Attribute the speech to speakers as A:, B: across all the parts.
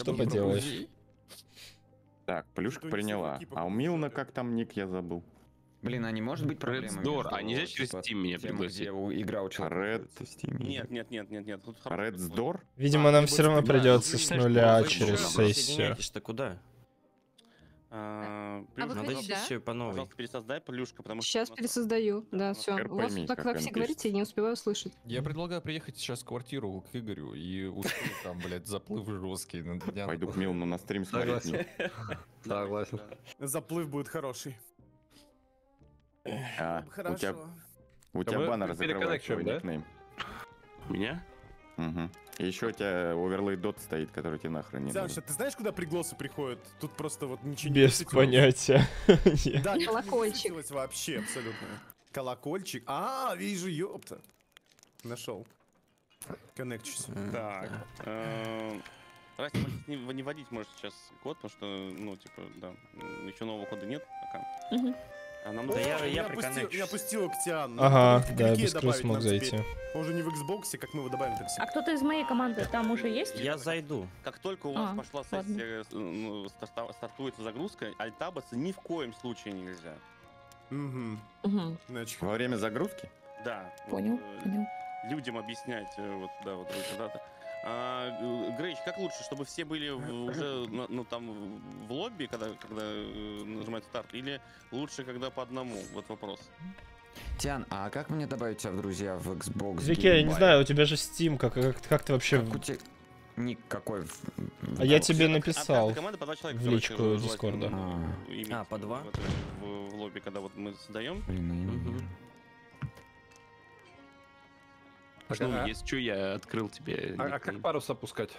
A: Что поделаешь?
B: Так, плюшка приняла.
C: силовики
B: А у Милна как там ник, я забыл.
D: Блин, а не может быть
E: Door,
D: между,
E: а нельзя через
D: типа,
E: Steam меня пригласить?
D: игра у человека
B: Red Steam.
C: Нет, нет, нет, нет, нет. Хороший
B: Red. Door?
A: Видимо,
C: А,
A: нам все равно придется с нуля через сессию.
F: Присоединяйтесь-то куда?
C: А,
G: А вы
F: Надо
G: да?
F: по новой.
C: Пожалуйста, пересоздай плюшка, потому что...
G: Сейчас
C: нас-
G: пересоздаю. Да,
C: Ну,
G: все. У вас
B: пойми,
G: так
B: как
G: во
B: он
G: все
B: пишет.
G: говорите, я не успеваю слышать.
H: Я предлагаю приехать сейчас в квартиру к Игорю и устроить там, блядь, заплыв жесткий. на дня.
B: Пойду к Милну на стрим смотреть.
I: Согласен. Согласен.
C: Заплыв будет хороший.
B: А, у тебя,
C: Хорошо.
B: у тебя
I: мы
B: баннер закрывает свой
I: да?
B: никнейм.
E: У меня?
B: Угу. И еще у тебя оверлей дот стоит, который тебе нахрен не
C: Саша,
B: нужен.
C: ты знаешь, куда пригласы приходят? Тут просто вот ничего не
A: Без понятия.
C: Да,
G: Колокольчик.
C: вообще абсолютно. Колокольчик. А, вижу, ёпта. Нашел. Коннекчусь. Так. эм, Расти, можете не, не вводить, может, сейчас код, потому что, ну, типа, да, еще нового кода нет пока.
G: Мгм.
C: А нам
F: Да
C: нужно-
F: я-
C: О,
F: я
C: меня опустил-. Меня опустил Октиан.
A: Ага, да, без крыс
C: добавить
A: смог зайти.
C: теперь. Он уже не в Xbox, как мы его добавим, так
J: А кто-то из моей команды там уже есть?
F: Я зайду.
C: Как только у вас
J: А,
C: пошла сессия, э, ну, старта- стартуется загрузка, альтабаться ни в коем случае нельзя. Угу.
G: Мгм.
C: Значит,
B: Во время загрузки?
C: да. вот,
J: Понял,
C: э,
J: понял.
C: людям объяснять, э, вот, да, вот эти даты. А, э, Грейч, как лучше, чтобы все были уже, ну, там, в- лобби, когда, когда э, нажимают старт, или лучше, когда по одному? Вот вопрос.
D: Тян, а как мне добавить тебя в друзья в Xbox?
A: Вики, я не знаю, у тебя же Steam, как, как, как ты вообще...
D: Как у тебя ник какой? в- в
A: А я тебе написал.
C: каждой команды по два человека,
A: в личку Дискорда.
C: иметь
F: А, по два?
C: В, лобби, когда вот мы создаем.
D: Блин, ну я не
I: Так,
E: Ну,
I: а-
E: если что, я открыл тебе
I: А, а как парус опускать?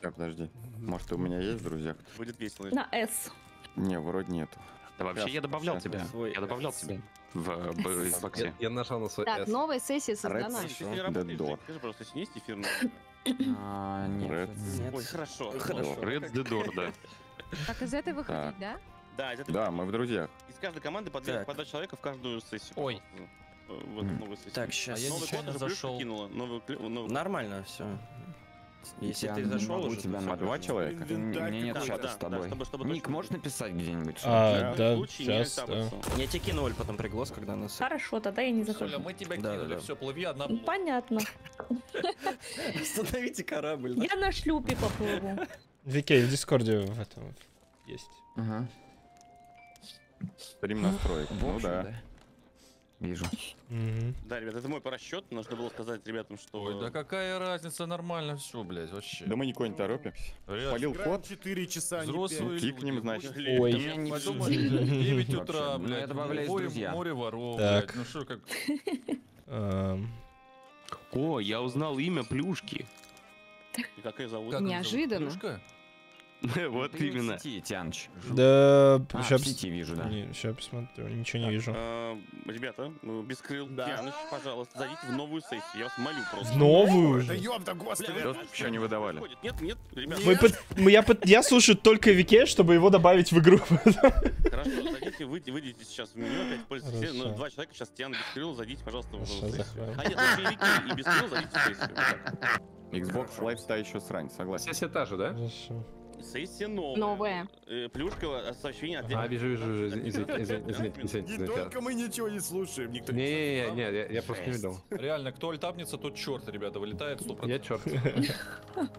B: Так, подожди. Может, у меня есть в друзьях?
C: Будет весело.
J: На S.
B: Не, вроде нету.
E: Да вообще я добавлял тебя.
F: Свой
E: Я добавлял
F: S.
E: тебя в э, боксе.
I: я нажал на свой
G: Так,
I: S.
G: новая сессия создана.
B: Red Что? Dead Door.
C: скажи, пожалуйста, если есть эфирный.
D: А, нет.
B: Red.
F: Нет.
C: Ой, хорошо.
F: Хорошо.
E: Red the Door, да.
G: Так из этой выходить, да?
C: Да, из, этой-
B: Да, мы в друзьях.
C: из каждой команды по, два человека в каждую сессию.
H: Ой.
C: Э, Вот
D: М.
C: новую сессию.
F: Так, сейчас.
H: я
C: Новый
H: нечаянно
C: код уже плюшка
H: зашел.
C: кинула. Новый, новый...
F: Нормально все. Если
D: Я
F: ты зашел уже,
D: тебя
F: то всё
D: на
B: два человека?
D: У меня нет чата
C: да,
D: с
C: да,
D: тобой.
C: чтобы- чтобы
D: Ник,
C: точно
D: можешь написать где-нибудь?
A: А,
C: в
A: да,
C: случае не
A: сейчас, да.
C: альтабаться.
F: Я тебе кину Оль потом приглас, когда нас...
J: Хорошо, тогда я не
H: Соля,
J: захожу.
H: мы тебя
F: Да,
H: кинули,
F: да.
H: все, плыви одна.
J: Ну, Понятно.
F: Остановите корабль.
J: Я на шлюпе поплыву.
A: Вики, в Дискорде в этом есть.
D: Ага.
B: Стрим настроек.
D: В
B: Ну
D: общем,
B: да.
D: Вижу.
A: Мгм.
C: Да, ребят, это мой просчет. Нужно было сказать ребятам, что...
H: Ой, да какая разница, нормально все, блядь, вообще.
B: Да мы никуда не торопимся.
H: Реально.
B: Полил код.
C: 4 часа, не
H: Взрослые
B: Кикнем,
H: люди,
B: значит.
A: Ой.
D: Меня не
H: Подумай,
D: видно.
H: 9
D: Вообще.
H: утра,
D: Ну,
H: блядь,
D: я добавляюсь в
H: море,
D: друзья.
H: море воров,
A: Так.
H: блядь, ну что, как...
A: Эм,
E: О, я узнал имя плюшки.
C: И как ее зовут?
G: Неожиданно.
H: Плюшка?
E: Вот
D: Ты в
E: именно.
D: сети, Тяныч.
A: Да,
D: А,
A: сейчас...
D: в сети вижу, да.
A: Сейчас посмотрю, ничего не вижу.
C: А, Ребята, ну, без крыл, Да. Яныч, пожалуйста, зайдите в новую сессию. Я вас молю просто.
A: В новую?
C: Да ёпта, господи.
B: Бля, Еще не выдавали.
C: Нет, нет, ребята.
A: Мы под- мы- я, под- я слушаю только Вике, чтобы его добавить в игру.
C: Хорошо, зайдите, выйдите, выйдите сейчас в меню, опять пользуйтесь. Ну, два человека сейчас Тиан без крыл, зайдите, пожалуйста, в
A: Хорошо,
C: новую сессию. А нет, боевики и без крыл зайдите в сессию.
B: Xbox Live та еще срань, согласен.
I: Сессия та же, да?
A: Хорошо.
C: Сессия новая.
G: Новая.
C: Э, Плюшка, сообщение отдельно.
I: А, вижу, вижу, вижу. Извините, извините, извините, извините,
C: Не только мы ничего не слушаем, никто
I: Не,
C: не
I: не, не, я, я просто не видел.
H: Реально, кто альтапнется, тот черт, ребята, вылетает 100%.
I: Я черт.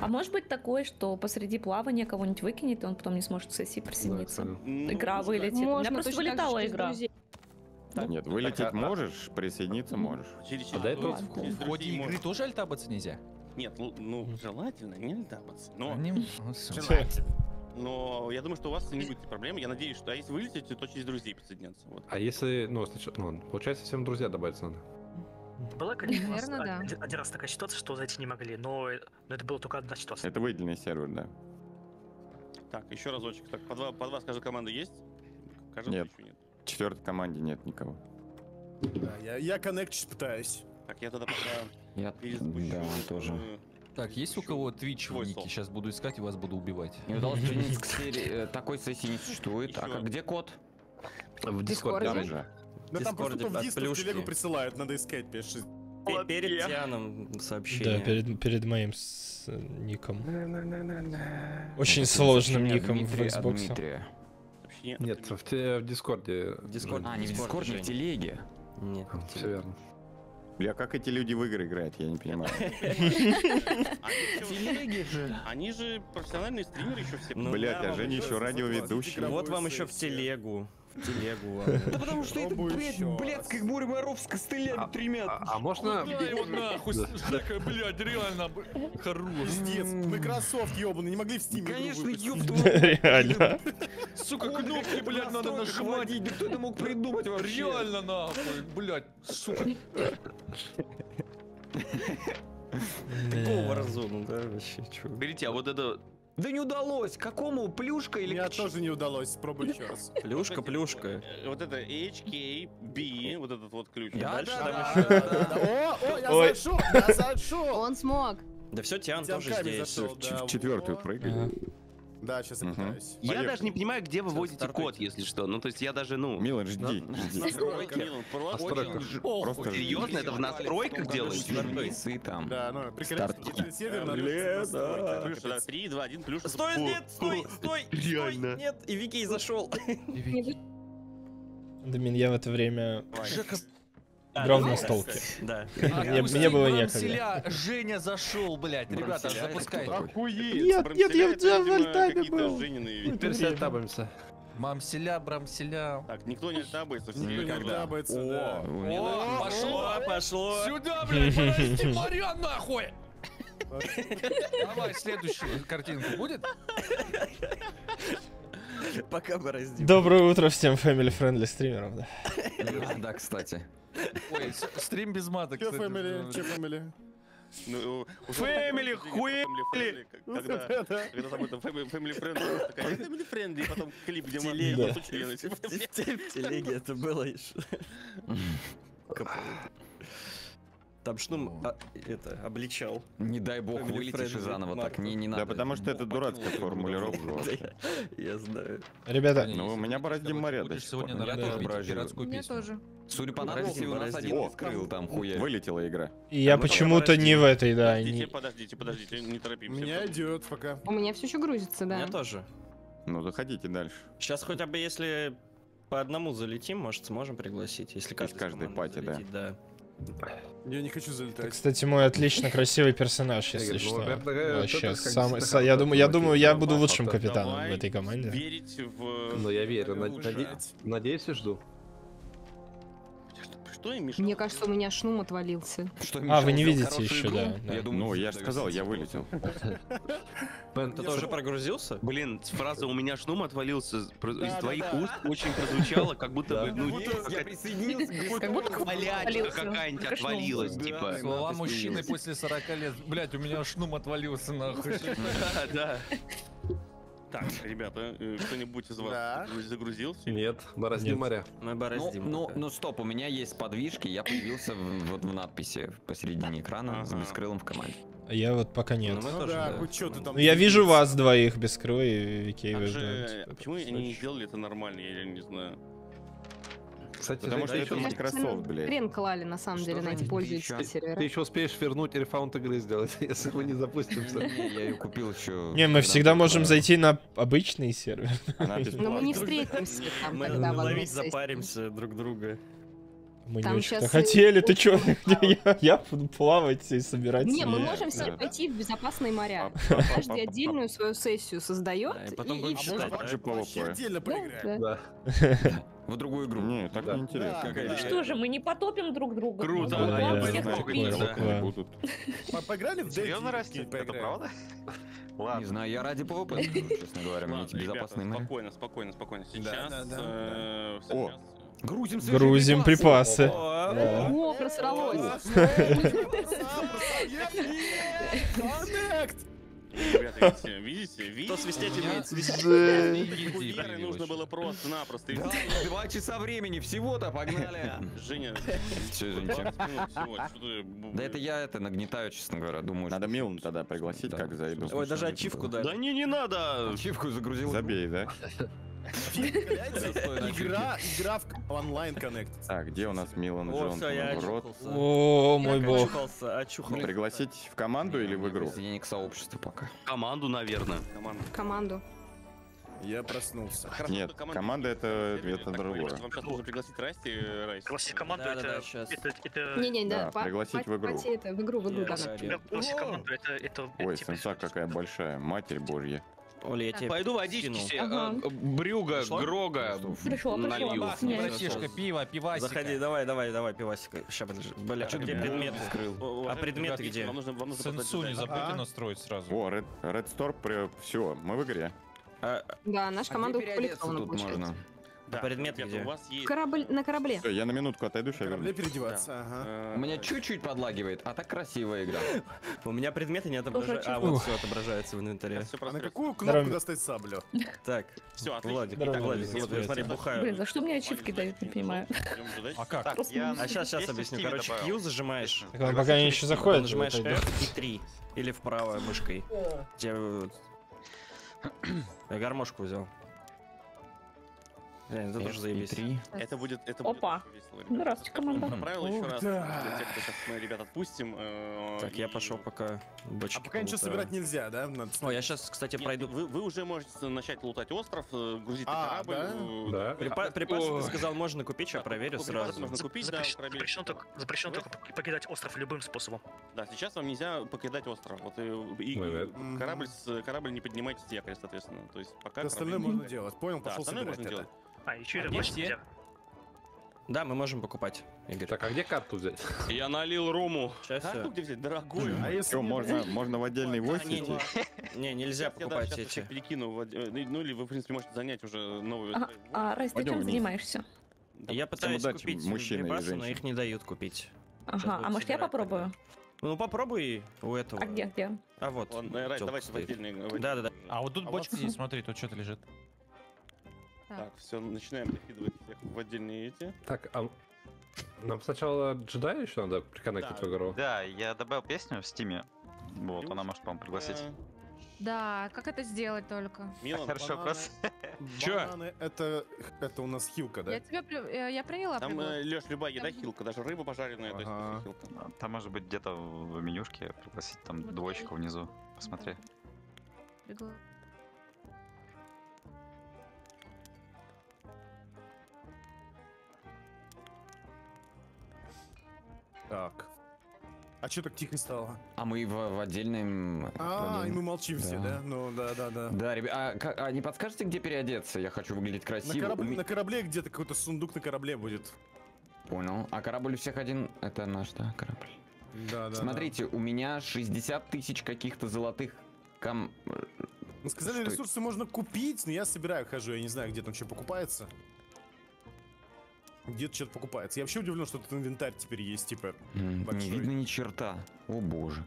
J: А может быть такое, что посреди плавания кого-нибудь выкинет, и он потом не сможет к сессии присоединиться?
C: Ну,
J: Игра вылетит. У меня
G: Можно
J: просто вылетала игра.
G: друзей.
B: Нет, вылететь
I: Так, а-
B: можешь, присоединиться можешь.
C: Через
I: А до этого
H: В
C: друзей
H: ходе игры
C: можно.
H: тоже альтабаться нельзя?
C: Нет, ну, ну, желательно не альтабаться. Но,
H: Они- ну, всё.
C: но я думаю, что у вас не будет проблем. Я надеюсь, что а если вылетите, то через друзей присоединяться. Вот.
I: А если, ну, сначала, ну, получается, всем друзья добавиться надо.
K: Была, конечно, у нас
G: Наверно, да.
K: один, один раз такая ситуация, что зайти не могли, но, но это была только одна ситуация.
B: Это выделенный сервер, да.
C: Так, еще разочек. Так, по два, по два скажи, команды есть? Кажется,
B: Нет.
C: нет.
B: В четвертой команде нет никого.
C: Да, я, я коннекчить пытаюсь. Так, я тогда пока
D: Я,
C: перезапущу.
D: да, тоже.
C: э,
H: Так, есть у кого Twitch
C: Твой
H: в нике? Сейчас буду искать и вас буду убивать.
D: Не удалось принять к серии. э, Такой сессии не существует. А
C: Ещё.
D: как где код?
I: В
G: Дискорде?
B: Там же.
C: Да там просто
F: Дискорде
C: то в в
F: плюшки.
C: телегу присылают, надо искать, пиши.
F: Пе- Перед Тианом сообщение.
A: Да, перед, перед моим с- э, ником. Очень сложным
D: Сообщение от
A: ником в
D: Дмитрия- от
A: Xbox.
D: Дмитрия.
I: Нет, в, те- в Дискорде.
F: Дискорд.
D: А, не в
F: Дискорд
D: Дискорде, в
F: Женя.
D: телеге.
F: Нет.
I: Все верно.
B: Бля, как эти люди в игры играют, я не понимаю.
C: Они же- Они же профессиональные стримеры еще все.
F: Ну,
B: Блять, а Женя еще радиоведущий.
F: Вот вам еще в телегу. Телегу вам.
D: Да потому что это, блядь, блядское море Моровска с тылями тремя.
I: А, а можно...
H: его нахуй, блядь, реально, хорош.
C: Пиздец, Microsoft ёбаный, не могли в Steam игру
D: Конечно, ёб твою
A: Реально.
H: Сука, кнопки, блядь, надо нажимать.
D: Да кто это мог придумать вообще?
H: Реально нахуй, блядь, сука.
F: Такого разума, да, вообще, чё.
E: Берите, а вот это...
D: Да не удалось. Какому? Плюшка или...
C: Мне
D: к-
C: тоже не удалось, спробуй еще раз.
F: Плюшка, плюшка.
C: Э, Вот это HKB, вот этот вот ключ.
F: Да,
C: Дальше
F: да,
C: там
F: да,
C: еще...
F: да, да.
C: О, о, я зашел, я зашел.
G: Он смог.
F: Да все, Тиан тоже здесь.
B: В четвертую
C: вот. Да, сейчас я пытаюсь.
E: Я даже не понимаю, где вы вводите код, если что. Ну, то есть я даже, ну...
B: Милан, жди.
C: просто-.
E: Серьезно, это в настройках делаете?
D: Там.
C: Да, ну.
D: Старт.
C: Сервер на
B: Лето.
C: Плюс 3, 2, 1, плюс.
F: Стой, нет, стой, стой,
E: Реально.
F: стой, нет, и Викей зашел.
A: Админ, я в это время
H: Жека,
A: играл в настолке.
F: Да.
A: Мне, мне было некогда.
H: Брамселя, Женя зашел, блядь, ребята.
C: Охуеть!
A: Нет, нет, я в
C: какие-то
A: был.
I: Теперь все табаемся.
H: Мамселя, брамселя.
C: Так, никто не табается, все
F: Никогда.
C: табается, да.
H: О, пошло,
F: пошло.
H: Сюда, блядь, подожди, моря нахуй! Давай, следующую картинку будет?
F: Пока бороздим.
A: Доброе утро всем family friendly стримеров, да.
D: А, Да, кстати.
H: Ой, стрим без мата,
C: Че фэмили, че фэмили?
E: Family,
C: Ну, уже
E: хуели!
C: Когда, когда там это family family friendly, такая family friendly, и потом клип, где мы члены.
F: в телеге это было еще. Там Шнум а, это обличал.
D: Не дай бог
F: Family
D: вылетишь из заново, так
F: Марку.
D: не, не
B: Да,
D: надо.
B: потому что это дурацкая формулировка.
F: Да. Я знаю.
A: Ребята,
B: Ну, у меня бороздим моря до
H: сегодня на
G: Мне
H: песню.
G: тоже.
D: Судя по надписи, у нас один
B: О,
D: скрыл там хуя.
B: Вылетела игра.
A: я
F: ну,
A: почему-то не в этой, да.
C: Подождите,
A: не-
C: подождите, подождите, не У торопимся. а
G: Меня
C: идет пока.
G: У меня все еще грузится,
F: Я
G: да.
F: тоже.
B: Ну, заходите дальше.
F: Сейчас хотя бы если по одному залетим, может, сможем пригласить, если каждый с
B: каждой пати, да.
F: да.
C: Я не хочу
A: Это,
C: залетать.
A: кстати, мой отлично красивый персонаж, если
I: ну,
A: что.
I: наверное, это
A: Вообще, самый, са- я думаю, я думаю, я буду лучшим капитаном в этой команде.
C: Верить в...
I: Ну, я верю. Надеюсь и жду.
C: Что им мешало?
G: Мне кажется, у меня шнум отвалился.
D: Что,
A: А, вы не видите еще, да, да.
D: Я думаю,
B: Ну, я же сказал, я
D: вылетел.
I: Бен,
F: Ты тоже прогрузился?
E: Блин, фраза «у меня шнум отвалился» из твоих уст очень прозвучало, как будто бы, ну, типа,
D: Я присоединился.
G: Как будто
E: Валячка
G: отвалился.
E: какая-нибудь отвалилась, типа.
H: Слова мужчины после 40 лет. Блять, у меня шнум отвалился нахуй.
E: Да.
C: Так, ребята, э, кто-нибудь из вас Да. загруз- загрузился?
I: Нет, бороздим
A: Нет.
I: моря.
F: Мы
D: Ну,
F: бороздим.
D: ну,
F: пока.
D: ну стоп, у меня есть подвижки, я появился в, вот в надписи посередине экрана с
C: Ага.
D: бескрылым в команде.
A: А Я вот пока
F: Ну,
A: нет.
F: мы
C: Ну
F: тоже,
C: да,
F: да.
C: хоть что ты там...
A: Ну, я вижу вас двоих без крылья, и Викей
C: же, а почему они не сделали это нормально, я не знаю.
I: Кстати,
B: Потому что
I: Жень,
B: это
I: ты
B: Microsoft, блядь.
G: Хрен клали, на самом
D: Что
G: деле, на эти пользовательские
I: ты
G: сервера.
I: еще успеешь вернуть рефаунд игры сделать, если мы не запустимся.
D: Не, я ее купил еще.
A: Не, мы всегда можем зайти на обычный сервер.
G: Но мы
B: бесплатная.
G: не встретимся там,
F: Мы
G: когда в одной
F: ловить
G: сессии.
F: запаримся друг друга.
A: Мы
G: Там
A: не очень-то
G: щас-
A: хотели, ты чё? Я- Я буду плавать и собирать
G: Не, мы можем все
B: да.
G: пойти в безопасные моря. Каждый отдельную свою сессию создает.
F: Да, и потом будем считать, да?
C: отдельно
G: Да,
C: поиграем.
G: да.
I: Да.
D: В другую игру.
B: Не, так
I: Да.
B: неинтересно.
F: Какая
J: Что же, мы не потопим друг друга?
E: Круто,
A: да, да,
J: всех
A: да,
E: да.
B: Будут.
C: По- Поиграли в
E: Серьезно? Расти? Это правда?
D: Не
E: Ладно.
D: знаю, я ради PvP, честно говоря, мне эти безопасные
C: спокойно, спокойно, спокойно. Сейчас...
F: да, да.
C: э,
B: О.
D: Грузим
A: Грузим припасы.
F: О,
A: Да.
G: Просралось.
C: Ребята, видите, видите,
F: умеет, свистеть.
C: Регуляры нужно было просто-напросто.
D: Да, два часа времени, всего-то, погнали.
C: Женя,
D: Че,
C: 20
D: Женька?
C: минут всего, что
D: Да это я это нагнетаю, честно говоря, думаю.
B: Надо Милан тогда пригласить,
D: Да.
B: как зайду.
F: Ой, даже ачивку
E: Да
F: дали.
E: не, не надо.
D: Ачивку загрузил.
B: Забей, да?
L: Игра, игра в онлайн коннект.
B: Так, где у нас Милан Джонсон?
F: я
B: Рот.
A: О, мой бог.
F: Очухался.
B: Пригласить в команду или в игру?
D: Присоединение к сообществу пока.
C: Команду, наверное.
G: Команду.
L: Я проснулся.
B: Нет,
L: что команда-
B: команда это, это
L: Так,
B: другое.
L: Вам сейчас нужно пригласить Расти, э, Райс.
K: Пригласить команду,
F: Да, да, да,
K: это,
F: щас.
K: это, это,
G: Не-не, да,
B: Да,
G: па-
B: пригласить
G: па-
B: в игру.
G: пати это, в игру, в игру, да.
K: пригласить команду, это, это,
B: Ой,
K: типа,
B: сенса какая большая, матерь божья.
F: Оля, я тебе
C: Пойду водички
F: скинул.
C: себе,
J: Ага.
C: э, брюга,
F: Пришло?
C: грога
J: Пришло,
C: налью.
J: пришло. Нет.
H: Братишка, пиво, пивасика.
F: Заходи, давай, давай, давай, пивасика. Сейчас, подожди. Бля,
H: А чё ты
F: где предметы?
H: скрыл?
F: А предметы где?
L: Вам нужно, вам нужно
H: Сенсу не забудьте
L: Ага.
H: настроить сразу.
B: О, Red, Red Store, все, мы в игре.
F: А,
G: Да, наша команда укомплектована,
D: тут
G: получается.
F: А предметы
L: ребят,
F: где?
L: У вас есть...
G: Корабль на корабле.
B: Все, я на минутку отойду, сейчас вернусь.
L: переодеваться, ага.
B: Э,
D: У меня чуть-чуть подлагивает, а так красивая игра.
F: У меня предметы не отображаются. А, вот все отображается в инвентаре.
M: А на какую кнопку достать саблю?
F: Так,
L: Все, отлично.
F: Владик, Владик, смотри, бухаю.
J: Блин, за что мне ачивки дают, не понимаю.
H: А как?
F: А сейчас, сейчас объясню. Короче, Q зажимаешь.
A: Пока они еще заходят,
F: Нажимаешь. F и 3. Или вправо мышкой. Тебе... Я гармошку взял. Блин, это тоже заебись.
L: Это будет, это будет
J: Опа.
L: очень весело.
J: Здравствуйте, команда.
L: Про правила еще раз.
M: да.
L: Для тех, кто сейчас мы ребят отпустим. э,
F: Так, я
L: и-
F: пошел пока бочки
M: А пока ничего собирать нельзя, да? Надо
F: О, я сейчас, кстати,
L: Нет,
F: пройду.
L: Вы, вы уже можете начать лутать остров, э, грузить на
M: А,
L: корабль.
M: да?
L: э,
M: Да.
F: Припа- Припасы,
A: Ой.
F: ты сказал, можно купить, я проверю
L: припасы
F: сразу.
L: можно купить, да,
K: Запрещ- запрещено только, запрещено только покидать остров любым способом.
L: Да, сейчас вам нельзя покидать остров. Вот и, и- и
M: да.
L: корабль, с, корабль не поднимайте с якоря, соответственно. То есть пока
M: Остальное
L: корабль-
M: можно делать. Понял,
L: Да,
M: пошел
L: остальное
M: собирать
L: можно
M: это.
L: делать.
K: А, еще и
H: А
K: рыбачить
H: где
K: нельзя.
F: Да, мы можем покупать, Игорь.
M: Так, а где карту взять?
C: Я налил рому.
F: Сейчас
L: Карту где взять? Дорогую.
M: А если
B: Все, можно, можно в отдельный войс
F: не,
B: идти.
F: Не, нельзя покупать эти.
L: перекину. э, Ну или вы, в принципе, можете занять уже новую...
J: А, Райс, ты чем занимаешься?
F: Я пытаюсь купить припасы, но их не дают купить.
J: Ага, а может я попробую?
F: Ну попробуй у этого.
J: А где, где?
F: А вот.
L: Э,
F: guys,
L: давайте в отдельный... в отдельный-
F: Да, да, да.
H: А вот тут
M: А
H: бочка есть, смотри, тут что-то лежит.
L: Так, все, начинаем перекидывать всех в отдельные эти.
M: Так, а нам сначала джедая еще надо приконнектить
L: Да.
M: в игру?
N: Да, я добавил песню в стиме. Вот, она может вам пригласить.
L: Э,
O: Да, как это сделать только?
L: Милан,
N: Хорошо,
L: бананы.
N: просто.
M: Бананы, это, это у нас хилка, да?
O: Я тебя при- э, я приняла
L: Там,
O: приглас-
L: Леш, любая еда
O: Там-
L: хилка, даже рыба пожаренная, то есть
M: Ага.
L: хилка.
N: А, Там может быть где-то в менюшке пригласить там
O: Вот
N: двоечку
O: я-
N: внизу. Посмотри.
O: пригла-
M: Так. А что так тихо стало?
D: А мы в, в отдельном... в
M: А, и мы молчим все,
D: Да.
M: да? Ну, да, да, да.
D: Да, ребят, а, а не подскажете, где переодеться? Я хочу выглядеть
M: На
D: красиво. У
M: на корабле где-то какой-то сундук на корабле будет.
D: Понял. А корабль у всех один? Это наш, да, корабль?
M: Да, да.
D: Смотрите, у меня 60 тысяч каких-то золотых кам...
M: да. Ну, сказали,
D: Что это?
M: ресурсы можно купить, но я собираю, хожу, я не знаю, где там что покупается. Где-то что-то покупается. Я вообще удивлен, что тут инвентарь теперь есть, типа.
D: М, Не видно ни черта. О боже.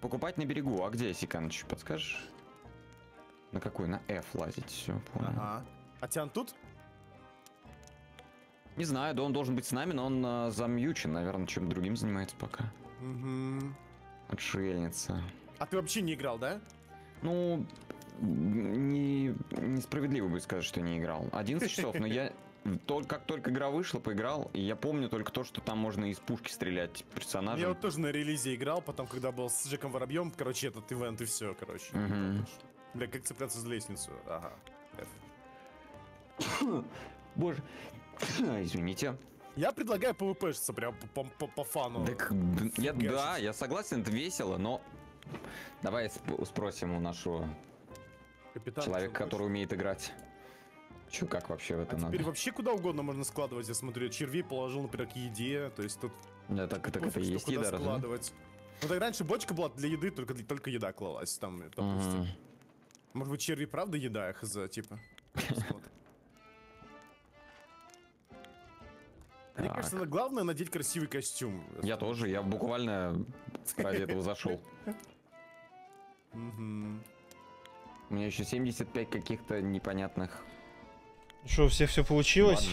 D: Покупать на берегу. А где, Сиканыч, подскажешь? На какой? На F лазить, все, понял.
M: Ага. А Тян тут?
D: Не знаю, да он должен быть с нами, но он а, замьючен, наверное, чем-то другим занимается пока.
M: Угу.
D: Отшельница.
M: А ты вообще не играл, да?
D: Ну, не, несправедливо будет сказать, что не играл. 11 часов, но я только, как только игра вышла, поиграл, и я помню только то, что там можно из пушки стрелять
M: Я
D: персонажем.
M: вот тоже на релизе играл, потом, когда был с Джеком Воробьем, короче, этот ивент и все, короче.
D: Мгм.
M: Бля, как цепляться за лестницу? Ага.
D: Боже, извините.
M: Я предлагаю PvP-шиться прям по, по- по фану.
D: Так, я, да, я согласен, это весело, но давай сп- спросим у нашего
M: Капитан,
D: человека, который умеет играть. Че, как вообще в это
M: А
D: надо?
M: теперь вообще куда угодно можно складывать, я смотрю. Червей положил, например, к еде, то есть тут
D: Да, так, так это
M: пофиг,
D: и
M: что
D: есть еда, разве?
M: складывать. Ну так раньше бочка была для еды, только, только еда клалась там, допустим.
D: Мгм.
M: Может быть, черви правда еда, хз, типа? Мне
D: Так.
M: кажется, главное надеть красивый костюм.
D: Я тоже, я буквально ради этого зашел. У меня еще 75 каких-то непонятных
A: Что, у всех все получилось?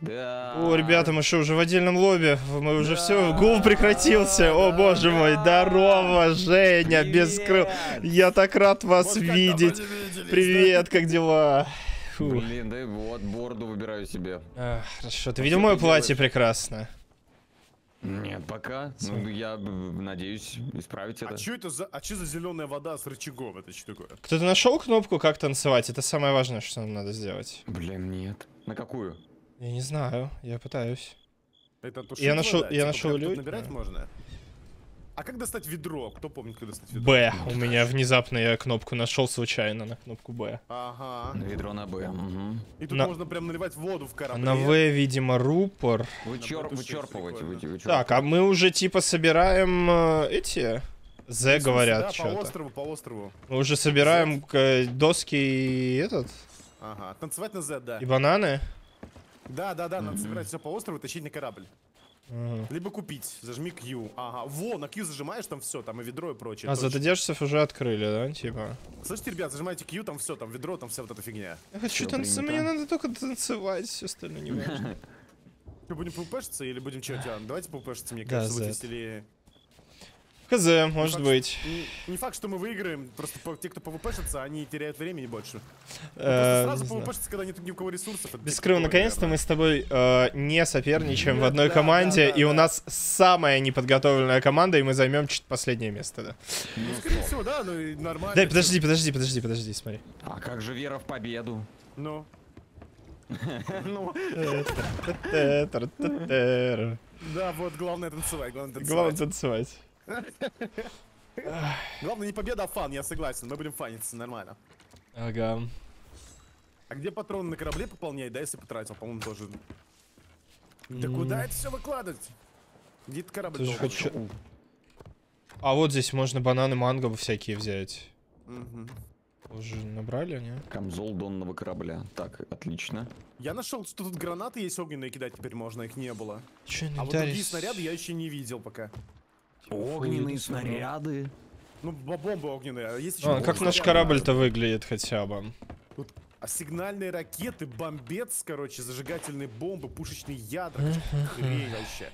D: Да.
A: О, ребята, мы что, уже в отдельном лобби? Мы уже все, гул прекратился. О, боже мой, здорово, Женя, без крыл. Я так рад вас
M: Вот
A: видеть. Привет, как дела? Фу.
D: Блин, да и вот, бороду выбираю себе.
A: А, хорошо, ты
D: А
A: видел мое платье
D: делаешь?
A: прекрасное?
D: Нет, пока. Ну, я надеюсь исправить это.
M: А что это за, а что за зеленая вода с рычагом? Это что такое?
A: Кто-то нашел кнопку, как танцевать? Это самое важное, что нам надо сделать.
D: Блин, нет. На какую?
A: Я не знаю, я пытаюсь.
M: Это
A: Я нашел- я
M: Типа
A: нашел
M: прям тут
A: люль,
M: набирать
A: да.
M: можно? А как достать ведро? Кто помнит, как достать ведро?
A: Б. У меня внезапно я кнопку нашел случайно на кнопку Б.
M: Ага.
D: Ведро на Б. мгм.
M: И тут
A: На-
M: можно прям наливать воду в корабле.
A: на В, видимо, рупор.
D: Вычер- Вычерпывать, вычерпывать.
A: Так, а мы уже типа собираем э, эти... З говорят
M: да, по
A: что-то.
M: острову, по острову.
A: Мы уже собираем э, доски и этот,
M: Ага. Танцевать на Z, да.
A: и бананы.
M: Да, да, да, надо собирать все по острову и тащить на корабль.
A: Ага.
M: Либо купить. Зажми Q. Ага. Во, на Q зажимаешь, там все, там и ведро и прочее.
A: А
M: точно.
A: задержцев уже открыли, да, типа?
M: Слышите, ребят, зажимайте Q, там все, там ведро, там вся вот эта фигня.
A: Я хочу танцевать, мне надо только танцевать, все остальное не важно.
M: Что, будем пвпшиться или будем Тиан? Давайте пвпшиться, мне кажется, будет веселее.
A: Хз, может
M: факт,
A: быть.
M: Не, не факт, что мы выиграем, просто по- те, кто пвпшится, они теряют времени больше. Ну,
A: Э,
M: Просто
A: не
M: сразу
A: знаю.
M: пвпшиться, когда нет ни у кого ресурсов.
A: Бескрыл,
M: типа
A: наконец-то мы с тобой э, не соперничаем в
M: Нет,
A: одной
M: да,
A: команде,
M: да, да,
A: и у нас самая неподготовленная команда, и мы займем чуть последнее место, да.
M: Ну, скорее всего, да, ну и нормально.
A: Дай, подожди, подожди, подожди, подожди, смотри.
D: А как же вера в победу?
M: Ну. Ну, да, вот, главное танцевать, главное
A: Главное
M: танцевать. Главное не победа, а фан, я согласен, мы будем фаниться, нормально.
A: Ага.
M: А где патроны на корабле пополнять, да, если потратил, по-моему, тоже. Да куда это все выкладывать? Где этот корабль?
A: А вот здесь можно бананы, манго всякие взять. Уже набрали, не?
D: Камзол донного корабля. Так, отлично.
M: Я нашел, что тут гранаты есть огненные кидать теперь можно, их не было.
A: Че,
M: А вот другие снаряды я еще не видел пока.
D: Огненные снаряды.
M: Ну, бомбы огненные. А есть еще
A: А, как наш корабль-то выглядит хотя бы?
M: А сигнальные ракеты, бомбец, короче, зажигательные бомбы, пушечные ядра. Хрень вообще.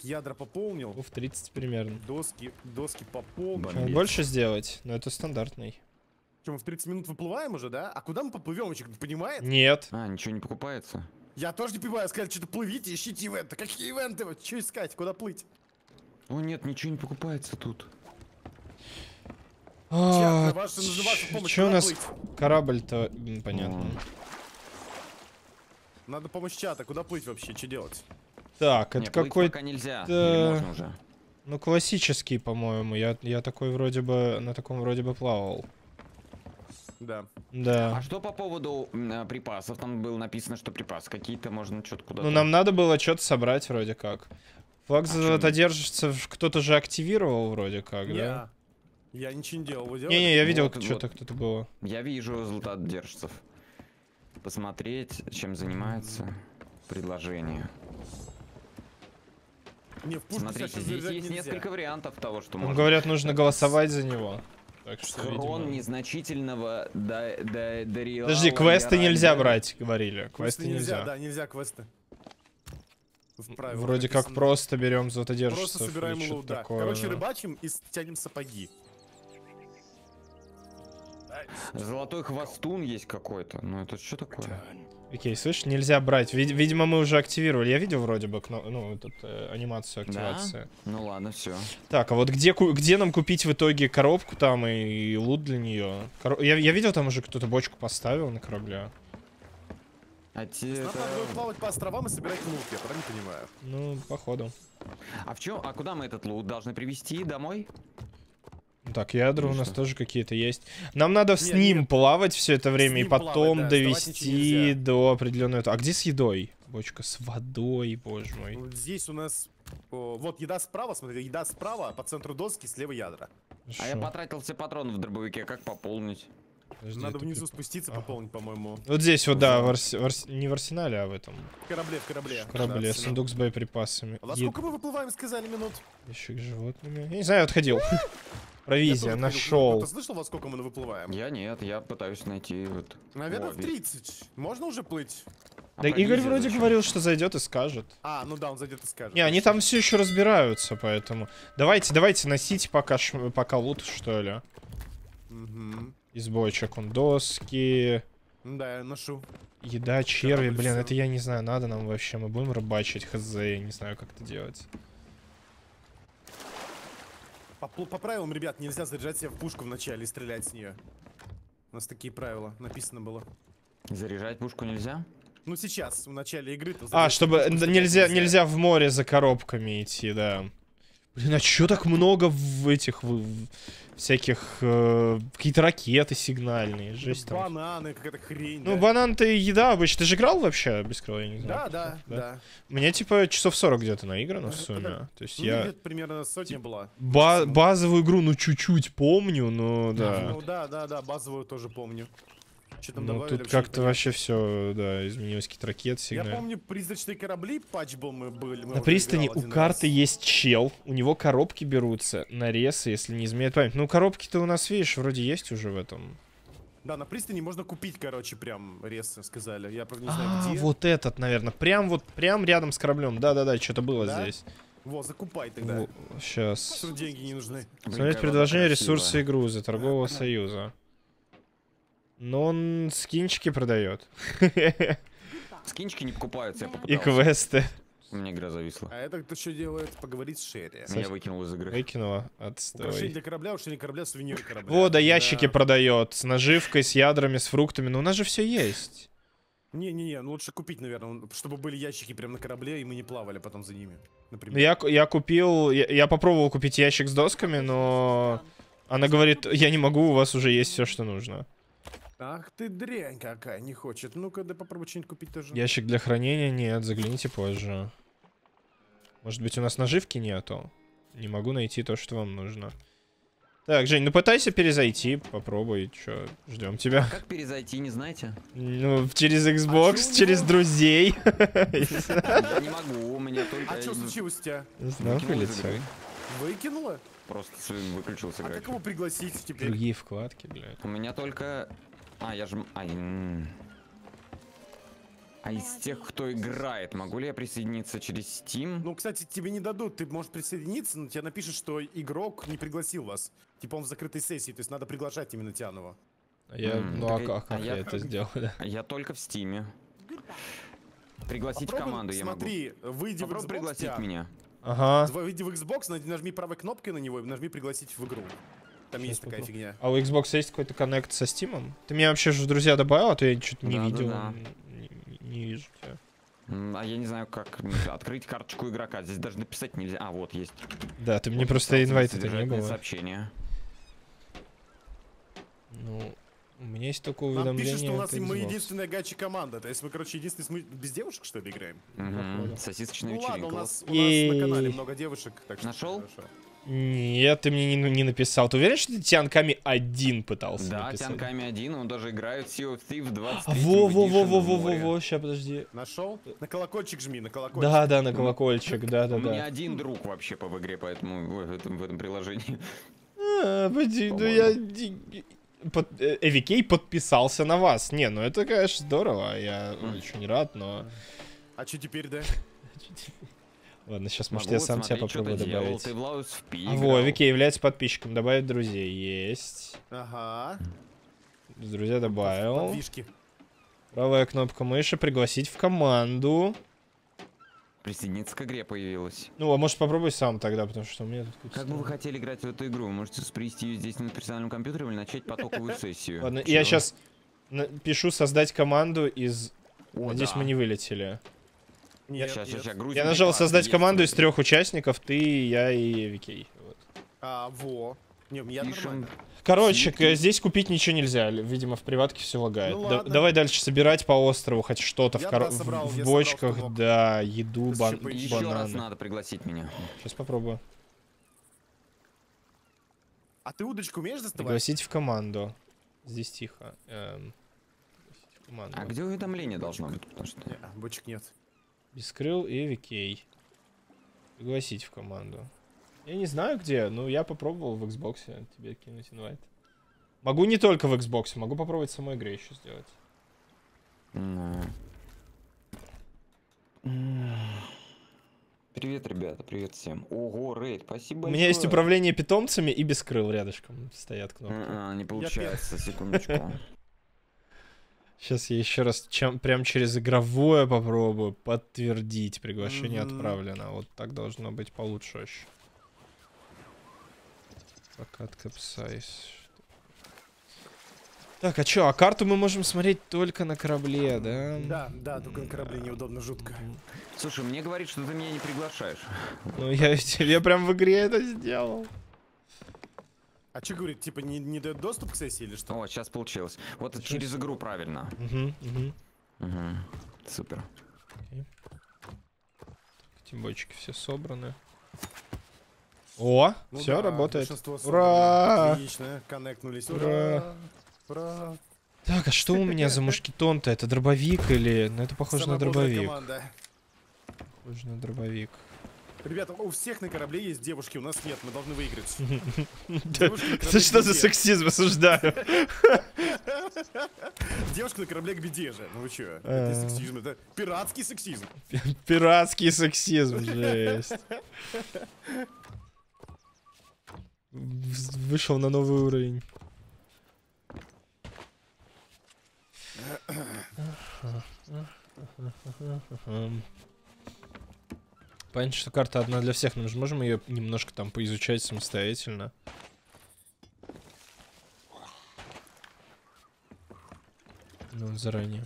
M: Ядра пополнил.
A: В 30 примерно.
M: Доски, доски пополнил.
D: Бомбец.
A: Больше сделать, но это стандартный.
M: Что, мы в 30 минут выплываем уже, да? А куда мы поплывем, человек понимает?
A: Нет.
D: А, ничего не покупается?
M: Я тоже не понимаю, сказали, что-то плывите, ищите ивенты. Какие ивенты? Что искать? Куда плыть?
D: О, нет, ничего не покупается тут.
A: А, Че у нас корабль-то? М, Понятно.
M: Надо помощь чата, куда плыть вообще, что делать?
A: Так, это
D: плыть
A: какой
D: пока нельзя.
A: Ну, классический, по-моему. Я, я такой вроде бы, на таком вроде бы плавал.
M: Да.
A: Да.
D: А что по поводу а, припасов? Там было написано, что припасы какие-то можно что-то куда-то...
A: Ну, нам надо было что-то собрать вроде как. Флаг
D: А
A: золотодержцев кто-то же активировал вроде как, да?
M: Я. Ничего не делал, вы делали?
A: Не-не, я видел,
D: Вот,
A: что-то
D: вот.
A: кто-то было.
D: Я вижу золотодержцев. Посмотреть, чем занимается предложение.
M: Не, в
D: Смотрите, здесь есть
M: нельзя.
D: несколько вариантов того, что можно.
A: говорят, нужно голосовать за него. Так что,
D: Схрон
A: видимо-
D: незначительного до, до, до
A: Подожди, квесты нельзя брать, говорили. Квесты нельзя.
M: Да, нельзя квесты. В правилах
A: Вроде как просто берем золотодержцев.
M: Просто собираем лут, да.
A: такое,
M: Короче,
A: да.
M: рыбачим и тянем сапоги.
D: Золотой хвостун есть какой-то. Ну это что такое?
A: Окей, слышь, нельзя брать. Вид- видимо, мы уже активировали. Я видел вроде бы кно- ну, тут, э, анимацию активации.
D: Ну ладно, все.
A: Так, а вот где, где нам купить в итоге коробку там и, лут для нее? я, я видел, там уже кто-то бочку поставил на корабле.
D: А, те-
M: Нам надо будет плавать по островам и собирать лут, я правильно понимаю?
A: Ну, походу.
D: а в чем? А куда мы этот лут должны привезти домой?
A: Так, ядра у
D: Ну
A: нас
D: что?
A: тоже какие-то есть. Нам надо в
M: Не,
A: с ним
M: не,
A: плавать все это время и
M: ним плавать,
A: потом
M: да,
A: довести до определенной... А где с едой? Бочка с водой, боже мой.
M: Вот здесь у нас... о, вот еда справа, смотри, еда справа, по центру доски, слева ядра.
D: А я потратил все патроны в дробовике, как пополнить?
A: Подожди,
M: Надо внизу
A: при-
M: спуститься,
A: Ага.
M: пополнить, по-моему.
A: Вот здесь вот, да, в арс- в арс- не в арсенале, а в этом.
M: В корабле, в корабле.
A: В корабле.
M: Да.
A: Сундук с боеприпасами.
M: А во
A: Ед-
M: сколько мы выплываем, сказали, минут?
A: Ящик с животными. Я не знаю, отходил. Провизия, нашел.
M: Ты слышал, во сколько мы выплываем?
D: Я нет, я пытаюсь найти вот.
M: Наверное,
D: О,
M: в
D: ви-
M: 30. Можно уже плыть?
D: А
A: Да Игорь вроде
D: зачем?
A: говорил, что зайдет и скажет.
M: А, ну да, он зайдет и скажет.
A: Не, они там все еще разбираются, поэтому. Давайте, давайте носите пока, ш- пока лут, что ли.
M: Мгм.
A: Из бочек он доски,
M: Да, я ношу.
A: Еда, черви, блин, это я не знаю, надо нам вообще. Мы будем рыбачить, хз, я не знаю, как это делать.
M: По, по правилам, ребят, нельзя заряжать себя в пушку в начале и стрелять с нее. У нас такие правила, написано было.
D: Заряжать пушку нельзя?
M: Ну сейчас, в начале игры.
A: А, чтобы нельзя, нельзя в море за коробками идти, да. Блин, а чё так много в этих в- всяких э, какие-то ракеты сигнальные, жесть там.
M: Бананы, какая-то хрень.
A: Ну,
M: да.
A: банан-то и еда обычно. Ты же играл вообще без крыла, я не
M: Да,
A: знаю.
M: да, да.
A: Мне типа часов 40 где-то наиграно в сумме. То есть
M: Ну,
A: я
M: примерно сотня была.
A: ба- базовую игру, ну, чуть-чуть помню, но да.
M: Ну да, да, да, базовую тоже помню. Что там
A: Ну,
M: добавили,
A: тут как-то
M: понятно.
A: вообще все, да, изменилось, какие-то ракеты
M: Я
A: сигналы.
M: помню, призрачные корабли, патч был, мы были. мы
A: На пристани у карты
M: раз.
A: есть чел, у него коробки берутся, нарезы, если не изменяет память. Ну, коробки-то у нас, видишь, вроде есть уже в этом.
M: Да, на пристани можно купить, короче, прям ресы, сказали. Я, правда, не знаю,
A: А,
M: где.
A: вот этот, наверное, прям вот, прям рядом с кораблем. Да-да-да, что-то было
M: Да?
A: здесь.
M: Во, закупай тогда.
A: Сейчас.
M: Что деньги не нужны.
A: Смотреть предложения, ресурсы и грузы торгового союза. Но он скинчики продает.
D: Скинчики не покупаются, я
A: И
D: попытался.
A: квесты.
D: У меня игра зависла.
M: А это кто что делает? Поговорить с Шерри.
D: Меня выкинул из игры.
A: Выкинула.
M: Украшение
A: Отстой.
M: для корабля, украшение корабля, сувенир корабля.
A: Вот, да, ящики
M: Да.
A: продает. С наживкой, с ядрами, с фруктами. Ну, у нас же все есть.
M: Не-не-не, ну лучше купить, наверное, чтобы были ящики прям на корабле, и мы не плавали потом за ними. Например.
A: Ну, Я, я купил, я, я попробовал купить ящик с досками, но она говорит, я не могу, у вас уже есть все, что нужно.
M: Ах ты дрянь какая, не хочет. Ну-ка, да попробуй что-нибудь купить тоже.
A: Ящик для хранения нет, загляните позже. Может быть, у нас наживки нету? Не могу найти то, что вам нужно. Так, Жень, ну пытайся перезайти, попробуй, чё, ждем тебя.
D: Как перезайти, не знаете?
A: Ну, через Xbox,
M: чё у
A: через друзей.
D: Я не могу, у меня только...
M: А что случилось у тебя?
A: Вылетел.
D: игры.
M: Выкинула?
D: Просто выключился
M: А как его пригласить теперь?
A: Другие вкладки, блядь.
D: У меня только... А, я же... Ай. А из тех, кто играет, могу ли я присоединиться через Steam?
M: Ну, кстати, тебе не дадут, ты можешь присоединиться, но тебе напишут, что игрок не пригласил вас. Типа он в закрытой сессии, то есть надо приглашать именно Тянова.
A: А я,
D: М,
A: ну а
D: так и-
A: как,
D: а
A: как
D: я-
A: я это сделал,
D: Я только в Стиме. Пригласить
M: Попробуй,
D: команду я могу.
M: Смотри, выйди в Xbox,
D: пригласить меня.
A: Ага.
M: Выйди в Xbox, наж- нажми правой кнопкой на него и нажми пригласить в игру. Там есть такая
A: попробую.
M: фигня.
A: А у Xbox есть какой-то коннект со Steam? Ты меня вообще же в друзья добавил, а то я что-то не
D: Да,
A: видел.
D: да.
A: Не, не- не вижу тебя.
D: А я не знаю, как открыть карточку игрока. Здесь даже написать нельзя. А, вот есть.
A: Да, ты мне
D: Вот
A: просто инвайт это не было.
D: сообщение.
A: Ну, у меня есть только
M: Нам
A: уведомление
M: пишут, что у нас мы единственная гачи команда. То есть мы, короче, единственный без девушек, что ли, играем?
D: Мгм. Сосисочная
M: Ну ладно,
D: вечеринка.
M: у нас, у нас на канале много девушек, так что
D: Нашел?
M: хорошо.
A: Нет, ты мне не, не написал. Ты уверен, что ты Тианками один пытался
D: Да,
A: написать?
D: Тянками один, он даже играет в Sea of Thieves 20
A: А, Во-во-во-во-во-во, сейчас, подожди.
M: Нашел? На колокольчик жми, на колокольчик.
A: Да, да, на колокольчик, да, да,
D: У меня один друг вообще по в игре, поэтому в этом, в этом приложении.
A: А, подожди, ну я... Под, э, AVK подписался на вас. Не, ну это, конечно, здорово. Я очень рад, но...
M: А что теперь, да?
A: Ладно, сейчас, может,
D: Могу
A: я сам тебя попробую добавить. А,
D: играл.
A: во, AVK является подписчиком. Добавить друзей. Есть.
M: Ага.
A: Друзья добавил.
M: Подвижки.
A: Правая кнопка мыши. Пригласить в команду.
D: Присоединиться к игре появилась.
A: Ну, а может попробуй сам тогда, потому что у меня тут...
D: Как бы вы хотели играть в эту игру? Вы можете привести ее здесь на персональном компьютере или начать потоковую сессию.
A: Ладно, я сейчас пишу создать команду из...
D: О,
A: Надеюсь,
D: да.
A: мы не вылетели.
M: Нет,
D: щас,
M: нет.
D: щас, грузим
A: Я нажал создать
D: есть
A: команду из
D: вроде.
A: трех участников, ты, я и Викей. Вот.
M: А, во. Не, я
D: Пишем.
M: нормально.
A: Короче,
D: Ситки.
A: к- здесь купить ничего нельзя. Видимо, в приватке все лагает.
M: Ну
A: Да- давай дальше собирать по острову хоть что-то в,
M: да, собрал,
A: в-
M: собрал,
A: бочках, да, еду,
M: Сейчас
A: бан-
M: поищу.
D: Еще раз
A: бананы.
D: надо пригласить меня.
A: Сейчас попробую.
M: А ты удочку умеешь доставать?
A: Пригласить в команду. Здесь тихо. Эм, в команду.
D: А где уведомление должно быть? Потому что...
M: Не, а, бочек нет.
A: Бескрыл и Викей. Пригласить в команду. Я не знаю где, но я попробовал в Xbox тебе кинуть инвайт. Могу не только в Xbox, могу попробовать в самой игре еще сделать.
D: Привет, ребята, привет всем. Ого, Рейд, спасибо
A: У меня есть управление питомцами и бескрыл рядышком стоят кнопки.
D: А, Не получается, секундочку.
A: Сейчас я еще раз чем, прям через игровое попробую подтвердить. Приглашение
M: Мгм.
A: отправлено. Вот так должно быть получше вообще. Прокат капсайз. Так, а чё, а карту мы можем смотреть только на корабле, да?
M: Да, да, только на корабле неудобно, жутко.
D: Слушай, мне говорит, что ты меня не приглашаешь.
A: Ну я тебе прям в игре это сделал.
M: А что говорит, типа не, не дает доступ к сессии или что?
D: О, сейчас получилось. Вот это через игру правильно.
A: Угу, угу.
D: Угу. Супер.
A: Тимбойчики все собраны. О,
M: Ну
A: все
M: да,
A: работает. Ура!
M: Отлично, коннектнулись.
A: Ура!
M: Ура!
A: Так, а что у меня за мушкетон-то? Это дробовик или... Ну это похоже
M: Самая
A: на дробовик. Похоже на дробовик.
M: Ребята, у всех на корабле есть девушки, у нас нет, мы должны выиграть. Девушки
A: что за сексизм, осуждаю.
M: Девушка на корабле к беде же. Ну вы чё? Это
A: А.
M: не сексизм, это пиратский сексизм.
A: Пиратский сексизм, жесть. Вышел на новый уровень. Понятно, что карта одна для всех, но мы же можем ее немножко там поизучать самостоятельно. Ну, заранее.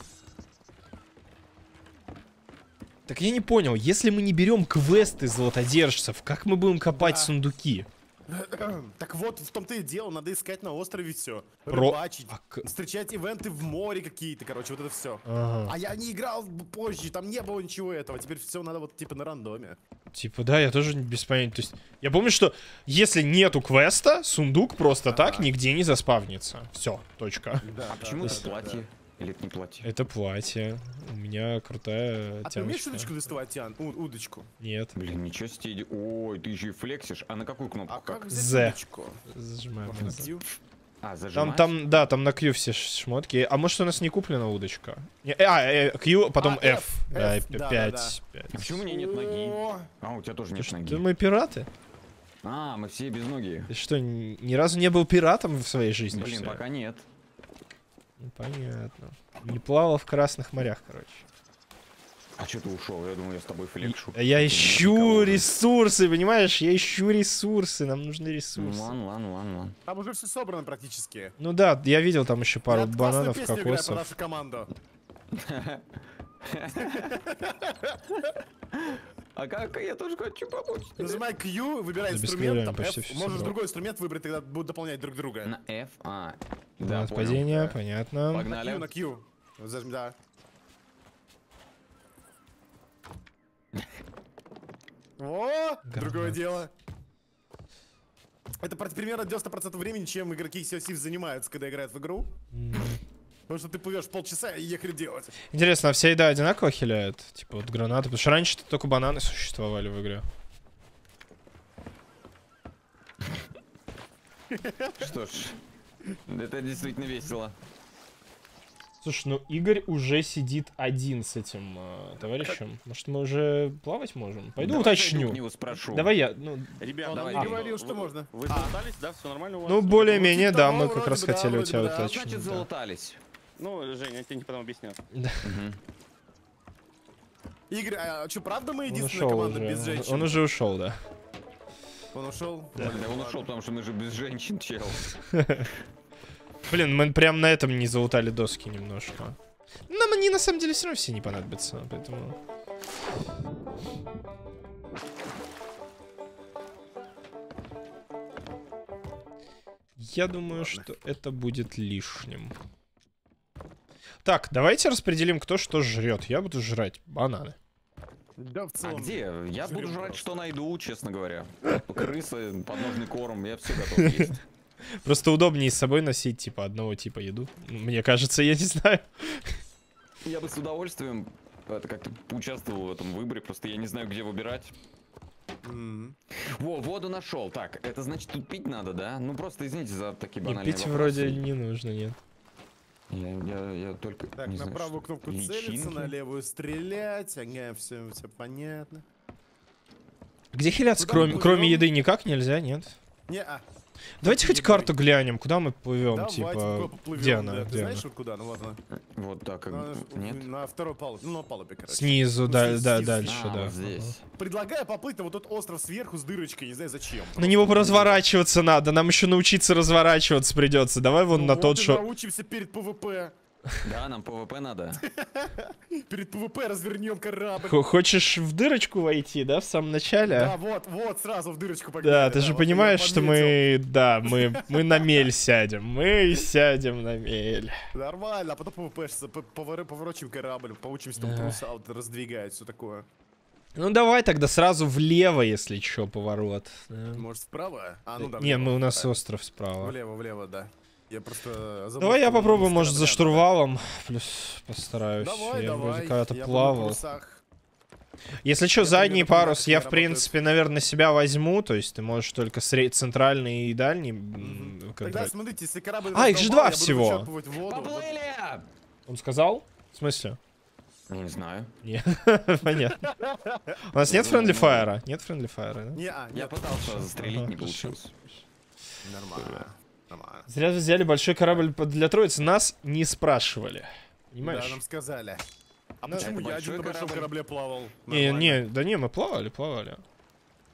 A: Так я не понял, если мы не берем квесты золотодержцев, как мы будем копать
M: Да.
A: сундуки?
M: Так вот, в том-то и дело, надо искать на острове все.
A: Про-
M: Рыбачить,
A: А
M: встречать ивенты в море какие-то, короче, вот это все.
A: Ага.
M: А я не играл позже, там не было ничего этого, теперь все надо вот типа на рандоме.
A: Типа, да, я тоже без понятия. То есть, я помню, что если нету квеста, сундук просто так нигде не заспавнится. Все, точка.
M: Да,
D: А почему это платье? Или это не платье?
A: Это платье. У меня крутая
M: А ты умеешь
A: тяночка.
M: удочку доставать, Тиан? У- удочку.
A: Нет.
D: Блин, ничего себе. Ой, ты еще и флексишь. А на какую кнопку?
M: А как взять
A: З.
M: удочку?
A: Зажимаем.
D: А,
A: Там,
D: зажимать?
A: там, да, там на Q все шмотки. А может у нас не куплена удочка? Не, э, а, э, Q, потом
M: А,
A: F.
M: F,
A: Да,
M: F, да,
A: 5.
M: да,
D: А почему у меня нет ноги? А, у тебя тоже нет
A: Что,
D: ноги.
A: мы пираты?
D: А, мы все без ноги.
A: Ты что, ни, разу не был пиратом в своей жизни?
D: Блин, пока нет.
A: Ну, Понятно. Не плавал в красных морях, короче.
D: А что ты ушел? Я думаю, я с тобой флекшу.
A: А Я
D: Ты
A: ищу
D: никого.
A: ресурсы, понимаешь? Я ищу ресурсы, нам нужны
D: Ну,
A: ресурсы.
D: ладно, ладно, ладно, ладно.
M: Там уже все собрано практически.
A: Ну да, я видел там еще пару
M: Я
A: бананов,
M: играю про
A: кокосов.
M: нашу команду.
D: А как? Я тоже хочу помочь. тебе.
M: Нажимай Q, выбирай инструмент, там
A: почти
M: F.
A: всё
M: Можешь
A: собрал.
M: другой инструмент выбрать, тогда будут дополнять друг друга.
D: На F? А,
A: Да,
D: да,
A: Нападение, понятно.
M: На
D: Погнали.
M: Q, на Q. Зажми, да. О, другое дело. Это примерно 90% времени, чем игроки COC занимаются, когда играют в игру. Потому что ты плывешь полчаса и ехали делать.
A: Интересно, а вся еда одинаково хиляет? Типа вот гранаты? Потому что раньше только бананы существовали в игре.
D: Что ж, это действительно весело.
A: Слушай, ну Игорь уже сидит один с этим э, товарищем. Может, мы уже плавать можем? Пойду
D: Давай
A: уточню.
D: нему спрошу.
A: Давай я, ну,
C: Ребят,
M: Он
C: давай,
M: не
C: вы-
M: говорил, что
C: вы-
M: можно.
C: Вы
M: А.
C: залутались, да? Все нормально у вас?
A: ну более-менее,
M: типа
A: да, мы как раз
M: бы, да,
A: хотели у тебя
M: да.
A: уточнить.
D: Значит,
A: да.
D: залутались.
C: Ну, Женя, я тебе не потом объясню.
M: Игорь, а что, правда мы единственная команда без женщин?
A: Он уже ушел, да.
M: Он ушел?
D: Блин, он ушел, потому что мы же без женщин, чел.
A: Блин, мы прям на этом не залутали доски немножко. Нам они на самом деле все равно все не понадобятся, поэтому... Я думаю, что это будет лишним. Так, давайте распределим, кто что жрет. Я буду жрать бананы.
M: Да, в
D: А
M: целом.
D: где? Я буду жрать,
M: просто.
D: что найду, честно говоря. Крысы, подножный корм, я все готов есть.
A: Просто удобнее с собой носить, типа, одного типа еду. Мне кажется, я не знаю.
D: Я бы с удовольствием это как-то поучаствовал в этом выборе, просто я не знаю, где выбирать.
M: М.
D: Во, воду нашел. Так, это значит тут пить надо, да? Ну просто извините за такие
A: И
D: банальные
A: пить
D: вопросы.
A: вроде не нужно, нет.
D: Я, я, я только
M: Так,
D: не
M: на
D: знаю,
M: правую
D: что-
M: кнопку целиться,
D: личинки?
M: на левую стрелять. Ага, все, все понятно.
A: Где хиляться,
M: Куда
A: кроме,
M: мы
A: кроме еды, никак нельзя, нет?
M: Не, а.
A: Давайте хоть карту глянем, куда мы плывем,
M: Давайте
A: типа,
M: поплывем,
A: где
M: да.
A: она,
M: Ты
A: где
M: знаешь,
A: она?
M: вот куда? Ну она.
D: Вот так, как...
M: На,
D: Нет?
M: на второй палубе. Ну, на палубе, короче.
A: Снизу, да, да, дальше,
D: А,
A: да.
D: вот здесь.
M: Предлагаю поплыть на вот тот остров сверху с дырочкой, не знаю зачем.
A: На него разворачиваться надо, нам еще научиться разворачиваться придется. Давай вон
M: Ну
A: на
M: вот
A: тот, что...
M: научимся перед ПВП.
D: Да, нам ПВП надо.
M: Перед ПВП развернем корабль.
A: Х- Хочешь в дырочку войти, да, в самом начале?
M: Да, вот, вот, сразу в дырочку погнали.
A: Да, ты же понимаешь, что мы, да, мы, мы на мель сядем, мы сядем на мель.
M: Нормально, а потом ПВП, поворочим корабль, поучимся там
A: Да.
M: паруса вот раздвигать, все такое.
A: Ну давай тогда сразу влево, если чё, поворот. да.
M: Может, справа? А, ну да.
A: Не, мы у нас остров справа.
M: Влево, влево, да. Я просто забыл,
A: Давай я попробую, может, за штурвалом, плюс постараюсь.
M: Давай,
A: я
M: давай.
A: вроде когда-то плавал. Если что,
M: Я
A: задний парус я, в принципе, наверное, на себя возьму, то есть ты можешь только сре- центральный и дальний м,
M: Тогда смотрите, если корабль
A: А, их же два всего.
D: Поплыли!
A: Он сказал? В смысле?
D: Не знаю.
A: Не, понятно. У нас нет френдли фаера? Нет френдли фаера, да?
M: Не, а,
D: Я пытался застрелить, не получилось.
M: Нормально. Нормально.
A: Зря взяли большой корабль для троицы, нас не спрашивали. Понимаешь?
M: Да, нам сказали. А
A: Ну,
M: почему я один на большом
D: корабль?
M: корабле плавал?
A: Не,
M: Нормально.
A: не, да не, мы плавали, плавали.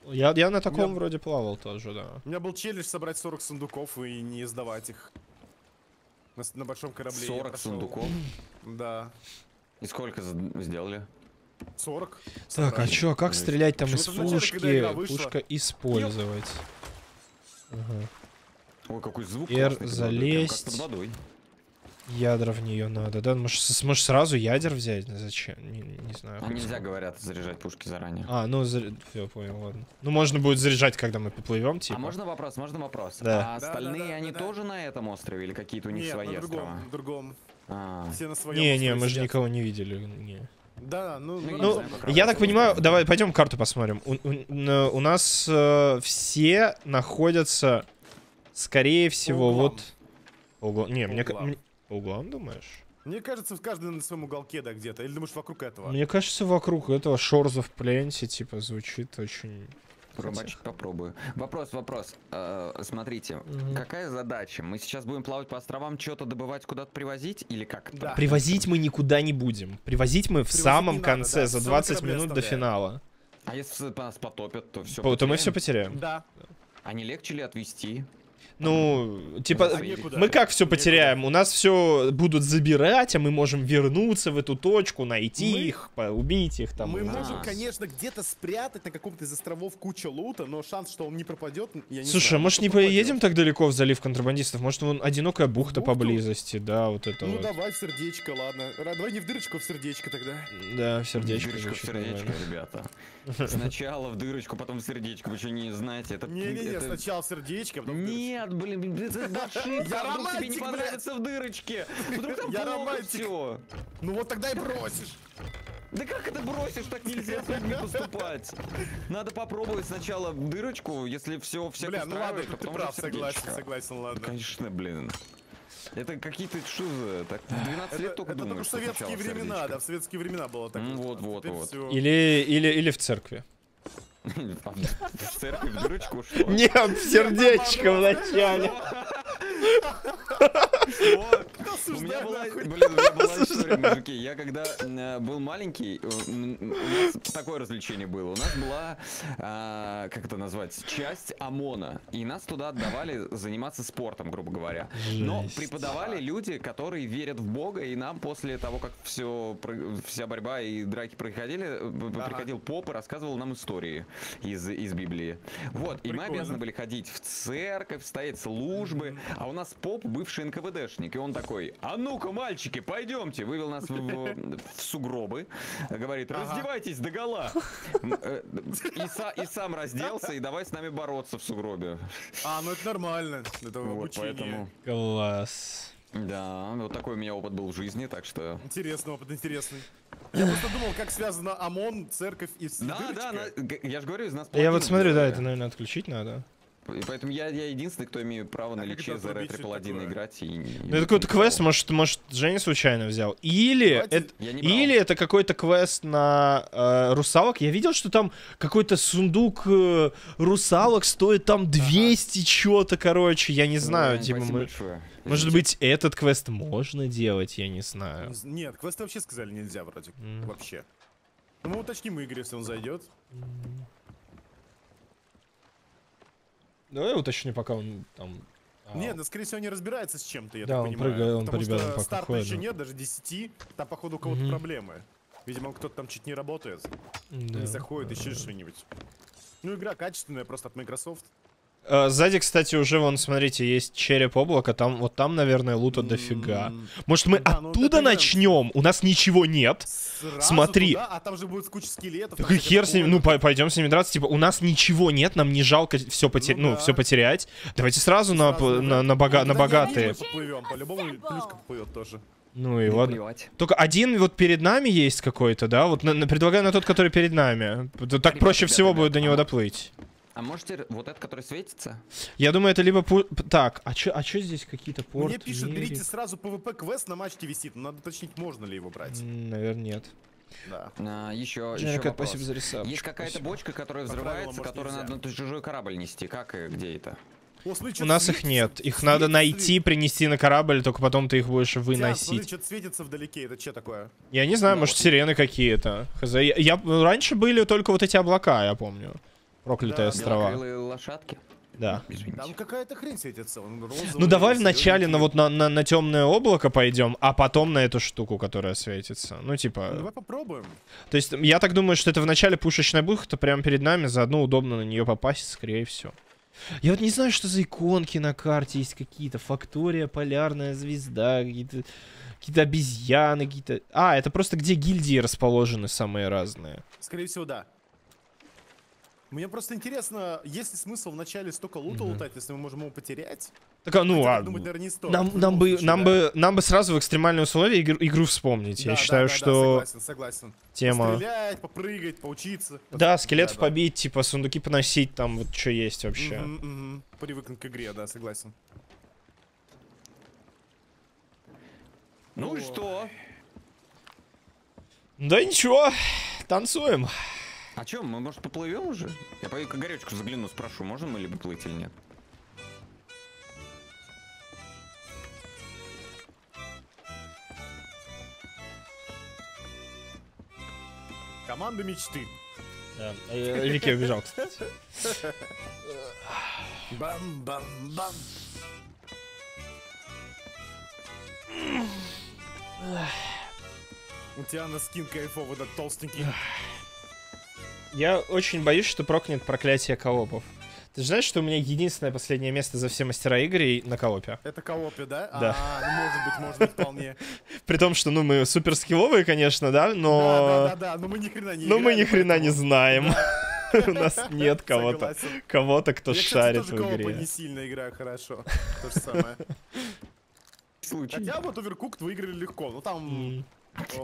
A: Я, я на таком
M: меня-
A: вроде плавал тоже, да.
M: У меня был челлендж собрать 40 сундуков и не сдавать их. На, на большом корабле. я
D: 40
M: прошел.
D: сундуков.
M: Да.
D: И сколько сделали?
M: 40.
A: Так, а чё, а как
D: Жесть.
A: стрелять там из пушки?
M: вышла-
A: Пушка использовать. Ага.
D: Ой, какой звук
A: R
D: классный как под
A: залезть.
D: водой.
A: Ядра в нее надо, да? Может, с- может сразу ядер взять? Зачем? Не, не знаю.
D: А нельзя, говорят, заряжать пушки заранее.
A: А, ну, все, понял, ладно. Ну, можно будет заряжать, когда мы поплывем, типа.
D: А можно вопрос, можно вопрос?
A: Да.
D: А
M: Да,
D: остальные,
M: да, да,
D: они
M: да, да.
D: тоже на этом острове или какие-то у них
M: Нет,
D: свои
M: на другом,
D: острова?
M: на другом.
D: А,
M: Все на своем.
A: Не, не, мы же никого не видели. Не.
M: Да, ну,
D: Ну,
M: ну,
D: я
A: Ну,
D: знаю, как
A: я так понимаю, давай пойдем карту посмотрим. У, у- у нас э, все находятся, скорее всего,
M: углам.
A: вот... Углам. Не, мне, ка-
M: углам.
A: мне- по углам, думаешь?
M: Мне кажется, в каждый на своем уголке, да, где-то. Или думаешь, вокруг этого?
A: Мне кажется, вокруг этого Shores of Plenty, типа, звучит очень...
D: Пробачить попробую. Вопрос, вопрос. Э, смотрите,
A: Мгм.
D: какая задача? Мы сейчас будем плавать по островам, что-то добывать, куда-то привозить или как?
M: Да.
A: Привозить мы никуда не будем. Привозить мы в
M: Привозить
A: самом
M: надо,
A: конце,
M: да,
A: за
M: всё на
A: 20
M: корабле
A: минут до
M: оставляем.
A: финала.
D: А если нас потопят, то все.
A: То мы все потеряем.
M: Да.
D: А не легче ли отвезти?
A: Ну, типа,
D: А
A: мы как все потеряем? У нас все будут забирать, а мы можем вернуться в эту точку, найти
M: Мы-
A: их, убить их там.
M: Мы
A: и-
M: можем, конечно, где-то спрятать на каком-то из островов кучу лута, но шанс, что он не пропадет, я не
A: Слушай,
M: знаю.
A: а может не
M: Пропадет.
A: поедем так далеко в залив контрабандистов? Может вон одинокая бухта
M: бухту?
A: поблизости, да, вот это
M: Ну
A: вот.
M: давай в сердечко, ладно. Давай не в дырочку, а в сердечко тогда.
A: Да, в сердечко
D: Дырочку в сердечко,
A: нормально.
D: ребята. Сначала в дырочку, потом в сердечко. Вы что не знаете? Это
M: Не-не-не,
D: это-
M: сначала в сердечко, потом в дырочку.
D: Нет, блин, это ошибка.
M: Я
D: Вдруг тебе
M: романтик,
D: не понравится в дырочке. Вдруг там
M: Я романтик.
D: всё.
M: Ну вот тогда и бросишь.
D: Да как это бросишь? Так нельзя с людьми поступать. Надо попробовать сначала дырочку, если все всех
M: Бля, ну ладно, ты прав, согласен,
D: сердечко.
M: согласен, ладно.
D: Конечно, блин. Это какие-то что за... Так, в 12
M: Это,
D: лет только
M: это только
D: думаешь,
M: в
D: что
M: советские времена,
D: сердечко.
M: да, в советские времена было так.
D: Вот, вот, вот.
M: всё.
A: Или, или, или в церкви.
D: В церковь в дырочку что?
A: Нет, сердечко вначале.
D: У меня была, блин, у меня была история, мужики. Я когда э, был маленький, э, м, у нас такое развлечение было. У нас была, а, как это назвать, часть ОМОНа. И нас туда отдавали заниматься спортом, грубо говоря. Но
A: Жесть.
D: преподавали люди, которые верят в Бога, и нам после того, как все, вся борьба и драки проходили, э,
M: Ага.
D: приходил поп и рассказывал нам истории из, из Библии. Вот, и мы обязаны были ходить в церковь, стоять службы, а у нас поп бывший НКВДшник, и он такой, а ну-ка, мальчики, пойдемте, вывел нас в, в- в сугробы, говорит, раздевайтесь до гола, и, са- и сам разделся, и давай с нами бороться в сугробе.
M: А, ну это нормально. Это
D: Вот,
M: обучение.
D: поэтому,
A: Класс.
D: да, вот такой у меня опыт был в жизни, так что...
M: Интересный опыт, интересный. Я просто думал, как связано ОМОН, церковь и
D: Да, да, я же говорю, из нас
A: Я вот смотрю, да, это, наверное, отключить надо.
D: И поэтому я, я единственный, кто имеет право на
M: как
D: личе
M: это
D: за
M: это
D: 1
M: такое?
D: играть. И, и
A: Ну, это какой-то квест, может, может, Женя случайно взял. Или, это, или это какой-то квест на э, русалок. Я видел, что там какой-то сундук э, русалок стоит там 200 чё-то, короче. Я не знаю,
D: Ой,
A: типа, мы-
D: большое.
A: Может быть, этот квест можно делать, я не знаю.
M: Нет, квесты вообще сказали нельзя вроде.
A: М.
M: Вообще. Ну, мы уточним у Игоря, если он зайдет.
A: Давай уточню, пока он там... а,
M: Нет, ну, скорее всего, не разбирается с чем-то, я
A: Да,
M: так
A: он
M: понимаю.
A: прыгает, он
M: Потому
A: по
M: что старта
A: ходит,
M: еще
A: да.
M: нет, даже 10. Там, походу, у кого-то
A: Мгм.
M: проблемы. Видимо, кто-то там чуть не работает.
A: да.
M: Не заходит, еще что-нибудь. Ну, игра качественная, просто от Microsoft.
A: Э, Сзади, кстати, уже, вон, смотрите, есть череп облака, там, вот там, наверное, лута дофига. Может, мы
M: да, ну,
A: оттуда начнем? У нас ничего нет.
M: Сразу
A: Смотри.
M: туда, а там же будет куча скелетов.
A: Хер с ними, ну по- пойдем с ними драться, типа, у нас ничего нет, нам не жалко все потерять, ну,
M: да.
A: все потерять. Давайте сразу, на,
M: Сразу,
A: п-
M: да.
A: на, на, бога- на
M: Да не,
A: богатые.
M: поплывем, по-любому плюшка поплывет тоже.
A: Ну и
D: Да
A: ладно.
D: плевать.
A: Только один вот перед нами есть какой-то, да? Вот на- на- предлагаю на тот, который перед нами. Так
D: Ребята,
A: проще
D: ребята,
A: всего
D: ребята,
A: будет до него
D: а-
A: доплыть.
D: А можете вот этот, который светится?
A: Я думаю, это либо... пу- Так, а чё, а чё здесь какие-то порт?
M: Мне пишут, берите
A: мерик?
M: сразу PvP квест на мачте висит. но Надо уточнить, можно ли его брать.
A: Наверное, нет.
M: Да.
D: А, еще,
A: Женя,
D: еще
A: спасибо за ресап.
D: Есть какая-то бочка, которая
M: По
D: взрывается, которую надо на чужой корабль нести. Как и где это?
M: О, смотри,
A: У нас их нет. Их
M: светится,
A: надо
M: смотри.
A: найти, принести на корабль, только потом ты их будешь
M: Тиан, смотри,
A: выносить.
M: что-то светится вдалеке. Это что такое?
A: Я не знаю,
D: Да,
A: может,
D: вот.
A: сирены какие-то. Хз. Я, я- раньше были только вот эти облака, я помню. Проклятые
M: Да,
A: острова.
D: Лошадки?
A: Да.
D: Извините.
M: Там какая-то хрень светится. он розовый,
A: Ну давай вначале на вот на, на, темное облако пойдем, а потом на эту штуку, которая светится. Ну, типа.
M: Ну, Давай попробуем.
A: То есть, я так думаю, что это вначале пушечная бухта прямо перед нами, заодно удобно на нее попасть, скорее всего. Я вот не знаю, что за иконки на карте есть какие-то. Фактория, полярная звезда, какие-то какие-то обезьяны, какие-то... А, это просто где гильдии расположены самые разные.
M: Скорее всего, да. Мне просто интересно, есть ли смысл вначале столько лута
A: Мгм.
M: лутать, если мы можем его потерять?
A: Так, а, ну, а,
M: думать, наверное, не стоит.
A: нам, нам, бы,
M: случае,
A: нам,
M: да.
A: бы, нам бы сразу в экстремальные условия игр- игру вспомнить.
M: Да,
A: Я
M: да,
A: считаю,
M: да, да,
A: что
M: согласен, согласен.
A: тема...
M: Пострелять, попрыгать, поучиться.
A: Да, скелетов
M: Да, да.
A: побить, типа сундуки поносить, там вот что есть вообще.
M: Мгм, мгм. Привыкнуть к игре, да, согласен.
D: Ну и что?
A: Да ничего, танцуем.
D: А чем, мы, может, поплывем уже? Я пойду к Игоречку загляну, спрошу, можно мы либо плыть или нет?
M: Команда мечты.
A: Да, э, Вики убежал, кстати.
M: Бам-бам-бам. У Тиана скин кайфовый, да, толстенький.
A: Я очень боюсь, что прокнет проклятие коопов. Ты же знаешь, что у меня единственное последнее место за все мастера игры на коопе?
M: Это коопе, да?
A: Да.
M: А, ну может быть, может быть, вполне.
A: При том, что, ну, мы супер скилловые, конечно, да,
M: Да, да,
A: но...
M: да, да, но мы ни хрена не
A: Но мы ни хрена не знаем. У нас нет кого-то, кого-то, кто
M: Я,
A: шарит в игре.
M: не сильно играю хорошо. То же самое.
D: Случай.
M: Хотя вот Overcooked выиграли легко. Ну там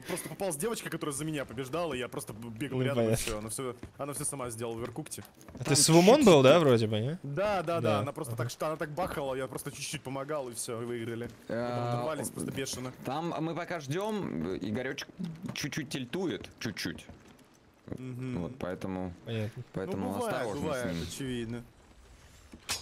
M: просто попалась девочка, которая за меня побеждала, и я просто бегал
A: Ну,
M: рядом, и все. Она все, она все сама сделала в Overcooked.
A: А ты Свумон был, да, вроде бы, не?
M: Да, да,
A: Да.
M: да, она просто так что она так бахала, я просто чуть-чуть помогал, и все, выиграли. Потом
D: Э,
M: Нарвались просто бешено.
D: Там мы пока ждем, Игоречек чуть-чуть тильтует, чуть-чуть. Вот, поэтому, поэтому
M: ну, бывает,
D: осторожно с ним.
M: очевидно.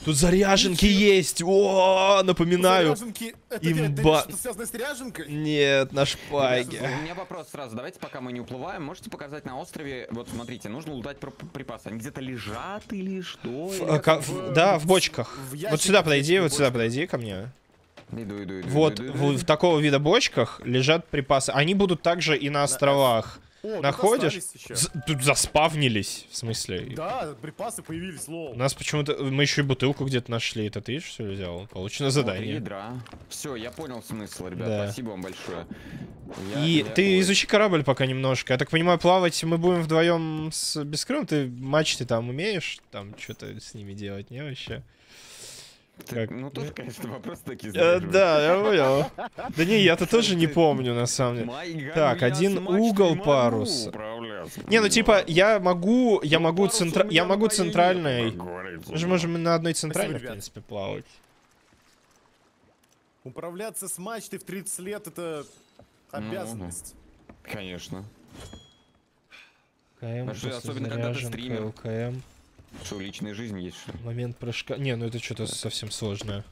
A: Тут заряженки есть! О, напоминаю.
M: Заряженки, это, это
A: Имба.
M: что-то связано с ряженкой?
A: Нет, на
D: У
A: шпаге.
D: меня вопрос сразу. Давайте, пока мы не уплываем, можете показать на острове. Вот смотрите, нужно лутать про- припасы. Они где-то лежат или что?
A: Ф-
D: Или
A: а,
D: как?
A: ка- в- Да, в бочках.
M: в
A: Вот
M: ящиках,
A: сюда подойди,
M: в
A: вот сюда подойди ко мне.
D: Иду, иду, иду.
A: Вот
D: иду, иду,
A: в,
D: иду.
A: в такого вида бочках лежат припасы. Они будут также и на островах.
M: О,
A: Находишь?
M: остались еще.
A: З- Тут заспавнились, в смысле.
M: Да, припасы появились, лол.
A: У нас почему-то... Мы еще и бутылку где-то нашли. Это ты что ли взял? Получено задание.
D: ядра. Все, я понял смысл, ребят.
A: Да.
D: Спасибо вам большое. Я-
A: И
D: я-
A: ты
D: ой.
A: изучи корабль пока немножко. Я так понимаю, плавать мы будем вдвоем с Бескрым. Ты мачты там умеешь? Там что-то с ними делать, не вообще? Как?
D: Ну, тоже, конечно, вопрос такие
A: Э. Да, я понял. Да не, я-то тоже не помню, на самом деле. Так,
D: ну я
A: один угол паруса. Не, ну типа, я могу, я
D: Ну,
A: могу центра... Я могу центральной... Мы же можем на одной центральной, в принципе, плавать.
M: Управляться с мачтой в 30 лет это
D: Ну,
M: обязанность.
D: Конечно.
A: КМ,
D: особенно когда ты стример.
A: ЛКМ.
D: Что, личная жизнь есть, что ли?
A: Момент прыжка. Не, ну это что-то совсем сложное.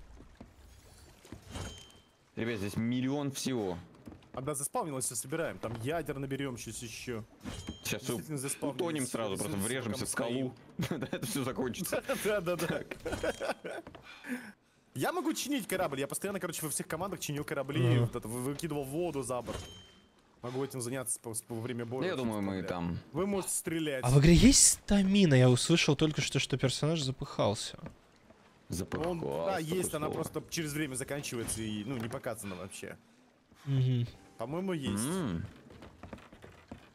D: Ребят, здесь миллион всего.
M: Одна заспавнилась, все собираем. Там ядер наберем сейчас еще.
D: Сейчас
M: заспавнились.
D: утонем сразу, просто врежемся в скалу. Да, это все закончится.
M: Да, да, да. Я могу чинить корабль. Я постоянно, короче, во всех командах чинил корабли, вот это, вы- выкидывал воду за борт. Могу этим заняться по- во время боя.
D: Я думаю, мы там...
M: Вы можете стрелять.
A: А в игре есть стамина? Я услышал только что, что персонаж запыхался.
M: Он, да, есть, она просто через время заканчивается и, ну, не показана вообще. По-моему, есть.
D: М,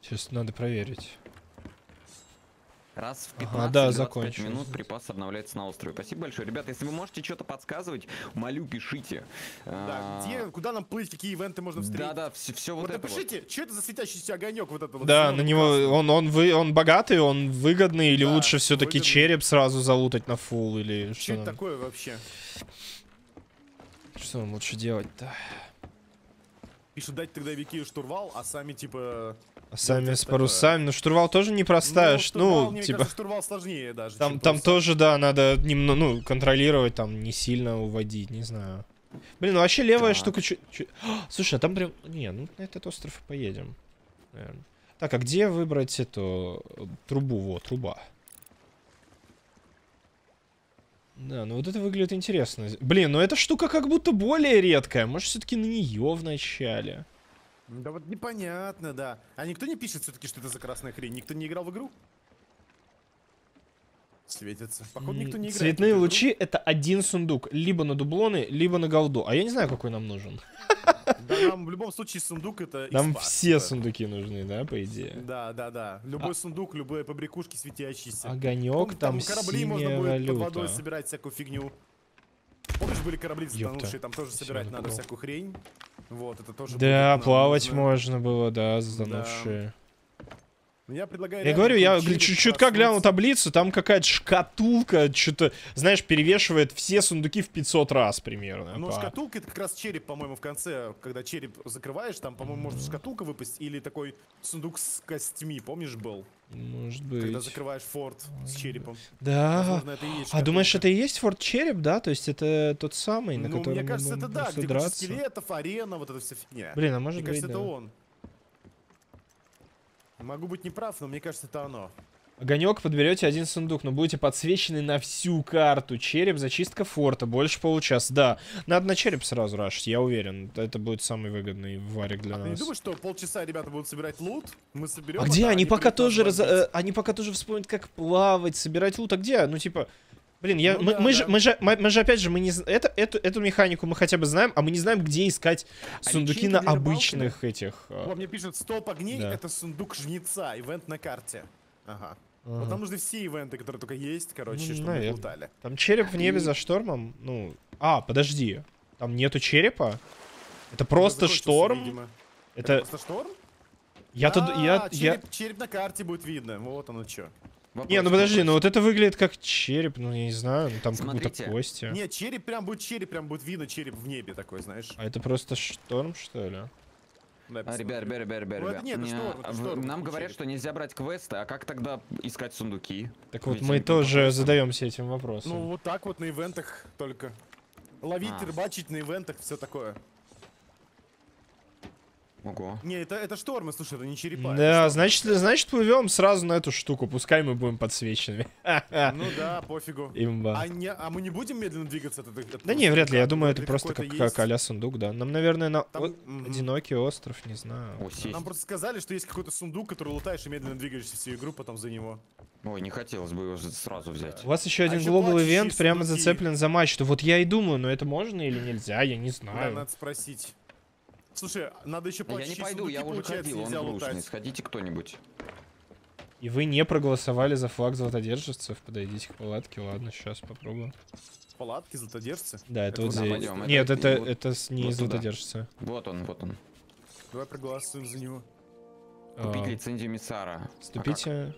A: Сейчас надо проверить.
D: Раз в
A: Ага,
D: 15
A: да,
D: 25
A: закончилось.
D: минут припас обновляется на острове. Спасибо большое. Ребята, если вы можете что-то подсказывать, молю, пишите.
M: Да,
D: А,
M: где, куда нам плыть, какие ивенты можно встретить?
D: Да-да, все, все
M: Вот
D: вот это вот.
M: напишите, что это за светящийся огонек вот это вот.
A: Да, на него он он вы он богатый, он выгодный или
M: Да,
A: лучше все-таки череп сразу залутать на фул или
M: Что
A: что?
M: это
A: нам-
M: такое вообще?
A: Что нам лучше делать-то?
M: Пишут дать тогда Вики штурвал, а сами типа...
A: Сами с
M: такое.
A: парусами, ну штурвал тоже непростая,
M: ну,
A: ш-
M: штурвал,
A: ну
M: мне
A: типа
M: кажется, штурвал сложнее даже.
A: там там
M: паруса.
A: тоже да, надо немного ну контролировать, там не сильно уводить, не знаю. Блин, ну вообще левая
D: Так.
A: штука чё- А, Слушай, а там прям не, ну на этот остров и поедем, наверное. Так, а где выбрать эту э, трубу? Вот, труба. Да, ну вот это выглядит интересно. Блин, ну эта штука как будто более редкая. Может, все-таки на нее в начале.
M: Да вот непонятно, да. А никто не пишет все-таки, что это за красная хрень? Никто не играл в игру? Светится. Походу, никто не играет.
A: Цветные лучи это один сундук. Либо на дублоны, либо на голду. А я не знаю, какой нам нужен.
M: Да, нам в любом случае сундук это
A: Нам
M: экспат,
A: все
M: типа.
A: сундуки нужны, да, по идее.
M: Да, да, да. Любой сундук, любые побрякушки светящиеся.
A: Огонек,
M: Помню,
A: там
M: корабли можно будет под водой
A: валюта.
M: собирать всякую фигню. Помнишь, были корабли затонувшие, там тоже собирать надо всякую хрень. Вот, это тоже
A: Да, плавать можно было, да, затонувшие.
M: Ну, Я предлагаю...
A: Я говорю, я
M: включить,
A: чуть-чуть как гляну
M: проснуться.
A: таблицу, там какая-то шкатулка, что-то, знаешь, перевешивает все сундуки в 500 раз примерно.
M: Ну,
A: по-
M: шкатулка это как раз череп, по-моему, в конце, когда череп закрываешь, там, по-моему, может шкатулка выпасть, или такой сундук с костьми, помнишь, был?
A: Может
M: Когда
A: быть.
M: закрываешь форт с черепом.
A: Да.
M: Возможно, это и есть
A: А думаешь, это и есть Форт Череп, да? То есть это тот самый, на
M: Ну,
A: котором
M: мне кажется, это да, где
A: драться?
M: скелетов, арена, вот эта вся фигня.
A: Блин, а может
M: Мне кажется,
A: быть,
M: это
A: да.
M: он. Могу быть неправ, но мне кажется, это оно.
A: Огонек подберете один сундук, но будете подсвечены на всю карту. Череп, зачистка форта, больше получаса. Да, надо на череп сразу рашить, я уверен. Это будет самый выгодный варик для
M: А ты не
A: нас.
M: думаешь, что полчаса ребята будут собирать лут? Мы соберем.
A: А где
M: это,
A: они пока
M: нас
A: тоже раз- э, они пока тоже вспомнят, как плавать, собирать лут. А где? Ну типа, блин, я
M: Ну
A: мы,
M: да,
A: мы
M: да.
A: же мы же мы, мы же опять же мы не это эту эту механику мы хотя бы знаем, а мы не знаем, где искать сундуки
M: личинки
A: на
M: для рыбалки,
A: обычных этих. э,
M: О, мне пишут, столб огней
A: Да.
M: это сундук жнеца, ивент на карте. Ага.
A: Ага.
M: Вот нам нужны все ивенты, которые только есть, короче,
A: Ну,
M: чтобы мы
A: наверно.
M: лутали.
A: Там череп в небе
M: И-
A: за штормом. Ну, а, подожди, там нету черепа. Это просто шторм.
M: видимо.
A: Это
M: Просто шторм?
A: я тут
M: А,
A: я я.
M: череп, череп на карте будет видно. Вот оно что.
A: Не, ну подожди, ну вот это выглядит как череп, ну я не знаю, ну там как будто
D: Смотрите.
A: кости.
M: Нет, череп прям будет череп, прям будет видно череп в небе такой, знаешь.
A: А это просто шторм, что ли?
D: А,
M: посмотри.
D: ребят, ребят, ребят, ребят,
M: Ну,
D: ребят.
M: нет,
D: Не,
M: шторм,
D: в-
M: шторм,
D: Нам
M: не
D: говорят,
M: череп.
D: что нельзя брать квесты, а как тогда искать сундуки?
A: Так вот
D: Ведь
A: мы тоже
D: попадаются.
A: задаемся этим вопросом.
M: Ну, вот так вот на ивентах только. Ловить,
D: А.
M: рыбачить на ивентах, все такое.
D: Ого.
M: Не, это, это штормы, слушай, это не черепа.
A: да, значит, значит плывем сразу на эту штуку, пускай мы будем подсвеченными.
M: Ну да, пофигу.
A: Имба.
M: А, не, а мы не будем медленно двигаться от от
A: Да
M: этого
A: не, вряд ли, я думаю, это просто как, как а сундук, да. Нам, наверное, на одинокий остров, не знаю.
M: Нам просто сказали, что есть какой-то сундук, который лутаешь и медленно двигаешься всю игру, потом за него.
D: Ой, не хотелось бы его сразу взять.
A: У вас еще
M: А
A: один глобал ивент прямо зацеплен за мачту. Вот я и думаю, но это можно или нельзя, я не
M: Да,
A: знаю.
M: надо спросить. Слушай, надо еще
D: Я не пойду,
M: сундуки,
D: я уже ходил, он грустный. Сходите кто-нибудь.
A: И вы не проголосовали за флаг золотодержцев. Подойдите к палатке. Ладно, сейчас попробую.
M: Палатки, золотодержцы.
A: Да, это, вот
M: куда
A: здесь.
D: пойдем? Это
A: Нет, это,
D: вот-
A: это с- не
D: вот туда.
A: золотодержца.
D: Вот он, вот он.
M: Давай проголосуем за него.
D: Купить
A: А,
D: лицензию Миссара. А
A: Вступите.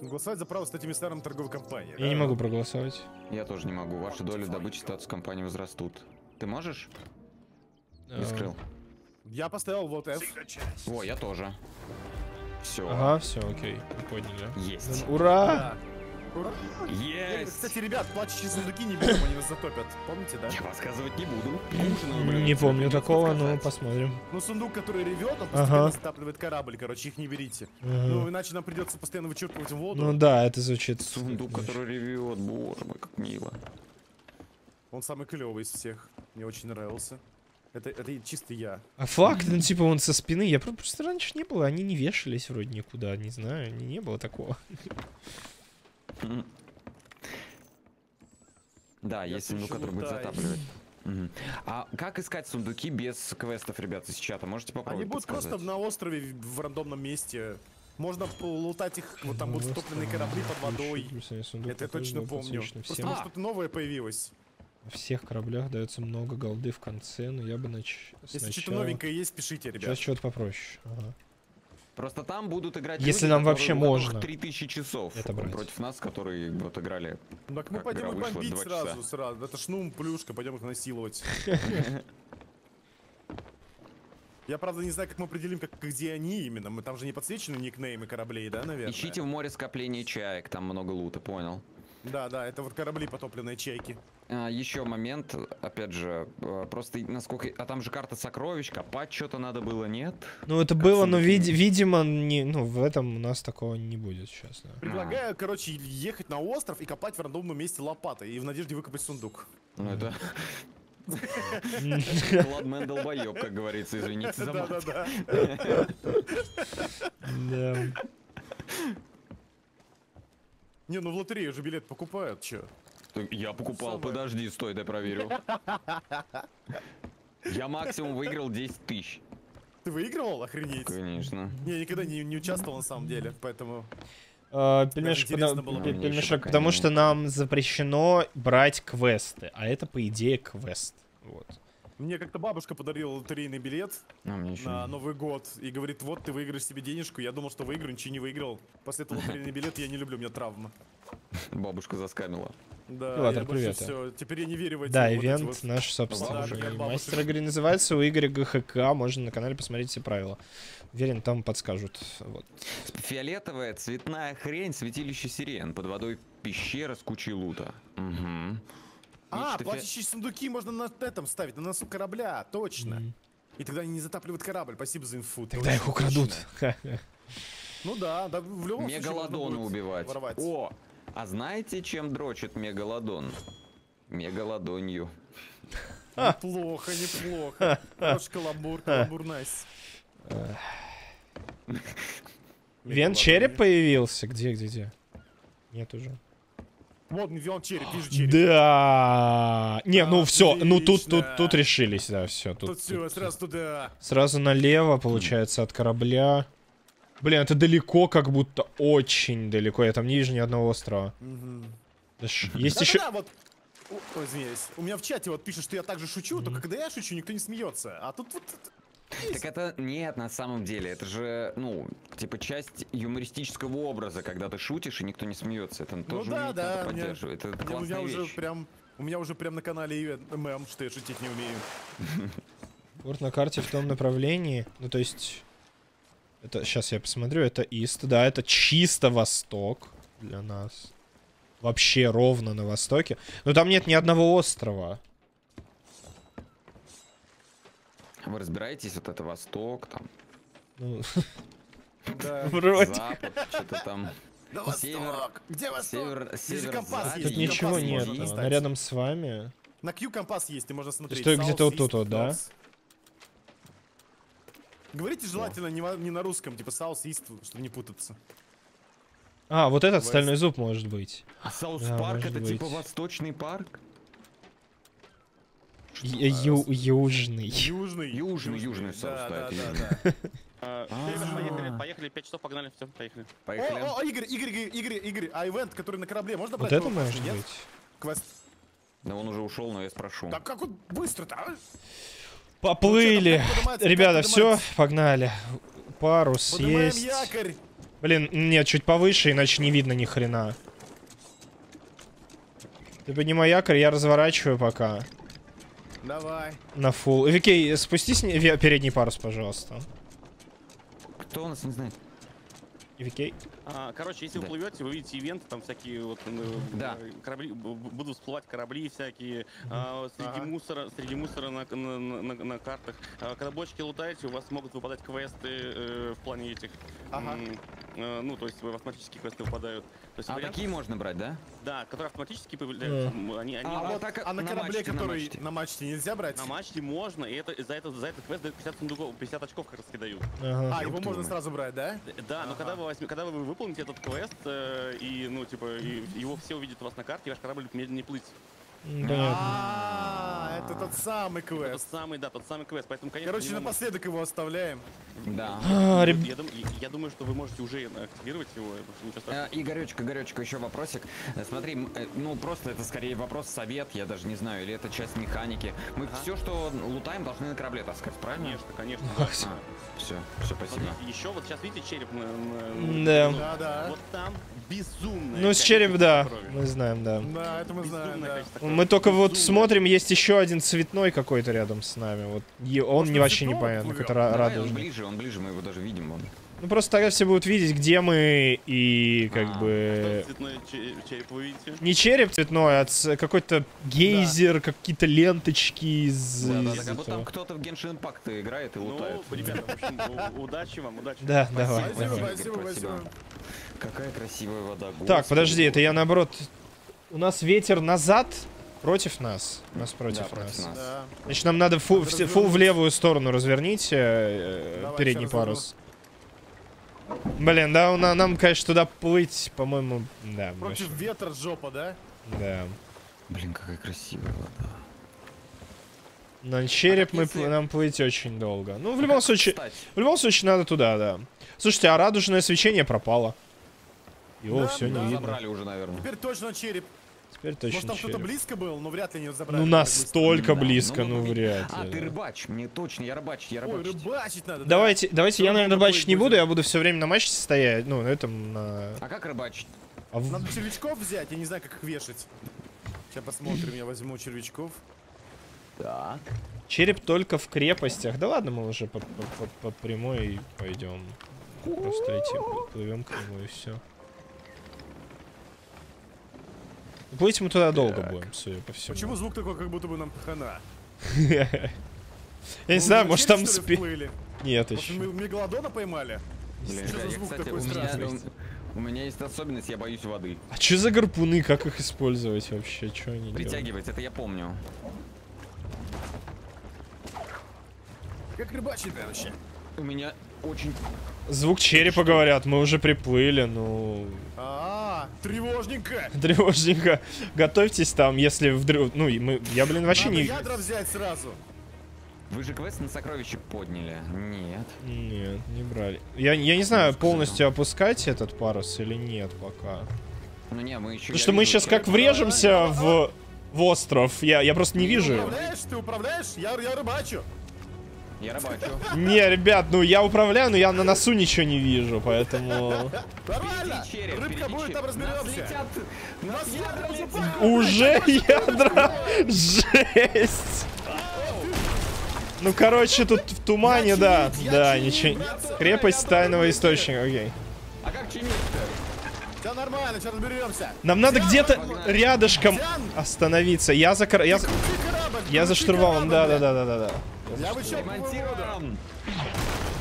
M: Голосовать за право стать эмиссаром торговой компании.
A: Я не могу проголосовать.
D: Я тоже не могу. Ваши доли в добыче статус компании возрастут. Ты можешь? Не
A: А,
D: скрыл.
M: Я поставил вот F.
D: О, я тоже. Все.
A: Ага, все, окей. Поняли.
D: Есть.
A: Ну, Ура!
M: Да. Ура!
D: Есть.
M: Кстати, ребят, плачущие сундуки не берем, они нас затопят. Помните, да?
D: Я рассказывать не буду. Ужин, блин.
A: Не помню такого, но
M: сказать.
A: посмотрим.
M: Ну, сундук, который ревет, он
A: Ага.
M: постоянно затапливает корабль, короче, их не берите.
A: Ага.
M: Ну, иначе нам придется постоянно вычерпывать воду.
A: Ну да, это звучит...
D: Сундук, который ревет, боже мой, как мило.
M: Он самый клевый из всех. Мне очень нравился. Это, это чисто я.
A: А флаг, ну типа он со спины, я про- просто раньше не было, они не вешались вроде никуда, не знаю, не, не было такого.
D: Да,
M: Я
D: есть сундук, который будет затапливать. А как искать сундуки без квестов, ребята, из чата? Можете
M: Они
D: попробовать
M: будут
D: подсказать?
M: просто на острове в рандомном месте. Можно лутать их, вот там будут стопленные корабли под водой. Это я точно помню. Просто может что-то новое появилось.
A: Всех кораблях дается много голды в конце, но я бы нач...
M: Если
A: сначала...
M: что-то новенькое есть, пишите, ребят.
A: Сейчас что-то попроще. Ага.
D: Просто там будут играть
A: Если
D: люди,
A: нам вообще можно
D: 3000 часов
A: это брать.
D: против нас, которые вот играли.
M: Ну, Так мы пойдем их бомбить сразу,
D: часа.
M: сразу. Это шнум, плюшка, пойдем их насиловать. Я, правда, не знаю, как мы определим, как, где они именно. Мы там же не подсвечены никнеймы кораблей, да, наверное?
D: Ищите в море скопление чаек, там много лута, понял.
M: Да, да, это вот корабли потопленные чайки.
D: А, еще момент, опять же, э, просто насколько... А там же карта сокровищ, копать что-то надо было, нет?
A: Ну это
D: Как
A: было, но вид- видимо, не, ну в этом у нас такого не будет сейчас. Да.
M: Предлагаю, короче, ехать на остров и копать в рандомном месте лопатой. И в надежде выкопать сундук.
D: Ну это... Кладмен долбоеб, как говорится, извините за мат.
M: Да-да-да.
A: Да.
M: Не, ну в лотерею же билет покупают, чё?
D: Я покупал,
M: Самое.
D: подожди, стой, дай проверю. Я максимум выиграл 10 тысяч.
M: Ты выигрывал? Охренеть.
D: Конечно.
M: Не, никогда не, не участвовал на самом деле, поэтому...
A: А, пельмешек, пода-
M: было
A: пельмешек, потому что нам запрещено брать квесты, а это по идее квест. Вот.
M: Мне как-то бабушка подарила лотерейный билет
D: А, мне еще...
M: на Новый год и говорит, вот ты выиграешь себе денежку. Я думал, что выиграю, ничего не выиграл. После этого лотерейный билет я не люблю, у меня травма.
D: Бабушка заскамила.
M: Да,
A: Ладно,
M: я
A: привет.
M: все. Теперь я не верю в эти
A: Да,
M: вот эти
A: ивент
M: вот-
A: наш собственный.
M: подарок от бабушек.
A: Мастер игры называется у Игоря ГХК. Можно на канале посмотреть все правила. Уверен, там подскажут. Вот.
D: Фиолетовая цветная хрень, святилище сирен. Под водой пещера с кучей лута. Угу.
M: А, плачущие сундуки можно на этом ставить, на носу корабля, точно. И тогда они не затапливают корабль. Спасибо за инфу.
A: Тогда их украдут.
M: Ну да, да, в любом
D: Мегалодона убивать.
M: воровать.
D: О, а знаете, чем дрочит мегалодон? Мегалодонью.
M: Неплохо, неплохо. Хороший каламбур, каламбур найс.
A: Вен череп появился? Где, где, где? Нет уже.
M: Вот, вон череп, вижу череп.
A: Да. Не, ну все, ну тут, тут, тут решились, да, все. Тут,
M: Тут все, сразу туда.
A: Сразу налево, получается, от корабля. Блин, это далеко, как будто очень далеко. Я там не вижу ни одного острова. Есть еще...
M: Вот. Ой, извиняюсь. У меня в чате вот пишут, что я также шучу, только когда я шучу, никто не смеется. А тут вот...
D: Так это нет, на самом деле, это же, ну, типа часть юмористического образа, когда ты шутишь и никто не смеется. Это
M: Ну
D: тоже
M: да, да.
D: надо
M: мне-
D: поддерживать. Это
M: мне- у меня
D: классная
M: уже
D: вещь.
M: прям... У меня уже прям на канале мем, что я шутить не умею.
A: Порт на карте в том направлении. Ну, то есть... Это, сейчас я посмотрю, это Ист, да, это чисто восток для нас. Вообще ровно на востоке. Но там нет ни одного острова.
D: Вы разбираетесь, вот это Восток, там,
A: Ну,
M: Да.
A: вроде.
D: Запад, что-то там.
M: Да
D: Север-
M: восток! Где восток?
D: Север, север,
M: компас есть.
A: Тут ничего нет. Она рядом с вами.
M: На Q компас есть, и можно смотреть.
A: что, где-то вот тут вот, да?
M: Говорите желательно не, на русском, типа South East, чтобы не путаться.
A: А, вот этот
M: West.
A: стальной зуб может быть.
D: А South
A: Да,
D: Парк это типа восточный парк?
A: Ю- южный.
M: Южный.
D: Южный, южный South
M: Да, да, да.
C: А, Поехали, поехали, 5 часов, погнали, все, поехали.
M: О, о, Игорь, Игорь, Игорь, Игорь, а ивент, который на корабле, можно
A: Вот
M: брать?
A: это
M: его,
A: может
M: нет?
A: быть.
M: Квест.
D: Да он уже ушел, но я спрошу.
M: Так как он быстро-то, а?
A: Поплыли. Ребята, все, погнали. Парус есть. Блин, нет, чуть повыше, иначе не видно ни хрена. Ты поднимай якорь, я разворачиваю пока.
M: Давай.
A: На фул. Викей, спустись передний парус, пожалуйста.
D: Кто у нас не знает?
A: Викей.
C: А, короче, если вы
D: Да.
C: плывете, вы видите ивенты, там всякие вот э,
D: Да.
C: корабли, будут всплывать корабли всякие а, среди
M: Ага.
C: мусора, среди мусора на, на, на- на- картах. А, когда бочки лутаете, у вас могут выпадать квесты э, в плане этих.
M: Ага.
C: м, э, ну, то есть вы- автоматические квесты выпадают. То есть
D: А
C: вариант-
D: такие можно брать, да?
C: Да, которые автоматически появляются. м, Они, они
D: А,
C: могут-
D: вот так,
M: А на
D: на
M: корабле,
D: мачте, на
M: который
D: мачте.
M: на мачте нельзя брать?
C: на мачте можно, и это за это за этот квест дают 50 сундуков, 50 очков как раз и дают.
A: Ага.
M: А, его можно
D: мать.
M: сразу брать, да?
C: Да, но
M: Ага.
C: когда вы возьме- когда вы выполните этот квест э, и ну типа и его все увидят у вас на карте, и ваш корабль медленнее плыть.
A: М, Понятно.
M: А, это тот самый
C: Тот
M: квест.
C: самый, да, тот самый квест. Поэтому, конечно,
M: Короче, напоследок его оставляем.
D: Да.
A: А,
C: я, думаю, что вы можете уже активировать его. страшного.
D: Э, Игоречка, Игоречка, еще вопросик. Э, Смотри, э, ну просто это скорее вопрос совет, я даже не знаю, или это часть механики. Мы все, что лутаем, должны на корабле таскать, правильно?
C: Конечно, конечно.
A: А,
C: да.
D: все, все, спасибо.
C: Смотрите, еще вот сейчас видите череп
A: Да.
M: Да-да.
C: Вот там безумное.
A: Ну, с череп, да, мы знаем, да.
M: Да, это мы знаем, Да.
A: Мы только вот смотрим, есть еще один цветной какой-то рядом с нами. Вот и он не вообще непонятно, как ра-
D: Давай, он
A: радужный.
D: ближе, он ближе, мы его даже видим. Вон.
A: Ну просто тогда все будут видеть, где мы и как
D: А,
A: бы
C: че- череп вы видите?
A: не череп цветной, а ц- какой-то гейзер, какие-то ленточки из.
D: Да, да,
A: из
D: так, а
A: этого.
D: там кто-то в Genshin Impact играет и лутает.
C: Ну, ребята, в общем, удачи вам, удачи.
A: Да,
D: Спасибо,
A: давай.
M: Спасибо, спасибо, спасибо.
D: Какая красивая вода.
A: Так, подожди, это я наоборот. У нас ветер назад против нас. У нас
D: Да,
A: против
D: против
A: нас.
D: нас.
M: Да.
A: Значит, нам надо фу, в, фу в левую сторону разверните э,
M: Давай,
A: передний парус. Блин, да, у на- нам, конечно, туда плыть, по-моему, да.
M: Против
A: вообще,
M: ветра жопа, да?
A: Да.
D: Блин, какая красивая вода.
A: На череп
D: так
A: мы,
D: если-
A: нам плыть очень долго. Ну, в любом
D: Как
A: случае,
D: встать?
A: в любом случае надо туда, да. Слушайте, а радужное свечение пропало. Его
M: Да,
A: все
M: да.
A: не видно.
D: Забрали уже, наверное.
M: Теперь точно череп.
A: Теперь точно
M: Может, там кто-то близко был, но вряд ли не забрали.
A: Ну, настолько
D: Да,
A: близко,
D: ну,
A: ну,
D: ну,
A: вряд
D: А,
A: ли.
D: ты
A: да.
D: рыбач, мне точно, я рыбачить, я
M: быстро. Ой,
D: рыбачить.
M: надо. да.
A: Давайте, давайте, я, наверное, рыбачить не буду, я буду все время на мачте стоять. Ну, на этом, на...
D: А как рыбачить?
A: А в-
M: Надо червячков взять, я не знаю, как их вешать. Сейчас посмотрим, я возьму червячков.
D: Так.
A: Череп только в крепостях. Да ладно, мы уже по, по- по- по прямой пойдем. Просто эти плывем к нему и все. Плыть мы туда долго будем, судя по всему.
M: Почему звук такой, как будто бы нам хана?
A: Я не
M: Мы
A: знаю, может там спи... Нет еще.
M: мы мегалодона поймали?
D: Блин,
M: Что
D: да,
M: за
D: я,
M: звук
D: кстати,
M: такой
D: у меня,
M: страшный?
D: у меня есть особенность, я боюсь воды.
A: А что за гарпуны? Как их использовать вообще? Что они делают?
D: Притягивать, это я помню.
M: Как рыбачить вообще?
D: У меня очень...
A: Звук черепа говорят, мы уже приплыли, ну...
M: А, тревожненько.
A: Тревожненько. Готовьтесь там, если вдруг... Ну, мы... Я, блин, вообще
M: Надо
A: не...
M: ядра взять сразу.
D: Вы же квест на сокровище подняли? Нет.
A: Нет, не брали. Я, я не знаю, полностью опускать этот парус или нет пока.
D: Ну не, мы еще...
A: Потому что мы сейчас как врежемся в, в остров. Я, я просто не
M: Ты
A: вижу. его.
M: управляешь? Ты управляешь? Я, я рыбачу.
D: Я рыбачу.
A: Не, ребят, ну я управляю, но я на носу ничего не вижу, поэтому...
M: Нормально.
D: череп,
M: Рыбка будет, там разберемся.
D: Нас летят,
M: Нас ядра летят.
A: Уже ядра! Жесть! Ну, короче, тут в тумане, да. Да, ничего... Крепость тайного источника, окей.
D: А как чинить-то?
M: Все нормально, сейчас разберемся.
A: Нам надо где-то рядышком остановиться. Я за... кор- Я, за- я штурвалом,
M: корабль,
A: да-да-да-да-да.
M: бля. Я вычерпываю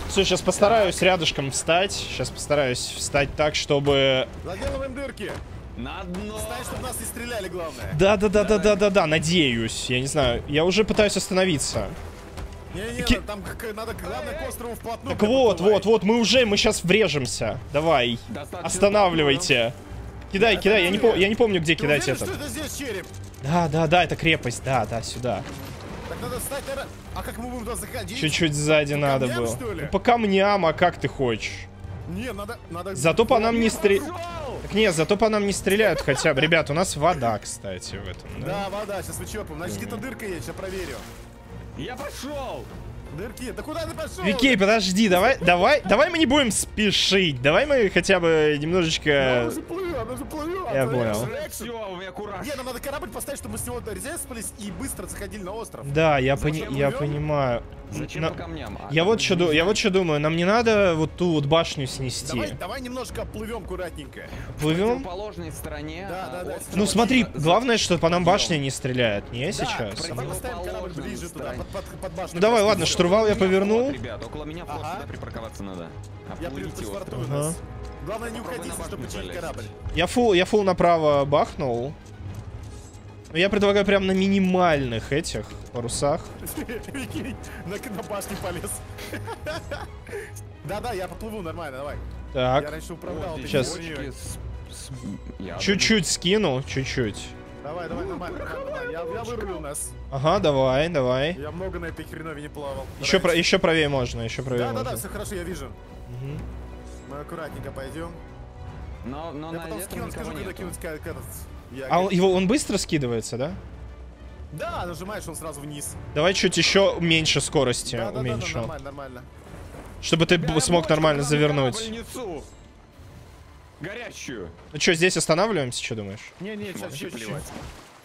A: Все, сейчас постараюсь рядышком встать. Сейчас постараюсь встать так, чтобы...
M: Заделываем дырки.
D: На дно!
M: Ставь, чтобы нас не стреляли, главное.
A: Да-да-да-да-да-да-да, надеюсь. Я не знаю. Я уже пытаюсь остановиться.
M: Не-не,
A: Ки-
M: там надо, главное, к острову вплотную.
A: Так вот,
M: подплывай.
A: вот, вот, мы уже, мы сейчас врежемся. Давай,
D: Достаточно
A: останавливайте. Кидай, кидай, я не, пом- я не помню, где
M: Ты
A: кидать
M: уверен,
A: этот.
M: что это здесь череп?
A: Да, да, да, это крепость, да, да, сюда.
M: Надо встать, наверное. А как мы будем туда заходить?
A: Чуть-чуть сзади
M: По
A: надо
M: камням,
A: было.
M: что ли?
A: Ну, по камням, а как ты хочешь?
M: Не, надо, надо...
A: Зато по нам не стреляют. Так нет, зато по нам не стреляют хотя бы. Ребят, у нас вода, кстати, в этом. да?
M: Да, вода, сейчас вычерпаем. Значит, где-то дырка есть, сейчас проверю.
D: Я пошел!
M: Дырки, да куда ты пошел?
A: Викей, подожди, давай, давай, давай мы не будем спешить. Давай мы хотя бы немножечко...
M: Она же плывет, она же плывет.
A: Я понял.
D: Все, у меня кураж.
M: Не, нам надо корабль поставить, чтобы мы с него резаспались и быстро заходили на остров.
A: Да, я, пони- я понимаю.
D: Зачем
A: На-
D: по камням? А,
A: Я вот что ду- я вот что думаю, нам не надо вот ту вот башню снести.
M: Давай, давай немножко оплывем аккуратненько.
D: В
A: Плывем?
D: противоположной стороне.
M: Да, да,
D: а,
M: да.
A: Ну смотри, главное, что по нам башня не стреляет, не
M: Да,
A: сейчас.
M: ближе туда, под, под, под башню.
A: Ну давай, ладно, штурвал я повернул.
D: ребят, около меня флот,
M: Ага.
D: сюда припарковаться надо.
M: Я пришвартую.
A: Ага.
M: нас. Главное не
D: на
M: чтобы починить корабль.
A: Я фул, я фул направо бахнул. Но я предлагаю прям на минимальных этих парусах.
M: Прикинь, на, на башню полез. Да-да, я поплыву нормально, давай. Я
A: Так,
M: раньше управлял.
A: Сейчас.
D: я
A: чуть-чуть скину, чуть-чуть.
M: Давай, давай, нормально. Я, я нас.
A: Ага, давай, давай.
M: Я много на этой хреновине плавал.
A: Еще, про, еще правее можно, еще правее
M: Да-да-да,
A: можно.
M: все хорошо, я вижу.
A: Мгм.
M: Мы аккуратненько пойдем.
D: Но, но
M: Я
D: на
M: потом скину, скажу, когда кинуть ка- этот. Я
A: А он, его, он быстро скидывается, да?
M: Да, нажимаешь, он сразу вниз.
A: Давай чуть еще меньше скорости
M: Да-да-да,
A: уменьшил.
M: нормально, нормально.
A: Чтобы ты
D: Я
A: б- смог нормально завернуть.
D: Горячую.
A: Ну что, здесь останавливаемся, что думаешь?
M: Не-не, сейчас чуть-чуть.
D: плевать.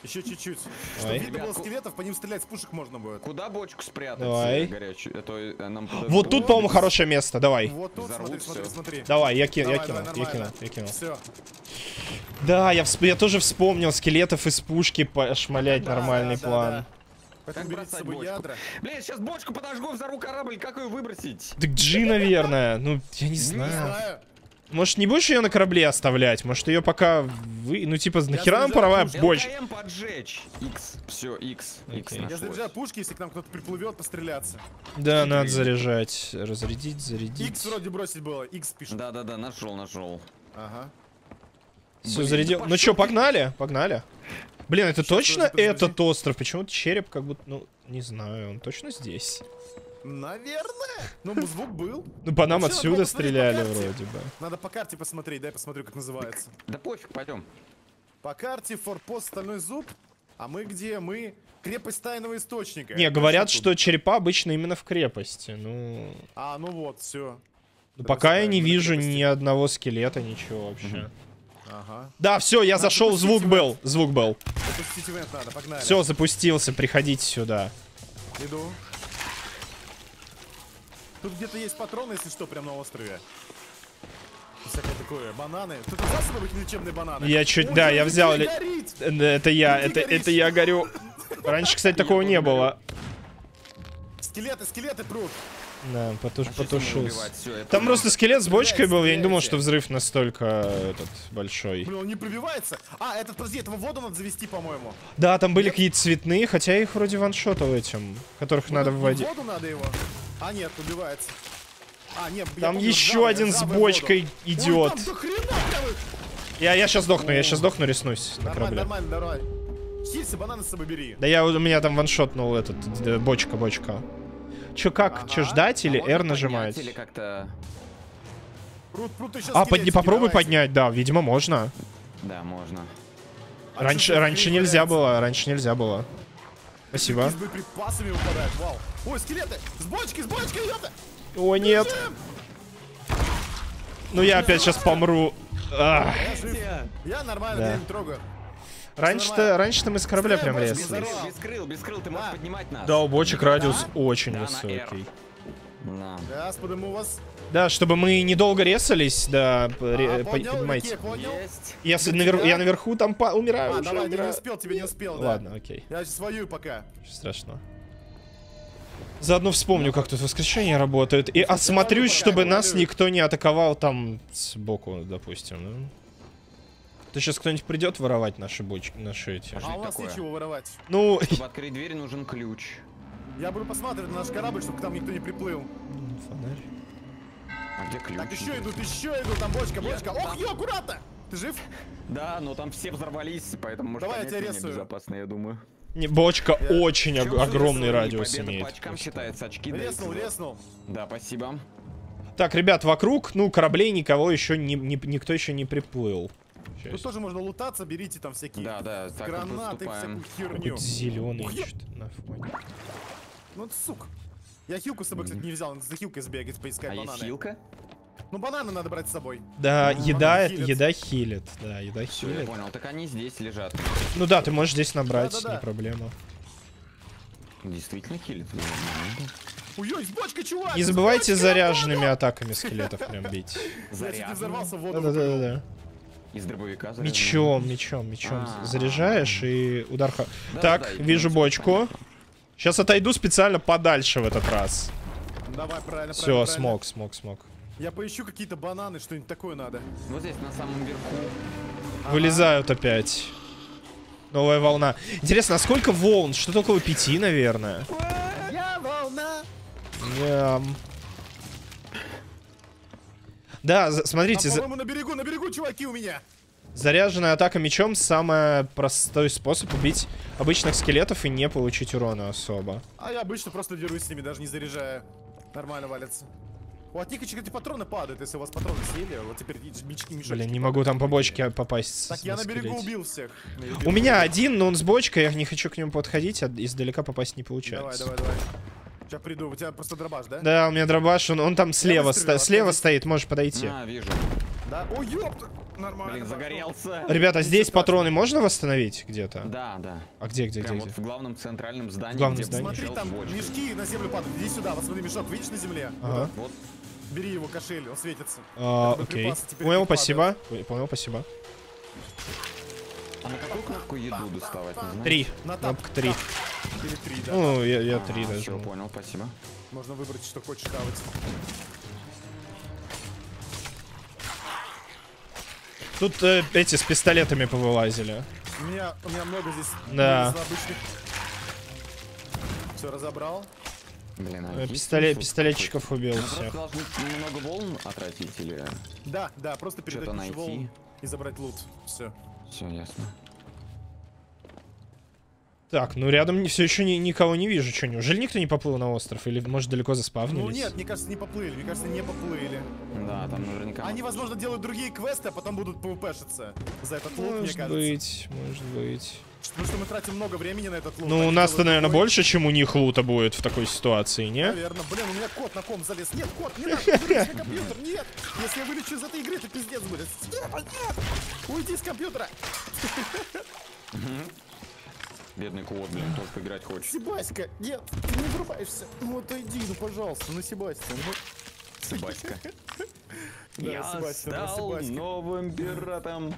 M: Еще чуть-чуть. Чтобы
A: Давай.
M: видно было скелетов, по ним стрелять с пушек можно будет.
D: Куда бочку спрятать?
A: Давай.
D: э, Горячую. Это э, нам
A: Вот тут, по-моему, хорошее место. Давай.
M: Вот тут, смотри, смотри, смотри.
A: Давай, я, ки- я
M: Давай,
A: кинул, я кинул, я кинул.
M: Все.
A: Да, я, всп- я тоже вспомнил скелетов из пушки пошмалять нормальный план.
M: Поэтому
D: Как
M: берите с
D: бросать
M: собой
D: бочку?
M: ядра.
D: Блин, сейчас бочку подожгу, взорву корабль, как ее выбросить?
A: Так G, наверное. Ну, я не
M: Не
A: знаю. Может, не будешь ее на корабле оставлять? Может, ее пока вы... Ну, типа, нахера нам паровая бочь?
D: ЛКМ поджечь. X. Все, X. X
A: Окей.
M: Я заряжаю пушки, если к нам кто-то приплывет, постреляться.
A: Да, надо заряжать. Разрядить,
M: X
A: зарядить.
M: вроде бросить было, X пишет.
D: Да-да-да, нашел, нашел.
M: Ага.
A: Все,
D: Блин,
A: зарядил. Ну что,
D: ты.
A: погнали? Погнали. Блин, это точно
M: подожди, подожди.
A: этот остров? Почему-то череп как будто... Ну, не знаю, он точно здесь?
M: Наверное. Ну, звук был.
A: Ну, по нам
M: надо
A: отсюда стреляли вроде бы.
M: Надо по карте посмотреть, дай посмотрю, как называется.
D: Да пофиг, пойдем.
M: По карте форпост Стальной Зуб. А мы где? Мы крепость тайного источника.
A: Не, говорят, что черепа обычно именно в крепости. Ну,
M: А, ну вот, все.
A: ну, пока я не вижу ни одного скелета, ничего вообще.
M: Ага.
A: Да, все, я
M: Надо
A: зашел, звук был, звук был.
M: Запустить ивент надо, погнали.
A: Все, запустился, приходите сюда.
M: Иду. Тут где-то есть патроны, если что, прям на острове. Всякое такое. Бананы. Тут с собой лечебные бананы?
A: Я чуть,
M: Ой,
A: да, я взял... ли- Это я, это, это я горю. Раньше, кстати, такого не было.
M: Скелеты, скелеты прут.
A: Да, потуш,
D: А я
A: Там просто скелет с бочкой был, я не думал, что взрыв настолько этот большой.
M: Блин, он не пробивается. А, этот, подожди, этого воду надо завести, по-моему.
A: Да, там были какие-то цветные, хотя их вроде ваншотал этим, которых надо
M: Вот
A: вводить.
M: воду надо его. А, нет, убивается. А, нет,
A: Там
M: помню,
A: еще
M: ржавый,
A: один с бочкой
M: воду.
A: идет.
M: Ой, хрена.
A: Я, я сейчас сдохну, я сейчас сдохну, реснусь на
M: Нормально,
A: корабле.
M: нормально, давай. Хильсы, бананы с собой бери.
A: Да я у меня там ваншотнул этот, э, Че, как? Че, ждать или
D: А
A: R нажимать?
D: Или как-то...
M: Прут, прут еще
A: А, подни, попробуй
M: давайте.
A: поднять, да, видимо, можно.
D: Да, можно.
M: А
A: раньше
M: чё
A: раньше нельзя было, раньше нельзя было. Спасибо.
M: Ой, скелеты! С бочки, с бочки, ёпта!
A: О, нет. Ну я опять сейчас помру.
M: Я. Я нормально,
A: Да.
M: я не трогаю.
A: Раньше-то раньше-то мы с корабля прям
M: Бочки,
A: резались.
M: здорово.
D: Без крыл, без крыл, ты можешь поднимать нас.
A: Да, у бочек радиус очень
D: Да,
A: высокий.
D: Да.
M: Подниму вас.
A: Да, чтобы мы недолго резались, да, ре-
M: А,
A: по-
M: понял,
A: поднимайте.
M: Вики, понял?
A: С- навер- я наверху там па- умираю
M: А,
A: уже,
M: давай, ты не
A: умираю.
M: успел, тебе не успел, да.
A: Ладно, окей.
M: Я сейчас воюю пока.
A: Ничего страшного. Заодно вспомню, как тут воскрешение работает. И осмотрюсь, чтобы нас никто не атаковал там сбоку, допустим. То сейчас кто-нибудь придет воровать наши бочки, наши эти.
M: А у нас
D: такое?
M: нечего воровать.
A: Ну,
D: Чтобы открыть дверь, нужен ключ.
M: Я буду посматривать на наш корабль, чтобы к нам никто не приплыл.
A: фонарь.
D: А где ключ?
M: Так, еще идут, еще идут, там бочка, бочка. Ох, ё, аккуратно! Ты жив?
D: Да, но там все взорвались, поэтому может
M: Давай я тебя рисую.
D: безопасно, я думаю.
A: Не, бочка очень
D: В
A: ог-
D: чём
A: огромный радиус
D: победа
A: имеет.
D: по очкам считается, очки
M: Резнул,
D: даются.
M: резнул.
D: Да, спасибо.
A: Так, ребят, вокруг, ну, кораблей никого еще не, не- никто еще не приплыл.
M: Тут тоже можно лутаться, берите там всякие
D: Да, да, так и
M: гранаты, всякую херню.
A: Зеленый ищет на фоне.
M: Ну, это сука. Я хилку с собой, кстати, не взял, за хилкой сбегать, поискать
D: А есть
M: бананы.
D: хилка?
M: Ну, бананы надо брать с собой.
A: Да,
M: Ну,
A: еда,
M: хилят.
A: еда хилит. Да, еда
D: Все, я
A: хилит.
D: понял. Так они здесь лежат.
A: Ну да, ты можешь здесь набрать,
M: Да-да-да.
A: не проблема.
D: Действительно хилит.
M: Ой, с бочкой, чувак!
A: Не забывайте
M: бочкой,
A: заряженными атаками скелетов прям бить.
M: Я не взорвался в воду.
A: Да-да-да.
D: Из дробовика заряженного.
A: Мечом, мечом, мечом
D: А.
A: заряжаешь и удар. ха-
D: Да,
A: Так,
D: да,
A: вижу бочку. Сейчас отойду специально подальше в этот раз.
M: Давай, правильно,
A: Все,
M: правильно,
A: смог, смог, смог.
M: Я поищу какие-то бананы, что-нибудь такое надо.
D: Вот здесь на самом верху.
A: Вылезают опять. Новая волна. Интересно, а сколько волн? Что-то около пяти, наверное.
M: Я волна!
A: Ням. Да, смотрите,
M: Там,
A: за-
M: на берегу, на берегу, чуваки, у меня.
A: заряженная атака мечом самый простой способ убить обычных скелетов и не получить урона особо.
M: А я обычно просто дерусь с ними, даже не заряжая. Нормально валятся. У от них еще эти патроны падают, если у вас патроны съели, вот теперь мечки мешочки.
A: Блин, не могу там по бочке попасть.
M: Так я на берегу
A: скелете.
M: убил всех.
A: У меня один, но он с бочкой, я не хочу к нему подходить, а издалека попасть не
M: Давай,
A: получается.
M: давай, давай. Сейчас приду, у тебя просто дробаш, да?
A: Да, у меня дробаш, он, он там слева, ста- слева стоит, можешь подойти.
D: А, вижу.
M: Да? Ой, ёпта! Нормально.
D: Блин, загорелся.
A: Ребята, здесь патроны можно восстановить где-то?
D: Да, да.
A: А где, где, где?
D: Прям
A: где?
D: вот в главном центральном здании,
A: В главном
D: где
A: здании?
M: Смотри, там
D: бочка.
M: мешки на землю падают. Иди сюда, вот смотри, мешок, видишь на земле?
A: Ага.
D: Вот.
M: Бери его кошель, он светится.
A: А, окей. Понял, спасибо. Понял, спасибо.
D: А на какую кнопку еду доставать?
A: Три.
M: На.
A: Кнопка три.
M: Или три, да.
A: Ну, я, я
D: А,
A: три даже.
D: Все, понял, спасибо.
M: Можно выбрать, что хочешь хавать.
A: Тут э, эти с пистолетами повылазили.
M: У меня, у меня много здесь
A: Да.
M: обычных. Все, разобрал.
D: Блин, а
A: Э, Пистолет, пистолетчиков убил?
D: Мы
A: всех.
D: должны много волн отратить или...
M: Да, да, просто передать
D: найти.
M: волн и забрать лут. Все.
D: Все, ясно.
A: Так, ну рядом все еще ни- никого не вижу. Что, неужели никто не поплыл на остров? Или, может, далеко заспавнились?
M: Ну нет, мне кажется, не поплыли. Мне кажется, не поплыли.
D: Да, там наверняка...
M: Они, возможно, делают другие квесты, а потом будут пвпшиться за этот лут, мне
A: Может
M: кажется.
A: быть, может быть.
M: Потому что мы тратим много времени на этот лут.
A: Ну, у
M: Они
A: нас-то, наверное,
M: другой.
A: больше, чем у них лута будет в такой ситуации, не?
M: Наверное. Блин, у меня кот на ком залез. Нет, кот, не надо, вылечь на компьютер, нет! Если я вылечу из этой игры, это пиздец будет. Нет, нет! Уйди с компьютера!
D: Бедный кот, блин, только играть хочет.
M: Себаська, нет, ты не врубаешься. Ну отойди, ну пожалуйста, ну Себастьян. Ну...
D: Себаська.
M: Да,
D: Я
M: Себастьян,
D: стал новым пиратом.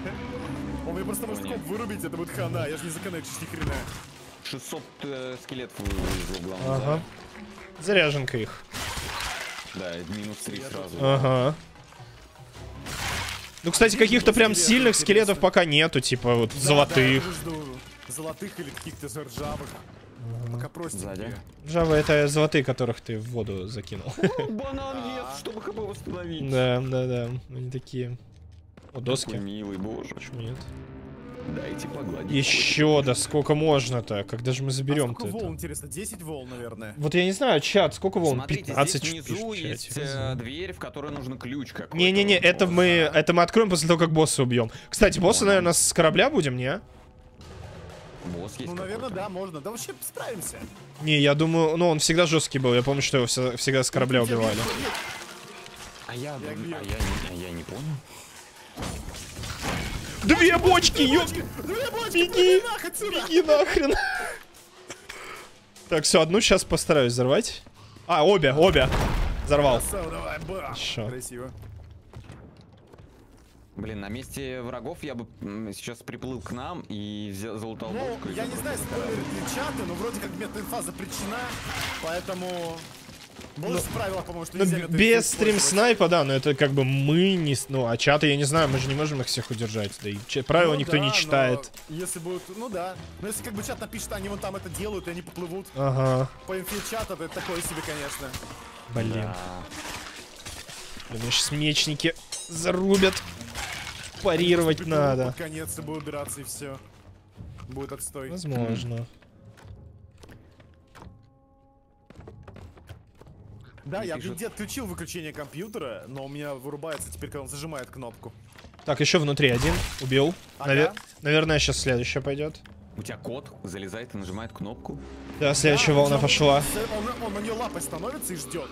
M: Он мне просто может комп вырубить, это будет хана, я же не законнекчусь ни хрена.
D: 600 э, скелетов вывезло, главное.
A: Ага. Заряженка их.
D: Да, минус 3 сразу.
A: Ага. Ну, кстати, каких-то прям сильных скелетов пока нету, типа вот золотых.
M: Золотых или каких-то ржавых. Пока простенькие.
D: Сзади.
A: Жава это золотые, которых ты в воду закинул.
D: Банан ест, чтобы хп восстановить.
A: Да, да, да. Они такие. О, доски.
D: Милый, боже.
A: Почему нет?
D: Дайте погладить.
A: Еще, да сколько можно-то? Когда же мы
M: А
A: заберем
M: сколько
A: это?
M: волн, интересно? 10 волн, наверное.
A: Вот я не знаю, чат, сколько волн?
D: Смотрите,
A: 15
D: здесь внизу есть э, дверь, в которой нужен ключ какой-то.
A: Не-не-не, это мы, это мы откроем после того, как босса убьем. Кстати, босса, наверное, с корабля будем, не?
D: Босс есть
M: Ну, наверное, да, можно. Да вообще справимся.
A: Не, я думаю, ну он всегда жесткий был. Я помню, что его вся- всегда с корабля убивали.
D: А я, а я, не, а я не понял.
A: Две бочки, ёп!
M: Две бочки,
A: Беги! Беги нахрен! Так, все, одну сейчас постараюсь взорвать. А, обе, обе. Взорвал.
M: Красава, давай. Красиво.
D: Блин, на месте врагов я бы сейчас приплыл к нам и взял, залутал
M: Ну, я не знаю,
D: на
M: спойлеры для чата, но вроде как метаинфа запрещена, поэтому... Было же правило, по-моему, что
A: Ну,
M: нельзя
A: без стрим-снайпа, да, но это как бы мы не... с- Ну, а чаты, я не знаю, мы же не можем их всех удержать. Да и ч- правила
M: Ну
A: никто
M: да,
A: не читает.
M: Если будут, ну да. Но если как бы чат напишет, они вон там это делают, и они поплывут.
A: Ага.
M: По инфе чата, то это такое себе, конечно.
A: Блин.
D: Да.
A: Блин, меня сейчас мечники зарубят. Парировать надо.
M: Под конец и будут драться, и все. будет отстой.
A: Возможно.
M: Да, я
D: Пишут.
M: винде отключил выключение компьютера, но у меня вырубается теперь, когда он зажимает кнопку.
A: Так, еще внутри один. Убил.
M: Ага.
A: Навер- Наверное, сейчас следующая пойдет.
D: У тебя кот залезает и нажимает кнопку.
A: Да, следующая
M: Да,
A: волна пошла.
M: с- Он, он на нее лапой становится и ждет.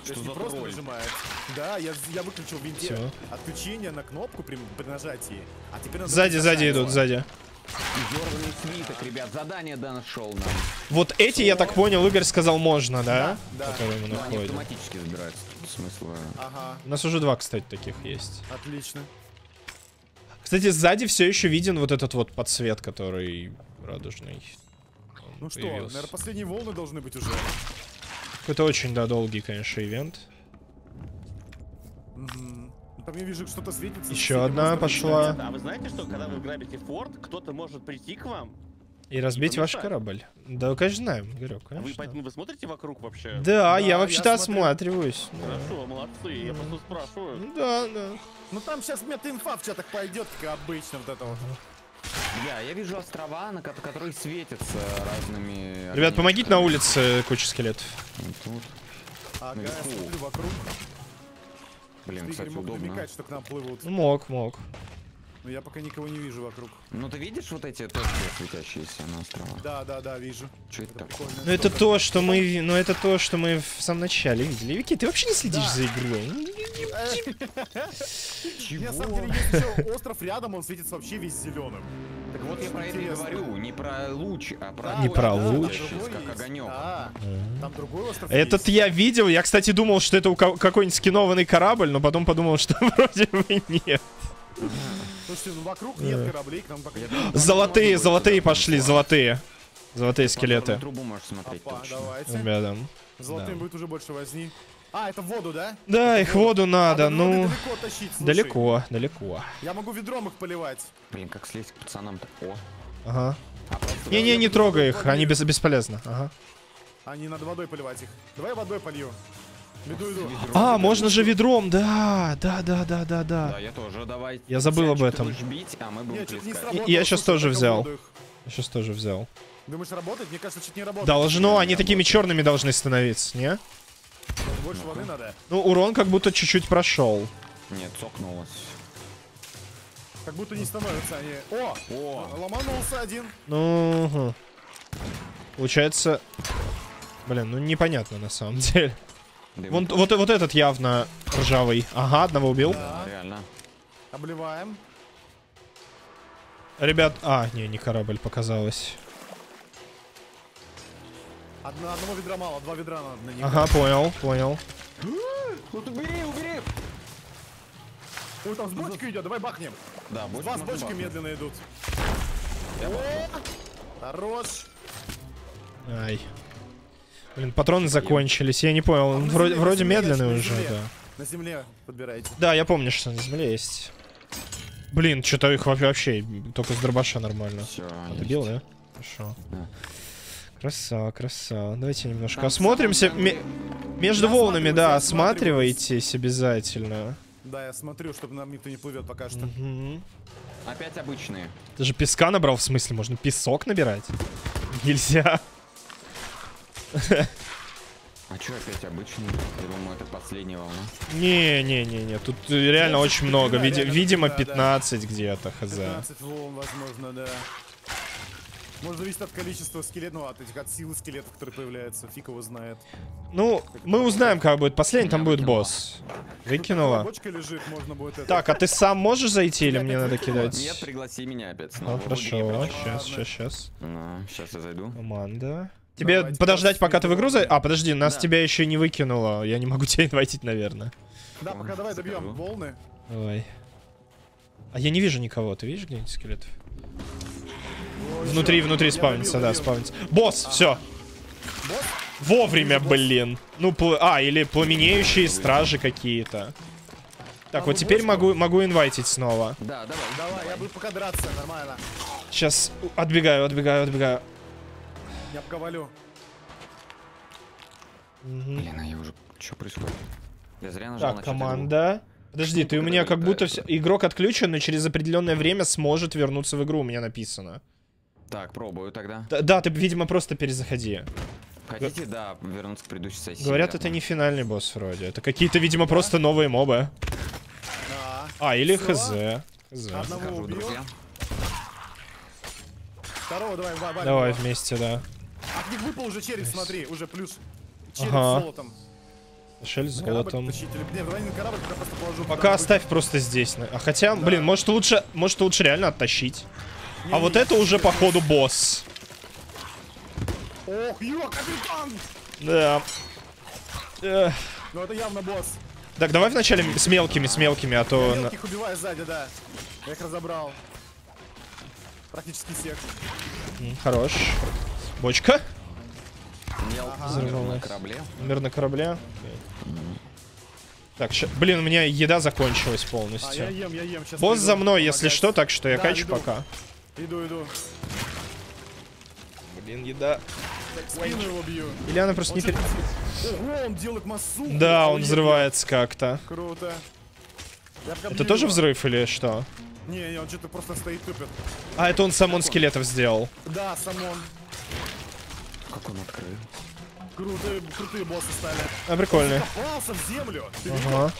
M: То
D: Что
M: есть не
D: за
M: просто
D: тролль?
M: нажимает. Да, я, я выключил в винде
A: Всё.
M: отключение на кнопку при, при нажатии. А теперь надо
A: Сзади, сзади идут, сзади.
D: Свиток, ребят, задание да нашел нам.
A: Вот эти, я так понял, Игорь сказал, можно, да?
M: Да, да.
A: Которые мы
D: Но они
A: находим.
D: автоматически забираются. Смысла.
M: Ага,
A: У нас уже два, кстати, таких есть.
M: отлично.
A: Кстати, сзади все еще виден вот этот вот подсвет, который радужный. Он
M: Ну что,
A: появился.
M: наверное, последние волны должны быть уже.
A: Какой-то очень, да, долгий, конечно, ивент.
M: Ну, Там я вижу, что-то светится.
A: Еще одна пошла.
C: А вы знаете, что когда вы грабите форт, кто-то может прийти к вам?
A: И разбить ваш корабль. Да, конечно, знаем, Игорек,
C: А вы
A: конечно.
C: поэтому вы смотрите вокруг вообще?
A: Да,
M: Да,
A: я вообще-то осматриваюсь. да.
C: Хорошо, молодцы, я просто спрашиваю.
A: Ну Да, да.
M: Ну там сейчас мета-инфа в чатах пойдет, как обычно, вот это вот.
D: Я, я вижу острова, на ко- которые светятся разными...
A: Ребят, помогите на улице, куча скелетов.
D: Тут.
M: Ага, я
D: Наверху.
M: смотрю вокруг.
D: Блин, кстати, удобно.
M: намекать, что к нам плывут.
A: Мог, мог.
M: Но я пока никого не вижу вокруг.
D: Ну ты видишь вот эти точки светящиеся на островах?
M: Да, да, да, вижу.
D: Что это такое?
A: Ну это то, что мы, ну это то, что мы в самом начале видели. Вики, ты вообще не следишь
M: Да.
A: за игрой?
M: Не, На самом деле остров рядом, он светится вообще весь зеленым.
D: Так вот я про это и говорю, не про луч, а про...
A: Не про луч.
D: Как огонек.
M: А, там другой остров
A: Этот я видел. Я, кстати, думал, что это какой-нибудь скинованный корабль, но потом подумал, что вроде бы нет.
M: Слушайте, ну вокруг нет кораблей, к нам пока...
A: Золотые, золотые пошли, золотые. Золотые скелеты.
D: Трубу можешь смотреть
M: Опа,
D: точно.
M: давайте.
A: Рядом.
M: Золотым
A: Да.
M: будет уже больше возни. А, это в воду, да?
A: Да, их воду надо,
M: А,
A: ну...
M: далеко тащить, слушай.
A: Далеко, далеко.
M: Я могу ведром их поливать.
D: Блин, как слезть к пацанам-то? О.
A: Ага.
D: А
A: Не-не, не трогай их, они без- бесполезно. Ага.
M: А не надо водой поливать их. Давай водой полью. Иду, иду.
A: А, можно же ведром, да, да, да, да, да,
D: Да,
A: да.
D: я тоже, давай.
A: Я забыл об этом.
D: бить, а мы будем
M: Нет, не сработало.
A: Я
M: слушай,
A: тоже взял.
M: их.
A: Сейчас тоже взял.
M: Думаешь, работает? Мне кажется, что-то не работает.
A: Должно, они такими черными должны становиться, не?
M: Больше воды надо.
A: Ну, урон как будто чуть-чуть прошел.
D: Нет, цокнулось.
M: Как будто не становятся они. О!
D: О!
M: Ломанулся один.
A: Ну, угу. получается... Блин, ну непонятно на самом деле. Вон, вот, вот этот явно ржавый. Ага, одного убил.
M: Да.
D: Реально.
M: Обливаем.
A: Ребят, а, не, не корабль показалось.
M: Одна, одного ведра мало, два ведра надо на них.
A: Ага, понял, понял.
D: Ну ты убери, убери!
M: Ой, там с бочкой идет, давай бахнем.
D: Да, больше
M: Два с бочкой медленно идут. О! Хорош.
A: Ай. Блин, патроны закончились, я не понял.
M: А
A: Он
M: на
A: вроде,
M: земле,
A: вроде медленный уже,
M: земле.
A: да.
M: На земле подбирайте.
A: Да, я помню, что на земле есть. Блин, что-то их во- вообще только с дробаша нормально.
D: Все,
A: Добил, да? Хорошо.
D: Да.
A: Красава, красава. Давайте немножко
D: Там
A: осмотримся. Ме- между волнами, да, осматривайтесь обязательно.
M: Да, я смотрю, чтобы нам никто не плывет пока что.
A: Мгм.
D: Опять обычные.
A: Ты же песка набрал, в смысле, можно песок набирать? Нельзя.
D: А что опять обычные? Я думаю, это последняя волна.
A: Не-не-не-не, тут реально
M: Ну,
A: очень много.
M: реально
A: видимо,
M: да, да.
A: 15 где-то, хз.
M: 15 волн, возможно, да. Может зависит от количества скелетов, ну, от этих, от силы скелетов, которые появляются. Фиг его знает.
A: Ну, мы узнаем, когда будет последний, там будет босс. Выкинула.
M: Бочка лежит, можно будет это.
A: Так, а ты сам можешь зайти или мне надо кидать?
D: Нет, пригласи меня опять
A: Ну, хорошо, сейчас, сейчас, сейчас.
D: Ну, сейчас я зайду.
A: Команда. Тебе
M: Давайте,
A: подождать, пока ты в игру зайдешь? А, подожди, нас
D: Да.
A: тебя еще не выкинуло. Я не могу тебя инвайтить, наверное.
M: Да, пока давай добьем волны.
A: Давай. А я не вижу никого. Ты видишь где-нибудь скелетов? Внутри, внутри
M: Я
A: спавнится,
M: добил,
A: да,
M: добил.
A: спавнится. Босс, все.
M: Босс?
A: Вовремя,
M: босс.
A: блин. Ну, пл- а, или пламенеющие стражи какие-то. Так,
M: А,
A: вот теперь могу, могу инвайтить снова.
D: Да, давай.
M: Давай, я буду пока драться, нормально.
A: Сейчас отбегаю, отбегаю, отбегаю.
M: Я обковалю.
A: Мгм.
D: Блин, а я уже... Что происходит? Я зря нажал
A: Так,
D: игру.
A: команда. Подожди, ты у меня как будто вся- игрок отключен, но через определенное время сможет вернуться в игру, у меня написано.
D: Так, пробую тогда.
A: Да, да, ты, видимо, просто перезаходи.
D: Хотите, да, вернуться к предыдущей сессии?
A: Говорят, это не финальный босс вроде. Это какие-то, видимо, просто новые мобы.
M: Да.
A: А, или хз. Хз.
M: Одного
D: Скажу, друзья.
M: Второго давай,
A: Давай
M: его.
A: вместе, да.
M: От них выпал уже череп, смотри, уже плюс. Череп
A: Ага.
M: с золотом.
A: Шель с золотом.
M: потащить или- Не, давай на корабль, я просто положу.
A: Пока оставь просто здесь. А хотя, блин, может лучше, может лучше реально оттащить.
M: Не,
A: А
M: не,
A: вот
M: не,
A: это уже
M: не,
A: походу босс.
M: Ох, ё, капитан!
A: Да. Эх.
M: Ну это явно босс.
A: Так, давай вначале с мелкими, с мелкими, а то... на-
M: Мелких убиваю сзади, да. Я их разобрал. Практически всех.
A: Хорош. Бочка.
M: Ага.
D: умер на корабле.
A: Умер на корабле. Так, ща- блин, у меня еда закончилась
M: А, я
A: полностью.
M: ем, я ем. Сейчас
A: Босс
M: приду
A: за мной, если
M: помогать.
A: что, так что я
M: Да,
A: качу
M: иду.
A: пока.
M: Иду, иду.
A: Блин, еда.
M: Так, спину его бью.
A: Или она просто не
M: Он он делает массу.
A: Да, он взрывается как-то.
M: Круто.
A: Это тоже
M: его.
A: взрыв или что?
M: Не, не, он что-то просто стоит тупит.
A: А, это он самон скелетов сделал.
M: Да, самон.
D: Как он открыл?
M: Крутые, крутые боссы стали.
A: А, прикольно.
M: Копался в землю. Ты видел?
A: Ага.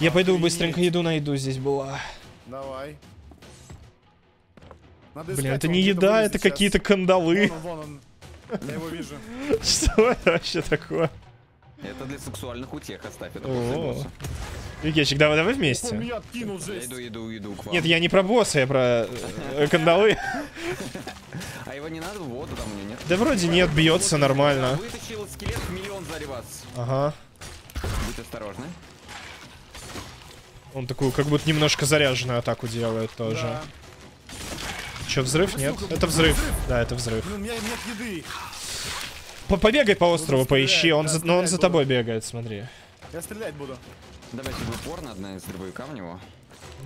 A: Я пойду быстренько еду найду, здесь была.
M: Давай. Надо
A: Блин, это не еда, это какие-то кандалы.
M: Вон он, вон он. Я его вижу.
A: Что это вообще такое?
D: Это для сексуальных утех оставь, это
A: О.
D: после босса.
A: Викечик, давай, давай
M: Он
A: вместе.
M: меня откинул
D: Я иду, иду, иду к вам.
A: Нет, я не про босса, я про э, кандалы.
D: А его не надо в воду там у него нет?
A: Да вроде нет, бьется нормально.
D: Вытащил скелет в миллион вас.
A: Ага.
D: Будь осторожны.
A: Он такую, как будто немножко заряженную атаку делает тоже.
M: Да.
A: Че, взрыв? Нет? Это взрыв. Да, это взрыв.
M: Блин, у меня нет еды.
A: По- Побегай по острову,
M: Буду
A: поищи.
M: стрелять,
A: Он
M: да,
A: за, но он за
M: буду.
A: тобой бегает, смотри.
M: Я стрелять буду.
D: Давайте в упор на одна из дробовика в него.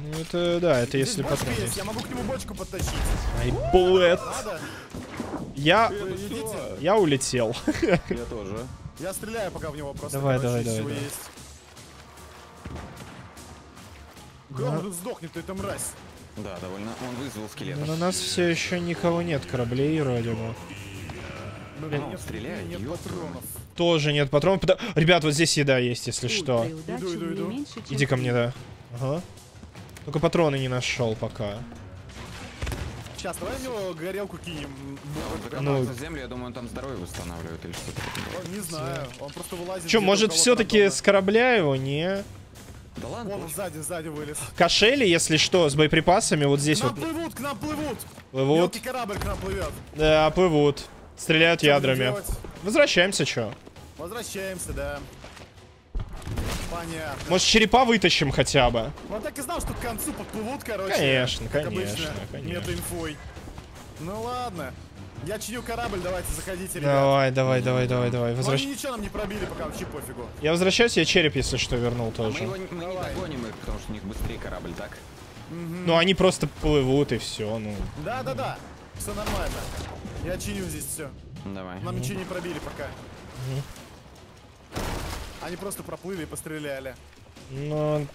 A: Ну это да, это
M: Здесь
A: если потом.
M: есть, я могу к нему бочку подтащить.
A: Ай.
M: Надо?
A: Я,
M: идите.
A: я улетел.
D: Я тоже.
M: Я стреляю пока в него просто.
A: Давай, давай, давай, давай.
M: есть. Да, он тут сдохнет, ты это мразь.
D: Да, довольно. Он вызвал
A: Но
D: скелета.
A: на нас все еще никого нет кораблей вроде бы.
M: Блин,
D: Ну,
M: нет,
D: стреляй,
M: нет
D: ёпта.
M: патронов.
A: Тоже нет патронов. пота- Ребят, вот здесь еда есть, если что.
M: Иду, иду, иду.
A: Иди ко мне, да. Ага. Только патроны не нашел пока.
M: Сейчас, давай в него горелку кинем.
D: Он
M: Бу-
D: закопался в землю, я думаю, он там здоровье восстанавливает или что-то.
M: Не знаю, он просто вылазит.
A: Че, может все-таки с корабля его? Не.
D: Да ладно,
M: он сзади, сзади вылез.
A: Кошели, если что, с боеприпасами вот здесь
M: К нам
A: вот
M: плывут, к нам плывут.
A: плывут.
M: Мелкий корабль к нам плывет.
A: Да, плывут. Стреляют
M: Что
A: ядрами. Возвращаемся, чё?
M: Возвращаемся, да. Понятно.
A: Может, черепа вытащим хотя бы?
M: Вот так и знал, что к концу подплывут, короче.
A: Конечно,
M: как
A: конечно,
M: обычно,
A: конечно.
M: Мета-инфой. Ну ладно. Я чиню корабль, давайте заходите, ребят.
A: Давай, давай, давай, давай, давай.
M: Но
A: Возвращ...
M: они ничего нам не пробили, пока вообще пофигу.
A: Я возвращаюсь, я череп, если что, вернул
D: Мы,
A: тоже.
D: его, мы не догоним их, потому что у них быстрее корабль, так?
A: Ну, они просто плывут и все, ну.
M: Да-да-да, все нормально. Я чиню здесь все.
D: Давай.
M: Нам ничего не пробили пока. Они просто проплыли и постреляли.
A: Ну,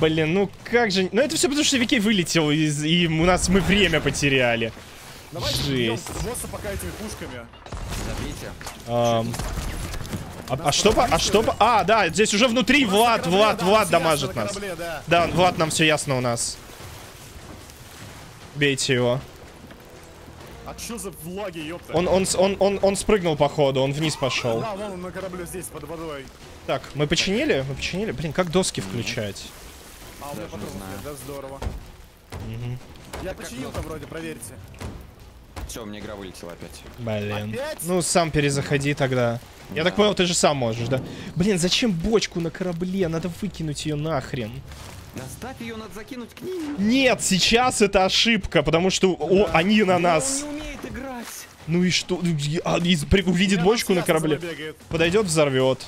A: блин, ну как же... Ну, это все потому, что Викей вылетел, из... и у нас мы время потеряли.
M: Давайте
A: Жесть.
M: босса пока этими пушками.
D: Забейте.
A: Ам. А, а что по... А что по... А, да, здесь уже внутри Влад,
M: корабле,
A: Влад,
M: да,
A: Влад дамажит
M: на
A: нас.
M: корабле, да.
A: Да, Влад, нам все ясно у нас. Бейте его.
M: А чё за влаги, ёпта?
A: Он, он, он, он, он спрыгнул по ходу, он вниз пошел.
M: Да, вон он на корабле здесь, под водой.
A: Так, мы починили? Мы починили? Блин, как доски включать?
M: А, у меня нет, да, здорово.
A: Мгм.
M: Я починил там вроде, проверьте.
D: Все, у меня игра вылетела опять.
A: Блин.
M: Опять?
A: Ну, сам перезаходи тогда. Я так
D: Да.
A: понял, ты же сам можешь, да? Блин, зачем бочку на корабле? Надо выкинуть ее нахрен.
D: Доставь ее, надо закинуть к ним.
A: Нет, сейчас это ошибка, потому что о, они на нас.
D: не умеет играть.
A: Ну и что? А, из- при- увидит
M: Меня
A: бочку на корабле, подойдет, взорвет.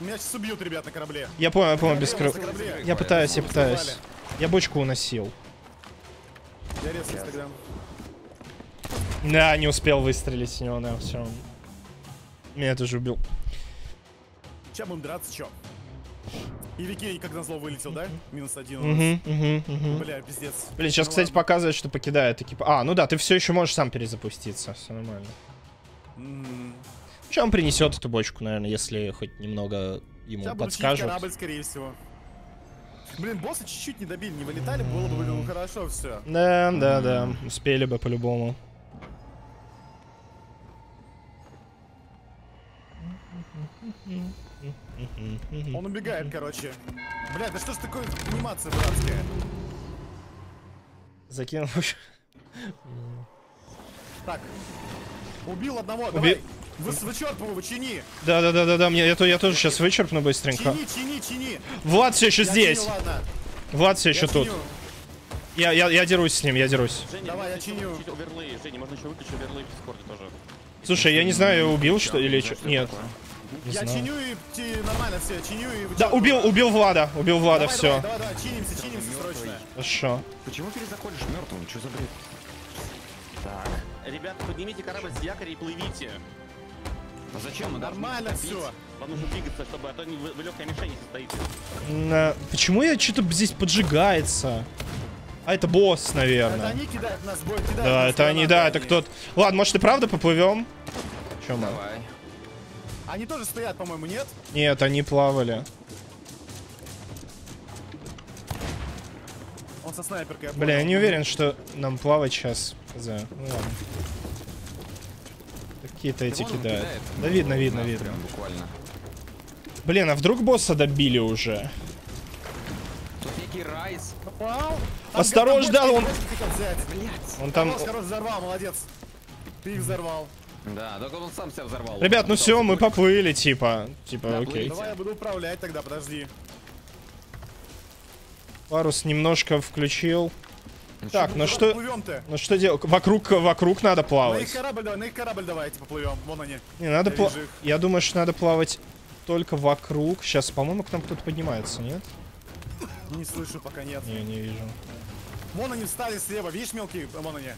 M: Меня сейчас убьют, ребят, на корабле.
A: Я понял, я понял, без кры...
M: На корабле.
A: Я пытаюсь, я пытаюсь. Я бочку уносил.
M: Я резко.
A: Да, не успел выстрелить с него, да, все. Меня тоже убил.
M: Чем будем драться, чё? И Викей, как назло, вылетел, да? Минус один
A: Угу, угу, угу.
M: Бля, пиздец.
A: Блин, сейчас,
M: Ну
A: кстати,
M: ладно.
A: показывает, что покидает экип. А, ну да, ты все еще можешь сам перезапуститься. Все нормально.
M: М.
A: Что он принесет эту бочку, наверное, если хоть немного ему
M: чистить
A: подскажут.
M: корабль, скорее всего. Блин, босса чуть-чуть не добили, не вылетали, было бы выглядело хорошо все.
A: Да, да, да. Успели бы по-любому.
M: Он убегает, короче. Бля, да что ж такое анимация братская?
A: Закинул.
M: Так. Убил одного,
A: Уби-
M: давай. Вы, вычерпывай чини.
A: Да, да, да, да, да. Мне я, то- я тоже сейчас вычерпну быстренько.
M: Чини, чини, чини.
A: Влад все еще
M: Я
A: здесь.
M: чиню, ладно.
A: Влад все еще
M: Я
A: тут.
M: чиню.
A: Я, я, я дерусь с ним, я дерусь.
C: Женя,
M: Давай, я чиню.
C: оверлей. Женя, можно еще выключить оверлей в Дискорде тоже.
A: Слушай, я не знаю, я убил что или что. Нет. Не
M: Я
A: знаю.
M: чиню и ти- нормально все, чиню и
A: Да, убил, убил Влада, убил Влада,
M: Давай,
A: все.
M: Давай, давай, давай, чинимся, чинимся срочно.
A: Хорошо.
D: Почему перезаходишь мертвым? Что за бред? Так.
C: Ребят, поднимите корабль с якоря и плывите.
D: А зачем? Мы
M: Нормально все.
C: Вам нужно двигаться, чтобы а то не- вы, вы легкой мишени состоите.
A: На- Почему я что-то здесь поджигается? А это босс,
M: Это
A: наверное.
M: они кидают нас, бой, кидают
A: Да,
M: нас
A: это они, да, это кто-то. Ладно, может и правда поплывем? Че мы?
M: Они тоже стоят, по-моему, нет?
A: Нет, они плавали.
M: Он со снайперкой, я
A: Бля, я не уверен, что нам плавать сейчас. Хз. Ну ладно. Какие-то эти кидают.
D: кидает.
A: Да видно, видно, видно.
D: прям буквально.
A: Блин, а вдруг босса добили уже?
D: Тут некий Райс.
M: Там
A: Осторожно, он-. Он там...
M: Хорош, хорош, взорвал, молодец. Ты их взорвал.
D: Да, только он сам себя взорвал.
A: Ребят, ну все, мы поплыли, типа. Типа,
D: Да,
A: окей.
M: Давай я буду управлять тогда, подожди.
A: Парус немножко включил.
D: Ну,
A: Так, ну
M: Куда
A: что... Ну что делать? Вокруг, вокруг надо
M: На их
A: плавать.
M: корабль давай, на их корабль давайте поплывем. Вон они.
A: Не, надо
M: Я
A: пла-
M: вижу их.
A: Я думаю, что надо плавать только вокруг. Сейчас, по-моему, к нам кто-то поднимается, нет?
M: Не слышу, пока нет.
A: Не, не вижу.
M: Вон они встали слева, видишь мелкие? Вон они.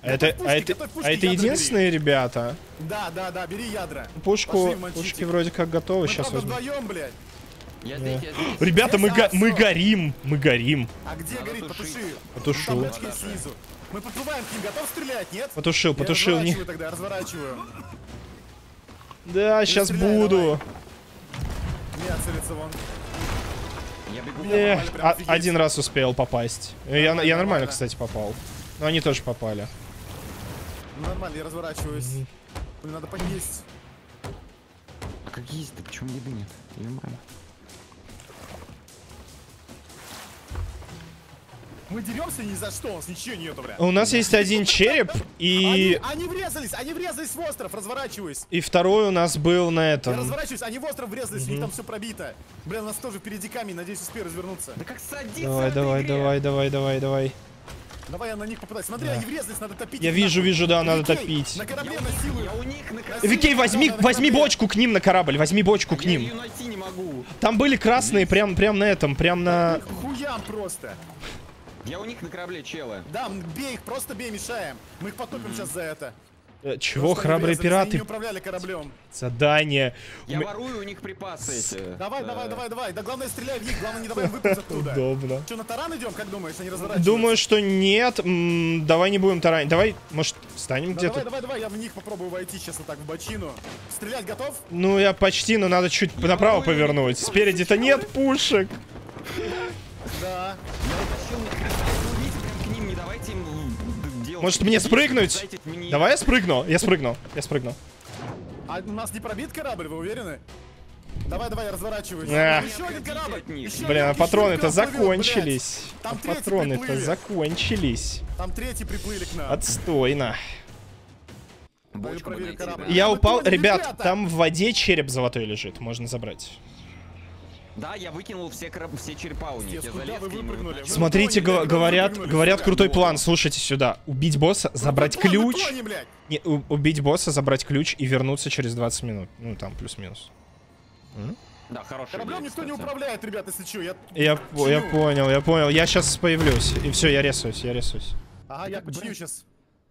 A: А это,
M: пушки,
A: а это,
M: готовь пушки,
A: а это
M: бери.
A: единственные ребята?
M: Да, да, да, бери ядра.
A: Пушку,
M: Пошли,
A: пушки вроде как готовы,
M: Мы,
A: сейчас возьму.
M: вдвоем, блядь.
D: Я
A: Да.
D: здесь, я здесь.
A: Ребята, мы, го-
M: а,
A: мы горим, мы горим.
M: А где
D: Надо
M: горит? Потуши.
A: Потушу.
M: Там бочки снизу. Мы подплываем к ним, готов стрелять, нет?
A: Потушил,
M: Я
A: потушил. Не...
M: разворачиваю тогда, разворачиваю.
A: Да, сейчас
M: стреляй,
A: буду.
M: Не целится вон.
D: Я бегу.
A: Э,
M: прям
A: а- один раз успел попасть. Э, Я, я
M: Нормально,
A: нормально,
M: нормально.
A: кстати, попал. Но они тоже попали.
M: Ну, Нормально, я разворачиваюсь. Блин, надо поесть.
D: А как есть-то? Почему еды нет? Ё-моё.
M: Мы деремся ни за что, у нас ничего нету, бля.
A: У нас есть один череп, и,
M: Они, они врезались, они врезались в остров, разворачиваюсь.
A: и второй у нас был на
M: Я
A: этом.
M: разворачиваюсь, они в остров врезались, у них там все пробито. Бля, у нас тоже впереди камень, надеюсь, успею развернуться.
D: Да как садиться
A: Давай, давай,
D: игре?
A: давай, давай, давай, давай.
M: Давай я на них попытаюсь. Смотри,
A: Да.
M: они врезались, надо топить.
A: Я вижу, вижу, да, надо
M: Викей,
A: топить.
M: На корабле насилую.
D: Я у них на красивом.
A: Викей, возьми,
M: на
A: возьми бочку к ним на корабль, возьми бочку к
D: Я ее
A: ним.
D: найти не могу.
A: Там были красные прям, прям на этом, прям на...
M: Хуям просто.
D: Я у них на корабле, челы.
M: Да, бей их, просто бей, мешаем. Мы их потопим сейчас за это.
A: Э, Чего,
M: Просто
A: храбрые
M: Они не
A: пираты?
M: управляли кораблем.
A: Задание.
D: Я ворую у них припасы эти.
M: Давай, давай, давай, давай. Да главное стреляй в них, главное не давай им оттуда.
A: Удобно.
M: Че, на таран идем, как думаешь, они разворачиваются?
A: Думаю, что нет. М, Давай не будем таранить. Давай, может, встанем
M: Да, давай,
A: где-то?
M: давай, давай, я в них попробую войти сейчас вот так в бочину. Стрелять готов?
A: Ну, я почти, но надо чуть направо
D: могу,
A: повернуть. Спереди-то нет пушек.
M: Да.
D: Тащил
A: Может, мне спрыгнуть? Давай я спрыгну. Я спрыгну. Я спрыгну.
M: А у нас не пробит корабль, вы уверены? Давай, давай, я разворачиваюсь. Еще один корабль. еще
A: Блин, а патроны-то закончились.
M: Там
A: А Патроны-то закончились.
M: Там третий приплыли к нам.
A: Отстойно.
D: Бочку.
A: Я
M: вы
A: упал. Ребят, там в воде череп золотой лежит. Можно забрать.
D: Да, я выкинул все, кораб- все черепа у них.
M: Куда вы выпрыгнули?
A: Смотрите,
M: вы
A: говорят,
M: выпрыгнули,
A: говорят крутой план. Слушайте сюда. Убить босса, забрать
M: План, вы
A: ключ. Не, убить босса, забрать ключ и вернуться через 20 минут. Ну, там, плюс-минус.
D: Да, хороший.
M: Кораблем никто не управляет, ребят, если что. Я...
A: Я, я понял, я понял. Я сейчас появлюсь. И все, я рисуюсь, я рисуюсь.
M: Ага, я починю сейчас.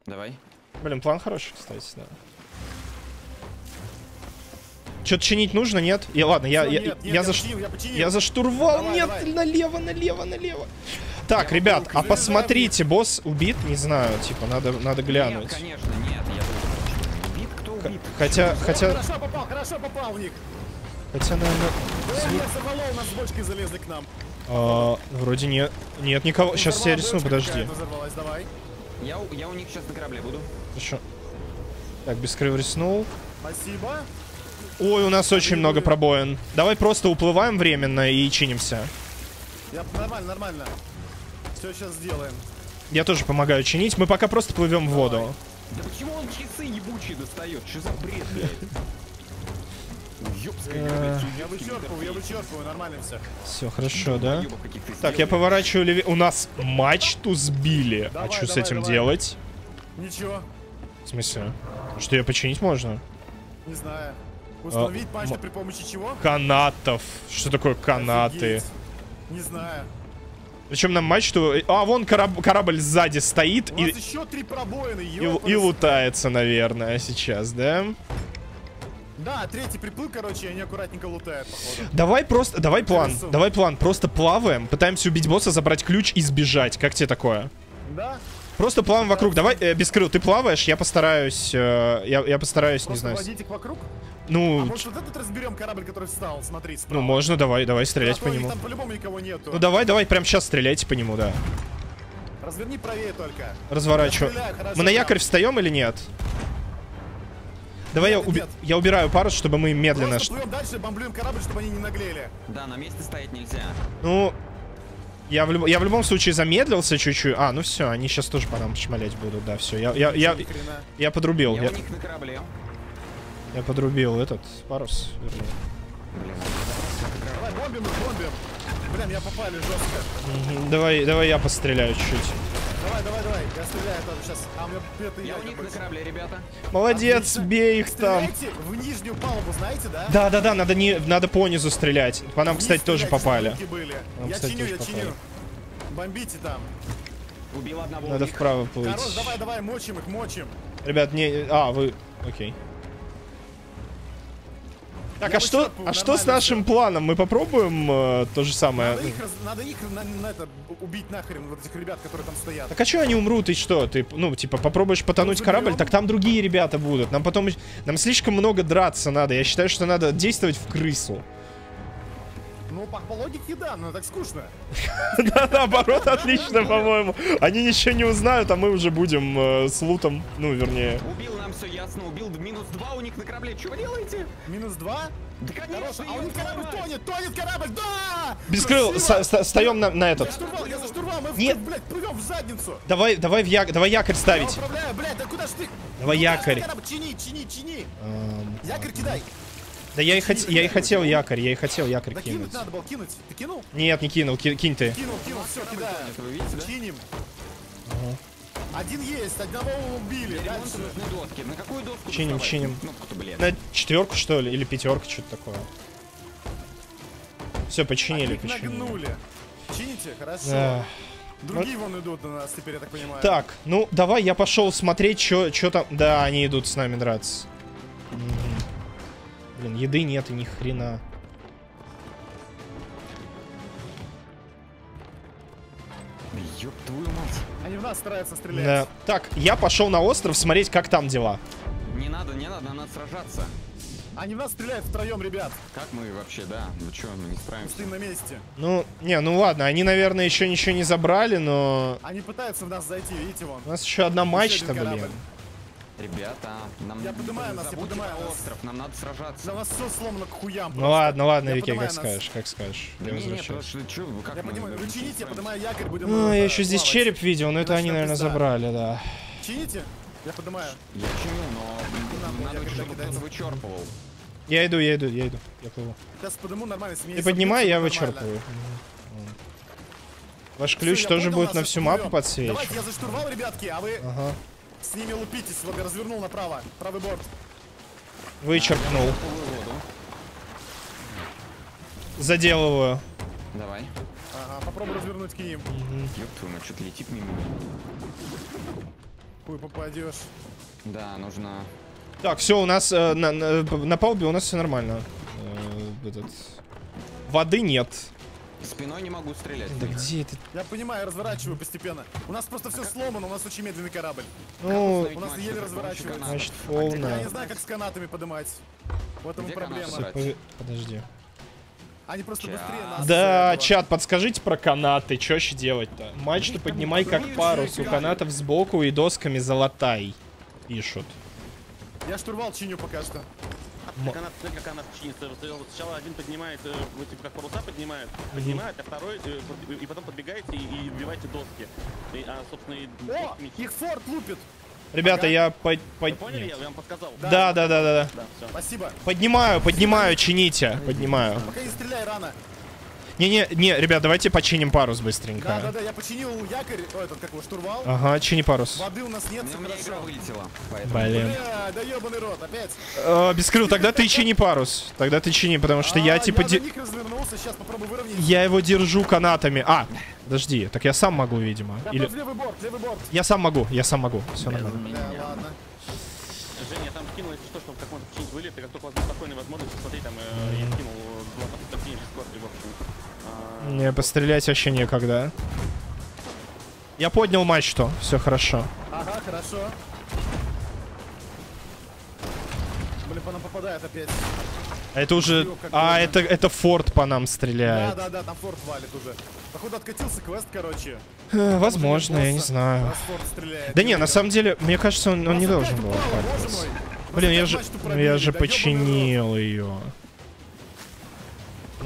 D: Давай.
A: Блин, план хороший, кстати, да. Что-то чинить нужно, нет? Я, ладно, я, я,
M: нет, нет,
A: я,
M: я
A: за,
M: починил, я починил.
A: я за штурвал,
M: Давай,
A: нет,
M: давай.
A: налево, налево, налево. Так, ребят, а посмотрите, босс убит? Не знаю, типа, надо, надо
D: Нет,
A: глянуть.
D: конечно, нет, я убит, кто убит?
A: Хотя, хотя,
M: Хорошо попал, хорошо попал в них.
A: хотя, наверное,
M: Блин, я нас с бочкой залезли к нам.
A: а, вроде нет, нет никого.
M: Ну,
A: Сейчас я рисну, подожди.
M: давай.
D: Я, у- я у них сейчас на корабле буду.
A: Хорошо. Так, без riснул.
M: Спасибо.
A: Ой, у нас очень много пробоин. Давай просто уплываем временно и чинимся.
M: Я, нормально, нормально. Все сейчас сделаем.
A: Я тоже помогаю чинить. Мы пока просто плывем в воду.
D: Да почему он часы ебучие достает? Что за бред, блядь? Ёбская, блядь,
M: Я вычерпываю, я вычерпываю, нормально все.
A: Все хорошо, да? Так, я поворачиваю левее. У нас мачту сбили.
M: Давай,
A: а что с этим
M: давай.
A: делать?
M: Ничего,
A: В смысле? Что ее починить можно?
M: не знаю. Установить
A: А,
M: мачту при помощи чего?
A: Канатов. Что такое канаты?
M: Офигеть. Не знаю.
A: Причем нам мачту... А, вон кораб- корабль сзади стоит и,
M: еще три пробоины,
A: и, и лутается, наверное, сейчас, да?
M: Да, третий приплыл, короче, и они аккуратненько лутают, походу.
A: Давай просто... Давай план.
M: Интересно.
A: Давай план. Просто плаваем, пытаемся убить босса, забрать ключ и сбежать. Как тебе такое?
M: Да?
A: Просто плаваем вокруг. Давай, э, без крыл, ты плаваешь, я постараюсь... э, я, я постараюсь, не
M: Просто
A: знаю...
M: водить вокруг? А
A: Ну,
M: может вот этот разберем корабль, который встал, смотри,
A: ну,
M: справа.
A: можно, давай, давай стрелять
M: А
A: по нему.
M: Там по-любому никого нету.
A: Ну, давай, давай, прям сейчас стреляйте по нему, да.
M: Разверни правее только.
A: Разворачиваю.
M: Я стреляю,
A: Мы на якорь встаем или нет? Давай я,
M: Нет,
A: уби-
M: нет.
A: я убираю парус, чтобы мы медленно...
M: Просто
A: ш-
M: плывем дальше, бомблюем корабль, чтобы они не наглели.
D: Да, на месте стоять нельзя.
A: Ну, я в, люб- я в любом случае замедлился чуть-чуть. А, ну все, они сейчас тоже по нам шмалять будут, да, все. Я, я, я,
M: хрена.
A: я подрубил.
D: Я
A: Я,
D: у них на корабле.
A: Я подрубил этот парус. вернее.
M: Давай, бомбим их, бомбим. Блин, я попали жестко.
A: Давай, давай я постреляю чуть-чуть.
M: Давай, давай, давай. Я стреляю тоже сейчас. А, у меня это
D: Я
M: я
D: у них на корабле, ребята.
A: Молодец,
M: Отлично.
A: бей их там.
M: Стреляйте в нижнюю палубу, знаете, да?
A: Да, да, да, надо не, надо по низу стрелять. По нам,
M: Вниз
A: кстати, тоже
M: стреляйте,
A: попали.
M: были.
A: Нам,
M: я
A: кстати,
M: чиню,
A: тоже
M: я чиню.
A: попали.
M: Бомбите там.
D: Убил одного
A: Надо вправо плыть.
M: Хорош, давай, давай, мочим их, мочим.
A: Ребят, не... А, вы... Окей. Так,
M: Я
A: а что, а что с нашим планом? Мы попробуем э, то же самое?
M: Надо их, надо их на, на это, убить нахрен, вот этих ребят, которые там стоят.
A: Так а что они умрут и что? Ты, ну, типа, попробуешь потонуть
M: Ну,
A: корабль, так там другие ребята будут. Нам потом... Нам слишком много драться надо. Я считаю, что надо действовать в крысу.
M: Ну, по, по логике, да, но так скучно.
A: Да, наоборот, отлично, по-моему. Они ничего не узнают, а мы уже будем э, с лутом. Ну, вернее...
D: Убил нам все ясно, убил минус два у них на корабле. Чего вы делаете?
M: Минус два?
D: Да конечно,
M: а у них корабль тонет, тонет корабль, да!
A: Без крыл, встаем на, на
M: Я
A: этот.
M: штурвал, я за штурвал, мы, в-
A: Нет.
M: блядь, плывем в задницу.
A: Давай, давай, в як... давай якорь
M: Я
A: ставить.
M: управляю, блядь, да куда ж ты?
A: Давай
M: Ну,
A: якорь.
M: Чини, чини, чини.
A: Эм,
M: Якорь кидай.
A: Да я и, хот- я и хотел якорь, я и хотел якорь
M: Да
A: кинуть.
M: кинуть надо было, кинуть. Ты кинул?
A: Нет, не кинул, ки- кинь ты.
M: Кинул, кинул, все, кидаю.
D: Это вы видите, да?
M: Один есть, одного убили. Дальше.
D: доски. На какую доску
A: Чиним,
D: доставать?
A: чиним. На четверку, что ли? Или пятерку, что-то такое. Все, починили,
M: Их
A: починили.
M: нагнули. Чините? Хорошо.
A: Да.
M: Другие вон идут на нас теперь, я так понимаю.
A: Так, ну давай я пошел смотреть, что там. Да, они идут с нами драться. Мгм. Блин, еды нет и ни хрена.
D: Ёб твою мать.
M: Они в нас стараются стрелять.
A: Да. Так, я пошел на остров смотреть, как там дела.
D: Не надо, не надо, надо сражаться.
M: Они в нас стреляют втроем, ребят.
D: Как мы вообще, да? Ну чё, мы не справимся.
M: Стоим на месте.
A: Ну, не, ну ладно, они, наверное, еще ничего не забрали, но
M: Они пытаются в нас зайти, видите вон.
A: у нас еще одна мачта, блин.
D: Ребята, нам
M: Я поднимаю нас, я поднимаю нас.
D: остров, нам надо сражаться.
M: Да у нас все сломано к хуям.
A: Ну
M: просто.
A: ладно, ладно,
M: Я
A: Вики, как
M: нас.
A: скажешь, как скажешь.
D: Да
A: Я
D: не,
A: возвращаюсь.
D: чё, вы как
M: Я понимаю, вы чините, я поднимаю якорь, будем
A: Ну, я еще здесь череп видел, но это они, наверное, забрали, да.
M: Чините? Я поднимаю.
D: Я чиню, но
M: надо,
D: чтобы кто-то вычерпывал.
A: Я иду, я иду, я иду. Я плыву.
M: Сейчас подниму нормально, если меня
A: Ты поднимай, я вычерпываю. Ваш ключ тоже будет на всю мапу подсвечен.
M: Давайте я за штурвал, ребятки, а вы
A: Ага.
M: С ними лупитесь. Вот я развернул направо, правый борт.
A: Вычеркнул. Заделываю.
D: Давай.
M: Ага, попробуй развернуть к ним.
D: Ёб твою что-то летит мимо.
M: Хуй попадешь.
D: Да, нужно...
A: Так, все, у нас э, на, на, на палубе у нас все нормально. Э, этот... Воды нет.
D: Спиной не могу стрелять.
A: Да где это?
M: Я понимаю, разворачиваю постепенно. У нас просто все сломано, у нас очень медленный корабль.
A: Ну,
M: У нас еле разворачивается.
A: Значит,
M: Я
A: полная.
M: не знаю, как с канатами поднимать. В этом и
D: Где канаты
M: проблема.
A: Подожди.
M: Они просто быстрее нас.
A: Да,
M: этого.
A: чат, подскажите про канаты. Чё еще делать-то? Мачту поднимай как парус. У канатов сбоку и досками золотай. Пишут.
M: Я штурвал чиню пока что.
A: М-
C: Канат, смотри, как она чинится. Сначала один поднимает, э, вот типа как паруса поднимает, поднимает, а второй, э, и потом подбегаете и, и вбиваете доски. И, а, собственно, и
M: О, их форт лупит.
A: Ребята, я под...
C: Вы
A: под-
C: поняли?
A: нет.
C: Я вам подсказал.
A: Да, да, да, да, да.
C: Да.
M: Спасибо.
A: Поднимаю, поднимаю, чините. Поднимаю.
M: Пока не стреляй рано.
A: Не-не, не, ребят, давайте починим парус быстренько.
M: Да, да, да, я починил якорь, о, этот, как его, штурвал.
A: Ага, чини парус.
M: Воды у нас нет,
D: У
M: все
D: меня игра вылетела. Поэтому...
A: Блин.
M: Бля, да ебаный рот, опять.
A: Э, Бескрыл, тогда ты чини парус. Тогда ты чини, потому что я
M: А,
A: типа...
M: Я
A: де-
M: сейчас попробую выровнять.
A: Я его держу канатами. А, подожди, так я сам могу, видимо.
M: Да,
A: Или...
M: левый борт, левый борт.
A: Я сам могу, я сам могу. Все нормально.
M: Бля, ладно.
C: Женя, я там скинул, если что, чтобы как можно починить вылет, и как только у вас будет спокойная возможность,
A: Не, пострелять вообще некогда. Я поднял мачту, все хорошо.
M: Ага, хорошо. Блин, по нам попадает опять.
A: А это уже...
M: Ё,
A: А, это, это форт по нам
M: Да,
A: стреляет.
M: да, да, там форт валит уже. Походу откатился квест, короче.
A: Э, Возможно, я не знаю.
M: стреляет.
A: Да не, на самом деле, мне кажется, он, он не должен был. Блин, я же, я же
M: да
A: починил ее.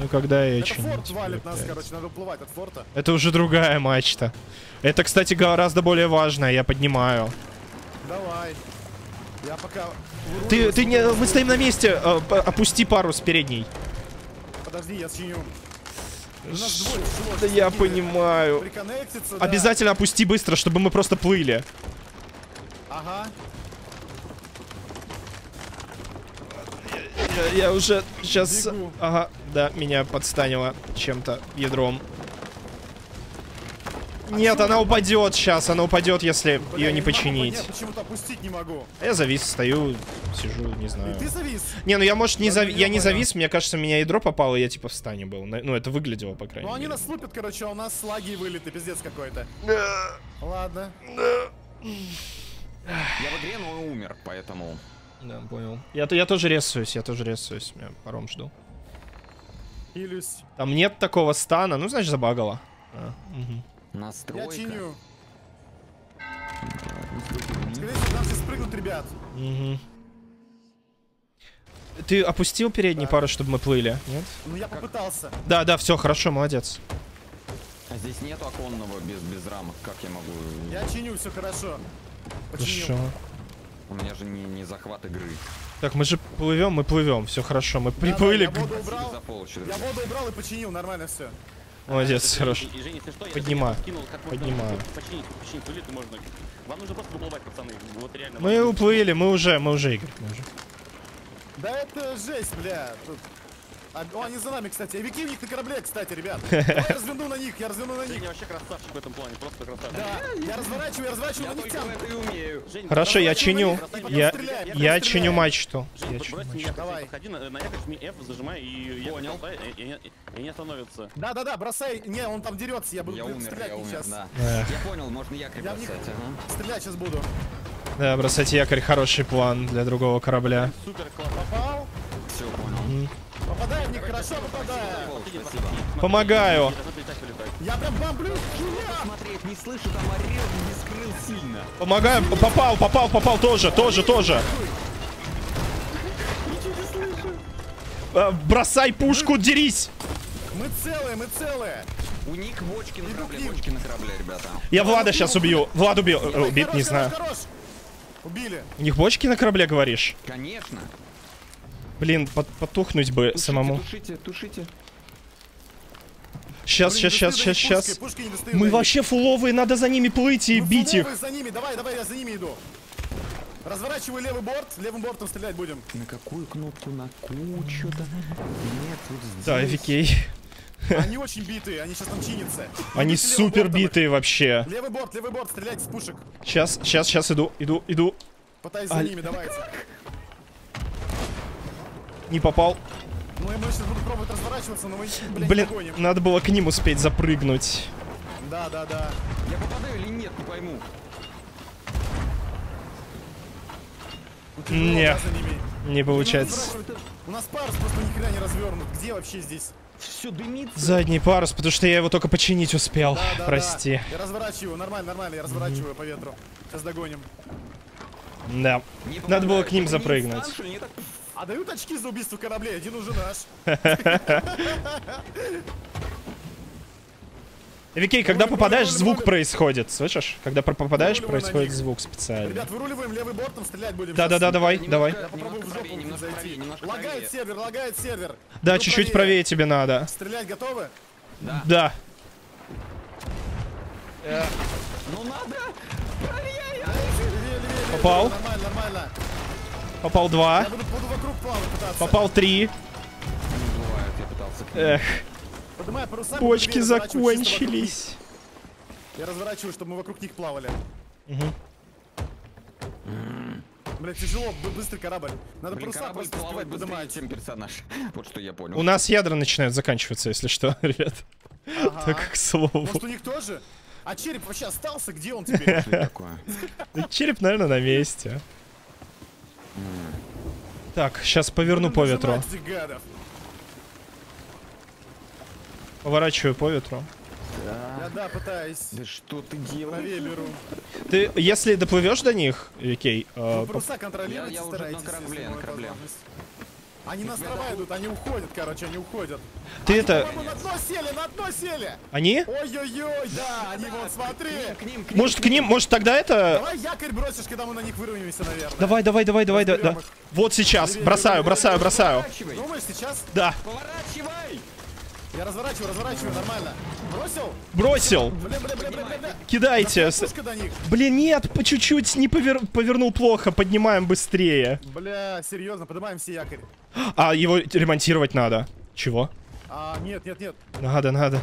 A: Ну когда я
M: Это форт валит нас, короче, надо уплывать от форта.
A: Это уже другая мачта. Это, кстати, гораздо более важно, я поднимаю.
M: Давай. Я пока...
A: Ты, ты не, мы стоим на месте, э, опусти парус передний.
M: Подожди, я чиню.
A: Да я понимаю.
M: Приконнектиться, да.
A: Обязательно опусти быстро, чтобы мы просто плыли.
M: Ага.
A: Я, я уже сейчас...
M: Бегу.
A: Ага, да, меня подстанило чем-то ядром. Нет, она упадет сейчас, она упадет, если
M: Бля,
A: ее не
M: могу
A: починить.
M: понять, почему-то опустить не могу.
A: А Я завис, стою, сижу, не знаю.
M: И ты завис?
A: Не, ну я, может, не зави... я не завис, мне кажется, меня ядро попало, и я типа в стане был. Ну, это выглядело, по крайней
M: Ну они
A: мере.
M: нас лупят, короче, а у нас лаги вылеты, пиздец какой-то. Ладно.
D: Я в игре, но умер, поэтому...
A: Да, понял. Я, я тоже ресуюсь, я тоже ресуюсь. Я паром жду.
M: Илюсь.
A: Там нет такого стана, ну, значит, забагало. А.
M: Я
D: Настройка.
M: чиню. Скорее всего, нам все спрыгнут, ребят.
A: Мгм. Ты опустил передний парус, чтобы мы плыли? Нет?
M: Ну я попытался.
A: Да, да, все, хорошо, молодец.
D: А здесь нету оконного без, без рамок. Как я могу...
M: Я чиню, все хорошо. Починил.
A: Хорошо.
D: У меня же не, не захват игры.
A: Так, мы же плывем, мы плывем, все хорошо, мы
M: Да,
A: приплыли.
M: да, я воду убрал.
D: за полочь,
M: Я воду убрал и починил, нормально все.
A: Молодец, хорошо.
C: И, и, если что,
A: Поднимаю.
C: я скинул, как можно
A: Поднимаю.
C: починить, починить вылет можно. Вам нужно просто выплывать, пацаны. Вот реально.
A: Мы уплыли, мы уже, мы уже, Игорь, мы уже.
M: Да это жесть, бля. Тут... А, о, они за нами, кстати. Авики у них на корабле, кстати, ребят. Я разверну на них, я разверну на них.
C: Женя вообще красавчик в этом плане, просто красавчик.
M: Да, я разворачиваю, я разворачиваю
D: Я
M: на них
D: это и умею.
C: Жень,
A: Хорошо, я чиню. Я, я чиню мачту.
C: Жень,
A: Я чиню мачту.
M: Давай.
C: подходи на, на якорь, жми F, зажимай, и я
D: Понял.
C: и, не- остановится.
M: Да, да, да, бросай. Не, он там дерется, я буду
D: Я умер,
M: стрелять
D: я умер,
M: сейчас.
D: да. Я понял, можно якорь
M: Я
D: бросать, ага.
M: стрелять сейчас буду.
A: Да, бросать якорь хороший план для другого корабля.
C: Супер класс.
M: Попал.
D: Все, понял.
A: М.
M: Попадаю в них, хорошо
D: спасибо.
A: Помогаю.
M: Я прям бомблю.
D: Смотреть не слышу, там орел не скрыл сильно.
A: Помогаю. Попал, попал, попал тоже, тоже, тоже. А, Бросай пушку, дерись!
M: Мы целые, мы целые.
D: У них бочки на корабле, бочки на корабле, ребята.
A: Я Влада сейчас убью. Влад убил. э, Убит, не знаю.
M: Убили.
A: У них бочки на корабле, говоришь?
D: Конечно.
A: Блин, под- потухнуть бы
D: Тушите,
A: самому.
D: Тушите, тушите.
A: Сейчас,
M: Блин,
A: сейчас, сейчас, сейчас, сейчас. Мы вообще фуловые, надо за ними плыть и
M: Мы
A: бить
M: фуловые
A: их.
M: за ними, давай, давай, я за ними иду. Разворачивай левый борт, левым бортом стрелять будем.
D: На какую кнопку? На кучу-то? Нет, вот здесь.
A: Да, Викей.
M: Они очень битые, они сейчас там чинятся.
A: Они
M: левым
A: супер
M: их.
A: битые вообще.
M: Левый борт, левый борт, стреляйте с пушек.
A: Сейчас, сейчас, сейчас иду, иду, иду.
M: Пытаюсь за ними, давайте.
A: Не попал.
M: Ну и мы сейчас будем пробовать разворачиваться, но мы, блин,
A: Блин,
M: не гоним.
A: надо было к ним успеть запрыгнуть.
M: Да, да, да.
D: Я попадаю или нет, не пойму.
M: Ну,
A: Не, не получается.
M: У нас парус просто ни хрена не развернут. Где вообще здесь?
D: Все дымится.
A: Задний парус, потому что я его только починить успел.
M: Да, да,
A: Прости.
M: да. Я разворачиваю, нормально, нормально, я разворачиваю по ветру. Сейчас догоним.
A: Да.
D: Не
A: Надо было к ним запрыгнуть.
D: Не так-
M: А дают очки за убийство кораблей, один уже наш.
A: Викей, когда попадаешь, звук происходит, слышишь? Когда попадаешь, происходит звук специальный.
M: Ребят, выруливаем левый бортом, стрелять будем.
A: Да-да-да, давай,
D: Немножко-
A: давай.
M: Я попробую
D: Немножко
M: в
D: правее,
M: жопу
D: немножко
M: зайти.
D: правее, немножко
M: Лагает
D: правее.
M: сервер, лагает сервер.
A: Да, чуть-чуть правее тебе надо.
M: Стрелять готовы?
A: Да.
D: Ну надо!
A: Попал.
M: Нормально, нормально.
A: Попал два.
M: Я буду, буду вокруг плавать пытаться.
A: Попал три.
D: Не бывает, я пытался.
A: Эх,
M: Поднимай паруса.
A: бочки закончились.
M: Я разворачиваю, чтобы мы вокруг них плавали.
A: Мгм.
M: Блять, тяжело, бы- быстрый корабль. Надо
D: Блин,
M: паруса
D: корабль
M: просто успевать
D: быстрее,
M: поднимать.
D: чем персонаж. Вот что я понял.
A: У нас ядра начинают заканчиваться, если что, ребят.
M: Ага.
A: Так, к слову.
M: Может, у них тоже? А череп вообще остался? Где он теперь?
A: Череп, наверное, на месте. Так, сейчас поверну по ветру. Поворачиваю по ветру.
M: Я да, пытаюсь.
D: Да что ты делаешь?
M: Беру.
A: Ты, если доплывешь до них, Викей, э,
M: Ну,
A: по-
M: контролируйте,
D: Я- я уже на
M: старайтесь,
D: корабле, на корабле.
M: Они нас трава идут, они уходят, короче, они уходят.
A: ты это...
M: По-моему, на дно сели, на дно сели!
A: Они?
M: Ой-ой-ой, да, они вот, смотри!
D: К ним, к ним.
A: Может, к ним, может, тогда это...
M: Давай якорь бросишь, когда мы на них вырвемся, наверное.
A: Давай, давай, давай, давай, да, да. Вот сейчас. Бросаю, бросаю, бросаю.
D: Поворачивай!
M: Думаешь, сейчас?
A: Да,
D: Поворачивай!
M: Я разворачиваю, разворачиваю, нормально. Бросил?
A: бросил.
M: Бля, бля, бля, бля, бля, бля.
A: Кидайте. Блин, нет, по чуть-чуть не повер- повернул плохо. Поднимаем быстрее.
M: Бля, серьезно, поднимаем все якорь.
A: А, его ремонтировать надо. Чего?
M: А, нет, нет, нет.
A: Надо, надо.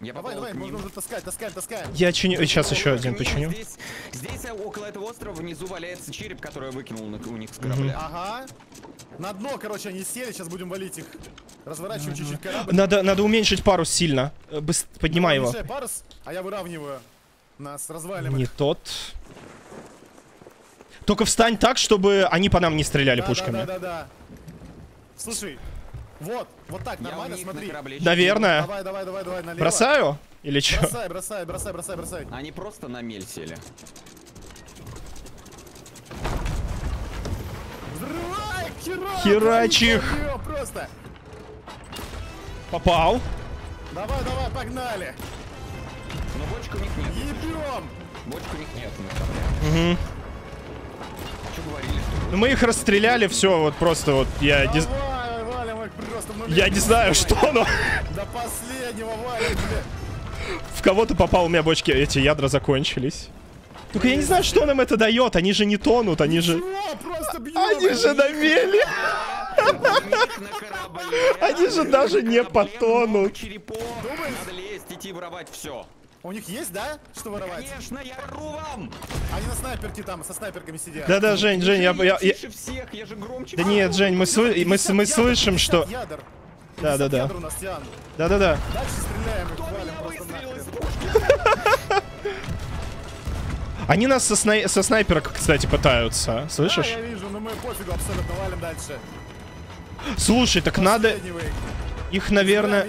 D: Я
M: Давай, давай, можно уже таскать, таскаем, таскаем.
A: Я чиню... Сейчас еще один починю.
D: Здесь, здесь а, около этого острова внизу валяется череп, который я выкинул на- у них с корабля.
M: Ага. На дно, короче, они сели, сейчас будем валить их. Разворачиваю чуть-чуть корабль.
A: Надо, надо уменьшить парус сильно. Э, быс- Поднимай его.
M: Парус, а я выравниваю. Нас развалим
A: Не
M: их.
A: тот. Только встань так, чтобы они по нам не стреляли
M: Да,
A: пушками.
M: Да, да, да, да. Слушай, вот, вот так, нормально, смотри.
A: Наверное.
M: Давай, давай, давай, давай, налево.
A: Бросаю? Или что?
M: Бросай, бросай, бросай, бросай, бросай.
D: Они просто на мель сели.
M: Взрывай, хера!
A: Херач их.
M: Её, Просто.
A: Попал.
M: Давай, давай, погнали.
D: Но бочек у них нет.
M: Ебем.
D: Бочек у них нет на корабле.
A: Ну, мы их расстреляли, все, вот просто вот я не,
M: Давай, просто. ну,
A: я не знаю, что, но
M: До последнего бля.
A: в кого-то попал, у меня бочки, эти ядра закончились. Только я не знаю, что нам это дает, они же не тонут, они же...
M: Чего? Просто бьем.
A: Они же на мели! Они же даже не потонут.
D: черепов. Надо лезть, идти воровать все.
M: У них есть, да? Что воровать?
D: Конечно, я ору вам!
M: Они на снайперке там, со снайперками сидят.
A: Да-да, Жень, Жень, я... я- я-
D: всех, я же громче.
A: Да нет, Жень, мы, сл- мы, мы
M: 50
A: слышим, что...
M: 50 ядер. 50
A: Да-да-да. Да-да-да.
M: Дальше стреляем
D: Кто
M: валим
D: меня
M: просто
D: выстрелил из
M: нахрен.
D: пушки?
A: Они нас со, снай- со снайперок, кстати, пытаются.
M: Да,
A: Слышишь?
M: я вижу, но мы пофигу абсолютно, валим дальше.
A: Слушай, так надо...
M: Их,
A: наверное...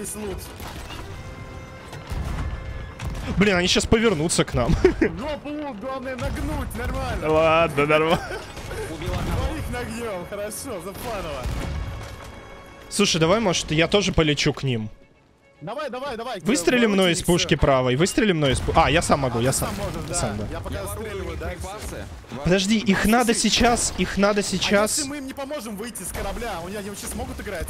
A: Блин, они сейчас повернутся к нам.
M: Жопу лут, главное нагнуть, нормально.
A: Ладно, нормально.
M: Двоих нагнем, хорошо, запаново.
A: Слушай, давай, может, я тоже полечу к ним.
M: Давай, давай, давай.
A: Выстрели мной из пушки правой. Выстрели мной из пушки. А, я сам могу, я
M: Ты
A: сам.
M: можешь, да.
A: Сам, да.
M: Я пока
D: Я
M: стреливаю, да.
A: Подожди, их надо сейчас, их надо
M: А
A: сейчас,
M: если мы им не поможем выйти с корабля, они они вообще смогут играть?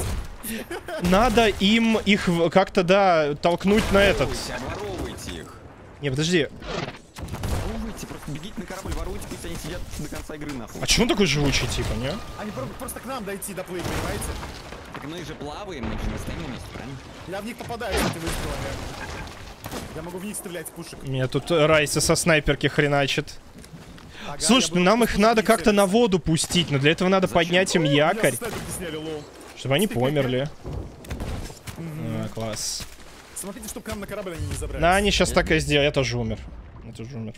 A: надо им их как-то, да, толкнуть на этот.
D: Их.
A: Не, подожди,
D: Воруйте, просто бегите на корабль, воруйте, пусть они сидят до конца игры нахуй.
A: а чё он такой живучий, типа, не?
M: Они про- просто к нам дойти доплыть, понимаете?
D: Так мы же плаваем, мы же не стоим на месте, правильно?
M: Я в них попадаю этими выстрелами. Я могу в них стрелять с пушек.
A: Меня тут Райса со снайперки хреначит.
M: Ага,
A: Слушай, ну нам их надо как-то на воду пустить, но для этого надо поднять им якорь,
M: сняли,
A: чтобы они померли. А, класс.
M: Смотрите, чтобы к нам на корабль они не забрались.
A: Да, они сейчас так и сделают. Я тоже умер. Я тоже умер.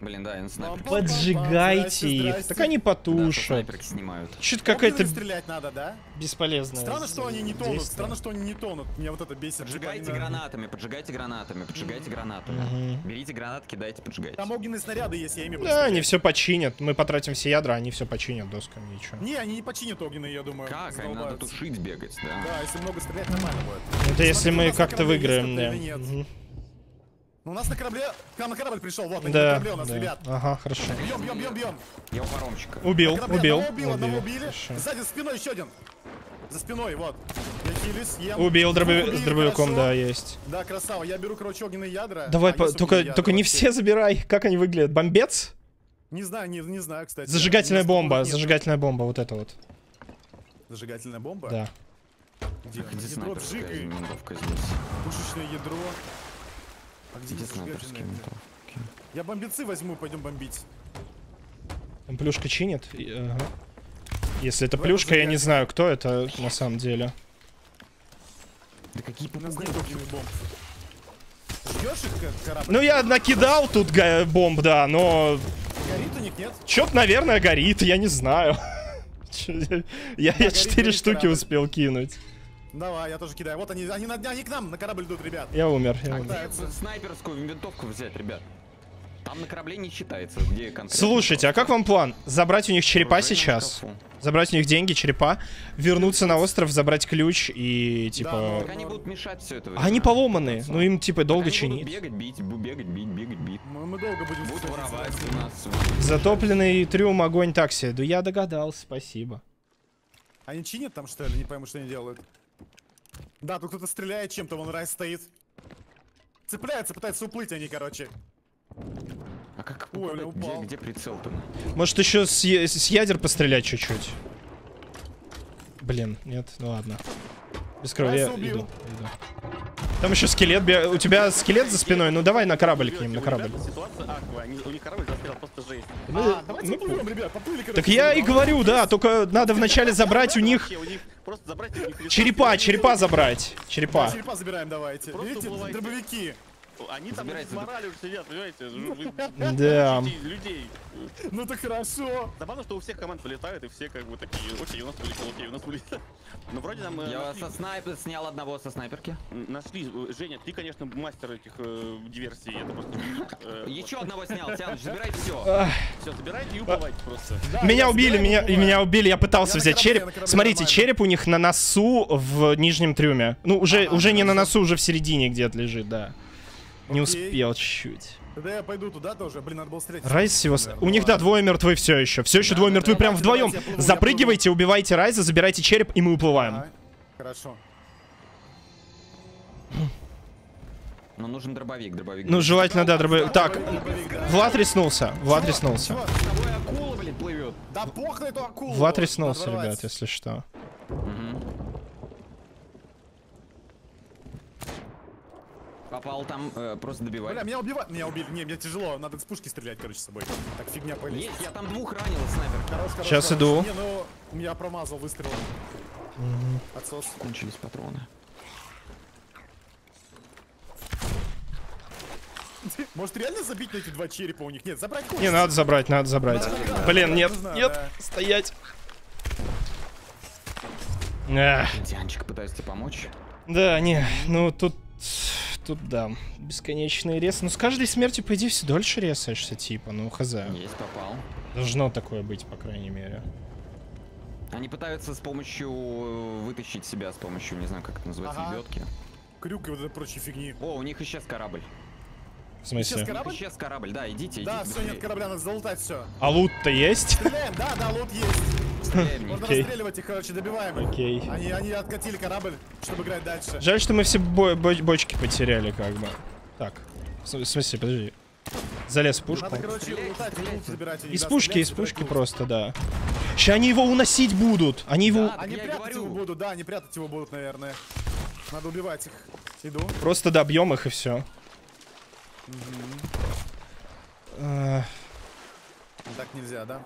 D: Блин, да, я снайпер.
A: Поджигайте
M: Здрасте,
A: их.
M: здрасте.
A: Так они
D: Да,
A: потушат.
D: снайперки снимают.
A: Что-то
M: Огненными
A: какая-то
M: стрелять надо, да?
A: бесполезная.
M: Странно, что они не тонут.
A: действие.
M: Странно, что они не тонут. Меня вот это бесит.
D: Поджигайте
M: Типа, они на-
D: гранатами, поджигайте гранатами, поджигайте гранатами.
A: Мгм.
D: Берите гранат, кидайте, поджигайте.
M: Там огненные снаряды есть, я ими
A: Да, они все починят. Мы потратим все ядра, они все починят досками и чё.
M: Не, они не починят огненные, я думаю.
D: Как? Им надо тушить, бегать, да.
M: Да, если много стрелять, нормально будет.
A: Это если мы как-то выиграем, да.
M: Ну, у нас на корабле... К нам на корабль пришел, вот, на
A: Да,
M: корабле у нас,
A: да.
M: ребят.
A: Ага, хорошо.
M: Бьем, бьем, бьем, бьем.
D: Я у паромщика.
A: Убил,
M: корабле
A: убил,
M: Одного убил, одного
A: убил.
M: убили.
A: Хорошо.
M: Сзади спиной еще один. За спиной, вот. Я хилис, ем.
A: Убил дроби-
M: убили,
A: с дробовиком,
M: хорошо.
A: да, есть.
M: Да, красава. Я беру, короче, огненные ядра.
A: Давай,
M: А
A: по- только,
M: огненные
A: только
M: ядра
A: не все забирай. Как они выглядят? Бомбец?
M: Не знаю, не, не знаю, кстати.
A: Зажигательная
M: нас
A: бомба,
M: нет.
A: зажигательная бомба, вот это вот.
M: Зажигательная бомба?
A: Да.
M: Где? Ядро
D: здесь?
M: Пушечное ядро. А где,
D: Где
M: зажигательное?
D: снайперские винтовки?
M: Я бомбецы возьму, пойдем бомбить.
A: Там плюшка чинит. И, ага. Если это
M: Давай
A: плюшка, я не знаю, кто это на самом деле.
D: Да какие попугаи?
M: Ждешь их корабль?
A: Ну, я накидал тут бомб, да, но...
M: Горит у них, нет?
A: Чё-то, наверное, горит, я не знаю. Я, я
M: горит,
A: четыре
M: горит
A: штуки
M: корабль.
A: успел кинуть.
M: Давай, я тоже кидаю. Вот они, они, на, они к нам на корабль идут, ребят.
A: Я умер, я умер.
D: где снайперскую винтовку взять, ребят? Там на корабле не считается, где конкретно.
A: Слушайте, а как вам план? Забрать у них черепа
D: Вооружение в
A: сейчас? Забрать у них деньги, черепа, вернуться на остров, забрать ключ и, типа...
D: Так они будут мешать все это.
A: А они поломанные, ну им, типа, долго чинить.
D: бегать, бить, бегать, бить, бегать, бить.
M: Мы, мы долго будем
D: Будут воровать у нас.
A: Затопленный трюм, огонь, такси. Да я догадался, спасибо.
M: Они чинят там, что ли? Не пойму, что они делают. Да, тут кто-то стреляет чем-то, вон Райс стоит. Цепляются, пытаются уплыть они, короче.
D: А как
M: Ой, он
D: где,
M: упал.
D: где прицел-то?
A: Может еще с, с ядер пострелять чуть-чуть? Блин, нет, ну ладно. Без крови я иду, иду. Там еще скелет, у тебя скелет за спиной, ну давай на корабль к ним, на корабль.
C: жесть.
M: А, давайте уплывем, ребят, поплыли, короче.
A: Так я и говорю, да, только надо вначале забрать у них черепа, черепа забрать,
M: Да,
A: черепа.
M: черепа забираем, давайте.
C: Уплывайте.
M: дробовики.
C: Они там
D: Забирайте.
C: с моралью сидят, понимаете?
A: Да.
C: людей.
M: Ну так хорошо.
C: Забавно, что у всех команд вылетают, и все как бы такие, окей, у нас вылетел, окей, у нас вылетел. Ну, вроде нам э,
D: Я со снайпер снял одного со снайперки.
C: нашли, э, Женя, ты, конечно, мастер этих э, диверсий, это просто...
D: Еще одного снял, Тяныч, забирай все.
C: Все, забирайте и уплывайте просто.
A: Меня убили, меня, и меня убили, я пытался взять череп. Смотрите, череп у них на носу в нижнем трюме. Ну, уже, уже не на носу, уже в середине где-то лежит, да. Не успел чуть-чуть.
M: Тогда я пойду туда тоже. Блин, надо было стрелять.
A: Райз всего... с-
M: Наверное.
A: У них, да, двое мертвы все еще. Все еще двое мертвы, прям
M: давайте,
A: вдвоем.
M: плыву,
A: Запрыгивайте, убивайте Райза, забирайте череп, и мы уплываем.
M: А, Хорошо.
D: Но нужен дробовик, дробовик.
A: Ну, желательно, да, дробовик. Так,
M: Дробовик, да.
A: Влад реснулся. Влад
D: акула, блин, плывет.
M: Да эту акулу.
A: Влад
M: ворвать.
A: ребят, если что.
D: Попал там, э, просто добивай.
M: Бля, меня убивают. Меня убили. Не, мне тяжело. Надо с пушки стрелять, короче, с собой. Так, фигня полез.
D: Есть, я там двух ранил, снайпер.
M: Хорош, хорош,
A: Щас
M: хорош.
A: иду.
M: Не, ну, я промазал выстрелом. Отсос.
D: Кончились патроны.
M: Может реально забить на эти два черепа у них? Нет, забрать кости.
A: Не, надо забрать, надо забрать. Блин, нет,
M: Нужно,
A: нет,
M: да.
A: стоять. Эх,
D: Дианчик, пытаюсь тебе помочь.
A: Да, не, ну тут... Тут, да, бесконечный рес. Ну, с каждой смертью, по идее, все дольше ресаешься, типа, ну, хз.
D: Есть, попал.
A: Должно такое быть, по крайней мере.
D: Они пытаются с помощью э, вытащить себя с помощью, не знаю, как это называется,
M: Ага.
D: лебедки.
M: Крюк и вот это прочие фигни.
D: О, у них исчез корабль.
A: В смысле?
M: Сейчас корабль?
D: Исчез корабль, да, идите, идите.
M: Да, все, нет корабля, надо залутать все.
A: А лут-то есть?
M: Стреляем, да, да, лут есть.
D: Них.
M: Можно
A: Окей.
M: расстреливать их, короче, добиваем их.
A: Окей.
M: Они, они откатили корабль, чтобы играть дальше.
A: Жаль, что мы все бо- бо- бочки потеряли, как бы. Так, в см- в смысле, подожди. Залез в пушку.
M: Надо, короче, лутать, лут забирать. а
A: Из
M: даст
A: пушки,
M: стрелять,
A: из пушки
M: лут.
A: просто, да. Сейчас они его уносить будут. Они его...
D: Да.
M: Они прятать
D: говорю.
M: его будут, да, они прятать его будут, наверное. Надо убивать их. Иду.
A: Просто добьем их и все.
M: Так нельзя, да?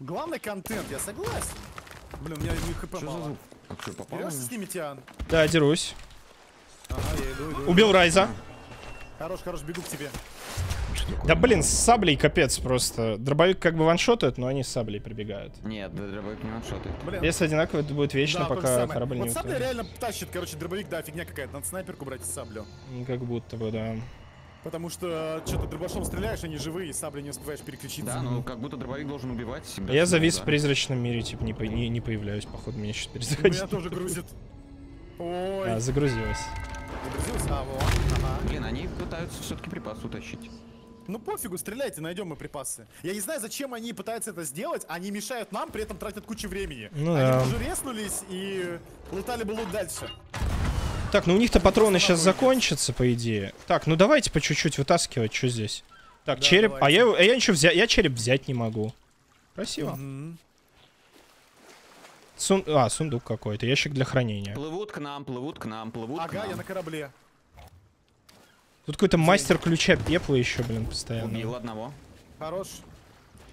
M: Главный контент, я согласен. Блин, у меня не хп мало.
D: А что, попал?
M: Дерешься с ними, Тиан?
A: Да, дерусь.
M: Ага, я иду, иду.
A: Убил Райза.
M: Хорош, хорош, бегу к тебе.
A: Да блин, с саблей капец просто. Дробовик как бы ваншотает, но они с саблей прибегают.
D: Нет, да, дробовик не ваншотает.
M: Блин.
A: Вес одинаковый, это будет вечно,
M: Да,
A: пока корабль не
M: Вот сабля
A: утонет.
M: реально тащит, короче, дробовик, да, фигня какая-то. Надо снайперку брать и саблю.
A: Ну, Как будто бы, да.
M: Потому что что-то дробашом стреляешь, они живые, и саблей не успеваешь переключиться.
D: Да, ну как будто дробовик должен убивать всегда.
A: Я завис
D: да.
A: в призрачном мире, типа не, по- не, не появляюсь, походу, меня сейчас
M: Меня
A: перезагрузит.
M: тоже грузит. Ой.
A: А, загрузилась.
M: Загрузилась? А, вот. Ага.
D: Блин, они пытаются все-таки припас утащить.
M: Ну пофигу, стреляйте, найдем мы припасы. Я не знаю, зачем они пытаются это сделать, они мешают нам, при этом тратят кучу времени.
A: Ну
M: они
A: да.
M: уже резнулись и лутали бы лут дальше.
A: Так, ну у них-то патроны сейчас закончатся, по идее. Так, ну давайте по чуть-чуть вытаскивать, что здесь. Так,
M: Да,
A: череп. А я, а я ничего взять. Я череп взять не могу. Красиво.
M: Мгм.
A: Сун- А, сундук какой-то. Ящик для хранения.
D: Плывут к нам, плывут к нам, плывут к
M: Ага,
D: нам.
M: я на корабле.
A: Тут какой-то мастер ключа пепла еще, блин, постоянно.
D: Убил одного.
M: Хорош.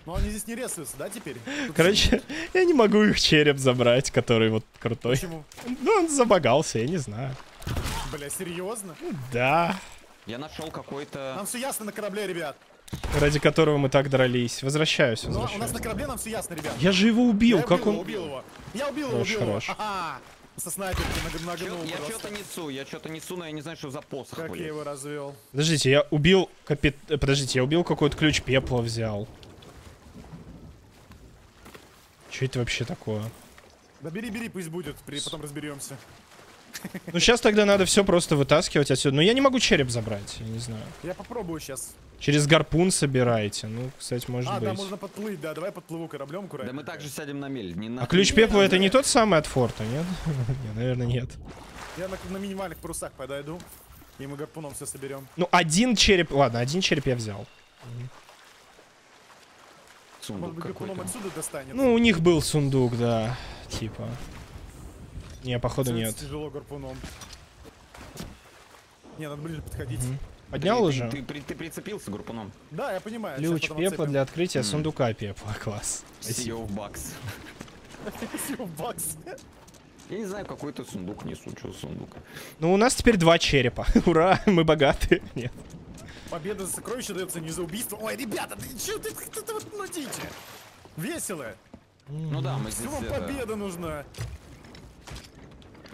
M: Но они здесь не резаются, да, теперь? Тут
A: Короче, я не могу их череп забрать, который вот крутой.
M: Почему?
A: Ну, он забагался, я не знаю.
M: Бля, серьезно?
A: Да.
D: Я нашел какой-то...
M: Нам все ясно на корабле, ребят.
A: Ради которого мы так дрались. Возвращаюсь,
M: Ну, у нас
A: возвращаюсь.
M: на корабле нам все ясно, ребят.
A: Я же его убил,
M: Я
A: как
M: убил
A: он...
M: его, убил его. Я убил его,
A: Хорош,
M: убил его.
A: хорош.
M: Со снайперки наг- нагнул
D: Я
M: просто.
D: что-то несу, я что-то несу, но я не знаю, что за посох,
M: Как я
D: блин.
M: его развел.
A: Подождите, я убил капит... э, Подождите, я убил какой-то ключ пепла взял. Что это вообще такое?
M: Да бери, бери, пусть будет, при- потом разберемся.
A: Ну сейчас тогда надо все просто вытаскивать отсюда. Но я не могу череп забрать, я не знаю.
M: Я попробую сейчас.
A: Через гарпун собираете. Ну, кстати, может
M: а,
A: быть.
M: да, можно подплыть, да, давай подплыву кораблем
D: Да
M: аккуратно.
D: мы также сядем на мель, не на...
A: А ключ пепла это не тот самый от форта, нет? Не, наверное, нет.
M: Я на, на минимальных парусах подойду, и мы гарпуном все соберем.
A: Ну, один череп... Ладно, один череп я взял.
M: Может
D: Сундук
M: быть, гарпуном отсюда достанет?
A: Ну, у них был сундук, да. Типа. Не, походу нет.
M: Тяжело гарпуном. Не, надо ближе подходить.
A: Поднял
D: Ты-
A: уже?
D: Ты, ты- ты прицепился группаном.
M: Да, я понимаю.
A: Ключ пепла для открытия сундука пепла. Класс. Спасибо.
D: Сио в бакс.
M: Бакс.
D: Я не знаю, какой то сундук несу, что сундук.
A: Ну, у нас теперь два черепа. Ура, мы богаты. Нет.
M: Победа за сокровище дается не за убийство. Ой, ребята, ты что ты, ты, ты вот нудите? Весело.
D: Ну да, мы здесь
M: Всего
D: это...
M: победа нужна.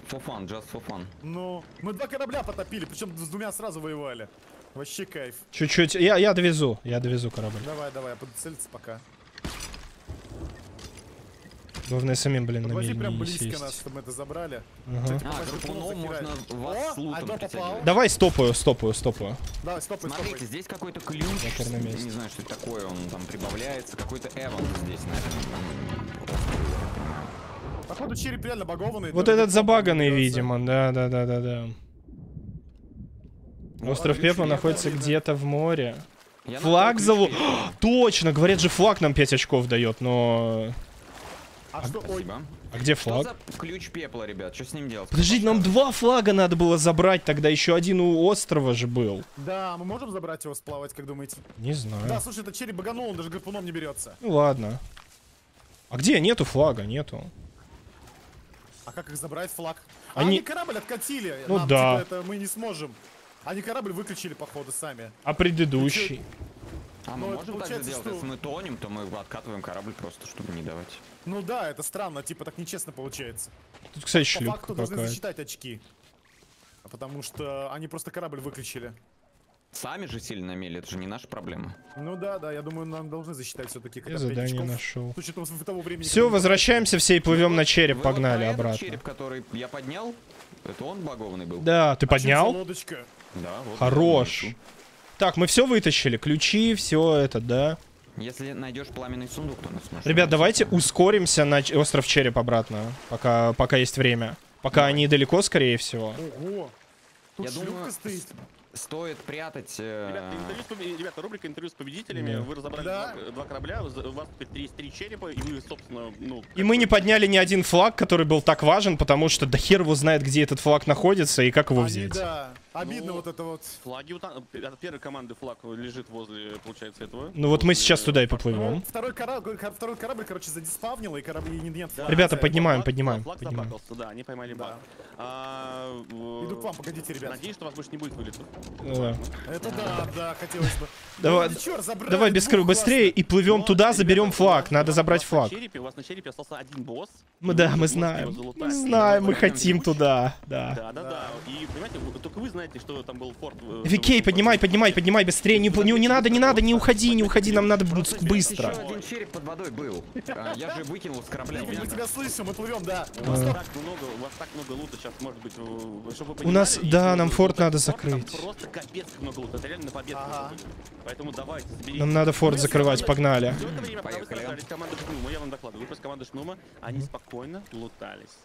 D: For fun, just for fun.
M: Ну, мы два корабля потопили, причем с двумя сразу воевали. Вообще кайф.
A: Чуть-чуть. Я, я довезу. Я довезу корабль.
M: Давай, давай, я буду целиться пока.
A: Главное самим, блин, на
M: Подвози
A: мель
M: прям
A: не
M: близко
A: сесть.
M: нас, чтобы мы это забрали.
A: Ага.
D: А, можно вас
M: О,
D: с лутом
M: одно
D: притягивать.
M: попал.
A: Давай стопаю, стопаю, стопаю.
M: Давай, стопай,
D: Смотрите,
M: стопай.
D: здесь какой-то ключ,
A: на месте.
D: не знаю, что это такое, он там прибавляется, какой-то эван здесь, наверное.
M: Походу череп реально багованный.
A: Вот этот забаганный, видимо. Да, да, да, да, да. Остров
M: ключ
A: Пепла находится где-то в море.
D: Я
A: Флаг залу...
D: пепла.
A: Точно, говорят же, флаг нам 5 очков дает, но...
M: А что, ой.
A: А где
D: Что
A: флаг?
D: за ключ пепла, ребят? Что с ним делать?
A: Подождите, нам два флага надо было забрать, тогда еще один у острова же был.
M: да, мы можем забрать его, сплавать, как думаете?
A: Не знаю.
M: Да, слушай, это череп баганул, он даже гарпуном не берется.
A: Ну ладно. А где? Нету флага, нету.
M: А как их забрать, флаг? А
A: Они-
M: они корабль откатили.
A: Ну
M: Нам,
A: да.
M: типа, это мы не сможем. Они корабль выключили, походу, сами.
A: А предыдущий?
D: А мы
M: Ну, это
D: можем так же делать,
M: что-
D: если мы тонем, то мы откатываем корабль просто, чтобы не давать.
M: Ну да, это странно, типа так нечестно получается.
A: Тут, кстати,
M: По
A: шлюпка
M: факту должны засчитать очки. А Потому что они просто корабль выключили.
D: Сами же сильно мели, это же не наша проблема.
M: Ну да, да, я думаю, нам должны засчитать все-таки
A: Я задание нашел.
M: С учетом с- того времени...
A: Все,
M: когда
A: возвращаемся все и плывем на череп, погнали
D: вот
A: обратно.
D: череп, который я поднял, это он багованный был?
A: Да, ты
M: А
A: поднял?
M: лодочка?
D: Да, вот.
A: Хорош. Так, мы все вытащили, ключи, все это, да.
D: Если найдешь пламенный сундук, то нас сможешь.
A: Ребят, давайте ускоримся на остров Череп обратно, пока, пока есть время. Пока они далеко, скорее всего.
M: Ого! Тут
D: Я
M: шлюпка
D: думаю,
M: стоит.
D: Стоит прятать... э,
C: Ребята, интервью с ребята, рубрика интервью с победителями.
A: Да.
C: Вы разобрали
M: Да.
C: два, два корабля, у вас теперь три, три черепа, и вы, собственно, ну...
A: И мы не подняли ни один флаг, который был так важен, потому что да хер его знает, где этот флаг находится и как его
M: Они,
A: взять.
M: да. Обидно
C: Ну,
M: вот это вот.
C: Флаги у тан- от первой команды флаг лежит возле, получается, этого.
A: Ну вот мы сейчас туда и поплывем.
M: Второй корабль, ко- второй корабль, короче, задиспавнил, и корабль и нет флага.
A: Ребята, поднимаем, поднимаем,
C: Флаг
A: поднимаем.
C: забагался, да, они поймали баг. А,
M: Иду к вам, погодите, ребят.
C: Надеюсь, что вас больше не будет вылетов.
A: Да.
M: Это да, да, хотелось бы.
A: Давай,
M: Ну,
A: давай без кры-
M: двух
A: быстрее и плывем туда, заберем флаг. Надо забрать флаг.
C: У вас на черепе остался один босс.
A: Мы, да, мы знаем. Мы знаем, мы хотим туда, да.
C: Да, да, да. И понимаете, только вы знаете, что там был форт. э,
A: Викей,
C: был
A: поднимай, поднимай, поднимай быстрее. Не, не, не надо, не надо, не уходи, не уходи, нам надо быстро.
D: Еще один череп под водой был. А, Я же выкинул с корабля.
M: Мы тебя слышим, мы плывем, да.
C: У вас так много, у вас так много лута сейчас может быть, э, чтобы вы
A: У нас- да, нам форт надо закрыть.
C: просто капец много лута, это реально на победу. Поэтому давайте, соберите.
A: Нам надо форт закрывать, погнали.
D: Поехали.
C: Шнума, я вам докладываю, вы с командой Шнума, они спокойно лутались.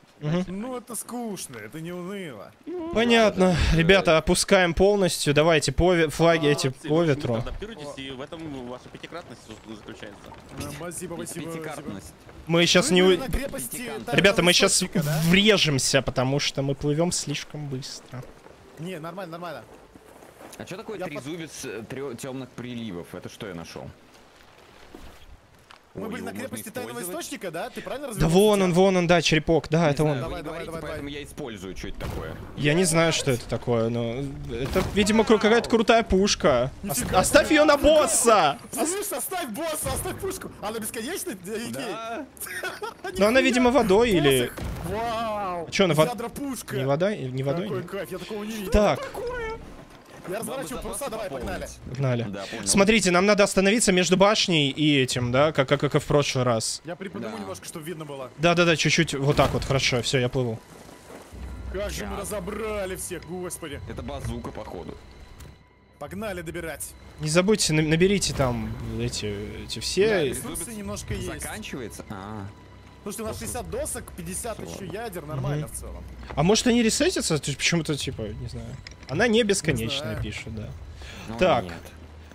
M: Ну это скучно, это не уныло.
A: Понятно. Ребята, опускаем полностью. Давайте по ве- флаги эти
C: Молодцы,
A: по ветру.
C: Адаптируйтесь, и в этом ваша пятикратность заключается.
M: Спасибо, спасибо. спасибо.
D: Пятикартность.
A: Мы сейчас
M: Вы
A: не... Ребята, мы сейчас врежемся, потому что мы плывем слишком быстро.
M: Не, нормально, нормально.
D: А что такое трезубец темных приливов? Это что я нашел?
M: Мы
D: Ой,
M: были на крепости Тайного? Источника, да? Ты правильно
A: Да
M: развивался?
A: вон он, вон он, да, черепок, да, это
D: Не
A: он.
D: знаю, вы
M: Давай, давай, давай,
D: поэтому я использую, что это такое.
A: Я не знаю, что это такое, но это, видимо, какая-то крутая пушка. Ос-
M: Нифига
A: Оставь
M: себе.
A: ее на босса!
M: Слышь, оставь босса, оставь пушку. Она бесконечная?
D: Да.
A: Но она, видимо, водой или...
M: Вау.
A: Чё, она вод-
M: Ядра пушка.
A: Не вода? Не водой?
M: Какой кайф, я такого не видел.
A: Так,
M: Я разворачиваю паруса, давай, погнали.
A: погнали.
D: Да.
A: Смотрите, нам надо остановиться между башней и этим, да, как, как, как и в прошлый раз.
M: Я приподниму
D: Да.
M: немножко, чтобы видно было.
A: Да-да-да, чуть-чуть вот так вот, хорошо, все, я плыву.
M: Как же мы разобрали всех, господи.
D: Это базука, походу.
M: Погнали добирать.
A: Не забудьте, на- наберите там эти, эти
M: Да,
A: все.
M: ресурсы немножко есть.
D: Заканчивается? А,
M: Слушайте, у нас 60 досок, 50 еще ядер, нормально в целом.
A: А может они ресетятся? Почему-то, типа, не знаю. Она не бесконечная, пишет, да.
D: ну
A: Так.
D: нет.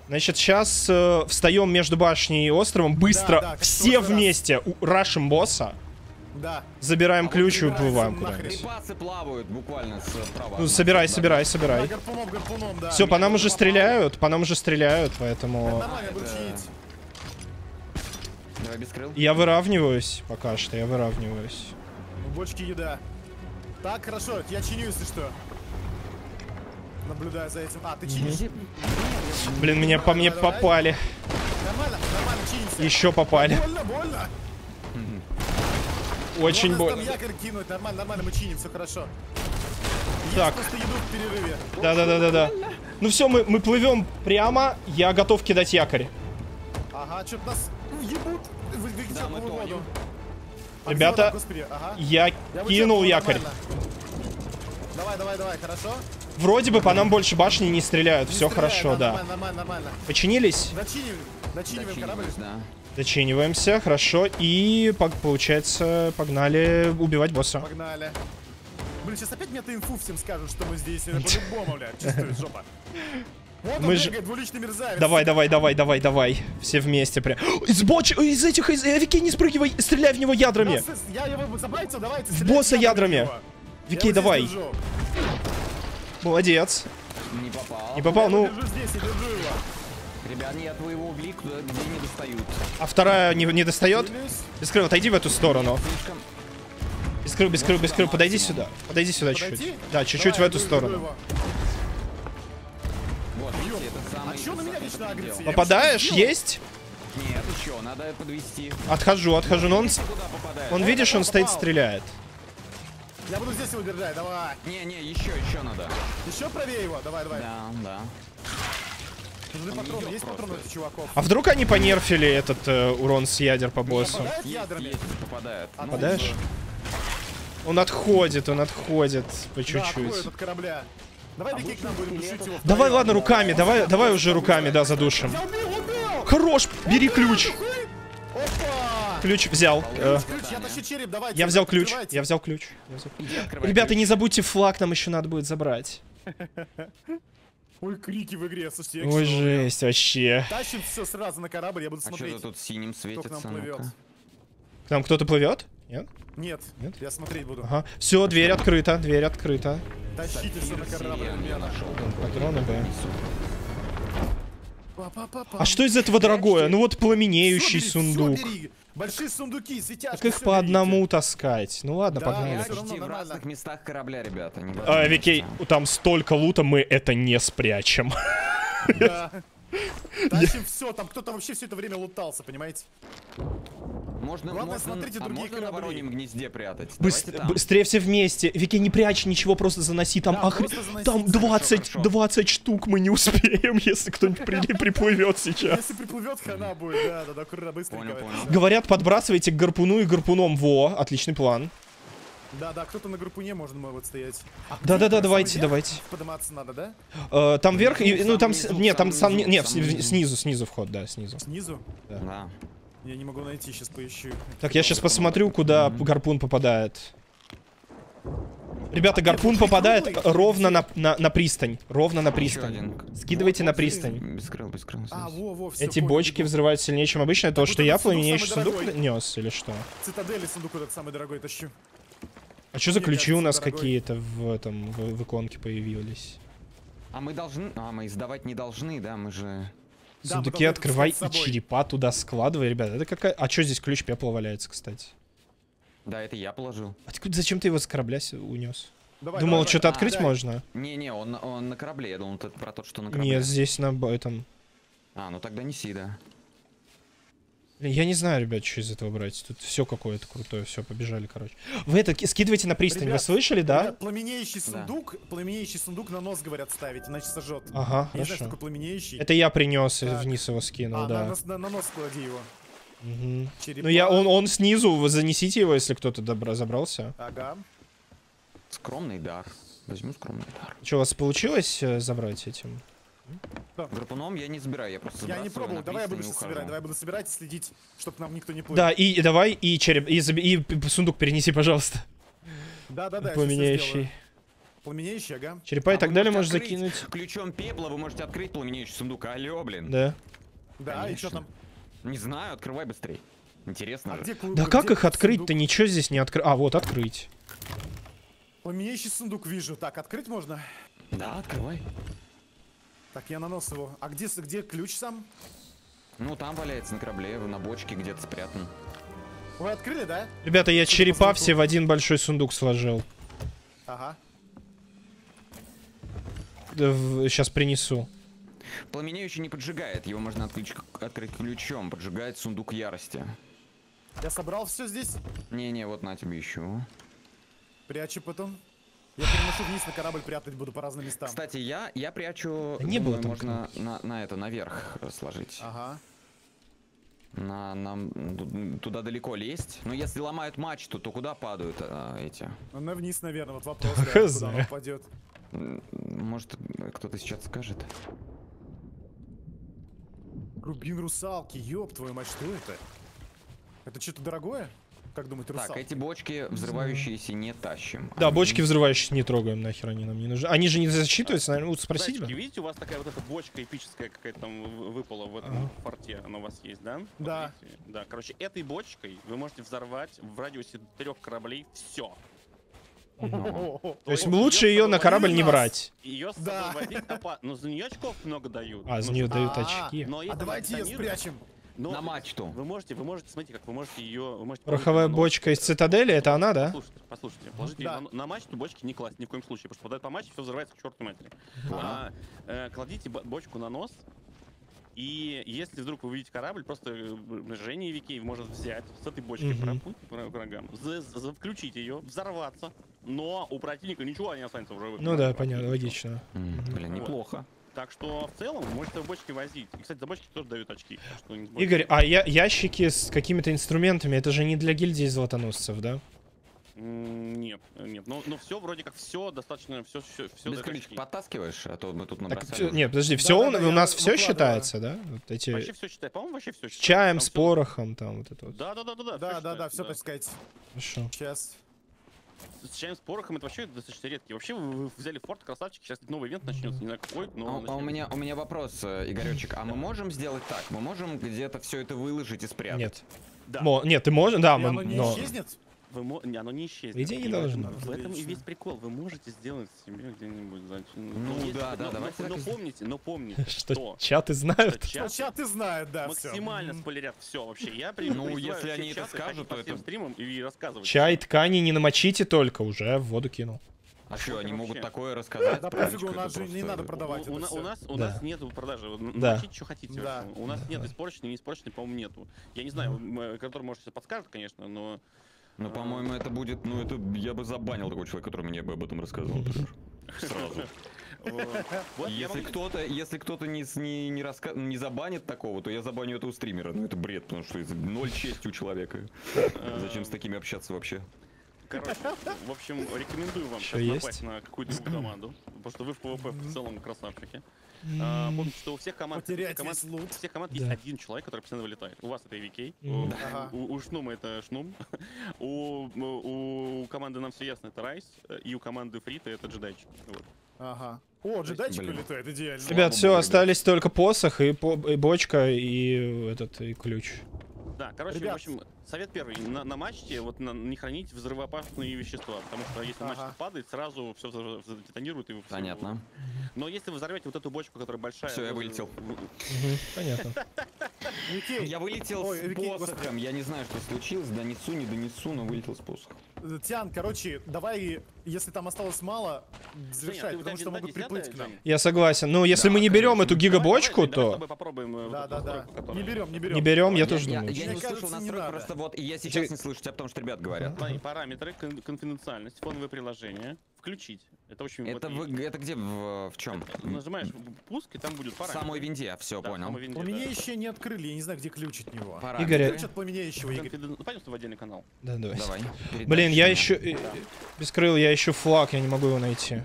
A: Значит, сейчас встаем между башней и островом. Быстро,
M: Да, да,
A: все вместе у- рашим босса.
M: Да.
A: Забираем
D: А
A: ключ и уплываем куда-нибудь.
D: Припасы плавают буквально справа.
A: Ну, собирай,
D: Да.
A: собирай,
M: Да,
A: собирай.
M: гарпуном, гарпуном, да.
A: Все, по нам уже стреляют, по нам уже стреляют,
M: Это
A: поэтому
M: Нормально, я буду
D: Это-. Давай без крыл.
A: я выравниваюсь пока что, я выравниваюсь.
M: В бочке еда. Так, хорошо, я чиню, если что. Наблюдаю за этим. А, ты чинишь?
A: Блин, меня по мне
M: Давай,
A: попали.
M: Нормально, нормально, чинимся.
A: Еще попали.
M: Больно, больно.
A: Очень больно.
M: якорь кинуть, нормально, нормально, мы чиним, все хорошо.
A: Так. Да-да-да-да-да. Ну все, мы, мы плывем прямо. Я готов кидать якорь.
M: Ага, что-то нас ебут в, в, в
D: Да, мы
M: теплую
D: тонем.
M: воду.
A: Ребята,
M: ага.
A: Я
M: Я
A: кинул якорь.
M: нормально. Давай, давай, давай, хорошо?
A: Вроде бы по нам больше башни не стреляют.
M: Не
A: Все
M: стреляй,
A: хорошо, да.
M: Нормально, нормально, нормально.
A: Починились?
M: Дочиним, дочиниваем корабль.
D: Да.
A: Дочиниваемся, хорошо. И, получается, погнали убивать босса.
M: Погнали. Блин, сейчас опять мне-то инфу всем скажут, что мы здесь. По-любому, блядь, чувствует жопа. Вот он
A: Мы же-
M: бегает, двуличный мерзавец.
A: Давай, давай, давай, давай, давай. Все вместе прям. Из боч... Из этих... Из... э, Вики, не спрыгивай, стреляй в него ядрами.
M: Я его забраться, давайте.
A: В босса
M: ядрами
A: ядрами. Вики, давай.
M: держу.
A: Молодец.
D: Не попал.
A: Не попал,
M: Я
A: ну...
M: здесь.
D: Ребят, нет, вы его куда- где не достают.
A: А вторая не, не достает? Бескрыл, отойди в эту сторону.
D: Слишком...
A: Бескрыл, бескрыл, бескрыл, подойди сюда. Подойди сюда чуть-чуть. Да, чуть-чуть в эту сторону.
M: его. На меня вечно агрессия?
A: Попадаешь? Есть?
D: Нет, еще, надо подвести.
A: Отхожу, отхожу, но он... Он, видишь, он стоит, стреляет.
M: Я буду здесь его держать, давай.
D: Не, не, еще, еще надо.
M: Еще правее его, давай, давай.
D: Да, да.
M: Нужны патроны, есть патроны у чуваков?
A: А вдруг они понерфили этот э, урон с ядер по боссу?
M: Попадает ядрами?
D: есть, попадает. Ну,
A: Попадаешь? Он отходит, он отходит по
M: Да,
A: чуть-чуть.
M: от корабля. Давай, Вики, к нам будем душить его.
A: Давай,
M: втроём.
A: ладно, руками, давай, давай уже руками, да, задушим. Хорош, бери ключ. Ключ взял. э,
M: я
A: взял ключ, я взял ключ. Ребята, не забудьте флаг, нам еще надо будет забрать.
M: Ой, крики в игре, слушайте.
A: Ой, жесть, вообще.
M: Тащим все сразу на корабль, я буду
D: А
M: смотреть.
D: что тут синим
M: кто к нам
D: светится?
M: плывет.
A: К нам кто-то плывет? Нет?
M: Нет,
A: Нет?
M: я смотреть буду.
A: Ага. Все, дверь открыта, дверь открыта.
M: Тащите все на корабль.
A: Патроны, да. А что из этого дорогое? Ну вот пламенеющий сундук.
M: Большие сундуки, светяшки.
A: Как их по одному таскать? Ну ладно,
M: Да,
A: погнали.
D: в разных местах корабля, ребята. не
A: А, Викей, там столько лута, мы это не спрячем.
M: Да. Тащим все, там кто-то вообще все это время лутался, понимаете?
D: Можно,
M: Главное,
D: можно,
M: смотрите
D: а
M: другие
D: можно на
M: корабли.
D: вороньем гнезде прятать?
A: Быс-
D: Давайте там.
A: Быстрее все вместе. Вики, не прячь ничего, просто заноси. Там,
M: Да,
A: охр-
M: просто заноси.
A: там
M: Хорошо,
A: 20,
D: хорошо.
A: 20 штук мы не успеем, если кто-нибудь при- приплывет сейчас.
M: Если приплывет, хана будет, да, да, да.
D: Понял, понял.
M: Да.
A: Говорят, подбрасывайте к гарпуну и гарпуном. Во, отличный план.
M: Да, да, кто-то на гарпуне можно вот стоять. А
A: Да-да-да,
M: где?
A: давайте,
M: Самый верх?
A: давайте.
M: Подниматься надо, да?
A: Э, Там вверх, и, ну там,
D: Самый
A: нет, там сам,
D: самый
A: нет,
D: низу, самый
A: с-
D: низу.
A: снизу, снизу вход, да, снизу.
M: Снизу?
D: Да.
M: Я не могу найти, сейчас поищу.
A: Так, я сейчас посмотрю, куда гарпун попадает. Ребята,
M: А
A: гарпун
M: вот
A: попадает ровно на, на, на пристань. Ровно на пристань. Скидывайте на пристань.
D: Без крыл, без крыл.
M: А, во, во, все.
A: Эти бочки взрывают сильнее, чем обычно. Это то, что я пламенеющий сундук нес или что?
M: Цитадели сундук этот самый дорогой тащу.
A: А что за ключи у нас
M: дорогой.
A: какие-то в этом в, в иконке появились?
D: А мы должны... А, мы издавать не должны, да, мы же...
M: Да,
A: Сундуки открывай и черепа туда складывай, ребята. Это какая... А что здесь ключ пепла валяется, кстати?
D: Да, это я положил.
A: А ты зачем ты его с корабля с- унес?
M: Давай,
A: Думал,
M: давай,
A: что-то
M: давай.
A: открыть
M: Дай.
A: можно?
D: Не-не, он, он на корабле, я думал, это про то, что на корабле.
A: Нет, здесь на этом...
D: А, ну тогда неси, да.
A: Я не знаю, ребят, что из этого брать. Тут все какое-то крутое, все, побежали, короче. Вы это ки- скидывайте на пристань, вы
M: Ребят,
A: слышали, да?
M: Ребят, пламенеющий
D: Да.
M: сундук, пламенеющий сундук на нос, говорят, ставить, иначе сожжет.
A: Ага,
M: Я не знаю, что
A: хорошо.
M: такое пламенеющий.
A: Это я принес и
M: Так.
A: вниз его скинул,
M: а,
A: да.
M: на, нос- на- на нос клади его.
A: Мгм.
M: Черепа.
A: Ну я, он, он снизу, вы занесите его, если кто-то добра- забрался.
M: Ага.
D: Скромный дар. Возьму скромный дар.
A: Что, у вас получилось э, забрать этим?
D: Гарпуном я не забираю, я просто
M: Я не пробовал, давай я буду
D: и
M: сейчас собирать, давай я буду собирать и следить, чтобы нам никто не плыл.
A: Да, и, и давай, и череп, и, заби- и п- сундук перенеси, пожалуйста.
M: да, да, да.
A: Пламенеющий.
M: Пламенеющий, ага.
A: Черепа и
D: А
A: так
D: вы
A: далее можешь закинуть.
D: Ключом пепла вы можете открыть пламенеющий сундук. Алло, блин.
A: Да.
M: Да, и что
D: Конечно.
M: там?
D: Не знаю, открывай быстрей. Интересно
M: А
D: же.
M: где клуб?
A: Да как
M: где
A: их открыть-то? Ничего здесь не открыть. А, вот, открыть.
M: Пламенеющий сундук вижу. Так, открыть можно?
D: Да, открывай.
M: Так, я на нос его. А где, где ключ сам?
D: Ну, там валяется на корабле, на бочке где-то спрятан.
M: Вы открыли, да?
A: Ребята, я
M: Судя по
A: черепа все в один большой сундук сложил.
M: Ага.
A: Сейчас принесу.
D: Пламенеющий не поджигает, его можно открыть, открыть ключом. Поджигает сундук ярости.
M: Я собрал все здесь.
D: Не-не, вот на тебе еще.
M: Прячу потом. Я переношу вниз на корабль, прятать буду по разным местам.
D: Кстати, я, я прячу...
A: Да не было
D: думаю,
A: там
D: можно на, на это, наверх сложить.
M: Ага.
D: На, нам туда далеко лезть. Но если ломают мачту, то куда падают а, эти?
M: Ну, на вниз, наверное, вот вопрос, да, куда он упадет.
D: Может, кто-то сейчас скажет.
M: Рубин русалки, ёб твою мать, что это? Это что-то дорогое? Как думаете,
D: Так,
M: русалки?
D: эти бочки взрывающиеся не тащим.
A: Да,
D: Они-
A: бочки взрывающиеся не трогаем, нахер они нам не нужны. Они же не засчитываются, наверное, вот спросить
C: Зайчики,
A: бы.
C: видите, у вас такая вот эта бочка эпическая какая-то там вы- выпала в этом
A: Ага.
C: форте, она у вас есть, да? Вот
M: Да.
C: видите? Да, короче, этой бочкой вы можете взорвать в радиусе трех кораблей все.
A: То есть лучше ее на корабль не брать.
C: Ее с
M: Да.
C: собой возить опа- Но за нее очков много дают.
A: А, за
C: Ну,
A: нее дают
M: А,
A: очки.
M: А давайте ее спрячем.
C: Но
D: На мачту.
C: Вы можете, вы можете, смотрите, как вы можете ее... Вы можете
A: Пороховая бочка из цитадели, это она, да?
C: Послушайте, послушайте, положите
M: Да.
C: на, на мачту бочки не класть ни в коем случае, потому что попадает по мачте, все взрывается к чертовой матери. А, э, кладите бо- бочку на нос, и если вдруг вы увидите корабль, просто Женя Викей может взять с этой бочкой пропуть по врагам, за- за- включить ее, взорваться, но у противника ничего не останется живых.
A: Ну да, понятно, логично.
D: М, Блин,
C: Вот.
D: неплохо.
C: Так что в целом можете в бочке возить. И, кстати, за бочки тоже дают очки. так.
A: Игорь, а я, ящики с какими-то инструментами, это же не для гильдии золотоносцев, да?
C: Нет, нет, но, но все вроде как все достаточно, все, все, все
D: Без количества подтаскиваешь, а то мы тут
A: Так,
D: набросали. уже.
A: нет, подожди, все у,
M: Да-да-да,
A: у нас все считается, да? Вот эти
C: Вообще все считает, по-моему, вообще все
A: с
C: считает.
A: чаем,
C: Там
A: с порохом, там вот это вот.
C: Да, да, да, да, да.
M: Да, да, да, все, так сказать.
A: Хорошо.
M: Сейчас.
C: С чаем с порохом это вообще достаточно редкий. Вообще вы, взяли форт, красавчики, сейчас новый ивент начнется, не знаю какой, но.
D: А, а у меня у меня вопрос, э, Игоречек, а мы можем сделать так? Мы можем где-то все это выложить и спрятать?
A: Нет.
C: Да.
A: Мо- нет, ты можешь, да,
M: И
A: мы, но...
M: исчезнет?
C: Вы мо... не, оно не исчезнет.
A: По идее, не
C: в этом-
A: должно.
C: В этом и весь прикол. Вы можете сделать себе где-нибудь. значит,
D: Ну
C: есть-
D: да, да,
C: но-
D: давайте
C: но, но помните, но помните,
A: Что чаты знают?
C: чат
M: Ну, чат и знает, да,
C: максимально спойлерят все вообще. Я при-
D: Ну, если они это
C: чаты
D: скажут, то это-
C: стримам и рассказывать.
A: Чай ткани не намочите только, уже в воду кинул.
D: А что, они могут такое рассказать?
M: Да пофигу, у нас же не надо продавать
C: У, нас, у нас нету продажи. Н-
A: Да.
C: Мочите, что хотите. У нас нет испорченной, не испорченной, по-моему, нету. Я не знаю, э, который, может, подскажет, конечно, но...
D: Ну, по-моему, это будет, ну, это я бы забанил такого человека, который мне бы об этом рассказывал. например. Сразу. Если кто-то, если кто-то не, не, не, раска... не забанит такого, то я забаню этого стримера. Ну это бред, потому что ноль чести у человека. Зачем с такими общаться вообще?
C: Короче, в общем, рекомендую вам сейчас напасть на какую-то команду, потому что вы в PvP в целом красавчики. А, Помните, что у всех команд, у всех
M: Потерять
C: команд, у всех команд
A: Да.
C: есть один человек, который постоянно вылетает. У вас это AVK,
A: Мгм.
M: Ага.
C: у, у Шнума это Шнум, у, у, у команды нам все ясно это Райс, и у команды Фрита это Джедайчик. Вот.
M: Ага. О, джедайчик
D: блин.
M: улетает, идеально.
A: Ребят, все, остались только посох и, по- и бочка и этот и ключ.
C: Да, короче,
M: Ребят.
C: в общем, совет первый. На, на мачте вот на- не хранить взрывоопасные вещества, потому что если
M: Ага.
C: мачта падает, сразу все детонирует и
D: Понятно.
C: Но если вы взорвете вот эту бочку, которая большая...
D: Всё, я
C: вы-
D: вылетел.
A: Понятно.
M: Викей,
D: Я вылетел
M: Ой,
D: с посохом. Я не знаю, что случилось. Донесу, не донесу, но вылетел с посохом.
M: Тян, короче, давай, если там осталось мало, завершай,
C: ты-
M: потому что могут приплыть к нам.
A: Я согласен. Ну, если мы не берем эту гигабочку,
C: Давай, давай, давай
A: то
C: тобой попробуем вот
M: Да, да, да. Не берем, не берем.
A: не берем, я
D: Я-
A: тоже
D: я,
A: думаю.
D: я не слышал
M: надо.
D: просто вот и я сейчас не слышу тебя, потому что ребят говорят.
C: Параметры, кон- конфиденциальность, фоновые приложения, включить. Это очень...
D: Это,
C: вот
D: вы, это где, в, в чем?
C: Нажимаешь пуск, и там будет параметры.
D: самой винде, все,
C: Да,
D: понял.
C: винде, да.
M: Пламенеющие не открыли, я не знаю, где ключ от него.
D: Параметры.
A: Игорь,
M: Ключ от пламенеющего, Игорь.
C: Конфиден- Ну, пойдем в отдельный канал.
A: Да, давай.
D: Давай.
A: Блин, я еще... э, э, Бескрыл, я ищу флаг, я не могу его найти.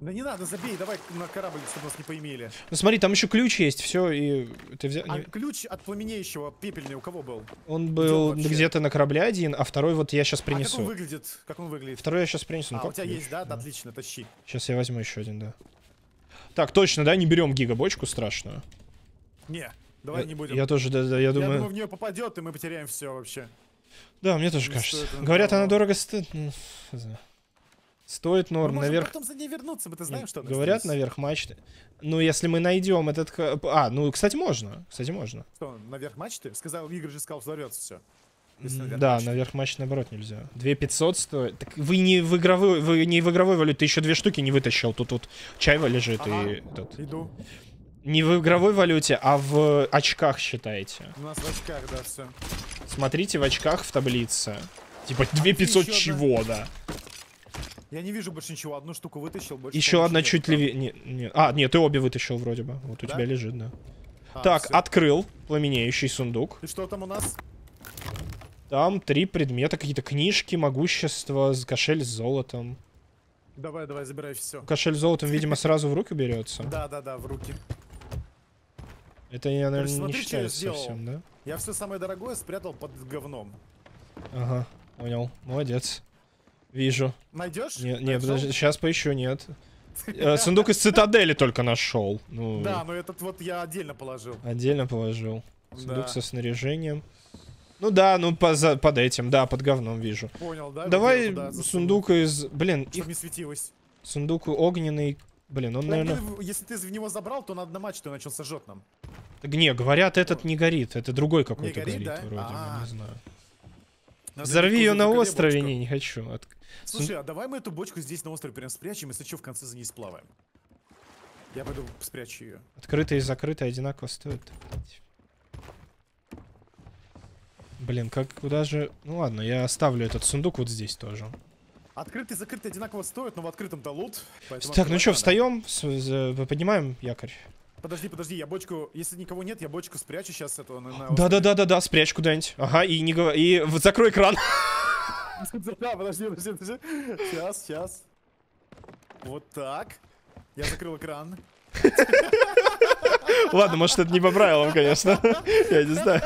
M: Да не надо, забей, давай на корабль, чтобы нас не поимели.
A: Ну смотри, там еще ключ есть, все, и ты взял...
M: А ключ от пламенеющего пепельный у кого был?
A: Он был где-то на корабле один, а второй вот я сейчас
M: А как он
A: принесу.
M: выглядит? Как он выглядит?
A: Второй я сейчас принесу. Ну,
M: А, у тебя
A: ключ?
M: есть, да? Да, отлично, тащи.
A: Сейчас я возьму еще один, да. Так, точно, да, не берем гигабочку страшную.
M: Не, давай
A: я,
M: не будем.
A: Я тоже, да, да, я
M: Я
A: думаю...
M: думаю, в нее попадет, и мы потеряем все вообще.
A: Да, мне тоже
M: не
A: кажется. Говорят, она дорого стоит. Стоит
M: Мы
A: норм,
M: можем
A: наверх.
M: потом за ней вернуться, мы-то знаем, что
A: Говорят,
M: здесь.
A: наверх мачты. Ну, если мы найдем этот... А, ну, кстати, можно. Кстати, можно.
M: Что, наверх мачты? Сказал, Игорь же сказал, взорвется все.
A: М, Да, наверх мачты, наоборот, нельзя. 2500 стоит. Так вы не в игровой, вы не в игровой валюте, ты еще две штуки не вытащил. Тут вот чайва лежит
M: Ага.
A: и этот.
M: Иду.
A: Не в игровой валюте, а в очках считайте.
M: У нас в очках, да, все.
A: Смотрите в очках в таблице. Типа 2500
M: еще одна.
A: чего, да.
M: Я не вижу больше ничего, одну штуку вытащил, больше
A: Еще одна
M: нет.
A: чуть левее. Не, не. А, нет, ты обе вытащил вроде бы. Вот у
M: Да?
A: тебя лежит, да.
M: А,
A: так,
M: всё.
A: открыл пламенеющий сундук.
M: И что там у нас?
A: Там три предмета, какие-то книжки, могущество, кошель с золотом.
M: Давай, давай, забирай все.
A: Кошель с золотом, видимо, сразу в руки берется.
M: Да, да, да, в руки.
A: Это я, наверное,
M: смотри,
A: не считаю совсем, да?
M: Я все самое дорогое спрятал под говном.
A: Ага, понял. Молодец. Вижу.
M: Найдешь?
A: Не, не
M: Нашел?
A: подожди, сейчас поищу, нет. Э, Сундук из цитадели только нашел. Ну,
M: Да, но этот вот я отдельно положил.
A: отдельно положил. Сундук
M: Да.
A: со снаряжением. Ну да, ну по- за- под этим, да, под говном вижу.
M: Понял, да?
A: Давай
M: туда
A: сундук из... Блин,
M: Чтоб
A: их
M: не светилось.
A: сундук огненный... Блин, он,
M: Так,
A: наверное...
M: Если ты в него забрал, то надо на матче начал сожжет нам.
A: Так не, говорят, этот не горит. Это другой какой-то
M: горит,
A: горит,
M: да?
A: вроде бы,
M: А.
A: не знаю.
M: Надо
A: Взорви ее на острове, не, не хочу. От-
M: Слушай, а давай мы эту бочку здесь на острове прям спрячем, если что, в конце за ней сплаваем. Я пойду спрячу ее.
A: Открытый и закрытый одинаково стоят. Блин, как куда же... Ну ладно, я оставлю этот сундук вот здесь тоже.
M: Открытый и закрытый одинаково стоят, но в открытом-то лут.
A: Так, ну что, встаем? За- Поднимаем якорь.
M: Подожди, подожди, я бочку, если никого нет, я бочку спрячу сейчас этого
A: Да-да-да-да-да, спрячь куда-нибудь. Ага, и не говори... И закрой экран.
M: Да, подожди, подожди, подожди. Сейчас, сейчас. Вот так. Я закрыл экран.
A: Ладно, может, это не по правилам, конечно. Я не знаю.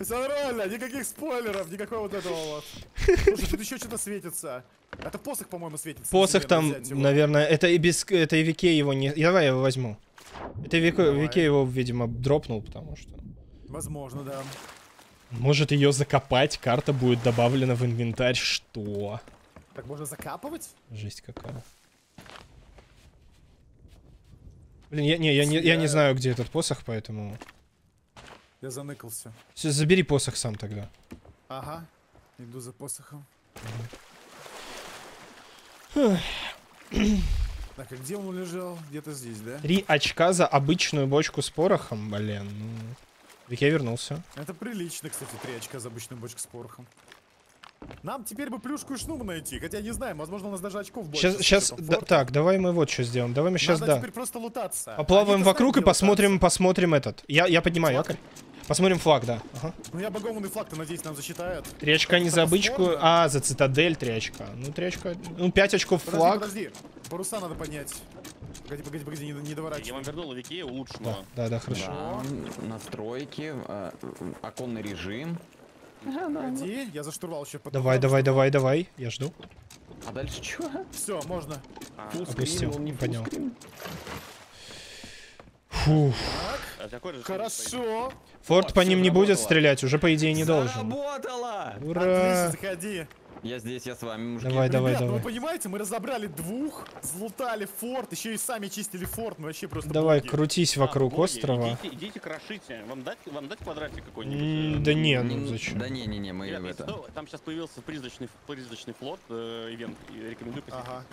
M: Все нормально, никаких спойлеров, никакого вот этого вот. Слушай, тут еще что-то светится. Это посох, по-моему, светится.
A: Посох там, наверное, это и без... Это и Вике его не... Давай я его возьму. Это Вике. Вике его, видимо, дропнул, потому что...
M: Возможно, да.
A: Может ее закопать, карта будет добавлена в инвентарь. Что?
M: Так можно закапывать?
A: Жесть какая. Блин, я, не, я, не, я не знаю, где этот посох, поэтому...
M: Я заныкался.
A: Всё, забери посох сам тогда.
M: Ага. Иду за посохом. Так, а где он лежал? Где-то здесь, да?
A: Три очка за обычную бочку с порохом, блин. Ну... Так я вернулся.
M: Это прилично, кстати, три очка за обычную бочку с порохом. Нам теперь бы плюшку и шнур найти, хотя не знаем, возможно, у нас даже очков больше.
A: Сейчас, сейчас,
M: форта.
A: так, давай мы вот что сделаем. Давай мы сейчас,
M: Надо
A: да.
M: теперь просто лутаться.
A: Поплаваем вокруг и
M: где
A: посмотрим, посмотрим этот. Я, я поднимаю якорь. Посмотрим флаг, да. Ага.
M: Ну я багованный флаг-то, надеюсь, нам засчитают.
A: Три очка не за обычку, а за цитадель три очка. Ну, три очка. Ну, пять очков
M: Подожди,
A: флаг.
M: подожди. Паруса надо поднять. Погоди, погоди, погоди, не, не
C: Я
M: доворачивай.
C: вам вернул Викея
A: Да,
C: улучшенного.
A: да, да, хорошо.
D: Да, настройки, э, оконный режим.
M: Погоди, я за штурвал еще потом.
A: Давай, давай, давай, давай. Я жду.
D: А дальше что?
M: Все, можно.
A: Опустил, поднял. Фух.
C: А
M: Хорошо.
A: Форт по
D: всё,
A: ним не будет стрелять, уже по идее не должен.
D: Заработало!
A: Ура!
M: Отлично, заходи.
D: Я здесь, я с вами, мужики.
A: Давай, давай,
M: Ребят, ну
A: давай.
M: вы понимаете, мы разобрали двух, злутали форт, еще и сами чистили форт, мы вообще просто
A: Давай,
M: боги.
A: крутись вокруг
C: боги,
A: острова.
C: Идите, идите крошите. Вам дать, вам дать квадратик какой-нибудь? Э,
A: Да не,
D: Не,
A: ну зачем?
D: Да не-не-не, мы
C: Ребят,
D: в
C: если
D: это...
C: там сейчас появился призрачный, призрачный флот, э, ивент, рекомендую посетить.
M: Ага.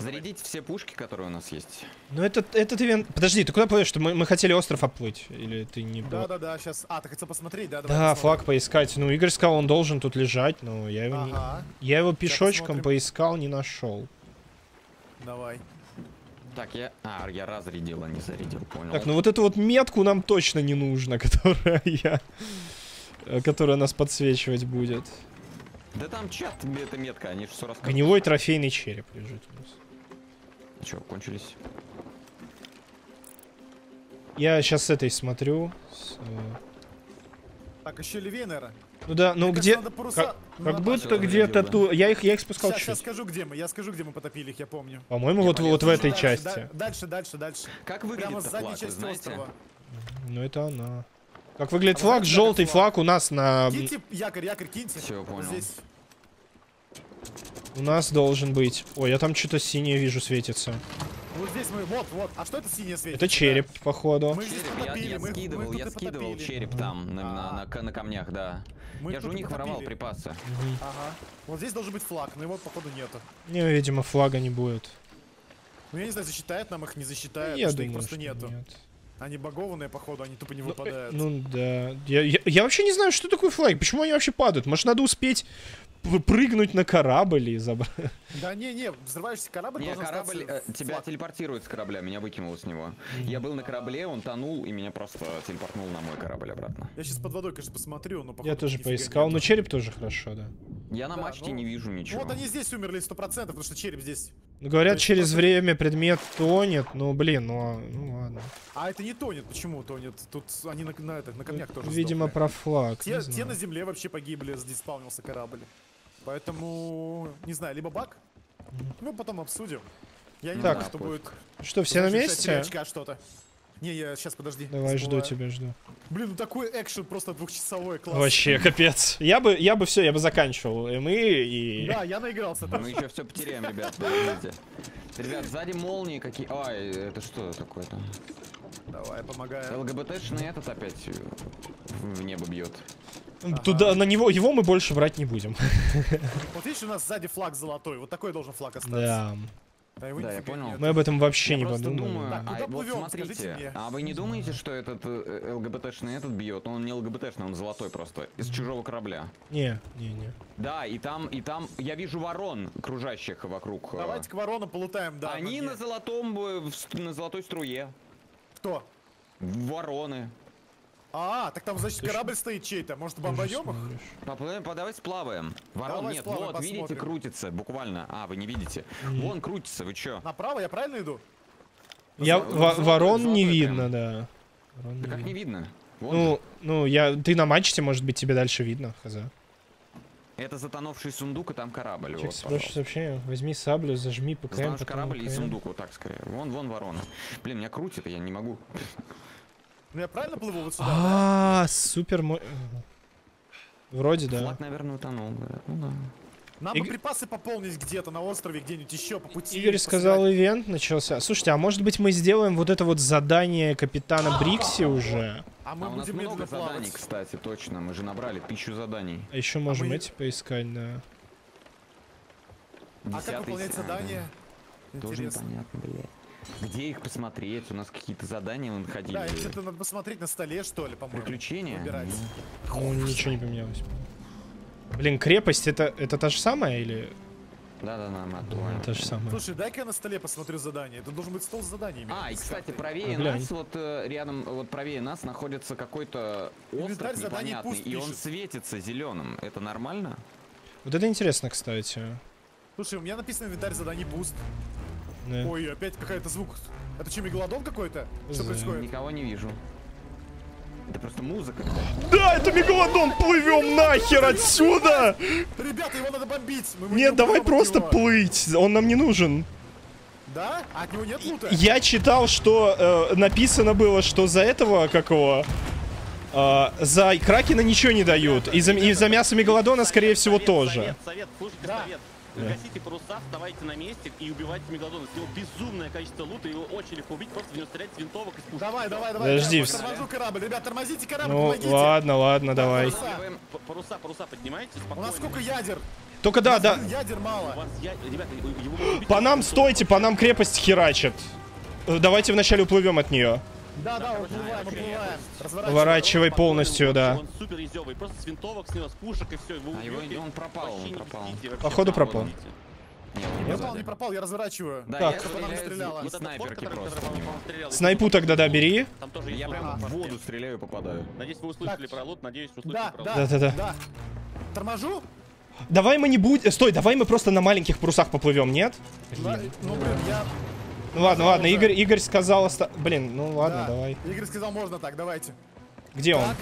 D: Зарядить все пушки, которые у нас есть.
A: Ну этот, этот ивент... Подожди, ты куда плывешь? Что мы, мы хотели остров оплыть? Или ты не...
M: Да-да-да, сейчас... А, ты хотел посмотреть, да? Давай
A: Да,
M: посмотрим.
A: флаг поискать. Ну, Игорь сказал, он должен тут лежать, но я его, не...
M: Ага,
A: я его пешочком поискал, не нашел.
M: давай.
D: Так, я... А, я разрядил, а не зарядил, понял.
A: Так, ну вот эту вот метку нам точно не нужно, которая я... э, Которая нас подсвечивать будет.
D: Да там чат, это метка, они же все рассказывают.
A: Гнилой трофейный череп лежит у нас.
D: Че, кончились?
A: Я сейчас с этой смотрю. с, э,
M: Так, еще левее, наверное.
A: Ну да, ну
M: Мне кажется,
A: где...
M: надо паруса-
A: Как,
M: ну,
A: как будто где-то
D: зарядил,
A: тут... Я их, я их спускал
M: Сейчас, сейчас
A: чуть.
M: скажу, где мы. Я скажу, где мы потопили их, я помню.
A: По-моему, вот, вот в этой
M: Дальше,
A: части.
M: да- дальше, дальше, дальше.
D: Как
M: Прямо
D: выглядит
M: с задней
D: флаг,
M: части
D: знаете?
M: острова.
A: Ну это она. Как выглядит
M: А
A: флаг? Желтый
M: флаг.
A: флаг у нас на...
M: Киньте якорь, якорь киньте. Вот
D: понял.
M: Здесь.
A: У нас должен быть... Ой, я там что-то синее вижу светится.
M: Вот здесь мы, вот, вот. А что это синее светит?
A: Это череп, походу.
M: Мы
D: Череп, я,
M: потопили,
D: я
M: мы,
D: скидывал,
M: мы
D: я скидывал
M: потопили.
D: череп там, на, на, на, ка- на камнях, да.
M: Мы
D: я же у них воровал
M: потопили.
D: припасы.
M: Ага. Вот здесь должен быть флаг, но его, походу, нету.
A: Не, видимо, флага не будет.
M: Ну, я не знаю, засчитают нам их, не засчитают,
A: Я
M: что их
A: думаю,
M: просто
A: что
M: нету.
A: нет.
M: Они багованные, походу, они тупо не
A: Ну, э,
M: выпадают.
A: Ну да. Я, я, я вообще не знаю, что такое флаг. Почему они вообще падают? Может, надо успеть прыгнуть на корабль и забрать.
M: Да не, не, взрывающийся корабль
D: Не, корабль, э, тебя
M: флаг.
D: телепортирует с корабля, меня выкинуло с него. Я был на корабле, он тонул, и меня просто телепортнул на мой корабль обратно.
M: Я сейчас под водой, конечно, посмотрю, но походу
A: Я тоже поискал. Ну, череп тоже хорошо, да.
D: Я на
M: Да,
D: мачте
M: ну,
D: не вижу ничего.
M: Вот они здесь умерли 100%, потому что череп здесь.
A: Ну, говорят,
M: есть
A: через
M: просто-
A: время предмет тонет. Ну, блин, ну, а- ну ладно.
M: А это не тонет, почему тонет? Тут они на, на, это, на камнях тоже
A: Видимо,
M: сдохли.
A: про флаг.
M: Те, те
A: знаю.
M: на земле вообще погибли, здесь спавнился корабль. Поэтому, не знаю, либо баг, мы потом обсудим. Я не
A: Так.
M: думаю, что будет...
A: Что, все на месте?
M: очка что-то. Не, я сейчас, подожди.
A: Давай, жду
M: забываю.
A: тебя, жду.
M: Блин, ну такой экшен просто двухчасовой, класс.
A: Вообще, капец. Я бы, я бы все, я бы заканчивал. И мы, и...
M: Да, я наигрался там.
D: Мы еще все потеряем, ребят, подождите. Ребят, сзади молнии какие... Ай, это что такое там?
M: Давай, помогаю.
D: ЛГБТшный этот опять в небо бьет.
A: Туда, на него, его мы больше брать не будем.
M: Вот видишь, у нас сзади флаг золотой. Вот такой должен флаг остаться.
A: Да.
D: Да, я понял.
M: нет.
A: Мы об этом вообще
D: Я
A: не подумали.
D: думаю,
M: Так,
D: а, вот
M: плывем,
D: смотрите, а вы не думаете, что этот э, ЛГБТшный этот бьет? Он не ЛГБТшный, он золотой просто, из чужого корабля.
A: Не, не, не.
D: Да, и там, и там, я вижу ворон, кружащих вокруг. э,
M: Давайте к воронам полутаем, да.
D: Они на золотом, э, на золотой струе.
M: Кто?
D: Вороны.
M: А, так там, значит, корабль стоит чей-то. Может, бомбоем их?
D: Поплывем, по- давай сплаваем. Ворон
M: Давай
D: нет,
M: сплаваем,
D: вот, видите, крутится, буквально. А, вы не видите. Вон крутится, вы чё?
M: Направо, я правильно иду?
A: Я, ворон не видно, да. Ворон
D: Да
A: не
D: как не
A: видно.
D: Вон
A: Ну,
D: же.
A: ну, я, ты на мачте, может быть, тебе дальше видно, хз.
D: Это затонувший сундук, и там корабль.
A: Чек,
D: вот,
A: сообщение, возьми саблю, зажми ПКМ,
D: Знаешь, корабль и
A: АКМ.
D: сундук, вот так скорее. Вон, вон ворона. Блин, меня крутит, и я не могу.
M: Ну я правильно плыву вот сюда?
A: А, супер мо- Вроде да.
D: Флаг, наверное, утонул. Ну да.
M: Нам
A: Иг-
M: бы припасы пополнить где-то на острове, где-нибудь еще по пути.
A: Игорь сказал, ивент начался. Слушайте, а может быть мы сделаем вот это вот задание капитана Брикси уже?
M: А
D: А
M: мы
D: нас
M: будем
D: много заданий,
M: плавать.
D: кстати, точно. Мы же набрали тысячу заданий.
A: А еще можем
M: мы-
A: эти поискать, да.
M: А как выполнять задание?
D: Тоже непонятно, блядь. Где их посмотреть? У нас какие-то задания мы находили.
M: Да, что-то надо посмотреть на столе, что ли, по-моему.
D: Приключения?
M: Выбирать.
A: Ну, ничего не поменялось. Блин, крепость это, это та же самая или...
D: Да-да-да, мы
A: Да,
D: оттуда.
A: та же самая.
M: Слушай, дай-ка я на столе посмотрю задание. Это должен быть стол с заданиями.
D: А, и кстати, правее
A: глянь.
D: нас, вот э, рядом, вот правее нас находится какой-то остров
M: заданий
D: непонятный, и он светится зеленым. Это нормально?
A: Вот это интересно, кстати.
M: Слушай, у меня написано инвентарь заданий пуст.
A: Да.
M: Ой, опять какая-то звук. Это что, мегалодон какой-то? Что происходит?
D: Никого не вижу. Это просто музыка.
A: Да, это Мегалодон, плывем нахер отсюда!
M: Ребята, его надо бомбить. Мы-
A: Нет,
M: не
A: давай просто плыть, он нам не нужен.
M: Да? А от него нет лута?
A: Я читал, что э, написано было, что за этого, какого... э, за Кракена ничего не дают. И за, и за мясо Мегалодона, скорее всего, тоже.
C: Совет, совет, слушайте
M: Да.
C: совет. Гасите паруса, вставайте на месте и убивайте мегалодона. С него безумное количество лута, его очень легко убить, просто в него стрелять с винтовок и с пушек.
M: Давай, давай, давай.
A: Подожди,
M: я Торможу корабль. Ребят, тормозите корабль,
A: Ну,
M: помогите.
A: ладно, ладно, давай.
M: Паруса.
C: Паруса, паруса поднимайте,
M: У
C: спокойно.
M: нас сколько ядер?
A: Только да, да.
M: Ядер
C: У
M: мало.
C: вас я... Ребята, его можно убить
A: По нам, стойте, по нам крепость херачит. Э, Давайте вначале уплывем от нее.
M: Да, да, уплываем, уплываем. Разворачивай.
A: Полностью, да.
C: Он супер изёвый, просто с винтовок, с него, с пушек и все. Его
D: А его- он пропал, он
C: не
D: пропал.
A: Походу
C: Да,
A: пропал.
D: Не,
M: пропал, не пропал, я разворачиваю.
D: Да,
A: Так.
D: я
M: стреляла.
C: Вот
D: снайперки
C: который,
D: просто.
A: Снайпу тогда, да, бери.
C: Там тоже есть
D: Я прям в воду стреляю и попадаю.
C: Надеюсь, вы услышали
M: Так.
C: про лут, надеюсь, услышали
M: Да,
C: про
M: да,
C: лут.
A: Да-да-да.
M: да. Торможу?
A: Давай мы не будем... Стой, давай мы просто на маленьких парусах поплывем, нет?
M: Да, Ну, блин, я...
A: Ну ладно, ладно,
M: уже.
A: Игорь, Игорь сказал... оста- Блин, ну ладно,
M: да.
A: давай.
M: Игорь сказал, можно так, давайте.
A: Где он?
M: Так,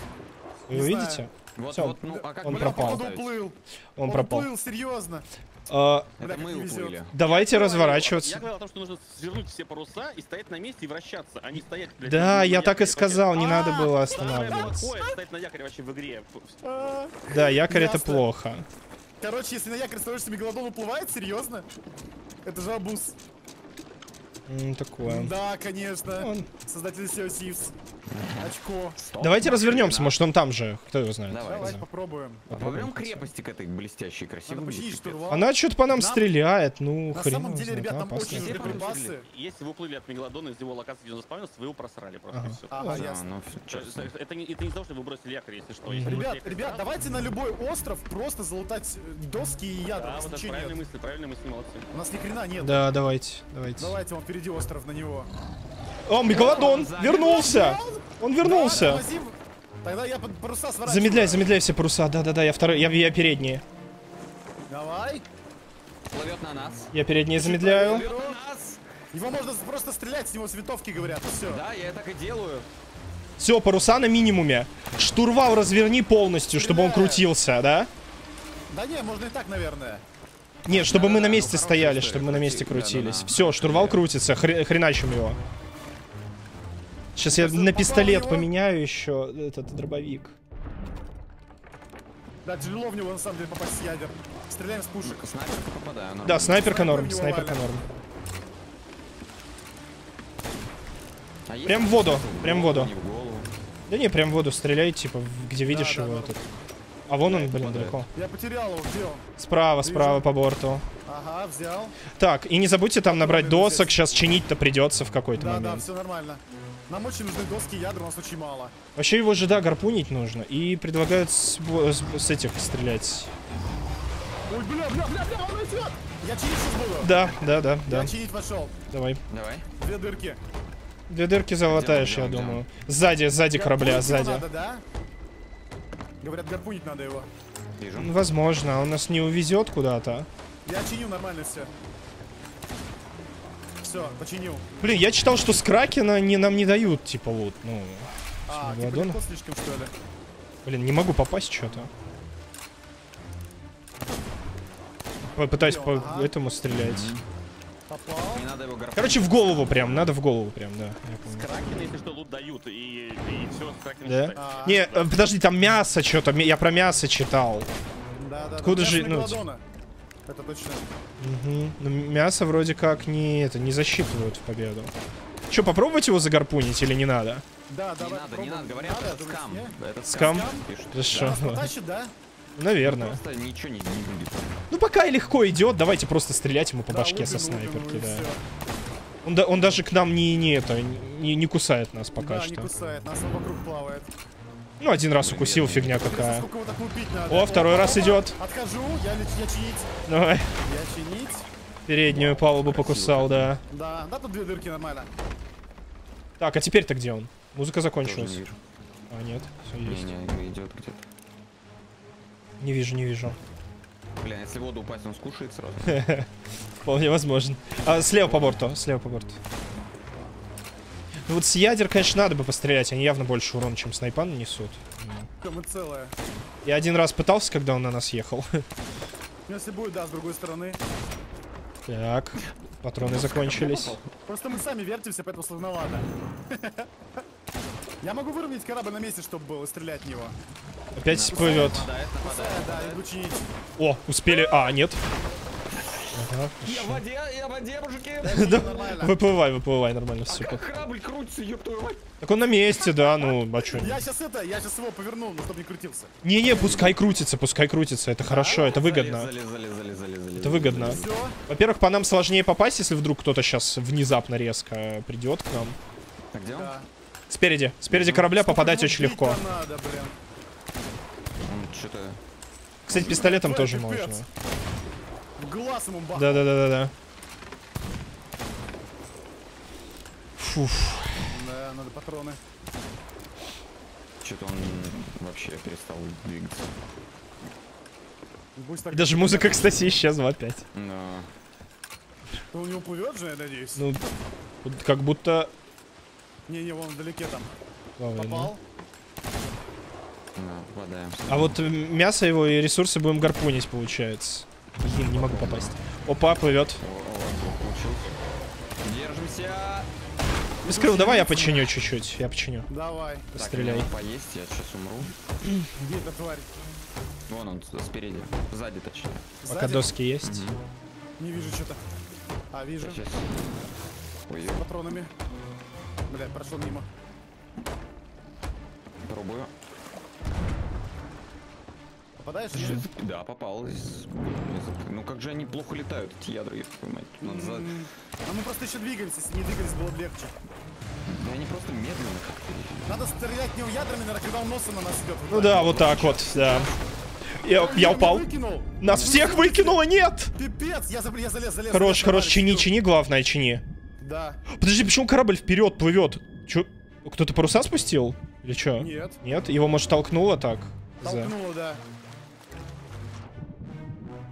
A: Вы
M: не
A: видите?
M: знаю.
D: Вот,
A: Всё.
D: вот, ну, а как
A: Он
M: Бля,
A: пропал.
M: походу
D: поставить?
M: уплыл.
A: Он пропал.
M: уплыл, серьезно.
A: А,
M: Бля,
D: мы уплыли.
A: Давайте
C: Я
A: разворачиваться.
C: говорил о том, что нужно свернуть все паруса и стоять на месте и вращаться, а не стоять, блядь,
A: Да, я так и сказал, не
M: А,
A: надо было
C: вообще. Самое
A: останавливаться.
C: стоять на якоре вообще в игре.
M: А,
A: Да, якорь это плохо.
M: Короче, если на якорь становишься, мегалодон уплывает, серьезно? Это же абуз.
A: М, Такое.
M: Да, конечно.
A: Он-
M: Создатель SEO Thieves. Очко.
A: Давайте развернемся, может он там же, кто его знает.
D: Давай,
M: Давай
A: Да.
M: попробуем.
D: К крепости к этой блестящей, красивой.
A: Она что-то по нам
M: Нам-
A: стреляет, ну
M: На
A: хрен
M: самом деле,
A: знает,
M: ребят,
A: а,
M: нам
A: опасно.
M: очень
D: Все
M: припасы.
C: Если вы уплыли от мегалодона из его локации, где он заспавнился, вы его просрали просто.
A: Ага.
C: и всё.
M: Ага,
D: Да,
M: ясно.
D: ну,
C: То
D: честно.
C: Это, это не, это не того, что вы бросили якорь, если что. Если
M: Ребят, ребят, давайте на любой остров просто залутать э, доски и ядра.
C: Да, вот правильные мысли, правильные мысли, молодцы.
M: У нас ни хрена нет.
A: Да, давайте, давайте.
M: Давайте, вон впереди остров на него.
A: О, Мегалодон! Вернулся! Он вернулся!
M: Тогда я под паруса сворачиваю.
A: Замедляй, замедляй все паруса. Да-да-да, я второй, я, я передние.
M: Давай.
D: Плывет на нас.
A: Я передние замедляю.
M: Его можно просто стрелять, с него с винтовки говорят, и все.
D: Да, я так и делаю.
A: Все, паруса на минимуме. Штурвал разверни полностью, чтобы он
M: Стреляю.
A: крутился, да?
M: Да не, можно и так, наверное.
A: Нет, чтобы мы на месте стояли, чтобы мы на месте
D: крути.
A: крутились. Все, штурвал
D: Крути.
A: крутится, хре- хреначим его. Сейчас я на пистолет поменяю еще этот дробовик.
M: Да, тяжело в него на самом деле попасть с ядер. Стреляем с пушек.
D: Снайперка попадаю.
A: Да, снайперка
M: Снайпер
A: норм, снайперка норм.
D: А
A: Прям в воду, прям в воду.
D: не?
A: Да не, прям в воду стреляй, типа, где видишь
M: да,
A: его
M: да.
A: этот. А вон он, блин, далеко.
M: Я потерял его, где он?
A: Справа,
M: Вижу.
A: справа по борту.
M: Ага, взял.
A: Так, и не забудьте там набрать
M: Попробуем
A: досок,
M: здесь.
A: сейчас чинить-то придется в какой-то
M: Да, да,
A: момент.
M: все нормально. Нам очень нужны доски и ядра, у нас очень мало.
A: Вообще его же, да, гарпунить нужно. И предлагают с, с- с этих стрелять.
M: Ой, бля, бля, бля, бля, он идет! Я чинить сейчас буду.
A: Да, да, да, да.
M: Я чинить вошел.
A: Давай.
D: Давай.
M: Две дырки.
A: Две дырки залатаешь, я думаю. Сзади, сзади корабля, сзади.
M: Надо, да? Говорят, гарпунить надо его.
D: Вижу.
A: Ну, Возможно, он нас не увезет куда-то.
M: Я чиню нормально все. Все, починил.
A: Блин, я читал, что с Кракена не, нам не дают, типа, вот, ну...
M: А, типа легко слишком, что ли?
A: Блин, не могу попасть что-то. Попытаюсь по
M: Ага.
A: этому стрелять.
M: Попал.
D: Не надо его.
A: Короче, в голову прям, надо в голову прям, да.
C: Кракена, если что, лут дают, и, и все с Кракена
A: Да?
C: считается.
A: Не, подожди, там мясо что-то, я про мясо читал.
M: Да, да,
A: Откуда
M: да.
A: же,
M: Мясо
A: ну.
M: Это точно.
A: Мгм. Ну, мясо вроде как не это не засчитывают в победу. Че, попробовать его загарпунить или не надо?
M: Да,
D: Не
M: давай
D: надо, не надо, говорят,
M: Надо,
D: это скам.
M: не?
D: Это
A: Скам? Хорошо.
M: Да?
A: Наверное.
D: Просто ничего не, не будет.
A: Ну пока и легко идет, давайте просто стрелять ему по
M: Да,
A: башке со снайперки, да. Он, да- он даже к нам не, не это, не, не кусает нас пока
M: да, не
A: что.
M: кусает, нас он вокруг плавает.
A: Ну, один раз укусил, фигня какая. О, второй раз идет.
M: Отхожу, я, я чинить.
A: Давай.
M: Я чинить.
A: Переднюю палубу покусал, да.
M: Да, да, тут две дырки нормально.
A: Так, а теперь-то где он? Музыка закончилась.
D: не.
A: А, нет, все есть.
D: Не-не, идет где-то.
A: Не вижу, не вижу.
D: Бля, если воду упасть, он скушает сразу.
A: Вполне возможно. А, слева по борту, слева по борту. Ну вот с ядер, конечно, надо бы пострелять. Они явно больше урона, чем снайпа нанесут.
M: Все, мы целое.
A: Я один раз пытался, когда он на нас ехал.
M: Ну, Если будет, да, с другой стороны.
A: Так, патроны закончились.
M: Просто мы сами вертимся, поэтому сложновато. Я могу выровнять корабль на месте, чтобы было, стрелять в него.
A: Опять плывет.
D: Нападает, нападает.
M: Да, да, иду чинить.
A: О, успели. А, нет. Ага,
D: Я в воде, я в воде, мужики!
A: Да. Выплывай, выплывай, нормально, супер.
D: Корабль крутится, ёб твою мать!
A: Так он на месте, да, ну, а чё?
M: Я сейчас это, я сейчас его повернул, ну, чтобы не крутился.
A: Не-не, пускай крутится, пускай крутится, это хорошо, это выгодно.
D: Залез, залез, залез, залез, залез.
A: Это выгодно.
M: Все.
A: Во-первых, по нам сложнее попасть, если вдруг кто-то сейчас внезапно резко придет к нам.
D: А где он?
A: Спереди, спереди корабля попадать очень легко. Кстати, пистолетом тоже можно. Да-да-да-да-да. Фуф.
M: Да, надо патроны.
D: Что-то он вообще перестал двигаться.
A: И даже музыка, кстати, исчезла опять.
D: Да.
M: Он не уплывет же, я надеюсь.
A: Ну, как будто...
M: Не-не, вон вдалеке там.
A: Ладно.
M: Попал.
D: Да.
A: А вот э, мясо его и ресурсы будем гарпунить, получается. Блин, не могу попасть. Опа, плывет.
D: О, о, получился. Держимся!
A: Бескрыл, давай я починю чуть-чуть. Я починю.
M: Давай.
A: Постреляй.
D: Так, поесть, я сейчас умру.
M: Где эта тварь?
D: Вон он, с- спереди. Сзади, точнее.
A: Пока
M: Сзади?
A: доски есть.
M: Не вижу что-то. А, вижу.
D: Сейчас. Ой,
M: С патронами. Блядь, прошел мимо.
D: пробую.
M: Попадаешь? нет?
D: Да, попал. из- Ну как же они плохо летают, эти ядра, ёб твою мать. Надо за-
M: М, А мы просто еще двигаемся, если не двигались, было бы легче.
D: Да они просто медленно как-то.
M: Надо стрелять в него ядрами, наверное, когда он носом на нас идет.
A: Ну да, вот так вот, да. Я, я упал.
M: Выкинул.
A: Нас всех выкинуло, нет!
M: Пипец, я, я залез, залез.
A: Хорош,
M: залез,
A: хорош, чини, чини, главное, чини.
M: Да.
A: Подожди, почему корабль вперед плывет? Чё? Кто-то паруса спустил? Или чё?
M: Нет.
A: Нет? Его, может, толкнуло так? За.
M: Толкнуло, да.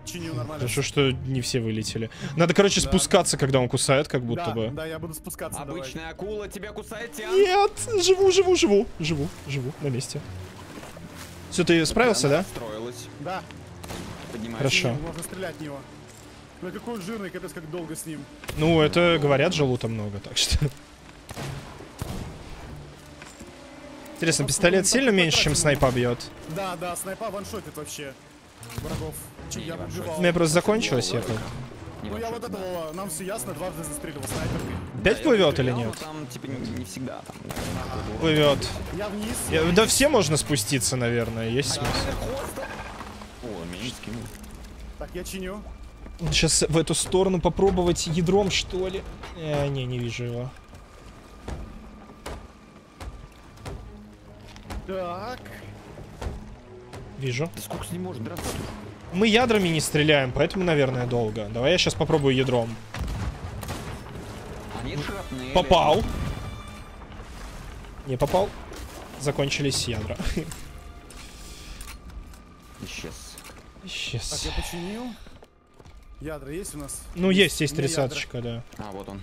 M: Чиню нормально.
A: Хорошо, что не все вылетели. Надо, короче,
M: Да.
A: спускаться, когда он кусает, как будто
M: да,
A: бы.
M: да, я буду спускаться. давай.
D: Обычная акула тебя кусает, Тиан.
A: Нет! Живу, живу, живу. Живу, живу, на месте. Все, ты справился, да?
D: Строилась.
M: Да,
D: Поднимайся.
A: Хорошо.
M: Можно стрелять в него. Ну какой он жирный, капец, как долго с ним.
A: Ну, это, говорят, же лута много, так что... Интересно, пистолет сильно меньше, чем снайпа бьет?
M: Да, да, снайпа ваншотит вообще врагов.
D: Не,
M: я убивал.
A: У меня просто закончилось, я.
D: Не
M: Ну я вот этого, нам все ясно, дважды застреливал снайперкой.
A: Опять плывет или нет?
D: Там, типа, не, не всегда. Там,
A: Плывет.
M: Я вниз.
A: Я- Да все можно спуститься, наверное, есть смысл.
D: О, меня не скинул.
M: Так, я чиню.
A: Сейчас в эту сторону попробовать ядром, что ли? Э, не, не вижу его.
M: Так.
A: Вижу.
D: Ты сколько с ним можешь драться?
A: Мы ядрами не стреляем, поэтому, наверное, долго. Давай я сейчас попробую ядром.
D: Шрапнели?
A: Попал. Не попал. Закончились ядра.
D: Исчез.
M: Так,
A: Исчез.
M: я починил. Ядра есть у нас?
A: Ну, есть, есть тридцаточка, да.
D: А, вот он.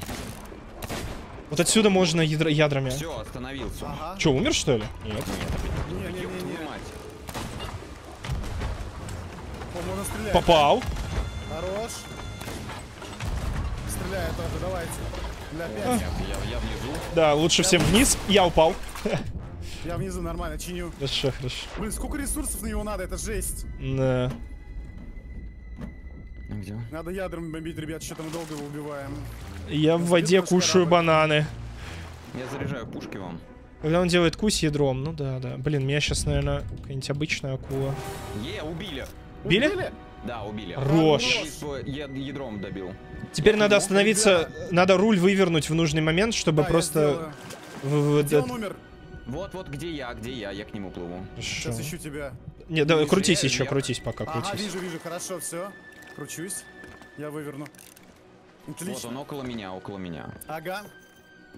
A: Вот отсюда можно ядра- ядрами.
D: Все, остановился.
M: Ага.
A: Че, умер, что ли? Нет.
M: О, можно стрелять.
A: Попал.
M: Хорош. стреляет тоже, давайте. Для
A: А.
D: Я, я внизу.
A: Да, лучше всем вниз. Я упал.
M: Я внизу нормально чиню.
A: Хорошо, хорошо.
M: Блин, сколько ресурсов на него надо, это жесть.
A: Да.
D: Где?
M: Надо ядром бомбить, ребят, что-то мы долго его убиваем.
A: Я в воде кушаю бананы.
D: Я заряжаю пушки вам.
A: Когда он делает кусь ядром, ну да, да. Блин, меня сейчас, наверное, какая-нибудь обычная акула.
D: Е, убили.
A: Били?
D: Да, убили. Свой яд- ядром добил.
A: Теперь надо остановиться, надо руль вывернуть в нужный момент, чтобы
M: Да, я
A: просто...
M: сделаю.
A: в- в-
M: Где он умер?
D: Вот, вот где я, где я, я к нему плыву.
M: Сейчас ищу тебя.
A: Не, давай, крутись
D: я-
A: еще,
D: я-
A: крутись пока,
M: Ага,
A: крутись.
M: вижу, вижу, хорошо, все. Кручусь. Я выверну.
D: Вот
M: Отлично.
D: он около меня, около меня.
M: Ага.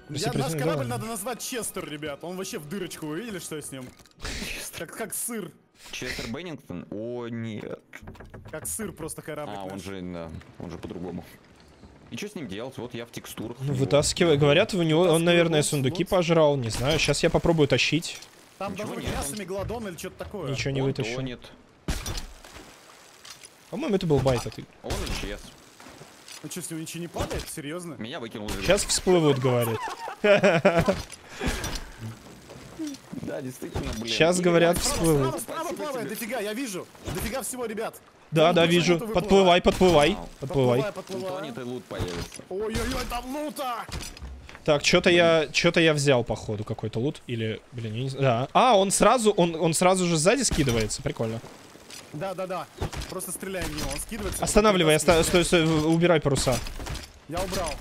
M: Я, наш корабль
A: да.
M: надо назвать Честер, ребят. Он вообще в дырочку, вы видели, что с ним? Как, как сыр.
D: Честер Беннингтон? О, нет.
M: Как сыр просто корабль.
D: А, он же, да, он же по-другому. И что с ним делать? Вот я в текстурах.
A: Ну, вытаскивай. Говорят, у него, он, наверное,
M: лут,
A: сундуки
M: лут.
A: пожрал. Не знаю. Сейчас я попробую тащить.
M: Там
D: Ничего
M: должно быть мясо, мегалодон или что-то такое.
A: Ничего не
D: Он
A: вытащу.
D: тонет.
A: По-моему, это был байт. а ты-
D: Он исчез.
M: Ну что, с него ничего не падает? Серьезно?
D: Меня выкинул.
A: Сейчас всплывут, говорит.
D: Да, действительно, блин.
A: Сейчас, говорят, всплывут.
M: справа, справа плавает, дофига, я вижу. Дофига всего, ребят.
A: Да, да, вижу. Подплывай, подплывай. Подплывай.
M: Подплывай, подплывай.
D: Тонет и лут появится.
M: Ой-ой-ой, там лута!
A: Так, что-то я, что-то я взял, походу, какой-то лут. Или, блин, я не знаю. Да. А, он сразу, он, он сразу же сзади скидывается. Прикольно.
M: Да-да-да. Просто стреляй в него, он скидывается.
A: Останавливай, оста- стой, стой, убирай паруса.
M: Я убрал.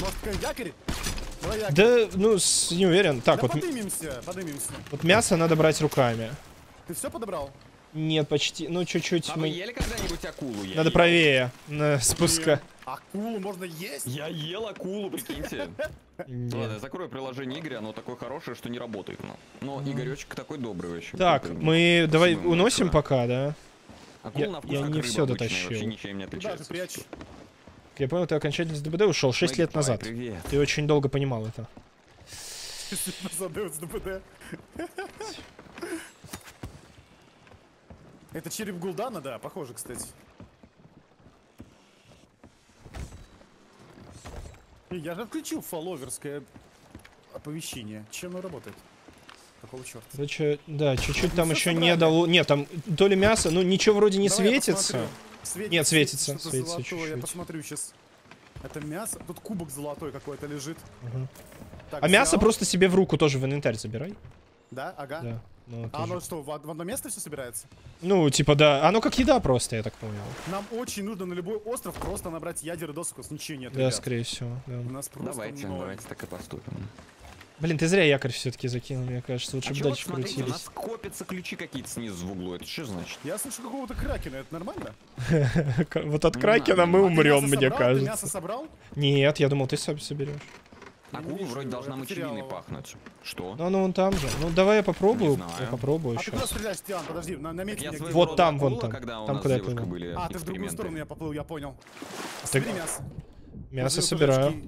M: Может, какой якорь? Давай якорь.
A: Да, ну, с- не уверен. Так,
M: да
A: вот,
M: подымемся, подымемся.
A: вот мясо надо брать руками.
M: Ты все подобрал?
A: Нет, почти. Ну, чуть-чуть.
D: А
A: мы-
D: ели когда-нибудь акулу? Я
A: Надо
D: ел.
A: правее. На спуска.
M: Акулу можно есть?
D: Я ел акулу, прикиньте. Ладно, я закрою приложение Игоря, оно такое хорошее, что не работает. Но, но Игоречек такой добрый вообще.
A: Так, мы давай уносим пока, да?
D: Акула
A: я-
D: на вкус
A: я не
D: обычная,
A: дотащил.
D: Вообще ничем не отличается.
A: Я понял, ты окончательно с ДБД ушел 6
D: Ой,
A: лет назад.
D: привет.
A: Ты очень долго понимал это.
M: Задают с ДПД. Это череп Гулдана, да, похоже, кстати. Я же отключил фолловерское оповещение. Чем оно работает? Какого черта?
A: Короче, да, чуть-чуть там еще
M: собрали.
A: не дало. Нет, там то ли мясо, ну ничего вроде не
M: Давай я
A: светится.
M: Светится,
A: Нет, светится, светится
M: золотое, Я
A: чуть-чуть.
M: посмотрю сейчас. Это мясо. Тут кубок золотой какой-то лежит.
A: Мгм.
M: Так,
A: А мясо
M: взял.
A: просто себе в руку тоже в инвентарь забирай.
M: Да, ага.
A: Да. Ну,
M: А оно что, в од- в одно место все собирается?
A: Ну, типа, да. Оно как еда просто, я так понял.
M: Нам очень нужно на любой остров просто набрать ядер и досок, у нас ничего нет,
A: Да,
M: ребят.
A: скорее всего. да.
M: У нас просто
D: Давайте,
M: ноль.
D: давайте так и поступим.
A: Блин, ты зря якорь все-таки закинул, мне кажется. Лучше
D: А
A: бы
D: чё вот
A: дальше
D: смотрите, у
A: крутились.
D: нас копятся ключи какие-то снизу в углу. Это что значит?
M: Я слышу какого-то кракена, это нормально?
A: Вот от кракена мы
M: А
A: умрем, мне
M: собрал? Ты
A: кажется.
M: мясо собрал?
A: Нет, я думал, ты сам соберешь.
M: Не
D: Акула
M: вижу
D: вроде должна мочевиной пахнуть. Что?
A: Ну, ну, он там же. Ну, давай я попробую. Я попробую
M: А ты куда стреляешь, Тиан? Подожди, на, наметь
D: Я
M: меня.
A: Вот там, вон там.
D: Когда
A: Там, куда я плыву.
D: были
M: А, ты в другую сторону я поплыл, я понял.
A: Так-
M: Собери мясо.
A: Мясо
M: Возьми
A: собираю.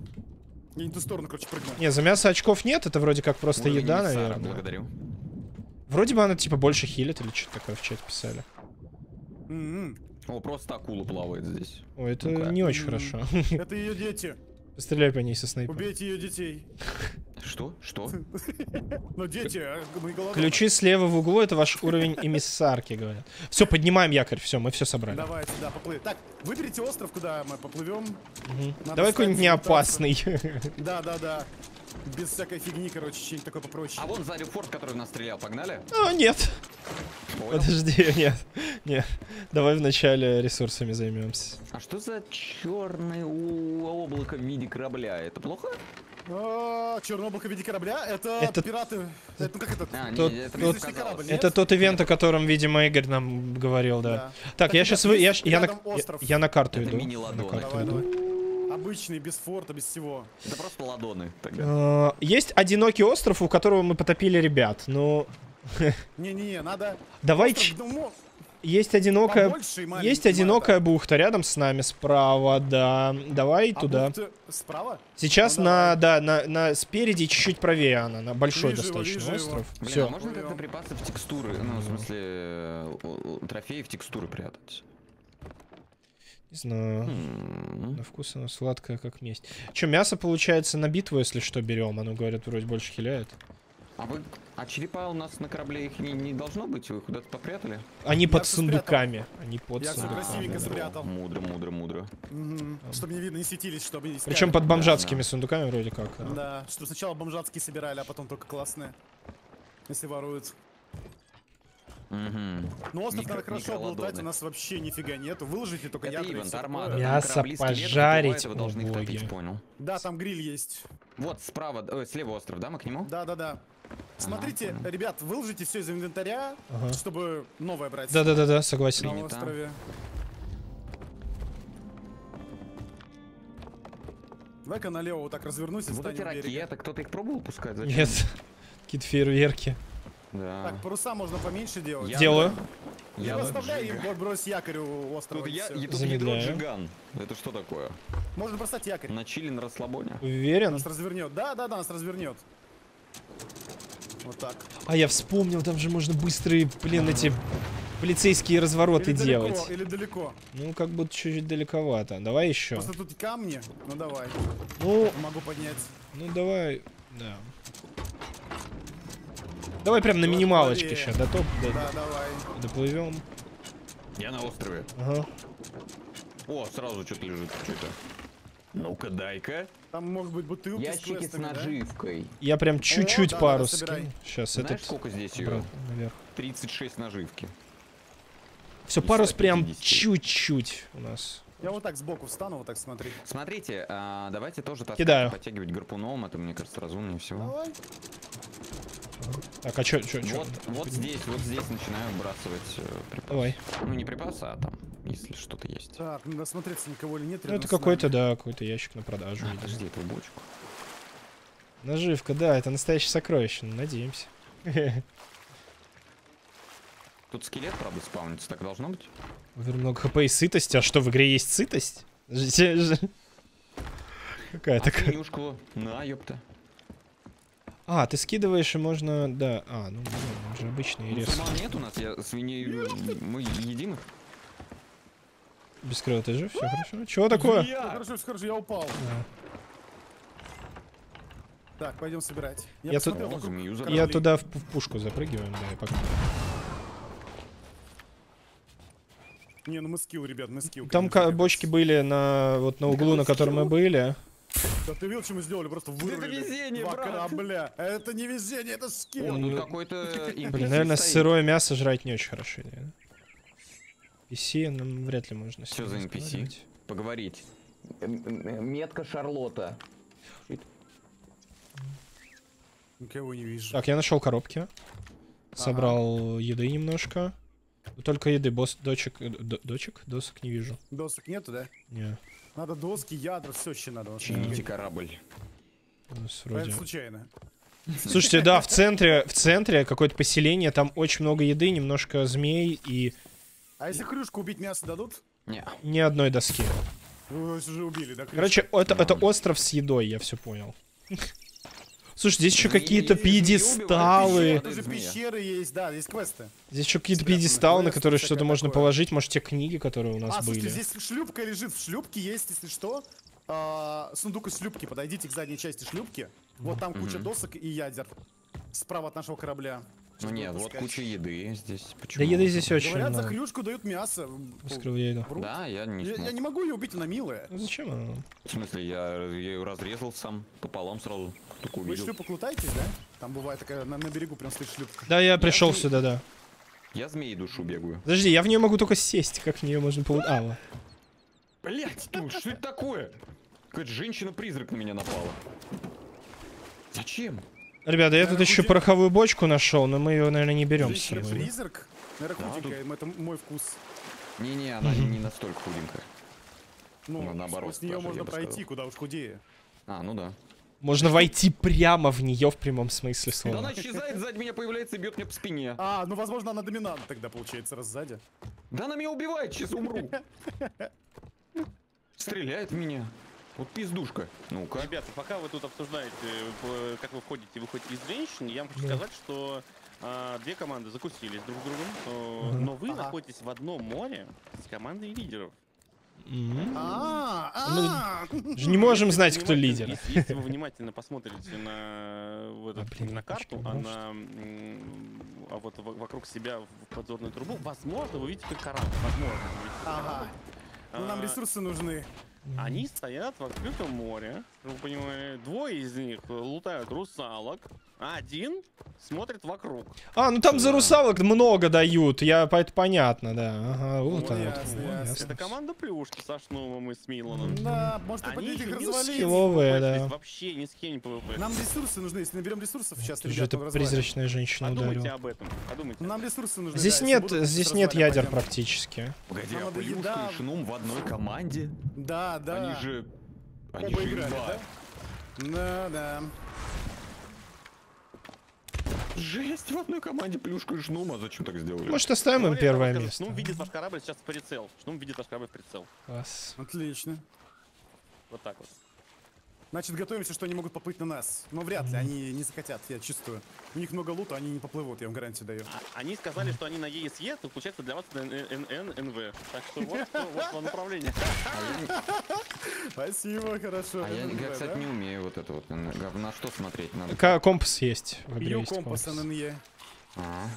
M: Я не ту сторону, короче, прыгну.
A: Не, за мясо очков нет, это вроде как просто
D: Уровень
A: еда,
D: эмиссара,
A: наверное.
D: Благодарю.
A: Вроде бы она типа больше хилит или что-то такое в чате писали.
M: М-м.
D: О, просто акула плавает здесь.
A: Ой, это
D: Ну-ка.
A: не очень
M: М.
A: хорошо.
M: Это ее дети.
A: Постреляй по ней со снайпера.
M: Убейте ее детей.
D: Что? Что?
M: Но дети, а, мы голодные.
A: Ключи слева в углу, это ваш уровень эмиссарки, говорят. Все, поднимаем якорь, все, мы все собрали.
M: Давайте, да, поплыли. Так, выберите остров, куда мы поплывем.
A: Давай какой-нибудь неопасный.
M: Да, да, да. Без всякой фигни, короче, что-нибудь такое попроще.
D: А вон сзади форт, который нас стрелял. Погнали?
A: А, нет. Подожди, нет. Нет. Давай вначале ресурсами займемся.
D: А что за черное облако в виде корабля? Это плохо?
M: Черное облако в виде корабля, это,
A: Это-
M: пираты. Это ну, как это?
D: А, не, это
A: тот-
M: корабль, нет?
A: Это тот ивент, о котором, видимо, Игорь нам говорил, да.
M: Да.
A: Так,
M: Так,
A: я сейчас вы, я, на, я, на карту
D: Это
A: иду. На карту
M: Давай,
A: иду.
M: давай. Обычный, без форта, без всего.
D: Это просто ладоны тогда.
A: А, Есть одинокий остров, у которого мы потопили ребят. Ну,
M: Не-не-не, надо...
A: давай.
M: остров,
A: ч-
M: ну,
A: Есть одинокая. Есть одинокая бухта рядом с нами справа, да. Давай
M: А
A: туда.
M: бухта Справа?
A: Сейчас
M: Ну,
A: на, да, на, на спереди чуть-чуть правее она, на большой
M: Вижу
A: достаточно
M: его.
A: остров.
D: Блин,
A: Все.
D: а можно как-то припасы в текстуры, ну, в смысле, э, трофеи в текстуры прятать?
A: Не знаю.
D: М.
A: На вкус оно сладкое, как месть. Че, мясо, получается, на битву, если что, берем? Оно, говорят, вроде больше хиляет.
D: А вы... А черепа у нас на корабле их не, не должно быть? Вы куда-то попрятали?
A: Они
M: Я
A: под сундуками. Они под
M: Я
A: сундуками.
M: красивенько спрятал.
D: Мудро, мудро, мудро.
M: Мгм. Чтобы не видно, не светились, чтобы не.
A: Причем под
D: Да,
A: бомжатскими
D: да.
A: сундуками вроде как. да.
M: Да, что сначала бомжатские собирали, а потом только классные. Если воруют.
D: Мгм.
M: Ну, остров
D: Микро-
M: надо хорошо облутать, у нас вообще нифига нету. Выложите только
D: Это
M: ядра и
D: Ивент,
M: всё
D: армада.
A: Мясо пожарить,
D: вы должны их топить, понял.
M: Да, там гриль есть.
D: Вот справа, ой, слева остров, да, мы к нему?
M: Да-да-да. Смотрите,
D: понял.
M: ребят, выложите все из инвентаря,
A: Ага.
M: чтобы новое брать.
A: Да-да-да-да, согласен.
M: На острове. Давай-ка налево вот так развернусь и
D: Вот эти ракеты, кто-то их пробовал пускать? Зачем?
A: Нет. Какие-то фейерверки.
D: Да.
M: Так, паруса можно поменьше делать.
D: Я-
A: Делаю.
D: Я Джига.
M: им, брось якорь у острова.
D: Тут
M: и
D: я, и тут ядро
A: Замедляю.
D: Джиган. Это что такое?
M: Можно бросать якорь.
D: На чили на расслабоне?
A: Уверен?
M: Нас развернет. Да, да, да, нас развернет. Вот так.
A: А я вспомнил, там же можно быстрые, блин, эти полицейские развороты
M: или
A: делать.
M: Далеко, или далеко.
A: Ну, как будто чуть-чуть далековато. Давай еще.
M: Просто тут камни. Ну давай.
A: Ну,
M: Могу поднять.
A: ну давай, да. Давай прям на минималочке
M: правее.
A: сейчас, до топ, до-
M: Да, давай.
A: доплывем.
D: Я на острове.
A: Ага.
D: О, сразу что-то лежит. Что это? Ну-ка, дай-ка.
M: Там могут быть бутылки с
D: Ящики с
M: да?
D: наживкой.
A: Я прям чуть-чуть
M: да,
A: пару
M: да,
A: скину. Сейчас
D: Знаешь,
A: этот
D: сколько здесь ее?
A: наверх.
D: 36 наживки.
A: Все, парус прям
D: 150.
A: чуть-чуть у нас.
M: Я вот так сбоку встану, вот так смотри.
D: Смотрите, а, давайте тоже таскать,
A: Кидаю.
D: подтягивать гарпуном. Это, мне кажется, разумнее всего.
M: Давай.
A: Так, а чё, чё, чё?
D: Вот, вот здесь, вот здесь начинаю выбрасывать э, припасы.
A: Давай.
D: Ну, не припасы, а там, если что-то есть.
M: Так, надо смотреться, никого ли нет.
A: Ну, это какой-то, да, какой-то ящик на продажу.
D: А, подожди, эту бочку.
A: Наживка, да, это настоящее сокровище, ну, надеемся.
D: Тут скелет, правда, спавнится, так должно быть?
A: Уверен, много хп и сытости. А что, в игре есть сытость? Какая
D: А
A: такая?
D: свинюшку? На, ёпта.
A: А, ты скидываешь и можно, да. А, ну, блин, он же обычный рез.
D: Нет у нас, я свиней... Мы едим их?
A: Без ты же, все хорошо. Чего такое?
M: Всё хорошо, всё хорошо, я упал.
A: Да.
M: Так, пойдем собирать.
A: Я тут-
D: змею забрал.
A: Я туда в, в пушку запрыгиваем, да, и пока.
M: Не, ну мы скилл, ребят, мы скилл.
A: Там
M: конечно,
A: бочки были на вот на углу, на котором мы были.
M: Да ты видел, что мы сделали? Просто вырвали
D: везение,
M: два
D: брат.
M: корабля. Это не везение, это скилл.
D: тут какой-то
A: Блин, наверное, сырое мясо жрать не очень хорошо. да? PC нам вряд ли можно. с
D: Что за NPC? Поговорить. Метка Шарлотта.
M: Никого не вижу.
A: Так, я нашел коробки. Собрал еды немножко. Только еды, босс, дочек, э, дочек, досок не вижу.
M: Досок нету, да?
A: Не,
M: Надо доски, ядра, все еще надо. вообще.
D: Чините корабль.
M: Это случайно.
A: Слушайте, да, в центре, в центре какое-то поселение, там очень много еды, немножко змей и
M: А если крюшку убить, мясо дадут?
D: Не.
A: ни одной доски.
M: Вы уже убили, да?
A: Короче, это, это остров с едой, я все понял. Слушай, здесь еще какие-то пьедесталы.
M: пещеры есть, да, есть квесты.
A: Здесь еще какие-то пьедесталы, на которые что-то можно положить. Может, те книги, которые у нас
M: А,
A: были.
M: слушайте, здесь шлюпка лежит. В шлюпке есть, если что, а, сундук из шлюпки. Подойдите к задней части шлюпки. Вот там куча досок и ядер. Справа от нашего корабля.
D: Ну нет, вот куча еды здесь.
A: Да
D: Почему?
A: еды здесь очень
M: Говорят, за
A: много.
M: хрюшку дают мясо.
A: Вскрыл я еду.
D: Да, я не
M: Я, я не могу ее убить, она милая.
A: Ну зачем она?
D: В смысле, я, я ее разрезал сам пополам сразу. Только
M: Вы
D: увидел.
M: шлюпок лутаетесь, да? Там бывает такая, на, на берегу прям стоит шлюпка.
A: Да, я пришел
D: не-
A: сюда, да.
D: Я змеи душу бегаю.
A: Подожди, я в нее могу только сесть. Как в нее можно получить? А, ладно.
D: Блять, ну что это такое? Какая-то женщина-призрак на меня напала. Зачем?
A: Ребята, я тут еще пороховую бочку нашел, но мы ее, наверное, не берем с собой.
M: Призрак? Наверное, худенькая, это мой вкус.
D: Не-не, она не настолько худенькая.
M: Ну,
D: наоборот,
M: с нее
D: я
M: можно пройти, куда уж худее.
D: А, ну да.
A: Можно войти прямо в нее в прямом смысле
D: Да
A: слова.
D: она исчезает, сзади меня появляется и бьет меня по спине.
M: А, ну, возможно, она доминант тогда, получается, раз сзади.
D: Да она меня убивает, сейчас умру. Стреляет в меня. Вот пиздушка. Ну-ка.
C: Ребята, пока вы тут обсуждаете, э, как вы входите и выходите из женщин, я вам хочу
A: Да.
C: сказать, что а, две команды закусились друг с другом, э, но вы находитесь в одном море с командой лидеров.
A: М.
M: А,
A: Мы
M: а.
A: же не можем
C: Если
A: знать,
C: вы
A: кто
C: внимательно-
A: лидер.
C: Если, вы внимательно посмотрите на,
A: А,
C: на карту, а
A: может.
C: на м, а вот во- вокруг себя в подзорную трубу, возможно, вы увидите как корабль. Возможно,
M: Ага. Ну, нам
C: А,
M: ресурсы нужны.
C: Они стоят в открытом море, вы понимали. Двое из них лутают русалок, а один смотрит вокруг.
A: А, ну там за русалок много дают, я, это понятно, да. Ага, вот
M: Ну,
A: вот.
M: ясно,
A: О,
M: ясно.
C: Это команда плюшки со Шнумом и с Миланом.
M: Да, может,
C: Они
M: победить их развалить.
A: Скилловые, да.
C: Вообще ни с кем не PvP.
M: Нам ресурсы нужны. Если наберем ресурсов, сейчас
A: Тут же эта
M: развалим.
A: призрачная женщина
C: Подумайте
A: ударила.
C: об этом. Подумайте.
M: Нам ресурсы нужны.
A: Здесь
M: да,
A: нет, здесь нет ядер
M: пойдем.
D: Погоди,
A: практически.
M: Нам
D: а Плюшка
M: еда.
D: и Шнум в одной команде?
M: Да, да.
D: Они же... Они
M: Оба
D: же
M: играли, да? Да, да.
D: Жесть, в одной команде Плюшка и Шнум, а зачем так сделали?
A: Может, оставим им первое место?
C: Шнум видит ваш корабль сейчас в прицел. Шнум видит ваш корабль в прицел.
A: Класс.
M: Отлично.
C: Вот так вот.
M: Значит, готовимся, что они могут поплыть на нас. Но вряд ли, они не захотят, я чувствую. У них много лута, они не поплывут, я вам гарантию даю.
C: А- Они сказали, что они на ЕСЕ, то получается для вас это НННВ. Так что вот, вот вам направление.
M: Спасибо, хорошо.
D: А я, кстати, не умею вот это вот. На, что смотреть надо?
A: Компас есть. Есть
M: компас. ННЕ.
D: А,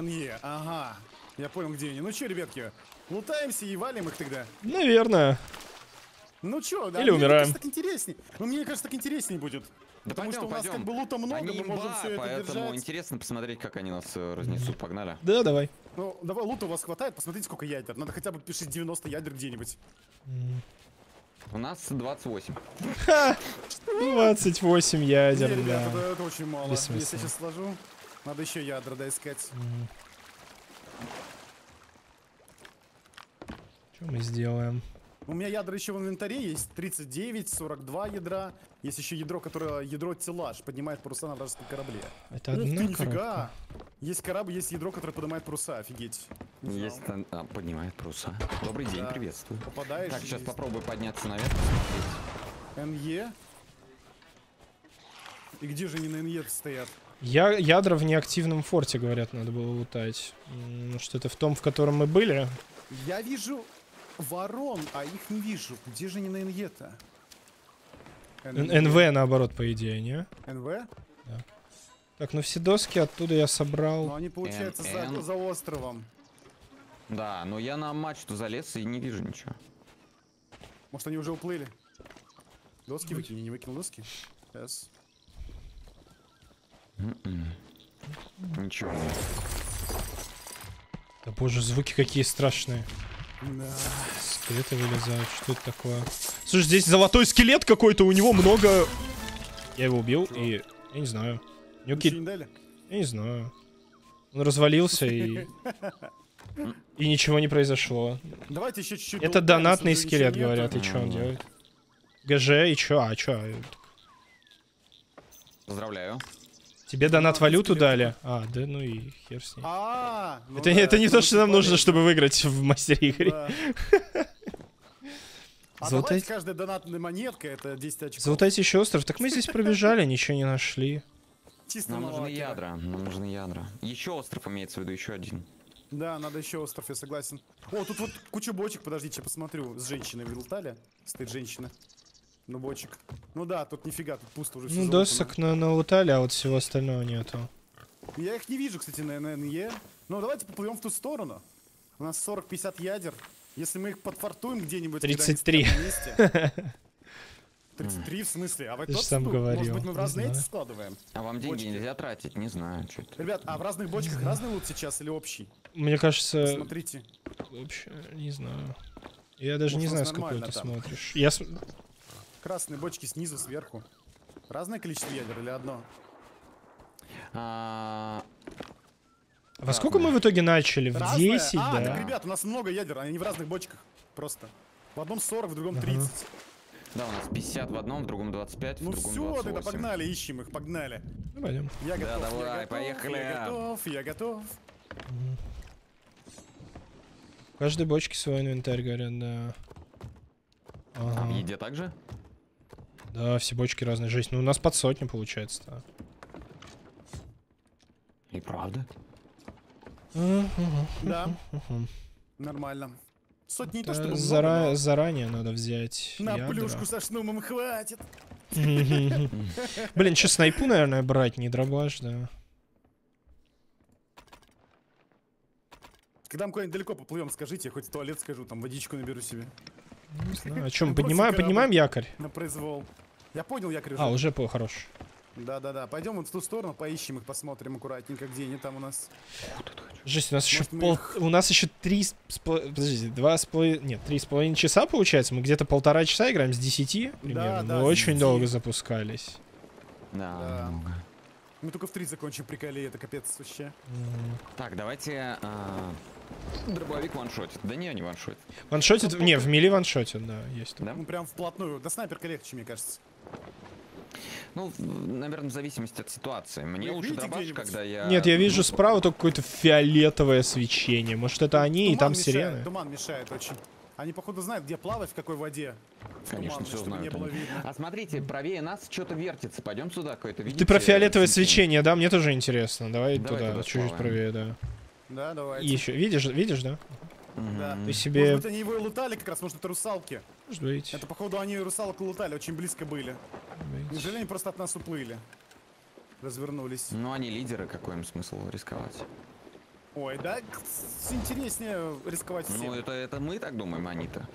M: НЕ, ага. Я понял, где они. Ну чё, ребятки, лутаемся и валим их тогда.
A: Наверное.
M: Ну чё, да,
A: Или
M: мне
A: умираем.
M: кажется, так интереснее. Ну, мне кажется, так интереснее будет.
D: Да
M: Потому
D: пойдем,
M: что у нас
D: пойдем.
M: как бы лута много,
D: Они
M: мы можем все это
D: поэтому
M: держать.
D: интересно посмотреть, как они нас э, разнесут. Погнали.
A: Да, давай.
M: Ну, давай, лута у вас хватает, посмотрите, сколько ядер. Надо хотя бы пишите 90 ядер где-нибудь.
D: У нас 28.
A: 28 ядер,
M: Не, ребята,
A: да.
M: это, это очень мало. Если я сейчас сложу, надо еще ядра доискать.
A: Что мы сделаем?
M: У меня ядра еще в инвентаре есть 39, 42 ядра. Есть еще ядро, которое ядро телаж, поднимает паруса на вражеском корабле.
A: Это
M: Ух
A: одна
M: ты, нифига! Есть корабль, есть ядро, которое поднимает паруса, офигеть. Не.
D: Есть там- а, поднимает паруса. Добрый день,
M: Да.
D: приветствую.
M: Попадаешь.
D: Так, сейчас
M: есть.
D: попробую подняться наверх.
M: НЕ. И где же они на НЕ стоят?
A: Я, ядра в неактивном форте, говорят, надо было лутать. Что-то в том, в котором мы были.
M: Я вижу ворон, а их не вижу. Где же они на НЕ-то?
A: Н- НВ, наоборот, по идее, не?
M: НВ?
A: Так, ну все доски оттуда я собрал.
M: Но они, получается, за, за островом.
D: Да, но я на мачту залез и не вижу ничего.
M: Может, они уже уплыли? Доски выкини, не выкинул доски? Сейчас.
D: М-м. Ничего.
A: Да боже, звуки какие страшные.
M: Да.
A: Скелеты вылезают, что это такое? Слушай, здесь золотой скелет какой-то, у него много... Я его убил, и... Я не знаю. Какие-
M: не дали?
A: Я не знаю. Он развалился, и... И ничего не произошло.
M: Давайте еще чуть-чуть.
A: Это донатный скелет, говорят, и что он делает? ГЖ, и чё? А, чё?
D: Поздравляю.
A: Тебе донат валюту дали? А, да ну и хер с ней.
M: А, ну
A: Это,
M: да,
A: это не то, что нам нужно, чтобы выиграть в мастере игры.
M: Да. А давайте каждая донатная монетка это 10 очков.
A: Золотайте еще остров. Так мы здесь пробежали, ничего не нашли.
M: Чисто
D: Нам
M: на
D: нужны ядра. Нам нужны ядра. Еще остров имеется в виду, еще один.
M: Да, надо еще остров, я согласен. О, тут вот куча бочек, подождите, я посмотрю. С женщиной вы лутали? Стоит женщина. Ну, бочек. Ну да, тут нифига, тут пусто уже
A: Ну, досок на налутали, а вот всего остального нету.
M: Я их не вижу, кстати, на ННЕ. Ну, давайте поплывем в ту сторону. У нас 40-50 ядер. Если мы их подфартуем где-нибудь... когда они
A: 33.
M: стоят на месте- 33 в смысле? А вы тот
A: сам говорил,
M: Может быть, мы в разные эти складываем?
D: А вам деньги
M: Бочки.
D: нельзя тратить? Не знаю, что это.
M: Ребят, а в разных бочках разный лут сейчас или общий?
A: Мне кажется,
M: Смотрите.
A: вообще, не знаю. Я даже не
M: Может,
A: знаю, с какой ты
M: там.
A: смотришь. Я с-
M: Красные бочки снизу, сверху. Разное количество ядер или одно?
D: А,
A: Во сколько мы в итоге начали? В
M: Разное?
A: 10,
M: а,
A: да?
M: так, ребят, у нас много ядер, они в разных бочках. Просто. В одном 40, в другом
A: Ага.
M: 30.
D: Да, у нас 50 в одном, в другом 25, в
M: Ну
D: другом
M: все,
D: 28.
M: тогда погнали, ищем их, погнали.
A: Ну, пойдем.
M: Я
D: Да,
M: готов, я
D: давай,
M: готов,
D: поехали.
M: Я готов, я готов.
A: В каждой бочке свой инвентарь, говорят, да.
D: А в
A: Ага.
D: еде также?
A: Да, все бочки разные. Жесть. Ну, у нас под сотню получается, да.
D: И правда?
M: Да, нормально. Сотни не то,
A: Да,
M: чтобы
A: зара-
M: много, но
A: Заранее надо взять
M: на
A: ядра.
M: плюшку со шнумом хватит.
A: Блин, что, снайпу, наверное, брать, не дробаш, да.
M: Когда мы куда-нибудь далеко поплывем, скажите, я хоть в туалет скажу, там водичку наберу себе.
A: Не знаю. А что, мы
M: Ну, просто
A: поднимаем, поднимаем якорь?
M: На произвол. Я понял, якорь
A: А, уже по хорош.
M: Да-да-да, пойдем вот в ту сторону, поищем их, посмотрим аккуратненько, где они там у нас.
A: Жесть, у нас еще
M: Может, мы
A: пол...
M: их-
A: У нас еще три... с поло- Подождите, два с половиной... Нет, три с половиной часа получается. Мы где-то полтора часа играем с десяти примерно.
M: да,
A: Мы
M: с
A: очень
M: 10.
A: долго запускались.
D: Да,
M: Да.
D: много.
M: Мы только в три закончим приколе, это капец вообще.
D: Так, давайте... а, Дробовик ваншотит. Да не, не ваншотит.
A: Ваншотит... Не, в мили ваншотит, да, есть.
D: Да?
M: Ну прям вплотную. Да снайперка легче, мне кажется.
D: Ну, наверное, в зависимости от ситуации. Мне
M: Вы
D: лучше дробаш, когда я...
A: Нет, я вижу справа только какое-то фиолетовое свечение. Может, это они, и
M: Туман
A: там
M: мешает,
A: сирены?
M: Туман мешает очень. Они, походу, знают, где плавать, в какой воде.
D: Конечно,
M: туманной,
D: все знают.
M: не было
D: они.
M: видно.
D: А смотрите, правее нас что-то вертится. Пойдем сюда, какое-то видите?
A: Ты про фиолетовое
D: свечение?
A: да? Мне тоже интересно. Давай,
D: Давай
A: туда, чуть-чуть правее, да.
M: Да, давайте.
A: И еще, видишь, видишь, да?
M: Да.
A: Ты себе...
M: Может быть, они его и лутали как раз, может, это русалки.
A: Может быть.
M: Это, походу, они русалку лутали, очень близко были. Неужели они просто от нас уплыли? Развернулись.
D: Ну, они лидеры, какой им смысл рисковать?
M: Ой, да, интереснее рисковать всем.
D: Ну, это, это мы так думаем, они-то.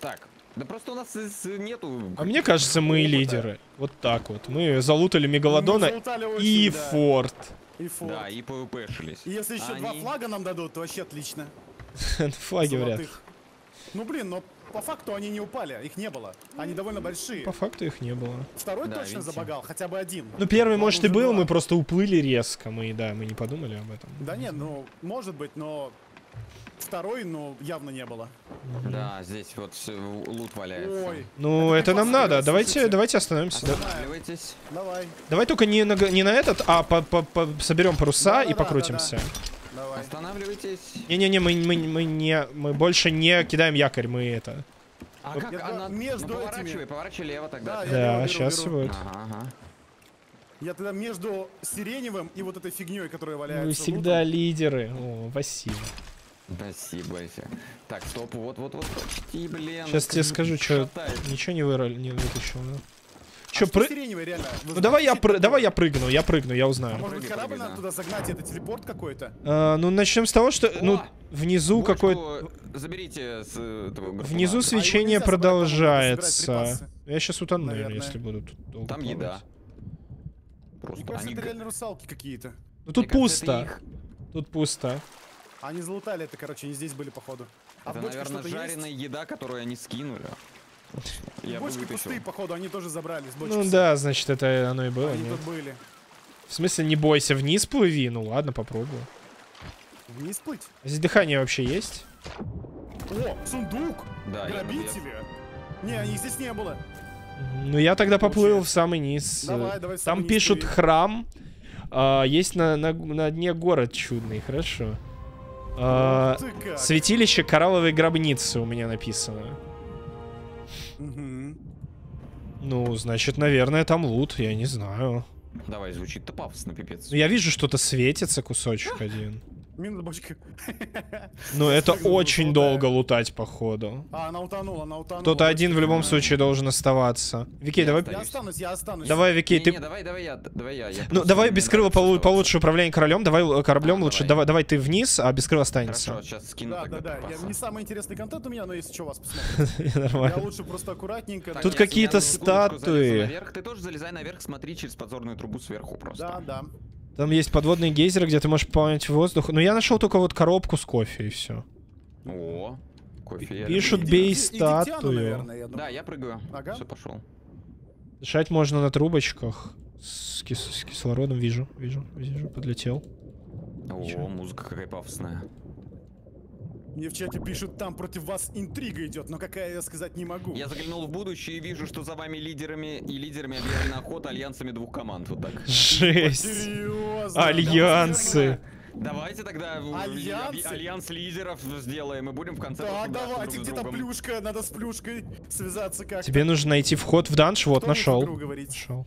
D: Так, да просто у нас из- нету...
A: А мне кажется, мы
M: Опыта.
A: лидеры. Вот так вот. Мы залутали Мегалодона
M: Мы залутали очень,
A: и
M: да.
A: Форт.
M: И форт.
D: Да, и PvP-шились.
M: И если еще два
D: Они-
M: флага нам дадут, то вообще отлично.
A: Флаги вряд. ли.
M: Ну блин, но по факту они не упали, их не было. Они довольно большие.
A: По факту их не было.
M: Второй
D: Да,
M: точно
D: видите?
M: забагал, хотя бы один.
A: Ну, первый,
M: Ладно,
A: может, и был,
M: два.
A: мы просто уплыли резко. Мы, да, мы не подумали об этом.
M: Да нет, ну, может быть, но второй, ну, явно не было.
D: Да, здесь вот лут валяется.
M: Ой,
A: Ну, это нам надо. Давайте,
M: слушайте.
A: давайте остановимся. Да-
D: Останавливайтесь.
M: давай,
A: Давай только не на, не на этот, а по, по- по- соберем паруса и
M: Да-да-да,
A: покрутимся.
M: давай.
D: Останавливайтесь.
A: Не-не-не, мы, мы, мы не, мы больше не кидаем якорь, мы это.
D: А
A: Вот
D: как
M: я
D: она...
M: между
D: ну, поворачивай,
M: этими.
D: поворачивай лево тогда.
M: Да, я
A: Да,
M: беру,
A: сейчас
M: беру.
A: будет.
D: Ага, ага.
M: Я тогда между сиреневым и вот этой фигней, которая валяется.
A: Вы всегда
M: лутом.
A: лидеры. О, спасибо.
D: Спасибо, Ася. Так, стоп, вот-вот-вот, почти, блин.
A: Сейчас тебе скажу, что ничего не, вырол, не вытащил, да?
M: А
A: Че,
M: что
A: пры...
M: сиреневый, реально?
A: Ну давай я, пры... давай я прыгну, я прыгну, я
M: А
A: узнаю.
M: может быть корабль
D: прыгай,
M: надо
D: да.
M: туда загнать, это телепорт какой-то?
A: А, ну начнем с того, что, ну,
D: О!
A: внизу
D: Бочку
A: какой
D: Заберите с.
A: Внизу свечение
M: надо
A: продолжается. Я сейчас утону, наверное, если буду тут долго
D: Там
A: плавать.
D: еда.
M: Мне
D: Просто
M: кажется,
D: они...
M: это реально русалки какие-то.
A: Ну тут
D: Мне
A: пусто.
D: их-
A: Тут пусто.
M: Они залутали это, короче, они здесь были, походу. А
D: Это, наверное, жареная
M: есть?
D: еда, которую они скинули. Я
M: Бочки
D: вытащил.
M: пустые, походу, они тоже забрали с бочек.
A: Ну да, значит, это оно и было,
M: Они
A: нет?
M: тут были.
A: В смысле, не бойся, вниз плыви? Ну ладно, попробую.
M: Вниз плыть.
A: Здесь дыхание вообще есть?
M: О, сундук!
D: Да,
M: Грабители! Не, они здесь не было.
A: Ну я тогда поплыл в самый низ.
M: Давай, давай, в самый
A: Там
M: низ
A: пишут
M: плыви.
A: храм. А, есть на, на, на дне город чудный, хорошо. А,
M: Ты как?
A: святилище коралловой гробницы у меня написано. Ну, значит, наверное, там лут, я не знаю.
D: Давай, звучит-то пафосно, пипец.
A: Ну, я вижу, что-то светится кусочек один.
M: Минус бочка.
A: Но это очень долго лутать, походу.
M: А, она утонула, она утонула.
A: Кто-то один в любом случае должен оставаться. Викей, давай...
M: Я останусь, я останусь.
A: Давай, Викей,
D: Не,
A: ты...
D: давай, давай я, давай я. я
A: Ну, давай без крыла получше управление королем, давай э, кораблем
D: А,
A: лучше.
D: давай.
A: Давай, ты вниз, а без крыла останется.
D: Хорошо, сейчас скину
M: Да, да, да. Я, не самый интересный контент у меня, но если что, вас посмотрю. Я
A: Нормально.
M: лучше просто аккуратненько.
A: Тут
D: я-
A: какие-то
D: я
A: статуи.
D: Ты тоже залезай наверх, смотри через подзорную трубу сверху просто.
M: Да, да.
A: Там есть подводные гейзеры, где ты можешь пополнять воздух. Но я нашел только вот коробку с кофе и все.
D: О, кофе я
A: Пишут, бей статую.
D: Да, я прыгаю.
M: Ага.
D: Все, пошел.
A: Дышать можно на трубочках. С, кис- с кислородом вижу, вижу, вижу, подлетел.
D: О, музыка какая пафосная.
M: Мне в чате пишут, там против вас интрига идет, но какая я сказать не могу.
D: Я заглянул в будущее и вижу, что за вами лидерами и лидерами объявлена охота альянсами двух команд. Вот так.
A: Жесть.
M: Серьезно?
A: Альянсы.
D: Давайте тогда
M: Альянсы?
D: объ- альянс лидеров сделаем и будем в конце
M: Да, давайте, где-то плюшка, надо с плюшкой связаться как-то.
A: Тебе нужно найти вход в данж, вот
M: Кто
A: нашел. Нашел.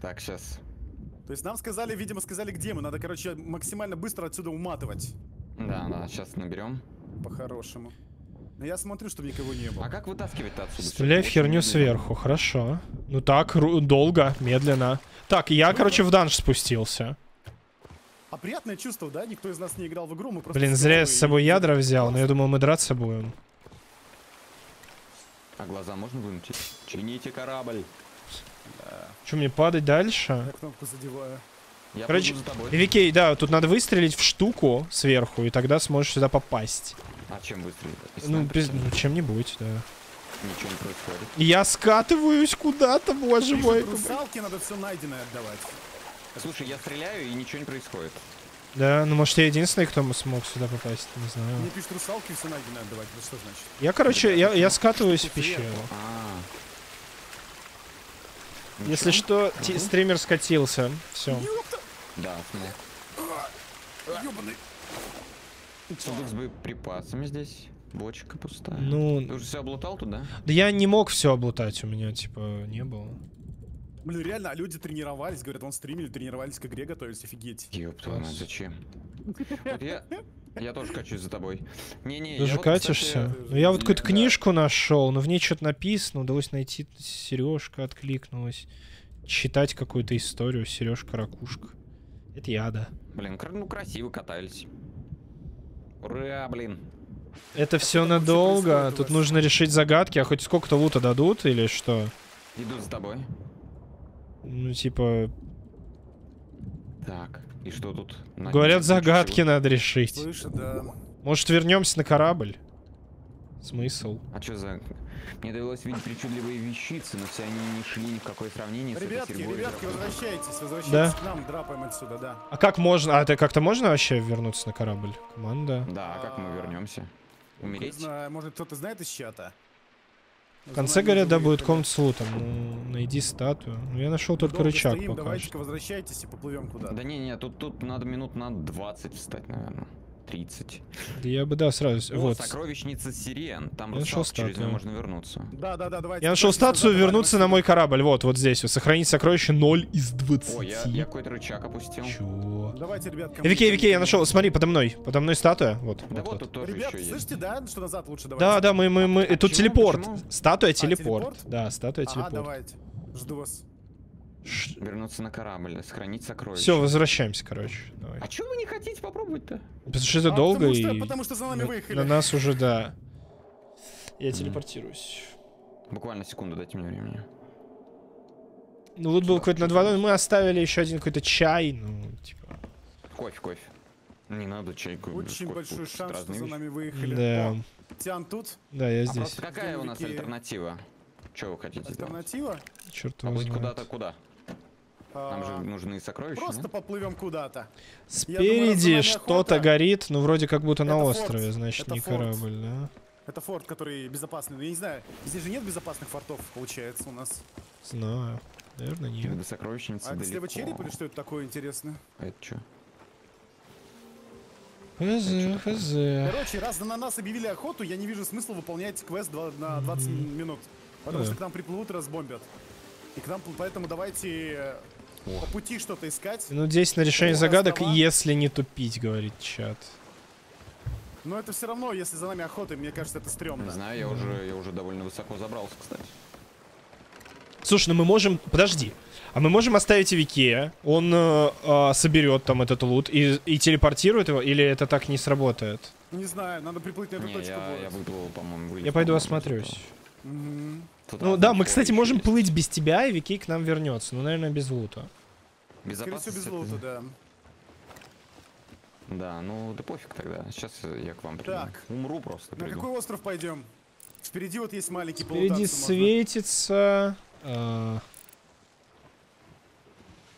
D: Так, сейчас.
M: То есть нам сказали, видимо, сказали, где мы. Надо, короче, максимально быстро отсюда уматывать.
D: Да, да, сейчас наберем.
M: По-хорошему. Но я смотрю, чтобы никого не было.
D: А как вытаскивать-то отсюда?
A: Стреляй в херню сверху, хорошо. Ну так, долго, медленно. Так, я, короче, в данж спустился.
M: А приятное чувство, да? Никто из нас не играл в игру, мы просто...
A: Блин, зря я с собой
M: и-
A: ядра взял, но я думал, мы драться будем.
D: А глаза можно вынуть? Чините корабль.
A: Что, мне падать дальше?
M: Я кнопку задеваю.
D: Я
A: Короче. Викей, да, тут надо выстрелить в штуку сверху, и тогда сможешь сюда попасть.
D: А чем выстрелить?
A: Ну, без- ну, чем-нибудь, да.
D: Ничего не происходит.
A: Я скатываюсь куда-то, боже
M: Пишут,
A: мой.
M: русалке надо все найденное отдавать.
D: Слушай, я стреляю и ничего не происходит.
A: Да, ну может я единственный, кто смог сюда попасть, не знаю.
M: Мне пишут русалки все найденное отдавать. Это что значит?
A: Я, короче, я, я скатываюсь в пещеру.
D: А.
A: Если что, стример скатился. Все.
D: Да, смог.
M: Ёбаный.
D: Сундук с боеприпасами здесь. Бочка пустая.
A: Ну-
D: Ты уже все облутал туда?
A: Да я не мог все облутать, у меня типа не было.
M: Блин, реально, а люди тренировались, говорят, он стримили, тренировались к игре, готовились, офигеть.
D: Ёб твою мать, зачем? Вот я... Я тоже качусь за тобой. Не-не,
A: Ты
D: я
A: же
D: вот,
A: катишься?
D: кстати,
A: Ну я вот какую-то
D: да.
A: книжку нашел, но в ней что-то написано, удалось найти Сережка откликнулась. Читать какую-то историю, Сережка ракушка. Это я, да.
D: Блин, ну красиво катались. Ура, блин.
A: Это все надолго, тут нужно решить загадки, а хоть сколько-то лута дадут или что?
D: Иду за тобой.
A: Ну, типа,
D: Так, и что тут? На-
A: говорят, загадки надо решить.
M: Слышь, да.
A: Может, вернемся на корабль? Смысл?
D: А что за... Мне довелось видеть причудливые вещицы, но все они не шли ни в какое сравнение с
M: Ребятки,
D: этой серьгой.
M: ребятки, возвращайтесь, возвращайтесь
A: Да.
M: к нам, драпаем отсюда, да.
A: А как можно? А это как-то можно вообще вернуться на корабль? Команда?
D: Да, а как мы вернемся?
M: Не
D: Умереть?
M: знаю, может кто-то знает из чата?
A: В конце говорят, да, будет комната с лутом. Ну, найди статую. Ну, я нашел только
M: Долго
A: рычаг
M: стоим,
A: пока что.
M: давайте-ка возвращайтесь и поплывем куда-то.
D: Да не-не, тут, тут надо минут на 20 встать, наверное. 30.
A: Да я бы, да, сразу...
D: О,
A: вот.
D: сокровищница Сирен. Там
A: Я нашел
D: русалка, через нее
A: статую.
D: можно вернуться.
M: Да, да, да, давайте.
A: Я нашел
M: сюда,
A: вернуться на мой корабль. Вот, вот здесь. Вот. Сохранить сокровище 0 из 20.
D: О, я, я какой-то рычаг опустил.
A: Чё?
M: Давайте, ребят,
A: Э. Викей, Викей, я нашел. Смотри, подо мной. Подо мной статуя. Вот.
D: Да
A: вот,
D: вот
A: вот.
D: тут тоже
M: Ребят,
D: еще есть.
M: слышите, да, что назад лучше давайте?
A: Да, да, мы, мы, мы.
D: А
A: Тут
D: почему?
A: телепорт.
D: Почему?
A: Статуя
M: А,
A: телепорт. Да, статуя телепорт.
M: давайте. Жду вас.
D: Вернуться на корабль, сохранить сокровища.
A: Все, возвращаемся, короче. Давай.
D: А чего вы не хотите попробовать-то?
A: Потому что это
M: А,
A: долго
M: потому что-
A: и.
M: потому что за нами
A: на-
M: выехали.
A: На нас уже, да. Я телепортируюсь.
D: Буквально секунду дайте мне времени.
A: Ну, лут был какой-то над водой, мы оставили еще один какой-то чай, ну, типа.
D: Кофе, кофе. Не надо чайку.
M: Очень
D: кофе,
M: большой
D: лучше
M: шанс, что за нами выехали.
A: Да.
M: О, Тян тут.
A: Да, я
D: А
A: здесь.
D: просто какая у нас альтернатива? Что вы хотите сделать?
M: Альтернатива?
A: Черт его
D: Поплыть
A: знает.
D: куда-то куда? Нам же
M: А,
D: нужны сокровища,
M: Просто
D: да?
M: поплывем куда-то.
A: Спереди что-то горит, ну, вроде как будто на
M: форт.
A: острове, значит,
M: Это
A: не
M: форт.
A: корабль, да?
M: Это форт, который безопасный. Но я не знаю, здесь же нет безопасных фортов, получается, у нас.
A: Знаю. Наверное, нет.
D: До сокровищницы
M: А это слева череп или что это такое интересно?
D: А это что?
A: Хз, хз.
M: Короче, раз на нас объявили охоту, я не вижу смысла выполнять квест на 20 минут. Потому
A: Да.
M: что к нам приплывут и разбомбят. И к нам, поэтому давайте по пути что-то искать.
A: Ну, 10 на решение загадок,
M: острова.
A: если не тупить, говорит чат.
M: Но это все равно, если за нами охота, мне кажется, это стрёмно.
D: Не знаю, я уже, я уже довольно высоко забрался, кстати.
A: Слушай, ну мы можем... Подожди. А мы можем оставить Викея, он э, э, соберет там этот лут и, и телепортирует его, или это так не сработает?
M: Не знаю, надо приплыть на эту
D: Не,
M: точку.
D: я,
M: будет.
D: я выплыл, по-моему,
A: Я пойду осмотрюсь.
D: типа. Тут
A: Ну да, мы, кстати, можем
D: есть.
A: плыть без тебя, и Викей к нам вернется. Ну, наверное, без лута.
M: Скорее всего,
D: Безопасность
M: без лута, да.
D: Да, ну да пофиг тогда. Сейчас я к вам приду.
M: Так.
D: Умру просто.
M: На
D: приду.
M: какой остров пойдем? Впереди вот есть маленький
A: Впереди
M: полутаться можно.
A: светится... э,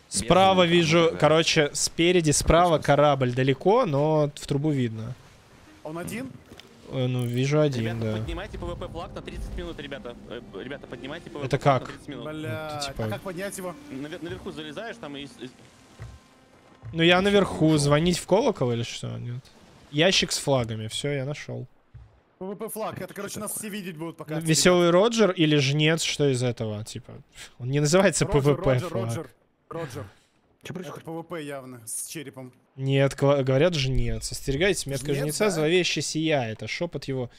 A: Справа вижу,
D: да.
A: короче, спереди, справа корабль далеко, но в трубу видно.
M: Он один?
A: Э, Ну, вижу один,
C: Ребята,
A: да.
C: поднимайте ПВП флаг на 30 минут, ребята. Э, Ребята, поднимайте ПВП
A: Это как?
C: на 30 минут.
M: Бля,
A: типа-
M: а как поднять его?
C: Навер- Наверху залезаешь там и... и-
A: Ну, я наверху. Звонить в колокол или что? Нет. Ящик с флагами. Все, я нашел.
M: ПВП флаг, это, короче, нас все видеть будут пока.
A: Веселый Роджер или жнец, что из этого? Типа, он не называется
M: Роджер,
A: ПВП
M: Роджер,
A: флаг.
M: Роджер, Роджер.
D: Что
M: Это ПВП явно, с черепом.
A: Нет, говорят жнец. Остерегайтесь, метка
M: Жнец,
A: жнеца
M: да?
A: зловеще сияет, а шепот его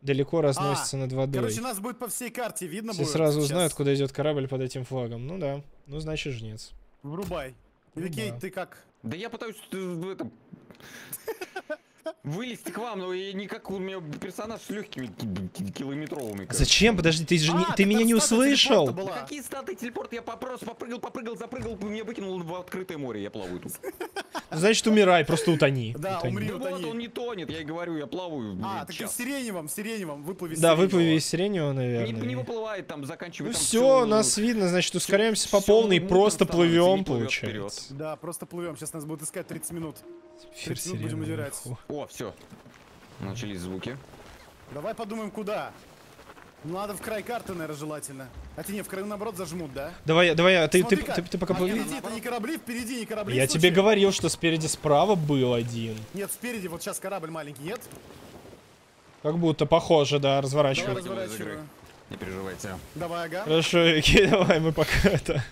A: далеко разносится над водой.
M: Короче, нас будет по всей карте видно
A: Все
M: будет.
A: сразу
M: сейчас.
A: узнают, куда идет корабль под этим флагом. Ну да. Ну, значит, жнец.
M: Врубай.
A: Ну
M: Викей,
A: да.
M: ты как?
D: Да я пытаюсь э, в этом... Вылезти к вам, но и никак у меня персонаж с легкими ки- ки- километровыми. короче.
A: Зачем? Подожди, ты же не-
M: А,
A: ты
M: так
A: меня не услышал.
D: Да какие статы телепорт? Я просто попрыгал, попрыгал, запрыгал, меня выкинул в открытое море, я плаваю тут.
A: Значит, умирай, просто утони.
M: Да,
A: Утони.
M: умри,
D: Да вот
M: утони.
D: он не тонет, я и говорю, я плаваю.
M: А,
D: блин,
M: так и
D: час.
M: в сиреневом, сиреневом, выплыви
A: Да,
M: сиреневого.
A: выплыви из сиреневого,
D: Не,
A: наверное.
D: не выплывает, там заканчивает.
A: Ну
D: там
A: все,
D: всё-
A: нас видно, значит, ускоряемся по
D: всё
A: полной, просто плывем,
D: не
A: получается.
M: Да, просто плывем. Сейчас нас будут искать 30 минут.
A: Эфир
M: 30 минут будем удирать.
D: О, все. Начались звуки.
M: Давай подумаем, куда. Ну, надо в край карты, наверное, желательно. А те не, в краю, наоборот, зажмут, да?
A: Давай, давай, а ты, ты, ты, ты пока
M: а. Впереди это не корабли, впереди не корабли.
A: Я тебе говорил, что спереди справа был один.
M: Нет, спереди, вот сейчас корабль маленький, нет?
A: Как будто похоже, да,
M: Давай
A: разворачивай.
M: разворачиваю.
D: Не переживайте.
M: Давай, ага.
A: Хорошо, Вики, давай, мы пока это...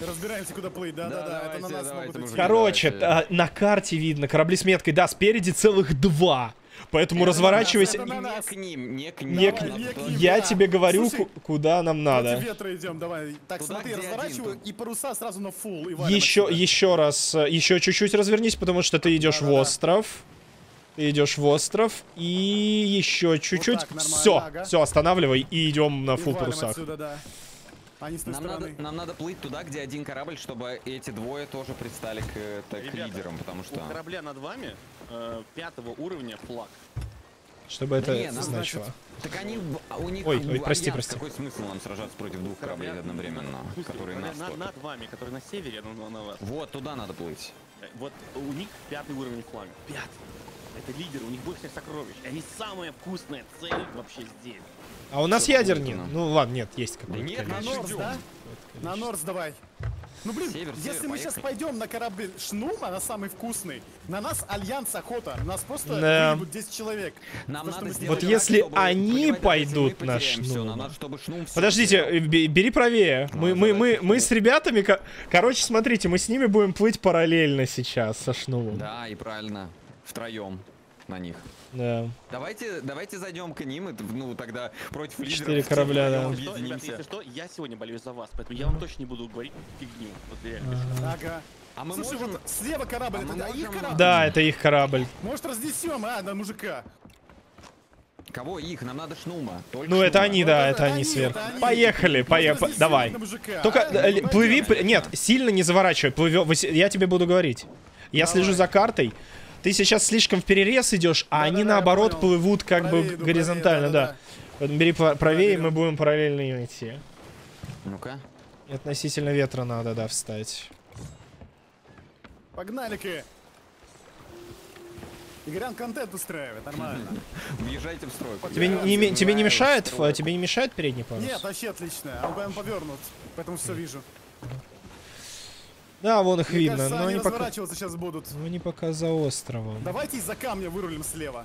M: Разбираемся, куда плыть. Да-да-да, это на нас
D: давайте,
M: могут идти.
A: Короче,
D: Давайте.
A: а, на карте видно корабли с меткой, да, спереди целых два. Поэтому разворачивайся.
M: это
D: Не
M: нас.
D: к ним, не к ним.
A: Не
M: Давай,
A: к-
M: не к ним,
A: Я
M: да.
A: тебе говорю,
M: Слушай,
A: ку- куда нам надо.
M: Ветра идем, давай. Так,
D: Туда,
M: смотри,
D: один,
M: разворачиваю
D: тут.
M: и паруса сразу на фул.
A: Еще,
M: отсюда.
A: еще раз, еще чуть-чуть развернись, потому что ты идешь в
M: Да-да-да.
A: остров. Ты идешь в остров и еще чуть-чуть.
M: так, нормально,
A: все,
M: ага.
A: все, останавливай и идем на фул парусах.
M: отсюда, да. Они с той
D: Нам надо,
M: стороны.
D: нам надо плыть туда, где один корабль, чтобы эти двое тоже пристали к, э, так, к
C: Ребята,
D: лидерам, потому что...
C: У корабля над вами э, пятого уровня флаг.
A: Чтобы
D: Да
A: это
D: не, нам,
A: значило.
D: Так они, а у них
A: Ой, ой, прости,
D: альянс.
A: прости.
D: Какой смысл нам сражаться против двух кораблей
C: Корабля-
D: одновременно,
C: смысле,
D: которые нас
C: над, над вами, который на севере, но на, вас.
D: Вот, туда надо плыть.
C: Э, Вот у них пятый уровень флага. Пятый. Это лидеры, у них больше всех сокровищ. Они самая вкусная цель вообще здесь.
A: А у нас
D: Всё,
A: ядерный.
D: понял.
A: Ну ладно, нет, есть какой-то.
D: нет, на. North,
M: да? На. North давай. Ну блин,
D: Север,
M: если
D: север,
M: мы сейчас
D: поехали.
M: пойдем на корабль Шнума, на самый вкусный, на нас Альянс охота, нас просто
A: Да.
M: выебут 10 человек.
D: Нам
M: что
D: надо сделать
A: Вот если
D: чтобы
A: они пойдут на Шнума.
D: надо, чтобы Шнум
A: Подождите, э, бе- бери правее. Мы, мы, мы, мы с ребятами, ко- короче, смотрите, мы с ними будем плыть параллельно сейчас со Шнувом.
D: Да, и правильно. Втроем на них.
A: Да.
D: Давайте, давайте зайдем к ним, и, ну, тогда против лидеров.
A: Четыре корабля, да.
C: Что, ребята, если что, я сегодня болею за вас, поэтому я вам точно не буду говорить фигню. Вот реально.
M: Ага.
D: А мы
M: Слушай,
D: можем...
M: вот слева корабль,
D: а
M: это да, их
D: можем-
M: корабль?
A: Да, это их корабль.
M: Может разнесем, а, на мужика?
D: Кого их? Нам надо Шнума. Только
A: Ну, это
D: Шнума.
A: они, да,
M: Вот
A: это
M: это
A: они сверху.
M: это они.
A: Поехали, поехали, давай. Только
M: а?
A: э,
M: Ну,
A: плыви, нет, сильно не заворачивай. С- я тебе буду говорить. Я
M: Давай.
A: слежу за картой. Ты сейчас слишком в перерез идешь, а они
M: Да-да-да, я
A: наоборот
M: понял.
A: плывут как
M: Правее
A: бы
M: иду,
A: горизонтально,
M: правее,
A: да.
M: да-да-да.
A: Поэтому бери правее, мы будем параллельно им идти.
D: Ну-ка.
A: Относительно ветра надо, да, встать.
M: Погнали-ка. Игорян контент устраивает, нормально.
D: Въезжайте в строй.
A: Тебе не, ме- тебе не мешает, тебе не мешает передний парус?
M: Нет, вообще отлично. А он повернут, поэтому все вижу.
A: Да, вон их
M: Мне
A: видно,
M: кажется,
A: но
M: они
A: они пока,
M: разворачиваться сейчас будут.
A: но они пока за островом.
M: Давайте из-за камня вырулим слева.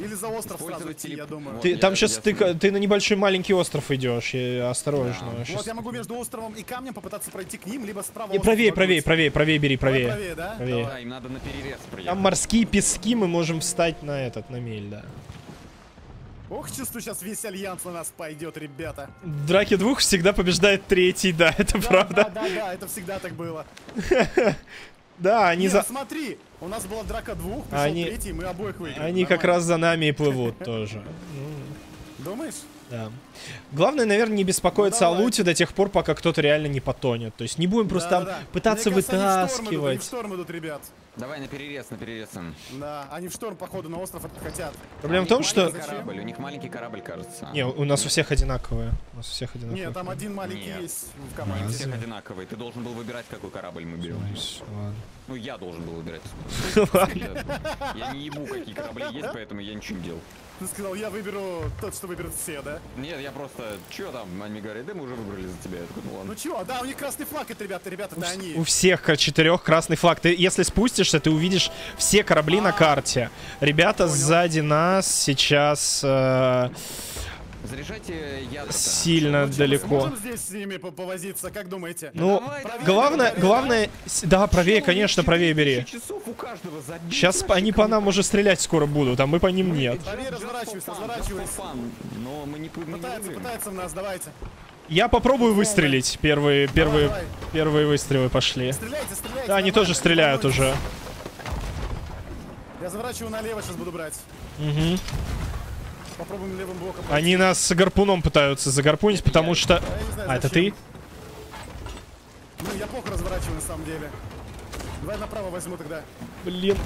M: Или за остров сразу идти,
D: телеп-
M: я думаю.
D: Вот.
A: Ты,
D: я-
A: там сейчас
D: я
A: ты,
D: смотрю.
A: ты на небольшой маленький остров идешь, и осторожно.
D: Да.
A: щас-
M: Вот я могу между островом и камнем попытаться пройти к ним, либо справа. Остров
A: правее, правее, правее, правее бери,
M: Давай
A: правее.
M: правее, да?
A: Правее.
D: Да, им надо на перерез проехать.
A: Там морские пески, мы можем встать на этот, на мель, да.
M: Ох, чувствую, сейчас весь альянс на нас пойдет, ребята.
A: В драке двух всегда побеждает третий, да, это
M: Да,
A: правда.
M: Да, да, да, это всегда так было.
A: Да, они за...
M: ну смотри, у нас была драка двух, пришел
A: Они-
M: третий, мы обоих выиграли.
A: Они как раз за нами и плывут тоже.
M: Думаешь?
A: Да. Главное, наверное, не беспокоиться
M: Ну,
A: о луте до тех пор, пока кто-то реально не потонет. То есть не будем просто там
M: Да-да-да.
A: пытаться
M: Мне кажется, они в шторм идут, они в
A: вытаскивать.
M: шторм идут, ребят.
D: Давай на перерез, на перерез.
M: Да, они в шторм, походу, на остров хотят.
A: Проблема
D: У
A: в том, что...
D: корабль, у них маленький корабль, кажется.
A: Не, у нас у всех одинаковые. У нас у всех одинаковые.
M: Нет, там один маленький
D: Нет.
M: есть в
D: У
M: команде.
D: всех одинаковый. Ты должен был выбирать, какой корабль мы берем.
A: Ладно.
D: Ну, я должен был выбирать. Я не ебу, какие корабли есть, поэтому я ничего не делал.
M: Ты сказал, я выберу тот, что выберут все, да?
D: Нет, я просто, чё там, они говорят, да мы уже выбрали за тебя. Я такой, ну ладно.
M: Ну чё, да, у них красный флаг, это, ребята, ребята, это они.
A: У всех четырех красный флаг. Ты, если спустишься, ты увидишь все корабли на карте. Ребята сзади нас сейчас... э,
D: Заряжайте.
A: Сильно далеко.
M: Можем здесь с ними по- повозиться, как думаете?
A: Ну,
M: Правее,
A: главное,
M: правее,
A: главное... с- Да, правее, конечно, правее бери. Сейчас они по нам уже стрелять скоро будут, а мы по ним нет.
M: Правее разворачивайся, разворачивайся.
D: Но мы не, мы не
M: Пытается,
D: выиграем.
M: пытается в нас, давайте.
A: Я попробую выстрелить. Первые, первые,
M: давай.
A: первые выстрелы пошли.
M: Стреляйте, стреляйте.
A: Да, они тоже стреляют уже.
M: Я заворачиваю налево, сейчас буду брать.
A: Мгм.
M: Попробуем левым блоком.
A: Они нас с гарпуном пытаются загарпунить, потому что...
M: А я не знаю,
A: А, это ты?
M: Ну, я плохо разворачиваю на самом деле. Давай направо возьму тогда.
A: Блин.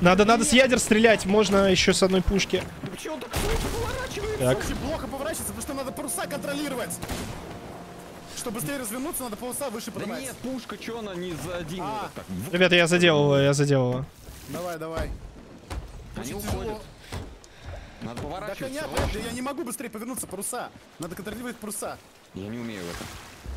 A: Надо, надо с ядер стрелять, можно еще с одной пушки.
D: Да почему он так плохо поворачивается?
A: Так.
M: Очень плохо поворачиваться, потому что надо паруса контролировать. Чтобы быстрее развернуться, надо паруса выше
D: Да
M: поднимать.
D: нет, пушка, что она не за один?
M: А.
D: вот
A: Ребята, я заделал, я заделал.
M: Давай, давай.
D: Они
M: Очень
D: уходят.
M: тяжело.
D: Надо
M: Да
D: поворачиваться.
M: коня,
D: очень.
M: я не могу быстрее повернуться, паруса. Надо контролировать паруса.
D: Я не умею это.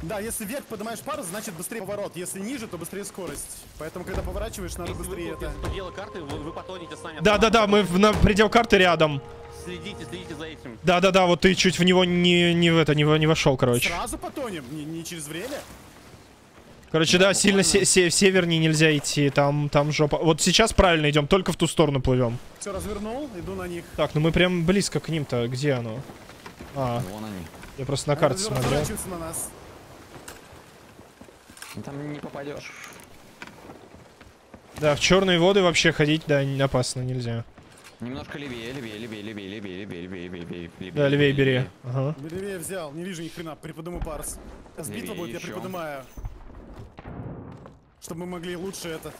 M: Да, если вверх поднимаешь парус, значит быстрее поворот. Если ниже, то быстрее скорость. Поэтому, когда поворачиваешь, надо
C: Если вы
M: быстрее это.
C: крутите пределы карты, вы, вы потонете сами.
A: Да-да-да, мы в- на предел карты рядом.
C: Следите, следите за этим.
A: Да-да-да, вот ты чуть в него не, не в это, не, во- не вошел, короче.
M: Сразу потонем, не, не через время.
A: Короче, да, сильно се- се- севернее нельзя идти, там, там жопа. Вот сейчас правильно идем, только в ту сторону плывем.
M: Все, развернул, иду на них.
A: Так, ну мы прям близко к ним-то. Где оно? А,
D: Вон они.
A: я просто на карте смотрел.
M: на нас.
D: Ну, Там не попадешь.
A: Да, в черные воды вообще ходить, да, не- опасно, нельзя.
D: Немножко левее, левее, левее, левее, левее, левее, левее, левее, левее.
A: Да, левее бери. Ага.
M: Левее взял, не вижу ни хрена, приподниму битва
D: Левее
M: будет, я приподнимаю. Чтобы мы могли лучше это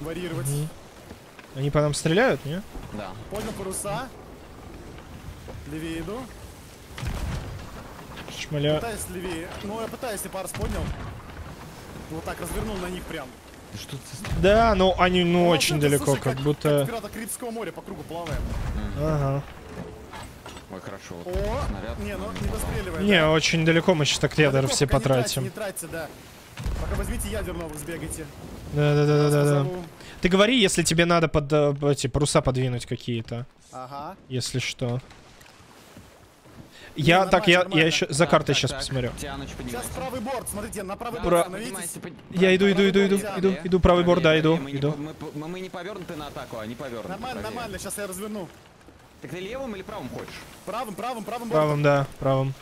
M: варьировать.
A: Мгм. Они по нам стреляют, не?
D: Да.
M: Поднял паруса. Левее иду.
A: Шмаля.
M: Пытаюсь левее. Ну, я пытаюсь, если парус поднял. Вот так, развернул на них прям.
D: Что ты...
A: Да, ну они ну
M: Ну,
A: очень
M: это,
A: далеко,
M: слушай,
A: как
M: Как
A: будто.
M: пираты Карибского моря по кругу плаваем.
A: Ага.
D: Ой, хорошо. вот
M: О,
D: снаряд.
M: не, ну не достреливай.
A: Не,
M: да.
A: очень далеко мы сейчас так ядер
M: Далеко,
A: все
M: пока не тратьте,
A: потратим.
M: Не тратьте, да. Пока возьмите ядер новых, сбегайте.
A: Да, да, да, да, да, да. Ты говори, если тебе надо под э, эти паруса подвинуть какие-то,
M: Ага.
A: если что. Я так, я, я еще за картой
D: так,
A: сейчас
D: так.
A: посмотрю.
M: Сейчас правый борт, смотрите, на правый борт
A: Я иду, иду, иду, иду, иду, иду, правый борт, да, иду,
D: правее. Мы не
A: иду.
D: Мы, не повернуты на атаку, а не повернуты.
M: Нормально, нормально, сейчас я разверну.
D: Так ты левым или правым хочешь?
M: Правым, правым, правым бортом.
A: Правым, да, правым.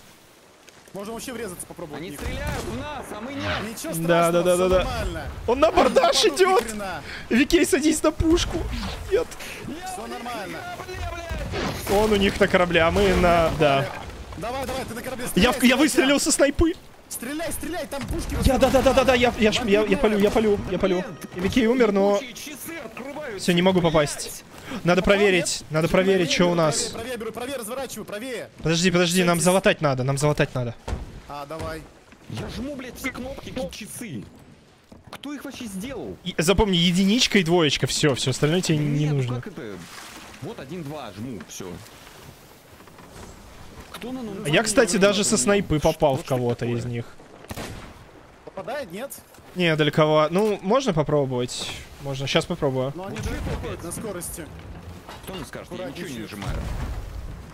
M: Можно вообще врезаться попробовать.
D: Они стреляют в нас, а мы нет.
M: Ничего страшного,
A: Да, да, да, да, да.
M: нормально.
A: Он на
M: упадут ни
A: идет! Викей, садись на пушку. Нет.
M: Все нормально.
A: Он у них на корабле, а мы на... Да.
M: Давай, давай, ты на корабле
A: Я,
M: стреляй.
A: я
M: стреляй,
A: выстрелил со снайпы.
M: Стреляй, стреляй, там пушки.
A: Я, да, да, да, да, да, я, я, ж- я, я полю, я полю, я полю. И Викей умер, но... Все, не могу попасть. Надо проверить, надо проверить, что у нас.
M: Правее, правее, беру, правее, разворачиваю, правее.
A: Подожди, подожди, нам залатать надо, нам залатать надо.
M: А, давай.
D: Я жму, блядь, все кнопки, какие часы. Кто их вообще сделал?
A: И, запомни, единичка и двоечка, все, все остальное тебе не
D: Нет, ну
A: нужно.
D: как это? Вот один-два жму, все. Кто на нуле?
A: А Я, кстати, даже со снайпы попал в кого-то из них.
M: Попадает, нет?
A: Не, далековато. Ну, можно попробовать. Можно, сейчас попробую.
M: Но они далеко ходят на скорости.
D: Кто мне скажет? Я ничего не нажимаю.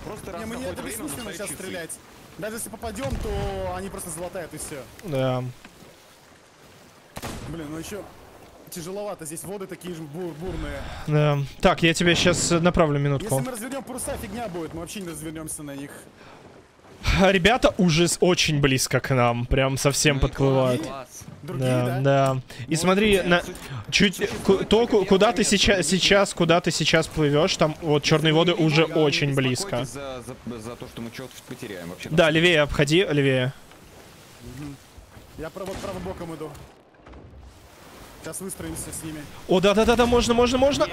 D: Просто раз
M: Не, мы не,
D: какое-то
M: это бессмысленно сейчас
D: часы.
M: стрелять. Даже если попадем, то они просто залатают и все.
A: Да.
M: Блин, ну еще тяжеловато. Здесь воды такие же бур- бурные.
A: да. Так, я тебе сейчас направлю
M: Если
A: минутку.
M: мы развернем паруса, фигня будет. Мы вообще не развернемся на них.
A: Ребята уже очень близко к нам, прям совсем
D: Ну
A: подплывают.
D: класс.
M: Другие,
A: Да,
M: да?
A: да. И смотри, на, чуть ку- то, ку- куда ты сейчас, сейчас, куда ты сейчас плывешь, там вот черные воды уже очень близко.
D: За, за, за то, что мы потеряем вообще.
A: Да, левее обходи, левее.
M: Я право, правым боком иду. Сейчас выстроимся с ними.
A: О, да, да, да, да, можно, можно, можно.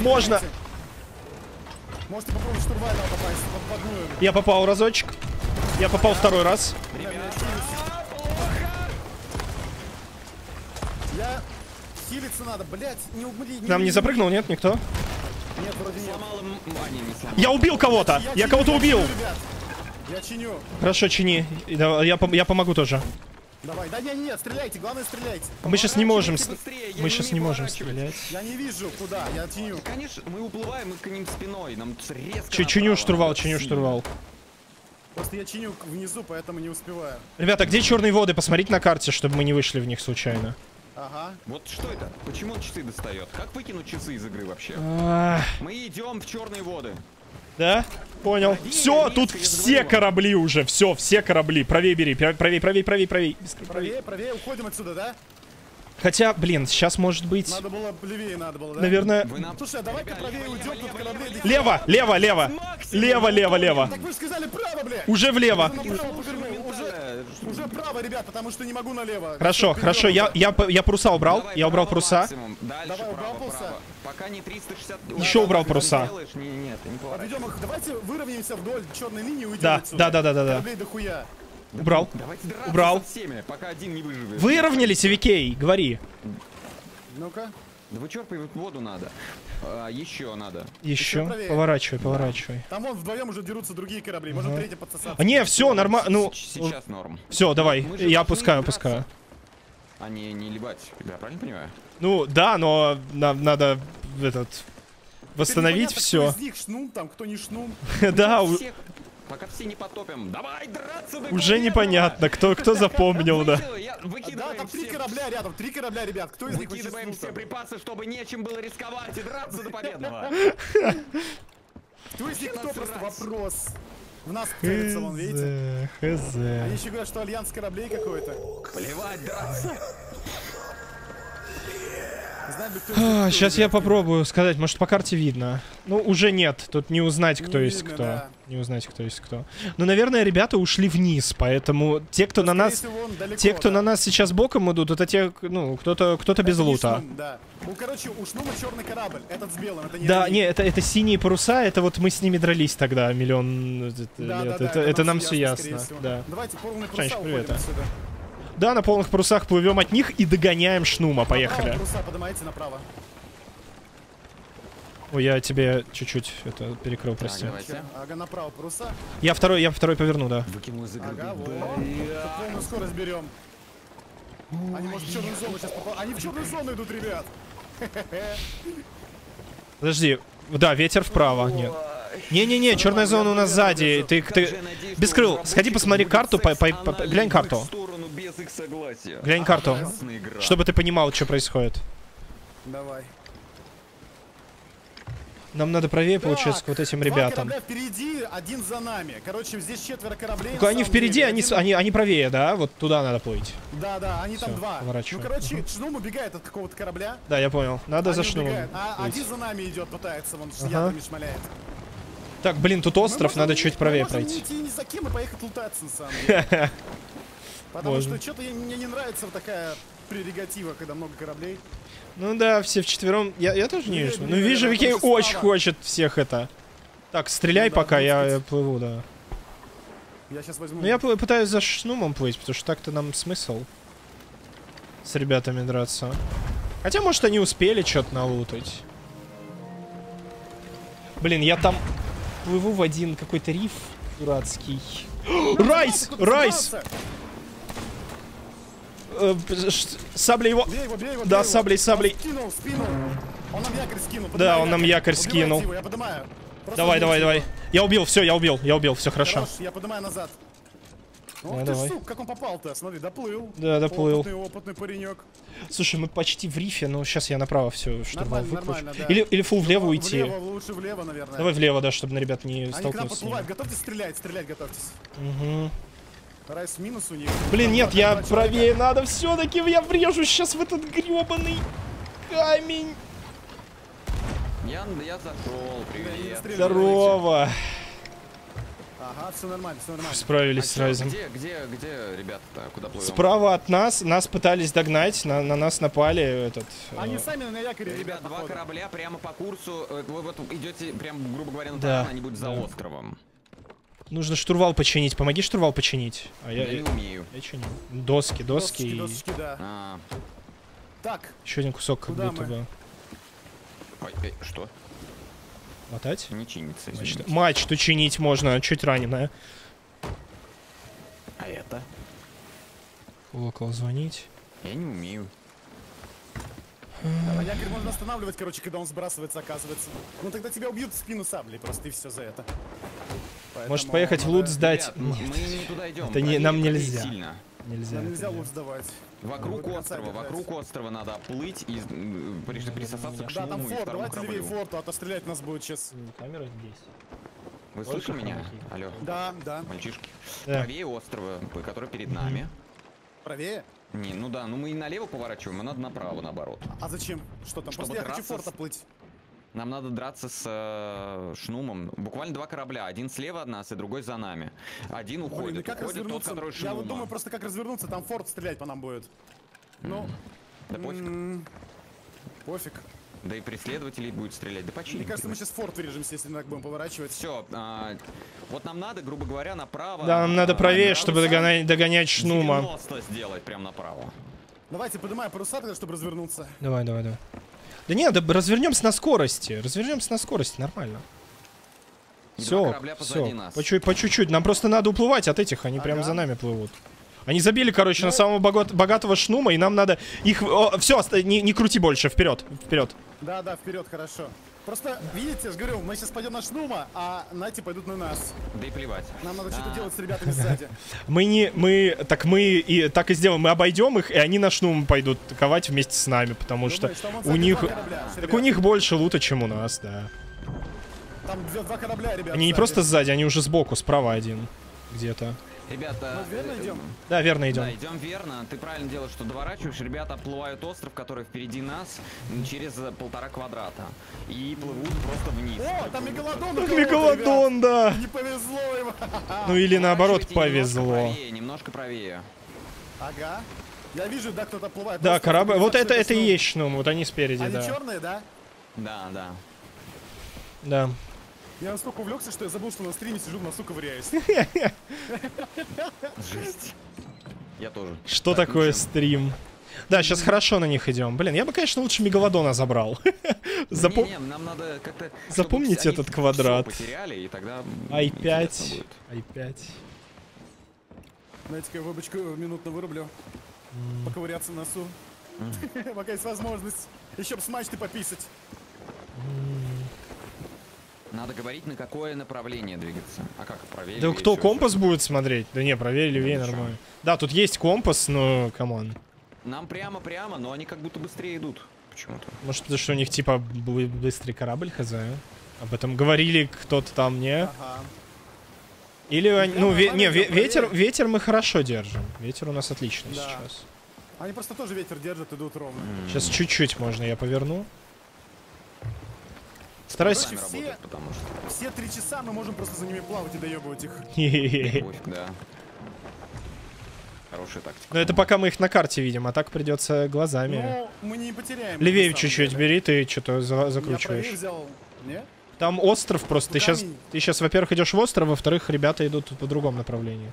A: Можно.
M: Можете попробовать штурвального попасть, под входную.
A: Я попал разочек. Я попал второй раз.
M: Бля, Я хилиться надо, блять, не угли.
A: Нам не запрыгнул, нет, никто?
M: Нет, вроде нет.
D: Сломал им... А, не, не сломал.
A: Я убил кого-то! Я
M: чиню,
A: кого-то убил!
M: чиню, ребят. Я чиню.
A: Хорошо, чини. Я, пом- я помогу тоже.
M: Давай, да не, не, нет, стреляйте, главное стреляйте.
A: Мы сейчас не можем...
D: быстрее, я
A: Мы
D: не
A: сейчас не можем стрелять.
M: Я не вижу, куда, я чиню.
D: Конечно, мы уплываем, мы к ним спиной, нам резко
A: Чу- Чиню штурвал, чиню штурвал.
M: Просто я чиню внизу, поэтому не успеваю.
A: Ребята, где черные воды? Посмотрите на карте, чтобы мы не вышли в них случайно.
M: Ага.
D: Вот что это? Почему он часы достает? Как выкинуть часы из игры вообще? Мы идем в черные воды.
A: Да? Понял. Все, тут все корабли уже. Все, все корабли. Правее бери. пра- Правее, правее, правее, правее. Правее.
M: Правее, правее, уходим отсюда, да?
A: Хотя, блин, сейчас может быть...
M: Надо было левее, надо было, да?
A: Наверное-
D: Вы нам...
M: Слушай, а давай-ка правее уйдем, тут корабли...
A: Лево, лево, лево. Лево, лево, лево.
M: Так вы же сказали право, блядь!
A: Уже влево.
M: Направо. Уже, уже право, ребят, потому что не могу налево.
A: Хорошо,
M: Всё,
A: хорошо. Я, я, я паруса убрал.
D: Давай
A: Я убрал паруса.
D: Дальше
M: Давай, убрал паруса.
D: право. Пока не 360...
A: Еще убрал паруса.
D: Не, нет, не
M: Подведем их, давайте выровняемся вдоль черной линии и уйдем
A: Да,
M: отсюда.
A: да, да, да, да, да.
M: Дохуя.
A: Убрал. Убрал.
D: всеми, пока один не выживет.
A: Выровнялись, Викей, говори.
M: Ну-ка.
D: Да вычерпывать воду надо. А, еще надо.
A: Еще.
M: правее.
A: Поворачивай, поворачивай.
M: Там вон вдвоем уже дерутся другие корабли. Может,
A: Ага.
M: третий подсосаться.
A: А, не, все, нормально. Ну,
D: Сейчас норм.
A: все, давай. Я опускаю, опускаю.
D: А не, не ливать. Я правильно понимаю?
A: Ну, да, но нам надо этот восстановить все.
M: Из них шнум там, кто не шнум.
A: Да,
D: пока все не потопим. Давай драться до
A: уже
D: победного!
A: непонятно, кто кто запомнил, да.
M: Да, там три корабля рядом, три корабля, ребят. Кто из них
D: Выкидываем все припасы, чтобы нечем было рисковать и драться до победного.
M: Кто из них кто, просто вопрос. В нас целится, вон, видите?
A: Хз, хз.
M: Они еще говорят, что альянс кораблей какой-то.
D: Плевать, драться.
M: Кто кто,
A: Сейчас А, я попробую сказать, может по карте видно. Ну, уже нет, тут не узнать, кто
M: Не
A: есть
M: видно,
A: кто.
M: да.
A: Не узнать, кто есть кто. Ну, наверное, ребята ушли вниз, поэтому те, кто на
M: Скорее
A: нас...
M: всего, далеко,
A: Те, кто
M: да.
A: на нас сейчас боком идут, это те, ну, кто-то кто-то без
M: Это не
A: лута.
M: Шнум, да. Ну, короче, у Шнума черный корабль. Этот с белым, это не
A: Да, не, это, это синие паруса, это вот мы с ними дрались тогда миллион э,
M: Да,
A: лет.
M: да, да,
A: это, это нам все
M: ясно,
A: ясно. Да.
M: Давайте полный паруса
A: привет, а.
M: отсюда.
A: Да, на полных парусах плывем от них и догоняем шнума. Поехали.
M: Направо.
A: Ой, я тебе чуть-чуть это перекрыл, прости.
M: Ага, направо паруса.
A: Я второй, я второй поверну, да.
D: Из игры.
M: Ага, вот. Полную скорость берем. Они, может, в черную зону сейчас попал. Они в черную зону идут, ребят.
A: Подожди. Да, ветер вправо. Нет. Не-не-не, черная зона у нас сзади. Ты, ты... Бескрыл, сходи посмотри карту, по- по- по- глянь карту.
D: Без их согласия.
A: Глянь карту. Чтобы ты понимал, что происходит.
M: Давай.
A: Нам надо правее, получается,
M: Так,
A: к вот этим
M: Два
A: ребятам.
M: впереди, один за нами. Короче, здесь четверо кораблей.
A: Ну,
M: на
A: они впереди,
M: деле.
A: они,
M: Один-
A: они, они правее, да? Вот туда надо плыть.
M: Да, да, они там
A: Всё,
M: два.
A: поворачивай.
M: Ну, короче, Шнум убегает от какого-то корабля.
A: Да, я понял. Надо
M: Они
A: за
M: убегают. А один за нами идет, пытается, вон, с
A: Ага.
M: ядрами шмаляет.
A: Так, блин, тут
M: Мы
A: остров,
M: можем
A: надо
M: не-
A: чуть
M: мы
A: правее
M: можем не
A: пройти.
M: идти ни за кем и поехать лутаться, на самом деле. Потому
A: Можно.
M: что что-то мне не нравится вот такая прерогатива, когда много кораблей.
A: Ну да, все вчетвером. Я, я тоже не вижу. Ну вижу, Викей очень хочет всех это. Так, стреляй
M: Ну да,
A: пока, я э, плыву, да.
M: Я сейчас возьму.
A: Ну я пытаюсь за шнумом плыть, потому что так-то нам смысл с ребятами драться. Хотя, может, они успели что-то налутать. Блин, я там плыву в один какой-то риф дурацкий. Райс! Райс! Э, Сабля его...
M: Бей его, бей его,
A: Да,
M: его.
A: саблей, саблей.
M: Скинул в спину. Он нам якорь скинул.
A: Да, он нам якорь скинул.
M: его, я поднимаю. Просто
A: Давай, давай, давай. Я убил, все, я убил, я убил, все хорошо.
M: Хорош, я поднимаю назад. Ох
A: Да,
M: ты
A: давай.
M: сука, как он попал-то? Смотри, доплыл.
A: Да, доплыл.
M: Опытный, опытный паренек.
A: Слушай, мы почти в рифе, но сейчас я направо все штурвал
M: Нормально, нормально, да.
A: Или, или фул влево уйти.
M: Влево, лучше влево, наверное.
A: Давай влево, да, чтобы на ребят не
M: Они к нам
A: столкнуться. с ними.
M: подплывают. Готовьтесь стрелять, стрелять готовьтесь.
A: Мгм.
M: Райс минус у них.
A: Блин, нет, я правее надо все-таки, я врежу сейчас в этот гребаный камень.
D: Я, я зашел, привет.
A: Здорово.
M: Ага, все нормально, все нормально.
A: Справились
D: А
A: с Райзом.
D: Где, где, где ребята-то? Куда плывем?
A: Справа от нас, нас пытались догнать, на, на нас напали этот...
M: Они
A: э,
M: сами на якоре,
D: Ребят,
M: ребят,
D: два
M: походу.
D: корабля прямо по курсу. э, Вы вот идете, прям, грубо говоря, на
A: Да,
D: таран, они будут за
A: да.
D: островом.
A: Нужно штурвал починить. Помоги штурвал починить. А я,
D: Я не умею.
A: я чиню. Доски, доски,
M: Досочки,
A: и
M: досочки, да.
D: А,
M: Так,
A: еще один кусок как
M: Куда
A: будто
M: мы?
A: бы.
D: ой, эй, что?
A: Мотать?
D: Не чинится,
A: Мачту,
D: извините.
A: мачту чинить можно, чуть раненая.
D: А это?
A: Колокол звонить.
D: Я не умею.
M: А якорь можно останавливать, короче, когда он сбрасывается, оказывается. Ну тогда тебя убьют в спину саблей, просто и все за это.
A: Может поехать в лут сдать?
D: Ребят,
A: Нет.
D: мы не туда идем.
A: Это не, нам нельзя.
D: Сильно.
A: Нельзя.
M: Нам нельзя лут сдавать.
D: Вокруг острова, вокруг острова надо плыть и присосаться к
M: Да, там
D: шуму
M: форт, давайте левее форту, а то стрелять нас будет сейчас.
A: Камера здесь.
D: Вы слышите меня? Алло,
M: Да, да.
D: мальчишки.
A: Да.
D: Правее острова, который перед нами.
M: Правее?
D: Не, ну да, ну мы и налево поворачиваем, а надо направо наоборот.
M: А зачем? Что там?
D: Чтобы
M: Просто я хочу форта
D: с-
M: плыть.
D: Нам надо драться с э, Шнумом. Буквально два корабля. Один слева от нас и другой за нами. Один
M: Блин,
D: уходит.
M: и как
D: уходит тот,
M: развернуться?
D: который
M: Я вот думаю просто как развернуться, там форт стрелять по нам будет. Ну,
D: Да пофиг.
M: м, пофиг.
D: Да и преследователей будет стрелять. Да почти.
M: Мне кажется, мы сейчас форт вырежемся, если так будем поворачивать.
D: Все, вот нам надо, грубо говоря, направо.
A: Да, нам надо
D: а,
A: правее,
D: градуса
A: чтобы догонять, догонять шнума.
D: 90 сделать прям направо.
M: Давайте поднимаем паруса тогда, чтобы развернуться.
A: Давай, давай, давай. Да нет, да развернемся на скорости. Развернемся на скорости, нормально.
D: И
A: Все, все.
D: нас.
A: По, чуть- по чуть-чуть. Нам просто надо уплывать от этих, они прям
M: Ага.
A: за нами плывут. Они забили, короче, на самого богат- богатого шнума, и нам надо их... все, не, не крути больше, вперед, вперед.
M: Да, да, вперед, хорошо. Просто, видите, я же говорю, мы сейчас пойдем на Шнума, а Нати пойдут на нас.
D: Да и плевать.
M: Нам надо что-то делать с ребятами сзади.
A: Мы не... Мы... Так мы и так и сделаем. Мы обойдем их, и они на шнум пойдут ковать вместе с нами, потому что у них... Так у них больше лута, чем у нас, да.
M: Там два корабля, ребят.
A: Они не просто сзади, они уже сбоку, справа один. Где-то.
D: Ребята,
M: Мы верно
D: э,
M: идем?
A: Да, верно идем.
D: Да, идем верно. Ты правильно делаешь, что доворачиваешь. Ребята оплывают остров, который впереди нас, через э, полтора квадрата. И плывут просто вниз.
M: О, там Мегалодон! кого-то,
A: Мегалодон, да.
M: Не повезло ему.
A: Ну или наоборот,
D: Поворачивайте немножко
A: повезло.
D: правее, немножко правее.
M: Ага. Я вижу, да, кто-то плывает.
A: Да, корабль. Вот это, это и есть шнум, вот они спереди,
M: Они
A: да.
M: черные, да?
D: Да, да.
A: Да.
M: Я настолько увлекся, что я забыл, что на стриме сижу, на сука ковыряюсь.
D: Жесть. Я тоже.
A: Что
D: Так,
A: такое стрим? Да, сейчас хорошо на них идем. Блин, я бы, конечно, лучше Мегалодона забрал. Запом-
D: Не, не, нам надо как-то...
A: Запомните этот квадрат.
D: потеряли, и тогда... м,
A: i5.
D: интересно будет.
A: i5.
M: Знаете-ка, я выбочку минутно вырублю. Поковыряться носу. Пока есть возможность. Еще бы с мачты пописать.
D: Надо говорить, на какое направление двигаться. А как, правее?
A: Да кто компас будет смотреть? Да не, проверь левее
D: Ну,
A: нормально. Да, тут есть компас, но come
D: on. Нам прямо-прямо, но они как будто быстрее идут. Почему-то.
A: Может, потому что у них типа быстрый корабль, хз. Об этом говорили кто-то там, не?
M: Ага.
A: Или они, ну, ве- не, ве- ветер, ветер мы хорошо держим. Ветер у нас отличный
M: Да.
A: сейчас.
M: Они просто тоже ветер держат, идут ровно.
A: Сейчас чуть-чуть можно, я поверну. Стараюсь...
M: Все-
D: работают, потому что...
M: Все три часа мы можем просто за ними плавать и доебывать их.
D: Да. Хорошая тактика.
A: Но это пока мы их на карте видим, а так придется глазами.
M: Но мы не потеряем.
A: Левее чуть-чуть бери, ты что-то
M: Я правее
A: закручиваешь.
M: взял. Не?
A: Там остров просто. Ты
M: Ну,
A: сейчас,
M: камень.
A: ты сейчас, во-первых, идешь в остров, во-вторых, ребята идут по другому направлению.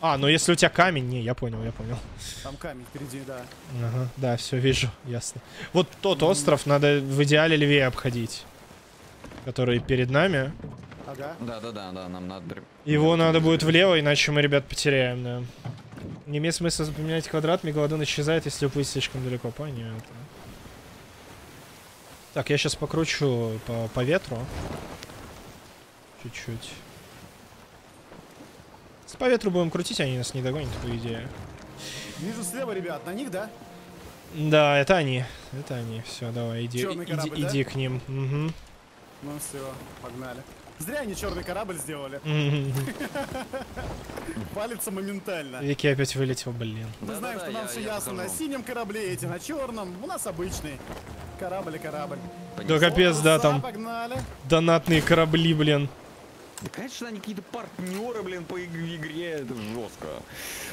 A: А, ну если у тебя камень, не, я понял, я понял.
M: Там камень впереди, да.
A: Ага, да, все вижу, ясно. Вот тот остров надо в идеале левее обходить, который перед нами.
M: Ага.
D: Да-да-да, да, нам надо...
A: Его надо будет влево, иначе мы ребят потеряем, да. Не имеет смысла запоминать квадрат, мегалодон исчезает, если уплыть слишком далеко. Понятно. Так, я сейчас покручу по, по ветру. Чуть-чуть. С по ветру будем крутить, они нас не догонят, по идее.
M: Вижу слева, ребят, на них, да?
A: Да, это они. Это они. Все, давай, иди,
M: Чёрный
A: иди,
M: корабль, да?
A: иди к ним. Мгм.
M: Ну все, погнали. Зря они черный корабль сделали. Палится моментально.
A: Вики опять вылетел, блин.
M: Мы знаем, что нам все ясно. На синем корабле, эти на черном. У нас обычный. Корабль и корабль.
A: Да капец, да, там
M: Погнали.
A: донатные корабли, блин.
D: Да, конечно, они какие-то партнеры, блин, по иг- игре, это жестко.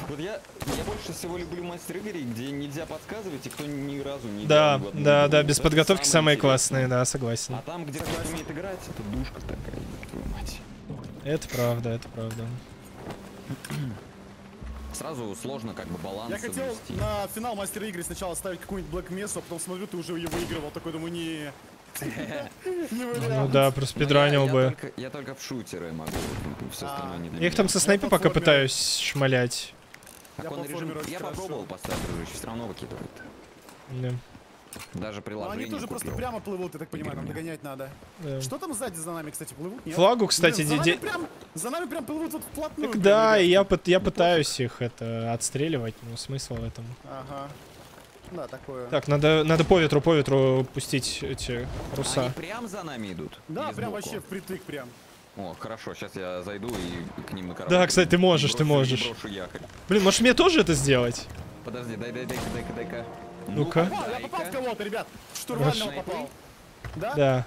D: Вот я, я больше всего люблю мастер игры, где нельзя подсказывать, и кто ни разу не
A: Да,
D: играл
A: да, да, без
D: Это
A: подготовки самые
D: интересное.
A: классные, да, согласен.
D: А там, где кто-то умеет играть, это душка такая, твою мать.
A: Это правда, это правда.
D: Сразу сложно как бы баланс
M: Я хотел
D: соблюсти.
M: на финал мастера игры сначала ставить какую-нибудь Black Mesa, а потом смотрю, ты уже ее выигрывал. Такой думаю, не...
A: Ну да,
D: Ну,
A: проспидранил
D: я, я
A: бы.
D: только, я только в шутеры могу, все
M: А,
D: остальное не для
A: Я их там со снайпа
M: Я
A: пока пытаюсь шмалять.
M: Я
D: Оконный режим, я попробовал поставить, дружище, все равно выкидывает.
A: Да.
D: Даже
M: Ну,
D: приложение
M: они тоже просто
D: купил.
M: прямо плывут, я так понимаю, нам догонять надо.
A: Да.
M: Что там сзади за нами, кстати, плывут? Нет?
A: Флагу, кстати,
M: Блин, за, нами прям, за нами прям плывут вот вплотную.
A: Так
M: прям,
A: да, я, я пытаюсь их это отстреливать, но смысл в этом.
M: Ага. Да, такое.
A: Так, надо, надо по ветру, по ветру пустить эти паруса.
D: Они прям за нами идут?
M: Да, прям
D: сбоку?
M: вообще впритык прям.
D: О, хорошо, сейчас я зайду и к ним на корабль.
A: Да, кстати, ты можешь, ты
D: Брошу-
A: можешь.
D: брошу якорь.
A: Блин, может мне тоже это сделать?
D: Подожди, дай, дай, дай-ка, дай-ка, дай-ка.
A: Ну-ка.
M: О, я попал в кого-то, ребят. Штурвального попал. Да?
A: Да.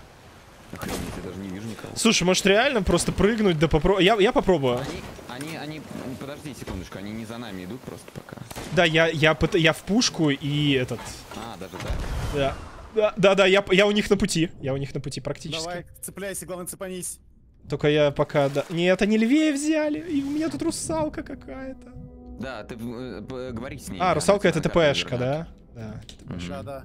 D: Охренеть, я даже не вижу никого.
A: Слушай, может реально просто прыгнуть, да попробуй. Я, я попробую.
D: Они, они, они, подожди секундочку, они не за нами идут просто пока.
A: Да, я, я, пыт- я в пушку и этот.
D: А, даже так.
A: Да. Да, да, да, я, я у них на пути. Я у них на пути практически.
M: Давай, цепляйся, главное цепанись.
A: Только я пока... Да... Нет, они левее взяли. И у меня тут русалка какая-то.
D: Да, ты э, говори с ней.
A: А, русалка это ТПшка, да? Да.
D: Мгм.
M: Да, да.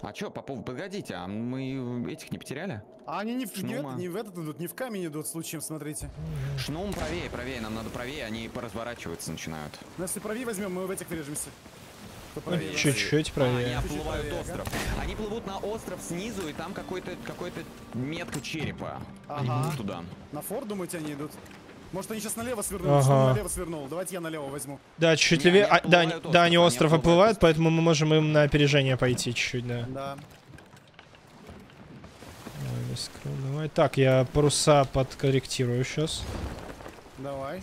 D: А чё, по поводу, погодите, а мы этих не потеряли?
M: А они не в, не, в
D: Шнума.
M: этот- не в этот идут, не в камень идут случаем, смотрите.
D: Шнум правее, правее, нам надо правее, они поразворачиваться начинают.
M: Но если правее возьмем, мы в этих врежемся.
A: Ну,
M: правее?
A: чуть-чуть
D: А, они
A: правее.
D: оплывают
M: правее,
D: остров. Они плывут на остров снизу, и там какой-то какой-то метка черепа. Они
M: Ага.
D: плывут туда.
M: На форт, думаете, они идут? Может, они сейчас налево свернули?
A: Ага.
M: Налево свернул. Давайте я налево возьму.
A: Да, чуть-чуть левее. А, да, они,
D: оплывают
A: да, они
D: остров,
A: остров
D: оплывают
A: поэтому мы можем им на опережение пойти чуть-чуть, да.
M: Да.
A: Давай. Так, я паруса подкорректирую сейчас.
M: Давай.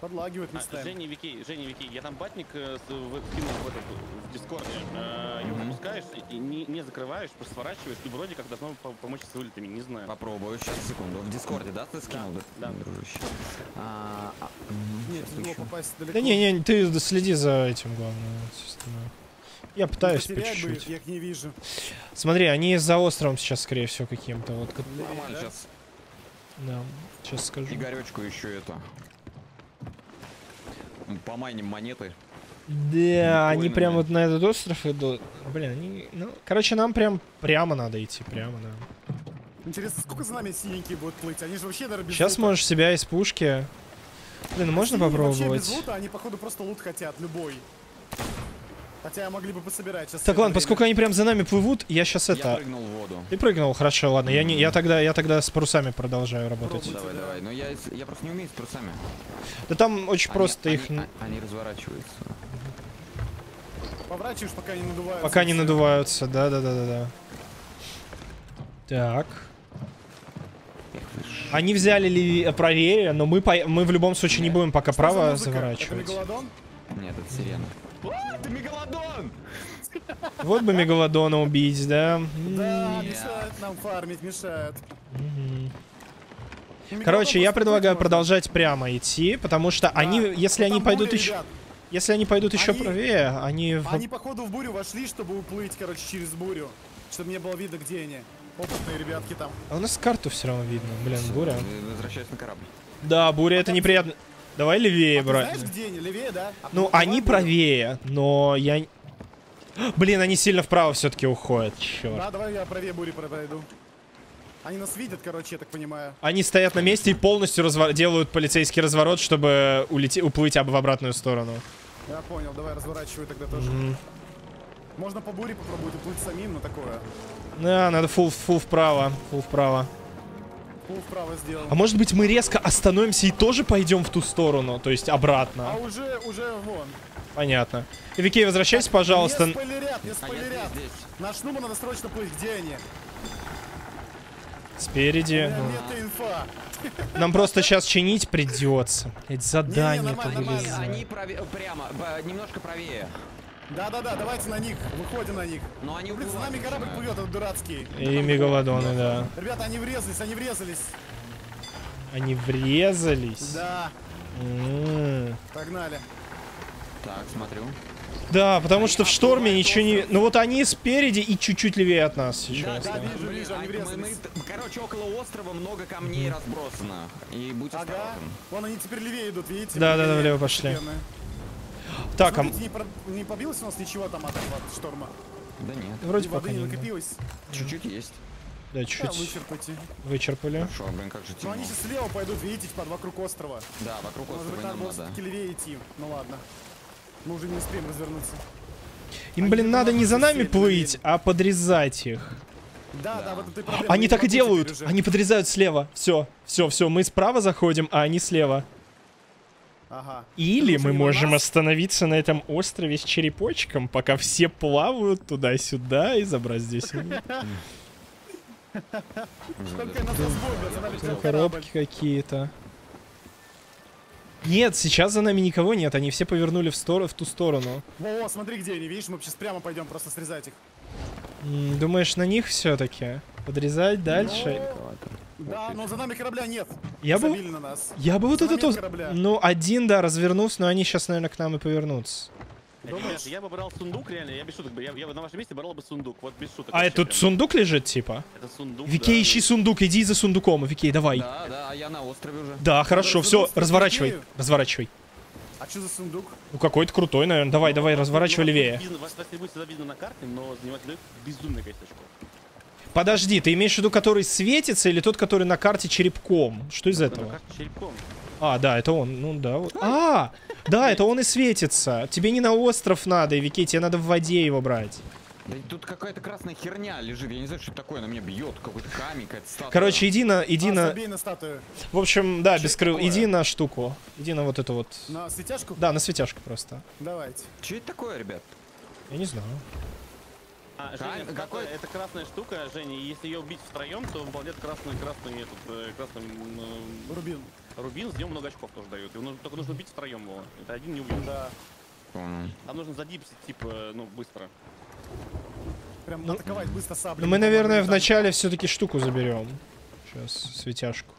M: Подлагивает
C: А,
M: местами.
C: Женя Вики, Женя Вики, я там батник э, с- в- этот, в Дискорде. Э, его
D: Мгм.
C: запускаешь и не, не закрываешь, просто сворачиваешь, и вроде как должно по- помочь с вылетами, не знаю.
D: Попробую, сейчас, секунду. В Дискорде, да, ты скинул, да,
C: да.
D: дружище? А, а,
M: Нет, тяжело попасть далеко.
A: Да не, не, ты следи за этим, главное. Я пытаюсь по чуть-чуть.
M: я их не вижу.
A: Смотри, они за островом сейчас, скорее всего, каким-то. Вот, как-
D: Нормально,
M: да?
D: сейчас
A: да, сейчас скажу.
D: Игоречку еще это. Помайним монеты.
A: Да, они прям вот на этот остров идут. Блин, они... Ну, короче, нам прям прямо надо идти, прямо, да.
M: Интересно, сколько за нами синенькие будут плыть? Они же вообще, наверное, без
A: Сейчас
M: лута.
A: можешь себя из пушки... Блин, ну можно
M: Синие вообще
A: попробовать?
M: без лута, они, походу, просто лут хотят, любой. Хотя могли бы пособирать сейчас.
A: Так, ладно, поскольку они прям за нами плывут, я сейчас
D: Я
A: это...
D: прыгнул в воду.
A: Ты прыгнул, хорошо, ладно. Я, не, я, тогда, я тогда с парусами продолжаю работать.
M: Попробуй.
D: Давай, давай. Но я, я просто не умею с парусами.
A: Да там очень
D: Они-
A: просто
D: они,
A: их... н-
D: а- Они разворачиваются.
M: Поворачиваешь, пока не надуваются.
A: Пока не надуваются, да-да-да-да-да. Так. Они взяли леви- правее, но мы, по- мы в любом случае не будем пока
M: Что за
A: право?
M: Это
A: заворачивать.
M: мегалодон?
D: Нет, это сирена. О, это мегалодон!
A: Вот бы мегалодона убить, да?
M: Да,
A: М,
M: мешает нам фармить. Мегалодон
A: Короче, я предлагаю продолжать прямо идти, потому что они, если они пойдут еще, если они пойдут еще
M: Они-
A: правее, они,
M: Они, походу, в бурю вошли, чтобы уплыть, короче, через бурю. Чтобы не было видно, где они. Опытные ребятки там.
A: А у нас карту все равно видно, блин, буря.
D: Возвращаюсь на корабль.
A: Да, буря это неприятно. Давай левее,
M: А ты
A: брать.
M: знаешь, где они? Левее, да? А
A: Ну, они правее, но я... Блин, они сильно вправо все-таки уходят, черт.
M: Да, давай я правее бури пройду. Они нас видят, короче, я так понимаю.
A: Они стоят на месте и полностью разво- делают полицейский разворот, чтобы улети- уплыть об- в обратную сторону.
M: Я понял, давай разворачиваю тогда тоже.
A: Мгм.
M: Можно по буре попробовать уплыть самим, но такое.
A: Да, надо фул, фул вправо, фул вправо.
M: Пул вправо сделал.
A: А может быть мы резко остановимся и тоже пойдем в ту сторону, то есть
M: А
A: обратно?
M: уже, уже вон.
A: Понятно. Викей, возвращайся, пожалуйста.
M: Не спойлерят, не
D: А
M: спойлерят. На шнума надо срочно плыть, где они?
A: Спереди.
M: У меня мета-инфа.
A: Нам просто сейчас чинить придется. Эти задания
M: нормально,
A: были
M: нормально.
A: за-
D: Они правее, прямо, немножко правее.
M: Да-да-да, давайте на них, выходим на них.
D: Но они
M: Блин, за
D: уплывают
M: нами корабль плывет, этот дурацкий.
A: И мегалодоны, да.
M: Ребята, они врезались, они врезались.
A: Они врезались.
M: Да,
A: М.
M: погнали.
D: Так, смотрю.
A: Да, потому что в шторме ничего не... Ну вот они спереди и чуть-чуть левее от нас
D: Да,
A: сейчас.
M: да,
A: да.
M: вижу, вижу, они
D: мы- мы-
M: врезались.
D: короче, около острова много камней разбросано. И будь
M: Ага.
D: осторожен.
M: Вон они теперь левее идут, видите?
A: Да, да, да,
M: Левее
A: влево пошли. Так, а
M: Смотрите, не, про- не побилось у нас ничего там от этого от шторма?
D: Да нет.
A: вроде
M: И воды
A: пока
M: не
A: не...
M: накопилось?
D: Чуть-чуть есть.
A: Да,
M: Да,
A: чуть
M: вычерпайте.
A: вычерпали.
D: Хорошо, блин, как же
M: Ну
D: темно.
M: они сейчас слева пойдут, видите, под вокруг острова.
D: Да, вокруг
M: Может быть,
D: острова
M: надо
D: нам
M: было
D: надо.
M: все-таки левее идти. Ну ладно. Мы уже не успеем развернуться.
A: Им,
M: Они
A: блин, надо не за нами плыть, а подрезать их.
M: Да, да, вот это проблема.
A: Они так и делают. Они подрезают слева. Все, все, все. Мы справа заходим, а они слева.
M: Ага.
A: Или мы можем
M: нас-
A: остановиться на этом острове с черепочком, пока все плавают туда-сюда и забрать здесь. Коробки какие-то. Нет, сейчас за нами никого нет, они все повернули в, стор- в ту сторону.
M: Во, смотри, где они, видишь, мы сейчас прямо пойдем просто срезать их.
A: Думаешь, на них все-таки? Подрезать дальше?
M: Да, но за нами корабля нет.
A: Я бы-
M: на нас.
A: Я бы вот
M: За
A: это
M: нами нет
A: то...
M: корабля.
A: Ну, один, да, развернулся, но они сейчас, наверное, к нам и повернутся.
C: Ребят, я бы брал сундук, реально, я без шуток бы, я, я бы на вашем месте брал бы сундук, вот без шуток.
A: А
C: вообще
A: это тут
C: прям.
A: сундук лежит, типа?
C: Это сундук,
A: Викей,
C: да.
A: ищи сундук, иди за сундуком, Викей, давай.
D: Да, да, а я на острове уже.
A: Да, хорошо, все,
M: развернулся к
A: разворачивай,
M: Викею.
A: разворачивай.
M: А что за сундук?
A: Ну, какой-то крутой, наверное. Давай, давай, разворачивай
C: Ну,
A: левее.
C: видно- Вас, вас не будет всегда видно на карте, но занимать дает безумное количество очков.
A: Подожди, ты имеешь в виду, который светится или тот, который на карте черепком? Что из этого?
C: карте черепком.
A: А, да, это он. Ну да. вот. А, да, это он и светится. Тебе не на остров надо, Вики, тебе надо в воде его брать.
D: Да тут какая-то красная херня лежит, я не знаю, что это такое, она меня бьет, какой-то камень, какая-то статуя.
A: Короче, иди на, иди
M: а,
A: на.
M: на статую.
A: В общем, да, без крыл. Иди на штуку. Иди на вот эту вот.
M: На светяшку?
A: Да, на светяшку просто.
M: Давайте.
D: Что это такое, ребят?
A: Я не знаю.
C: А, Женя,
D: какой-
C: это, это красная штука, Женя, и если ее убить втроем, то выпадет красный, красный, этот, э, красный э,
M: Рубин.
C: рубин, с ним много очков тоже дают. Его нужно, только нужно убить втроем его. Это один не убьет.
M: Да.
D: Понял.
C: Там нужно задипсить, типа, ну, быстро.
M: Прям
A: Ну,
M: атаковать быстро саблей.
A: Ну мы, наверное, вначале все-таки штуку заберем. Сейчас, светяшку.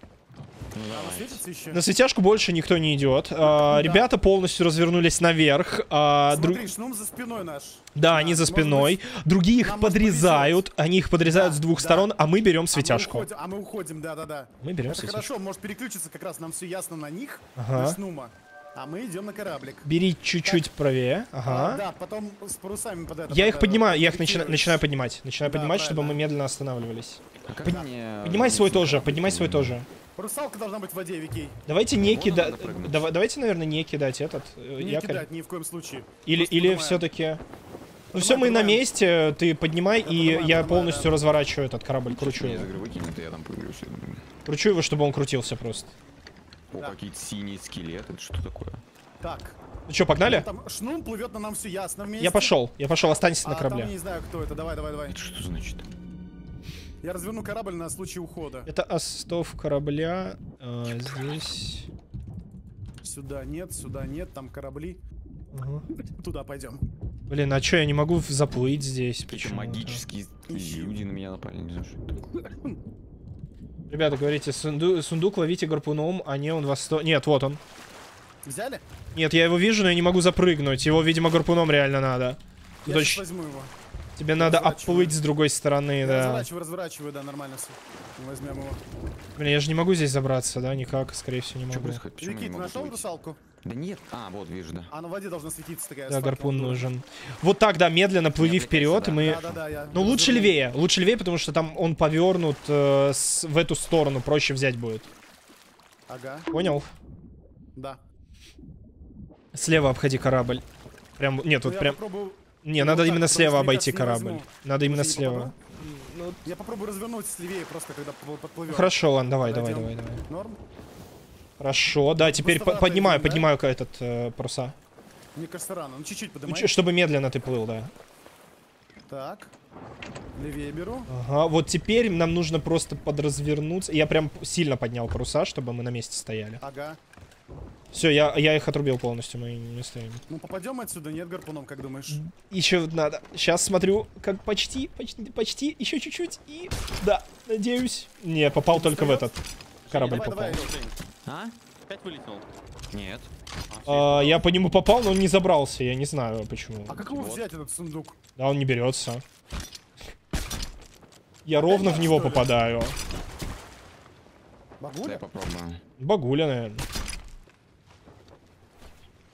M: Еще?
A: На светяшку больше никто не идет. А, Ребята полностью развернулись наверх. а, дру-
M: Смотри, шнум за спиной наш.
A: Да, они за спиной. Другие их подрезают. Они их подрезают
M: Да,
A: с двух
M: да.
A: сторон, а мы берем
M: А мы
A: светяшку.
M: уходим- А мы уходим, да-да-да.
A: Мы берем
M: Это
A: светяшку.
M: хорошо, может переключиться как раз, нам все ясно на них,
A: Ага.
M: на шнума. А мы идем на кораблик.
A: Бери чуть-чуть правее.
M: А,
A: Ага.
M: да, потом с парусами под это.
A: Я их
M: под, э,
A: поднимаю, я их
M: корректируешь.
A: начинаю поднимать. Начинаю
M: Да,
A: поднимать, чтобы мы
M: правильно.
A: медленно останавливались.
D: А как
A: Под-
D: мне...
A: Поднимай свой тоже, поднимай свой тоже.
M: Русалка должна быть в воде, Викей.
A: Давайте не кидать.
D: прыгнуть.
A: Давайте, наверное, не кидать этот э,
M: Не
A: якорь.
M: кидать ни в коем случае.
A: Или,
M: Просто
A: или все-таки. Ну все, мы на месте, ты поднимай, и я полностью
M: да.
A: разворачиваю этот корабль, кручу его.
D: игры выкинет, и я там появлюсь. я думаю.
A: Кручу его, чтобы он крутился просто.
D: О,
M: Да.
D: какие-то синие скелеты, это что такое?
M: Так.
A: Ну что, погнали?
M: Там шнум плывет на нам все ясно вместе.
A: Я пошел, я пошел, останься
M: А
A: на
M: там я
A: корабле.
M: не знаю, кто это. Давай, давай, давай.
D: Это что значит?
M: Я разверну корабль на случай ухода.
A: Это остов корабля. а, здесь.
M: Сюда нет, сюда нет, там корабли.
A: Ага.
M: Туда пойдем.
A: Блин, а что, я не могу заплыть здесь? Почему?
D: магические люди на меня напали, не знаю, что это такое.
A: Ребята, говорите, сунду- сундук ловите гарпуном, а не он вас... сто- Нет, вот он.
M: Взяли?
A: Нет, я его вижу, но я не могу запрыгнуть. Его, видимо, гарпуном реально надо.
M: Я
A: Тут
M: возьму его.
A: Тебе надо оплыть с другой стороны,
M: Я
A: да.
M: разворачиваю, разворачиваю, да, нормально все. Возьмем его.
A: Блин, я же не могу здесь забраться, да, никак, скорее всего, не
D: Что
A: могу.
D: происходит? Почему я
M: Вики,
D: не
M: ты
D: могу
M: нашел
D: выйти?
M: русалку?
D: Да нет. А, вот, вижу, да.
M: А на воде должна светиться такая.
A: Да, гарпун нужен. Вот так, да, медленно плыви
D: отвлекайся,
A: вперед, и
D: да.
A: мы...
M: Да-да-да, я
A: Ну, лучше левее, лучше левее, потому что там он повернут э, с- в эту сторону, проще взять будет.
M: Ага,
A: Понял?
M: да.
A: Слева обходи корабль. Прям, нет,
M: Ну,
A: вот
M: я
A: прям...
M: попробую-
A: Не,
M: ну,
A: надо
M: вот так,
A: именно слева обойти корабль. Надо именно слева.
M: Я попробую развернуть слевее просто, когда подплывем.
A: Хорошо, ладно, давай, давай, давай, давай.
M: Норм?
A: Хорошо, да, теперь поднимаю, поднимаю этот э, паруса.
M: Мне кажется, рано. Ну, чуть-чуть
A: Ну,
M: поднимай.
A: чтобы медленно ты плыл, да.
M: Так. Левее беру.
A: Ага, вот теперь нам нужно просто подразвернуться. Я прям сильно поднял паруса, чтобы мы на месте стояли.
M: Ага.
A: Все, я, я их отрубил полностью, мы не стоим.
M: Ну, попадем отсюда, нет, гарпуном, как думаешь?
A: Еще надо. Сейчас смотрю, как почти, почти, почти, еще чуть-чуть и... Да, надеюсь. Не, попал только в этот. Корабль
M: давай,
A: попал.
M: давай.
D: А?
C: опять вылетел.
D: Нет.
A: А, я по нему попал, но он не забрался, я не знаю почему.
M: А как его взять, этот сундук?
A: Да, он не берется. Я ровно в него попадаю.
M: Багуля?
D: Дай попробую.
A: Багуля, наверное.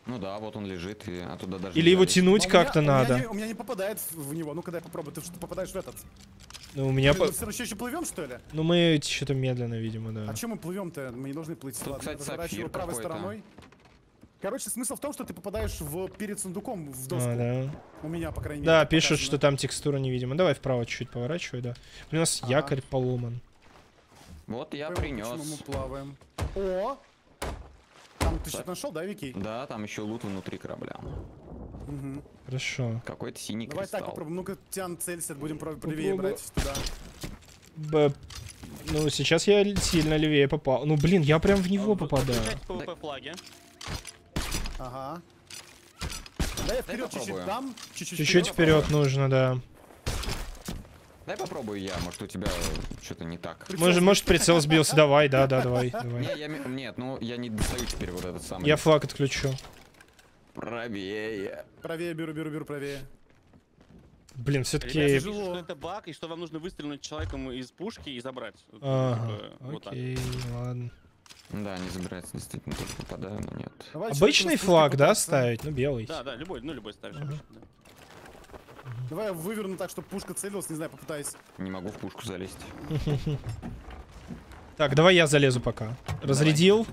D: Ну да, вот он лежит, и оттуда даже...
A: Или его
D: нельзя
A: тянуть
M: А
A: как-то
M: у меня
A: надо.
M: не- У меня не попадает в него. Ну, когда я попробую, ты что, попадаешь в этот?
A: Ну, у меня...
M: Блин,
A: по-
M: Мы все равно еще плывем, что ли?
A: Ну, мы что-то медленно, видимо, да.
M: А чем мы плывем-то? Мы не должны плыть.
D: Тут,
M: Ладно,
D: кстати, сапфир
M: правой стороной. Короче, смысл в том, что ты попадаешь в перед сундуком в доску.
A: А, да.
M: У меня, по крайней мере.
A: Да, пишут,
M: показано.
A: что там текстура невидима. Давай вправо чуть-чуть поворачивай, да. У нас
M: Ага.
A: якорь поломан.
D: Вот я
M: почему мы
D: принес.
M: плаваем. О! Там ты что-то нашел, да, Вики?
D: Да, там еще лут внутри корабля.
M: Мгм.
A: Хорошо.
D: Какой-то синий
M: Давай так
D: кристалл.
M: попробуем. Ну-ка, Тян, целься, будем правее брать туда.
A: Б... Ну, сейчас я сильно левее попал. Ну, блин, я прям в него попадаю.
C: Флаги.
M: Ага. Да я вперед чуть-чуть дам. Чуть-чуть
A: Чуть-чуть вперед нужно, да.
D: Дай попробую я, может у тебя что-то не так.
A: Может, может прицел сбился. Давай, да, да, давай,
D: Не,
A: давай.
D: я, ми- нет, ну я не достаю теперь вот этот самый.
A: Я флаг отключу.
D: Правее.
M: Правее беру, беру, беру, правее.
A: Блин, все-таки...
C: пишут, что это баг, и что вам нужно выстрелить человеком из пушки и забрать.
A: Ага,
C: типа, вот так.
A: окей, ладно.
D: Да, не забирается, действительно, только попадаю, но нет.
M: Давай
A: Обычный флаг, да, ставить? Ну, белый.
C: Да, да, любой, ну любой ставишь. обычно, да.
M: Давай я выверну так, чтобы пушка целилась, не знаю, попытаюсь.
D: Не могу в пушку залезть.
A: Так, давай я залезу пока. Разрядил.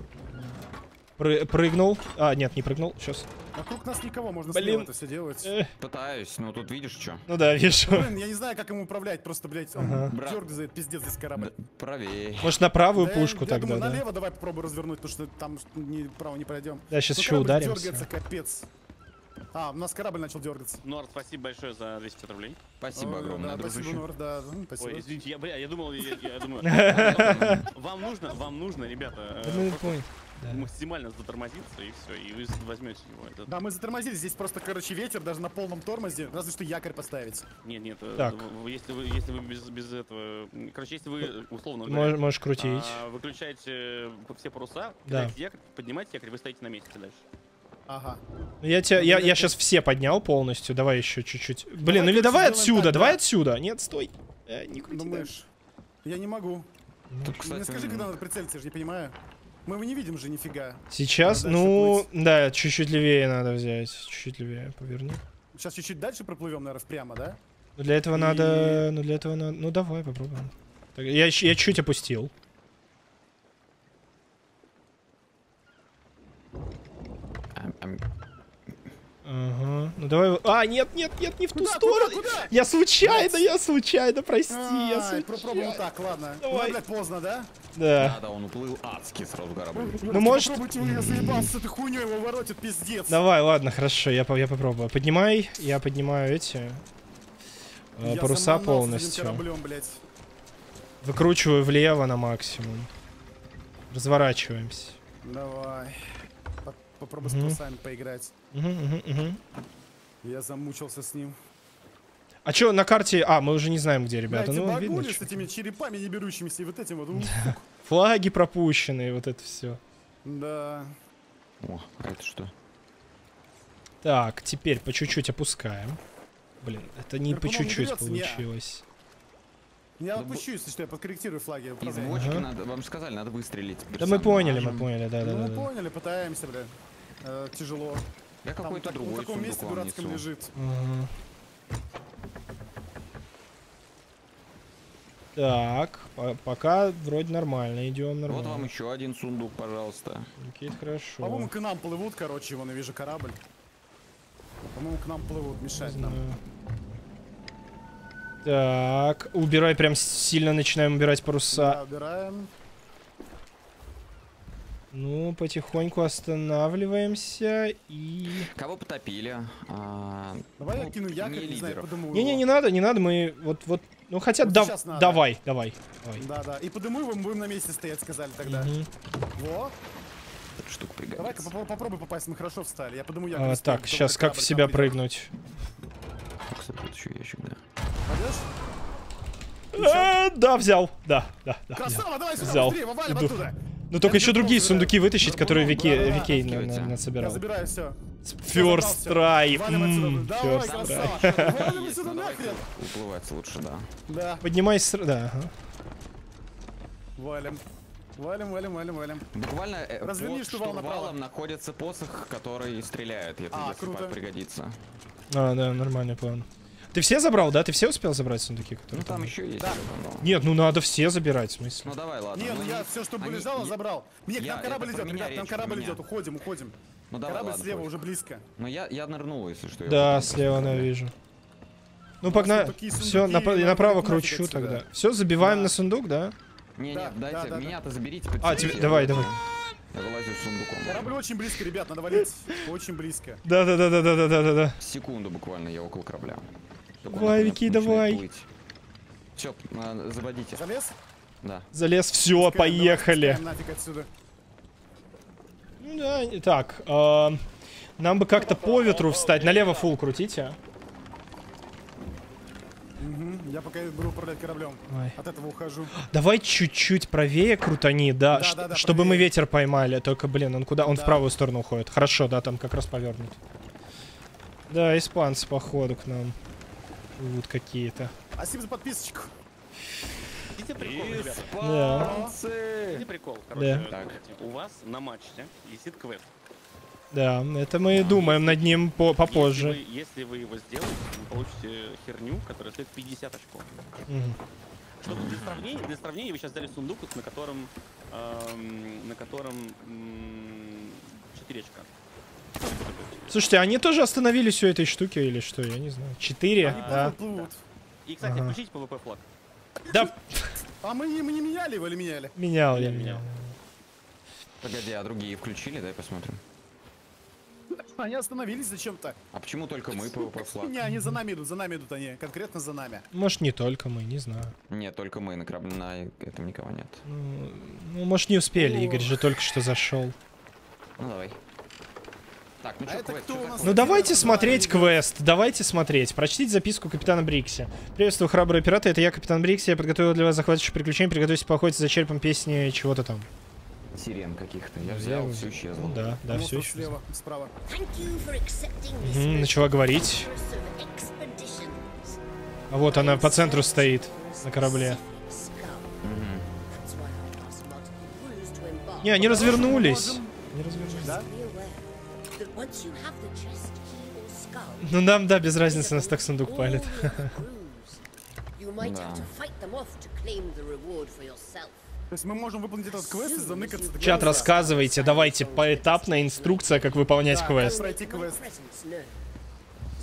A: Пры- прыгнул. А, нет, не прыгнул. Сейчас.
M: Вокруг нас никого, можно
A: Блин.
M: это все делать.
D: Пытаюсь, но тут видишь что?
A: ну да, вижу.
M: Блин, я не знаю, как им управлять, просто, блядь, он
A: Ага.
M: Дергает, пиздец, здесь корабль.
D: Правее.
A: Может, на правую
M: Да я-
A: пушку
M: я
A: тогда,
M: думаю,
A: да?
M: налево давай попробую развернуть, потому что там не, право не пройдем.
A: Да, сейчас
M: Ну,
A: еще ударимся.
M: дергается, капец. А, у нас корабль начал дергаться.
C: Норд, спасибо большое за 250 рублей.
D: Спасибо
M: Ой,
D: огромное,
M: да,
D: дружище.
M: Спасибо, Норд, да, спасибо.
C: Ой, извините, я, бля, я думал, я, я думаю, вам нужно, вам нужно, ребята, э,
A: Да мы
C: просто
A: понял. Да.
C: максимально затормозиться и все, и вы возьмете его. Это-
M: Да, мы затормозили, здесь просто, короче, ветер, даже на полном тормозе, разве что якорь поставить.
C: Нет, нет, э,
A: Так.
C: если вы, если вы без, без этого, короче, если вы условно говоря,
A: можешь крутить.
C: а, выключаете э, все паруса,
A: Да.
C: кидаете якорь, поднимаете якорь, вы стоите на месте дальше.
M: Ага.
A: Ну, Я, тебя, я, я сейчас все поднял полностью. Давай еще чуть-чуть. Блин, ну или давай отсюда,
M: так,
A: давай
M: да.
A: отсюда. Нет, стой. Э, не крути. да.
M: Думаешь? Я не могу.
D: Тут,
M: Мне
D: кстати,
M: скажи,
D: м,
M: когда надо прицелиться, я же не понимаю. Мы его не видим же нифига.
A: Сейчас,
M: Надо
A: ну, да, чуть-чуть левее надо взять. Чуть-чуть левее, поверни.
M: Сейчас чуть-чуть дальше проплывем, наверное, прямо, да?
A: Ну для этого
M: И-
A: надо, ну для этого надо, ну давай попробуем. Так, я, я чуть опустил. Ага. Ну давай. А, нет, нет, нет, не в ту
M: Куда,
A: сторону.
M: куда, куда?
A: Я случайно, я случайно, прости, я
M: Ай, попробуем
A: случайно.
M: так, ладно.
A: Давай.
M: Ну, блядь, поздно, да?
A: Да.
D: Да, да, он уплыл адски сразу корабль.
A: Ну, может-
M: Попробуйте, вы, я заебался с этой хуйней, его воротит, пиздец.
A: Давай, ладно, хорошо, я, я попробую. Поднимай, я поднимаю эти э,
M: Я
A: паруса полностью.
M: кораблем, блядь.
A: Выкручиваю влево на максимум. Разворачиваемся.
M: Давай. По- Попробуй
A: Мгм.
M: с трусами поиграть.
A: Мгм, мгм, мгм.
M: Я замучился с ним.
A: А чё, на карте... А, мы уже не знаем, где, ребята.
M: Эти
A: Ну, видно,
M: багули с
A: чё.
M: этими черепами не берущимися и вот этим вот. м,
A: Флаги пропущенные, вот это все.
M: Да.
D: О, а это что?
A: Так, теперь по чуть-чуть опускаем. Блин, это не по
M: Гарпуном не
A: чуть-чуть получилось.
M: Я
D: Ну,
M: отпущу, если что, я подкорректирую флаги.
D: Из бочки
A: Ага.
D: надо, вам сказали, надо выстрелить.
A: Да мы поняли, мы поняли, да, да,
M: Ну,
A: да.
M: мы
A: да.
M: поняли, пытаемся, бля. Э, тяжело.
D: Я какой-то
M: так-
D: другой
M: в таком месте дурацком
D: несу.
M: лежит.
A: Ага. Так, по- пока вроде нормально, идем
D: Вот
A: нормально.
D: вам еще один сундук, пожалуйста.
A: Окей, хорошо.
M: По-моему, к нам плывут, короче, вон, я вижу корабль. По-моему, к нам плывут, мешать нам.
A: Так, убирай, прям сильно начинаем убирать
M: Да,
A: паруса.
M: убираем.
A: Ну, потихоньку останавливаемся и...
D: Кого потопили? А,
M: Давай я
D: ну,
M: кину якорь,
D: не
M: не знаю, подыму
A: Не-не, не надо, не надо, мы вот, вот, ну хотя
M: Вот надо.
A: давай, давай, давай.
M: Да, да. И подыму его, мы будем на месте стоять, сказали тогда.
A: Мгм.
M: Во.
D: Эта штука
M: Давай-ка
D: пригодится.
M: попро- попробуй попасть, мы хорошо встали. Я подыму якорь.
A: А,
M: ставлю,
A: так, сейчас как в себя прыгнуть?
D: Кстати, тут еще ящик, да.
M: Пойдёшь?
A: А, Да, взял, да, да, да.
M: Красава, давай сюда,
A: Взял.
M: быстрее, валим
A: Иду.
M: оттуда.
A: Ну только еще другие сундуки вытащить,
M: Да,
A: которые Вики, Викей на- на-
M: Я забираю все.
A: First try, first try.
D: Уплывать лучше, да.
M: Да,
A: Поднимай с... Да,
M: валим. Валим, валим, валим, валим.
D: Буквально э,
M: Разверни
D: под
M: штурвал направо.
D: штурвалом находится посох, который стреляет, если,
M: А,
D: если
M: круто.
D: пригодится.
A: А, да, нормальный план. Ты все забрал, да? Ты все успел забрать сундуки, которые
D: Ну там, там еще есть.
M: Да.
A: Нет, ну надо все забирать, в смысле.
D: Ну давай, ладно.
M: Нет, ну я все, что
D: Они...
M: лежало, забрал. Мне,
D: я...
M: к нам корабль идет, ребят, к корабль идет, уходим, уходим.
D: Ну давай,
M: Корабль
D: ладно,
M: слева
D: пусть.
M: уже близко.
D: Ну я, я нырнул, если что.
A: Да, слева я вижу. Ну,
M: ну
A: погнали. Все, направо,
M: направо
A: кручу тогда. Все, забиваем
M: да.
A: на сундук, да?
D: Не,
M: да,
D: нет, дайте,
M: да,
D: меня-то заберите.
A: А, тебе, давай, давай.
D: Я вылазил сундуком.
M: Корабль очень близко, ребят, надо валить. Очень близко.
A: Да-да-да-да-да-да-да-да.
D: Секунду буквально я около корабля.
A: Давай, Вики, давай.
D: Все, заводите.
M: Залез?
D: Да.
A: Залез, все, поехали. Ну да, так, а, нам бы как-то по ветру встать. Налево фул крутите.
M: Мгм, Я пока буду управлять кораблем.
A: Ой.
M: От этого ухожу.
A: Давай чуть-чуть правее крутани, да,
M: Да, да, да,
A: чтобы мы
M: правее.
A: ветер поймали. Только, блин, он куда? Он в
M: Да.
A: правую сторону уходит. Хорошо, да, там как раз повернут. Да, испанцы, походу, к нам. Вот какие-то.
M: Спасибо за подписочку.
C: Видите прикол?
A: Да,
C: Видите прикол? Короче,
A: Да.
C: смотрите, у вас на мачте висит квест.
A: да, это мы думаем над ним по попозже.
C: Если вы, если вы его сделаете, вы получите херню, которая стоит 50 очков.
A: Мгм.
C: Чтобы для сравнения, для сравнения вы сейчас взяли сундук, на котором, эм, на котором м, 4 очка.
A: Слушайте, они тоже остановились у этой штуки или что? Я не знаю. Четыре,
M: Они
A: да.
M: плывут, плывут.
C: И, кстати,
A: Ага.
C: включите PvP флаг.
A: Да,
M: А мы, не- мы не меняли его или меняли?
A: менял я, менял.
D: Погоди, а другие включили? Дай посмотрим.
M: Они остановились зачем-то.
D: А почему только мы PvP флаг?
M: Не, они за нами идут, за нами идут они. Конкретно за нами.
A: Может, не только мы, не знаю.
D: Нет, только мы на корабле, на этом никого нет.
A: Ну, ну, может, не успели, Игорь же только что зашел.
D: Ну давай. Так, ну
M: А
D: что, квест,
M: кто
D: чё
M: у нас?
D: такое?
A: Ну давайте смотреть квест, давайте смотреть. Прочтите записку капитана Брикси. Приветствую, храбрые пираты, это я, капитан Брикси. Я подготовил для вас захватывающее приключение. Приготовьтесь поохотиться за черепом песни чего-то там.
D: Сирен каких-то. Я взял, все исчезло.
A: Да, да, все
M: слева, справа.
A: Мгм, начала говорить. А вот она по центру стоит на корабле. Не, они развернулись. Не развернулись.
M: Да?
A: Ну нам, да, без разницы, нас так сундук палит.
M: То есть мы можем выполнить этот квест и заныкаться
A: Чат, рассказывайте, давайте, поэтапная инструкция, как выполнять
M: Да,
A: квест.
M: как пройти квест.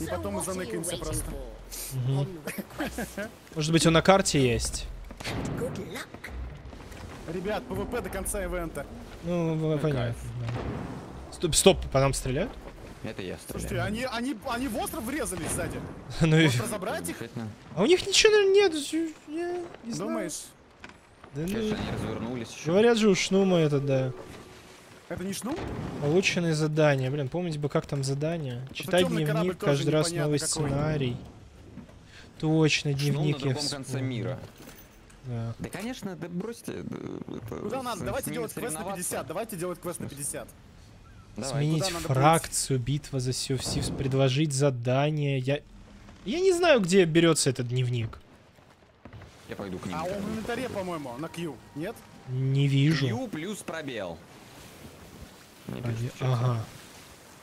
M: И потом мы заныкаемся просто.
A: Может быть, он на карте есть?
M: Ребят, ПВП до конца ивента.
A: Ну, понятно. да. Стоп, стоп, по нам стреляют?
D: Это я
M: Слушайте,
D: стреляю.
M: они, они, они в остров врезались сзади.
A: Ну и...
M: Может разобрать их?
A: А у них ничего наверное, нет. Я не знаю.
M: Думаешь?
A: Да ну,
D: они развернулись еще.
A: Говорят же, у Шнума этот, да.
M: Это не шнум?
A: Полученные задания. Блин, помнить бы, как там задания. Читать
M: темный корабль
A: дневник, каждый раз новый сценарий. Точно,
D: Шнум
A: дневник
D: на другом конце мира.
A: Да.
D: Да, конечно, да бросьте. да, это,
M: Куда
D: с-
M: надо? Давайте делать квест на
D: соревноваться.
M: 50. Давайте делать квест на 50.
D: Давай.
A: Сменить фракцию, битва за Севсивс, предложить задание. Я... Я не знаю, где берется этот дневник.
D: Я пойду к ним.
M: А он в инвентаре, по-моему, на Q. Нет?
A: Не вижу.
D: Q плюс пробел. Чате.
A: Ага.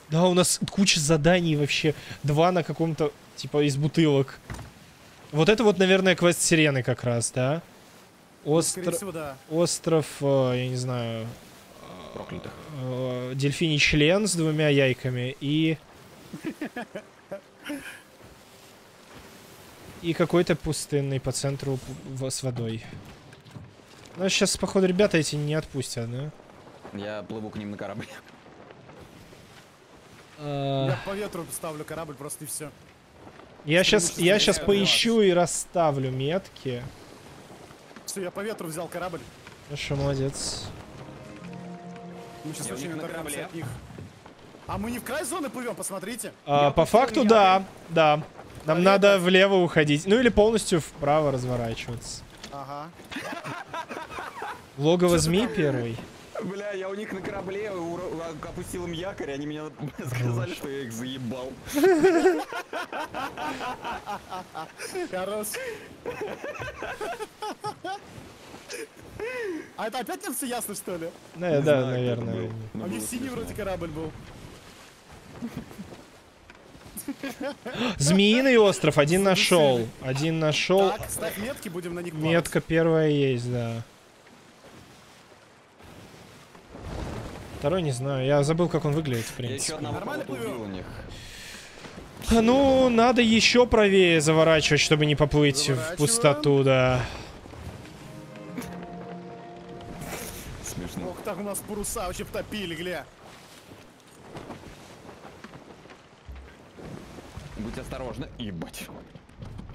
A: Да, у нас куча заданий вообще. Два на каком-то, типа, из бутылок. Вот это вот, наверное, квест Сирены как раз, да?
M: Скорее
A: Остров,
M: всего, да.
A: остров, э, я не знаю,
D: Проклятых.
A: Э, дельфиний член с двумя яйками и... И какой-то пустынный по центру с водой. Ну, сейчас, походу, ребята эти не отпустят, да?
D: Я плыву к ним на корабле.
M: Я по ветру ставлю корабль просто и все.
A: Я сейчас, я сейчас поищу и расставлю метки.
M: Все, я по ветру взял корабль.
A: Хорошо, молодец.
M: Мы сейчас очень оторвемся от них. А мы не в край зоны плывем, посмотрите.
A: А, по факту, да, да. Нам надо влево уходить. Ну или полностью вправо разворачиваться.
M: Ага.
A: Логово змей первый.
D: Бля, я у них на корабле у- опустил им якорь, они меня сказали, что я их заебал.
M: Хорош. А это опять немцы ясно, что ли?
A: Да, да, наверное.
M: А у них синий вроде корабль был.
A: Змеиный остров, один нашел. Один нашел.
M: Так, ставь метки, будем на них плавать.
A: Метка первая есть, да. Второй не знаю. Я забыл, как он выглядит, в
D: Я еще
A: принципе.
D: кого-то убил у них.
A: Ну, надо еще правее заворачивать, чтобы не поплыть в пустоту, да.
M: Так у нас паруса вообще втопили, гля.
D: Будь осторожны. Ебать.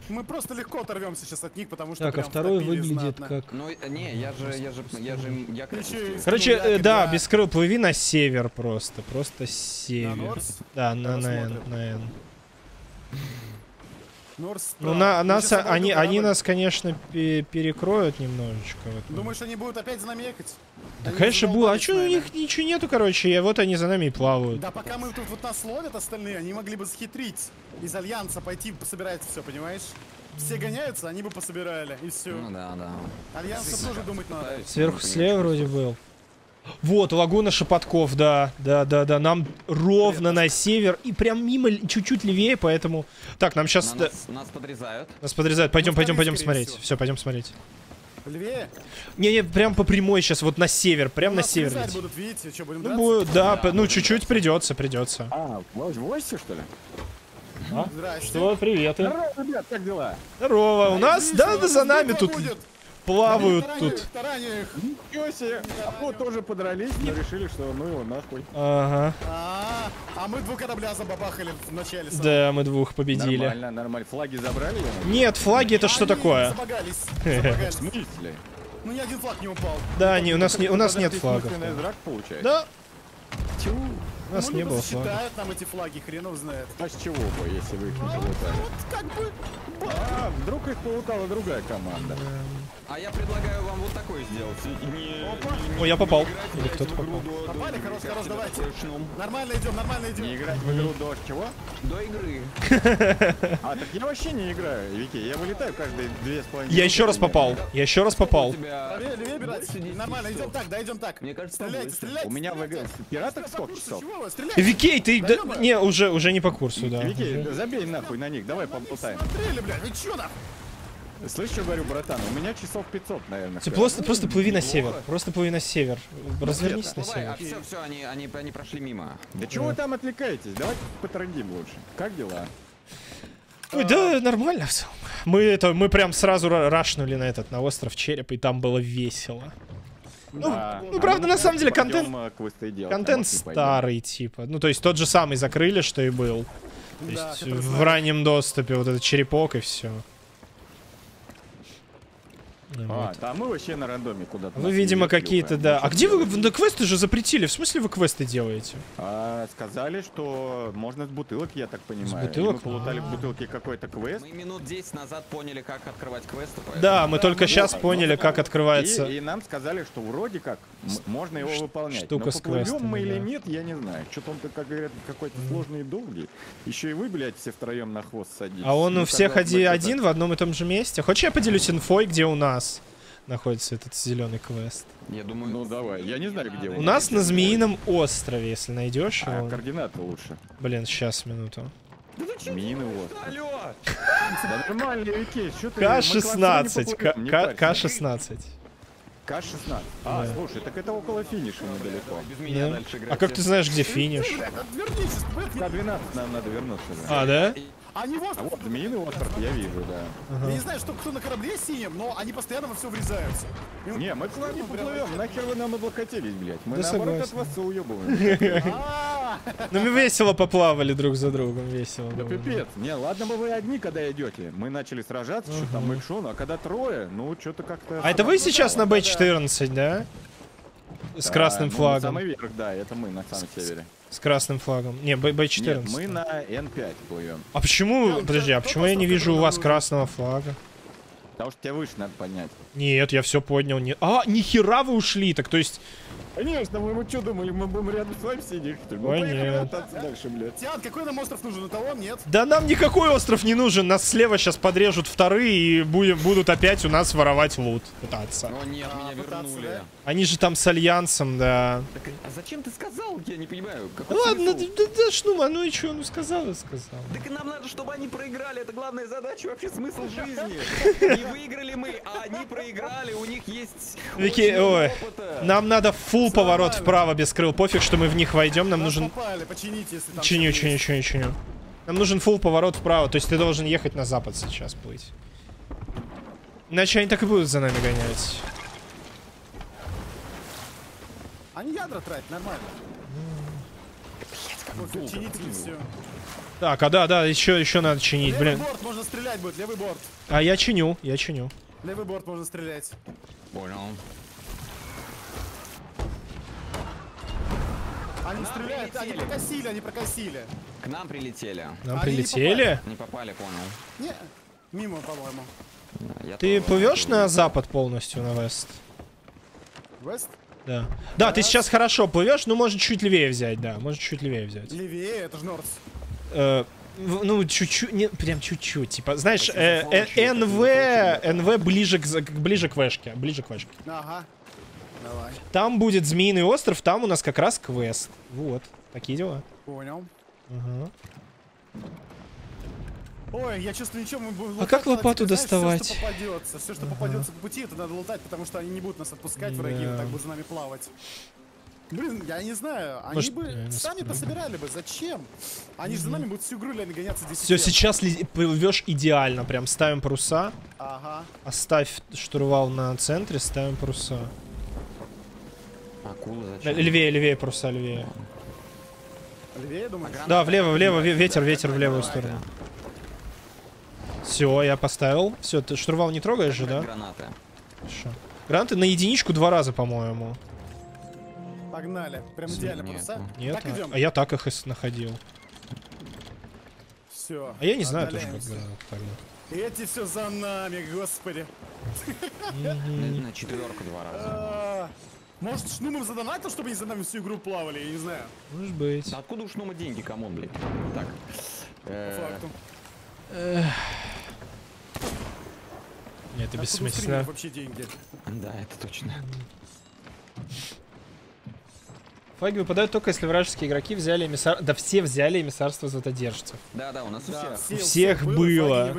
M: Мы просто легко оторвемся сейчас от них, потому что
A: Так, а
M: прям
A: второй
M: втопили
A: выглядит
M: знатно.
A: как...
D: Ну, э, не, я же, я же, я же, я
M: Ключи из
A: Короче, э, да,
M: когда
A: без крыл плыви на север просто. Просто север.
M: Норс?
A: Да, на, на на N.
M: Норс
A: Ну, на, нас, они, они
M: корабль.
A: нас, конечно, пе- перекроют немножечко. в этом.
M: Думаешь, они будут опять за нами ехать?
A: Да, конечно, было. А что у них ничего нету, короче, и вот они за нами и плавают.
M: Да пока мы тут вот нас ловят остальные, они могли бы схитрить. Из Альянса пойти пособирать все, понимаешь? Все гоняются, они бы пособирали, и все.
D: Ну да, да.
M: Альянсу тоже думать надо.
A: Сверху слева вроде был. Вот, лагуна шепотков, да, да, да, да. Нам ровно на север и прям мимо, чуть-чуть левее, поэтому... Так, нам сейчас...
D: На нас, нас подрезают.
A: Нас подрезают. Пойдем,
M: Ну,
A: пойдем, пойдем смотреть.
M: всего.
A: Все, пойдем смотреть.
M: Левее?
A: Не-не, прям по прямой сейчас, вот на север, прям на
M: Нас
A: север.
M: будут, видите, что, будем
A: Ну, будет, да, п- ну чуть-чуть придется, придется.
B: А, Войси, что ли?
M: Здрасте.
A: Что, привет.
B: Здорово, ребят, как дела?
A: Здорово, у нас, да, да за нами тут
M: будет.
A: Плавают
M: Тарань-
A: тут.
M: тарань их.
B: Ничего себе. А вот тоже подрались, но решили, что ну его нахуй.
A: Ага.
M: А, а мы два корабля забабахали в начале.
A: Да, мы двух победили.
B: Нормально, нормально. Флаги забрали?
A: Нет, флаги это что такое?
M: Забагались. Ну ни один флаг не упал.
A: Да, не, у нас, не, у нас нет флагов. Да. У нас
M: ну,
A: не было флагов.
M: засчитают нам эти флаги, хренов знает.
B: А с чего бы, если вы их не залутали?
M: Как бы...
B: А, вдруг их полутала другая команда.
D: А я предлагаю вам вот такой сделать. И Не, не-
A: Ой, я попал.
D: не
A: Или кто-то попал.
D: до-
M: Попали, хорош, хорош, давайте. Нормально идем, нормально идем.
B: Не играть в игру до чего?
D: До игры.
B: А, так я вообще не играю, Вики. Я вылетаю каждые две с половиной
A: Я еще раз попал. Я еще раз попал.
D: У тебя
M: Левее, левее бежать.
D: больше 10
M: Нормально, идем так, да, идем так.
D: Мне кажется,
M: Стреляйте, стреляйте.
B: У меня в игре
M: По
B: сколько часов?
A: Викей, ты... Не, уже, уже не по курсу, да. Уже.
B: забей нахуй на них, давай поболтаем.
M: Смотрели, блядь, вы чё там?
B: Слышь, что говорю, братан, у меня часов 500, наверное.
A: Ты просто, просто плыви на север. Просто плыви на север. Развернись на
D: Давай, а
A: север.
D: все, все, они, они, они прошли мимо.
B: Да чего вы там отвлекаетесь? Давайте потрындим лучше. Как дела?
A: Ой, да, нормально в целом. Мы это, мы прям сразу ра- рашнули на этот, на остров Череп, и там было весело.
B: Да.
A: ну, правда, на самом деле, контент-
B: квесты делать,
A: Контент
B: а
A: старый, типа. Ну, то есть тот же самый закрыли, что и был. То
M: Да,
A: есть в раннем доступе вот этот черепок и все.
B: А, да мы вообще на рандоме куда-то.
A: Вы,
B: нас
A: видимо, какие-то, да.
B: Ну,
A: А где вы... Да квесты же запретили. В смысле вы квесты делаете?
B: А, сказали, что можно с бутылок, я так понимаю. И
A: бутылок?
B: Мы полутали в бутылке какой-то квест.
D: Мы минут 10 назад поняли, как открывать квесты. поэтому-
A: Да, мы только
B: ну
A: сейчас
B: вот,
A: поняли,
B: ну,
A: как открывается.
B: И, и нам сказали, что вроде как можно его выполнять.
A: штука
B: Но
A: с
B: поплывем
A: квестами,
B: мы или
A: да.
B: нет, я не знаю. Что-то он, как говорят, какой-то сложный и долгий. Еще и вы, блядь, все втроем на хвост садитесь.
A: А он
B: Ну,
A: у всех один в одном и том же месте. Хочешь, я поделюсь инфой, где у нас находится этот зеленый квест?
D: Я думаю,
B: Ну давай, я не знаю, где
A: У
B: он.
A: нас на Змеином острове, если найдешь
B: А,
A: его.
B: координаты лучше.
A: Блин, сейчас, минуту.
B: Змеиный остров. Да нормально, Вики, что ты...
A: К-16. К- К- К-16.
B: К-16. А,
A: Да.
B: слушай, так это около финиша недалеко.
D: без меня
A: Да.
D: дальше играть.
A: А как ты знаешь, где финиш?
M: Отвернитесь, блядь.
B: К-12 нам надо вернуться.
A: А, да?
M: Они вот...
B: А вот Змеиный остров я вижу, да.
M: Я не знаю, что кто на корабле синим, но они постоянно во все врезаются. И
B: Не, мы к вами поплывем, нахер вы нам облокотились, блядь. Мы
A: Да
B: наоборот от
A: согласен.
B: вас уебываем.
M: А,
A: Ну мы весело поплавали друг за другом, весело.
B: Да пипец. Не, ладно бы вы одни, когда идете. Мы начали сражаться, что там мы шону, а когда трое, ну что-то как-то...
A: А это вы сейчас на Б-14, да? С красным
B: Да, ну,
A: флагом.
B: Самый верх, да, это мы на самом севере.
A: С красным флагом. Не, Б-
B: Нет,
A: Б-14.
B: мы на N5 плывем.
A: А почему, подожди, а почему я не вижу у вас красного флага?
B: Потому что тебя выше надо поднять.
A: Нет, я все поднял. Не... А, нихера вы ушли. Так то есть
B: Конечно, мы, мы что думали, мы будем рядом с вами сидеть? Мы
A: Ой, нет.
B: дальше, блядь.
M: Тиан, какой нам остров нужен? На того? Нет?
A: Да нам никакой остров не нужен. Нас слева сейчас подрежут вторые и будем, будут опять у нас воровать лут. Пытаться.
D: О нет, меня вернули.
A: Они же там с альянсом, да.
D: Так, а зачем ты сказал? Я не понимаю.
A: Ну
D: Какой
A: ладно,
D: смысл?
A: да, да, да шнума, ну и что, ну сказал и сказал.
D: Так нам надо, чтобы они проиграли. Это главная задача, вообще смысл жизни. Не выиграли мы, а они проиграли. У них есть
A: Вики, ой, нам надо фул поворот вправо без крыл. Пофиг, что мы в них войдем, нам нужен...
M: Попали, почините, если там...
A: Чиню, чиню, чиню, чиню. Нам нужен фул поворот вправо, то есть ты должен ехать на запад сейчас плыть. Иначе они так и будут за нами гонять.
M: Они ядра тратят, нормально.
A: Так, а да, да, еще, еще надо чинить,
M: Левый
A: блин.
M: борт можно стрелять будет, левый борт.
A: А я чиню, я чиню.
M: Левый борт можно стрелять.
D: Понял.
M: Они стреляют, они прокосили, они прокосили.
D: К нам прилетели.
A: Нам
M: Они не
A: прилетели?
D: Не попали, понял.
M: Не, мимо, по-моему.
D: Я
A: Ты плывешь на запад полностью, на вест?
M: Вест?
A: Да. Да, ты сейчас хорошо плывешь, ну может чуть левее взять, да, может чуть левее взять.
M: Левее, это же Нордс.
A: Э, ну, чуть-чуть, не, прям чуть-чуть, типа, знаешь, э, э, НВ, НВ ближе к- ближе к вешке, ближе к вешке.
M: Ага. Давай.
A: Там будет Змеиный остров, там у нас как раз квест. Вот, такие дела.
M: Понял.
A: Ага.
M: Ой, я чувствую, ничего мы будем
A: А как
M: лутать,
A: лопату
M: знаешь,
A: доставать?
M: Все, что попадется, все, что попадется по пути, это надо лутать, потому что они не будут нас отпускать, враги, вот так будут за нами плавать. Блин, я не знаю, они
A: Может,
M: бы сами
A: спорю.
M: пособирали бы, зачем? Они же за нами будут всю игру реально гоняться 10
A: Все, сейчас плывешь идеально, прям ставим паруса,
M: Ага.
A: оставь штурвал на центре, ставим паруса.
D: Акула зачем?
A: Левее, левее паруса, левее.
M: Левее, думаешь?
A: Да, влево, влево, ве- ветер, ветер в левую сторону. Все, я поставил. Все, ты штурвал не трогаешь же, да?
D: Гранаты.
A: Хорошо. Гранаты на единичку два раза, по-моему.
M: Погнали. Прям идеально
D: Нет,
M: паруса.
A: Нет,
M: Так
A: а-
M: идем.
A: а я так их и находил.
M: Все.
A: А я не знаю тоже, как гранаты тогда.
M: Эти все за нами, господи.
D: На, на четверку два раза.
M: Может, Шнумов задонатил, чтобы они за нами всю игру плавали, я не знаю.
A: Может быть.
D: Да откуда уж Нума деньги, кому, блядь? Так.
M: По
D: э,
M: факту.
A: Нет, это
M: у
A: бессмысленно.
M: вообще деньги?
D: Да, это точно.
A: Флаги выпадают только если вражеские игроки взяли эмиссар... Да все взяли эмиссарство златодержцев.
D: Да, да, у нас у
M: Да,
D: всех.
M: все-
A: У всех
M: все
A: было.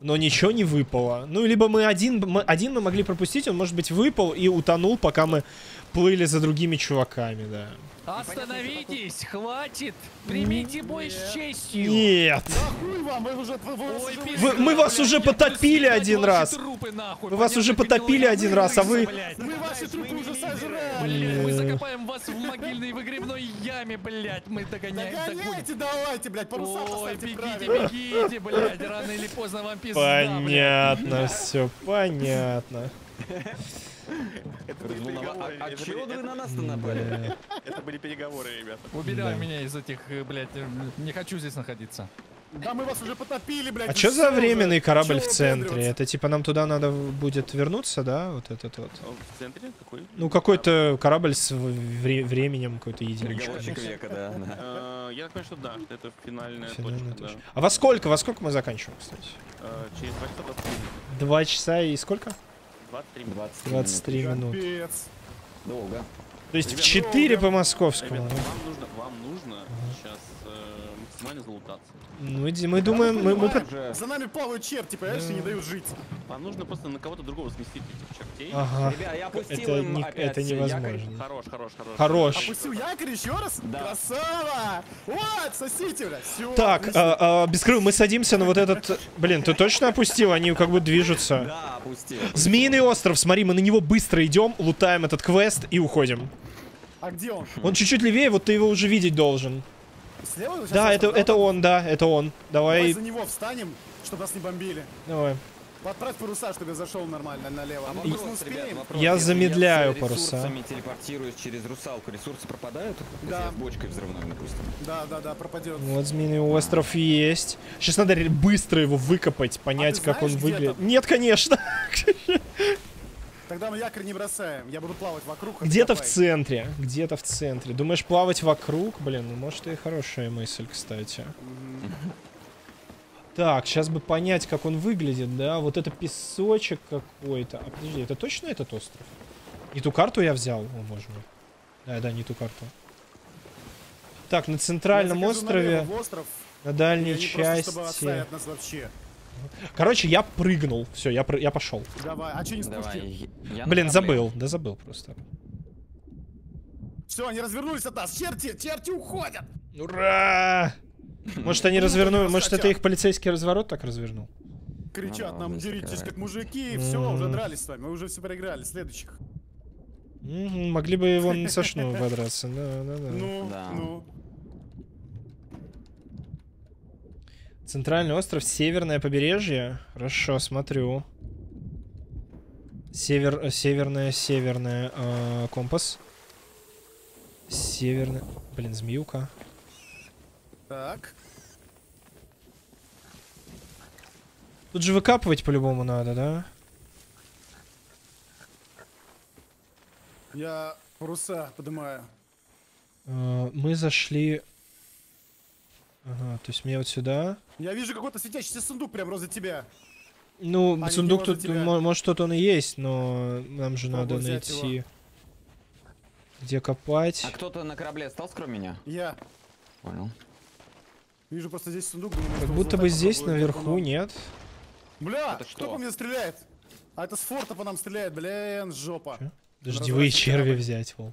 A: Но ничего не выпало. Ну, либо мы один, мы, один мы могли пропустить, он, может быть, выпал и утонул, пока мы плыли за другими чуваками, да.
P: Остановитесь, хватит! Примите бой с честью!
A: Нет!
M: Вы
A: мы вас уже потопили один раз.
P: трупы, нахуй,
A: Мы вас уже потопили один раз, а вы-.
M: Мы ваши трупы уже сожрали.
P: Мы закопаем вас в могильной выгребной яме, блядь, мы догоняем.
M: Догоняйте, давайте, блядь, паруса
P: Ой,
M: поставьте
P: бегите, бегите, блядь, рано или поздно вам пизда,
A: Понятно, все понятно.
C: Это были переговоры.
D: А, а чего
C: были-
D: вы на нас-то напали?
C: Это были переговоры, ребята.
P: Убирай меня из этих, э, блядь, э, не хочу здесь находиться.
M: Да мы вас уже потопили, блядь.
A: А
M: вы
A: что за временный
M: уже.
A: корабль в центре? Это типа нам туда надо будет вернуться, да? Вот этот вот.
C: В центре какой?
A: Ну, какой-то корабль с вре- временем, какой-то
D: века, да. да.
C: Э, Я так понимаю, что да, что это финальная
A: Финальная
C: точка,
A: точка. А во сколько? Во сколько мы заканчиваем, кстати?
C: Через 2 часа 23 минут.
A: Два часа и сколько?
C: 23 минуты.
D: 23
A: 23 минуты.
M: Капец.
D: Долго.
A: То есть в
C: Ребят,
A: 4 по
C: Ребята,
A: московскому.
C: вам нужно, вам нужно максимально залутаться.
A: Ну, иди- мы думаем, мы, мы
D: Уже.
M: За нами плавают черти, понимаешь, и не дают жить.
C: Вам нужно просто на кого-то другого сместить этих чертей.
A: Ага.
D: Ребят, я опустил
A: Это,
D: им
A: не-
D: опять
A: это
D: якорь.
A: невозможно.
C: Хорош, хорош, хорош.
A: Хорош.
M: Опустил якорь еще раз?
D: Да.
M: Красава! Вот, сосите, блядь. Все.
A: Так, а, а, Бескрыл, мы садимся на вот этот... Блин, ты точно опустил? Они как бы движутся.
D: Да, опустил.
A: Змеиный остров, смотри, мы на него быстро идем, лутаем этот квест и уходим.
M: А где он?
A: Он чуть-чуть левее, вот ты его уже видеть должен.
M: Слева?
A: Да, это, это он, да, это он.
M: Давай
A: Давай,
M: за него встанем, чтобы нас не бомбили.
A: давай.
M: Отправь паруса, чтобы я зашел нормально налево.
D: А
M: Мы
D: вопрос, ребят,
M: успеем.
D: вопрос.
A: Я
D: Если
A: замедляю паруса.
D: ресурсами телепортируюсь через русалку, ресурсы пропадают? Если
M: Да.
D: я с бочкой взрывной, допустим.
M: Да, да, да, пропадет.
A: Вот Змеиный остров есть. Сейчас надо быстро его выкопать, понять,
M: ты
A: как он
M: знаешь, где
A: выглядит. Нет, конечно.
M: Тогда мы якорь не бросаем. Я буду плавать вокруг. а
A: Где-то в центре, где-то в центре. Думаешь, плавать вокруг? Блин, ну может и хорошая мысль, кстати. Так, сейчас бы понять, как он выглядит, да? Вот это песочек какой-то. А подожди, это точно этот остров? Не ту карту я взял? О, боже мой. Да, да, не ту карту. Так, на центральном острове,
M: налево остров,
A: на дальней
M: они просто,
A: Короче, я прыгнул. Все, я, пры- я пошел.
M: Давай, а что не спустил?
D: я
A: Блин, забыл. Да забыл просто.
M: Все, они развернулись от нас. Черти, черти уходят.
A: Ура! Может, они развернули... Может, это их полицейский разворот так развернул?
M: Кричат
D: Ну,
M: нам, деритесь как мужики, и все, уже дрались с вами, мы уже все проиграли. Следующих.
A: Мгм, Могли бы вон со шну подраться. Да, да, да.
M: Ну, ну.
A: Центральный остров, северное побережье. Хорошо, смотрю. Север, э, северное, северное э, компас. Северное. Блин, змеюка.
M: Так.
A: Тут же выкапывать по-любому надо, да?
M: Я паруса поднимаю.
A: Э, мы зашли. Ага, то есть мне вот сюда.
M: Я вижу какой-то светящийся сундук прямо возле тебя.
A: Ну,
M: А,
A: сундук тут,
M: тебя.
A: мо- может, тут он и есть, но нам же надо
M: Попробуй взять
A: найти,
M: его.
A: где копать.
D: А кто-то на корабле остался, кроме меня?
M: Я.
D: Понял.
M: Вижу просто здесь сундук. думаю,
A: Как будто бы здесь
M: попробую,
A: наверху
M: но-
A: нет.
M: Бля,
D: Это
M: кто
D: что?
M: по мне стреляет? А это с форта по нам стреляет, блин, жопа.
A: Дождевые
M: Разворачивай
A: черви взять, вол.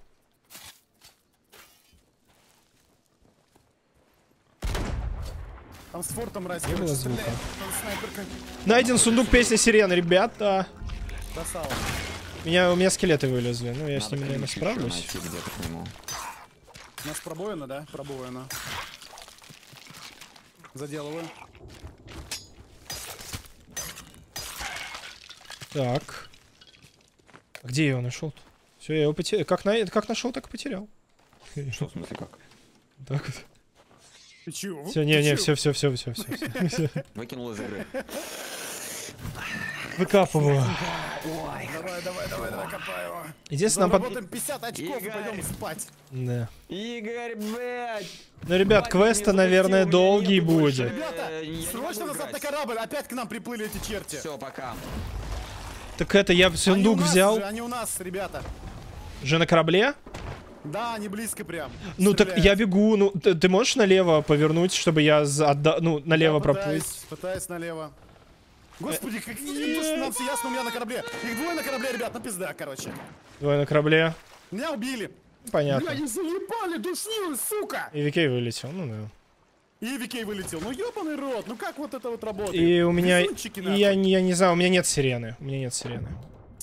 M: Там с фортом раз,
A: Не было
M: короче,
A: звука.
M: стреляет. Там снайперка.
A: Найден сундук песни сирены, ребята.
M: Красава.
A: Меня, у меня скелеты вылезли. Ну, я с
D: Надо
A: ними, наверное, справлюсь.
D: найти где-то к нему.
M: У нас пробоина, да? Пробоина. Заделываю.
A: Так. А где я его нашел? Все, я его потерял. Как, на... как нашел, так и потерял.
D: Что, в смысле, как?
A: Так вот.
M: Ты чего?
A: Все, не, не, все, все, все, все, все.
D: Выкинул из игры.
A: Выкапываю.
M: Давай, давай, давай, давай, копаю.
A: Единственное, нам под-
M: Заработаем 50 очков и пойдем спать.
A: Да.
D: Игорь, блядь!
A: Ну, ребят, квеста, наверное, долгий будет.
M: Ребята, срочно назад на корабль, опять к нам приплыли эти черти.
D: Все, пока.
A: Так это, я
M: Они
A: сундук
M: нас
A: взял.
M: же, Они у нас, ребята.
A: Же на корабле?
M: Да, они близко прям.
A: Ну так я бегу, ну ты, ты можешь налево повернуть, чтобы я отда- ну налево
M: Я
A: проплыть?
M: пытаюсь, налево. Господи, какие души нам все ясно у меня на корабле. Их двое на корабле, ребят, на пизда, короче.
A: Двое на корабле.
M: Меня убили.
A: Понятно.
M: Бля, заебали, душнилы, сука.
A: И Викей вылетел, ну да.
M: И Викей вылетел. Ну ебаный рот, ну как вот это вот работает?
A: И у меня, и я, я не знаю, у меня нет сирены, у меня нет сирены.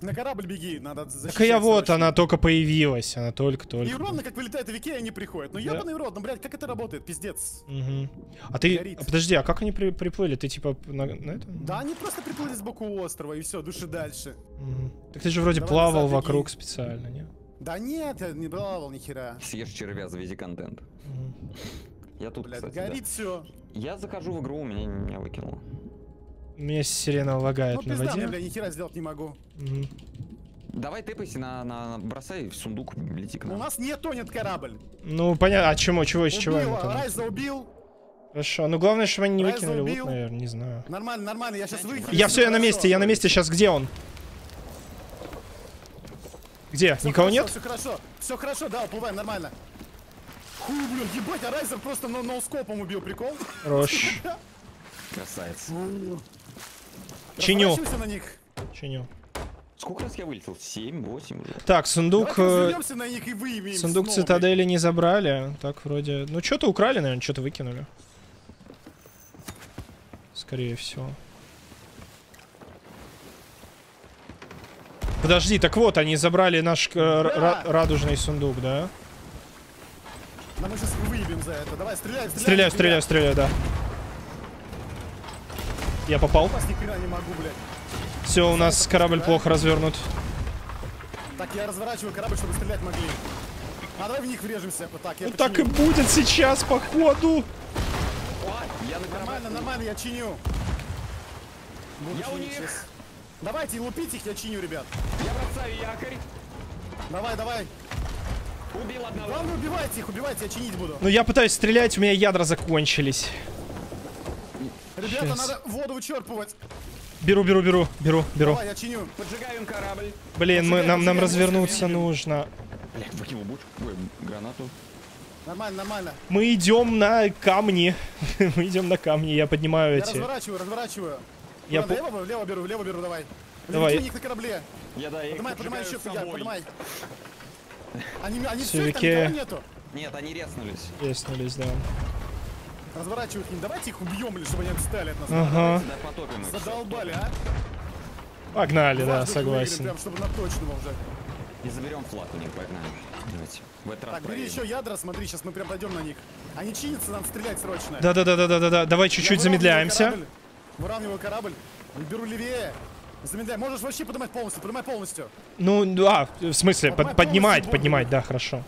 M: На корабль беги, надо защищаться.
A: Так и я вот, она только появилась, она
M: И
A: только-только.
M: ровно как вылетает Викей, они приходят. Ну
A: Да.
M: ебаный рот, ну блядь, как это работает, пиздец.
A: Мгм. А ты,
M: Горит.
A: а подожди, а как они при- приплыли? Ты типа на, на этом?
M: Да, они просто приплыли сбоку острова, и все, души дальше.
A: Мгм. Так ты же вроде
M: Давай
A: плавал
M: назад беги.
A: вокруг специально, не?
M: Да нет, я не плавал ни хера.
D: Съешь червя, завези контент. Я тут,
M: Блядь,
D: кстати, да.
M: горит все.
D: Я захожу в игру, меня меня выкинуло.
A: У меня сирена лагает
M: Ну
A: на
M: пизда,
A: воде.
M: бля, ни хера сделать не могу.
A: Мгм.
D: Давай тэпайся на, на, бросай в сундук, лети к
M: У
D: нам.
M: нас не тонет корабль.
A: Ну, понятно, а чему, чего, из чего
M: Убил,
A: там?
M: Райза убил.
A: Хорошо, ну главное, чтобы они не
M: Райза
A: выкинули лут,
M: убил.
A: наверное, не знаю.
M: Нормально, нормально, я сейчас выкину.
A: Я все, я на месте, я на месте, сейчас где он? Где? Никого нет?
M: Все хорошо, все хорошо, да, уплываем, нормально. Ху, блин, ебать, а Райзер просто но- ноускопом убил, прикол.
A: Хорош.
D: Красавец.
A: Чиню.
M: На них.
A: Чиню.
D: Сколько раз я вылетел? 7, 8 уже.
A: Так, сундук... Э,
M: на них и выявим
A: Сундук
M: снова.
A: цитадели не забрали. Так, вроде... Ну, что-то украли, наверное, что-то выкинули. Скорее всего. Подожди, так вот, они забрали наш э, ра- радужный сундук, да?
M: Да мы сейчас выебем за это. Давай, стреляй, стреляй.
A: Стреляю, стреляю, стреляю, да. Я попал. Все, у нас корабль плохо развернут.
M: Так, я разворачиваю корабль, чтобы стрелять могли. А давай в них врежемся. Вот так, я
A: Ну так и
M: починю.
A: будет сейчас, походу.
D: Я
M: Нормально, нормально, я чиню. Буду
D: Я у них.
M: щас. Давайте, лупите их, я чиню, ребят.
D: Я бросаю якорь.
M: Давай, давай.
D: Убил одного.
M: Главное, убивайте их, убивайте, я чинить буду.
A: Ну, я пытаюсь стрелять, у меня ядра закончились.
M: Ребята,
A: Щас.
M: надо воду вычерпывать.
A: Беру, беру, беру, беру, беру.
M: Давай, я чиню.
D: Поджигаем корабль.
A: Блин, мы, нам, нам
M: поджигаем,
A: развернуться нужно.
D: Блять, выкинул бочку. Ой, гранату.
M: Нормально, нормально.
A: Мы идем на камни. мы идем на камни, я поднимаю
M: Я
A: эти.
M: разворачиваю, разворачиваю.
A: Я
M: Ладно,
A: по-
M: лево, лево беру, лево беру, давай.
A: Давай.
M: Них на корабле.
D: Я да, я
M: Поднимай, поднимай
D: поджигаю
M: еще, я, поднимай. Они, они все, там нету.
D: Нет, они резнулись.
A: Теснулись, да.
M: Разворачиваю их, не давайте их убьем, блин, чтобы они отстали от нас.
A: Ага.
D: Да.
M: Задолбали, а?
A: Погнали, да,
M: Важно, выиграем,
A: согласен.
M: Прям, чтобы на уже.
D: И заберем флаг у них, погнали. Давайте. В этот раз
M: Так, бери
D: проверим.
M: еще ядра, смотри, сейчас мы прям пойдем на них. Они чинятся, нам стрелять срочно.
A: Да-да-да-да-да-да. Давай чуть-чуть замедляемся.
M: корабль, Выравниваю корабль. Беру левее. Замедляй. Можешь вообще поднимать полностью, поднимай полностью.
A: Ну, а, в смысле, под- поднимать, поднимать, да, хорошо.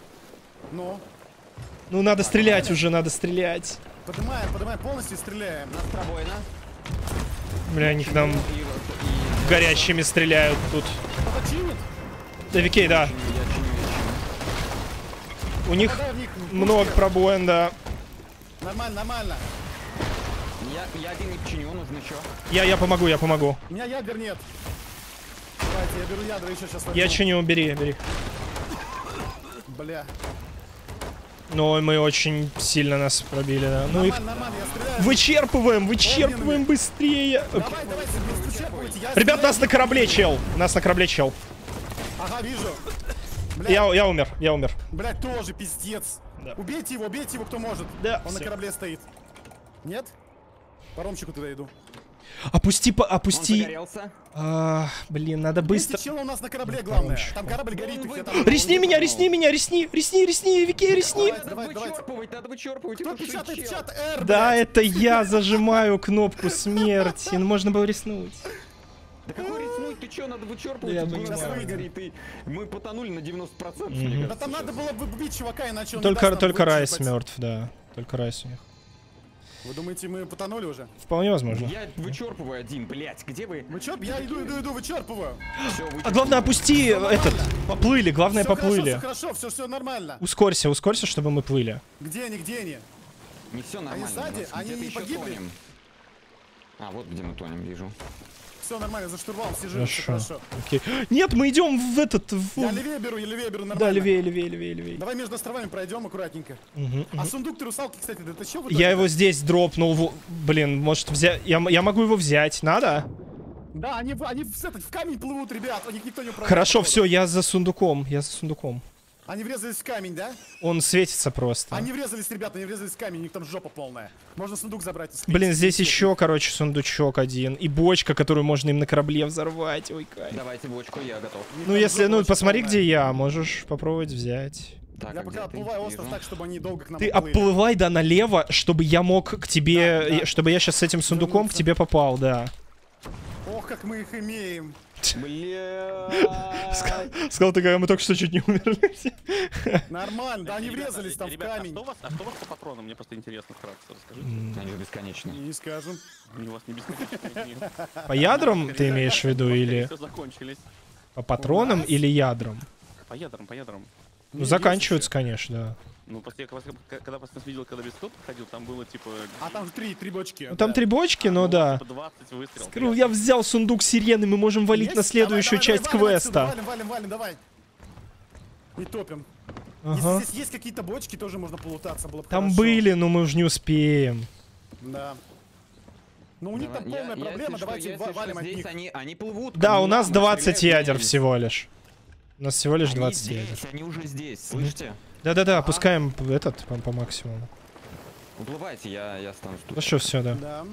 M: Ну,
A: Ну, надо стрелять уже, надо стрелять.
M: Поднимаем, поднимаем полностью и стреляем.
D: Нас пробоина.
A: Бля, они к нам горящими стреляют тут.
M: Кто-то чинит?
A: Да, Викей, да. У них
M: Попадай в них, в
A: много пробоин, да.
M: Нормально, нормально.
D: Я, я один не починю, нужно еще.
A: Я, я помогу, я помогу.
M: У меня ядер нет. Давайте, я беру ядра еще сейчас возьму.
A: Я чиню, бери, бери.
M: Бля.
A: Но мы очень сильно нас пробили, да. Ну их вычерпываем, вычерпываем быстрее.
M: Давай,
A: Ребят, нас на корабле, чел. Нас на корабле, чел.
M: Ага, вижу. Бля,
A: Я, я умер, я умер.
M: Блядь, тоже пиздец. Убейте его, убейте его, кто может.
A: Да,
M: Он на
A: всё.
M: корабле стоит. Нет? По ромчику туда иду.
A: Опусти, по, опусти. А, блин, надо быстро.
M: Чел у нас на корабле, главное. Там корабль горит, там...
A: Ресни меня, ресни меня, ресни, ресни, ресни, Викей, ресни.
D: Надо вычерпывать, надо вычерпывать.
A: Да, это я зажимаю кнопку смерти. Ну, можно было реснуть.
D: Да какой рисунок, ты чё, надо вычерпывать,
A: Я понимаю.
D: горит, и мы потонули на 90%,
A: Мгм.
D: мне
M: Да там надо было бы убить чувака, иначе он
A: Только, только Райс мертв, да. Только Райс у них.
M: Вы думаете, мы потонули уже?
A: Вполне возможно.
D: Я вычерпываю один, блять, где вы?
M: Вычерп? Я иду, иду, иду, вычерпываю.
D: Всё,
A: А главное, опусти этот. Поплыли, главное,
M: Все
A: поплыли.
M: хорошо, все хорошо, все, все нормально.
A: Ускорься, ускорься, чтобы мы плыли.
M: Где они, где они?
D: Не все нормально.
M: сзади?
D: у нас
M: Они не погибли?
D: тонем. А, вот где мы тонем, вижу.
M: Все нормально, за штурвалом сижу,
A: Хорошо.
M: хорошо.
A: Окей. Нет, мы идем в этот. в-
M: Я левее беру, я левее беру, нормально.
A: Да, левее, левее, левее, левее.
M: Давай между островами пройдем аккуратненько.
A: Мгм,
M: А
A: мгм.
M: сундук ты русалки, кстати, дотащил в
A: Я его здесь дропнул. Блин, может взять. Я, я могу его взять. Надо?
M: Да, они, в- они в, этот, в камень плывут, ребят, у них никто не управляет.
A: Хорошо, все, я за сундуком. Я за сундуком.
M: Они врезались в камень, да?
A: Он светится просто.
M: Они врезались, ребята, они врезались в камень, у них там жопа полная. Можно сундук забрать. и
A: Блин, здесь еще, короче, сундучок один. И бочка, которую можно им на корабле взорвать. Ой, кайф.
D: Давайте бочку, я готов.
A: Ну, если, ну, посмотри,
M: полная.
A: где я. Можешь попробовать взять.
D: Так,
M: Я
D: а
M: пока
D: ты?
M: отплываю остров так, чтобы они долго к нам
A: Ты
M: плыли.
A: оплывай, да, налево, чтобы я мог к тебе...
M: Да, да.
A: Чтобы я сейчас с этим сундуком к тебе попал, да.
M: Ох, как мы их имеем.
D: Бля.
A: Сказал ты, когда мы только что чуть не умерли.
M: Нормально, да, они врезались там в
C: ребята,
M: камень.
C: А что, у вас, а что у вас по патронам? Мне просто интересно вкратце расскажите.
D: Они же бесконечны.
M: Не скажем.
C: Они у вас не бесконечные.
A: По ядрам ты имеешь в виду или по патронам или ядрам?
C: По ядрам, по ядрам.
A: Ну, заканчиваются, конечно, да.
C: Ну, после, когда вас видел, когда без кто ходил, там было типа...
M: А там три, три бочки.
A: Ну, там три бочки, но да.
C: Типа 20 выстрелов.
A: Скажу, я взял сундук сирены, мы можем валить на
M: Есть?
A: следующую
M: Давай,
A: часть
M: давай, давай, отсюда,
A: квеста.
M: Валим, валим, валим, давай. Не топим.
A: Ага.
M: Если здесь есть какие-то бочки, тоже можно полутаться, было бы
A: Там
M: хорошо.
A: были, но мы уже не успеем.
M: Да. Ну у них там полная
D: я,
M: проблема,
D: что,
M: давайте
D: что,
M: валим от
D: здесь
M: них.
D: они, они плывут.
A: Да, у нас
D: а
A: 20
D: стрелять
A: ядер
D: здесь.
A: всего лишь. У нас всего лишь
D: Они
A: 20
D: здесь,
A: ядер.
D: они уже здесь, слышите?
A: Да-да-да, опускаем этот по, по максимуму.
D: Уплывайте, я, я останусь тут.
A: Ну что, все, да.
M: Да.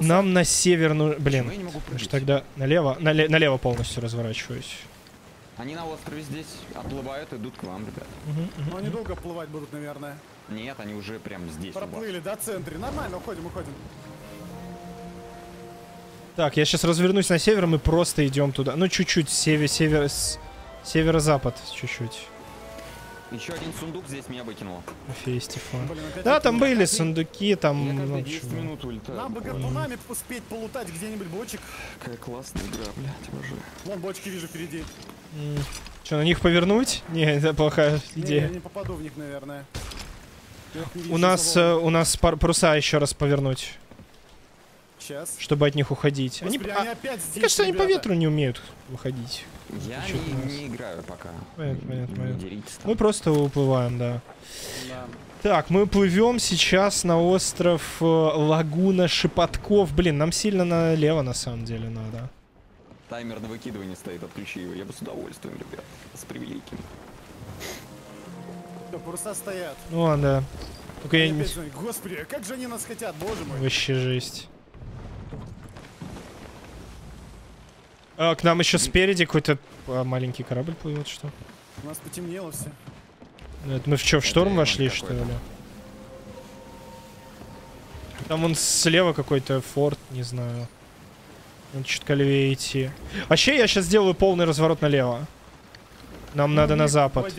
A: Нам на север, ну, блин.
D: Прыгать?
A: тогда налево, нале- налево полностью разворачиваюсь.
D: Они на острове здесь оплывают, идут к вам, ребят.
M: Ну они долго плывать будут, наверное.
D: Нет, они уже прям здесь.
M: Проплыли, да, в центре. Нормально, уходим, уходим.
A: Так, я сейчас развернусь на север, мы просто идем туда. Ну, чуть-чуть, север, север, с- северо-запад, чуть-чуть.
D: Еще один сундук здесь меня выкинул.
A: Фестифа.
M: Блин, опять
A: Да, там были сундуки, там много
D: 10
A: чего.
D: минут улетаю.
M: Нам бы гарпунами успеть полутать где-нибудь бочек.
D: Какая классная игра, блядь, уже.
M: Вон бочки вижу впереди.
A: Что, на них повернуть? Не, это плохая
M: Не,
A: идея.
M: я не попаду в них, наверное. Не
A: У нас, э, у нас пар- паруса еще раз повернуть,
M: Сейчас.
A: чтобы от них уходить. Они,
M: Господи,
A: а,
M: они опять
A: мне
M: здесь,
A: кажется, они по
M: ребята.
A: ветру не умеют выходить.
D: Я не, не играю пока.
A: Понятно,
D: Не-
A: понятно,
D: не
A: понятно. Мы просто уплываем, да.
M: Да.
A: Так, мы плывем сейчас на остров э, Лагуна Шепотков. Блин, нам сильно налево на самом деле надо.
D: Таймер на выкидывание стоит, отключи его. Я бы с удовольствием, ребят. С превеликим.
M: Да, паруса стоят.
A: Ну ладно, да. Только я
M: Они
A: не...
M: опять. Господи, а как же они нас хотят, боже мой.
A: Вообще жесть. А, к нам еще спереди какой-то а, маленький корабль плывет, что?
M: У нас потемнело все.
A: Ну, Это мы в что, в шторм
D: Эван
A: вошли, что ли? Там вон слева какой-то форт, не знаю. Надо чутка левее идти. Вообще, я сейчас сделаю полный разворот налево. Нам надо на запад.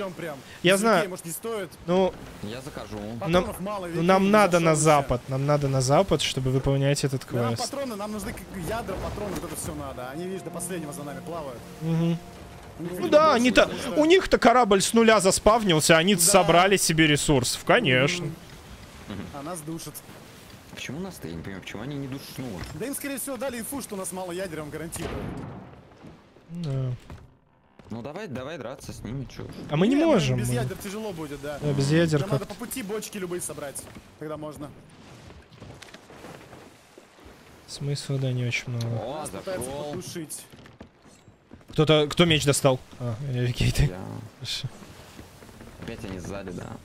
A: Я знаю.
M: людей, может, не стоит.
A: Ну,
D: Я закажу.
A: нам,
M: Патронов мало,
A: ну, нам надо на запад. Нам надо на запад, чтобы выполнять этот
M: Да, нам
A: квест.
M: патроны, нам нужны ядра, патроны, вот это все надо. Они, видишь, до последнего за нами плавают.
A: Мгм.
M: У них,
A: Ну
M: видимо,
A: да, они-то, у них-то корабль с нуля заспавнился, они
M: Да.
A: собрали себе ресурсов, конечно.
M: А нас душат.
D: Почему нас-то? Я не понимаю, почему они не душнули?
M: Да им, скорее всего, дали инфу, что у нас мало ядер, он гарантирует.
A: Да.
D: Ну давай, давай драться с ними, чё.
A: А мы не
M: блин,
A: можем.
M: Без
A: мы.
M: ядер тяжело будет, да.
A: Да, без ядер
M: Нам надо по пути бочки любые собрать. Тогда можно.
A: Смысла, да, не очень много.
D: О,
M: Нас пытаются
D: зашел.
M: потушить.
A: Кто-то, кто меч достал? А, э, Кейты.
D: Я. Опять они сзади, да.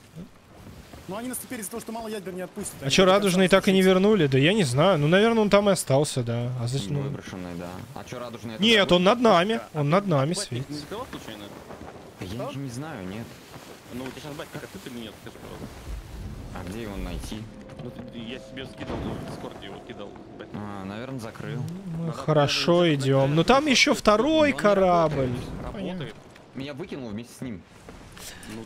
M: Но они нас теперь из-за того, что мало ядер не отпустят.
A: А
M: конца
A: радужный так и не вернули? Да я не знаю. Ну, наверное, он там и остался, да. А зачем? ну-
D: Выброшенный, да. А чё радужный?
A: Нет, он над нами. Он над нами светит.
C: не закрывал случайно?
D: Я не, не знаю, нет.
C: Ну, у тебя сейчас батник открыт или нет? Скажи, пожалуйста.
D: А где его найти?
C: Ну, ты- я себе скидал, ну, в Дискорде его кидал.
D: А, наверное, закрыл.
A: Мы хорошо идем. Но там еще второй корабль.
C: Работает.
D: Меня выкинул вместе с ним.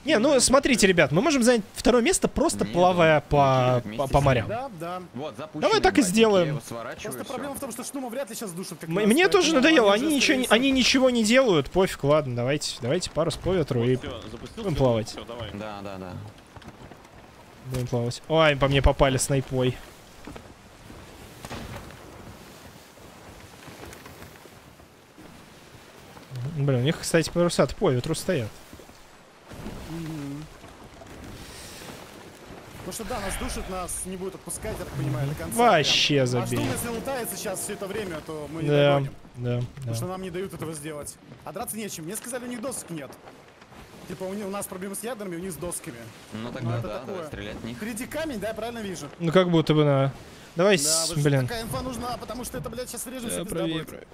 A: Не, ну смотрите, ребят, мы можем занять второе место, просто
D: Нет,
A: плавая по, по, по морям.
M: Да, да.
D: Вот,
A: Давай так и сделаем.
D: Я его сворачиваю,
M: Просто
D: всё.
M: проблема в том, что штума вряд ли сейчас душат. Как
A: М-
M: нас,
A: Мне тоже надоело,
M: они
A: ничего, не, они ничего не делают, пофиг, ладно, давайте, давайте парус по ветру и
C: Все, запустил.
A: будем плавать.
C: Все, давай.
D: Да, да, да.
A: Будем плавать. Ой, по мне попали снайпой. Блин, у них, кстати, паруса по ветру стоят.
M: Потому что да, нас душит, нас не будут отпускать, я так понимаю, до конца.
A: Вообще.
M: А
A: забей.
M: штума, если лутается сейчас все это время, то мы не
A: Да,
M: догоним.
A: да,
M: Потому что
A: да.
M: нам не дают этого сделать. А драться нечем. Мне сказали, у них досок нет. Типа у, них, у нас проблемы с ядрами, у них с досками.
D: Ну тогда
M: это
D: да,
M: такое.
D: давай стрелять в них.
M: Впереди камень, да, я правильно вижу?
A: Ну как будто бы на... Давай,
M: Да,
A: с-
M: что
A: блин.
M: такая инфа нужна, потому что это, блядь, сейчас режем
A: Да, правее,
M: пизда будет.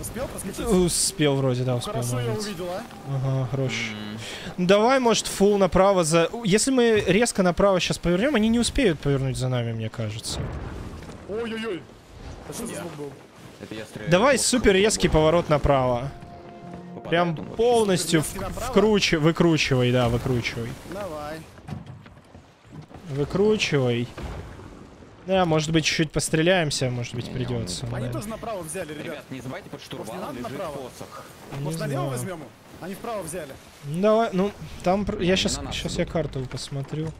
M: Успел проскочить?
A: Успел вроде, да, успел.
M: Хорошо, я увидел, а?
A: Ага, хорош. Ну, Давай, может, фул направо за... Если мы резко направо сейчас повернем, они не успеют повернуть за нами, мне кажется.
M: Ой-ой-ой. А что за звук был?
D: Это я стреляю.
A: Давай супер резкий поворот направо.
D: Попадает
A: Прям полностью вкручи... выкручивай, да, выкручивай.
M: Давай.
A: Выкручивай. Да, может быть, чуть-чуть постреляемся, может быть, придется.
M: Они
A: да.
M: тоже направо взяли, ребят.
D: Ребят, не забывайте под штурвалом лежит
M: направо?
D: посох.
A: Не
M: Может, налево
A: знаю.
M: возьмем? Они вправо взяли.
A: Ну, Давай, ну, там... Я сейчас,
D: на
A: сейчас я карту посмотрю.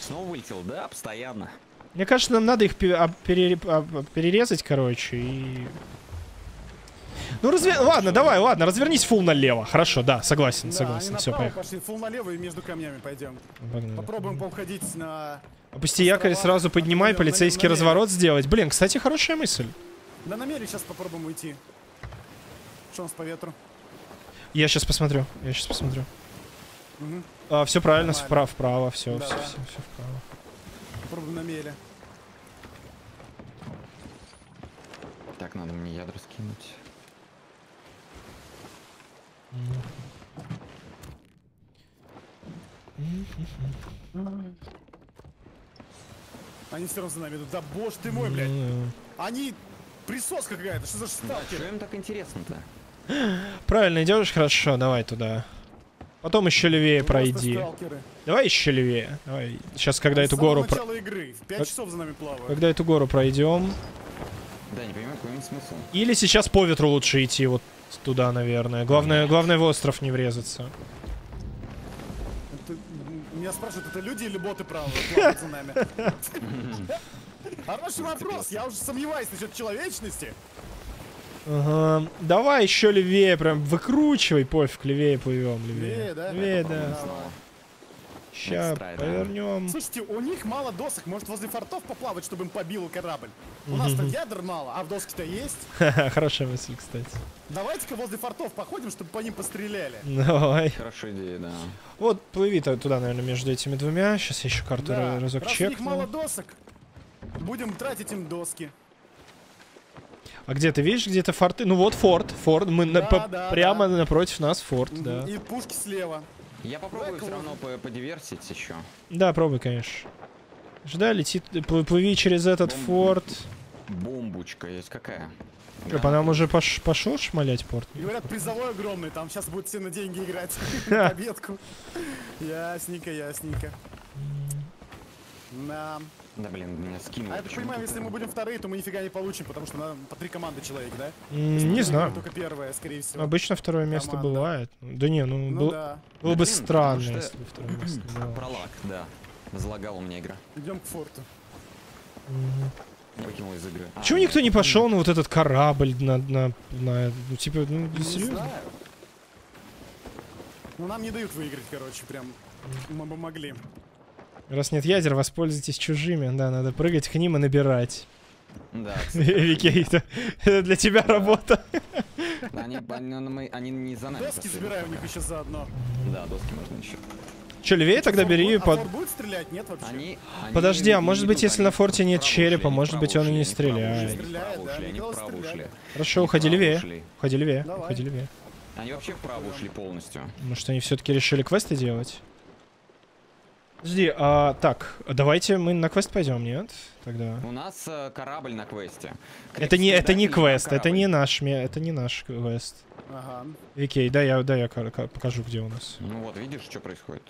D: Снова вылетел, да, постоянно.
A: Мне кажется, нам надо их пе- перере- перерезать, короче, и... Ну, разве... Ладно, давай, ладно, развернись фул налево. Хорошо, да, согласен,
M: Да,
A: согласен. Все, поехали.
M: пошли, фул налево и между камнями пойдем.
A: Погнали.
M: Попробуем поуходить на...
A: Опусти якорь, сразу
M: а
A: поднимай, полицейский разворот сделать. Блин, кстати, хорошая мысль.
M: Да на мели сейчас попробуем уйти. Что у нас по ветру?
A: Я сейчас посмотрю, я сейчас посмотрю.
M: Мгм.
A: все правильно, вправо, вправо, все,
M: Да,
A: все,
M: да.
A: все, вправо.
M: Попробуем на мели.
D: Так, надо мне ядра скинуть.
M: Они все равно за нами идут. Да боже ты мой, блядь.
A: Ну,
M: Они... Присоска какая-то, что за
D: Да,
M: сталкер?
D: что им так интересно-то?
A: Правильно идешь, хорошо, давай туда. Потом еще левее
M: Просто
A: пройди.
M: сталкеры.
A: Давай еще левее. Давай. Сейчас, когда
M: С
A: эту гору... про-
M: игры. В 5
A: Как-
M: часов за нами плавают.
A: Когда эту гору пройдем.
D: Да, не понимаю, какой смысл.
A: Или сейчас по ветру лучше идти вот туда, наверное. Главное, главное в остров не врезаться.
M: Меня спрашивают, это люди или боты плавают за нами? Хороший вопрос, я уже сомневаюсь насчет человечности.
A: Ага. Давай еще левее, прям выкручивай, пофиг, левее плывем, левее.
M: Левее, да?
A: Левее, да.
M: Давай.
A: Сейчас
D: да.
A: повернем.
M: Слушайте, у них мало досок, может возле фортов поплавать, чтобы им побил корабль? У нас-то ядер мало, а в доски-то есть.
A: Хорошая мысль, кстати.
M: Давайте-ка возле фортов походим, чтобы по ним постреляли.
A: Давай.
D: Хорошая идея, да.
A: Вот, плыви туда, наверное, между этими двумя. Сейчас я еще карту
M: Да,
A: разок
M: раз у них
A: чекну.
M: мало досок, будем тратить им доски.
A: А где ты видишь, где-то форты? Ну вот форт, форт. Мы на-
M: Да,
A: по-
M: да,
A: прямо напротив нас форт, да.
M: И пушки слева.
D: Я попробую
M: Давай-ка
D: все равно по- подиверсить еще.
A: Да, пробуй, конечно. Жда, летит, пл- плыви через этот форт.
D: Бомбучка есть какая?
A: Что, по нам уже пош- пошел шмалять порт?
M: Говорят, призовой огромный, там сейчас будут все на деньги играть. На победку. Ясненько, ясненько. Да.
D: Да блин, меня скинуло.
M: А я так понимаю, если мы будем вторые, то мы нифига не получим, потому что нам по три команды человек, да?
A: Не знаю.
M: Только первое, скорее всего.
A: Обычно второе место
M: Команда.
A: бывает. Да не, ну,
M: Ну
A: был-
M: да.
A: было бы странно, если
D: что-
A: бы второе место было.
D: Пролаг, да. Залагала у меня игра.
M: Идем к форту.
D: Выкинул из игры. А,
A: Чего
D: нет.
A: никто не пошел на вот этот корабль, на, на, на- ну, типа, ну,
M: Не
A: серьезно?
M: знаю. Ну нам не дают выиграть, короче, прям. Мы бы могли.
A: Раз нет ядер, воспользуйтесь чужими. Да, надо прыгать к ним и набирать.
D: Да,
A: Викей, это, для тебя работа.
D: Они, не за нами.
M: Доски забираю у них еще заодно.
D: Да, доски можно еще.
A: Че, левее тогда бери
M: а
A: под...
M: будет стрелять? Нет вообще?
D: Они,
A: Подожди, а может быть, если на форте нет черепа, может быть, он и не стреляет. Хорошо, уходи левее. Уходи левее, уходи левее.
D: Они вообще вправо ушли полностью.
A: Может, они все-таки решили квесты делать? Подожди, а, так, давайте мы на квест пойдем, нет? Тогда.
D: У нас э, корабль на квесте.
A: Это не, это не квест, это не наш, это не наш квест.
M: Ага.
A: Викей, да, я, да, я ка- ка- покажу, где у нас.
D: Ну вот, видишь, что происходит?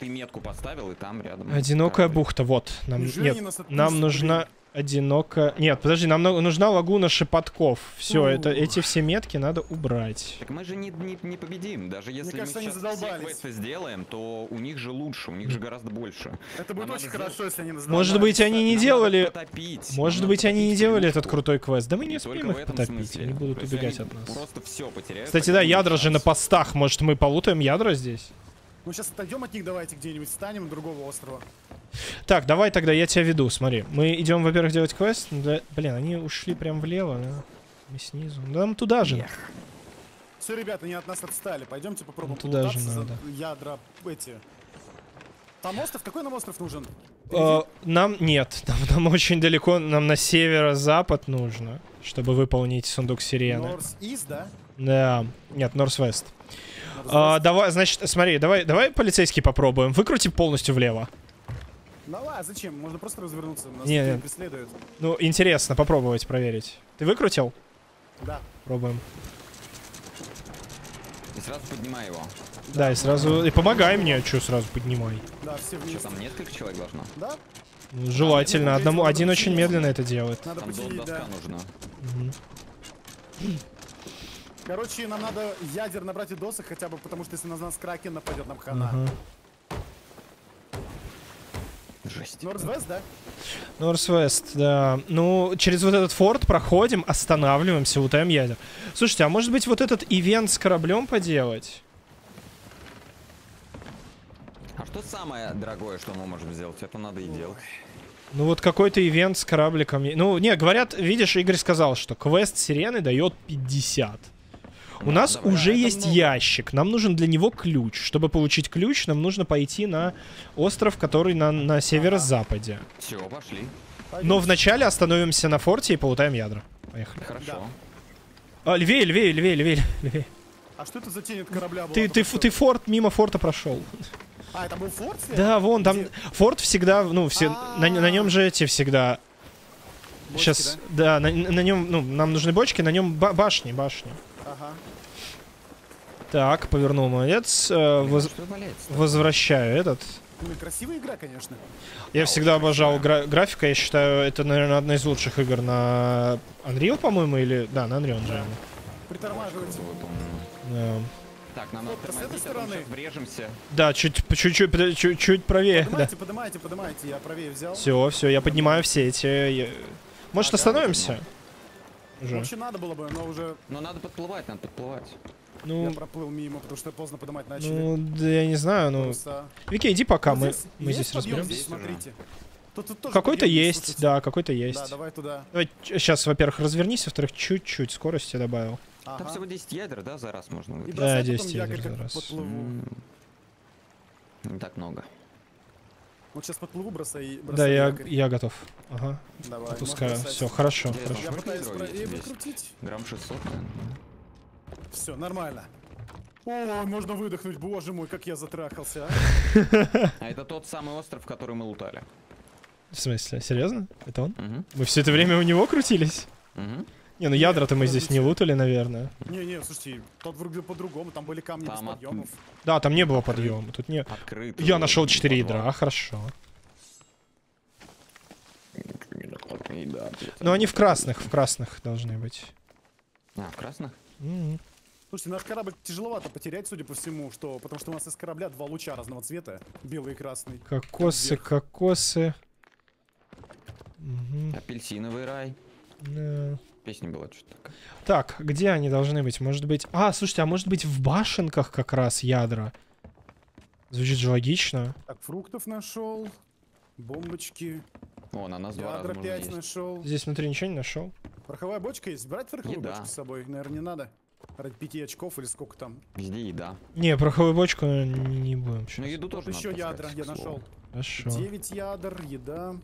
D: Ты метку поставил, и там рядом...
A: Одинокая
D: корабль.
A: бухта, вот. Нам,
M: Неужели
A: нет,
M: отпустят,
A: нам нужна одинокая... Нет, подожди, нам ну- нужна лагуна шепотков. Все, это,
M: Ух.
A: эти все метки надо убрать.
D: Так мы же не, не, не победим. Даже если
M: кажется,
D: мы
M: они
D: сейчас все квесты сделаем, то у них же лучше, у них же гораздо больше.
M: Это будет
D: Нам
M: очень хорошо, если они нас
A: Может быть, они не
D: Нам
A: делали... Может
D: Нам
A: быть, они не делали этот крутой квест. Да мы не успеем их
D: этом
A: потопить,
D: смысле.
A: они будут
D: То есть
A: убегать
D: они
A: от нас.
D: Просто все потеряют.
A: Кстати, да, ядра же на постах. Может, мы полутаем ядра здесь?
M: Ну сейчас отойдем от них, давайте где-нибудь встанем другого острова.
A: Так, давай тогда я тебя веду, смотри. Мы идем, во-первых, делать квест. Ну, да- блин, они ушли прям влево, да? Мы снизу. Да, нам туда же.
M: Все, ребята, они от нас отстали. Пойдемте попробуем
A: Ну, туда же надо.
M: ядра эти. Там остров? Какой нам остров нужен?
A: Э, нам нет, нам, нам очень далеко, нам на северо-запад нужно, чтобы выполнить сундук сирены.
M: Норс Ист, да?
A: Да, нет, Норс-Вест. А, давай, значит, смотри, давай, давай полицейский попробуем. Выкрути полностью влево.
M: Давай, а зачем? Можно просто развернуться. Нас
A: Не, не.
M: преследует.
A: Ну, интересно, попробовать проверить. Ты выкрутил?
M: Да.
A: Пробуем.
D: И сразу поднимай его.
A: Да, и сразу... И помогай мне, что сразу поднимай.
M: Да, все
D: Что
M: вместе.
D: там, несколько человек должно?
M: Да?
A: Ну, Желательно.
M: надо
A: Одному, один очень
M: поделить.
A: медленно это делает.
M: Надо
D: Там
M: поделить,
D: доска
M: да.
D: нужна.
A: Мгм.
M: Короче, нам надо ядер набрать и досок, хотя бы потому, что если на нас кракен нападет, нам хана.
A: Ага.
D: Жесть.
M: Норс-Вест, да?
A: Норс-Вест, да. Ну, через вот этот форт проходим, останавливаемся, лутаем ядер. Слушайте, а может быть вот этот ивент с кораблем поделать?
D: А что самое дорогое, что мы можем сделать? Это надо и делать.
A: Ну вот какой-то ивент с корабликом. Ну, не, говорят, видишь, Игорь сказал, что квест сирены дает 50. У нас
D: давай.
A: уже есть
M: много.
A: ящик. Нам нужен для него ключ. Чтобы получить ключ, нам нужно пойти на остров, который на, на северо-западе.
D: Все, пошли.
A: Но вначале остановимся на форте и полутаем ядра. Поехали.
D: Хорошо.
A: А, левее, левее, левее, левее, левее.
M: А что это за тень от корабля была?
A: Ты, ты, ты форт мимо форта прошел.
M: А, это был форт?
A: Да, вон там
M: Где?
A: форт всегда, ну, все, на, на нем же эти всегда.
M: Бочки,
A: Сейчас, да, на, на нем, ну, нам нужны бочки, на нем ба- башни, башни.
M: Ага.
A: Так, повернул, молодец. Э, воз-? Возвращаю этот.
M: Ну красивая игра, конечно.
A: Я всегда обожал гра- графика, я считаю, это, наверное, одна из лучших игр на Unreal, по-моему, или... Да, на Unreal Engine.
M: Притормаживать.
A: Да.
D: Так, нам надо
M: с этой
D: а
M: стороны.
D: врежемся.
A: Да, чуть, чуть, чуть правее. Да.
M: Поднимайте, поднимайте, поднимайте. Я правее взял.
A: Все, все, я поднимаю все эти. я- Может,
M: Ага.
A: остановимся? Уже.
M: Вообще надо было бы, но уже
D: Но надо подплывать, надо подплывать.
A: Ну,
M: я проплыл мимо, потому что поздно поднимать начали.
A: ну, да я не знаю, ну.
M: Паруса.
A: Вики, иди пока,
M: Вот
A: мы,
M: здесь
A: мы
M: есть
A: здесь разберемся.
M: здесь, смотрите.
A: Какой-то есть,
M: слушайте.
A: да, какой-то
M: Да,
A: есть.
M: давай туда.
A: Давай, сейчас, во-первых, развернись, во-вторых, чуть-чуть скорости добавил.
D: Там
M: Ага.
D: всего 10 ядер, да, за раз можно выпить?
A: Да,
M: бросай
A: 10
M: потом якорь,
A: ядер за раз.
M: подплыву.
D: М, Не так много.
M: Вот сейчас подплыву, бросай, и-
A: Да,
M: бросай
A: я,
M: якорь.
A: я готов. Ага,
M: Давай,
A: отпускаю. Все, хорошо,
D: Интересно,
A: хорошо.
M: Я пытаюсь выкрутить.
D: Грамм 600, наверное.
M: Все, нормально. О, можно выдохнуть, боже мой, как я затрахался, а.
D: А это тот самый остров, который мы лутали.
A: В смысле, серьезно? Это он? Мы все это время у него крутились? Не, ну ядра-то мы здесь не лутали, наверное.
M: Не-не, слушайте, тот вроде по-другому, там были камни без
D: Там от-
M: подъемов.
A: Да, там не было подъема. Тут не.
D: Открыт.
A: Я нашел 4
D: подвал.
A: ядра, хорошо.
D: И да, блядь.
A: Но они в красных, в красных должны быть.
D: А, в красных?
A: М.
M: Слушайте, наш корабль тяжеловато потерять, судя по всему, что потому что у нас из корабля два луча разного цвета, белый и красный.
A: Кокосы,
M: Вверх.
A: кокосы. Мгм.
D: Апельсиновый рай.
A: Да.
D: Песня была что-то такая.
A: Так, где они должны быть? Может быть... А, слушайте, а может быть в башенках как раз ядра? Звучит же логично.
M: Так, фруктов нашел, бомбочки,
D: О, на нас два раза
M: ядра 5
D: есть.
M: нашел.
A: Здесь внутри ничего не нашел.
M: Пороховая бочка есть? Брать пороховую
D: Еда.
M: бочку с собой? Наверное, не надо. Ради пяти очков или сколько там.
D: Везде еда.
A: Не, пороховую бочку не, будем.
D: Ну,
A: щас.
D: еду тоже
M: еще
D: надо
M: ядра я нашел.
A: Хорошо.
M: 9 ядер, еда.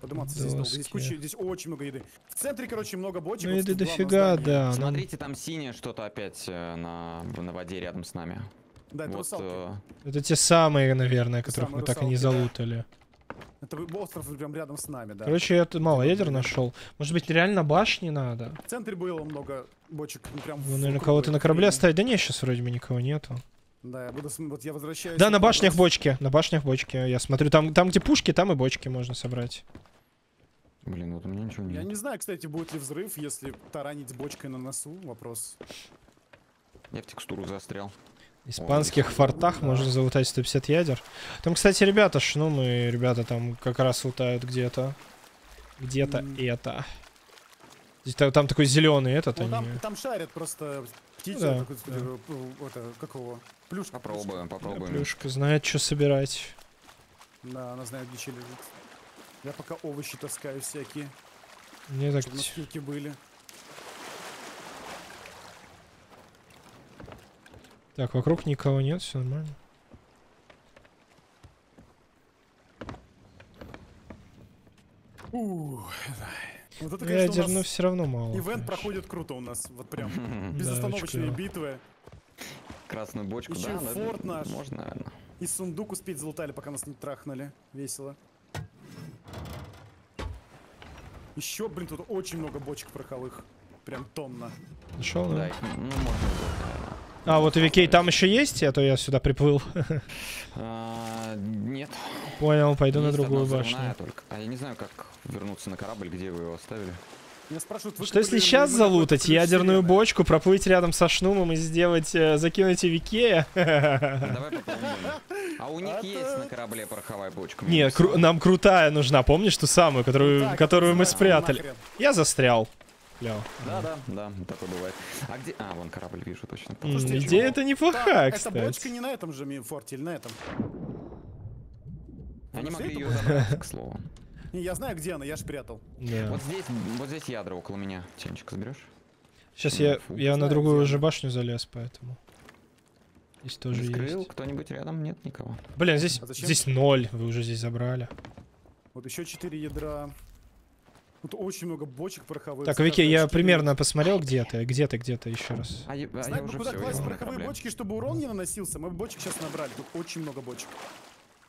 M: Подниматься здесь долго. Здесь куча, здесь очень много еды. В центре, короче, много бочек.
A: Ну
M: вот
A: еды
M: в главном
A: дофига, да.
D: Смотрите, там синее что-то опять э, на, на воде рядом с нами.
M: Да, это
D: вот,
M: русалки.
A: Это те самые, наверное, которых
M: самые
A: мы так и не
M: русалки, да.
A: залутали.
M: Это остров прям рядом с нами, да.
A: Короче, я тут мало ядер нашел. Может быть, реально башни надо?
M: В центре было много бочек. ну, прям
A: Ну, наверное, кого-то на корабле оставить. Да не, сейчас вроде бы никого нету.
M: Да, я буду, вот я возвращаюсь.
A: Да, на башнях бочки. На башнях бочки. Я смотрю, там, там где пушки, там и бочки можно собрать.
D: Блин, вот у меня ничего
M: Я
D: нет.
M: не знаю, кстати, будет ли взрыв, если таранить с бочкой на носу. Вопрос.
D: Я в текстуру застрял.
A: В испанских фортах можно залутать 150 ядер. Там, кстати, ребята, шнум и ребята там как раз лутают где-то. Где-то
M: М.
A: это. Здесь та- там такой зеленый этот,
M: Ну,
A: они...
M: там, там шарят просто птичья,
A: Да,
M: такой, э, э, это, как его? Плюшка.
D: Попробуем, попробуем.
A: Плюшка знает, что собирать.
M: Да, она знает, где че лежит. Я пока овощи таскаю всякие,
A: Мне так...
M: чтобы на были.
A: Так, вокруг никого нет, все нормально.
M: Ух, да. Вот это, конечно,
A: Ядер, ну все равно мало.
M: ивент
A: конечно.
M: проходит круто у нас. Вот прям безостановочные битвы.
D: Красную бочку,
M: Еще
D: да?
M: форт наш.
D: Можно, наверное.
M: И сундук успеть залутали, пока нас не трахнули. Весело. Еще, блин, тут очень много бочек пороховых. Прям тонна.
A: Нашел,
D: Да, ну, можно.
A: А, вот и Викей там еще есть, а то я сюда приплыл.
D: А, Нет.
A: Понял, пойду на другую башню.
D: только. А я не знаю, как вернуться на корабль, где вы его оставили.
A: Что если сейчас залутать ядерную бочку, проплыть рядом со шнумом и сделать, э, закинуть и Викея?
D: Давай попробуем. А у них
M: Это-
D: есть на корабле пороховая бочка.
A: Не,
D: Минус.
A: кру- нам крутая нужна, помнишь ту самую, которую, мы спрятали? Я застрял. Клево.
D: Да, да, да, такое бывает. А где... А, вон корабль вижу точно.
M: Слушайте,
A: Идея это неплохая,
M: эта бочка
A: кстати.
M: не на этом же ми- форте или на этом?
D: Они могли ее забрать, к слову.
M: Не, я знаю, где она, я ж прятал.
A: Да.
D: Вот здесь, вот здесь ядра около меня. Тенчик заберешь?
A: Сейчас
D: ну,
A: я,
D: фу.
A: я на другую уже башню залез, поэтому. Здесь тоже
D: Вскрыл
A: есть.
D: кто-нибудь рядом? Нет никого.
A: Блин, здесь,
M: А зачем?
A: здесь ноль, вы уже здесь забрали.
M: Вот еще четыре ядра. Тут очень много бочек пороховых.
A: Так, Вики, я примерно посмотрел, где ты, где ты, где ты еще раз.
D: А, я- а я
M: Знать бы,
D: уже
M: куда класть
D: я
M: пороховые бочки, чтобы урон не наносился. Мы бы бочек сейчас набрали. Тут очень много бочек.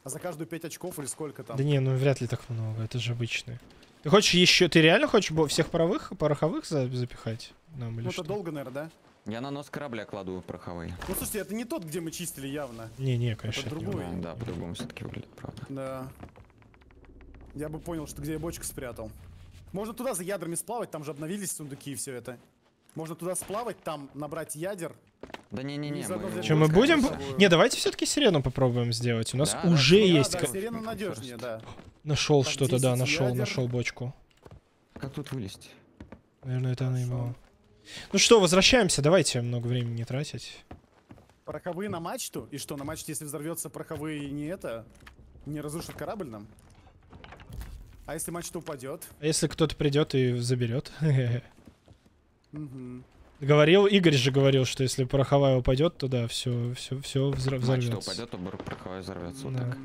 M: А за каждую 5 очков или сколько там?
A: Да не, ну вряд ли так много, это же обычные. Ты хочешь еще, ты реально хочешь всех паровых, пороховых за- запихать нам или
M: ну
A: что?
M: это долго, наверное, да?
D: Я на нос корабля кладу пороховые.
M: Ну, слушайте, это не тот, где мы чистили явно.
A: Не-не, конечно.
M: Это другой.
D: Да, да, по-другому все-таки выглядит, правда.
M: Да. Я бы понял, что где я бочку спрятал. Можно туда за ядрами сплавать, там же обновились сундуки и все это. Можно туда сплавать, там набрать ядер.
D: Да не-не-не,
M: И заодно
D: мы...
A: Че, мы будем... Не, давайте все-таки сирену попробуем сделать. У нас
D: Да, да,
A: уже
M: Да,
A: есть...
M: да,
A: ка-
M: сирена надежнее, да.
A: Нашел что-то, да,
M: 10
A: нашел,
M: ядер.
A: нашел бочку.
D: Как тут вылезть?
A: Наверное, это она и была. Ну что, возвращаемся, давайте много времени не тратить.
M: Пороховые на мачту? И что, на мачте, если взорвется пороховые не это, не разрушит корабль нам? А если мачта упадет?
A: А если кто-то придет и заберет? Говорил, Игорь же говорил, что если пороховая упадет, то да, все, все, все
D: Мачта
A: взорвется.
D: упадет, то пороховая взорвется. Вот
A: Да.
D: так.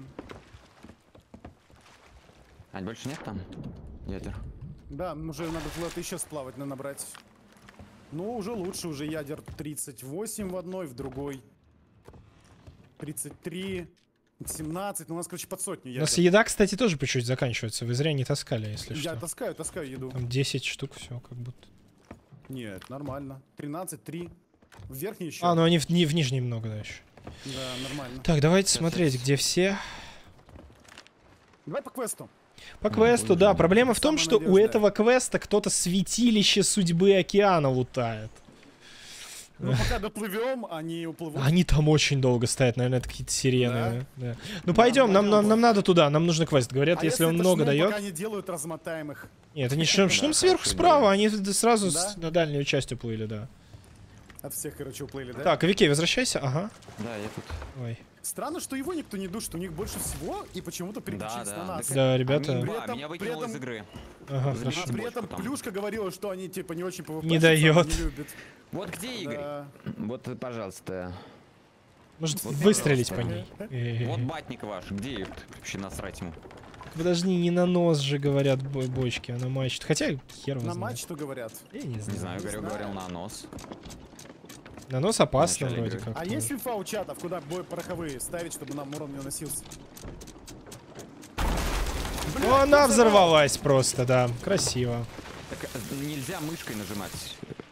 D: Ань, больше нет там ядер?
M: Да, уже надо куда-то еще сплавать, надо набрать. Ну, уже лучше, уже ядер 38 в одной, в другой. 33, 17, ну у нас, короче, под сотню
A: У
M: ядер.
A: нас еда, кстати, тоже по чуть заканчивается. Вы зря не таскали, если
M: Я
A: что.
M: таскаю, таскаю еду.
A: Там 10 штук, все как будто.
M: Нет, нормально. 13, 3. В верхней еще.
A: А, ну они в, ни- в нижней много, да, еще.
M: Да, нормально.
A: Так, давайте
D: Сейчас,
A: смотреть,
D: сейчас.
A: где все.
M: Давай по квесту.
A: По квесту, да. Проблема в том, что у этого квеста кто-то святилище судьбы океана лутает.
M: Ну, пока доплывем, они уплывут.
A: Они там очень долго стоят, наверное, это какие-то сирены. да. Ну пойдем, нам, нам, нам надо туда, нам нужен квест. Говорят,
M: А
A: если он много
M: шнум,
A: дает.
M: Пока они делают, размотаем их.
A: Нет, это не шум, шум
D: Да,
A: сверху справа, они сразу с-
M: Да?
A: на дальнюю часть уплыли, да.
M: От всех, короче, уплыли, да?
A: Так, Викей, возвращайся. Ага.
D: Да, я тут.
A: Ой.
M: Странно, что его никто не душит, у них больше всего, и почему-то переключились
D: да,
M: на нас.
A: Да,
D: А,
A: ребята.
M: При
D: а,
M: этом-
D: меня
M: при
D: выкинуло из
M: этом-
D: игры.
A: Ага, хорошо.
M: При этом
D: там.
M: Плюшка говорила, что они, типа, не очень PvP
A: Не дает.
M: Не любят.
D: Вот где Игорь?
M: Да.
D: Вот, пожалуйста.
A: Может,
D: Вот,
A: выстрелить по ней?
D: Вот
A: Э,
D: батник ваш, где вообще насрать ему?
A: Подожди, не на нос же говорят бо- бочки, а на мачту. Хотя, хер
M: На мачту говорят.
A: Я не
D: Не
A: знаю.
D: знаю, Игорь
M: знаю.
D: говорил на нос.
A: На нос опасно вроде
D: игры.
A: как.
M: А есть инфа у чатов, куда бой пороховые ставить, чтобы нам урон не наносился?
A: Ну, она взорвалась просто, да. Красиво.
D: Так э, нельзя мышкой нажимать,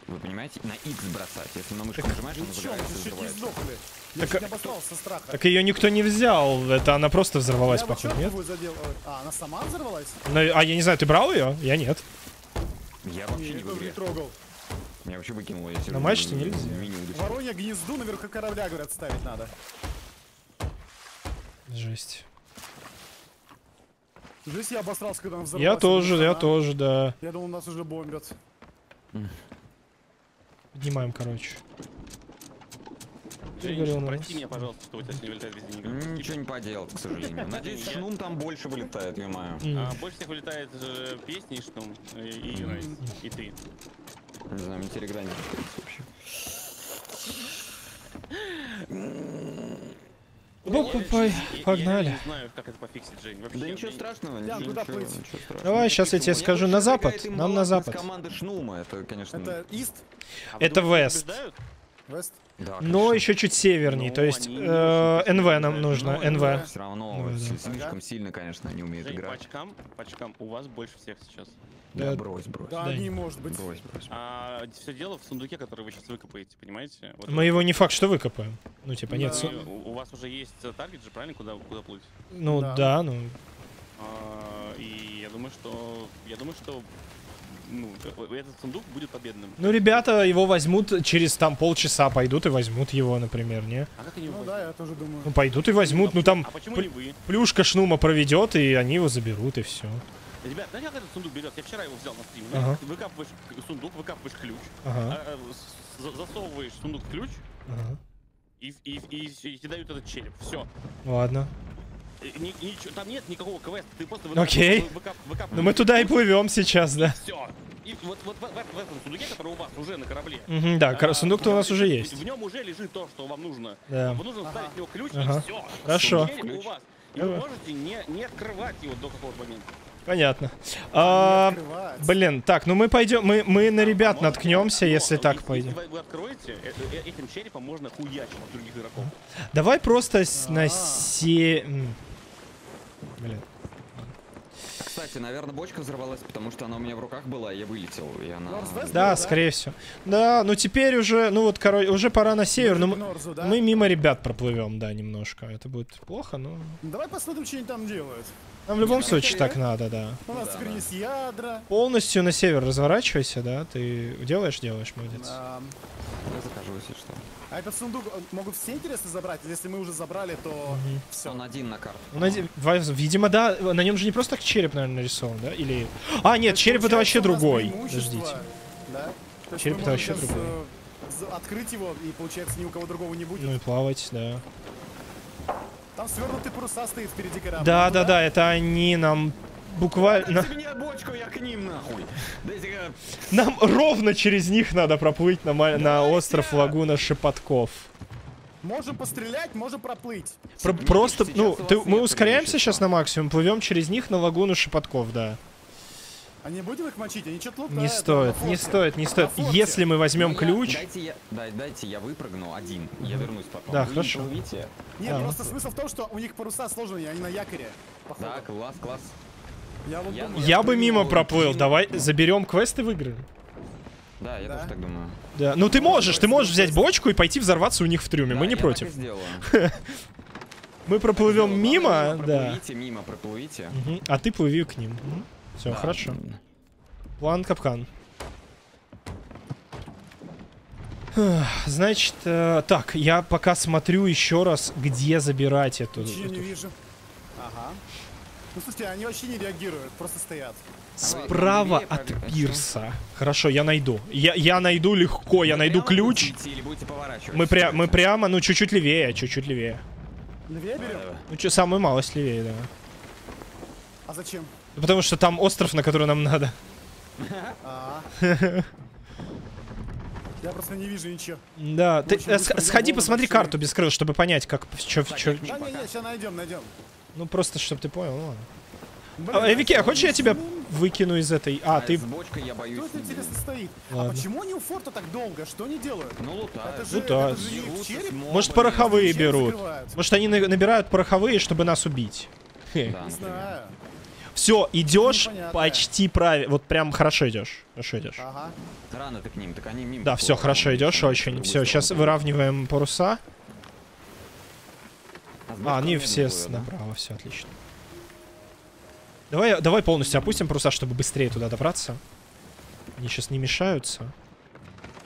D: вы понимаете? На X бросать. Если на мышку нажимаешь, он
M: Ничего,
D: взрывается.
M: Я
A: Так,
M: со страха.
A: Так ее никто не взял. Это она просто взорвалась,
M: Я
A: походу, нет?
M: задел. А, она сама взорвалась?
A: Ну, а я не знаю, ты брал ее? Я нет.
D: Я вообще
M: Не,
D: не
M: не трогал.
D: Меня вообще выкинуло. я сижу
A: На мачте нельзя.
M: Воронье гнезду наверху корабля, говорят, ставить надо.
A: Жесть.
M: Здесь я обосрался, когда он взорвался.
A: Я тоже, я тоже, да.
M: Я думал, нас уже бомбят.
A: Поднимаем, короче. Ты говорил
C: Женечка,
A: на
C: прости меня, пожалуйста, что у тебя сегодня вылетает везде
D: М,
C: негатив.
D: Ничего не поделать, к сожалению. Надеюсь, шнум там больше вылетает, я маю.
A: М.
C: А, больше всех вылетает песни и Шнум, и, ты.
D: Не знаю, мне телеграме вообще.
A: Ну,
C: Я-
A: по-
C: я- я-
A: Погнали.
C: не знаю, как это пофиксить, Жень. Вообще,
D: Да ничего страшного,
M: Я
D: ничего,
M: куда
D: ничего,
M: плыть?
D: ничего страшного.
A: Давай, сейчас я тебе скажу на запад. Нам на запад.
D: команды Шнума, это, конечно...
M: Это Ист?
C: А
A: Это Вест. Но еще чуть северней,
C: Ну,
A: то есть э, НВ нам нужно,
M: Ну,
A: НВ.
D: Все равно
A: Ну,
D: слишком сильно, конечно, они умеют
C: Жень, по
D: играть.
C: очкам, по очкам у вас больше всех сейчас.
D: Да,
A: Да.
D: брось, брось.
M: Да,
A: Да.
M: не может быть.
D: Брось, брось.
C: А все дело в сундуке, который вы сейчас выкопаете, понимаете? Вот
A: Мы его не факт, что выкопаем. Ну, типа, нет.
C: У, у вас уже есть э, таргет же, правильно, куда, куда плыть?
A: Ну,
M: Да.
A: да, ну.
C: А, и я думаю, что я думаю, что ну, этот сундук будет победным.
A: Ну, ребята его возьмут через там полчаса, пойдут и возьмут его, например, не?
C: А как они его
M: Ну
C: возьмут?
M: да, я тоже думаю.
A: Ну, пойдут и возьмут, ну там
C: А почему не вы?
A: плюшка шнума проведет, и они его заберут, и все.
C: Ребят, знаете, как этот сундук берет? Я вчера его взял на стриме.
A: Ага.
C: Выкапываешь сундук, выкапываешь ключ,
A: Ага,
C: а, э, за- засовываешь в сундук ключ,
A: ага.
C: и, и, и, и тебе дают этот череп. Все.
A: Ладно.
C: Там нет никакого квеста, ты просто
A: Окей.
C: выкап-
A: Ну мы туда и плывем сейчас, да.
C: Все. И вот, вот в, в- в этом сундуке, который у вас уже на корабле.
A: Мгм, да,
C: а,
A: сундук-то у нас уже есть.
C: В нем уже лежит то, что вам нужно.
A: Да.
C: Вам нужно вставить в него ключ
A: Ага.
C: и все.
A: Хорошо.
C: у вас. И вы можете не, не открывать его до какого-то момента.
A: Понятно. А,
M: Открывается.
A: блин, так, ну мы пойдем, мы, мы на ребят
C: Можно-
A: наткнемся,
C: но
A: если так
C: если
A: пойдем.
C: Вы, вы откроете, э- э- этим черепом можно хуячить других игроков.
A: Давай просто с- на се... Блин.
D: кстати, наверное, бочка взорвалась, потому что она у меня в руках была, и я вылетел, и она...
A: Да, скорее всего. Да, ну теперь уже, ну вот, короче, уже пора на север, но мы,
M: Норзу, да?
A: мы мимо ребят проплывем, да, немножко. Это будет плохо, но...
M: Ну, Давай посмотрим, что они там делают.
A: Нам в любом
M: Нет,
A: случае
M: нихуя.
A: так надо, да.
M: У нас теперь есть ядра.
A: Полностью на север разворачивайся, да? Ты делаешь, делаешь, молодец.
M: Ам,
D: Я закажу, если что.
M: А этот сундук могут все интересно забрать? Если мы уже забрали, то все.
D: Он один на карту.
A: Ну, наде- ва- Видимо, да, на нем же не просто так череп, наверное, нарисован, да? Или... А, нет, череп это вообще другой. Подождите.
M: Да? То
A: Череп это вообще
M: сейчас,
A: другой.
M: э, открыть его, и получается ни у кого другого не будет.
A: Ну и плавать, да.
M: Там свернутый паруса стоит впереди корабля.
A: Да,
M: Ну
A: да, да, это они нам буквально...
D: Дайте мне бочку, я к ним нахуй. Дайте-ка...
A: Нам ровно через них надо проплыть на, ма- на остров Лагуна Шепотков.
M: Можем пострелять, можем проплыть.
A: Про- просто, ну, ты- мы ускоряемся сейчас на максимум, плывем через них на Лагуну Шепотков, да.
M: А не будем их мочить? Они что-то лутают.
A: Не
M: да,
A: стоит, не стоит, не стоит. Если мы возьмем
D: Ну,
A: ключ...
D: Дайте я, дай, дайте я выпрыгну один, я вернусь потом.
A: Да,
D: Вы
A: хорошо.
D: плывите.
M: Нет,
A: Да.
M: просто смысл в том, что у них паруса сложные, они на якоре. Походу.
D: Да, класс, класс.
M: Я вот
D: Я-
M: думаю.
A: Я бы мимо проплыл, давай заберем квест и выиграем.
D: Да, я тоже так думаю.
A: Да. Ну ты можешь, ты можешь взять бочку и пойти взорваться у них в трюме, мы
D: Да,
A: не
D: я так
A: против. Мы проплывем мимо, да.
D: Проплывите мимо, проплывите.
A: Мгм. А ты плыви к ним. Все,
D: Да.
A: хорошо. План капкан. Значит, э, так, я пока смотрю еще раз, где забирать эту.
M: Ничего не
A: эту-
M: вижу. Ага. Ну слушайте, они вообще не реагируют, просто стоят.
A: Справа
D: левее
A: от пирса. Хорошо, я найду. Я, я найду легко, я
D: Вы
A: найду
D: прямо
A: ключ.
D: будете идти?
A: Мы, пря мы прямо, ну чуть-чуть левее, чуть-чуть левее.
M: Левее берем?
A: Ну, что, самую малость левее, да.
M: А зачем?
A: Ну, Потому что там остров, на который нам надо.
M: А. Я просто не вижу ничего.
A: Да, ты э, сходи, посмотри карту без крыл, чтобы понять, как, чё-
M: Да, не, не, сейчас найдем, найдем.
A: Ну, просто, чтобы ты понял, ну ладно.
M: Блин,
A: А, Эвике, а
M: а
A: хочешь я тебя выкину из этой... А,
D: А,
A: ты...
D: с бочкой я боюсь.
M: Кто это интересно стоит?
A: Ладно.
M: А почему они у форта так долго? Что они делают?
D: Ну, лутают.
M: Это же,
A: Лутают.
M: это же
D: Дерутся
M: череп?
A: Может, пороховые берут.
M: закрывают.
A: Может, они на- набирают пороховые, чтобы нас убить.
D: Да,
M: Не знаю.
A: Все, идешь почти правильно. Вот прям хорошо идешь. Хорошо идешь.
M: Ага.
D: Рано ты к ним, так они мимо.
A: Да, все, хорошо идешь, очень. Все, сейчас выравниваем паруса.
D: А,
A: А, они все
D: да?
A: направо, все отлично. Давай, давай полностью опустим паруса, чтобы быстрее туда добраться. Они сейчас не мешаются.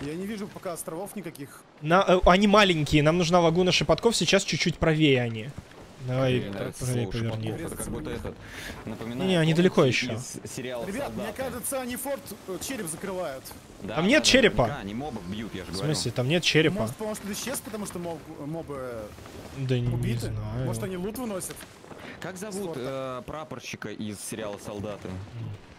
M: Я не вижу пока островов никаких.
A: На, э, они маленькие, нам нужна лагуна шепотков, сейчас чуть-чуть правее они. Давай, правее поверни.
D: «шепотков», Это как будто этот напоминает.
A: Не-не, они далеко еще.
M: Ребят, мне кажется, они форт э, череп закрывают.
D: Да,
A: Там нет
D: да,
A: черепа.
D: наверняка, Они мобов бьют, я же
A: В
D: говорю.
A: смысле, там нет черепа.
M: Может, потому что исчез, потому что моб- мобы
A: Да не, не
M: убиты?
A: знаю.
M: Может, они лут выносят?
D: Как зовут э, прапорщика из сериала «Солдаты»?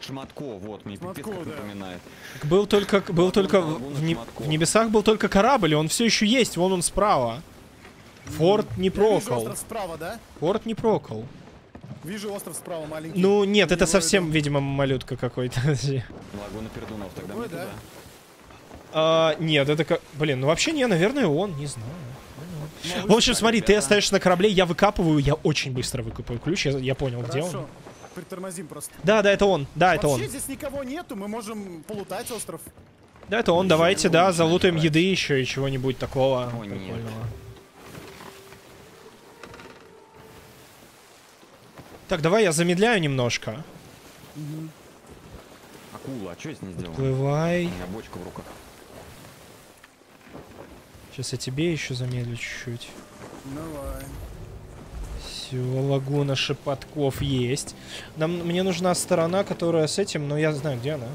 D: Шматко, вот, мне пипец
M: Шматко,
D: как
M: да.
D: напоминает.
A: Был только, был только в, не- в небесах был только корабль, и он все еще есть, вон он справа. Форт не
M: Я вижу
A: прокол.
M: остров справа, да?
A: Форт не прокол.
M: Вижу остров справа маленький.
A: Ну нет, это
M: Его
A: совсем, видимо, малютка какой-то.
D: Лагуна Пердунов, тогда
M: Другой,
D: мы
M: да?
D: туда.
A: А, нет, это как... Блин, ну вообще не, наверное, он, не знаю.
M: Могу
A: В общем, смотри, ты остаешься на корабле, я выкапываю, я очень быстро выкупаю ключ, я, я понял, где
M: Хорошо.
A: он.
M: Притормозим просто.
A: Да, да, это он, да, это он.
M: Вообще здесь никого нету, мы можем полутать остров.
A: Да, это он, давайте, да, залутаем еды еще и чего-нибудь такого
D: О, нет.
A: Так, давай я замедляю немножко.
D: Акула, а что я с ней сделал?
A: Плывай.
D: У меня бочка в руках.
A: Сейчас я тебе еще замедлю чуть-чуть.
M: Давай.
A: Все, лагуна шепотков есть. Нам, мне нужна сторона, которая с этим, но я знаю, где она.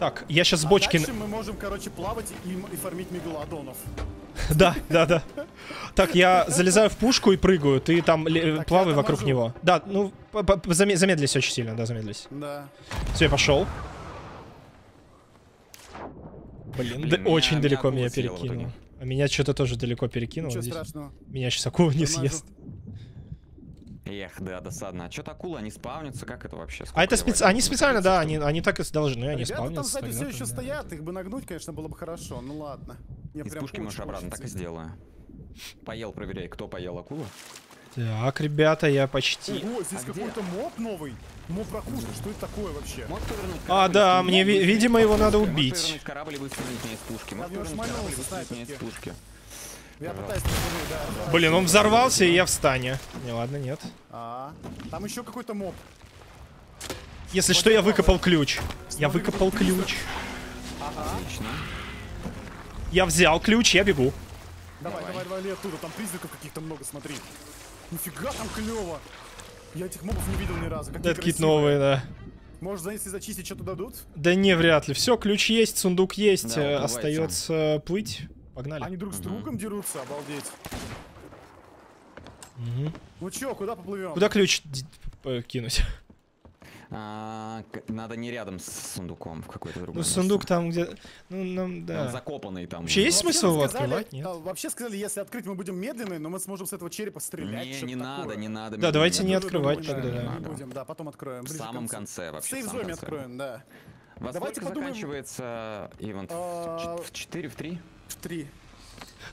A: Так, я сейчас с
M: А
A: бочки...
M: дальше мы можем, короче, плавать и, и фармить мегалодонов.
A: Да, да, да. Так, я залезаю в пушку и прыгаю. Ты там плавай вокруг него. Да, ну, замедлись очень сильно, да, замедлись.
M: Да.
A: Все, я пошел. Блин, очень далеко меня
D: итоге.
A: А меня что-то тоже далеко перекинуло.
M: Ничего
A: Здесь
M: страшного.
A: Меня сейчас акула не съест.
D: Эх, да, досадно. А что-то акулы, они спавнятся? Как это вообще?
A: А это
D: я
A: специ... они специально, да, они, они так и должны, они
M: Ребята там
A: спавнятся.
M: сзади
A: тогда
M: все
A: там,
M: еще
A: да.
M: стоят, их бы нагнуть, конечно, было бы хорошо. Ну ладно. Мне
D: Из
M: прям
D: пушки можешь обратно, так и сделаю. Поел, проверяй, кто поел акулу.
A: Так, ребята, я почти...
M: Ого, здесь какой-то моб новый. Моб ракушка, что это такое вообще?
A: А, да, мне, ви- видимо, его надо убить.
D: повернуть корабль и выстрелить меня из пушки. Можешь
M: Я в него
D: повернуть корабль и
M: шмальнулся,
D: выстрелить меня из
M: снайперски.
D: пушки.
M: Я пытаюсь повернуть, да.
A: Блин, он взорвался, и я в стане. Не, ладно, нет.
M: А, там еще какой-то моб.
A: Если что, я выкопал ключ. Я выкопал ключ.
D: Отлично.
A: Я взял ключ, я бегу.
M: Давай, давай, давай, Ле, оттуда. Там признаков каких-то много, смотри. Нифига там клево. Я этих мобов не видел ни разу. Какие красивые.
A: новые, да.
M: Может, за- если зачистить, что-то дадут?
A: Да не, вряд ли. Все, ключ есть, сундук есть.
D: Да,
A: э. Остается плыть. Погнали.
M: Они друг с другом дерутся, обалдеть.
A: Мгм.
M: Ну чё, куда поплывем?
A: Куда ключ п- кинуть?
D: А, надо не рядом с сундуком в какой-то другой.
A: Ну, сундук там, где... Ну, нам,
D: Он
A: да.
D: закопанный там.
A: Вообще есть
M: Вообще
A: смысл
M: мы
A: его открывать? Нет?
M: а, Вообще сказали, если открыть, мы будем медленные, но мы сможем с этого черепа стрелять.
D: Не, не надо,
M: такое.
D: не надо.
A: Да, давайте не открывать
M: да,
A: тогда,
M: да,
D: надо.
M: будем, да, потом откроем.
D: В самом конце вообще. в
M: сейф-зоне откроем, да.
D: Во
M: Давайте подумаем-
D: заканчивается ивент? В 4, в 3?
M: В три.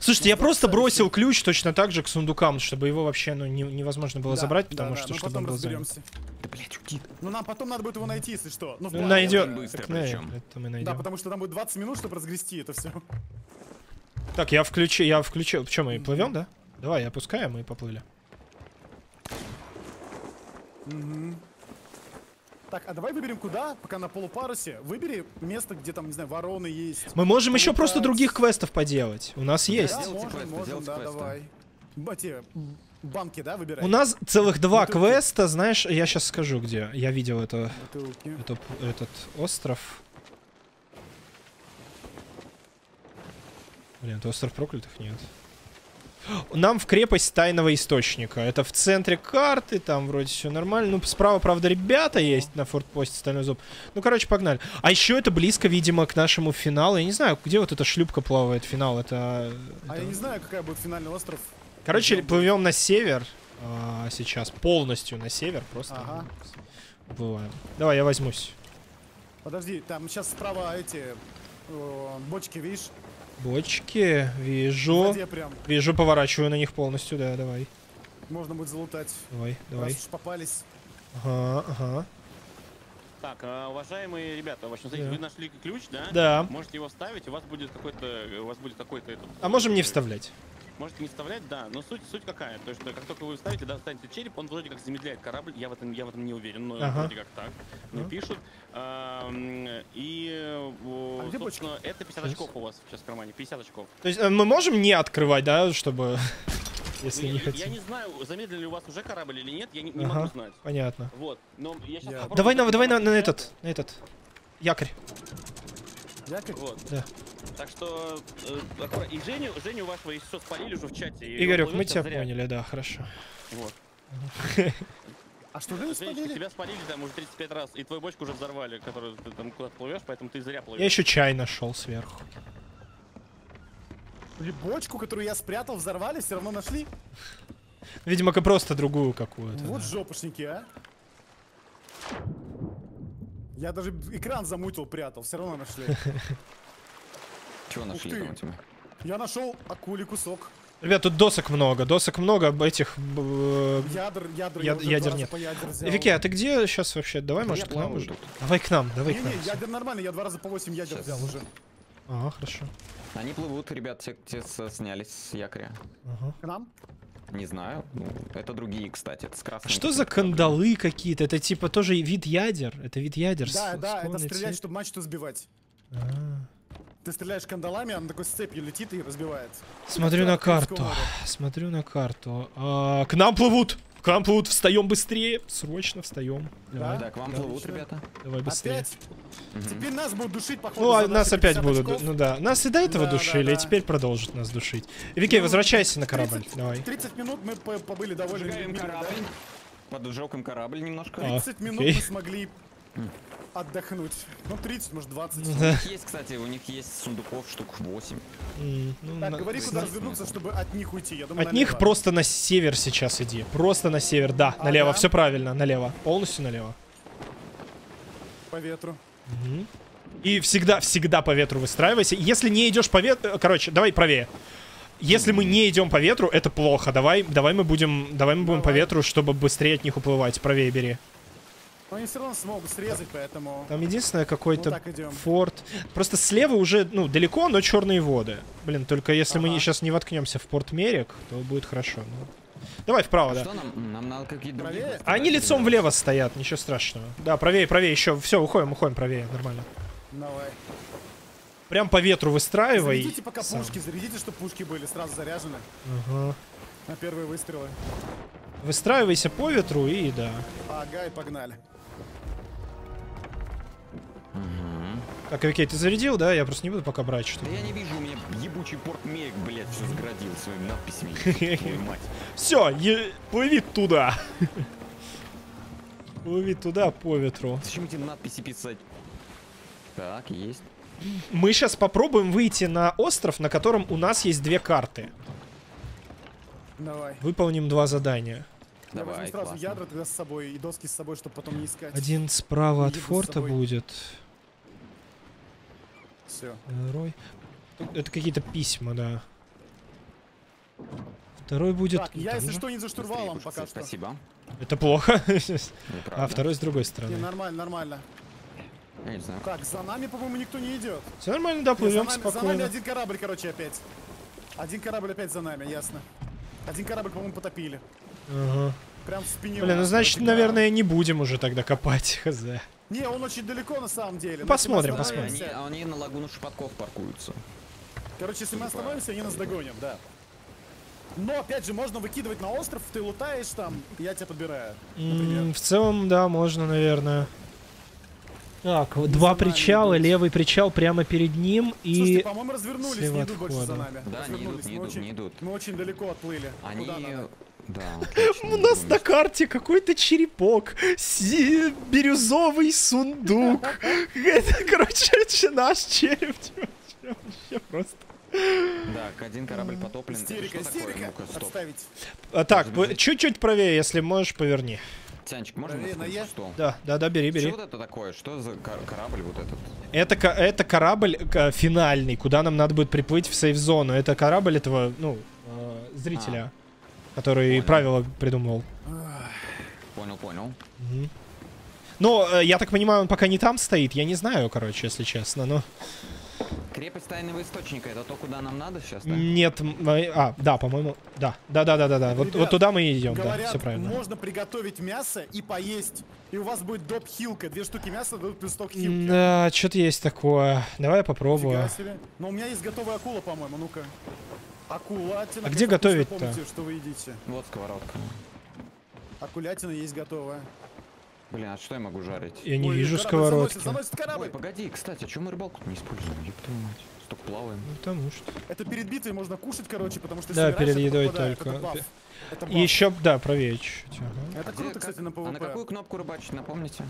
A: Слушайте, я просто бросил ключ точно так же к сундукам, чтобы его вообще ну, не- невозможно было
M: Да,
A: забрать,
M: да,
A: потому
M: да,
A: что
M: мы
A: чтобы он был занят.
M: разберемся.
D: Да, блядь, уйди.
M: Ну, нам потом надо будет его найти, если что. Ну,
A: Ну, найдем.
D: быстро
A: Так,
D: причем.
A: Это мы
M: Да,
A: найдем.
M: потому что там будет 20 минут, чтобы разгрести это все.
A: Так, я включил, я включил. Что, мы плывем, да? Давай, опускаем и поплыли.
M: Так, а давай выберем куда, пока на полупарусе. Выбери место, где там, не знаю, вороны есть.
A: Мы можем еще просто других квестов поделать. У нас есть.
M: Да, можем,
D: квесты,
M: можем, да,
D: квесты.
M: давай. Б- те, м, банки, да, выбирай?
A: У нас целых два
M: Бутылки.
A: квеста, знаешь, я сейчас скажу где. Я видел это,
M: Бутылки.
A: это- этот остров. Блин, это остров проклятых нет. Нам в крепость тайного источника. Это в центре карты, там вроде все нормально. Ну, справа, правда, ребята есть на фортпосте Стальной Зуб. Ну, короче, погнали. А еще это близко, видимо, к нашему финалу. Я не знаю, где вот эта шлюпка плавает, финал. Это...
M: А
A: это-
M: я не знаю, какая будет финальный остров.
A: Короче,
M: он
A: плывем на север а, сейчас. Полностью на север. Просто
M: Ага.
A: бываем. Давай, я возьмусь.
M: Подожди, там сейчас справа эти э, бочки, видишь?
A: Бочки, вижу.
M: прям.
A: Вижу, поворачиваю на них полностью, да, давай.
M: Можно будет залутать.
A: Давай, давай.
M: Раз уж попались.
A: Ага, ага.
C: Так, а, уважаемые ребята, в общем, смотрите,
A: Да.
C: вы нашли ключ, да?
A: Да.
C: Можете его вставить, у вас будет какой-то, у вас будет какой-то этот.
A: А можем не вставлять.
C: Можете не вставлять, да. Но суть, суть какая? То, что как только вы вставите, да, встанете череп, он вроде как замедляет корабль. Я в этом, я в этом не уверен, но
A: Ага.
C: вроде как так. Мне
A: Ага.
C: пишут. Ам, И,
M: А где
C: собственно, это 50
A: Сейчас.
C: очков у вас сейчас в кармане. 50 очков.
A: То есть э, мы можем не открывать, да, чтобы... Если
C: Я-
A: не
C: я,
A: хотим.
C: не знаю, замедлили у вас уже корабль или нет, я не, не
A: Ага,
C: могу знать.
A: понятно.
C: Вот. Но я сейчас
M: Я-
A: Давай на, давай на, на этот, на этот. Якорь.
M: Якорь?
C: Вот.
A: Да.
C: Так что э, и Женю, Женю вашего что спалили уже в чате. и
A: Игорек, мы тебя
C: зря.
A: поняли, да, хорошо.
C: Вот.
M: А что,
C: Женечка,
M: спалили?
C: тебя спалили там уже 35 раз, и твою бочку уже взорвали, которую ты там куда-то плывешь, поэтому ты зря плывешь.
A: Я еще чай нашел сверху.
M: Или бочку, которую я спрятал, взорвали, все равно нашли?
A: Видимо, как просто другую какую-то.
M: Вот
A: да.
M: жопушники, а. Я даже экран замутил, прятал, все равно нашли.
D: Чего нашли
M: ты.
D: там у тебя?
M: Я нашел акулий кусок.
A: Ребят, тут досок много, досок много, этих... э,
M: Ядер, ядер,
A: яд-
M: я два
A: ядер нет.
M: по ядер взял.
A: Вики, а ты где сейчас вообще? Давай,
D: Да
A: может,
D: я
A: к нам уже?
D: тут.
A: Давай к нам, давай к нам.
M: Не-не, ядер нормально, я два раза по 8 ядер
D: Щас.
M: взял уже.
A: Ага, хорошо.
D: Они плывут, ребят, те, те снялись с якоря.
A: Ага.
M: К нам?
D: Не знаю. Ну, это другие, кстати. Это с
A: А
D: красными
A: что за кандалы какие-то? Это типа тоже вид ядер? Это вид ядер?
M: Да,
A: с-
M: да, это стрелять, чтобы мачту сбивать.
A: А.
M: Ты стреляешь кандалами, она такой с цепью летит и разбивает.
A: Смотрю на карту. Смотрю на карту. А, к нам плывут! К нам плывут, встаем быстрее! Срочно встаем. Давай,
D: Да, к вам
A: да,
D: плывут, ребята.
A: давай быстрее.
M: Опять? Теперь нас будут душить, походу,
A: Ну, а нас опять
M: 50
A: будут,
M: очков.
A: ну да. Нас и до этого
M: Да, да,
A: душили, и теперь продолжат нас душить. Викей,
M: Ну,
A: возвращайся на корабль,
M: 30
A: давай.
M: 30 минут мы по- побыли довольны.
D: Поджигаем
M: людьми, да?
D: корабль. Поджегаем корабль немножко.
A: А,
M: 30 минут
A: окей.
M: мы смогли отдохнуть. Ну, 30, может, 20.
D: У
A: Да.
D: них есть, кстати, у них есть сундуков штук 8.
A: М, ну,
M: Так,
A: на-
M: говори, куда
D: смысл.
M: чтобы от них уйти. Я думаю,
A: От них
M: налево.
A: просто на север сейчас иди. Просто на север, да, налево,
M: Ага.
A: все правильно, налево. Полностью налево.
M: По ветру.
A: Мгм. И всегда, всегда по ветру выстраивайся. Если не идешь по ветру... Короче, давай правее. Если мы не идем по ветру, это плохо. Давай, давай мы будем, давай мы будем по ветру, чтобы быстрее от них уплывать. Правее бери.
M: Но они все равно смогут срезать, поэтому...
A: Там единственное какой-то
M: Ну,
A: форт. Просто слева уже, ну, далеко, но черные воды. Блин, только если мы
M: Ага.
A: сейчас не воткнемся в порт Мерик, то будет хорошо. ну. Давай вправо, да.
D: Что нам? Нам надо какие-то другие...
A: Они лицом влево стоят, ничего страшного. Да, правее, правее, еще. Все, уходим, уходим правее, нормально.
M: Давай.
A: Прям по ветру выстраивай.
M: Зарядите пока
A: сам.
M: пушки, зарядите, чтобы пушки были сразу заряжены
A: Ага.
M: на первые выстрелы.
A: Выстраивайся по ветру и да.
M: Ага, и погнали.
A: Так, Викей, ты зарядил, да? Я просто не буду пока брать что-то.
D: Да я не вижу, у меня ебучий порт Мерик, блядь, все заградил своими надписями. Мать.
A: Все, плыви туда. Плыви туда по ветру.
D: Зачем эти надписи писать? Так, есть.
A: Мы сейчас попробуем выйти на остров, на котором у нас есть две карты.
M: Давай.
A: Выполним два задания.
M: Я
D: Давай,
M: сразу
D: классно.
M: ядра тогда с собой и доски с собой, чтобы потом не искать.
A: Один справа от
M: Еду
A: форта будет.
M: Все.
A: Второй. Это какие-то письма, да. Второй будет.
M: Так, я, если что, не за штурвалом пока что.
D: Спасибо.
A: Это плохо. а второй с другой
M: Не,
A: стороны.
M: нормально, нормально.
D: Я не знаю.
M: Так, за нами, по-моему, никто не идет.
A: Все нормально, да,
M: Не, за,
A: плывем
M: нами, за нами
A: спокойно.
M: один корабль, короче, опять. Один корабль опять за нами, ясно. Один корабль, по-моему, потопили.
A: Ага.
M: Прям в спине. у
A: Блин, ну значит, наверное, не будем уже тогда копать. Хз.
M: Не, он очень далеко на самом деле.
A: Посмотрим,
M: мы
D: Они, они на лагуну шпатков паркуются.
M: Короче, если мы остановимся, они нас догонят, да. Но, опять же, можно выкидывать на остров, ты лутаешь там, я тебя подбираю. Например.
A: В целом, да, можно, наверное. Так, вот
M: Не
A: два причала,
M: идут.
A: левый причал прямо перед ним
M: Слушайте,
A: и...
M: по-моему, развернулись,
A: слева
M: не идут больше за нами.
D: Да, не идут, не идут,
M: очень,
D: не идут.
M: Мы очень далеко отплыли.
D: Они... Да, отлично.
A: У нас на карте какой-то черепок, си- бирюзовый сундук. Это, короче, наш череп. Вообще просто.
D: Так, один корабль потоплен.
M: Истерика,
D: что
M: истерика. Отставить.
A: А, Так, чуть-чуть правее, если можешь, поверни.
D: Тянчик, можно
M: Правее?
D: Что?
A: Да, да, да, бери,
D: Что
A: бери.
D: вот это такое? Что за кор- корабль вот этот?
A: Это, это корабль э, финальный, куда нам надо будет приплыть в сейф-зону. Это корабль этого, ну, э, зрителя, который
D: Понял.
A: правила придумывал.
D: Понял, понял.
A: Мгм. Но, э, я так понимаю, он пока не там стоит. Я не знаю, короче, если честно, но...
D: Крепость тайного источника, это то, куда нам надо сейчас, да?
A: Нет, м- э, а, да, по-моему, да, да, да, да, да, да. Вот,
M: Ребят,
A: вот туда мы и идем, да,
M: Говорят,
A: все правильно.
M: можно приготовить мясо и поесть. И у вас будет доп-хилка. Две штуки мяса дадут плюс сток хилки.
A: Да, что-то есть такое. Давай я попробую.
M: Но у меня есть готовая акула, по-моему, ну-ка. Акулатина.
A: А где готовить-то?
M: Помните, что вы едите.
D: Вот сковородка.
M: Акулятина есть готовая.
D: Блин, а что я могу жарить?
A: Я не
M: Ой,
A: вижу сковородки.
M: заносит, заносит.
D: Ой, погоди, кстати, а чем мы рыбалку не используем? Ёб твою мать. Столько плаваем.
A: Ну, потому что.
M: Это перед битвой можно кушать, короче, потому что
A: Да, перед едой только.
M: Это баф. Это баф.
A: Еще, да, правее чуть-чуть. ага.
M: Это круто, кстати, на
D: А на какую кнопку рыбачить, напомните?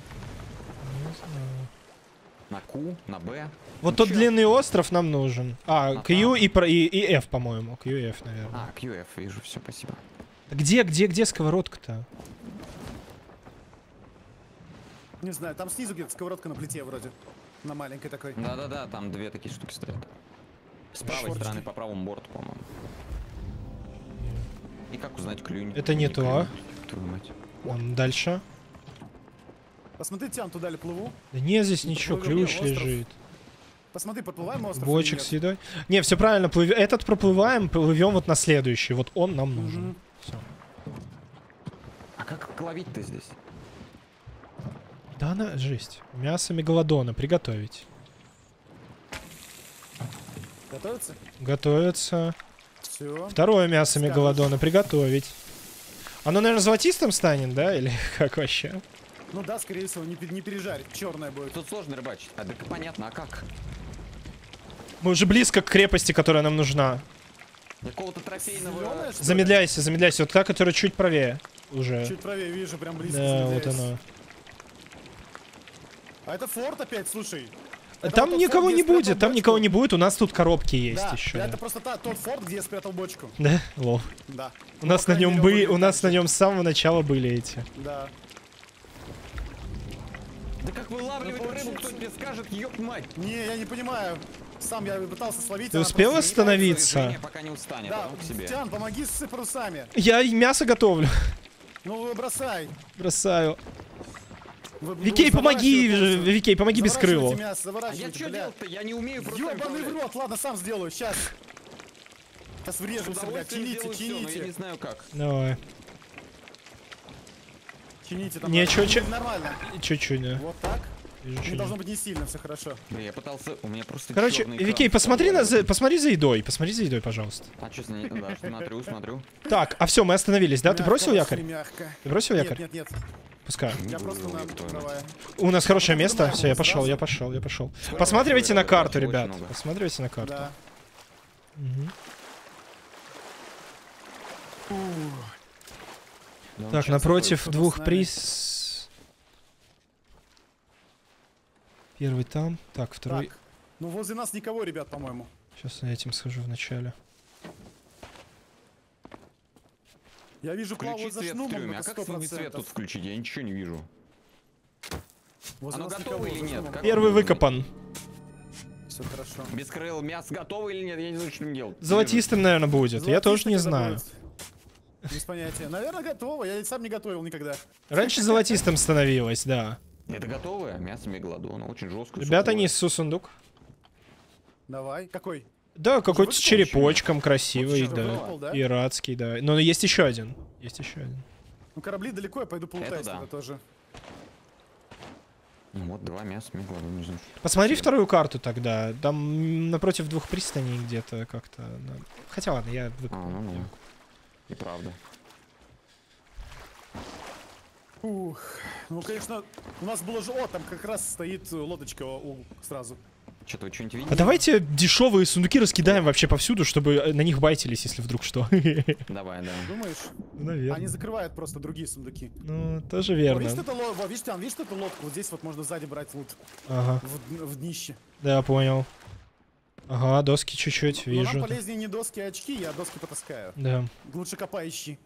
D: На Q, на B.
A: Вот
D: Ну
A: тот
D: чё?
A: длинный остров нам нужен. А,
D: А
A: Q и, про- и, и F, по-моему. Q и F, наверное.
D: А, QF, вижу, все, спасибо.
A: Где, где, где сковородка-то?
M: Не знаю, там снизу где-то сковородка на плите вроде. На маленькой такой.
D: Да-да-да, там две такие штуки стоят. С правой
M: Шорочки.
D: стороны, по правому борту, по-моему. И как узнать клюнь?
A: Это не то.
D: клюнь? Твою мать.
A: Вон дальше.
M: Посмотри, Тян, туда ли плыву.
A: Да нет, здесь ничего,
M: Плывем,
A: ключ
M: остров.
A: лежит.
M: Посмотри, подплываем на остров
A: Бочек с едой. Не, все правильно, плыв- этот проплываем, плывем вот на следующий. Вот он нам нужен.
M: Мгм.
A: Всё.
D: А как ловить-то здесь?
A: Да она жесть. Мясо мегалодона приготовить.
M: Готовится?
A: Готовится.
M: Все.
A: Второе мясо
M: Скажешь.
A: мегалодона приготовить. Оно, наверное, золотистым станет, да? Или как вообще?
M: Ну да, скорее всего, не, не пережарить. Черная будет.
D: Тут сложно рыбачить. А так понятно, а как?
A: Мы уже близко к крепости, которая нам нужна.
D: Какого-то трофейного...
M: Ли?
A: Замедляйся, замедляйся. Вот та, которая чуть правее уже.
M: Чуть правее вижу, прям близко
A: Да, вот она.
M: А это форт опять, слушай. Это
A: Там
M: вот
A: никого
M: форт,
A: не будет, там никого
M: бочку.
A: не будет. У нас тут коробки есть
M: Да,
A: еще.
M: это
A: Да?
M: просто та- тот форт, где я спрятал бочку.
A: Да? Лол.
M: Да.
A: У
M: Ну,
A: нас на нем были, у нас на нем с самого начала были эти.
M: Да.
D: Да как вылавливать
M: Ну,
D: рыбу, кто тебе скажет, ёб мать?
M: Не, я не понимаю. Сам я пытался словить.
A: Ты успел остановиться?
D: Пока не устанет,
M: Да,
D: а ну к себе.
M: Тян, помоги с парусами.
A: Я мясо готовлю.
M: Ну, бросай.
A: Бросаю.
M: Вы-
A: Викей, помоги. Викей, помоги без
M: мясо,
D: А я что
M: бля.
D: делать-то? Я не умею просто
M: Ёбаный в рот, ладно, сам сделаю, сейчас. Сейчас
D: С
M: врежемся, блядь,
D: всё, но я не знаю как.
A: Давай.
M: Чините там.
A: Ничего,
M: надо.
A: че-
M: Нормально.
A: Чуть-чуть, да.
M: Вот так.
A: Вижу,
M: Не
A: чуть.
M: должно быть не сильно, все хорошо.
D: Бля, я пытался, у меня просто
A: Короче, Викей, посмотри, на, за, посмотри за едой, посмотри за едой, пожалуйста.
D: А что с ней? Да, смотрю, смотрю.
A: Так, а все, мы остановились, да? Ты бросил якорь?
M: Мягко.
A: Ты бросил
M: Нет,
A: якорь?
M: нет, нет.
A: Пускай.
M: Я просто на...
A: У нас хорошее место. Все, я пошел, я пошел, я пошел. Посматривайте на карту, ребят. Посматривайте на карту.
M: Да.
A: Так, напротив двух приз. Первый там. Так, второй.
M: Так. Ну, возле нас никого, ребят, по-моему.
A: Сейчас я этим схожу в начале.
M: Я вижу
D: Включи
M: плавают за шнумом.
D: А как мне свет
M: 100%.
D: тут включить? Я ничего не вижу.
M: Возле
D: Оно готово или нет? Как
A: Первый выкопан.
M: Все хорошо.
D: Без крыл мясо готово или нет? Я не знаю, что им делать.
A: Золотистым, наверное, будет. Я тоже не знаю.
M: будет? Без понятия. Наверное, готово. Я сам не готовил никогда.
A: Раньше золотистым становилось, да.
D: Это готовое мясо мегалодона, очень жесткое.
A: Ребята,
D: сухое.
A: несу сундук.
M: Давай. Какой?
A: Да, какой-то с черепочком красивый,
M: Вот
A: да.
M: выкопал, да?
A: Пиратский, да. Но есть еще один. Есть еще один.
M: Ну, корабли далеко, я пойду полутаюсь
D: да.
M: тоже.
D: Ну вот, два мяса мегалодона, не знаю.
A: Посмотри вторую карту тогда. Там напротив двух пристаней где-то как-то. Хотя ладно, я
D: А, ну ну. И правда.
M: Ух. Ну, конечно, у нас было же... О, там как раз стоит лодочка у... сразу.
D: Что-то вы что-нибудь
A: А
D: видите?
A: давайте дешевые сундуки раскидаем вообще повсюду, чтобы э, на них байтились, если вдруг что.
D: Давай, да.
M: Думаешь?
A: Наверное.
M: Они закрывают просто другие сундуки.
A: Ну, тоже
M: О,
A: верно.
M: видишь, это лодку? Видишь, там, видишь эту лодку? Вот здесь вот можно сзади брать лут.
A: Ага.
M: В, в днище.
A: Да, понял. Ага, доски чуть-чуть,
M: Но нам
A: вижу.
M: полезнее не доски, а очки, я доски потаскаю.
A: Да.
M: Лучше копай ищи.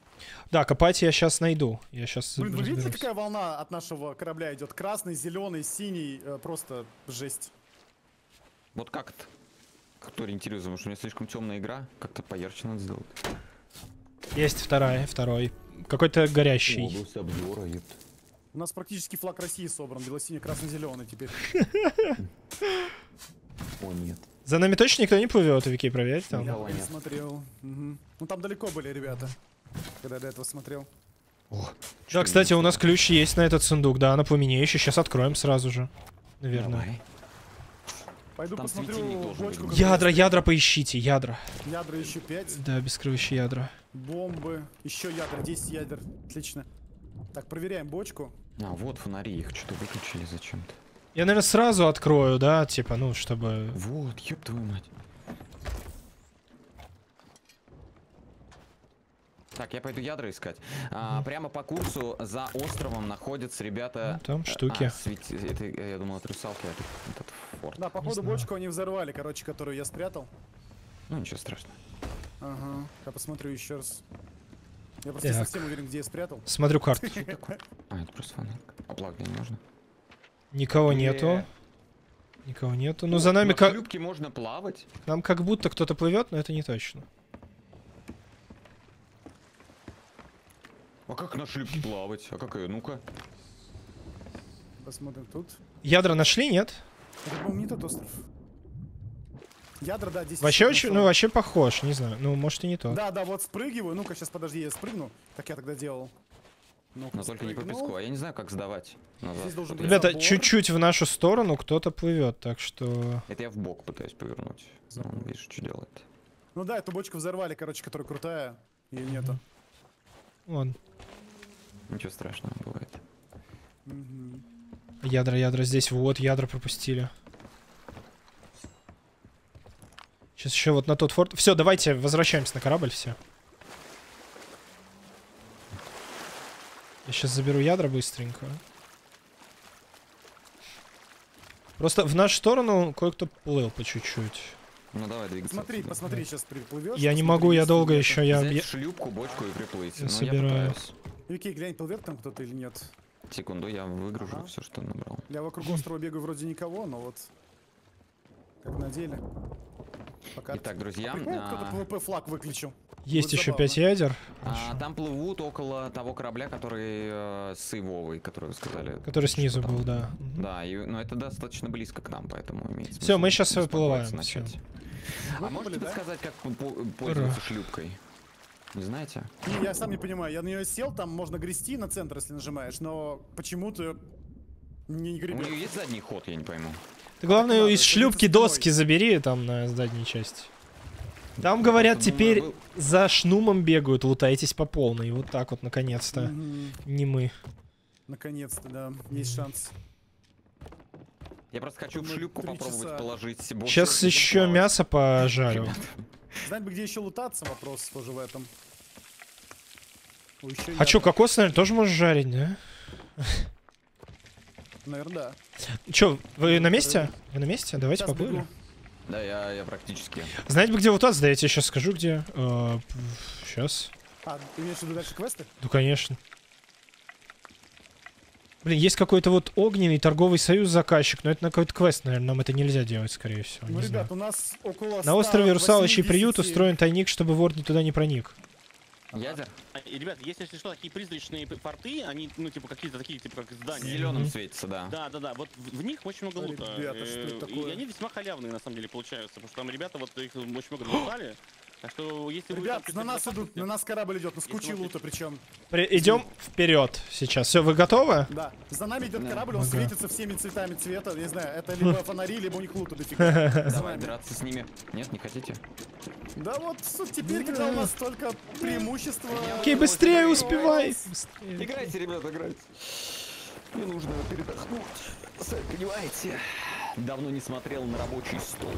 A: Да, копать я сейчас найду. Я сейчас
M: Блин, вы видите, какая волна от нашего корабля идет? Красный, зеленый, синий, э, просто жесть.
D: Вот как это? Как-то ориентируется, потому что у меня слишком темная игра. Как-то поярче надо сделать.
A: Есть вторая, второй. Какой-то горящий.
D: Область обзора.
M: У нас практически флаг России собран, бело-синий, красно-зеленый теперь.
D: О, нет.
A: За нами точно никто не плывет, Вики, проверь там.
M: Я не смотрел. Мгм. Ну там далеко были ребята, когда я до этого смотрел.
A: Да, кстати, у нас ключ есть на этот сундук, да, на пламенеющий. Сейчас откроем сразу же. Наверное.
D: Давай.
M: Пойду
D: Там
M: посмотрю бочку.
D: быть.
M: какую
A: Ядра, ядра поищите, ядра.
M: Ядра еще 5,
A: Да, бескрывающие ядра.
M: бомбы, еще ядра, 10 ядер. Отлично. Так, проверяем бочку.
D: А, вот фонари, их что-то выключили зачем-то.
A: Я, наверное, сразу открою, да, типа, ну, чтобы...
D: Вот, ёб твою мать. Так, я пойду ядра искать. А, прямо по курсу за островом находятся ребята...
A: Ну, там
D: э,
A: штуки.
D: а, свети- это, э, я думал, это русалки, а это этот форт.
M: Да, походу бочку они взорвали, короче, которую я спрятал.
D: Ну, ничего страшного.
M: Ага. Я посмотрю еще раз. Я просто не
A: Так.
M: совсем уверен, где я спрятал.
A: Смотрю карту.
D: А, это просто фонарик. Оплак не можно.
A: Никого
D: Бля.
A: нету. Никого нету. Ну, за нами
D: На
A: как...
D: шлюпке можно плавать.
A: Нам как будто кто-то плывет, но это не точно.
D: А как на шлюпке плавать? А как ее? Ну-ка.
M: Посмотрим тут.
A: Ядра нашли, нет?
M: Это, по-моему, не тот остров. Ядра, да, 10
A: Вообще очень, ну, вообще похож, не знаю. Ну, может и не то.
M: Да, да, вот спрыгиваю. Ну-ка, сейчас подожди, я спрыгну, как я тогда делал. Ну-ка,
D: Но только не по песку. А я не знаю, как сдавать. назад.
M: Здесь должен быть
A: Ребята,
M: забор.
A: чуть-чуть в нашу сторону кто-то плывет, так что...
D: Это я в бок пытаюсь повернуть. Ну, видишь, что делает.
M: Ну да, эту бочку взорвали, короче, которая крутая. Ее нету.
A: Вон.
D: Ничего страшного бывает.
M: Мгм.
A: Ядра, ядра здесь. Вот, ядра пропустили. Сейчас еще вот на тот форт. Все, давайте возвращаемся на корабль, все. Я сейчас заберу ядра быстренько. Просто в нашу сторону кое-кто плыл по чуть-чуть.
D: Ну давай двигаться.
M: Смотри,
D: отсюда.
M: посмотри, сейчас приплывешь.
A: Я не могу, я долго еще, я...
D: Взять
A: я-
D: шлюпку, бочку и приплыть.
A: Я
D: ну,
A: собираю.
D: я пытаюсь.
M: Вики, глянь, плывет там кто-то или нет?
D: Секунду, я выгружу все, что набрал.
M: Я вокруг острова бегаю, вроде никого, но вот... как на деле. Пока.
D: Итак, друзья,
M: Прикольно,
D: а,
M: кто-то PvP флаг выключил.
A: Есть еще
M: забавно.
A: 5 ядер,
D: а, там плывут около того корабля, который э, с Ивовой, который вы сказали.
A: который снизу был, да.
D: Да, и, но это достаточно близко к нам, поэтому имеет
A: Все, мы сейчас выплываем.
D: начать.
A: всё.
D: А можете
M: да?
D: подсказать, как по- по- пользоваться шлюпкой? Не знаете?
M: Не, Я сам не понимаю, я на нее сел, там можно грести на центр, если нажимаешь, но почему-то не
D: У
M: гребет.
D: нее есть задний ход, я не пойму.
A: Ты главное из шлюпки доски забери там на задней части. Там, говорят, теперь за шнумом бегают, лутайтесь по полной. Вот так вот, наконец-то.
M: Мгм.
A: Не мы.
M: Наконец-то, да, есть шанс.
D: Я просто хочу в шлюпку попробовать
M: часа.
D: положить больше
A: Сейчас еще
D: плавать.
A: мясо пожарю.
M: Знать бы, где еще лутаться, вопрос тоже в этом. Еще
A: А чё, кокос, наверное, тоже можешь жарить, да?
M: Наверное, да.
A: Чё, вы на месте? Вы на месте? Давайте
M: Сейчас
A: поплыли.
M: бегу.
D: Да, я, я практически.
A: Знаете бы, где лутаться? Да я тебе сейчас скажу, где. Сейчас.
M: А, ты имеешь в виду дальше квесты?
A: Ну, конечно. Блин, есть какой-то вот огненный торговый союз заказчик, но это на какой-то квест, наверное, нам это нельзя делать, скорее всего.
M: Ну,
A: не знаю.
M: ребят, у нас около
A: На острове Русалочий
M: 180
A: приют устроен тайник, чтобы вор туда не проник.
D: Ядер?
C: А, и, Ребят, есть, если что, такие призрачные порты, они, ну, типа, какие-то такие, типа, как здания.
D: Зеленым светится, да.
C: Да, да, да. Вот в, в них очень много лута.
M: Ребята, что это
C: Э,
M: такое?
C: И они весьма халявные, на самом деле, получаются. Потому что там ребята вот их очень много лутали. Так что, если
M: Ребят, на нас идут, на нас корабль идет, с кучей
C: Если
M: лута причем.
A: Идем вперед сейчас. Все, вы готовы?
M: Да, за нами идет
D: Да.
M: корабль, он
A: Ага.
M: светится всеми цветами цвета, не знаю, это либо фонари, либо у них лута дофига.
D: Давай драться с ними. Нет, не хотите?
M: Да вот суть теперь, когда у нас только преимущество.
A: Окей, быстрее успевай.
D: Играйте, ребята, играйте. Мне нужно передохнуть. Сами понимаете. Давно не смотрел на рабочий стол.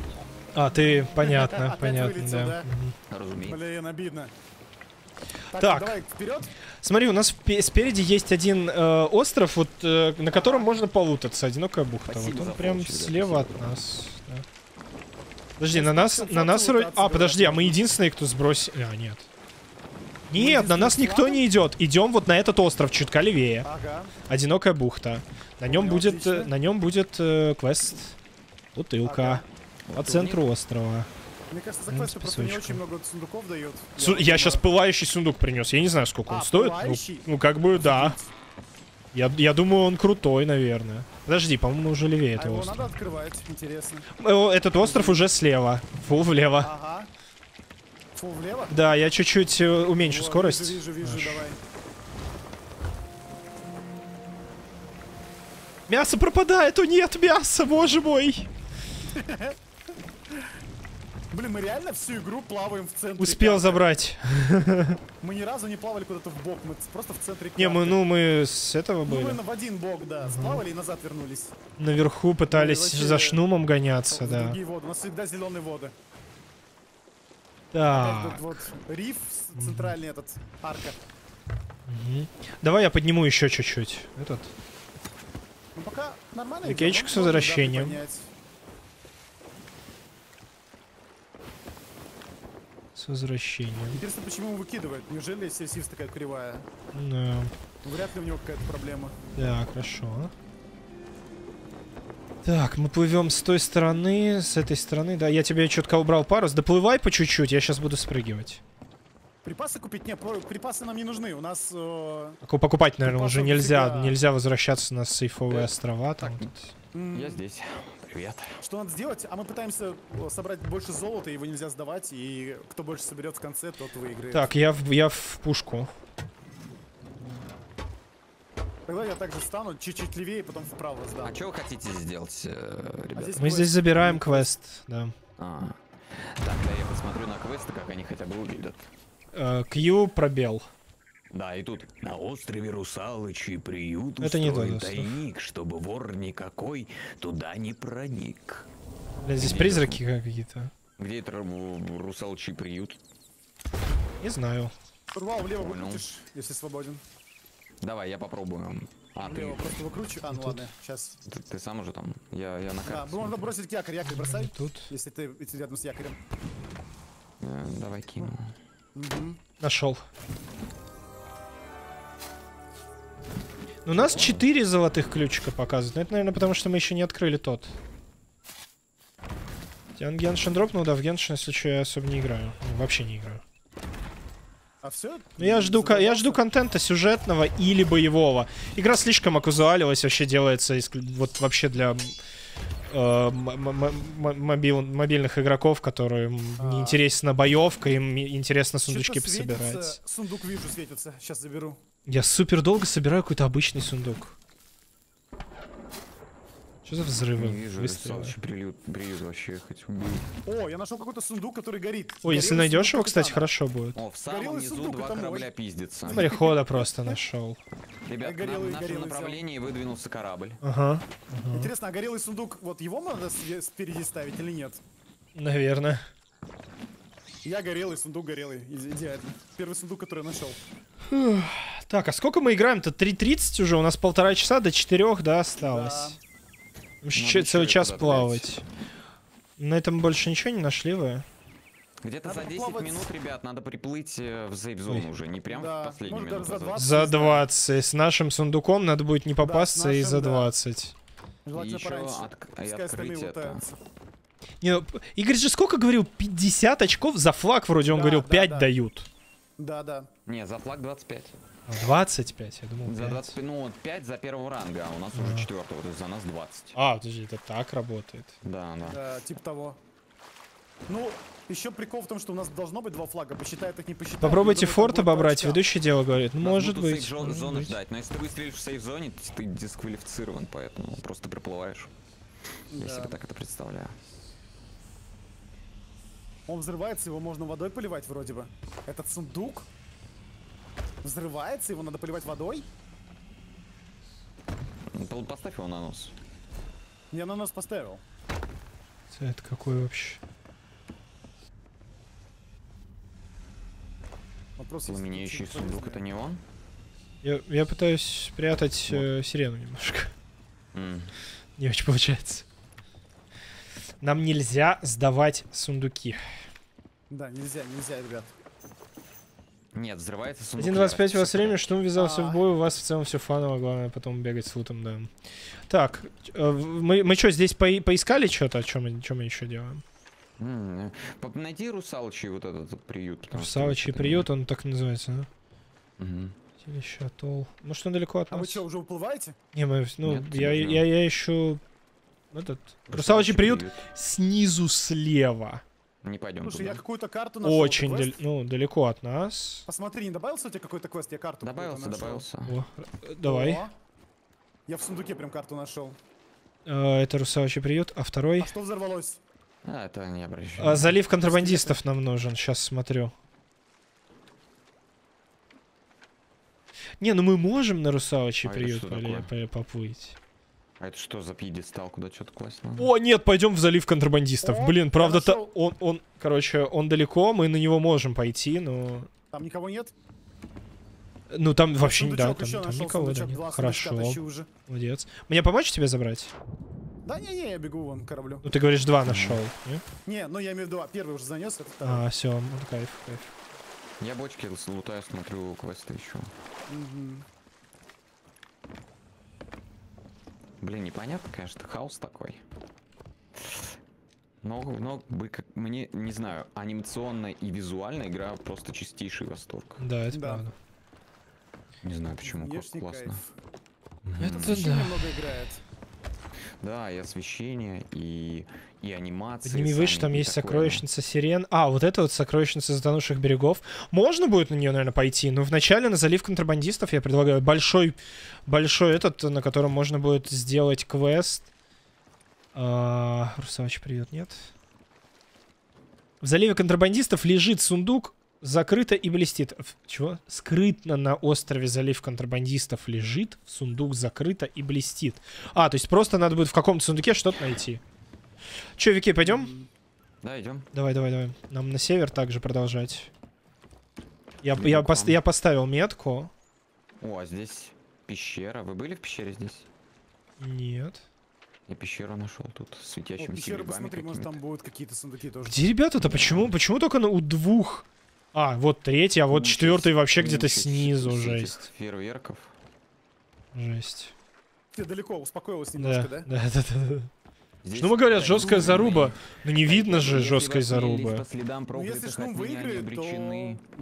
A: А, ты, понятно,
M: Опять
A: понятно,
M: вылетел,
A: да.
M: да?
D: Разумеется.
M: Блин, обидно. Так,
A: Так.
M: давай вперед.
A: Смотри, у нас спереди есть один э, остров, вот э, на котором можно полутаться. Одинокая бухта.
D: Спасибо
A: вот он прям
D: ребята,
A: слева от
D: спасибо.
A: нас. да. Подожди, на нас, на нас вроде... А, подожди, а мы единственные, кто сбросил... А, нет. Нет, на нас никто не идет. Идем вот на этот остров, чутка левее.
M: Ага.
A: Одинокая бухта. На нем будет, э,
M: отлично.
A: на нем будет э, квест бутылка по центру острова.
M: Мне кажется, за
A: Ну,
M: квесты
A: с
M: просто не очень много сундуков дают.
A: Су-
M: вот
A: я сейчас пылающий сундук принес. Я не знаю, сколько он
M: А,
A: стоит. Ну,
M: пылающий?
A: ну, как бы, да. Я, я думаю, он крутой, наверное. Подожди, по-моему, уже левее
M: А
A: этого
M: его
A: острова.
M: надо открывать, интересно.
A: Э, Этот остров уже слева. Фул влево.
M: Ага. Фу, влево?
A: Да, я чуть-чуть э, уменьшу
M: Во,
A: скорость.
M: Вижу, вижу, вижу,
A: Аж.
M: давай.
A: Мясо пропадает, о нет, мясо, боже мой.
M: Блин, мы реально всю игру плаваем в центре.
A: Успел
M: карты.
A: забрать.
M: Мы ни разу не плавали куда-то в бок, мы просто в центре
A: Не, мы,
M: карты.
A: ну, мы с этого
M: Ну,
A: были.
M: мы на- в один бок, да, сплавали и назад вернулись.
A: Наверху пытались
M: вообще,
A: за шнумом гоняться,
M: в
A: да.
M: воды. У нас всегда зеленые воды.
A: Так.
M: Опять вот, риф, центральный этот, арка.
A: Мгм. Давай я подниму еще чуть-чуть. Этот.
M: Ну пока нормально.
A: Рикейчик
M: идём,
A: с возвращением.
M: да,
A: С возвращением.
M: Интересно, почему он выкидывает? Неужели Сесивс такая кривая?
A: Да.
M: Вряд ли у него какая-то проблема.
A: Так, хорошо. Так, мы плывем с той стороны, с этой стороны. Да, я тебе четко убрал парус. Доплывай по чуть-чуть, я сейчас буду спрыгивать.
M: Припасы купить? Нет, припасы нам не нужны. У нас... э,
A: Ку- Покупать, наверное, уже нельзя.
M: дофига.
A: Нельзя возвращаться на сейфовые острова. Там вот.
M: м,
D: Я здесь. Привет.
M: Что надо сделать? А мы пытаемся э, собрать больше золота, его нельзя сдавать, и кто больше соберет в конце, тот выиграет.
A: Так, я в, я в пушку.
M: Тогда я также стану чуть-чуть левее, потом вправо сдам.
D: А что вы хотите сделать, э, ребята?
M: здесь
A: Мы здесь забираем квест, да.
D: А. Так, да, я посмотрю на квесты, как они хотя бы выглядят.
A: Э, Q пробел.
D: Да, и тут
Q: На острове Русалочий приют
A: Это не
Q: устроен
A: тот
Q: тайник, чтобы вор никакой туда не проник.
A: Бля, здесь призраки какие-то.
D: где это ру- русалочий приют?
A: Не знаю.
M: Урвал влево
D: Понял.
M: выкрутишь, если свободен.
D: Давай, я попробую. А, ты,
M: Влево просто выкручу. А, ну
D: Тут.
M: ладно, сейчас.
D: ты, ты сам уже там? Я, я на
M: Да,
D: карте.
M: можно бросить якорь, якорь бросай.
A: Тут.
M: Если ты, если рядом с якорем.
D: Э, давай кину.
M: Мгм.
A: Нашел. Ну, У нас 4 золотых ключика показывают. Но это, наверное, потому что мы еще не открыли тот. Тян Геншин дропнул, да, в Геншин, если что, я особо не играю. Ну, Вообще не играю.
M: А все?
A: Ну, я жду, я жду контента сюжетного или боевого. Игра слишком оказуалилась, вообще делается вот вообще для э, мобил- мобильных игроков, которым не интересна боевка, им интересно сундучки пособирать.
M: Сундук вижу, светится. Сейчас заберу.
A: Я супер долго собираю какой-то обычный сундук. Что за взрывы?
D: Не вижу,
A: выстрелы?
D: приют, приют вообще хоть убей.
M: О, я нашел какой-то сундук, который горит.
A: Ой, если найдешь его, кстати, хорошо будет.
D: О, в самом
M: Горелый
D: низу
M: сундук,
D: два
M: это мой.
D: корабля пиздится.
A: Морехода просто нашел.
D: Ребят, на- в нашем
M: взял.
D: направлении выдвинулся корабль.
A: Ага. ага.
M: Интересно, а горелый сундук, вот его надо спереди ставить или нет?
A: Наверное.
M: Я горелый, сундук горелый. Иде- Идеально. Первый сундук, который я нашел.
A: Так, а сколько мы играем-то? 3.30 уже? У нас полтора часа до 4, да, осталось?
D: Надо
A: еще
D: еще
A: целый
D: и
A: час плавать. На этом больше ничего не нашли вы?
D: Где-то за
M: Надо
D: 10
M: плавать.
D: минут, ребят, надо приплыть э, в сейф-зону
A: Ой.
D: уже, не прям
M: Да,
D: в последнюю минуту.
M: за
D: а
M: 20.
A: За 20. С нашим сундуком надо будет не попасться и
M: нашим,
A: за
M: да.
A: 20.
M: Желательно
D: еще
M: пораньше.
D: от- и открыть это.
A: Не, ну, Игорь же сколько говорил? 50 очков за флаг вроде он
M: Да,
A: говорил,
M: да,
A: 5
M: да.
A: дают.
M: Да, да.
D: Не, за флаг 25.
A: А, 25, я думал
D: За
A: 5.
D: 25, ну, вот 5 за первого ранга, а у нас уже четвертого, то есть за нас 20.
A: А, подожди, это так работает.
D: Да, да.
M: Да, типа того. Ну, еще прикол в том, что у нас должно быть два флага. Посчитает их, не посчитает.
A: Попробуйте
M: я думаю,
A: форт
M: по
A: обобрать, ведущее дело говорит. Ну, может быть.
D: сейф-зон-
A: может
D: зоны
A: быть.
D: ждать, но если ты выстрелишь в сейф-зоне, ты дисквалифицирован, поэтому просто приплываешь. Я
M: Да.
D: себе так это представляю.
M: Он взрывается, его можно водой поливать вроде бы. Этот сундук взрывается, его надо поливать водой.
D: Ну, по- Поставь его на нос.
M: Я на нас поставил.
A: Это какой вообще?
M: Вопрос
D: Пламенеющий сундук, это не он?
A: Я, я пытаюсь спрятать э, сирену немножко.
D: М.
A: Не очень получается. Нам нельзя сдавать сундуки.
M: Да, нельзя, нельзя, ребят.
D: Нет, взрывается сундук.
A: 1.25 у вас время, что ввязался в
M: А.
A: бой, у вас в целом все фаново, главное потом бегать с лутом, да. Так, э, мы, мы что, здесь по поискали что-то, что мы, чё мы еще делаем?
D: Найди русалочий вот этот приют. что-то
A: приют, он так называется, да?
D: Мгм.
A: Селище, атолл. Может, он далеко от
M: А вы
A: нас?
M: что, уже выплываете?
A: Не, мы, ну,
D: Нет,
A: я,
D: тебя
A: я, я, ищу этот... Русалочий приют снизу слева.
D: Не пойдем
M: Слушай,
D: туда.
M: я какую-то карту нашел.
A: Очень, дал- ну, далеко от нас.
M: Посмотри, не добавился у тебя какой-то квест? Я карту
D: Добавился, добавился.
A: О, давай.
M: О. Я в сундуке прям карту нашел.
A: Э, это русалочий приют, а второй?
M: А что взорвалось?
D: А, это не обращай.
A: А, залив контрабандистов нам нужен, сейчас смотрю. Не, ну мы можем на русалочий
D: А
A: приют поплыть.
D: А это что за пьедестал, куда что-то класть надо?
A: О, нет, пойдем в залив контрабандистов.
M: О,
A: Блин, правда-то он, он, короче, он далеко, мы на него можем пойти, но...
M: Там никого нет?
A: Ну там вообще, не- да,
M: Сундучок
A: там,
M: еще
A: там
M: нашел,
A: никого, да,
M: сундучок,
A: нет. Хорошо, молодец. Мне помочь тебе забрать?
M: Да не-не, я бегу вон к кораблю.
A: Ну ты говоришь, два нашел, не?
M: Не, ну я имею в виду, а первый уже занес, это второй.
A: А, все, ну кайф, кайф.
D: Я бочки лутаю, смотрю квесты еще.
M: Мгм.
D: Блин, непонятно, конечно, хаос такой. Но, но бы как мне, не знаю, анимационно и визуально игра просто чистейший восторг.
A: Да, это
M: Да.
A: правда.
D: Не знаю почему, как классно.
M: кайф.
A: Это да.
M: много играет.
D: Да, и освещение, и, и анимация.
A: Подними выше, там есть сокровищница сирен. А, вот это вот сокровищница затонувших берегов. Можно будет на нее, наверное, пойти, но вначале на залив контрабандистов я предлагаю большой, большой этот, на котором можно будет сделать квест. А, Русалочий привет, нет? В заливе контрабандистов лежит сундук, закрыто и блестит. Чего? Скрытно на острове залив контрабандистов лежит, сундук закрыто и блестит. А, то есть просто надо будет в каком-то сундуке что-то найти. Че, Вики, пойдем?
D: Да, идем.
A: Давай, давай, давай. Нам на север также продолжать. Я, я,
D: к
A: пос- я поставил метку.
D: О, а здесь пещера. Вы были в пещере здесь?
A: Нет.
D: Я пещеру нашел тут, с
M: О,
D: светящимися грибами
M: посмотри, может там будут какие-то сундуки тоже.
A: Где ребята-то? Почему, почему только на, у двух? А, вот третий, а вот
D: Куча
A: четвертый вообще где-то
D: куча с-
A: снизу. Жесть.
D: Фейерверков.
A: Жесть.
M: Ты далеко, успокоилась
A: Да,
M: немножко,
A: да,
M: да?
A: да, да, да.
D: Здесь
A: Что мы говорят, жесткая заруба. Ну не видно же жесткой зарубы.
D: следам
M: Ну, если Шнум выиграет, то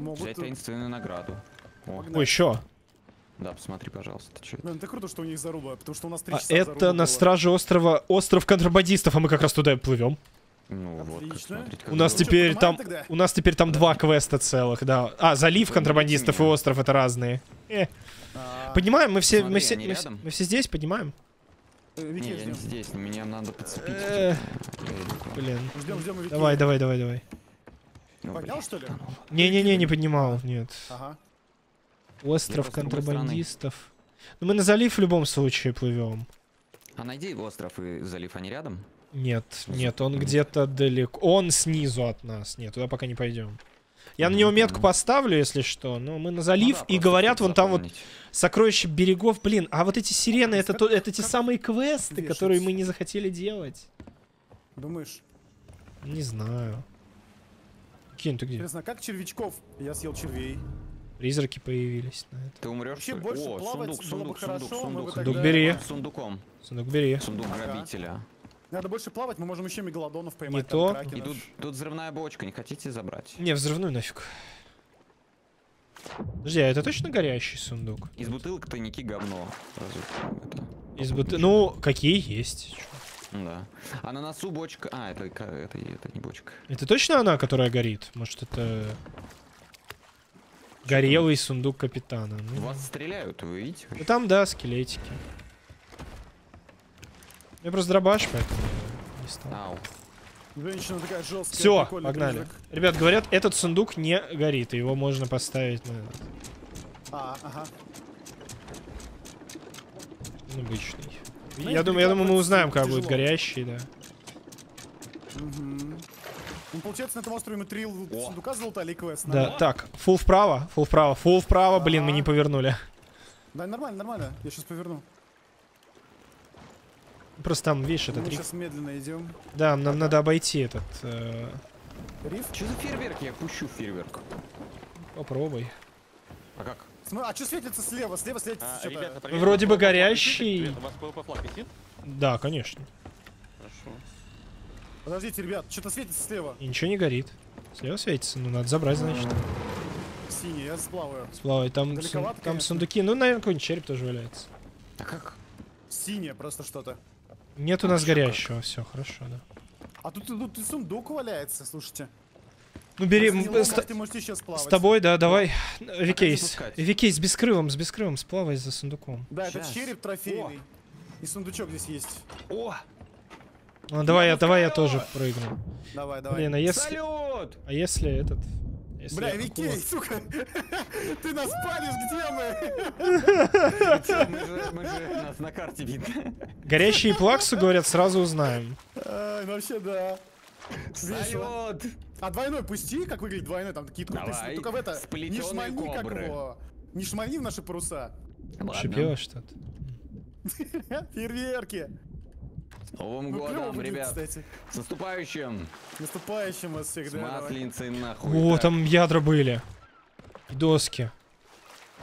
M: могут...
D: взять таинственную награду. О,
A: Ой, еще.
D: да, посмотри, пожалуйста, что это.
M: Это круто, что у них заруба, потому что у нас три
A: А
M: часа
A: это
M: заруба
A: на страже острова остров контрабандистов, а мы как раз туда и плывем.
D: Ну вот, как
M: Отлично.
D: смотреть, как
A: У нас теперь там,
M: тогда?
A: у нас теперь там два квеста целых, да. А, залив контрабандистов и остров это разные. Э.
M: А,
A: Поднимаем, мы все, мы
D: Смотри,
A: все,
D: они
A: мы, все- мы все здесь поднимаем.
M: Э,
D: Не,
M: Вики,
D: я не здесь, меня надо подцепить.
A: Э. Блин.
M: Ждем, ждем, Вики.
A: Давай, давай, давай, давай.
D: Ну,
M: Поднял, что ли?
A: Не-не-не, не поднимал, нет.
M: Ага.
A: Остров контрабандистов. Ну мы на залив в любом случае плывем.
D: А найди остров и залив, они рядом?
A: Нет, нет, он где-то далеко. Он снизу от нас. Нет, туда пока не пойдем. Я на него метку поставлю, если что. Но мы на залив,
D: Ну да,
A: и говорят, вон там вот сокровища берегов. Блин, а вот эти сирены, это,
M: Как-
A: то, это те
M: как
A: самые квесты,
M: вешать?
A: которые мы не захотели делать.
M: Думаешь?
A: Не знаю. Кин, ты где?
M: Интересно, как червячков? Я съел червей.
A: Призраки появились на это.
D: Ты умрешь,
M: Вообще больше
D: О,
M: плавать
D: сундук, сундук, сундук, сундук.
A: Сундук
M: тогда-
A: бери.
D: Сундуком.
A: Сундук бери.
D: Сундук
M: Ага.
D: грабителя.
M: Надо больше плавать, мы можем еще мегалодонов поймать.
A: Не то.
M: кракенов.
D: И тут, тут взрывная бочка, не хотите забрать?
A: Не, взрывную нафиг. Подожди, а это точно горящий сундук?
D: Из бутылок тайники говно. Это.
A: Из бут- Ну, какие есть.
D: Да. А на носу бочка. А, это, это, это не бочка.
A: Это точно она, которая горит? Может, это... Горелый сундук капитана. Ну,
D: Вас стреляют, вы видите?
A: ну, там, да, скелетики. Я просто дробаш, поэтому не стал.
D: Ау.
M: Женщина такая жесткая.
A: Все, погнали.
M: призрак.
A: Ребят, говорят, этот сундук не горит, и его можно поставить на,
M: А, ага.
A: обычный.
M: Знаете,
A: я думаю, я думаю, мы узнаем, когда будет горящий, да.
M: Мгм. Ну, получается, на этом острове мы три л- сундука залутали и квест.
A: Да,
M: нормально?
A: так, фул вправо, фул вправо, фул вправо, блин, мы не повернули.
M: Да, нормально, нормально. Я сейчас поверну.
A: Просто там, видишь, этот
M: мы
A: риф.
M: сейчас медленно идем.
A: Да, нам надо обойти этот. э,
M: Риф?
D: Что за фейерверк? Я пущу фейерверк.
A: Попробуй.
D: А как?
M: А что светится слева? Слева светится
C: А,
M: что-то.
C: ребята,
A: Ну,
C: проверьте,
A: вроде бы горящий.
C: висит? У вас PvP флаг висит?
A: Да, конечно.
C: Хорошо.
M: Подождите, ребят, что-то светится слева.
A: И ничего не горит. Слева светится, ну надо забрать, значит.
M: Синий, я сплаваю.
A: Сплавай, там, сун- там сундуки. Ну, наверное, какой-нибудь череп тоже валяется.
D: А как?
M: Синее просто что-то.
A: Нет у нас горящего, все, хорошо, да.
M: А тут, тут и сундук валяется, слушайте.
A: Ну, бери, с
M: ты можете еще сплавать.
A: С тобой, да, давай. Викейс.
D: запускать?
A: Викейс, с бескрылым, с бескрылым, сплавай за сундуком.
M: Да, это
D: Щас.
M: череп трофейный. И сундучок здесь есть.
D: О!
A: Ну, давай, я, давай я тоже прыгну.
M: Давай, давай.
A: Блин, а если...
D: Салют!
A: А если этот... Если
M: Бля, Викей,
A: акула?
M: сука! Ты нас палишь, где мы?
D: Мы же, мы же, нас на карте видно.
A: Горящие плаксы, говорят, сразу узнаем.
M: Ай, ну вообще, да.
D: Салют!
M: А двойной пусти, как выглядит двойной, там такие крутые. Только в это, не шмальни как его. Не шмальни в наши паруса.
A: Шипело что-то.
M: Фейерверки.
D: С Новым
M: Ну,
D: годом,
M: будет,
D: ребят!
M: кстати.
D: С наступающим!
M: Наступающим вас всех,
D: С
M: да,
D: масленицей нахуй!
A: О,
D: Так,
A: там ядра были. И доски.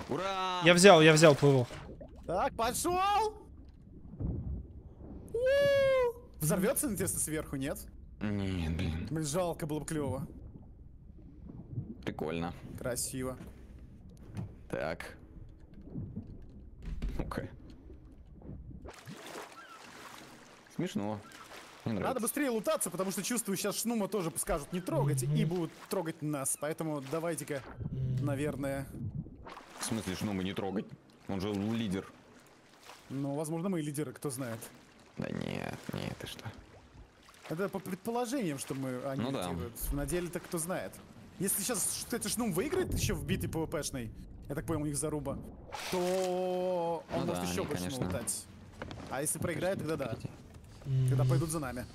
D: Ура!
A: Я взял, я взял, плыву.
M: Так, пошел! Взорвется, интересно, сверху, нет?
D: Нет, блин,
M: Блин, жалко, было бы клево.
D: прикольно.
M: Красиво.
D: Так. Ну-ка. Смешно. Мне
M: Надо
D: нравится.
M: быстрее лутаться, потому что чувствую, сейчас Шнума тоже скажут не трогать, и будут трогать нас. Поэтому давайте-ка, наверное...
D: В смысле, мы не трогать? Он же лидер.
M: Ну, возможно, мы и лидеры, кто знает.
D: Да нет, нет, ты что?
M: Это по предположениям, что мы они
D: Ну да.
M: На деле-то кто знает. Если сейчас, кстати, Шнум выиграет еще в битве ПВПшной, я так понял, у них заруба, то он
D: Ну
M: может
D: да,
M: еще больше
D: конечно.
M: лутать. А если проиграет, тогда да. Когда пойдут за нами.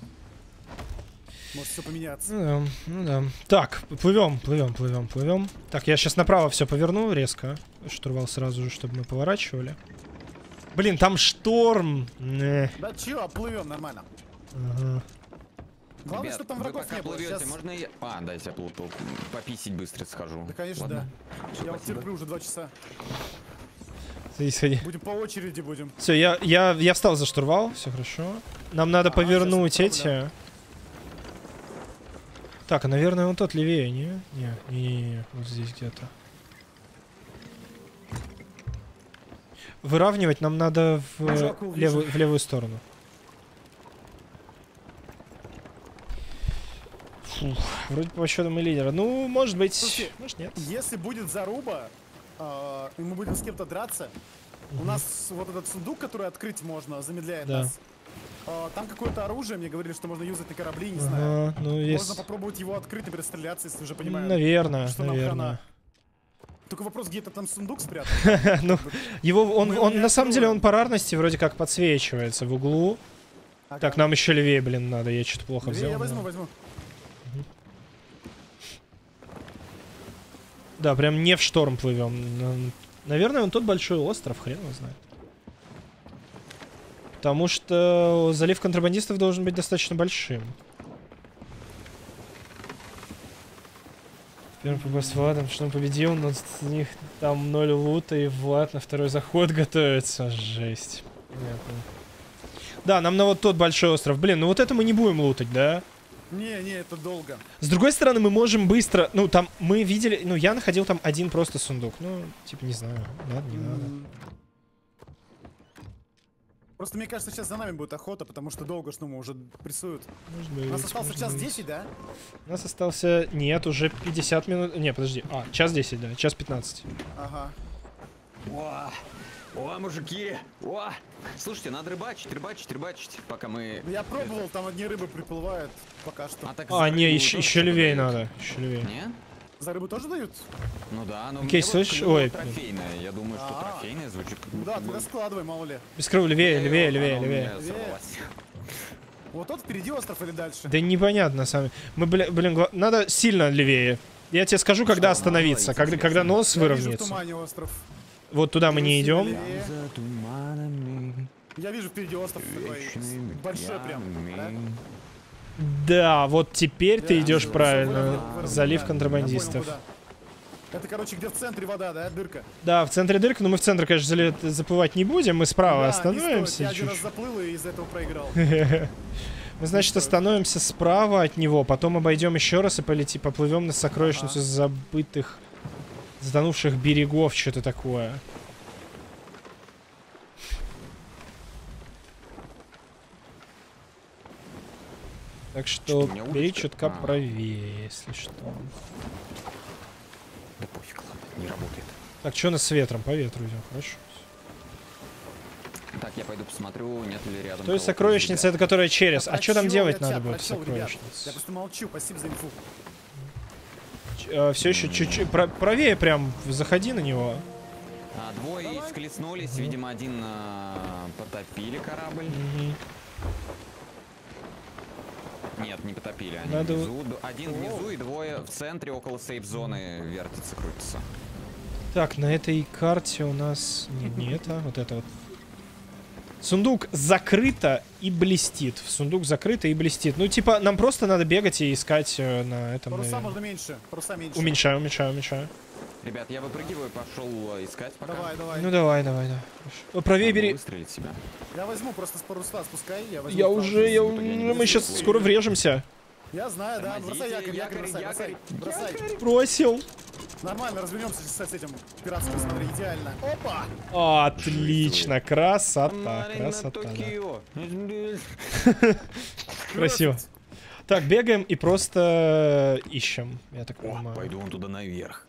M: Может все поменяться.
A: Ну да, ну да. Так, плывем, плывем, плывем, плывем. Так, я сейчас направо все поверну резко. Штурвал сразу же, чтобы мы поворачивали. Блин, там шторм. Не.
M: Да чё, плывем нормально.
A: Ага.
M: Главное,
D: Ребят,
M: чтобы там врагов не было. Сейчас...
D: можно я... А, дайте я плутал. Пописить быстро схожу.
M: Да, конечно,
D: Ладно.
M: да.
D: Всё,
M: я вот терплю уже два часа.
A: Сходи, сходи.
M: Будем по очереди будем.
A: Все, я, я, я встал за штурвал, все хорошо. Нам надо
M: Ага,
A: повернуть эти. Так, а наверное, он тот левее, не? Не, не, не, не, вот здесь где-то. Выравнивать нам надо в,
M: акул,
A: левую, в левую сторону. Фух, вроде по счетам и лидера. Ну, может быть,
M: Слушайте,
A: может нет.
M: Если будет заруба, а, и мы будем с кем-то драться, у нас вот этот сундук, который открыть можно, замедляет
A: Да.
M: нас. А, Там какое-то оружие, мне говорили, что можно юзать на корабли, не знаю.
A: Ага, ну
M: Можно
A: есть.
M: попробовать его открыть, например, стреляться, если уже понимаем.
A: Наверное,
M: что нам
A: наверное.
M: хана. Только вопрос, где-то там сундук спрятан.
A: Ну, его, он, он,
M: не
A: на самом деле, он по рарности вроде как подсвечивается в углу.
M: Ага.
A: Так, нам еще левее, блин, надо. Я что-то плохо взял.
M: Я возьму, возьму.
A: Да, прям не в шторм плывем. Наверное, он тот большой остров, хрен его знает. Потому что залив контрабандистов должен быть достаточно большим. Первый попасть Владом, что он победил, но с них там ноль лута, и Влад на второй заход готовится. Жесть. Понятно. Да, нам на вот тот большой остров. Блин, ну вот это мы не будем лутать, да?
M: Не, не, это долго.
A: С другой стороны, мы можем быстро... Ну, там мы видели... Ну, я находил там один просто сундук. Ну, типа, не знаю. Надо, не надо.
M: Просто мне кажется, сейчас за нами будет охота, потому что долго шнума уже прессуют.
A: Может
M: У
A: быть,
M: нас остался
A: может
M: час
A: быть.
M: 10, да?
A: У нас остался... Нет, уже 50 минут... Не, подожди. А, час 10, да. Час 15.
M: Ага.
D: О, о, мужики, о. Слушайте, надо рыбачить, рыбачить, рыбачить, пока мы...
M: Я пробовал, там одни рыбы приплывают пока что.
D: А, так
A: А,
D: за
A: не, еще, еще
D: дают?
A: надо. Еще левее.
D: Не?
M: За рыбу тоже дают?
D: Ну да, но
A: Окей, слышишь? Ой,
D: трофейное. Я думаю, что
M: А.
D: трофейное звучит
M: Ну да, тогда складывай, мало ли.
A: Без крови, левее, левее, левее, левее.
D: меня
M: Левее. Вот тот впереди остров или дальше?
A: Да непонятно, на самом Мы, блин, гла- надо сильно левее. Я тебе скажу, когда
D: Что,
A: остановиться, когда, когда нос
M: Я вижу в
A: выровняется.
M: тумане остров.
A: Вот туда мы не идем.
M: Я вижу впереди остров большой прям. да?
A: вот теперь ты идешь правильно. Залив контрабандистов.
M: Это, короче, где в центре вода, да, дырка?
A: Да, в центре дырка, но мы в центр, конечно, заплывать не будем. Мы справа
M: Да, не стоит.
A: остановимся.
M: Я один раз заплыл и из-за этого проиграл.
A: Мы, значит, остановимся справа от него, потом обойдем еще раз и полетим, поплывем на сокровищницу забытых, затонувших берегов, что-то такое. Так что
D: Что,
A: бери чутка
D: А.
A: правее, если что.
D: Да пофиг, не работает.
A: Так, что у нас с ветром? По ветру идем, хорошо.
D: Так, я пойду посмотрю, нет ли рядом
A: То есть сокровищница это которая через. А что там делать надо будет в
M: ребят. Я
A: сокровищнице?
M: просто молчу, спасибо за инфу.
A: Все еще чуть-чуть пра- правее прям заходи на него.
D: А, двое схлестнулись, видимо, один а, потопили корабль.
A: Мгм.
D: Нет, не потопили, они
A: Надо
D: внизу. Один внизу и двое в центре, около сейф-зоны вертится, крутится.
A: Так, на этой карте у нас... Не, не это, вот это вот. Сундук закрыто и блестит. Сундук закрыто и блестит. Ну, типа, нам просто надо бегать и искать э, на этом...
M: Паруса
A: наверное.
M: можно меньше, паруса меньше.
A: Уменьшаю, уменьшаю, уменьшаю.
D: Ребят, я выпрыгиваю, пошел э, искать пока.
M: Давай, давай.
A: Ну, давай, давай, да. Хорошо. Правее бери.
D: Выстрелить себя.
M: Я возьму просто с паруса, спускай, я возьму.
A: Я уже, я уже... Мы сейчас скоро врежемся.
M: Я знаю, да, бросай якорь, якорь, бросай, бросай, бросай.
A: Бросил.
M: Нормально, развернемся с этим пиратским, смотри, идеально. Опа!
A: Отлично, красота, красота. да. Красиво. Так, бегаем и просто ищем, я так понимаю.
D: Пойду он туда наверх.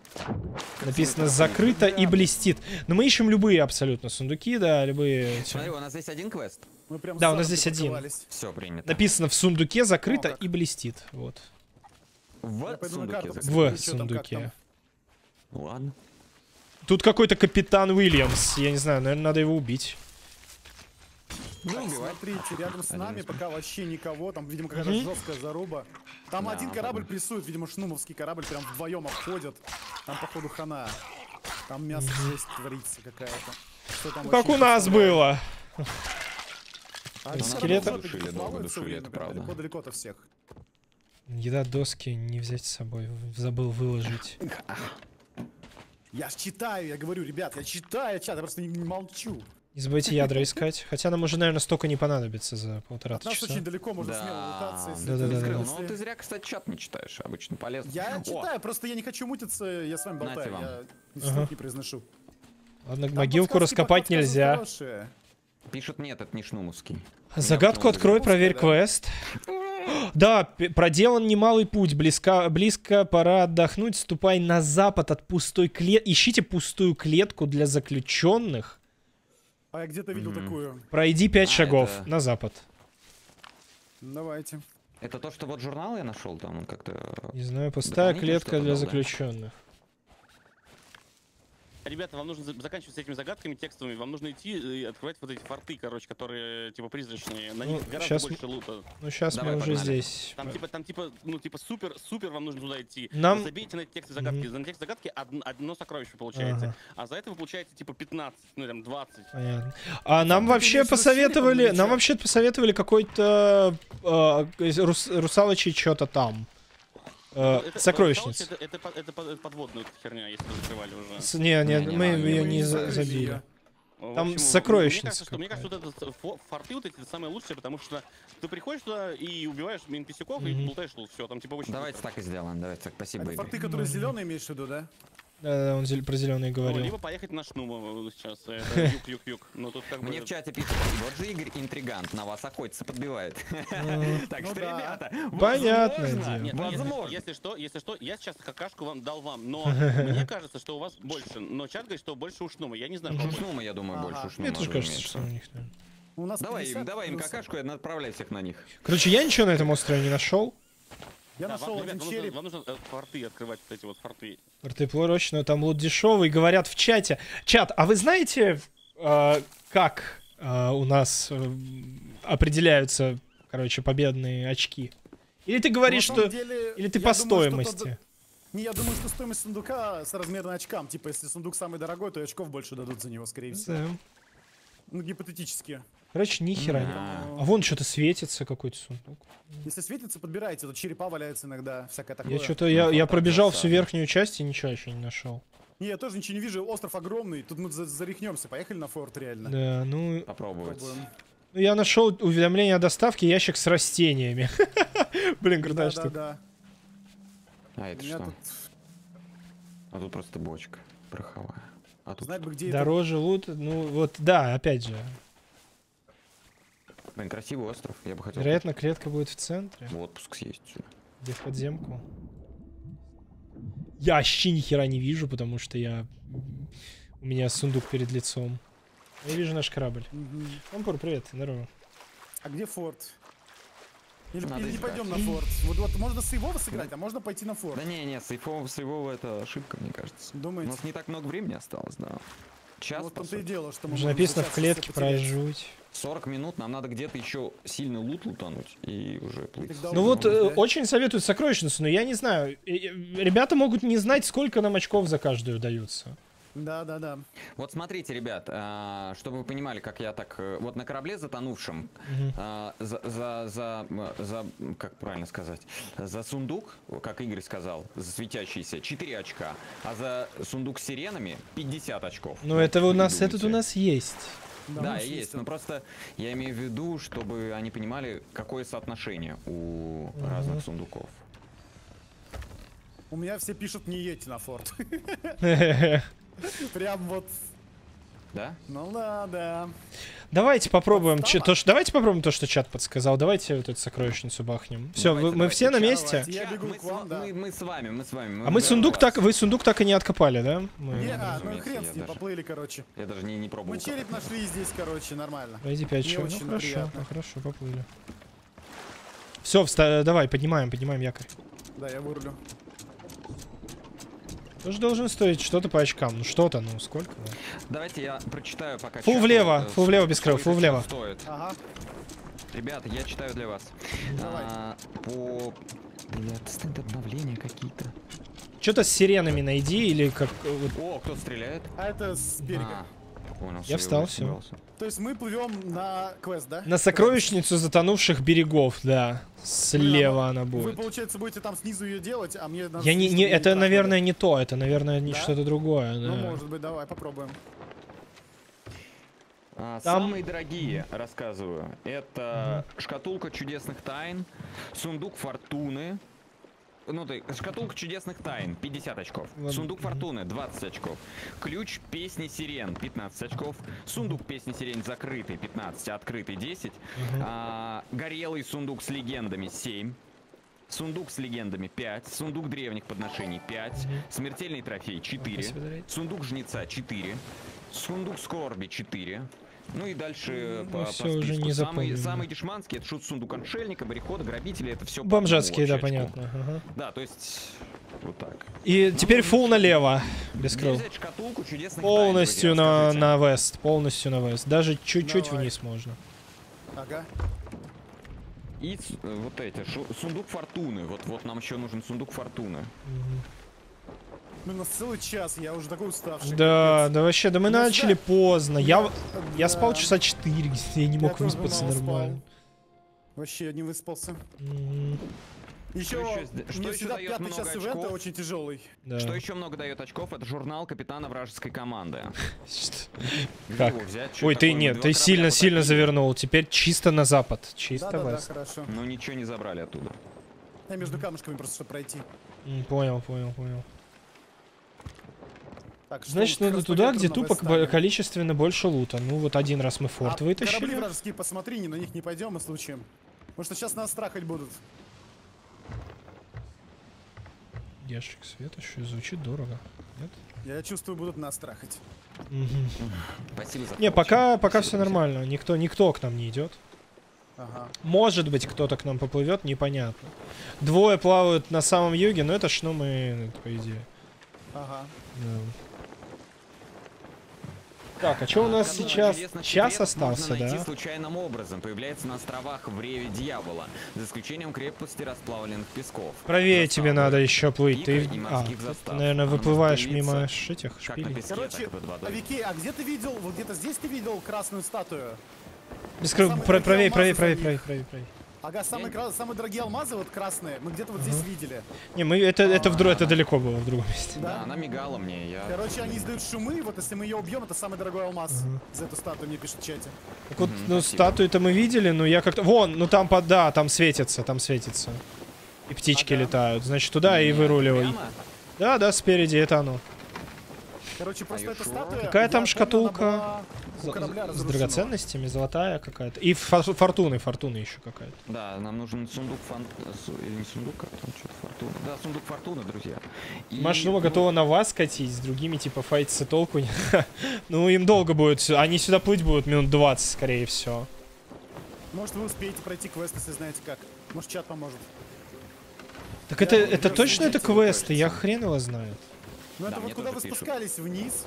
A: Написано закрыто и блестит. Но мы ищем любые абсолютно сундуки, да, любые.
D: Смотри, у нас здесь один квест.
M: Мы прям
A: Да, у нас здесь один.
D: Все, принято.
A: Написано в сундуке закрыто
M: О, как.
A: и блестит. Вот.
D: В
M: Я
D: сундуке
A: В
M: там,
A: сундуке.
M: там.
D: Ладно.
A: Тут какой-то капитан Уильямс. Я не знаю, наверное, надо его убить.
D: Ну, убивай.
M: смотрите, рядом с нами пока вообще никого, там, видимо, какая-то
A: Мгм.
M: жесткая заруба. Там
D: Да,
M: один корабль
D: он.
M: прессует, видимо, шнумовский корабль, прям вдвоем обходят. Там, походу, хана. Там мясо жесть творится какая-то.
A: Ну, как у нас было.
M: А
A: Скелеты-
M: долго
D: душили, правда.
M: Далеко-далеко-то всех.
A: Еда, доски не взять с собой. Забыл выложить.
M: Я ж читаю, я говорю, ребят, я читаю чат, я просто не, не молчу.
A: Не забывайте ядра искать. Хотя нам уже, наверное, столько не понадобится за полтора
M: От нас
A: часа.
M: очень далеко, можно смело лутаться. если
A: Да-да-да-да.
M: ты
A: Да-да-да.
M: если-
D: Ну, ты зря, кстати, чат не читаешь, обычно полезно.
M: Я
D: О,
M: читаю, просто я не хочу мутиться, я с вами болтаю,
D: вам.
M: я
A: Ага.
M: не произношу.
A: Ладно,
M: Там
A: могилку раскопать нельзя.
M: хорошие.
D: Пишут, нет, это не шнумовский.
A: Загадку открой, проверь квест. Да, проделан немалый путь. Близко, близко пора отдохнуть. Ступай на запад от пустой клетки. Ищите пустую клетку для заключенных.
M: А я где-то видел такую.
A: Пройди пять
D: А,
A: шагов
D: это-
A: на запад.
M: Давайте.
D: Это то, что вот журнал я нашел, там он как-то...
A: Не знаю, пустая клетка для
D: дал, да?
C: Ребята, вам нужно за- заканчивать с этими загадками текстовыми. Вам нужно идти и открывать вот эти форты, короче, которые типа призрачные. На
A: Ну,
C: них гораздо
A: щас
C: больше лута.
A: Ну, сейчас мы
D: Давай,
A: уже
D: погнали.
A: здесь.
C: Там типа, там типа, ну типа супер, супер вам нужно туда идти.
A: Нам-
C: Забейте на эти тексты загадки. На текст загадки одно, одно сокровище получаете. А за это вы получаете типа 15, ну там 20.
A: Понятно. А нам
M: ты
A: вообще
M: имеешь в виду
A: посоветовали, нам вообще посоветовали какой-то э, рус, русалочий что-то там. Э,
C: Это-
A: сокровищница.
C: Это, это, это, по- это подводная херня, если вы закрывали уже.
A: С- Не, не,
D: Не,
A: мы
D: не,
A: ее не
M: не
A: забили. Там
C: общем,
A: сокровищница
C: Мне кажется, что, мне кажется, вот это фо- форты вот эти самые лучшие, потому что ты приходишь туда и убиваешь NPC-ков и
A: Мгм.
C: болтаешь лут. Все, там типа очень
D: Давайте
C: быстро.
D: так и сделаем, давайте так, спасибо,
M: Это форты, которые зеленые имеешь в виду, да?
A: Да, да, он зел- про зеленый
C: Ну,
A: говорил.
C: либо поехать на Шнума сейчас. Это юг-юг-юг. Но тут как бы...
D: Мне в чате пишут, вот же Игорь интригант, на вас охотится, подбивает. Так
M: Ну
D: что,
M: да.
D: ребята,
A: Понятное
D: возможно,
C: ну, если, что, если что, я сейчас какашку вам дал вам, но мне кажется, что у вас больше. Но чат говорит, что больше у Шнума. Я не знаю,
D: У. Шнума, я думаю, больше у
A: Мне
D: Шнума.
A: тоже кажется, что у них.
M: У нас
D: Давай
M: 50
D: им, давай им какашку и отправляй всех на них.
A: Короче, я ничего на этом острове не нашел.
M: Я
C: Да,
M: нашел
C: вам, ребят,
M: один
C: вам нужно,
M: череп.
C: вам нужно э, форты открывать, вот эти вот форты.
A: Артеплорочно, там лут дешевый, говорят в чате. Чат, а вы знаете, э, как э, у нас э, определяются, короче, победные очки? Или ты говоришь,
M: Ну,
A: что...
M: деле,
A: Или ты по
M: думаю,
A: стоимости?
M: тот- Не, я думаю, что стоимость сундука соразмерна очкам. Типа, если сундук самый дорогой, то очков больше дадут за него, скорее всего.
A: Да.
M: Ну, гипотетически.
A: Короче, нихера. не-. А вон что-то светится, какой-то сундук.
M: Если светится, подбирайте. Тут черепа валяются иногда, всякое такое.
A: Я что-то, я, я
D: фото
A: пробежал всю верхнюю часть и ничего еще не нашел.
M: Не, я тоже ничего не вижу. Остров огромный. Тут мы за- зарехнемся. Поехали на форт, реально.
A: Да, ну,
D: Попробовать.
M: Попробуем.
A: ну, я нашел уведомление о доставке, ящик с растениями. Блин, крутая
M: Да, да,
A: штука.
M: да.
D: А это что?
M: тут...
D: А тут просто бочка пороховая. А тут,
M: Знать бы, где это...
A: Дороже лут, ну вот, да, опять же.
D: Блин, красивый остров, я бы хотел
A: Вероятно, клетка будет в центре,
D: в отпуск сюда.
A: где в подземку. Я вообще ни хера не вижу, потому что я... У меня сундук перед лицом. Я вижу наш корабль.
M: Мгм.
A: Ампур, привет, здорово.
M: А где форт? Или,
D: Надо
M: или не пойдем на форт? Вот, вот можно с его сыграть, а можно пойти на форт.
D: Да не, не, сейфового, сейфового это ошибка, мне кажется. У
M: Думаете?
D: нас не так много времени осталось, да. Час,
M: вот и
D: сути.
M: дело, что мы
A: Уже написано в клетке
M: всё
A: про
M: потерять.
A: жуть.
D: 40 минут, нам надо где-то еще сильно лут лутануть и уже плыть.
A: Ну вот, э, очень советуют сокровищницу, но я не знаю. э, э, Ребята могут не знать, сколько нам очков за каждую даются.
M: Да, да, да.
D: Вот смотрите, ребят, а, чтобы вы понимали, как я так... э, Вот на корабле затонувшем а, за, за, за, за, как правильно сказать, за сундук, как Игорь сказал, за светящийся, 4 очка, а за сундук с сиренами 50 очков.
A: Ну
D: Вот
A: это у нас,
D: думаете.
A: этот у нас есть.
M: Да,
D: Да, есть, но просто я имею в виду, чтобы они понимали, какое соотношение у
A: Мгм.
D: разных сундуков.
M: У меня все пишут, не едьте на форт. Прям вот...
D: Да?
M: Ну да, да.
A: Давайте попробуем, чё- то, что, давайте попробуем то, что чат подсказал. Давайте вот эту сокровищницу бахнем. Все,
D: Давайте,
A: мы
D: давайте,
A: все на месте.
M: Я бегу
D: мы,
M: к
D: с,
M: вам, да.
D: мы, мы с вами, мы с вами.
A: А мы сундук
D: вас.
A: так, вы сундук так и не откопали, да? Мы-
M: Не, а, ну хрен
D: я
M: с ним,
D: даже-
M: поплыли, короче.
D: Я даже не, не пробовал.
M: Мы череп нашли здесь, короче, нормально.
A: Пройди 5
M: Не
A: шагов. Ну хорошо,
M: приятно.
A: ну, хорошо, поплыли. Все, давай, поднимаем, поднимаем якорь.
M: Да, я вырулю.
A: Тоже должен стоить что-то по очкам. Ну что-то, ну сколько? ну?
D: Давайте я прочитаю пока. Чат,
A: влево, фул влево без фул
D: чё
A: влево.
D: Стоит.
M: Ага.
D: Ребята, я читаю для вас.
M: Давай.
D: А, по... Блядь, стенд обновления какие-то.
A: Что-то с сиренами найди или как... э, вот-
D: О, кто стреляет?
M: А это с берега.
D: А, понял,
A: Я встал,
D: испугался.
M: То есть мы плывем на квест, да?
A: На сокровищницу затонувших берегов, да. Слева она
M: Вы,
A: будет.
M: получается, будете там снизу ее делать, а мне надо...
A: Я не, не,
M: вы
A: это, наверное, не то, это, наверное, не
M: Да?
A: что-то другое.
M: Ну, может быть, давай попробуем.
D: А,
A: Там-
D: Самые дорогие, рассказываю, это шкатулка чудесных тайн, сундук фортуны, ну, ты, шкатулка чудесных тайн, 50 очков.
A: Ладно.
D: Сундук фортуны, 20 очков. Ключ песни сирен, 15 очков. Сундук песни сирен закрытый, 15, а открытый, 10.
A: Мгм.
D: А, горелый сундук с легендами, 7. Сундук с легендами 5, сундук древних подношений 5, смертельный трофей 4,
A: Спасибо, Дарей.
D: сундук жнеца 4, сундук скорби 4. Ну и дальше
A: Ну,
D: по, по
A: всё, уже не
D: самый,
A: запомню.
D: самый дешманский это шут сундук отшельника, морехода, грабителя, это все
A: Бомжатские, да, понятно. ага.
D: Да, то есть вот так.
A: И теперь фул налево. Без крыл.
D: шкатулку
A: Полностью
D: тайн,
A: на, на вест. Полностью на вест. Даже чуть-чуть вниз можно.
M: Ага.
D: И э, вот эти, шу- сундук фортуны. Вот, вот нам еще нужен сундук фортуны.
M: Блин, у нас целый час, я уже такой уставший.
A: Да, да вообще, да мы
M: Ну,
A: начали
M: да.
A: поздно. Я, в- я
M: Да.
A: спал часа 4, я не мог
M: Я
A: выспаться
M: мало спал.
A: нормально.
M: Вообще я не выспался.
A: М,
M: Еще,
D: еще сд- что
M: мне
D: еще
M: всегда пятый час ивента
D: очков?
M: очень тяжелый.
A: Да.
D: Что еще много дает очков? Это журнал капитана вражеской команды.
A: Как? Ой, ты?
D: Мы
A: нет, ты сильно-сильно завернул. Теперь чисто на запад. Чисто
M: хорошо.
D: Ну ничего не забрали оттуда.
M: Я между камушками просто, чтобы пройти.
A: Понял, понял, понял.
M: Так,
A: Значит, надо туда, где тупо количественно больше лута. Ну вот один раз мы форт
M: А
A: вытащили.
M: корабли вражеские посмотри, не на них не пойдем и случаем. Потому что сейчас нас трахать будут.
A: Ящик света еще звучит дорого. Нет?
M: Я чувствую, будут нас трахать.
A: Мгм.
D: Спасибо за
A: Не, пока, пока
D: Спасибо,
A: все нормально. Никто, никто к нам не идет.
M: Ага.
A: Может быть, кто-то к нам поплывет, непонятно. Двое плавают на самом юге, но это шнумы, по идее.
M: Ага.
A: Да. Так, а что у нас
D: Шкатулка
A: сейчас? Час остался,
D: можно найти
A: да?
D: случайным образом. Появляется на островах в Реве Дьявола. За исключением крепости расплавленных песков.
A: Правее тебе надо еще плыть. Ты, а, ты, наверное, выплываешь мимо этих шпилей.
D: песке,
M: Короче, а Вики, а где ты видел, вот где-то здесь ты видел красную статую?
A: Без Правее, правее, правее, правее, правее, правее.
M: Ага, самые, кра- самые дорогие алмазы вот красные, мы где-то вот здесь видели.
A: Не, мы это, это, в дру- это далеко было в другом месте.
D: Да, она мигала мне. Я...
M: Короче, они издают шумы, вот если мы ее убьем, это самый дорогой алмаз. За эту статую мне пишут в чате.
A: Так вот, ну, статую-то мы видели, но я как-то... Вон, ну там, под, да, там светится, там светится. И птички
M: Ага.
A: летают. Значит, туда и выруливай.
D: прямо?
A: Да, да, спереди, это оно.
M: Короче, просто эта статуя...
A: Какая
M: я
A: там
M: помню,
A: шкатулка?
M: У корабля
A: С драгоценностями, золотая какая-то. И фор- фортуны, фортуны еще какая-то.
D: Да, нам нужен сундук фан... Или не сундук, а там что-то фортуна. Да, сундук фортуны, друзья. И,
A: Машинума
D: ну,
A: готова на вас катить, с другими типа файтиться толку. не- ну, им долго будет. Они сюда плыть будут минут 20, скорее всего.
M: Может, вы успеете пройти квест, если знаете как. Может, чат поможет.
A: Так это, это точно это квесты? Я хрен его знает.
M: Ну,
D: Да,
M: это вот куда вы
D: пишут.
M: спускались вниз.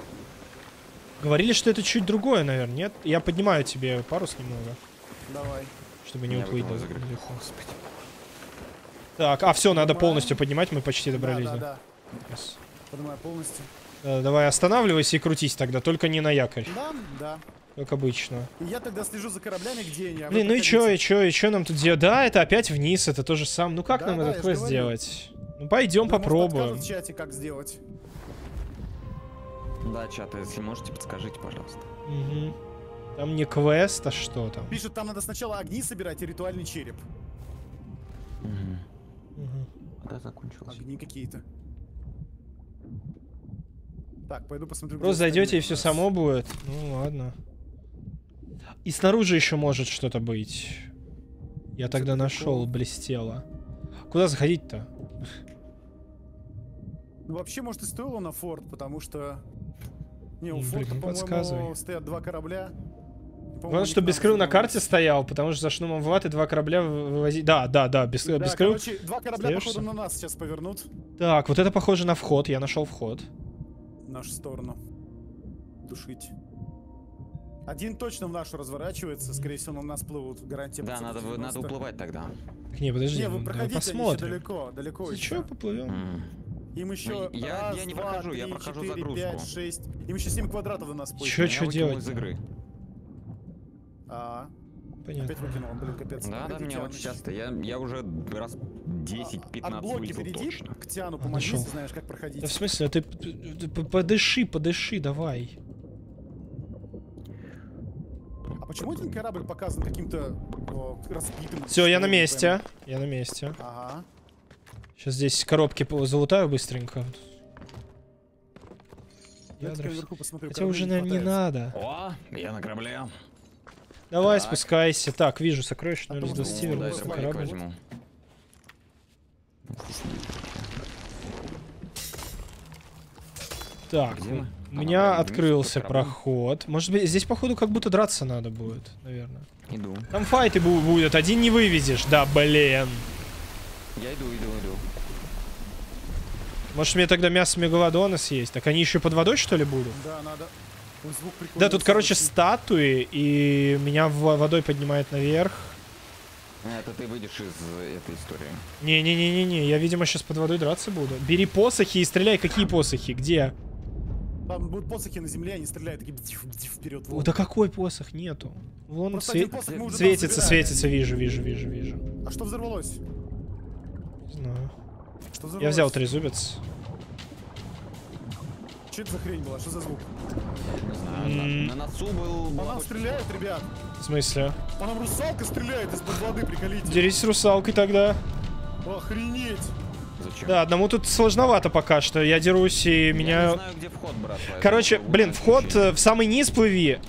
A: Говорили, что это чуть другое, наверное, нет? Я поднимаю тебе парус немного,
M: Давай.
A: чтобы не уплыть
D: из
A: далеко.
D: игры.
A: Так, а все, надо полностью поднимать, мы почти добрались.
M: Да,
A: да.
M: да, да.
A: Yes.
M: Поднимаю полностью.
A: Э, Давай останавливайся и крутись тогда, только не на якорь,
M: Да, да.
A: как обычно.
M: И я тогда слежу за кораблями, где они. а
A: Блин, ну и чё, и чё, и чё нам тут делать? Да, это опять вниз, это то же самое. Ну как
M: Да,
A: нам
M: да,
A: этот квест
M: говорю.
A: делать? Ну пойдем
M: может,
A: попробуем.
M: подскажут в чате, как сделать.
D: Да, чат, если можете, подскажите, пожалуйста.
A: Мгм. Там не квест, а что там?
M: Пишут, там надо сначала огни собирать и ритуальный череп.
A: Мгм.
D: Да, закончилось.
M: Огни какие-то. Так, пойду посмотрю.
A: Просто зайдете и все само будет. Ну ладно. И снаружи еще может что-то быть. Я тогда нашел, блестело. Куда заходить-то?
M: Ну, вообще, может, и стоило на форт, потому что... Не, у
A: ну,
M: по-моему, стоят два корабля.
A: Главное, что
M: к
A: без
M: нам
A: крыл на карте стоял, потому что за шнумом в ад и два корабля вы- вывозить. Да, да, да, без,
M: Да,
A: без крыл.
M: короче, два корабля,
A: Остаешься?
M: походу, на нас сейчас повернут.
A: Так, вот это похоже на вход. Я нашел вход.
M: В нашу сторону. Душить. Один точно в нашу разворачивается, скорее всего, на нас плывут. Гарантия
D: Да, надо, надо
M: 90.
D: уплывать тогда.
A: Так, не, подожди,
M: Не, вы
A: ну, давай
M: проходите,
A: посмотрим.
M: далеко, далеко
A: Ты
M: еще.
A: поплывем?
D: М.
M: Им еще
D: Ну, я-
M: раз,
D: я не
M: два,
D: прохожу, я
M: три,
D: прохожу
M: четыре,
D: загрузку.
M: пять, шесть. Им еще 7 квадратов до нас
D: Меня
A: чё
D: выкинуло
A: делать?
D: из игры.
M: А,
A: Понятно.
M: опять выкинул, блин, капец.
D: Да, да, меня очень часто. Я, я уже раз 10-15
M: От блоки перейди
D: точно.
M: к Тиану,
A: А,
M: помоги, если знаешь, как проходить.
A: Да в смысле, а ты, ты- ты подыши, подыши, давай.
M: Почему один корабль показан каким-то разбитым?
A: Все, я на
M: Что
A: месте. Я на месте.
M: Ага.
A: Сейчас здесь коробки залутаю быстренько.
M: Я
A: Ядров.
M: теперь наверху посмотрю.
A: Хотя уже, наверное, не надо.
D: О, я на корабле.
A: Давай,
D: Так.
A: спускайся. Так, вижу сокровищ 0 из
M: Ну,
A: 20,
D: Ну, дай
A: вернулся на корабль.
D: возьму.
A: Так,
D: Где
A: у
D: А,
A: меня
D: мы
A: открылся проход. Может быть, здесь, походу, как будто драться надо будет, наверное.
D: Иду.
A: Там файты бу- будут, один не вывезешь. Да, блин.
D: Я иду, иду, иду.
A: Может, мне тогда мясо мегалодона съесть? Так они еще под водой, что ли, будут?
M: Да, надо. Звук.
A: Да, тут, короче, статуи, и меня в- водой поднимает наверх.
D: А, Это ты выйдешь из э, этой истории.
A: Не-не-не-не-не, я, видимо, сейчас под водой драться буду. Бери посохи и стреляй. Какие посохи? Где?
M: Там будут посохи на земле, они стреляют такие бдиф, бдиф, вперед.
A: О, да какой посох? Нету. Вон све- светится, светится, вижу, вижу, вижу, вижу.
M: А что взорвалось?
A: Знаю.
M: Что
A: Я
M: взорвалось?
A: взял трезубец.
M: Что это за хрень была? Что за звук?
D: На, носу был...
M: По нам стреляют, ребят.
A: В смысле?
M: По нам русалка стреляет из-под воды, приколите.
A: Дерись с русалкой тогда.
M: Охренеть.
D: Зачем?
A: Да, одному тут сложновато пока что. Я дерусь и
D: Я
A: меня...
D: не знаю, где вход, брат.
A: Короче, блин, вход э, в самый низ плыви.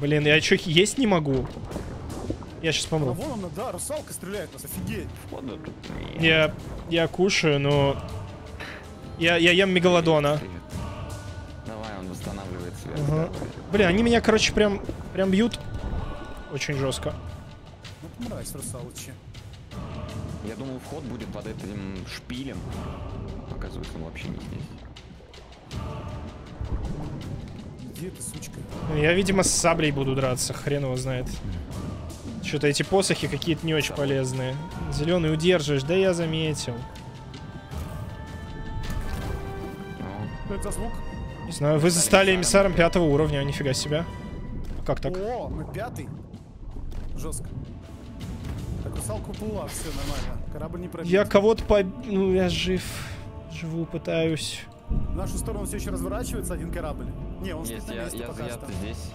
A: Блин, я что, есть не могу? Я сейчас
M: А
A: помру.
M: вон она, да, русалка стреляет нас, офигеть.
A: Я, я кушаю, но... Я, я ем мегалодона.
D: Давай, он восстанавливает свет.
A: Ага. Блин, они меня, короче, прям, прям бьют. Очень жестко.
M: Ну, мразь, русалочи.
D: Я думал, вход будет под этим шпилем. Оказывается, он вообще не здесь.
M: Где ты, сучка?
A: Я, видимо, с саблей буду драться, хрен его знает. Что-то эти посохи какие-то не очень полезные. Зеленый удерживаешь, да я заметил.
D: Ну,
M: Что это за звук?
A: Не знаю, вы стали эмиссаром пятого уровня, нифига себе. А Как так?
M: О, мы пятый. Жестко. Так, русалка уплыла, все нормально. Корабль не пробит.
A: Я кого-то по... Ну, я жив. Живу, пытаюсь.
M: В нашу сторону все еще разворачивается один корабль. Не, он
D: есть,
M: стоит на
D: я,
M: месте
D: я,
M: пока
D: я
M: что.
D: здесь.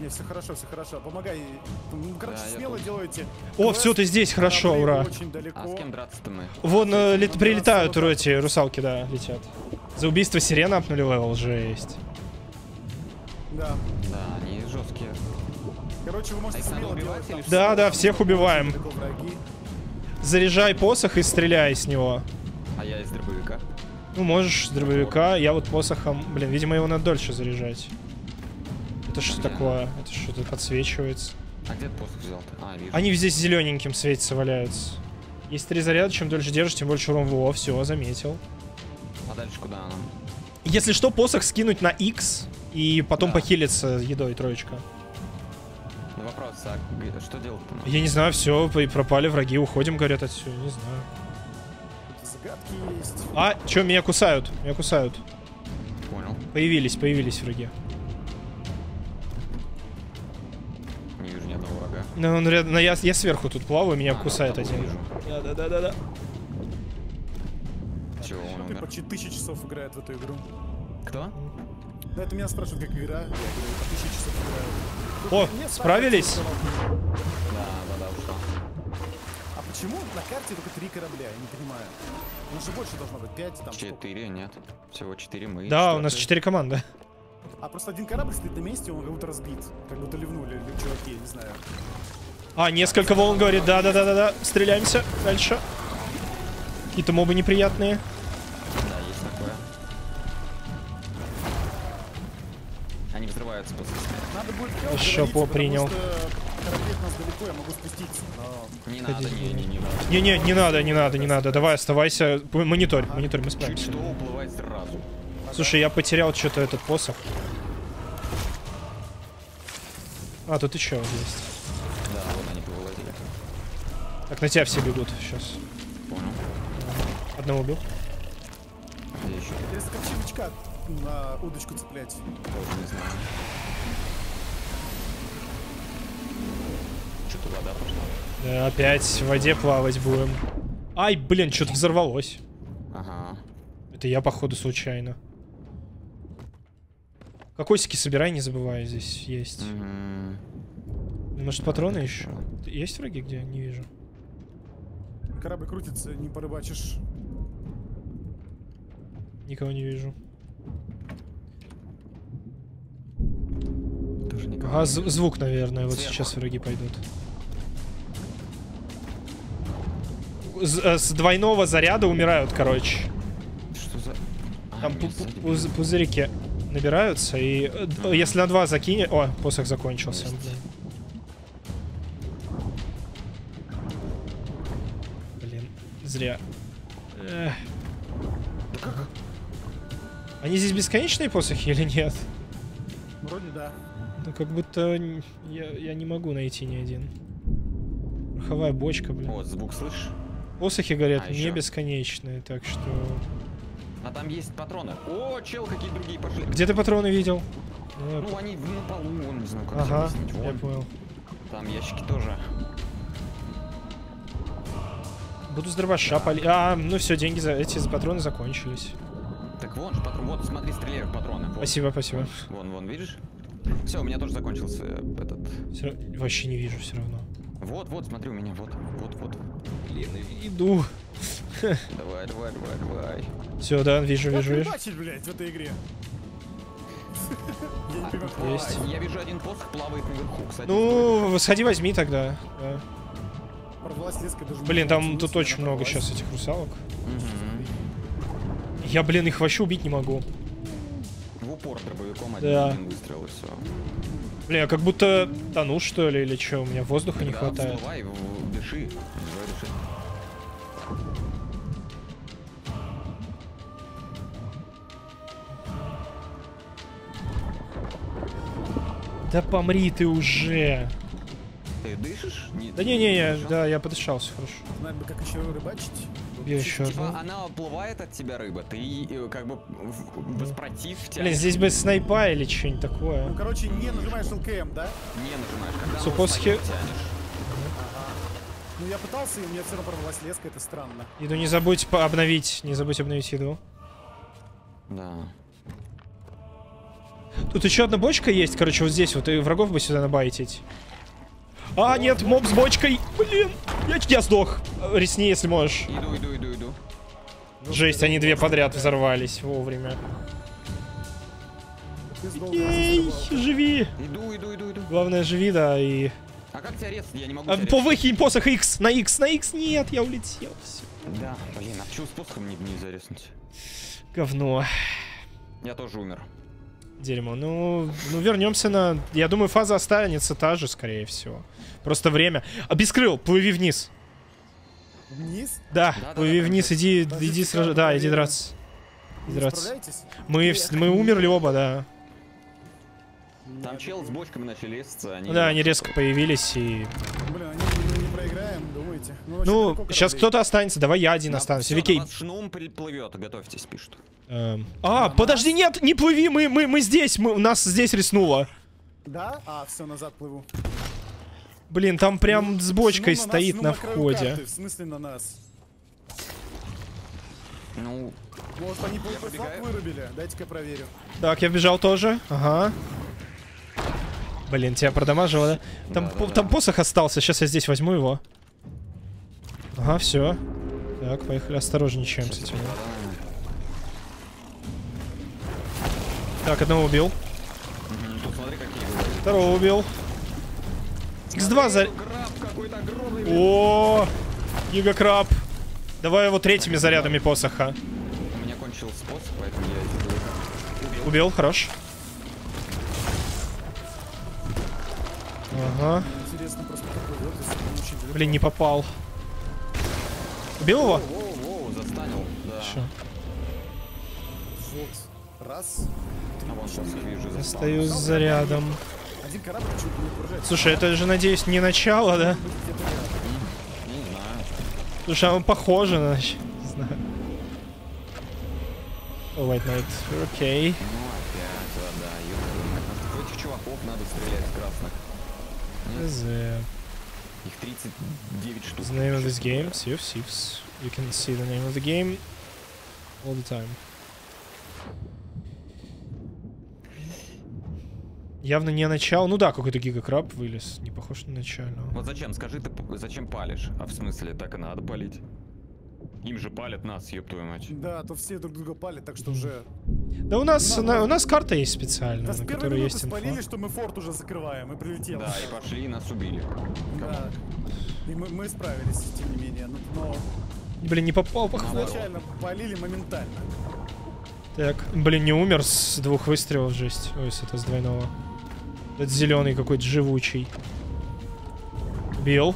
M: Не, все хорошо, все хорошо. Помогай. Ну, короче,
D: Да,
M: смело делайте.
A: О,
M: квест.
A: все, ты здесь, хорошо, ура.
M: Очень далеко.
D: А с кем драться-то мы?
A: Вон э, лет, прилетают
M: да,
A: эти русалки, да, летят. За убийство сирена апнули level, жесть.
M: Да.
D: Да, они жесткие.
M: Короче, вы можете
D: А
M: смело
D: убивать
M: делать.
A: Да, да, всех убиваем. Заряжай посох и стреляй с него.
D: А я из дробовика.
A: Ну, можешь с дробовика, я вот посохом... Блин, видимо, его надо дольше заряжать. Это что такое? Это что-то подсвечивается.
D: А где посох взял-то? А, вижу.
A: Они здесь зелененьким светятся, валяются. Есть три заряда, чем дольше держишь, тем больше урон. Во, все, заметил.
D: А дальше куда она?
A: Если что, посох скинуть на X и потом
D: Да.
A: похилиться едой троечка.
D: Ну вопрос, а что делать-то?
A: Я не знаю, все, пропали враги, уходим, говорят отсюда, не знаю.
M: Загадки есть.
A: А, что, меня кусают, меня кусают.
D: Понял.
A: Появились, появились враги. Ну, он рядом, ну, я, я сверху тут плаваю, меня
D: ну,
A: кусает один. Да-да-да-да-да.
D: Чего он
M: Ты
D: умер?
M: почти тысячу часов играет в эту игру.
D: Кто?
M: Да, это меня спрашивают, как игра. Я говорю, по тысяче часов играю. Тут
A: О, справились?
D: Да, да, да, ушел.
M: А почему на карте только три корабля? Я не понимаю. У нас же больше должно быть. Пять, там?
D: Четыре, нет. Всего четыре мы.
A: Да, у нас четыре команды.
M: А просто один корабль стоит на месте, он как будто разбит. Как будто ливнули или чуваки, я не знаю.
A: А, несколько волн говорит, да-да-да-да-да, стреляемся, дальше. Какие-то мобы неприятные.
D: Да, есть такое. Они взрываются после.
M: Надо будет говорить, потому
A: принял.
D: Не надо, не, не, не надо.
A: Не-не, не надо, не надо, не надо. Давай, оставайся. Мониторь, мониторь, мы
D: Чуть
A: справимся.
D: что, уплывать сразу.
A: Слушай, я потерял что-то этот посох. А, тут еще есть.
D: Да, вот они повылазили.
A: Так, на тебя все бегут сейчас.
D: Понял.
A: Одного убил.
D: Где еще?
M: Как червячка на удочку цеплять?
D: Тоже не знаю. Что-то вода пошла.
A: Да, опять в воде плавать будем. Ай, блин, что-то взорвалось.
D: Ага.
A: Это я, походу, случайно. Кокосики собирай, не забывай, здесь есть. Может, патроны еще? Есть враги где? Не вижу.
M: Корабль крутится, не порыбачишь.
A: Никого не вижу.
D: Тоже никого
A: Ага,
D: не
A: зв- звук, наверное. Вот
D: Сверху.
A: сейчас враги пойдут. З- э, с двойного заряда умирают, короче.
D: Что за... А,
A: Там пу- пу- пуз- пузырики набираются, и э, если на два закинет... О, посох закончился. Блин. Зря. Эх. Они здесь бесконечные посохи или нет?
M: Вроде да.
A: Ну, как будто я, я не могу найти ни один. Пороховая бочка, блин.
D: Вот, звук слышишь?
A: Посохи, говорят,
D: А,
A: не
D: ещё.
A: бесконечные, так что...
D: А там есть патроны. О, чел, какие другие пошли.
A: Где ты патроны видел? Ну,
D: Ну, они на полу, вон, не знаю, как
A: Ага,
D: объяснить.
A: я
D: Вон.
A: понял.
D: Там ящики тоже.
A: Буду с дробаша пали... А, ну все, деньги за эти патроны закончились.
D: Так вон же патрон. Вот, смотри, стреляю в патроны. Вот.
A: Спасибо, спасибо.
D: Вон, вон, видишь? Все, у меня тоже закончился э, этот.
A: Ра- Вообще не вижу все равно.
D: Вот, вот, смотри, у меня вот, вот, вот.
A: Блин, иду.
D: Давай, давай, давай, давай.
A: Все, да, вижу,
M: Как
A: вижу, вижу.
M: блядь, в этой игре? Я не понимаю.
A: Есть.
D: Я вижу один посох плавает наверху, кстати.
A: Ну, сходи возьми тогда. да. Блин, там тут очень много сейчас этих русалок.
D: Мгм.
A: Я, блин, их вообще убить не могу.
D: В упор дробовиком
A: Да.
D: один, один выстрел и все.
A: Блин, я как будто тону, что ли, или что? У меня воздуха не хватает.
D: Всплывай, в-
A: Да помри ты уже.
D: Ты дышишь? Не-
A: Да не-не-не,
D: дышал?
A: да, я подышался, хорошо.
M: Знать бы, как еще рыбачить.
A: Я еще
D: Типа
A: одну.
D: она уплывает от тебя рыба, ты э, как бы воспротив тянешь.
A: Блин, здесь бы снайпа или что-нибудь такое.
M: Ну, короче, не нажимаешь ЛКМ, да?
D: Не нажимаешь, когда
A: Супоски-.
M: Ну, я пытался, и у меня все равно порвалась леска, это странно.
A: Еду не забудь по- обновить, не забудь обновить еду.
D: Да.
A: Тут еще одна бочка есть, короче, вот здесь вот, и врагов бы сюда набайтить. А, нет, моб с бочкой, блин, я, я сдох. Ресни, если можешь.
D: Иду, иду, иду, иду.
A: Жесть, они две подряд взорвались вовремя. Ей, живи.
D: Иду, иду, иду, иду.
A: Главное, живи, да, и...
D: А как тебя резать? Я не могу
A: А,
D: тебя
A: по выкинь посох X, на X, на X, нет, я улетел. Всё.
D: Да, блин, а почему с посохом не, не зарезнуть?
A: Говно.
D: Я тоже умер.
A: Дерьмо. Ну, ну вернемся на... Я думаю, фаза останется та же, скорее всего. Просто время. А бескрыл, плыви вниз.
M: Вниз?
A: Да,
D: Да-да-да,
A: плыви
D: там
A: вниз, иди, иди сражаться. Да, иди драться. Иди драться. Мы, вс- мы умерли оба, да.
D: Там чел с бочками начали резаться, они...
A: Да, они резко появились и...
M: Блин, они Ну,
A: Ну, сейчас
M: кораблей.
A: кто-то останется. Давай я один
D: На-
A: останусь. Викей.
D: на шнум приплывет, готовьтесь, пишут.
A: Эм, А, подожди, нет, не плыви, мы, мы, мы здесь, мы, нас здесь риснуло.
M: Да? А, все, назад плыву.
A: Блин, там прям с бочкой
M: Ну, на нас,
A: стоит
M: ну,
A: на
M: краю
A: входе.
M: карты, В смысле на нас?
D: Ну,
M: Может, они флаг вырубили? Дайте-ка проверю.
A: Так, я бежал тоже. Ага. Блин, тебя продамажило, да? Там, по-
D: Да-да-да.
A: там посох остался, сейчас я здесь возьму его. Ага, все. Так, поехали, осторожничаем с этим. Так, одного убил.
D: Бывают.
A: Второго убил. X2 за...
D: Огромный.
A: О, гигакраб. Давай его третьими зарядами посоха.
D: У меня кончился способ, поэтому я иду.
A: Убил, хорош. Ага. Блин, не попал. Убил его?
D: Воу, воу, застанил, да.
M: Вот. Раз.
D: А.
A: Остаюсь за зарядом.
M: Один корабль чуть не окружает.
A: Слушай, это же, надеюсь, не начало, да?
D: Не знаю.
A: Слушай, а он похоже на... Не знаю. О, White Knight. Окей.
D: Ну опять, да, да, этих чуваков надо стрелять в красных. Нет? Их 39 штук.
A: the name of this game, Sea of Thieves. You can see the name of the game all the time. Явно не начало. Ну да, какой-то гигакраб вылез. Не похож на начального.
D: Вот зачем, скажи, ты зачем палишь? А в смысле, так и надо палить. Им же палят нас, ёб твою мать.
M: Да, то все друг друга палят, так что уже...
A: Да у нас, на- у нас карта есть специальная,
M: Да
A: на которой есть инфа.
M: спалили, что мы форт уже закрываем, и прилетело.
D: Да, и пошли, и нас убили.
M: Да. И мы, мы справились, тем не менее. Но, но
A: Блин, не попал, походу.
M: изначально полили моментально.
A: Так, блин, не умер с двух выстрелов, жесть. Ой, с это с двойного. Этот зеленый какой-то живучий. Бил.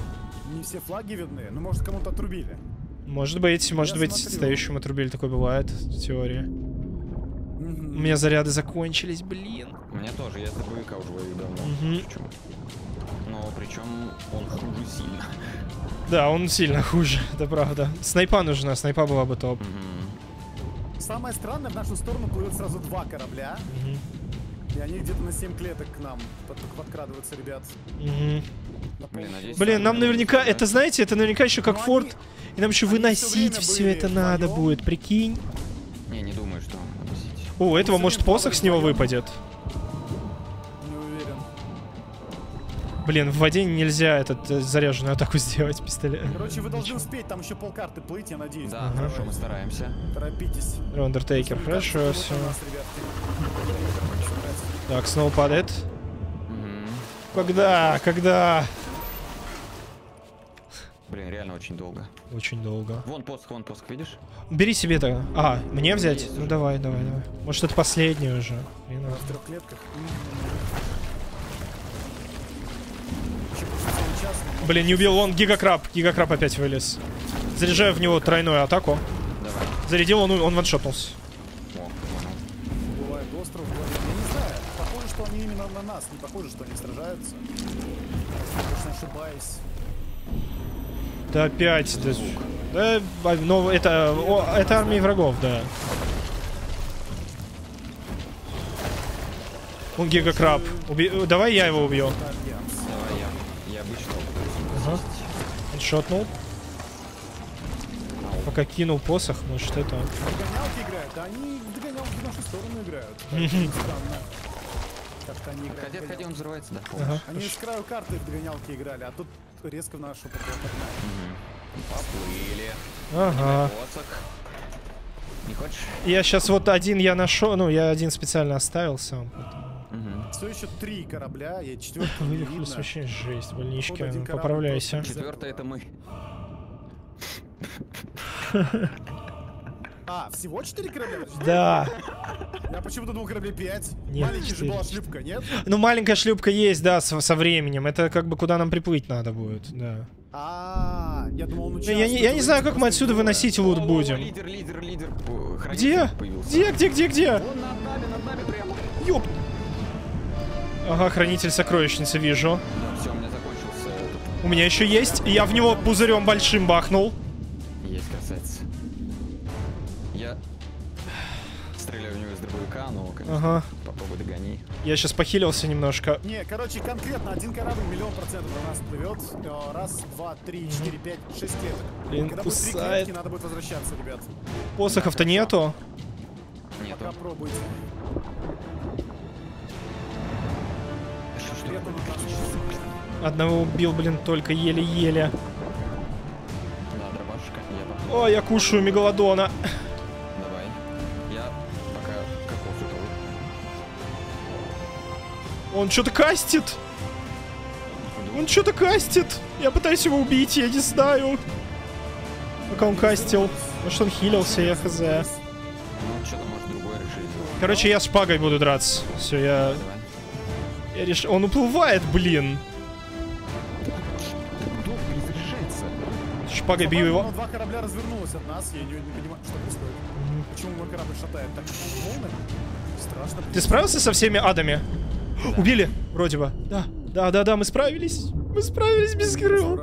M: Не все флаги видны, но может кому-то отрубили.
A: Может быть, может быть,
M: смотрю.
A: стоящему отрубили, такое бывает в теории. У меня заряды закончились, блин.
D: У меня тоже, я дробовика уже воюю давно.
A: Мгм.
D: Причем. Но причем он хуже сильно.
A: Да, он сильно хуже, это правда. Снайпа нужна, снайпа была бы топ.
M: Самое странное, в нашу сторону плывет сразу два корабля. И они где-то на 7 клеток к нам под- подкрадываются, ребят. На
D: Блин, надеюсь,
A: Блин, нам наверняка, это знаете, это наверняка еще как форт. И нам еще выносить все это надо будет, прикинь.
D: Не, не думаю, что носить.
A: О, у этого может посох с него выпадет.
M: Не уверен.
A: Блин, в воде нельзя этот э, заряженную атаку сделать пистолет.
M: Короче, вы должны успеть, там еще полкарты плыть, я надеюсь.
D: Да, хорошо, мы стараемся.
M: Торопитесь.
A: Undertaker, хорошо, все.
M: у нас, ребятки.
A: Так, снова падает. Когда? Когда?
D: Блин, реально очень долго.
A: Очень долго.
D: Вон посох, вон посох, видишь?
A: Бери себе то. А, мне взять? Ну давай, давай, давай. Может это последний уже. Надо.
M: В трех клетках.
A: Блин, не убил он гигакраб. Гигакраб опять вылез. Заряжаю в него тройную атаку.
D: Давай.
A: Зарядил, он, он ваншотнулся.
M: Нас. Не похоже, что они сражаются. Конечно, ошибаюсь.
A: Да опять. Да, да, а, ну это, о, это армия врагов, да. Он гигакраб. Уби- Давай я его убью.
D: Давай я. Я обычно
A: Ага. Он шотнул. Пока кинул посох, может это...
M: Догонялки играют, да они догонялки в нашу сторону играют. Как-то они играют.
D: Ходи,
M: в
D: ходи, он взрывается, да.
A: Ага.
M: Они с краю карты в догонялки играли, а тут резко в нашу.
D: Поплыли.
A: Ага.
D: Не хочешь?
A: Я сейчас вот один я нашел, ну я один специально оставил сам.
M: Все еще три корабля, и четвертый не видно.
A: вообще жесть, больнички, поправляйся.
D: Четвертое это мы.
M: А, всего четыре корабля? Подожди.
A: Да.
M: Я почему-то думал кораблей пять.
A: Нет,
M: Маленький же
A: четыре.
M: была шлюпка, нет?
A: Ну маленькая шлюпка есть, да, со, со временем. Это как бы куда нам приплыть надо будет, да.
M: А, я думал, он
A: Ну,
M: участвует.
A: я, не, я не знаю, как мы отсюда выносить лут будем.
D: Лидер, лидер, лидер.
A: Где? Где, где, где, где?
D: Вон над нами, над нами прямо.
A: Ёп. Ага, хранитель сокровищницы вижу.
D: Да, все, у меня закончился.
A: У меня еще есть. и Я в него пузырем большим бахнул.
D: Я стреляю в него из дробовика, но, конечно,
A: Ага.
D: попробуй догони.
A: Я сейчас похилился немножко.
M: Не, короче, конкретно один корабль миллион процентов на нас плывет. Э, Раз, два, три, четыре, пять, шесть клеток.
A: Блин,
M: Когда будет три
A: кусает.
M: клетки, надо будет возвращаться, ребят.
A: Посохов-то нету.
D: Нету.
M: Пока пробуйте.
A: Одного убил, блин, только еле-еле. О, я кушаю мегалодона.
D: Давай. Я пока кокос утолу.
A: Он что-то кастит. Он что-то кастит. Я пытаюсь его убить, я не знаю. Пока он кастил. Может он хилился, я хз.
D: Ну, что-то может другое решить.
A: Короче, я с шпагой буду драться. Все, я...
D: Давай.
A: я решил... Он уплывает, блин. Шпагой бью его.
M: Два корабля развернулось от нас, я не, не понимаю, что происходит. Почему мой корабль шатает так волны? Страшно.
A: Ты справился со всеми адами? Убили, вроде бы. Да, да, да, да, мы справились. Мы справились без крыл.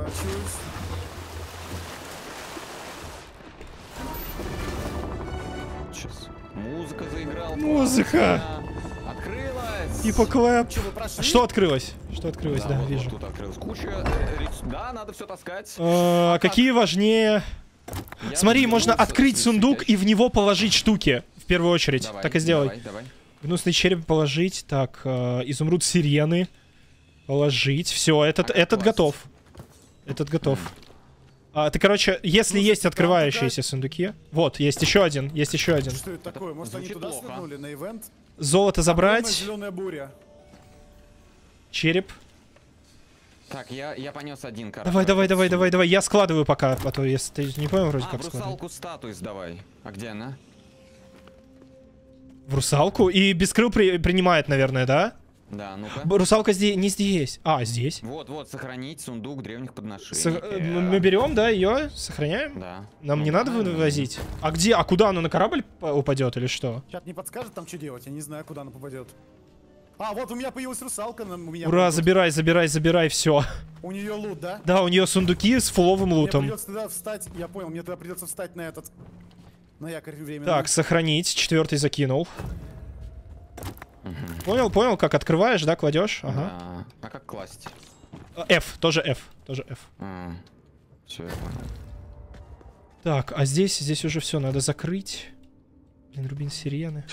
D: Музыка заиграла.
A: Музыка. И поклэп.
M: Что,
A: открылось? Что открылось, да,
D: вот,
A: вижу.
D: Вот тут открылась куча. э, Да, надо все таскать.
A: А, какие важнее?
D: Я
A: Смотри, можно открыть сундук и в него положить штуки. В первую очередь.
D: Давай,
A: так и сделай.
D: Давай, давай.
A: Гнусный череп положить. Так, э, изумруд сирены. Положить. Все, этот,
D: как
A: этот готов. Этот готов. А, ты, короче, если есть открывающиеся сундуки. Вот, есть еще один, есть еще один.
M: Что это такое? Может, они
D: звучит
M: туда
D: плохо.
M: свернули, на ивент?
A: Золото забрать.
M: Зеленая буря.
A: Череп.
D: Так, я, я понес один корабль.
A: Давай, давай, давай, давай, давай. Я складываю пока, а то если ты не понял, вроде
D: А,
A: как
D: русалку статуи сдавай. А где она?
A: В русалку. И бескрыл при- принимает, наверное, да?
D: Да, ну-ка.
A: Русалка здесь, не здесь. А, здесь.
D: Вот, вот, сохранить сундук древних подношений.
A: Со- э, м- мы берем, да, ее, сохраняем?
D: Да.
A: Нам
D: Ну
A: не надо вывозить? А где? А куда оно на корабль упадет или что?
M: Чат не подскажет там, что делать? Я не знаю, куда она попадет. А, вот у меня появилась русалка. У, меня
A: Ура,
M: будет.
A: забирай, забирай, забирай, все.
M: у нее лут, да?
A: Да, у нее сундуки с фуловым
M: Мне
A: лутом.
M: придется тогда встать, я понял, мне тогда придется встать на этот, на якорь временно.
A: Так, сохранить. Четвертый закинул. Понял, понял, как открываешь, да, кладешь? Ага.
D: Да. А как класть?
A: А, F, тоже F, тоже F.
D: Все, я понял.
A: Так, а здесь, здесь уже все, надо закрыть. Блин, рубин сирены.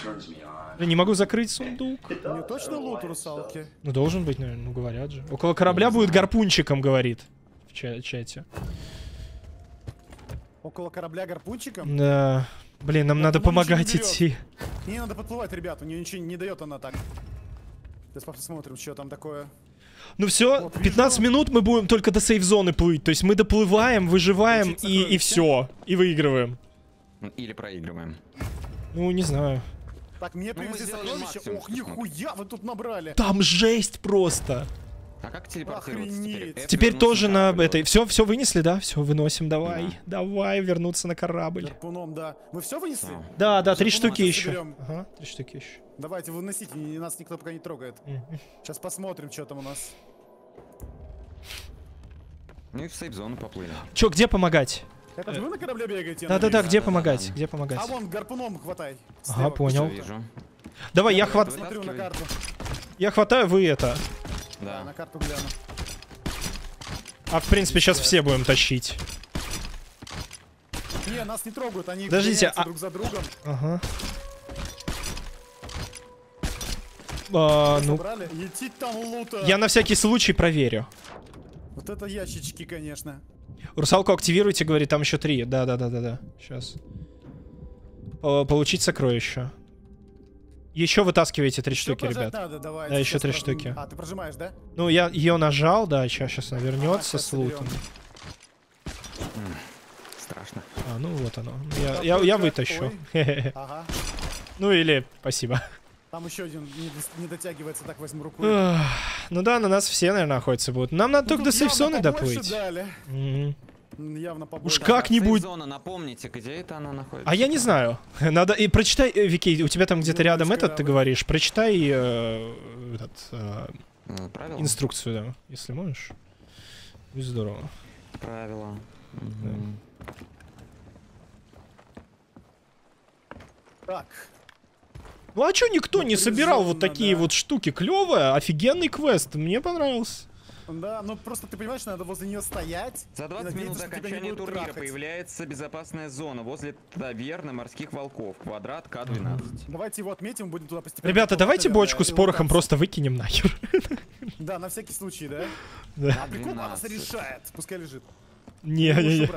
A: Блин, не могу закрыть сундук.
M: У нее точно лут русалки?
A: Ну, должен быть, наверное, ну, говорят же. Около корабля будет гарпунчиком, говорит. В ча- чате.
M: Около корабля гарпунчиком?
A: Да. Блин, нам надо помогать идти.
M: Не надо подплывать, ребят, у нее ничего не дает она так. Сейчас посмотрим, что там такое.
A: Ну все, 15 минут мы будем только до сейф-зоны плыть. То есть мы доплываем, выживаем и, и все. И выигрываем.
D: Или проигрываем.
A: Ну, не знаю.
M: Так, мне
D: Ну,
M: привезли сокровища. Ох, нихуя, вы тут набрали.
A: Там жесть просто.
D: А как телепортироваться теперь? F
A: Теперь
D: вернуться
A: тоже на этой. Все, все вынесли, да? Все, выносим, давай. Давай вернуться на корабль.
M: Гарпуном, да. Вы все вынесли?
A: Да, да, три штуки еще.
M: соберем.
A: Ага, три штуки еще.
M: Давайте, выносите, нас никто пока не трогает. Сейчас посмотрим, что там у нас.
D: Ну и в сейф-зону поплыли.
A: Че, где помогать?
M: Это же вы на корабле бегаете?
A: Да-да-да, где помогать? Где помогать?
M: А вон, гарпуном хватай.
A: Ага, понял. Давай, я
M: Я
A: хват...
M: Смотрю на карту.
A: Я хватаю, вы это.
M: Да, на карту гляну.
A: А в принципе сейчас все будем тащить.
M: Не, нас не трогают, они
A: Подождите, а-
M: друг за другом.
A: Ага. А, ну,
M: там лута.
A: я на всякий случай проверю.
M: Вот это ящички, конечно.
A: Русалку активируйте, говорит, там еще три. Да-да-да-да-да. Сейчас. Получить сокровища. Еще вытаскивайте три штуки, ребят.
M: надо, давайте,
A: Да, еще три
M: прожму.
A: штуки.
M: А, ты прожимаешь, да?
A: Ну, я ее нажал, да, сейчас, сейчас она вернется
M: щас
A: с лутом.
D: Страшно.
A: А, ну вот оно. Я, я, я вытащу.
M: Ага.
A: Ну или спасибо.
M: Там еще один не, дотягивается, так возьму рукой.
A: Ах, Ну да, на нас все, наверное, охотиться будут. Нам надо
M: Ну,
A: только до сейф-зоны доплыть.
M: дали.
A: Мгм.
M: Явно побольше.
A: Уж как-нибудь.
D: Сейф-зона, напомните, где это она находится?
A: А я не знаю. Надо и прочитай, э, Вики, у тебя там где-то рядом
M: Минуточку,
A: этот, ты
M: да,
A: говоришь. Прочитай э, этот э,
D: правила?
A: инструкцию, да, если можешь. Будет здорово.
D: Правила. Мгм.
M: Так.
A: Ну а чё никто не собирал вот такие
M: да.
A: вот штуки? Клевая, офигенный квест, мне понравился.
M: Да, ну просто ты понимаешь, надо возле нее стоять.
D: За
M: и
D: 20
M: надеяться,
D: минут до
M: что
D: окончания турнира
M: трахать.
D: появляется безопасная зона возле таверны морских волков. Квадрат К-12.
M: Давайте его отметим, будем туда постепенно.
A: Ребята, давайте бочку с порохом просто выкинем нахер.
M: Да, на всякий случай, да?
A: Да.
M: А прикол, она
D: 12.
M: решает. Пускай лежит.
A: Не, не, не.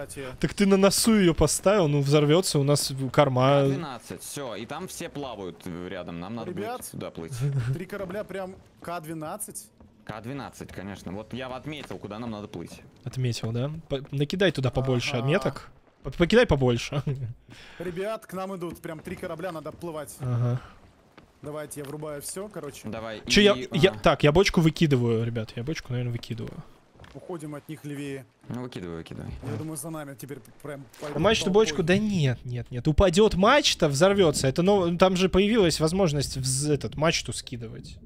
A: Так ты на носу ее поставил, ну взорвется, у нас корма.
D: К-12, все, и там все плавают рядом, нам надо
M: Ребят.
D: будет туда плыть.
M: Три корабля прям К-12.
D: К-12, конечно. Вот я отметил, куда нам надо плыть.
A: Отметил, да? По- накидай туда побольше
M: Ага.
A: отметок. П- Покидай побольше.
M: Ребят, к нам идут. Прям три корабля, надо плывать.
A: Ага.
M: Давайте, я врубаю все, короче.
D: Давай.
A: Че, я,
D: и,
A: я...
D: а,
A: Так, я бочку выкидываю, ребят. Я бочку, наверное, выкидываю.
M: Уходим от них левее.
D: Ну, выкидывай, выкидывай.
M: Я думаю, за нами теперь прям
A: А мачту бочку? Да нет, нет, нет. Упадет мачта, взорвется. Это но там же появилась возможность вз- этот мачту скидывать.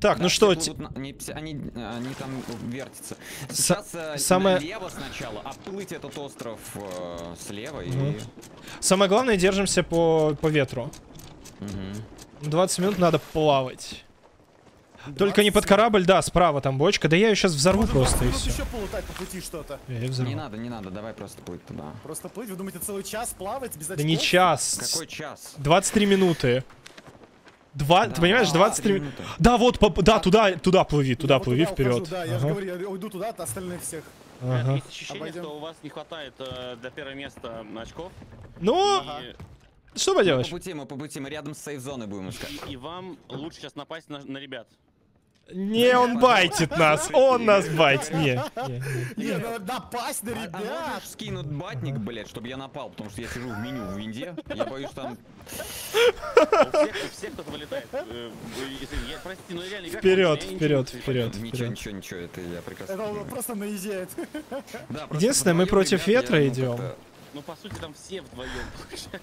A: Так,
D: Да,
A: ну что,
D: плывут на- они, все- они, они там вертятся.
A: Са-
D: Сейчас э,
A: самое-
D: налево сначала, оплыть этот остров э, слева и...
A: самое главное, держимся по, по ветру.
D: Мгм.
A: 20 минут надо плавать. Только не под корабль, да, справа там бочка. Да я ее сейчас взорву
M: Можем
A: просто и
M: 20 минут
A: все.
M: еще полутать по пути что-то.
A: Я её взорву.
D: Не надо, не надо, давай просто плыть туда.
M: Просто плыть, вы думаете, целый час плавать без очков?
A: Да не час.
D: Какой час?
A: 23 минуты. Два, ты понимаешь, 23
D: минуты.
A: минуты. Да, вот, поп- да, туда, туда плыви, туда
M: Я вот
A: плыви
M: туда
A: вперед.
M: ухожу, Да, я же
A: Ага.
M: говорю, я уйду туда от остальных всех.
A: Ага.
C: Есть ощущение,
M: Обойдем.
C: что у вас не хватает э, для первого места очков.
A: Ну,
C: И,
A: что
D: Мы
A: поделаешь?
D: по пути, мы по пути, мы рядом с сейф-зоной будем искать.
C: и- и вам лучше сейчас напасть на, на ребят.
A: Не, он байтит нас, он нас байтит. Не, не,
M: надо напасть на
D: А, а
M: ребят.
D: можешь скинуть батник, блядь, чтобы я напал, потому что я сижу в меню в винде. Я боюсь, там
C: Всех кто-то вылетает. Простите, но реально
A: Вперед, вперед, вперед,
D: Ничего, ничего, ничего, это я прекрасно
M: Это просто наезжает.
A: Единственное, мы против ветра
D: ну,
A: идем.
C: Ну, по сути, там все вдвоем получается.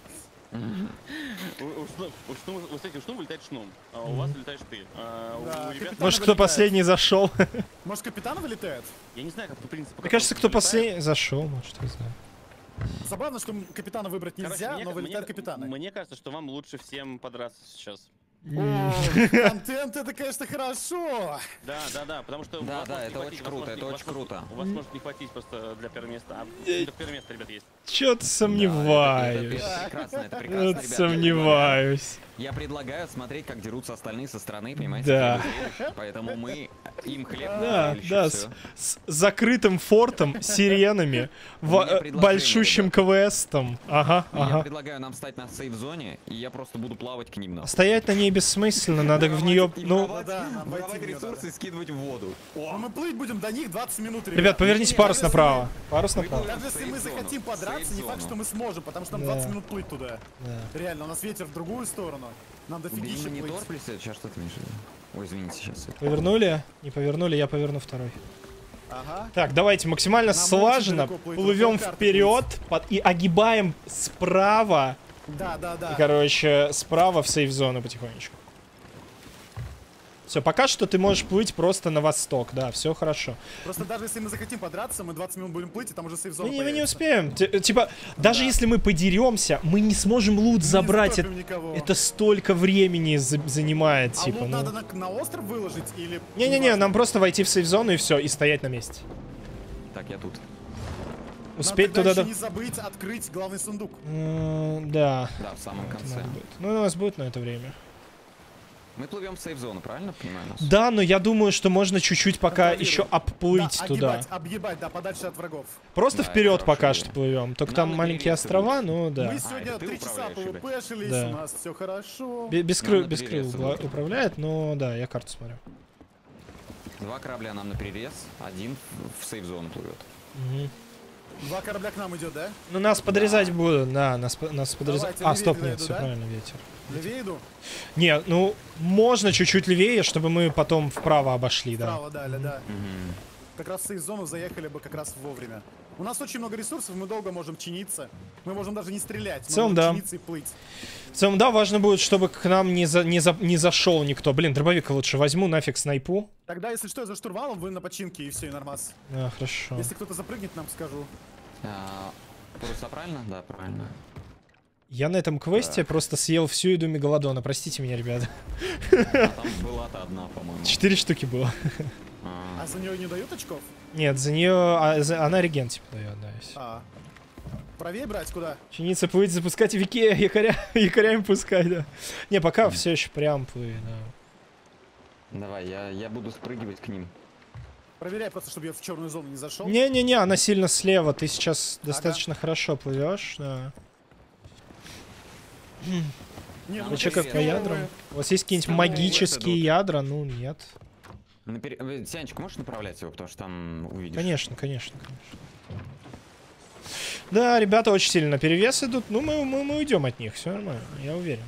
C: У, у шну- у шну- у- с этим шнум вылетает шнум, а у вас вылетаешь ты. А
A: Может, кто последний зашел?
M: Может, капитан вылетает?
C: Я не знаю, как по принципу.
A: Мне кажется, кто последний зашел, может, не знаю.
M: Забавно, что капитана выбрать
C: Короче,
M: нельзя,
C: мне
M: но вылетают
C: мне-
M: капитаны.
C: Мне кажется, что вам лучше всем подраться сейчас.
M: О, контент это, конечно, хорошо.
C: Да, да, да, потому что...
D: Да, да, это очень круто, это очень круто.
C: У вас может не хватить просто для первого места, а первое место, ребят, есть.
A: Чё-то
D: Это
A: сомневаюсь.
D: прекрасно, это прекрасно,
A: Вот
D: ребят.
A: сомневаюсь.
D: Я предлагаю смотреть, как дерутся остальные со стороны, понимаете?
A: Да.
D: Поэтому мы им хлеб
A: Да, да, с, с закрытым фортом, сиренами,
D: меня
A: э, большущим квестом. Ага,
D: Я
A: ага.
D: предлагаю нам стать на сейф-зоне, и я просто буду плавать к ним. нахуй.
A: Стоять на ней бессмысленно, надо в нее, ну...
D: воровать-
M: Да, нам
D: воровать
M: войти в неё
D: ресурсы и скидывать в воду.
M: Но мы плыть будем до них 20 минут, ребят.
A: Ребят, поверните парус направо. Парус направо.
M: Даже если мы захотим подраться, не факт, что мы сможем, потому что нам
A: Да.
M: 20 минут плыть туда.
A: Да.
M: Реально, у нас ветер в другую сторону.
D: Убери
M: дофигища плыть.
D: монитор, плюс сейчас что ты имеешь в виду? Ой, извините, сейчас.
A: Повернули? Не повернули, я поверну второй.
M: Ага.
A: Так, давайте максимально
M: Нам
A: слаженно
M: плыть,
A: плывем вперед под- и огибаем справа.
M: Да, да, да.
A: И, короче, справа в сейф-зону потихонечку. Все, пока что ты можешь плыть просто на восток, да, все хорошо.
M: Просто даже если мы захотим подраться, мы 20 минут будем плыть, и там уже
A: Мы
M: сейф-зона
A: не, мы не успеем. Т- Типа, даже
M: Да.
A: если мы подеремся, мы не сможем лут забрать.
M: затопим
A: Это,
M: никого.
A: это столько времени за- занимает,
M: А
A: типа.
M: лут
A: ну.
M: надо на, на остров выложить или...
A: Не-не-не, нам просто войти в сейф-зону и все, и стоять на месте.
D: Так, я тут.
A: Успеть
M: тогда
A: туда...
M: еще
A: до-
M: не забыть открыть главный сундук.
A: М, Да.
D: Да, в самом конце.
A: Ну, у нас будет на это время.
D: Мы плывем в сейф-зону, правильно понимаю нас?
A: Да, но я думаю, что можно чуть-чуть пока еще обплыть
M: да,
A: туда.
M: огибать, объебать, да, подальше от врагов.
A: Просто
D: Да,
A: вперед пока
D: хорошая
A: что
D: идея.
A: плывем. Только
D: Нам
A: там маленькие острова, ну да.
M: Мы сегодня
D: это ты
M: три часа
D: управляешь, ребят?
M: ПВПшились,
A: Да.
M: у нас все хорошо.
A: Бе- Без, крыл, без крыл управляет, но да, я карту смотрю.
D: Два корабля нам на перерез, один в- сейф-зону плывет.
A: Мгм.
M: Два корабля к нам идет, да?
A: Ну, нас подрезать будут, да, нас, нас подрезать. А, стоп, нет,
M: иду,
A: все
M: да?
A: правильно, ветер.
M: Левее иду?
A: Не, ну, можно чуть-чуть левее, чтобы мы потом вправо обошли, да.
M: Справа, да, да, да.
D: Мгм.
M: Как раз в сейф-зону заехали бы как раз вовремя. У нас очень много ресурсов, мы долго можем чиниться. Мы можем даже не стрелять,
A: В
M: мы
A: целом,
M: можем
A: да.
M: чиниться и плыть.
A: В целом, да, важно будет, чтобы к нам не, за, не, за, не зашел никто. Блин, дробовика лучше возьму, нафиг снайпу.
M: Тогда, если что, я за штурвалом, вы на починке и все, и нормас.
A: А, хорошо.
M: Если кто-то запрыгнет, нам скажу.
D: Паруса правильно? Да, правильно.
A: Я на этом квесте просто съел всю еду Мегалодона. Простите меня, ребята.
D: А там была-то одна, по-моему.
A: Четыре штуки было.
D: А,
M: А за нее не дают очков?
A: Нет, за нее... а, за- она реген, типа, дает, да.
M: А. Правее брать куда?
A: Чиниться, плыть, запускать вике, якоря, якорями пускай, да. Не, пока все еще прям плыви, да.
D: Давай, я, я буду спрыгивать к ним.
M: Проверяй просто, чтобы я в черную зону не зашел.
A: Не-не-не, она сильно слева. Ты сейчас достаточно хорошо плывешь, да.
M: Не, ну,
A: че как по ядрам? У вас есть какие-нибудь
D: Ну,
A: магические ядра? Ну, нет.
D: На пере- э, Сянечка, можешь направлять его, потому что там увидишь.
A: Конечно, конечно, конечно. Да, ребята очень сильно на перевес идут. Ну, мы, мы, мы уйдем от них, все нормально, я уверен.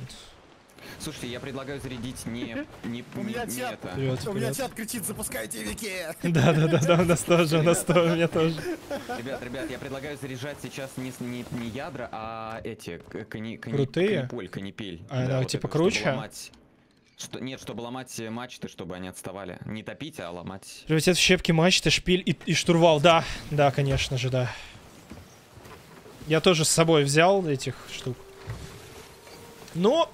D: Слушайте, я предлагаю зарядить не, не,
M: У меня чат, у меня чат кричит, запускайте вики.
A: Да, да, да, да, у нас тоже, у нас тоже, у меня тоже.
D: Ребят, ребят, я предлагаю заряжать сейчас не, не, не ядра, а эти, кони, кони-
A: Крутые?
D: каниполь, канипель.
A: А, она
D: вот
A: типа круче?
D: что, нет, чтобы ломать э, мачты, чтобы они отставали. Не топить, а ломать.
A: Превратят в щепки мачты, шпиль и, и штурвал. Да, да, конечно же, да. Я тоже с собой взял этих штук. Но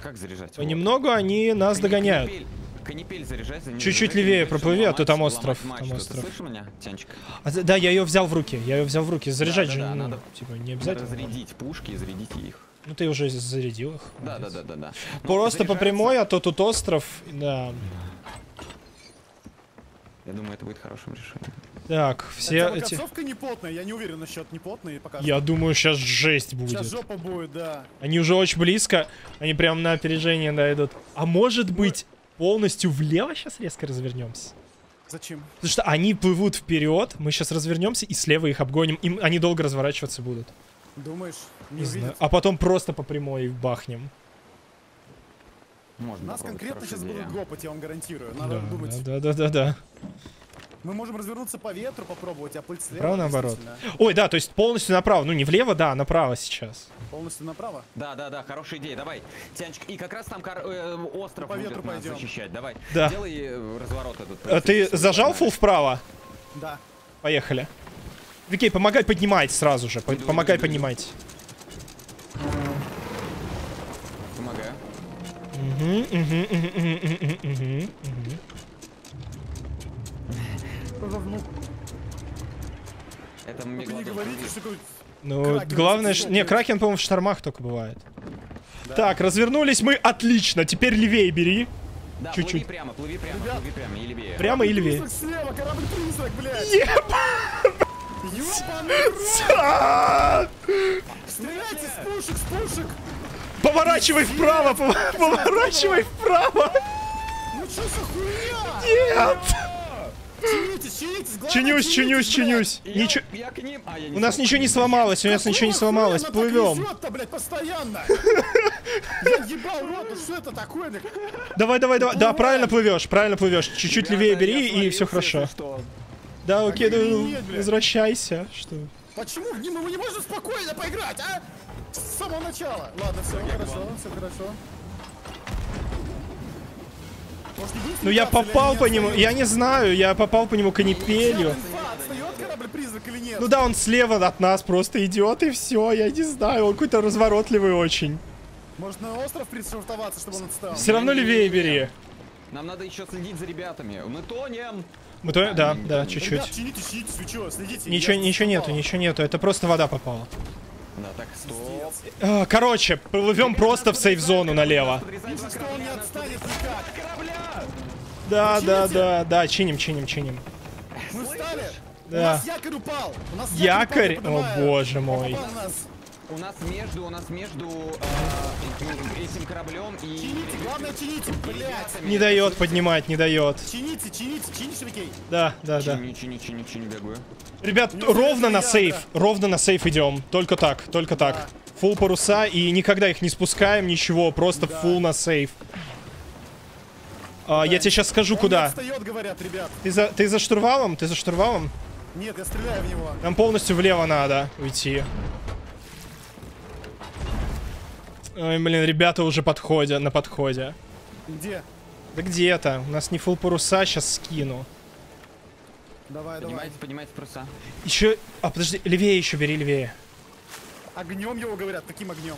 D: А как заряжать? Вот.
A: понемногу они нас
D: Кани-
A: догоняют.
D: Канипель, канипель заряжай, за-
A: Чуть-чуть левее
D: канипель,
A: проплыви, а то там остров, там
D: мачту. Ты
A: остров.
D: слышишь меня, Тянчик?
A: А, да, я ее взял в руки, я ее взял в руки. Заряжать
D: Да,
A: же,
D: да,
A: ну,
D: надо
A: типа, не обязательно.
D: Разрядить пушки и зарядите их.
A: Ну ты уже зарядил их.
D: Да, да, да, да, да. Ну,
A: Просто по
D: заряжается-
A: прямой, а то тут остров, да.
D: Я думаю, это будет хорошим решением.
A: Так, все
M: Хотя
A: эти...
M: концовка неплотная, я не уверен насчет неплотной пока
A: Я
M: что.
A: думаю, сейчас жесть будет.
M: Сейчас жопа будет, да.
A: Они уже очень близко, они прям на опережение дойдут. А может быть, полностью влево сейчас резко развернемся?
M: Зачем?
A: Потому что они плывут вперед, мы сейчас развернемся и слева их обгоним. Им они долго разворачиваться будут.
M: Думаешь? Не
A: Не знаю. А потом просто по прямой их бахнем.
D: Можно
M: Нас конкретно сейчас
D: идея.
M: будут гопать, я вам гарантирую.
A: Да,
M: Надо думать.
A: да, да, да, да.
M: Мы можем развернуться по ветру, попробовать, а плыть слева.
A: Право наоборот. Ой, да, то есть полностью направо. Ну, не влево, да, а направо сейчас.
M: Полностью направо.
D: Да, да, да, хорошая идея. Давай, Тянчик. И как раз там кор- э, остров
M: По
D: будет
M: ветру
D: нас
M: пойдем.
D: защищать. Давай.
A: Да.
D: Делай э, разворот этот.
A: А ты зажал фул вправо?
M: Да.
A: Поехали. Викей, помогай поднимать сразу же. по- Помогай поднимать.
D: Помогаю.
A: Мгм, мгм, мгм, мгм, мгм,
D: Это
M: Только не
D: мегалодон.
M: говорите, что какой-
A: Ну,
M: Кракен
A: главное, ш- не, Кракен, по-моему, в штормах только бывает. Так, развернулись мы, отлично. Теперь левее бери.
D: Да,
A: Чуть-чуть.
D: плыви прямо, плыви прямо, плыви прямо и левее.
A: Прямо и левее.
M: Слева, корабль-призрак, блядь! Ёбаный
A: А!
M: рот! Стреляйте с пушек, с пушек!
A: Поворачивай вправо, пов- поворачивай вправо.
M: Ну чё за хуйня?
A: Нет. Чинюсь, чинюсь, чинюсь. Ничего.
D: А,
A: У нас ничего не сломалось, у нас ничего не сломалось. Плывем. Давай, давай, давай. Да, правильно плывешь, правильно плывешь. Чуть-чуть левее бери, и все хорошо. Да, окей, да, ну, возвращайся. Что?
M: Почему не- мы не можем спокойно поиграть, а? С самого начала. Ладно, все хорошо, все хорошо.
A: Ну я попал по нему, я не знаю, я попал по нему канипелью. Ну да, он слева от нас просто идет, и все, я не знаю, он какой-то разворотливый очень.
M: Может, на остров пришвартоваться, чтобы он отстал?
A: Все равно левее бери.
D: Нам надо еще следить за ребятами. Мы тонем.
A: Мы то- да, да,
D: тонем.
A: чуть-чуть. Ничего, ничего нету, ничего нету, это просто вода попала.
D: Да, так, стоп.
A: А, Короче, плывем просто в сейф-зону налево. Да, да, да, да, чиним, чиним, чиним.
M: Мы встали. У
A: Да.
M: нас якорь упал. У нас
A: Якорь?
M: упал, я
A: О боже мой.
D: У нас между, у нас между э, этим кораблем и...
M: Чините, главное чините, блядь.
A: Не дает поднимать, не дает.
M: Чините, чините, чинишь, Викей.
A: Да, да, да.
D: Чини, чини, чини, чини, бегаю.
A: Ребят, ровно на сейф, ровно на сейф идем. Только так, только так. Фул паруса и никогда их не спускаем, ничего, просто фул на сейф. А, я тебе сейчас скажу, куда.
M: отстает, говорят, ребят.
A: Ты за, ты за штурвалом? Ты за штурвалом?
M: Нет, я стреляю в него.
A: Нам полностью влево надо уйти. Ой, блин, ребята уже подходят, на подходе.
M: Где?
A: Да где-то. У нас не фул паруса, сейчас скину.
M: Давай, давай.
D: Поднимайте, поднимайте паруса.
A: Еще... А, подожди, левее еще бери, левее.
M: Огнем его говорят, таким огнем.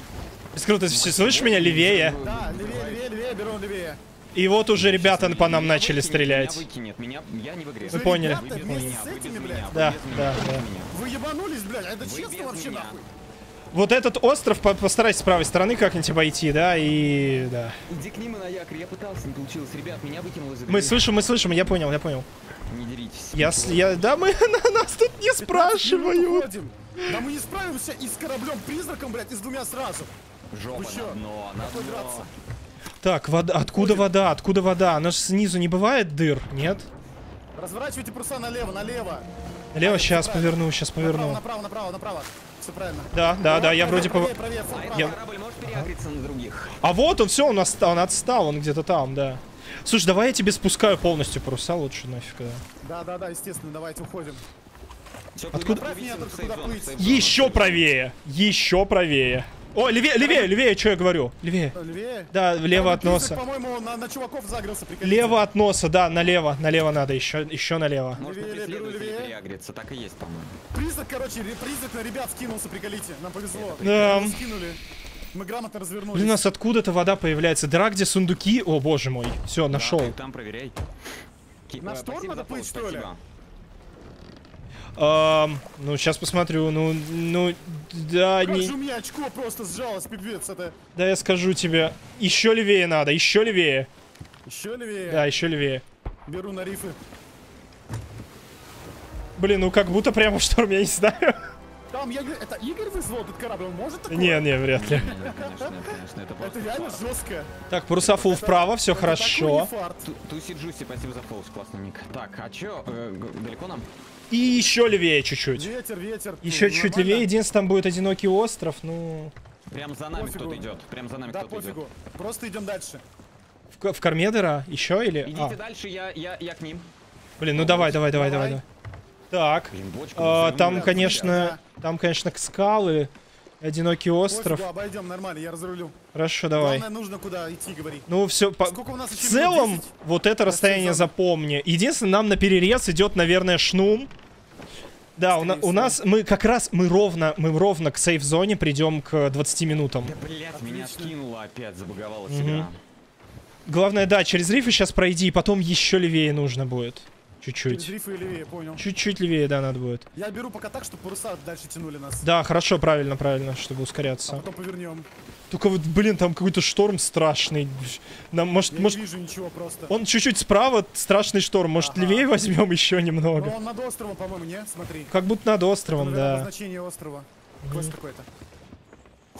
A: Круто, ты все слышишь меня? Левее.
M: Да, левее, левее, левее, беру левее.
A: И вот уже ребята по нам
D: Меня
A: начали
D: выкинет,
A: стрелять.
D: Меня выкинет, меня, я не в игре.
A: Вы поняли.
D: Вы
M: Ребята,
D: меня,
M: вместе с
D: вы
M: этими,
D: меня,
M: блядь.
D: вы
A: Да,
D: меня,
A: да,
D: вы
A: да.
D: меня.
M: Вы ебанулись, блядь, а это
D: Вы
M: честно вообще
D: меня.
M: нахуй?
A: Вот этот остров по- постарайся с правой стороны как-нибудь обойти, да, и... да.
D: Иди к ним и на якорь, я пытался, не получилось. Ребят, меня выкинуло из игры.
A: Мы слышим, мы слышим, я понял, я понял.
D: Не деритесь.
A: Я, с- я, да, мы, на нас тут не
M: 15 минут
A: спрашивают.
M: Да мы не справимся и с кораблем-призраком, блядь, и с двумя сразу.
D: Жопа на дно, на дно.
A: Так, вода, откуда вода, откуда вода? Она же снизу не бывает дыр, нет?
M: Разворачивайте паруса налево, налево.
A: Налево, сейчас поверну, сейчас поверну.
M: направо, направо, направо. Все правильно.
A: Да, да, да, я вроде
M: правее,
A: пов-
M: правее, всё
D: А
A: Я-
M: правее.
D: корабль может переагриться на других?
A: А вот он, все, он, он отстал, он где-то там, да. Слушай, давай я тебе спускаю полностью паруса лучше нафиг, да.
M: Да, да, да, естественно, давайте уходим.
A: Откуда-
M: Направь меня только куда плыть.
A: Еще правее, еще правее. О, левее, левее, левее, что я говорю? Левее.
M: Левее?
A: Да, влево от носа.
M: По-моему, на, на чуваков загрелся, прикольно.
A: Лево от носа, да, налево, налево надо, еще, еще налево.
D: Можно
M: Левее, левее.
D: переагриться, так и есть, по-моему.
M: Призрак, короче, призрак на ребят скинулся, приколите. Нам повезло.
A: Да.
M: Его Скинули. Мы грамотно развернулись.
A: Блин, у нас откуда-то вода появляется. Дыра, где сундуки. О, боже мой. Все, нашел.
D: Там проверяй.
M: На
D: э,
M: шторм
D: спасибо
M: надо плыть, что ли?
A: Ам, ну, сейчас посмотрю. Ну, ну, да,
M: Как
A: не...
M: же у меня очко просто сжалось, пипец, это...
A: Да, я скажу тебе. Еще левее надо, еще левее.
M: Еще левее.
A: Да, еще левее.
M: Беру на рифы.
A: Блин, ну как будто прямо в шторм, я не знаю.
M: Там, я говорю, это Игорь вызвал этот корабль, он может такое?
A: Не, не, вряд ли.
D: Конечно, конечно, это
M: реально
D: фарт.
M: жестко.
A: Так, паруса фул вправо, все
M: Это
A: хорошо.
D: Туси Джуси, спасибо за фолл, классный ник. Так, а чё, э, далеко нам?
A: И еще левее чуть-чуть.
M: Ветер, ветер.
A: Еще чуть
M: нормально.
A: левее. Единственное, там будет одинокий остров. Ну,
D: Прям за нами кто-то идет, прям за нами
M: Да,
D: кто-то идет.
M: пофигу. Просто идем дальше.
A: в, в корме дыра? Еще или...
D: Идите
A: А,
D: дальше, я, я, я к ним.
A: блин, ну давай, давай, давай, давай.
M: Давай.
A: Так,
D: Блин, бочка
A: а, там, конечно, там, конечно, скалы, одинокий остров.
M: Пофигу, обойдем, нормально, я разрулю.
A: Хорошо, давай.
M: Главное, нужно куда идти, говори.
A: Ну, все, по...
M: У нас
A: в целом,
M: минут? 10?
A: вот это расстояние запомни. Единственное, нам на перерез идет, наверное, шнум. Да, у, на- у нас, мы как раз, мы ровно, мы ровно к сейф-зоне придем к 20 минутам.
D: Да, блядь, меня скинуло опять, забаговало
A: Мгм.
D: себя.
A: Главное, да, через рифы сейчас пройди, и потом еще левее нужно будет. Чуть-чуть.
M: левее, понял.
A: Чуть-чуть левее, да, надо будет.
M: Я беру пока так, чтобы паруса дальше тянули нас.
A: Да, хорошо, правильно, правильно, чтобы
M: А
A: ускоряться.
M: потом повернем.
A: Только вот, блин, там какой-то шторм страшный. Нам, может,
M: Я
A: может,
M: не вижу ничего просто.
A: он чуть-чуть справа, страшный шторм. Может,
M: Ага.
A: левее возьмем еще немного.
M: Но он над островом, по-моему, не? Смотри.
A: Как будто над островом,
M: Это, наверное,
A: да.
M: обозначение острова. Квест какой-то.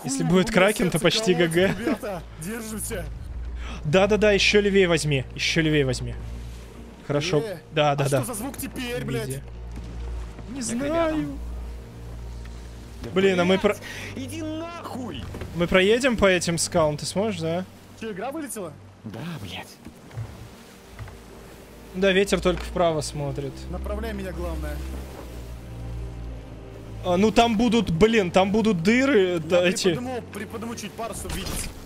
A: Если
M: Фу,
A: будет кракен, то почти ГГ.
M: Ребята, держите.
A: Да-да-да, еще левее возьми. Еще левее возьми. Хорошо.
M: Левее?
A: Да,
M: а
A: да, да.
M: что за звук теперь, блядь?
A: Не
D: к
A: знаю.
D: ребятам.
A: Блин, а мы про...
D: Иди нахуй!
A: мы проедем по этим скалам, ты сможешь, да?
M: Че, игра вылетела?
D: Да, блядь.
A: Да, ветер только вправо смотрит.
M: Направляй меня, главное.
A: А, ну там будут, блин, там будут дыры, да,
M: Я
A: эти.
M: приподниму, приподниму чуть пару, чтобы видеть.
A: П-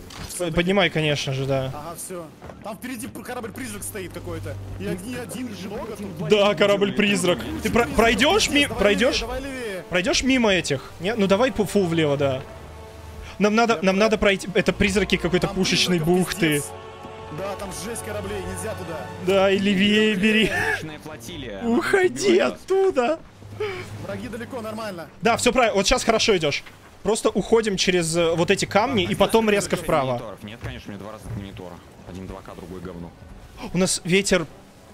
A: Поднимай, конечно же, да.
M: Ага, все. Там впереди корабль-призрак стоит какой-то. И огни один, и много.
A: Да, корабль-призрак. Ты про- пройдешь ми...
M: Давай
A: пройдешь?
M: левее, Давай левее.
A: Пройдешь мимо этих? Нет? Ну давай по фул влево, да. Нам надо, нам надо пройти. Это призраки какой-то пушечной бухты.
M: пиздец. Да, там жесть кораблей, нельзя туда.
A: Да, и левее бери. Уходи оттуда.
M: Враги далеко, нормально.
A: Да, все правильно. Вот сейчас хорошо идешь. Просто уходим через э, вот эти камни и потом резко вправо.
D: Нет, конечно, мне два разных монитора. Один 2К, другой говно.
A: У нас ветер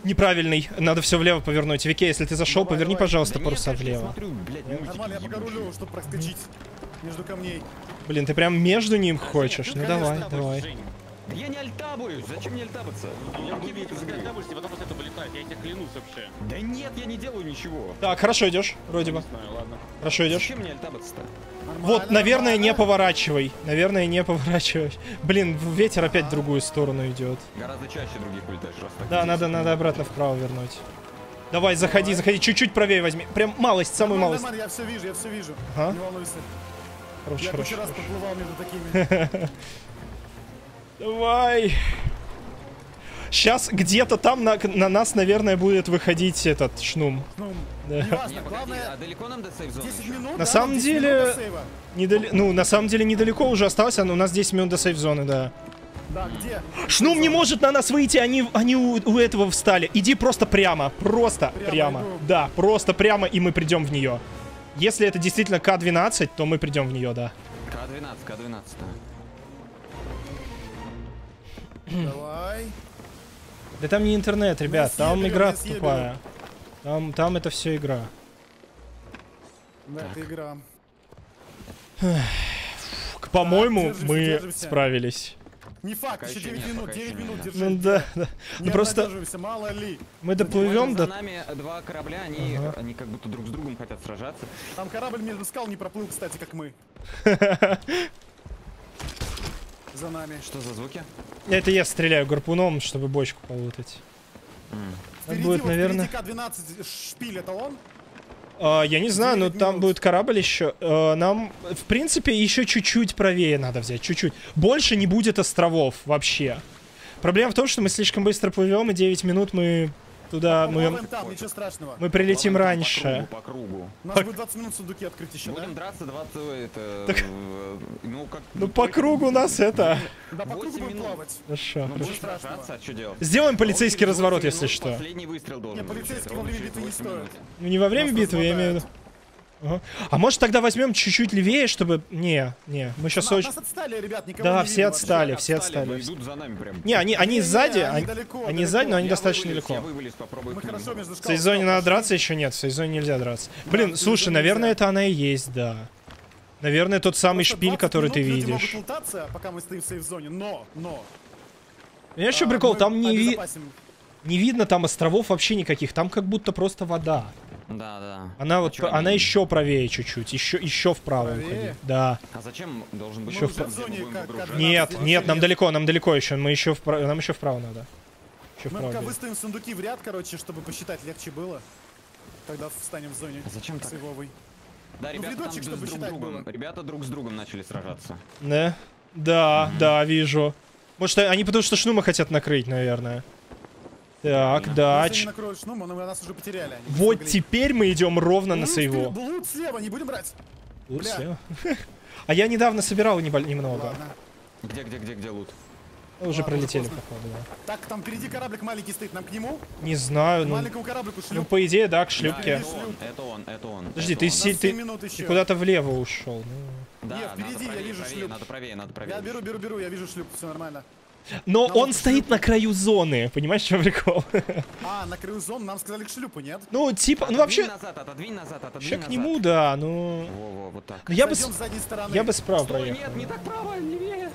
A: неправильный. Надо все влево повернуть. Вике, если ты зашел,
M: Давай,
A: поверни,
M: давай.
A: пожалуйста,
D: Да нет,
A: паруса
D: я
A: влево.
D: смотрю, блядь, мультики
M: Нормально, я пока рулю, чтобы проскочить между камней.
A: Блин, ты прям между ним хочешь? Ну
M: конечно,
A: давай,
M: да,
A: давай.
C: Жень,
D: Да я не альтабуюсь, зачем мне альтабаться?
C: Я могу видеть, когда будешь, потом после этого вылетать, я тебе клянусь вообще.
D: Да нет, я не делаю ничего.
A: Так, хорошо идешь, вроде бы.
C: Не знаю, ладно.
A: Хорошо идешь.
D: Зачем мне альтабаться-то?
A: Вот, наверное, не поворачивай. Наверное, не поворачивай. Блин, ветер опять в другую сторону идет.
D: Гораздо чаще других улетаешь, раз так.
A: Да, надо, надо обратно вправо вернуть. Давай, заходи, заходи, чуть-чуть правее возьми. Прям малость, самую
M: Нормально,
A: малость.
M: нормально, я все вижу, я все вижу.
A: Ага.
M: Не волнуйся.
A: Хорош,
M: Я
A: хорош,
M: раз проплывал между такими.
A: Давай. Сейчас где-то там на, на нас, наверное, будет выходить этот шнум.
M: Ну,
A: Да.
D: Не, погоди,
M: главное,
D: а далеко нам до сейф-зоны
M: 10
D: еще?
M: минут,
A: На
M: да,
A: самом
M: нам 10
A: деле-
M: минут до сейва.
A: Недали- Ну, на самом деле, недалеко уже осталось, а у нас 10 минут до сейф-зоны, да.
M: Да, где?
A: Шнум не может на нас выйти, они, они у, у этого встали. Иди просто прямо, просто
M: Прямо
A: прямо.
M: иду.
A: Да, просто прямо, и мы придем в нее. Если это действительно К-12, то мы придем в нее, да.
D: К-12, К-12, да.
M: Давай.
A: Да там не интернет, ребят, там игра тупая. Там, там это все игра.
M: Да, это игра.
A: К- По-моему,
M: держимся,
A: мы
M: держимся.
A: справились.
M: Не факт, еще
D: еще
M: 9
D: нет,
M: минут,
D: пока
M: 9
D: еще
M: минут
D: нет.
M: держи.
A: Ну да, да.
M: Не
A: Ну просто
M: мало ли.
A: мы доплывем
D: За
A: до...
D: нами два корабля, они,
A: Ага.
D: они как будто друг с другом хотят сражаться.
M: Там корабль между скал не проплыл, кстати, как мы. За нами.
D: Что за звуки?
A: Это я стреляю гарпуном, чтобы бочку полутать. Там
M: Впереди,
A: будет,
M: вот
A: наверное...
M: впереди К-12 шпиль, это он?
A: А, я не знаю, но
M: 9
A: там будет корабль еще. А, нам, в принципе, еще чуть-чуть правее надо взять, чуть-чуть. Больше не будет островов вообще. Проблема в том, что мы слишком быстро плывем, и 9 минут мы Туда мы,
M: там, ничего страшного.
A: мы прилетим
D: Плаваем
A: раньше.
D: По кругу,
M: У нас будет 20 минут сундуки открыть еще,
D: по кругу.
M: да?
D: Будем драться 20, это,
A: Так-
D: э, ну как...
A: Ну по кругу нас это...
M: Да, по кругу будем плавать.
A: Хорошо.
D: Ну
A: хорошо.
D: будешь сражаться, а что делать?
A: Сделаем полицейский разворот,
D: 8
A: если что.
D: Последний выстрел должен
M: Не, полицейский во время битвы не
D: через 8 минут.
M: стоит.
A: Ну не во время битвы, я имею в виду. Ага. А может тогда возьмем чуть-чуть левее, чтобы... Не, не, мы сейчас
M: На-
A: очень...
M: Нас отстали, ребят, никого
A: Да,
M: не
A: все отстали,
M: вообще.
A: все
D: Отстали, идут за нами прям.
A: Не, они, они
M: Не-не,
A: сзади,
M: они
A: они,
M: далеко,
A: они
M: далеко.
A: сзади, но они
D: Я
A: достаточно
D: вывалюсь,
A: далеко.
D: Я вывалюсь, попробую
M: Мы
D: к ним.
M: хорошо между
A: В сейзоне надо драться еще нет, в сейзоне нельзя драться. Блин,
M: в
A: слушай, наверное,
M: нельзя.
A: это она и есть, да. Наверное, тот самый
M: Просто
A: шпиль,
M: 20
A: который ты видишь.
M: могут лутаться, пока мы стоим в сейф-зоне, но, но...
A: Понимаешь, что
M: а,
A: прикол?
M: мы
A: Там не, ви- не видно там островов вообще никаких, там как будто просто вода.
D: Да, да.
A: Она вот,
D: чё
A: она еще правее чуть-чуть, еще, еще вправо
M: Правее?
A: уходит. Да.
D: А зачем должен быть
A: Ещё
D: шофер,
A: в
D: где мы
M: зоне
D: будем
M: как-
D: выгружать?
M: как
A: Нет, нет, нам далеко, нам далеко еще, мы еще вправо, нам еще вправо надо. Еще
M: Мы
A: вправо.
M: пока выставим сундуки в ряд, короче, чтобы посчитать легче было. Тогда встанем в зоне.
D: А зачем так?
M: сейвовой.
D: Да,
M: Ну,
D: ребята
M: рядочек, чтобы
D: друг
M: считать
D: другом.
M: было.
D: Ребята друг с другом начали сражаться.
A: Да, да, да, вижу. Может, они потому что шнума хотят накрыть, наверное. Так, да.
M: Если они
A: ч-
M: накроют шнума, но мы нас уже потеряли. они не
A: Вот
M: смогли.
A: теперь мы идем ровно на сейву.
M: вперед, Лут слева, не будем брать.
A: Лут
M: Бля.
A: слева. А я недавно собирал немного.
M: Ладно.
D: Где, где, где, где лут?
A: Уже
M: Ладно,
A: пролетели,
M: поздно.
A: походу, да.
M: Так, там впереди кораблик маленький стоит, нам к нему?
A: Не знаю,
M: К
A: ну...
M: маленькому кораблику
A: Ну,
M: шлюп.
A: по идее, да, к
D: Да,
A: шлюпке.
D: это он, это он, это он.
A: Подожди,
D: это
A: ты,
D: он.
A: си- ты, ты куда-то влево ушел. ну.
D: Да,
M: Нет,
D: надо
M: впереди я
D: правее,
M: вижу
D: правее,
M: шлюп.
D: Надо правее, надо правее.
M: Я беру, беру, беру, я вижу шлюп, все нормально.
A: Но
M: Нам
A: он
M: лучше
A: стоит
M: шлюпу.
A: на краю зоны, понимаешь, что прикол?
M: А, на краю зон нам сказали к шлюпу, нет?
A: Ну, типа, ну вообще,
D: назад, отодвинь назад, отодвинь
A: вообще к
D: назад.
A: нему, да, ну...
D: Во-во, вот так.
A: Я бы, с-
M: с задней стороны.
A: я бы справа
D: Стой,
A: проехал.
D: нет, не так право, левее.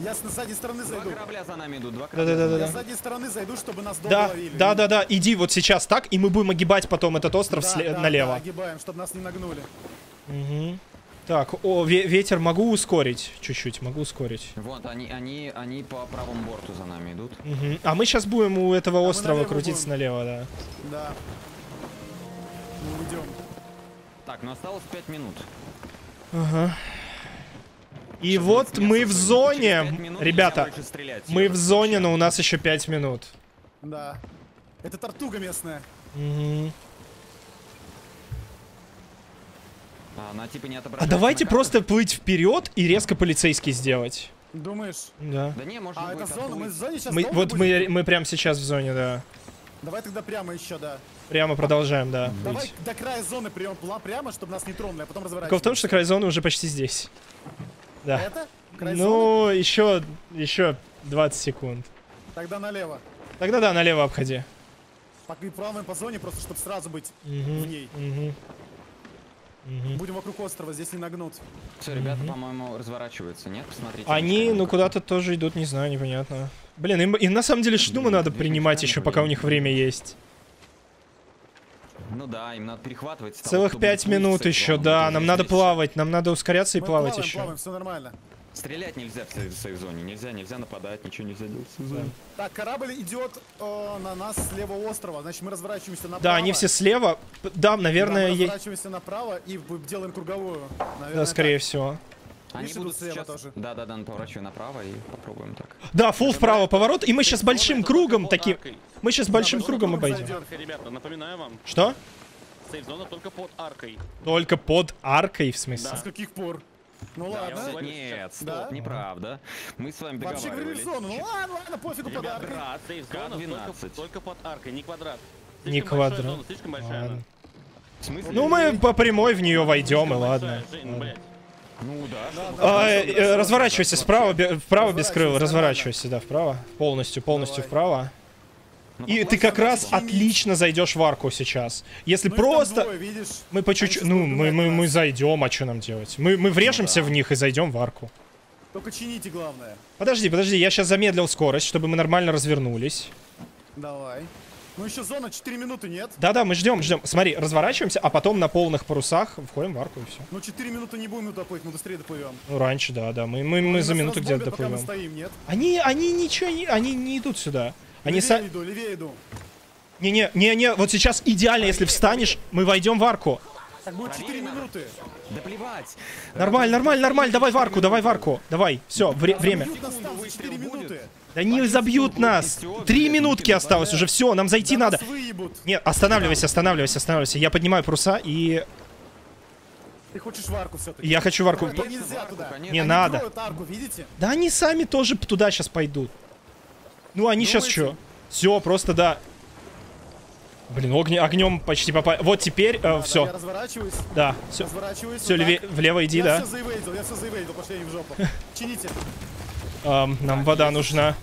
M: Я с задней стороны
D: Два
M: зайду.
D: корабля за нами идут, два корабля.
A: Да-да-да-да.
M: Я
A: да.
M: с задней стороны зайду, чтобы нас долго
A: Да,
M: ловили.
A: да, да, да, иди вот сейчас так, и мы будем огибать потом этот остров
M: Да,
A: сле-
M: да, Да,
A: налево.
M: огибаем, чтобы нас не нагнули.
A: Мгм. Так, о, ве- ветер могу ускорить чуть-чуть, могу ускорить.
D: Вот, они, они, они по правому борту за нами идут.
A: Мгм. А мы сейчас будем у этого
M: мы
A: острова крутиться
M: будем.
A: налево, да.
M: Да. Мы уйдем.
D: Так, ну осталось 5 минут.
A: Ага. И
D: Сейчас
A: вот
D: мы
A: в зоне,
D: минут
A: ребята, мы в зоне, но у нас еще 5 минут.
M: Да. Это тортуга местная.
A: Мгм.
D: А, она типа не
A: А
D: отображается
A: давайте
D: на картах?
A: просто плыть вперед и резко полицейский сделать.
M: Думаешь?
A: Да.
D: Да не, может
M: А, это зона, мы в зоне сейчас
A: Мы, вот мы, мы прямо сейчас в зоне, да.
M: Давай тогда прямо еще, да.
A: Прямо продолжаем, да.
M: Давай
A: быть.
M: до края зоны прям, пла- прямо, чтобы нас не тронули, а потом
A: Прикол в
M: разворачиваемся.
A: том, что край зоны уже почти здесь. Да.
M: Это? Край зоны?
A: Ну, еще, еще 20 секунд.
M: Тогда налево.
A: Тогда да, налево обходи.
M: Пока и плаваем по зоне, просто чтобы сразу быть
A: Мгм,
M: в ней.
A: мгм. Мгм.
M: Будем вокруг острова, здесь не нагнут.
D: Все, ребята, по-моему, разворачиваются, нет? Посмотрите.
A: Они, ну, куда-то тоже идут, не знаю, непонятно. Блин, им, им на самом деле шнума надо принимать еще, пока у них время есть.
D: Ну да, им надо перехватывать.
A: Целых
D: кто будет
A: 5
D: плыть в
A: минут еще, да, нам надо плавать, нам надо ускоряться и плавать еще.
M: плаваем, все нормально.
D: Стрелять нельзя в сейф- сейф-зоне, нельзя, нельзя нападать, ничего нельзя делать в сейф-зоне.
M: Так, корабль идет э, на нас с левого острова. Значит, мы разворачиваемся направо.
A: Да, они все слева. Да,
M: Да,
A: наверное,
M: мы
A: е-
M: разворачиваемся направо и делаем круговую. Наверное,
A: да, скорее
M: так.
A: всего.
D: Они
M: Видишь,
D: будут
M: слева
D: сейчас...
M: тоже.
D: Да, да, да, поворачивай направо и попробуем так.
A: Да, фул вправо поворот, и мы сейчас большим кругом таким... Мы сейчас большим кругом обойдем.
C: ребята, напоминаю вам,
A: Что?
C: сейф-зона только под аркой.
A: Только под аркой, в смысле?
C: Да.
M: С каких пор? Ну
C: Да,
M: ладно.
C: говорю
D: Нет, стоп,
M: Да?
D: неправда. Мы с вами
M: Вообще говорили
D: договаривались.
M: зону. Ну ладно, ладно, пофигу
C: Ребята,
M: подарки.
C: брат, сейф-зона
D: К12.
C: только, только под аркой, не квадрат.
A: Не
C: Слишком большая
A: квадрат.
C: зона, слишком большая
A: Ладно.
D: В смысле?
A: Ну, мы по прямой в нее войдем, и ладно.
C: Жень.
D: Ну да. что-
A: А, э, разворачивайся справа, бе- вправо без крыл,
M: Разворачивайся,
A: разворачивайся, да, вправо. Полностью, полностью
M: Давай.
A: вправо.
D: Ну,
A: И ты как раз отлично зайдешь в арку сейчас. Если
M: Ну,
A: просто...
M: двое, видишь?
A: Мы по чуть-чуть... Ну, мы, мы, мы зайдем, а что нам делать? Мы, мы врежемся
D: да.
A: в них и зайдем в арку.
M: Только чините, главное.
A: Подожди, подожди, я сейчас замедлил скорость, чтобы мы нормально развернулись.
M: Давай. Ну еще зона, 4 минуты нет.
A: Да-да, мы ждем, ждем. Смотри, разворачиваемся, а потом на полных парусах входим в арку и все.
M: Ну 4 минуты не будем доплыть, мы быстрее доплывем.
A: Ну, раньше, да, да. Мы, мы, мы
M: Они
A: за минуту где-то доплывем.
M: стоим, нет?
A: Они, они ничего не... Они не идут сюда. Они
M: левее
A: сами...
M: иду, левее иду.
A: Не-не, не-не, вот сейчас идеально, если встанешь, мы войдем в арку.
M: Так будет 4 минуты.
D: Да плевать.
A: Нормально, нормально, нормально, давай в арку, давай в арку. Давай, все, время.
M: 4 минуты.
A: Да не забьют нас. Три минутки осталось уже, все, нам зайти
M: Да
A: надо. Нет, останавливайся, останавливайся, останавливайся. Я поднимаю паруса и
M: Ты хочешь в арку все-таки?
A: я хочу в арку.
M: Да нельзя туда.
A: Не
M: Они
A: надо.
M: арку, видите?
A: Да они сами тоже туда сейчас пойдут. Ну они сейчас что? Все, просто да. Блин, огне, огнем почти попали. Вот теперь
M: Да, Я
A: все.
M: разворачиваюсь.
A: Да, все.
M: Разворачиваюсь.
A: Все,
M: вот так.
A: влево иди,
M: я
A: да.
M: все заивейдил, я все заивейдил, пошли они в жопу. Чините.
A: Ам, нам вода нужна.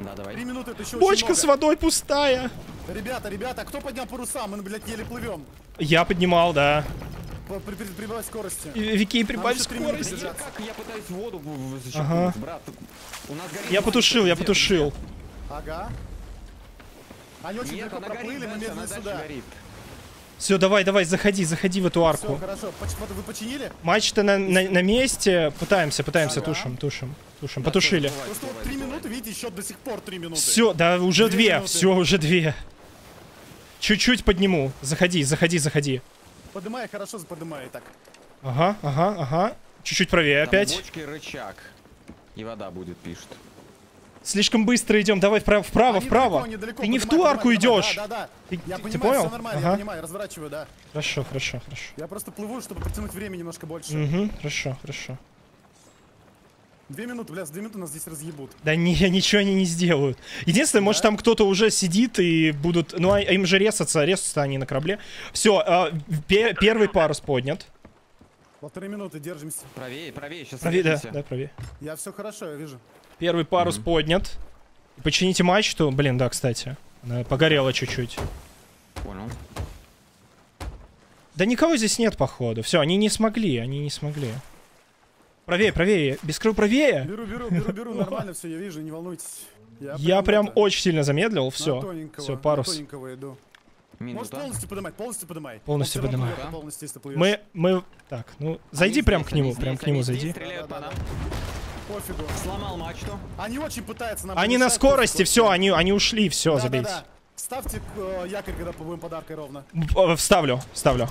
D: Да, давай.
M: Три минуты, это еще
A: Бочка с водой пустая.
M: Ребята, ребята, кто поднял паруса? Мы, блядь, еле плывем.
A: Я поднимал, да.
M: При- при- Прибавь скорости.
A: Вики, прибавь скорость.
D: Как я пытаюсь воду
A: Ага.
D: брат? У нас горит
A: Я потушил, я потушил.
M: Ага. Они очень
D: Нет,
M: далеко проплыли, мы медленно сюда.
D: горит.
A: Все, давай, давай, заходи, заходи в эту
M: Все,
A: арку.
M: хорошо. Поч- Вы починили?
A: Матч-то на, на, на месте. Пытаемся, пытаемся,
M: Ага.
A: тушим, тушим, тушим. Потушили.
M: Просто вот три минуты, видите, счет до сих пор три минуты.
A: Все, да, уже
M: Две
A: две.
M: минуты.
A: Все, уже две. Чуть-чуть подниму. Заходи, заходи, заходи.
M: Подымай, хорошо подымай. Так.
A: Ага, ага, ага. Чуть-чуть правее
D: Там
A: опять.
D: бочки рычаг. И вода будет, пишет.
A: Слишком быстро идем. Давай вправо, вправо,
M: Они
A: вправо.
M: далеко, недалеко,
A: Ты не в ту арку
M: подымай.
A: идешь.
M: Да, да, да.
A: Ты,
M: Я
A: ты
M: понимаю,
A: понял?
M: все нормально, я
A: Ага.
M: понимаю, разворачиваю, да.
A: Хорошо, хорошо, хорошо.
M: Я просто плыву, чтобы потянуть время немножко больше.
A: Угу, хорошо, хорошо.
M: Две минуты, бля, с две минуты нас здесь разъебут.
A: Да не, ничего они не сделают. Единственное, может там кто-то уже сидит и будут... Ну, а им же резаться, резаться они на корабле. Все, первый парус поднят.
M: Полторы минуты, держимся.
D: Правее, правее, сейчас
A: Правее, да, да, правее.
M: Я все хорошо, я вижу.
A: Первый парус поднят. Почините мачту. Блин, да, кстати. Она погорела чуть-чуть.
D: Понял.
A: Да никого здесь нет, походу. Все, они не смогли, они не смогли. Правее, правее. Без крыл правее.
M: Беру, беру, беру, беру, нормально все, я вижу, не волнуйтесь.
A: Я прям очень сильно замедлил. Все. Все, парус.
M: Можешь полностью поднимать, полностью поднимай.
A: Полностью
M: плывёшь.
A: Мы, мы... Так, ну, зайди
D: Они
A: прям
D: здесь,
A: к нему, прям к нему
D: здесь
A: зайди.
M: Пофигу.
D: Сломал мачту.
M: Они очень пытаются нам
A: Они на скорости, все, они, они ушли, все, забейте.
M: Ставьте э, якорь, когда будем подаркой ровно.
A: Э, Вставлю, вставлю.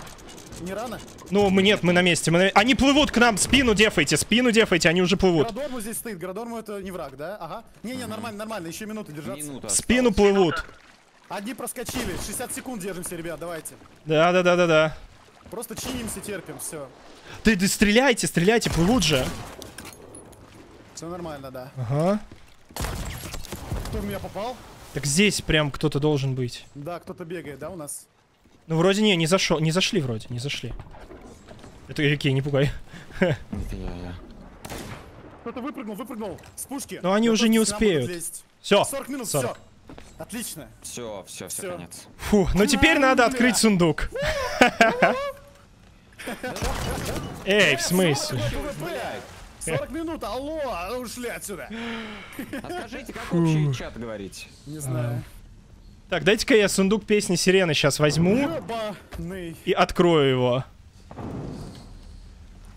M: Не рано?
A: Ну, мы нет, мы на месте. Мы на- Они плывут к нам, спину дефайте, спину дефайте, они уже плывут.
M: Градорму здесь стоит, Градорму это не враг, да? Ага. Не-не, нормально, нормально, еще минуту держаться.
D: Минута.
A: Спину плывут.
M: Одни проскочили, 60 секунд держимся, ребят, давайте.
A: Да, да, да, да, да.
M: Просто чинимся, терпим, все.
A: Ты, ты стреляйте, стреляйте, плывут же.
M: Все нормально, да.
A: Ага.
M: Кто в меня попал?
A: Так здесь прям кто-то должен быть.
M: Да, кто-то бегает, да, у нас?
A: Ну, вроде не, не зашел, не зашли вроде, не зашли. Это Окей, не пугай.
D: Это я, я.
M: Кто-то выпрыгнул, выпрыгнул с пушки.
A: Но они уже не успеют. Всё,
M: 40 минут,
A: 40.
M: все. Отлично.
D: Все, все, все, конец.
A: Фу, ну теперь надо открыть сундук. Эй, в смысле?
M: ПВП. 40 минут, алло, а ушли отсюда.
D: А скажите, как общий чат говорить?
M: Не знаю.
A: Так, дайте-ка я сундук песни Сирены сейчас возьму и открою его.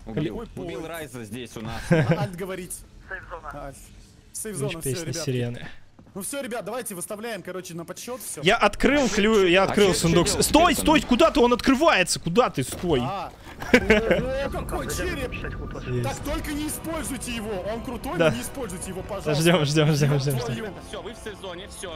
D: Убил. Райза здесь у нас.
M: Альт говорить. Сейф-зона, все,
A: песни
M: ребят.
A: Сирены.
M: Ну все, ребят, давайте выставляем, короче, на подсчет все.
A: Я открыл клю, я открыл
D: чё- чё
A: сундук. Стой,
D: теперь-то?
A: стой, куда ты? Он открывается, куда ты? Стой.
M: А, какой череп! Так только не используйте его, он крутой, но не используйте его, пожалуйста.
A: Ждем, ждем, ждем, ждем.
C: Все, вы в сейф-зоне, все.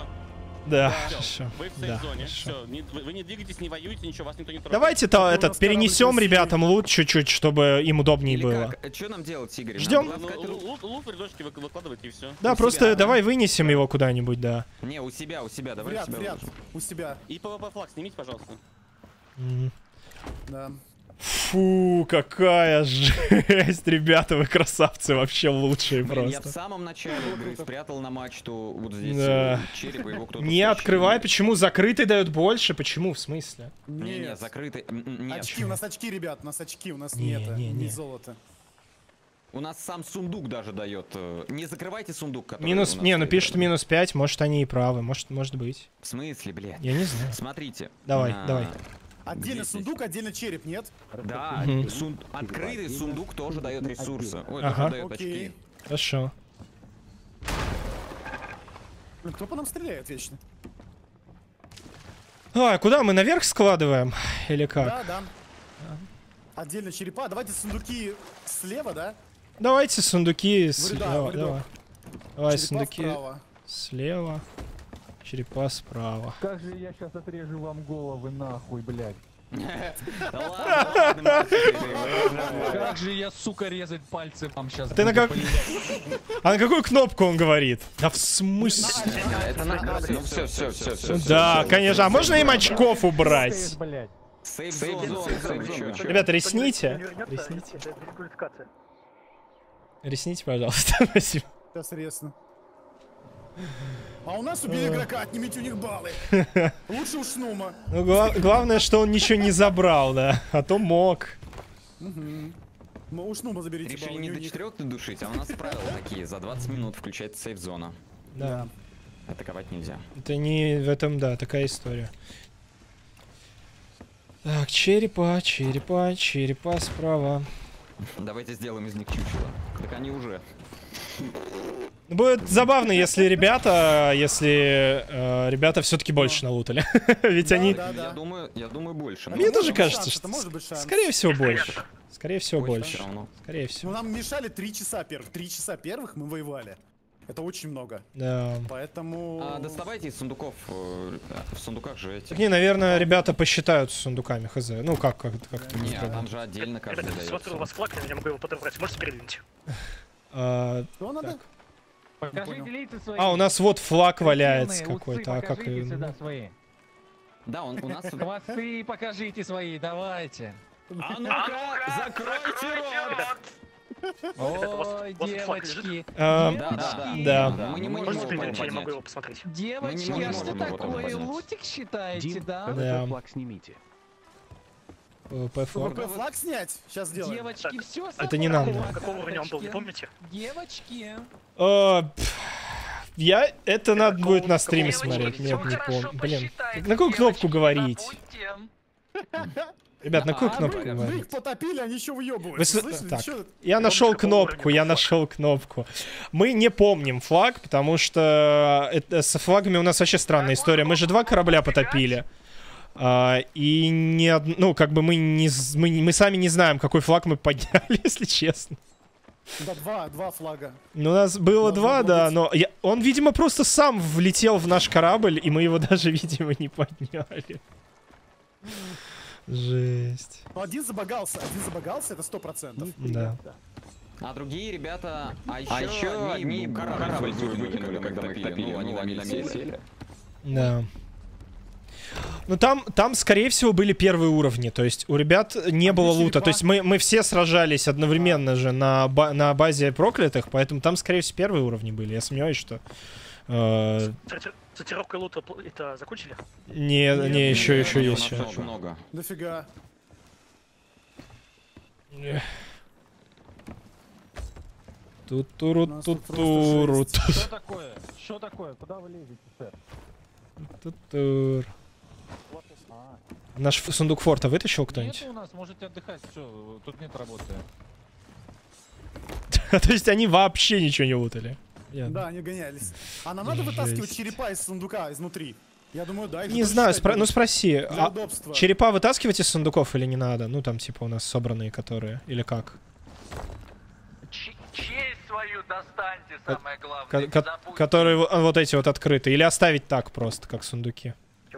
A: Да,
C: Всё,
A: хорошо.
C: Вы в
A: Да,
C: safe-зоне,
A: хорошо.
C: все. вы, вы не двигаетесь, не воюете, ничего, вас никто не трогает.
A: Давайте-то
M: нас
A: этот перенесем ребятам лут чуть-чуть, чтобы им удобнее
D: Или
A: было.
D: как? Что нам делать, Игорь? Надо
C: Ну, лут, лут в рядочке вы- выкладывайте и все.
A: Да,
D: у
A: просто
D: себя, да?
A: давай вынесем его куда-нибудь, да.
D: Не, у себя, у себя, давай у
M: ряд,
D: себя
M: в ряд, у себя,
C: И ПВП флаг снимите, пожалуйста.
A: М.
M: да.
A: Фу, какая жесть, ребята, вы красавцы, вообще лучшие
D: Блин, я в
A: просто.
D: самом начале игры спрятал на мачту вот здесь
A: Да.
D: э, череп, его кто-то
A: Не открывай, почему? Закрытый дает больше, почему? В смысле?
D: Не, не,
M: Нет.
D: закрытый. Нет.
M: Очки, у нас очки, ребят, у нас очки, у нас
A: Не,
M: не,
A: не,
M: не
A: не.
M: золото.
D: У нас сам сундук даже дает. э, Не закрывайте сундук, который
A: Минус,
D: у нас
A: не, ну
D: рядом.
A: минус 5, может они и правы, может, может быть.
D: В смысле, блядь?
A: Я не знаю.
D: Смотрите.
A: Давай,
D: а,
A: давай.
M: Отдельно сундук, отдельно череп, нет?
D: Да, сун- открытый сундук тоже дает ресурсы. Ой,
A: Ага.
D: тоже дает
M: Окей.
D: очки.
A: Хорошо.
M: Блин, кто по нам стреляет вечно?
A: А, куда мы наверх складываем? Или как?
M: Да, да. Отдельно черепа. Давайте сундуки слева, да?
A: Давайте сундуки
M: В
A: с...
M: ряда,
A: давай,
M: в рядок.
A: давай. Давай,
M: Черепа
A: сундуки
M: вправо.
A: слева, черепа справа.
P: Как же я сейчас отрежу вам головы нахуй, блядь. Как же я, сука, резать пальцы вам сейчас
A: ты на как... А на какую кнопку он говорит? Да в смысле?
D: Это на... Ну все, все, все, все.
A: Да, конечно. А можно им очков убрать? Ребята, ресните. Ресните. Ресните, пожалуйста. Спасибо.
M: Сейчас резно. А у нас убили игрока, отнимите у них баллы. Лучше у Шнума.
A: Ну, гла- главное, что он ничего не забрал, да. А то мог.
M: Ну, у Шнума заберите
D: Решили
M: баллы.
D: не до четырех душить, а у нас правила такие. За 20 минут включается сейф-зона.
A: Да.
D: Атаковать нельзя.
A: Это не в этом, да, такая история. Так, черепа, черепа, черепа справа.
D: Давайте сделаем из них чучело. Так они уже.
A: Будет забавно, если ребята, если э, ребята все-таки больше налутали. Ведь они...
D: Я думаю, я думаю больше.
A: Мне тоже кажется,
M: шанс,
A: что...
M: это может быть шанс.
A: Скорее всего, больше. Скорее всего,
D: Больше
A: больше. Скорее всего.
M: Ну, нам мешали три часа первых. Три часа первых мы воевали. Это очень много.
A: Да.
M: Поэтому...
D: А, доставайте из сундуков. э, В сундуках же эти.
A: Так не, наверное, ребята посчитают с сундуками, хз. Ну, как, как, как это
D: Не, а
A: устроено?
D: там же отдельно каждый
K: Ребята, смотрю, у вас флаг, я не могу его подобрать. Можете передвинуть?
A: А,
M: Что надо?
P: Покажите лица свои.
A: а, у нас вот флаг валяется какой-то. А как... и-
P: сюда свои.
D: Да, он у нас.
P: Хвосты покажите свои, давайте.
D: А ну-ка, закройте рот!
P: Ой, девочки.
A: А,
D: Да, да,
P: девочки.
A: да.
D: Мы не можем
K: Можете
D: его
K: передвинуть? Я не могу
D: поднять.
K: его посмотреть.
P: Девочки, а что такое? Лутик считаете, да?
A: Да.
R: флаг снимите.
A: ПВП флаг.
M: ВП флаг снять? Сейчас сделаем.
P: Девочки, все
A: Это не нам, да.
K: Какого уровня он был, не помните?
P: Девочки.
A: Пф, Я... Это надо будет на стриме смотреть. Нет, не помню. Блин. На какую кнопку говорить? Ребят, на какую
M: А
A: кнопку
M: вы, вы
A: говорить?
M: их потопили, они еще
A: Вы
M: Слышали?
A: так, я нашел кнопку, я нашел кнопку. Мы не помним флаг, потому что это, с флагами у нас вообще странная история. Мы же два корабля потопили. А, и не ну, как бы мы, не, мы, мы сами не знаем, какой флаг мы подняли, если честно.
M: Да, два, два флага.
A: Ну, у нас было
M: Должно
A: два, да,
M: быть.
A: но я- он, видимо, просто сам влетел в наш корабль, и мы его даже, видимо, не подняли. Жесть.
M: Ну, один забагался, один забагался, это сто процентов.
A: Да.
D: А другие ребята, а еще,
H: А еще
D: одни корабль,
H: корабль
D: выкинули, когда мы их топили. Ну, они на минус сели.
A: Да. Ну там, там, скорее всего, были первые уровни. То есть у ребят не было лута. То есть мы, мы все сражались одновременно же на, ба- на базе проклятых, поэтому там, скорее всего, первые уровни были. Я сомневаюсь, что... э,
K: Сортировкой лута это закончили?
A: не, не, еще, еще
D: У
A: есть.
D: очень много.
M: Дофига.
A: Тутуру тутуру.
P: Что такое? Что такое? Куда вы лезете, сэр?
A: тутур. Наш сундук форта вытащил
P: нет
A: кто-нибудь?
P: у нас, можете отдыхать. Все, тут нет работы.
A: То есть они вообще ничего не лутали?
M: Да, они гонялись. А нам надо вытаскивать черепа из сундука изнутри. Я думаю, да.
A: Не знаю, спро- ну спроси, а
M: удобства.
A: черепа вытаскивать из сундуков или не надо? Ну там типа у нас собранные которые, или как?
P: Ч- честь свою достаньте, самое главное.
A: Ко-
P: не
A: ко-
P: забудьте.
A: которые во- вот эти вот открыты, или оставить так просто, как сундуки?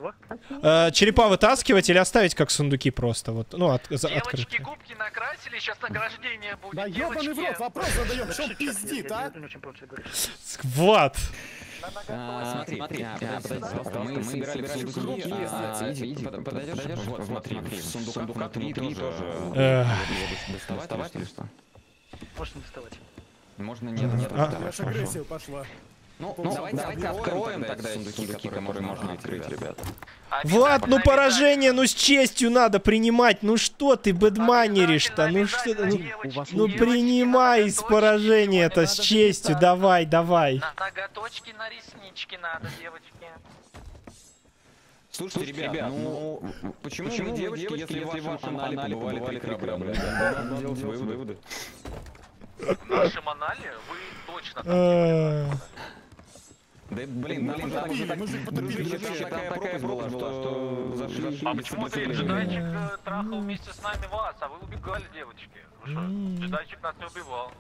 K: Чего?
A: Э, черепа вытаскивать или оставить как сундуки просто, вот, ну от, за-
P: Девочки
A: открытые.
P: губки накрасили, сейчас награждение будет.
M: Да ебаный в рот, вопрос задаем, что он пиздит, а?
K: Я!
D: А, смотри, а, мы собирали сундуки, а, подойдешь, вот, смотри, в сундуках внутри тоже доставать или что?
K: Можно доставать.
D: Можно нет, нет,
A: А.
D: да,
M: Аж
D: хорошо.
M: агрессия пошла.
D: Ну,
M: Ну,
D: давайте,
M: да,
D: давайте
M: откроем
D: откроем тогда эти сундуки, которые можно открыть, ребята.
A: Влад, ну поражение, ну с честью надо принимать, ну что ты бэдманеришь-то, ну что ты, ну, ну принимай с поражения-то с честью, давай, давай.
P: Ноготочки на реснички надо, девочки.
D: Слушайте, ребят, ну, почему, вы, девочки, если в вашем анале побывали три корабля? Надо делать выводы.
P: В нашем анале вы точно там
A: А,
D: Да, блин, нам же
M: потопили,
D: так-
M: мы же
D: там такая пропасть была, что зашли
P: А почему ты джедайчик трахал вместе с нами вас, а вы убегали, девочки? Джедайчик нас не убивал.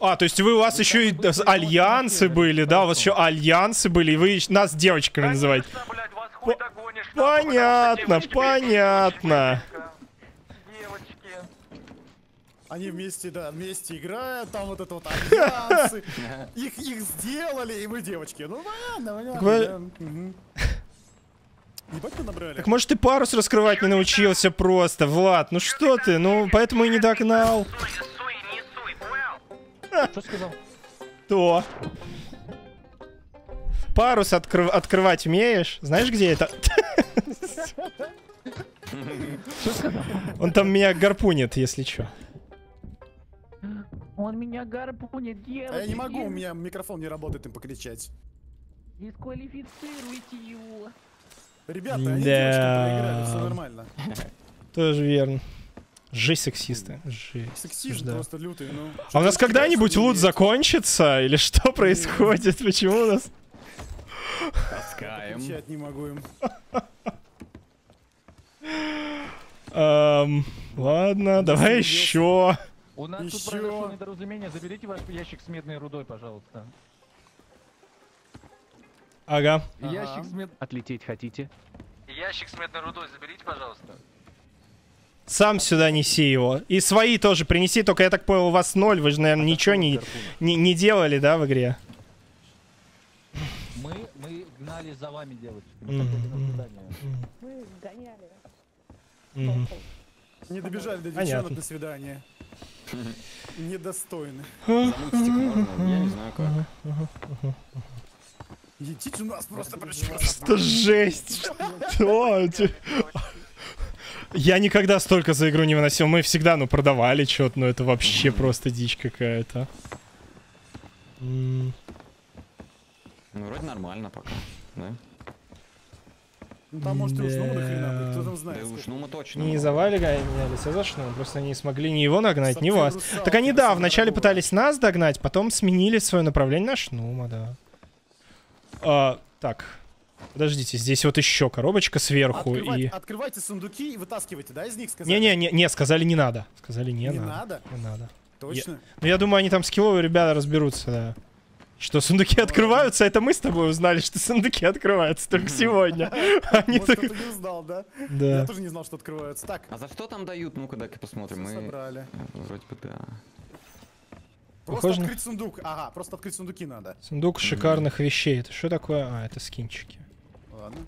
A: А, то есть вы у вас еще и альянсы были, да? У вас еще альянсы были, и вы нас девочками называете. По- Понятно, понятно.
M: Они вместе, да, вместе играют, там вот это вот альянсы. Их, их сделали, и мы девочки. Ну, да. Мгм. Ебать мы набрали.
A: Так может ты парус раскрывать не научился просто, Влад? Ну что ты? Ну поэтому и не догнал.
K: Что сказал?
A: То. Парус откры- открывать умеешь? Знаешь, где это? Он там меня гарпунит, если чё.
R: Он меня гарпунит, девочки.
M: А я не могу, у меня микрофон не работает им покричать.
R: Дисквалифицируйте его.
M: Ребята, они
A: Да.
M: девочки проиграли, все нормально.
A: Тоже верно. Жесть сексисты. Жесть.
M: Сексизм
A: Да.
M: просто лютый, ну.
A: А у нас когда-нибудь лут закончится? Или что происходит? Почему у нас...
D: Таскаем.
M: Отвечать не могу им.
A: Эм, ладно, давай еще.
P: У нас тут
M: Ещё.
P: произошло недоразумение. Заберите ваш ящик с медной рудой, пожалуйста.
A: Ага.
P: Ящик с мед...
R: Отлететь хотите?
P: Ящик с медной рудой заберите, пожалуйста.
A: Сам сюда неси его. И свои тоже принеси, только я так понял, у вас ноль. Вы же, наверное, ничего не, не, не делали, да, в игре?
P: Мы, мы гнали за вами, девочки.
A: Мгм,
P: Мы
J: гоняли.
M: Не добежали до
A: Понятно.
M: девчонок до свидания. Недостойны.
D: Замутить их можно, я не знаю как.
M: Едите у нас просто
A: Что жесть? Что? Я никогда столько за игру не выносил. Мы всегда, ну, продавали что-то, но это вообще просто дичь какая-то.
D: Ну, вроде нормально пока, да?
M: Ну там может и уснул до хрена,
A: Да.
M: кто там знает.
D: Да ну мы точно.
A: Не
D: много.
A: за Вали гонялись, а за что? Просто они не смогли ни его нагнать, ни вас. Так они, да, вначале
M: была.
A: пытались нас догнать, потом сменили свое направление на Шнума, да. А, так, подождите, здесь вот еще коробочка сверху
M: Открывайте,
A: и...
M: открывайте сундуки и вытаскивайте, да, из них сказали?
A: Не-не-не, не, сказали не надо. Сказали не,
M: Не
A: надо.
M: надо?
A: Не надо.
M: Точно?
A: Ну, я думаю, они там скилловые ребята разберутся, да. Что сундуки открываются, это мы с тобой узнали, что сундуки открываются только сегодня. Они
M: Может,
A: так-
M: кто-то не узнал, да?
A: Да.
M: Я тоже не знал, что открываются. Так,
D: А за что там дают? Ну-ка, дай-ка посмотрим. Мы...
M: собрали.
D: э, Вроде бы да.
M: Просто
A: Похоже
M: открыть сундук. Ага, просто открыть сундуки надо.
A: Сундук шикарных вещей. Это что такое? А, это скинчики.
M: Ладно.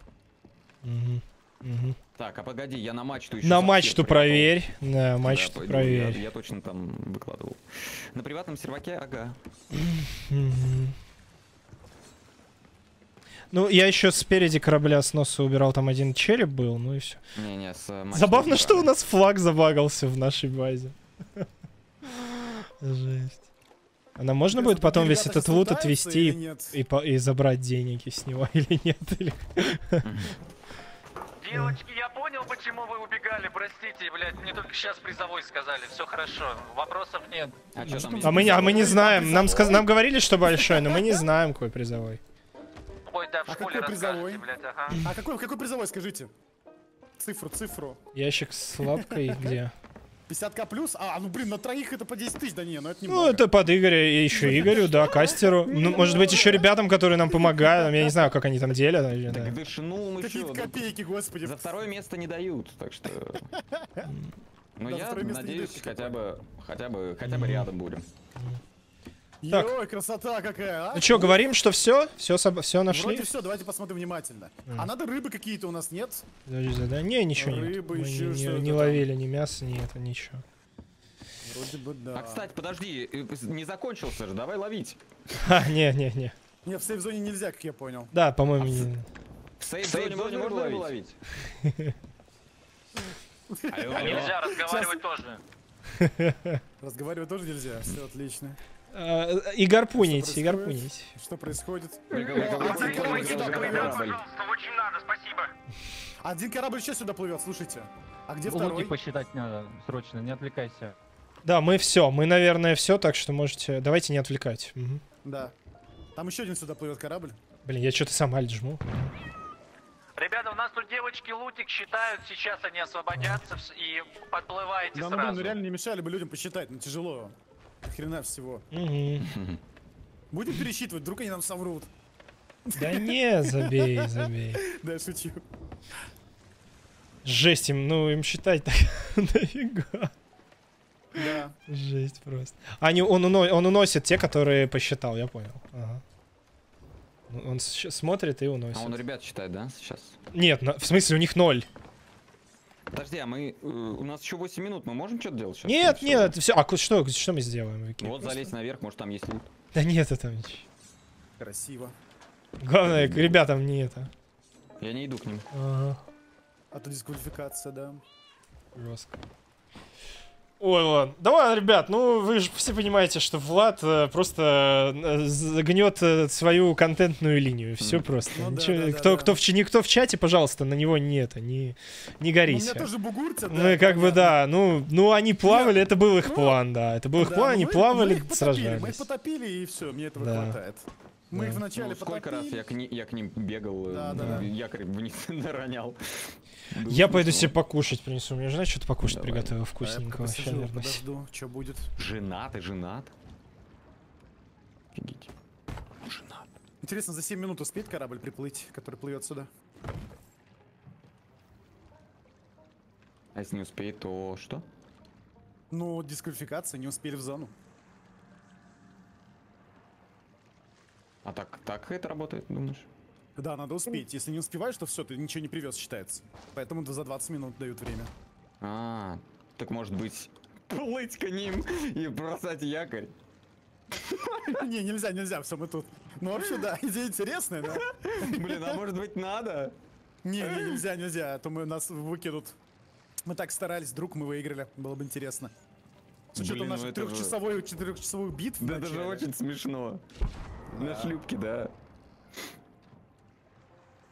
A: Мгм. Мгм.
D: Так, а погоди, я на мачту еще
A: На мачту проверь. На мачту
D: пойду,
A: проверь.
D: Я, я точно там выкладывал. На приватном серваке, ага.
A: Ну, я еще спереди корабля с носа убирал, там один череп был, ну и все.
D: Не-не, с э, мачтой
A: Забавно, что у нас флаг забагался в нашей базе. Жесть. А нам можно будет потом весь этот лут отвести и, и забрать деньги с него или нет? Или...
P: Девочки, я понял, почему вы убегали, простите, блядь, мне только сейчас призовой сказали, все хорошо, вопросов нет.
D: А чё там
A: А мы, не- а мы не знаем. Нам, сказ- нам говорили, что большой, но мы не знаем, какой призовой.
P: Ой, да, в
M: А
P: школе
M: какой призовой?
P: блядь, ага.
M: А какой, какой призовой, скажите? Цифру, цифру.
A: Ящик с лапкой где?
M: 50к плюс? А, ну блин, на троих это по 10 тысяч, да не, ну это не
A: Ну, это под Игоря и еще Игорю, да, Кастеру. Ну, может быть, еще ребятам, которые нам помогают. Я не знаю, как они там делят.
D: Так да шнул мы
M: Какие-то
D: еще.
M: копейки, господи.
D: За второе место не дают, так что... Ну я надеюсь, хотя бы, хотя бы, хотя бы рядом будем.
A: Так.
M: Йой, красота какая, а?
A: Ну что, говорим, что все? Все, все нашли?
M: Вроде все, давайте посмотрим внимательно. А надо рыбы какие-то у нас нет?
A: Подожди, задание? Не, ничего нет.
M: Рыба
A: Мы
M: еще,
A: не, не- не
M: там.
A: ловили ни мяса, ни это, ничего.
M: Вроде бы да.
D: А кстати, подожди, э, не закончился же, давай ловить.
A: А, не, не, не.
M: Не, в сейф-зоне нельзя, как я понял.
A: Да, по-моему, не...
D: В сейф-зоне можно рыбу ловить?
P: А нельзя разговаривать тоже.
M: Разговаривать тоже нельзя, все отлично.
A: А, И гарпунить,
M: Что
A: и
M: происходит?
A: гарпунить.
M: Что происходит?
P: Очень надо, спасибо.
M: Один корабль еще сюда плывет, слушайте. А где
P: Луки
M: второй?
P: посчитать надо, срочно, не отвлекайся.
A: Да, мы все. Мы, наверное, все, так что можете... Давайте не отвлекать. Мгм.
M: Да. Там еще один сюда плывет корабль.
A: Блин, я что-то сам альт жму.
P: Ребята, у нас тут девочки лутик считают, сейчас они освободятся и подплываете
M: Да, ну, блин,
P: сразу.
M: ну реально не мешали бы людям посчитать, ну тяжело. Хрена всего.
A: Мгм.
M: Будем пересчитывать, вдруг они нам соврут.
A: Да не, забей, забей.
M: Да, шучу.
A: Жесть им, ну им считать так дофига.
M: Да.
A: Жесть просто. Они, он, уно- он уносит те, которые посчитал, я понял. Ага. Ну, Он смотрит и уносит.
D: А он ребят считает, да, сейчас?
A: Нет, на- в смысле у них ноль.
D: Подожди, а мы... э, у нас еще 8 минут, мы можем что-то делать сейчас?
A: Нет, нет, все. А что, что мы сделаем, Вики?
D: Вот залезть наверх, может там есть лут.
A: Да нет, это ничего.
M: Красиво.
A: Главное, к ребятам не это.
D: Я не иду к ним.
A: Ага.
M: А то дисквалификация, да.
A: Жестко. Ой, ладно. Давай, ребят, ну вы же все понимаете, что Влад э, просто э, загнет э, свою контентную линию. Все просто.
M: Ну
A: Ничего-
M: да, да,
A: кто,
M: да.
A: кто, в, никто в чате, пожалуйста, на него не это, не, не
M: Ну,
A: горите.
M: меня тоже бугуртят, да.
A: Ну, как бы да, ну, ну они плавали, это был их
M: ну,
A: план, да. Это был их
M: Да,
A: план,
M: ну
A: они
M: мы-
A: плавали,
M: мы их потопили, Мы их
A: сражались.
M: потопили, и все, мне этого
A: Да.
M: хватает. Мы их
A: Да.
M: вначале
D: Ну, сколько раз
M: потопили.
D: я к, ни- я к ним бегал,
M: Да, да, да.
D: якорь вниз наронял.
A: Я пойду себе покушать принесу. Мне жена что-то покушать
D: Давай.
A: приготовила
M: А я
A: вкусненького.
M: Посижу,
A: вернусь.
M: подожду, что будет.
D: Женат, ты женат? Офигеть. Женат.
M: Интересно, за 7 минут успеет корабль приплыть, который плывет сюда?
D: А если не успеет, то что?
M: Ну, дисквалификация, не успели в зону.
D: А так, так это работает, думаешь?
M: Да, надо успеть. Если не успеваешь, то все, ты ничего не привез, считается. Поэтому за 20 минут дают время.
D: А, так может быть плыть к ним и бросать якорь?
M: Не, нельзя, нельзя, все, мы тут. Ну вообще, да, идея интересная, да.
D: Блин, а может быть надо?
M: Не, не, нельзя, нельзя, а то мы нас выкинут. Мы так старались, вдруг мы выиграли, было бы интересно. С учетом
D: ну
M: наших трехчасовой, четырехчасовых битв.
D: Да это же очень смешно. На шлюпке, да.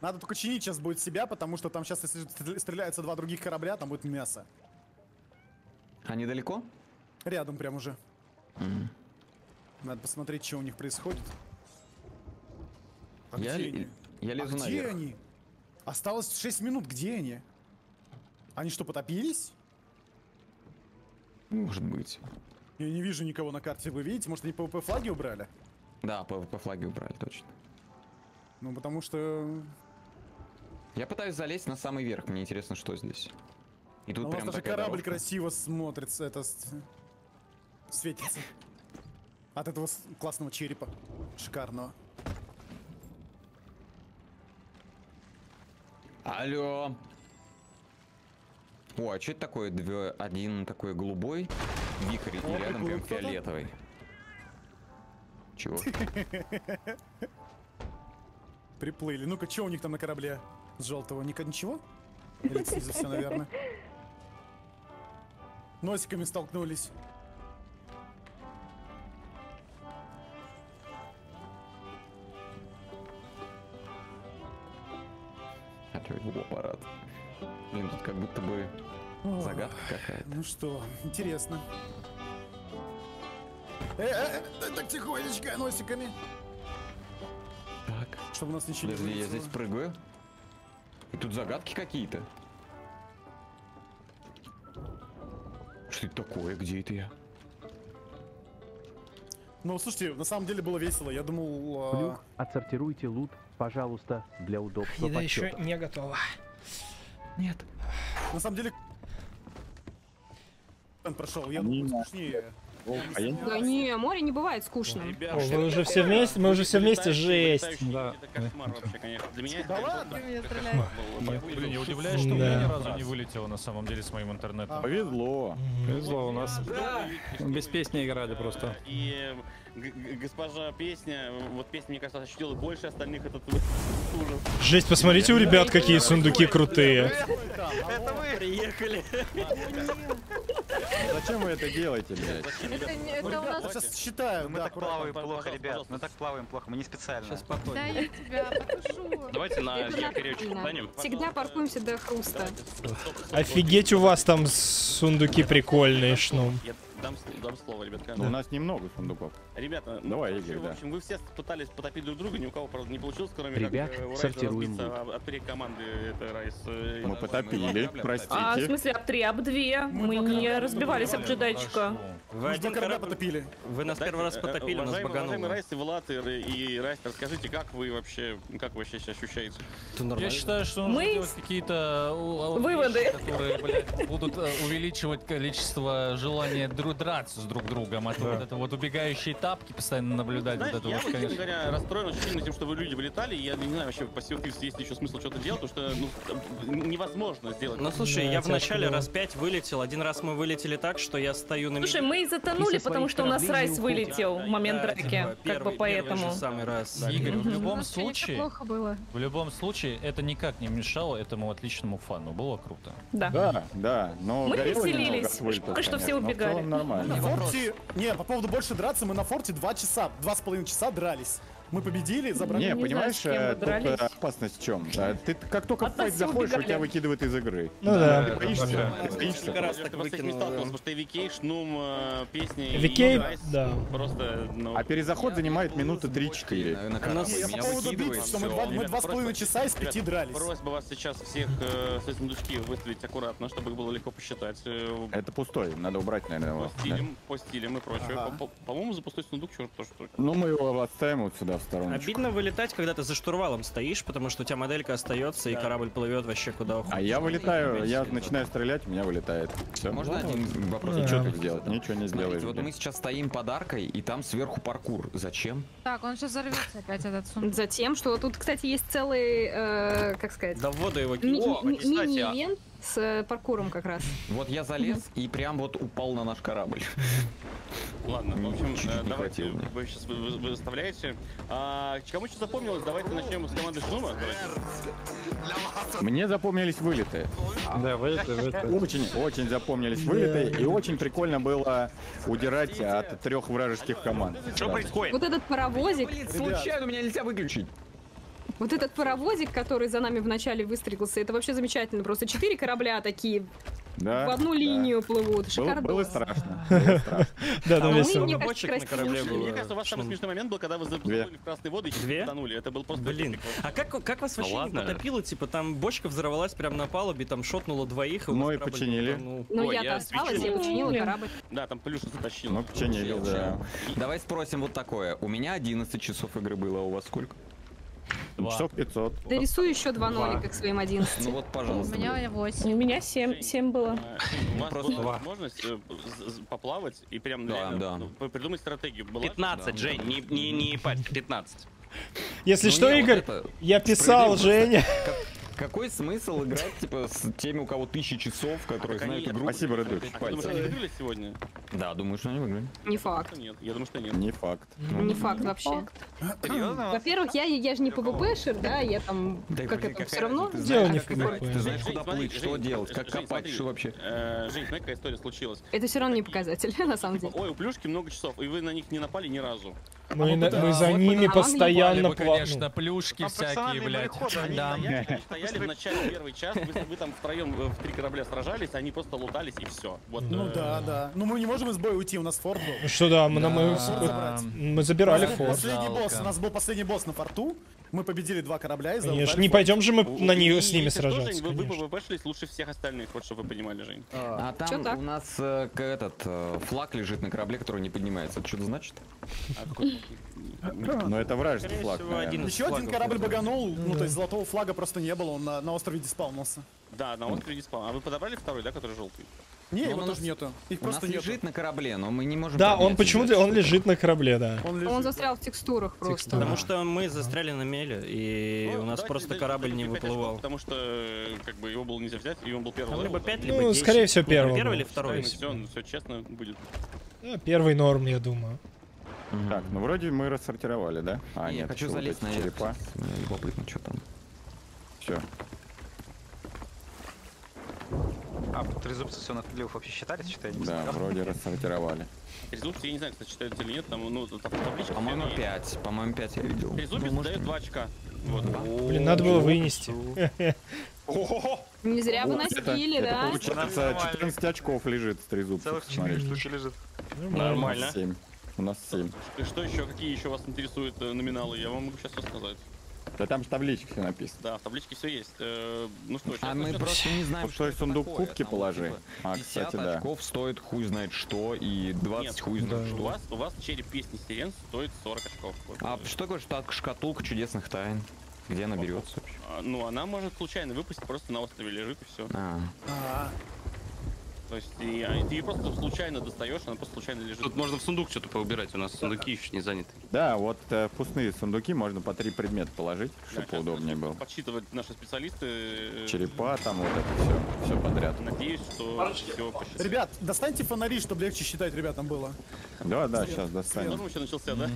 M: Надо только чинить сейчас будет себя, потому что там сейчас, если стр- стреляются два других корабля, там будет мясо.
D: А недалеко?
M: Рядом прям уже.
D: Мгм.
M: Надо посмотреть, что у них происходит. А
D: Я,
M: где они?
D: я
M: А
D: лезу
M: где
D: наверх.
M: они? Осталось 6 минут, где они? Они что, потопились?
D: Может быть.
M: Я не вижу никого на карте, вы видите? Может, они ПВП флаги убрали?
D: Да, по, по флаге убрали, точно.
M: Ну, потому что...
D: Я пытаюсь залезть на самый верх, мне интересно, что здесь. И тут
M: Ну, у нас
D: прям
M: даже корабль
D: дорожка.
M: красиво смотрится, это... Светится. От этого классного черепа. Шикарного.
D: Алло. О, а что это такое? Две, один такой голубой вихрь
M: О,
D: и рядом прям фиолетовый. Чего?
M: Приплыли. Ну-ка, что у них там на корабле? С желтого? Ничего? Или все, наверное. Носиками столкнулись.
D: А что его аппарат? Блин, тут как будто бы загадка какая-то.
M: Ну что, интересно. Э, э, э, так тихонечко, носиками.
D: Так.
M: Чтобы у нас ничего не
D: Подожди, я здесь прыгаю. И тут загадки какие-то. Что это такое? Где это я?
M: Ну, слушайте, на самом деле было весело. Я думал... а,
R: Флюк, отсортируйте лут, пожалуйста, для удобства
A: Еда еще
R: подсчета.
A: не готова.
D: Нет.
M: На самом деле... Он прошел, я думал, скучнее.
G: Да не, море не бывает скучным.
A: О, вы уже все вместе, мы уже все вместе, жесть.
C: Да. Это кошмар вообще, конечно. Для меня это
M: ладно?
H: Блин, я удивляюсь, что у меня ни разу не вылетело на самом деле с моим интернетом.
B: Повезло.
I: Повезло у нас. Без песни играли просто.
C: Госпожа песня, вот песня, мне кажется, ощутила больше остальных этот ужас.
A: Жесть, посмотрите, у ребят какие сундуки крутые.
F: Это вы приехали.
B: Зачем вы это делаете, блядь?
O: Это, у нас...
M: Сейчас считаю,
P: Мы так плаваем плохо, ребят. Мы так плаваем плохо, мы не специально.
I: Сейчас спокойно.
O: Да я тебя потушу.
C: Давайте на якоречек встанем.
G: Всегда паркуемся до хруста.
A: Офигеть, у вас там сундуки прикольные, шнум.
C: Дам, дам слово, ребятка.
B: У нас немного сундуков.
C: Ребята, ну,
B: Давай,
C: короче,
B: Игорь,
C: в
B: да.
C: общем, вы все пытались потопить друг друга, ни у кого, правда, не получилось, кроме
R: Ребят,
C: как у Райса
R: сортируем
C: разбиться об- от перед команды это Райс. э,
B: Мы потопили, простите.
J: А, в смысле, об три, об две. Мы не разбивались об джедайчика.
F: Вы один
M: корабля
F: корабль
M: потопили.
F: Вы нас первый раз
C: Э,
F: потопили, нас багануло.
C: Райс и Влад и, и Райс, расскажите, как вы вообще, как вы вообще себя ощущаете?
H: Я считаю, что нужно
J: Мы
H: делать какие-то
J: Выводы.
H: которые, блядь, будут э, увеличивать количество желания драться с друг другом. А то вот это вот убегающие тапки постоянно наблюдать.
C: Знаешь,
H: вот это
C: я,
H: вот,
C: честно
H: конечно.
C: говоря, расстроен очень сильно тем, что вы люди вылетали, я не знаю вообще по Силфилс есть ли еще смысл что-то делать, потому что ну, невозможно сделать.
F: Ну слушай, я вначале раз пять вылетел, один раз мы вылетели так, что я стою на
J: Слушай, мы и затонули, потому что у нас Райс вылетел в момент драки.
F: типа,
J: Как бы поэтому.
F: самый раз.
H: Игорь, в любом
O: конечно,
H: случае, в любом случае, это никак не мешало этому отличному фану. Было круто.
J: Да.
B: Да, да, но
J: Мы
B: горело немного
J: веселились.
B: от вылетов,
J: Жалко, что все
B: конечно,
J: убегали.
B: Нормально.
M: На форте... Не, по поводу больше драться, мы на форте два часа, два с половиной часа дрались. Мы победили, забрали...
B: Не,
J: Не
B: понимаешь,
J: знаю, с
B: э, тут э, опасность в чем? Э, Ты как только в файт заходишь,
J: убегали.
B: тебя выкидывает из игры.
A: Ну да.
B: Ты боишься?
F: да.
B: Ты боишься?
F: Несколько раз так
C: с
F: выкинул.
C: потому что Шнум, э, песни
A: да.
C: просто, ну...
B: А перезаход занимает минуты 3-4.
D: На
M: У нас я по поводу битв, что мы
D: всё.
M: два, мы
C: Ребята,
M: два с половиной
C: просьба-
M: часа из пяти
C: ребята,
M: дрались.
C: Просьба вас сейчас всех э, свои сундучки выставить аккуратно, чтобы их было легко посчитать.
B: Это пустой, надо убрать, наверное,
C: по
B: да.
C: стилям, по стилям и прочее.
M: Ага.
C: По- по- По-моему, за пустой сундук черт тоже
B: Ну, мы его отставим вот сюда в сторону.
F: Обидно вылетать, когда ты за штурвалом стоишь, потому что у тебя моделька остается, и
C: Да.
F: корабль плывет вообще куда уходит.
B: А я вылетаю, я начинаю стрелять, у меня вылетает. Все.
D: Можно один вопрос?
B: И
A: Да.
B: что тут сделать? Ничего не сделаешь.
D: Смотрите, вот мы сейчас стоим под аркой, и там сверху паркур. Зачем?
O: Так, он сейчас взорвется опять этот сундук.
G: Затем, что тут, кстати, есть целый, э, как сказать,
F: Да воду его
G: ми-
F: кинь.
D: О,
G: ми-
D: кстати, а-
G: с э, паркуром как раз.
D: Вот я залез и прям вот упал на наш корабль.
C: Ладно, в общем,
D: Чуть-чуть
C: э,
D: не
C: давайте
D: хватило
C: вы сейчас выставляете. А, кому что запомнилось, давайте начнем с команды Шнума.
B: Мне запомнились вылеты.
I: Да, вылеты, вылеты.
B: Очень, очень запомнились вылеты. И очень прикольно было удирать от трех вражеских команд.
C: Что происходит?
G: Вот этот паровозик,
D: Блин, случайно меня нельзя выключить.
G: Вот этот паровозик, который за нами вначале выстрелился, это вообще замечательно. Просто четыре корабля такие
B: Да,
G: в одну
B: да.
G: линию плывут.
B: Было,
G: Шикардос.
B: было страшно. было страшно.
A: Да,
G: А
A: там
G: мы,
A: весело.
G: мне кажется,
C: у вас самый смешной момент был, когда вы заплыли в красные воды и утонули. Это был просто
F: Блин, а как, вас вообще не потопило? Типа там бочка взорвалась прямо на палубе, там шотнуло двоих, и у вас
B: Ну и починили.
G: Ну,
C: Ой,
G: я-то
C: я
G: осталась, я починила корабль.
C: Да, там плюш затащил.
B: Ну, починили, да.
D: Давай спросим вот такое. У меня 11 часов игры было, а у вас сколько?
H: Два.
B: Часов 500.
G: Да рисую еще два нолика к своим 11.
D: Ну вот,
O: У
D: пожалуйста.
O: меня
D: блин.
O: 8.
J: У меня семь, семь было.
C: У вас
F: Просто
C: была
F: два.
C: возможность э, поплавать и прям
D: Да, да.
C: ну, придумать стратегию. Была?
N: 15, Жень, не, не, не ебать, 15.
A: Если
D: Ну
A: что,
D: вот
A: Игорь,
D: это
A: я писал Женя.
D: Какой смысл играть, типа, с теми, у кого тысячи часов, которые
C: они-
D: знают игру?
B: Спасибо, Редуч.
C: А думаешь, они выиграли сегодня?
D: Да, думаю, что они выиграли.
G: Не факт.
C: Нет, я думаю, что нет.
B: Не факт.
G: Не факт вообще. Во-первых, я, я же не ПВПшер, да, я там,
D: Да,
G: как
D: блин,
G: это, все равно.
A: Дело
D: знаешь,
A: не
D: как
A: в PvP.
D: Ты знаешь, куда плыть, что делать, как копать, что вообще.
C: э, Жень, знаешь, какая история случилась?
G: Это все равно не показатель, на самом деле.
C: Ой, у плюшки много часов, и вы на них не напали ни разу.
A: Мы, на- мы за
G: вот
A: ними постоянно
H: бы,
A: плавали.
H: конечно, плюшки всякие, блядь.
C: Они
H: Да.
C: Стояли в начале первый час, вы, вы там втроем в три корабля сражались, они просто лутались и все. Вот,
M: Ну
C: э,
M: да, да. Ну мы не можем из боя уйти, у нас форт был.
A: Ну что, да, мы, на- мы,
H: Да.
A: мы забирали
M: Последний-
A: форт.
M: Последний
H: Жалко.
M: босс, у нас был последний босс на форту. Мы победили два корабля и
A: Конечно, не пойдем же мы
C: у-
A: на них, с ними сражаться,
C: Жень, вы. ПВП-шлись лучше всех остальных, вот чтобы вы понимали, Жень.
D: А
G: Чё
D: там
G: так?
D: у нас э, этот э, флаг лежит на корабле, который не поднимается. Это что-то значит?
B: Но это вражеский
F: Скорее
B: флаг,
F: всего, один
M: Еще один корабль баганул, ну то есть золотого флага просто не было, он на, на острове диспаунился.
C: Да, на острове диспаун. А вы подобрали второй, да, который желтый?
M: Не,
D: Ну,
M: его тоже
D: нас-
M: нету. Их
D: У нас
M: просто нету.
D: лежит на корабле, но мы не можем
A: Да, он почему-то, он лежит на корабле, да.
M: Он, лежит.
G: Он застрял в текстурах просто.
F: Потому что мы застряли на меле, и
C: Ну,
F: у нас
C: давайте
F: просто
C: дадим-
F: корабль
C: дадим
F: не
C: очков,
F: выплывал.
C: Потому что, как бы, его было нельзя взять, и он был первый
F: Там либо
C: да.
F: 5, либо
A: Ну,
F: 10.
A: скорее всего,
F: Ну,
A: первый
F: Первый или второй?
C: Все, все честно будет.
A: Да, Первый норм, я думаю.
B: Так, ну вроде мы рассортировали, да? А,
D: Я
B: нет,
D: хочу
B: еще вот
D: залезть
B: эти
D: на
B: черепа.
D: Мне любопытно, что там.
B: Все.
N: А трезубцы все нафилев вообще считались, я не
B: Да, вроде рассортировали.
C: Результат, я не знаю, кстати, считается или нет, там, ну, там табличка.
D: По-моему,
C: постоянно есть.
D: 5. По-моему, 5 я видел.
C: Результат
D: Ну,
C: дает 2 очка. Вот.
A: Блин, надо было вынести.
G: Не зря вы
B: Вот
G: на
B: это
G: да?
B: Получается, 14 очков лежит с трезубцев.
N: Целых 4 штуки лежит.
C: Нормально.
B: 7. У нас 7.
C: И Что еще, какие еще вас интересуют э, номиналы? Я вам могу сейчас рассказать.
B: Да там же в табличке все написано.
C: Да, в табличке все есть. Э, Ну что,
D: А
C: сейчас
D: мы просто не знаем,
B: Пустой
D: это
B: сундук
D: такое.
B: кубки
D: Там,
B: положи.
D: типа,
B: А,
D: 50
B: кстати, да.
D: очков стоит хуй знает что, и 20
C: Нет,
D: хуй знает
C: у
D: что.
C: вас, у вас череп песни сирен стоит 40 очков. Вот.
D: А что такое штат шкатулка чудесных тайн? Где она берется вообще?
C: А, Ну, она может случайно выпустить, просто на острове лежит и все.
D: А.
M: А,
C: То есть и, а, ты ее просто случайно достаешь, она просто случайно лежит.
L: Тут можно в сундук что-то поубирать, у нас сундуки еще не заняты.
B: Да, вот э, пустые сундуки можно по три предмета положить,
C: Да,
B: чтобы
C: щас
B: поудобнее было.
C: Подсчитывают наши специалисты. э,
B: Черепа, там вот это все, все подряд.
C: Надеюсь, что все посчитают.
M: Ребят, достаньте фонари, чтобы легче считать ребятам было.
B: Да, да,
M: Свет.
B: сейчас достанем.
C: Норм еще начался, да?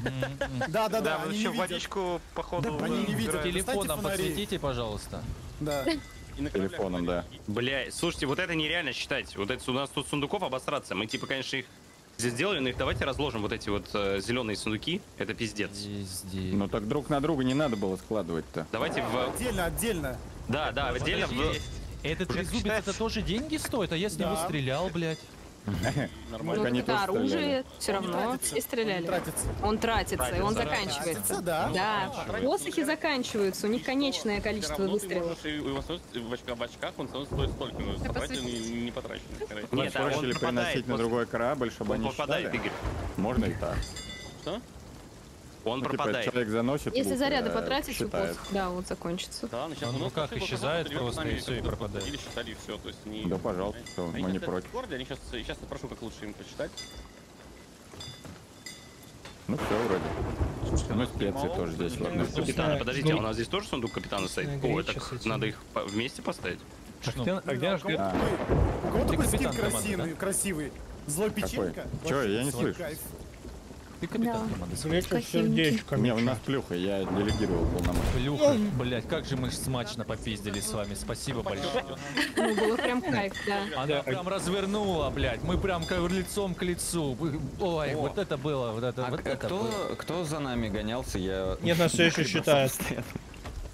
M: Да, да, да,
N: Да, еще
M: не
N: в
M: видят.
N: водичку, походу,
M: Да, они не видят.
H: Телефоном подсветите, пожалуйста.
M: Да.
B: Телефоном, да.
L: Бля, слушайте, вот это нереально считать. Вот это у нас тут сундуков обосраться. Мы типа, конечно, их здесь сделали, но их давайте разложим вот эти вот зеленые сундуки. Это пиздец.
H: Везде.
B: Ну так друг на друга не надо было складывать-то.
L: Давайте в...
M: Отдельно, отдельно.
L: Да, да, отдельно в...
H: Этот трезубец это тоже деньги стоит, а я с него
M: Да.
H: стрелял, блядь.
G: Ну,
B: они
G: это
B: тоже
G: оружие,
B: стреляли.
G: все равно
M: тратится.
G: все стреляли.
M: Он тратится.
G: Он тратится, и он заканчивается.
M: Тратится, да.
G: Да, посохи заканчиваются, у них конечное количество выстрелов.
C: и- и в очках, он стоит столько, но потратил не.
B: Вы
L: Нет, а
B: проще ли
L: пропадает
B: переносить на другой корабль, чтобы
L: Он
B: они
L: попадает,
B: считали?
L: Игорь.
B: Можно и так.
C: Что?
L: Он
B: Ну, типа,
L: пропадает.
B: человек заносит
G: Если
B: лук,
G: заряды
B: э,
G: потратить,
B: считает.
G: да, вот закончится.
C: Да, ну сейчас
H: Он в руках исчезает
C: просто
H: и всё, и пропадает.
C: Или считали все, то есть не...
B: Да, пожалуйста, мы не против.
C: они сейчас, сейчас спрошу, как лучше им почитать.
B: Ну все вроде. Ну специи тоже здесь ладно.
L: Капитана, подождите, а у нас здесь тоже сундук капитана стоит? О, это надо их вместе поставить?
I: А где наш
B: А.
M: скин
H: капитан команды,
M: красивый, красивый? Злой печенька? Вообще
B: я не слышу.
H: Ты капитан
J: Да.
H: команды.
A: Греча с сердечком.
B: Не, у нас плюха, я делегировал полномочия.
H: Плюха, блядь, как же мы смачно попиздили с вами, спасибо большое.
G: Ну, было прям кайф, да.
H: Она прям развернула, блядь, мы прям как лицом к лицу. Ой,
D: О.
H: вот это было, вот это,
D: А
H: вот это было.
D: кто, кто за нами гонялся, я...
A: Нет, нас все еще считают.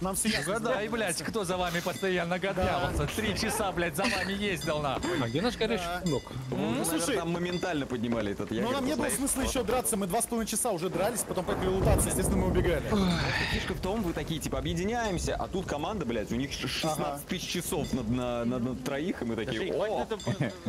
M: Нам все.
H: Угадай, блядь, кто за вами постоянно гонялся. Три часа, блядь, за вами ездил на.
I: А где наш горячий?
D: Вы,
M: Ну, слушай,
D: там моментально поднимали этот
M: Но
D: якорь.
M: нам не было смысла еще драться, мы два с половиной часа уже дрались, потом поехали лутаться, естественно, мы убегали.
D: Фишка в том, вы такие, типа, объединяемся, а тут команда, блядь, у них ш- 16
M: Ага.
D: тысяч часов на, троих, и мы такие, о!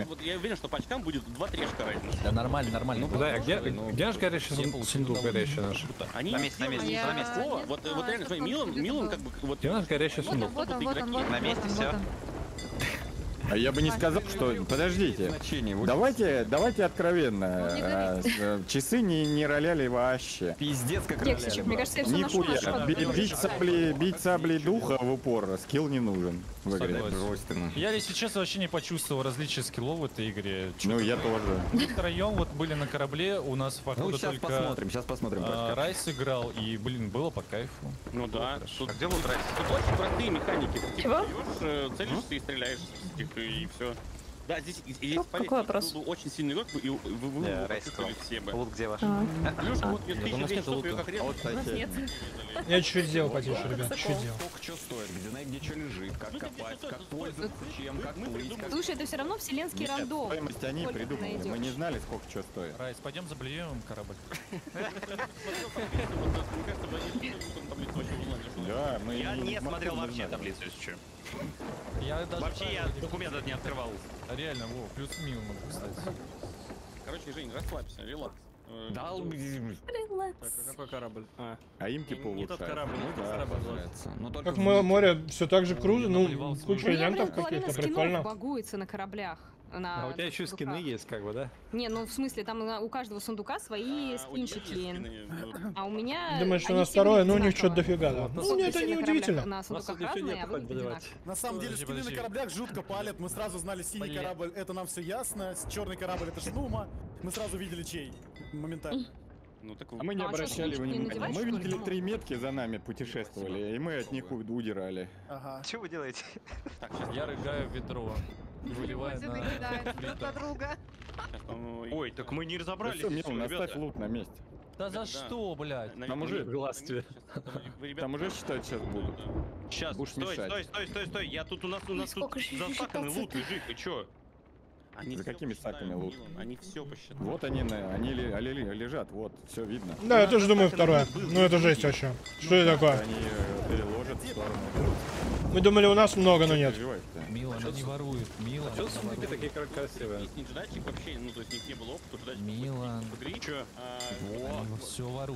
C: вот я уверен, что по очкам будет два трешка разница.
H: Да нормально, нормально.
I: Да, а где,
D: ну,
I: наш горячий сундук горячий наш?
C: Они
N: На месте, на месте, на месте.
C: Вот, вот реально, смотри, Милан, Милан вот
I: наш горячий
O: Вот он,
I: сундук?
O: вот он, вот он, вот он,
N: На месте
O: вот он,
N: всё.
O: вот он.
B: А я бы не сказал, что... Подождите.
D: Вот
B: Давайте, давайте откровенно.
O: Ну,
B: э, э, Часы не, не роляли вообще.
D: Пиздец, как
G: Кексичек, мне кажется, я все.
B: Нихуя. Бить саблей, бить саблей духа в упор. Скилл не нужен в игре.
D: Ну.
H: Я, если честно, вообще не почувствовал различия скиллов в этой игре.
B: Ну, я тоже.
H: Мы втроем вот были на корабле, у нас
D: Ну,
H: походу
D: сейчас
H: только
D: посмотрим, сейчас посмотрим.
H: а. Райс играл, и, блин, было по кайфу.
C: Ну да. Тут,
N: А где лут Райс?
C: тут очень простые механики. Ты типа
G: Чего?
C: э, целишься и стреляешь, типа, и все. Да, здесь, здесь
J: Ну, какой вопрос?
C: был бы очень сильный игрок, и вы, вы,
N: Да, сказал.
C: все бы.
N: Лут где ваш?
J: А.
C: Плюшка, вот без
H: Нет, у нас
C: 1000
H: нет
C: часов ее
H: лута.
C: как
B: кстати,
A: Я чуть-чуть сделал потише, ребят, чуть сделал.
D: Сколько что стоит, где знает, где что лежит, как копать, как пользоваться, чем, как плыть.
G: Слушай, это все равно вселенский рандом.
B: стоимость они придумали. Мы не знали, сколько что стоит.
H: Райс, пойдем заблюем корабль.
B: Да, мы
L: Я не смотрел вообще таблицу, если что.
H: Я даже
L: Вообще я
H: не
L: документ этот не открывал.
H: Реально, во, плюс минус, кстати.
C: Короче, Жень, расслабься, релакс. Э,
D: Да,
F: Так, а какой корабль? А,
B: А им типа
F: не тот
B: улучшают.
F: корабль, не
B: Ну
F: тот
B: да.
F: корабль.
D: Но только
A: Как море все так же круто, ну, куча.
G: Ну, половина
A: каких-то, прикольно.
G: багуется на кораблях. На
I: А у тебя еще
G: сундуках.
I: скины есть, как бы, да?
G: Не, ну в смысле, там на- у каждого сундука свои
C: а у
G: скинчики.
C: скины, э,
G: А у меня.
A: Думаешь, что
G: они
A: на
G: все
A: второе, ну у них что-то дофига, да.
G: Ну,
A: Ну, это не
G: на
A: удивительно.
G: На сундуках разные,
I: нет,
G: а одинаково.
M: На самом деле, скины на кораблях жутко палят. Мы сразу знали синий корабль, это нам все ясно. Черный корабль это Шнума. Мы сразу видели чей. Моментально.
C: Ну так
B: А мы не
G: А что,
B: обращали внимания. Мы видели три метки за нами путешествовали, и мы от них удирали.
M: Ага.
N: Что вы делаете?
C: Так, сейчас,
H: Я рыгаю ведро. И выливаю
O: Люди
H: на
O: друг друга.
L: Ой, так мы не разобрались. и
B: наставь
L: ребята.
B: лут на месте.
L: Да за что, блядь?
B: Там уже
I: Глаз тебе.
B: Там уже считать сейчас будут.
C: Сейчас,
B: Будешь
C: стой,
B: мешать.
C: стой, стой, стой, стой. Я тут у нас у нас тут засаканный лут лежит. Ты чё? Они
B: За какими саками лут?
C: Милан, Они все посчитали.
B: Вот они, они ли- они ли- лежат, вот, все видно.
A: Да, я тоже думаю второе. Ну это жесть вообще. Что это такое?
B: Они э, переложат в сторону.
A: Мы думали у нас много, но нет.
B: Переживаешь-то?
L: Милан, они воруют. Милан,
I: Что сундуки такие кра- красивые?
C: Их не джедайчик вообще, ну то есть у них не было опыта, игре. Чё?
L: Они все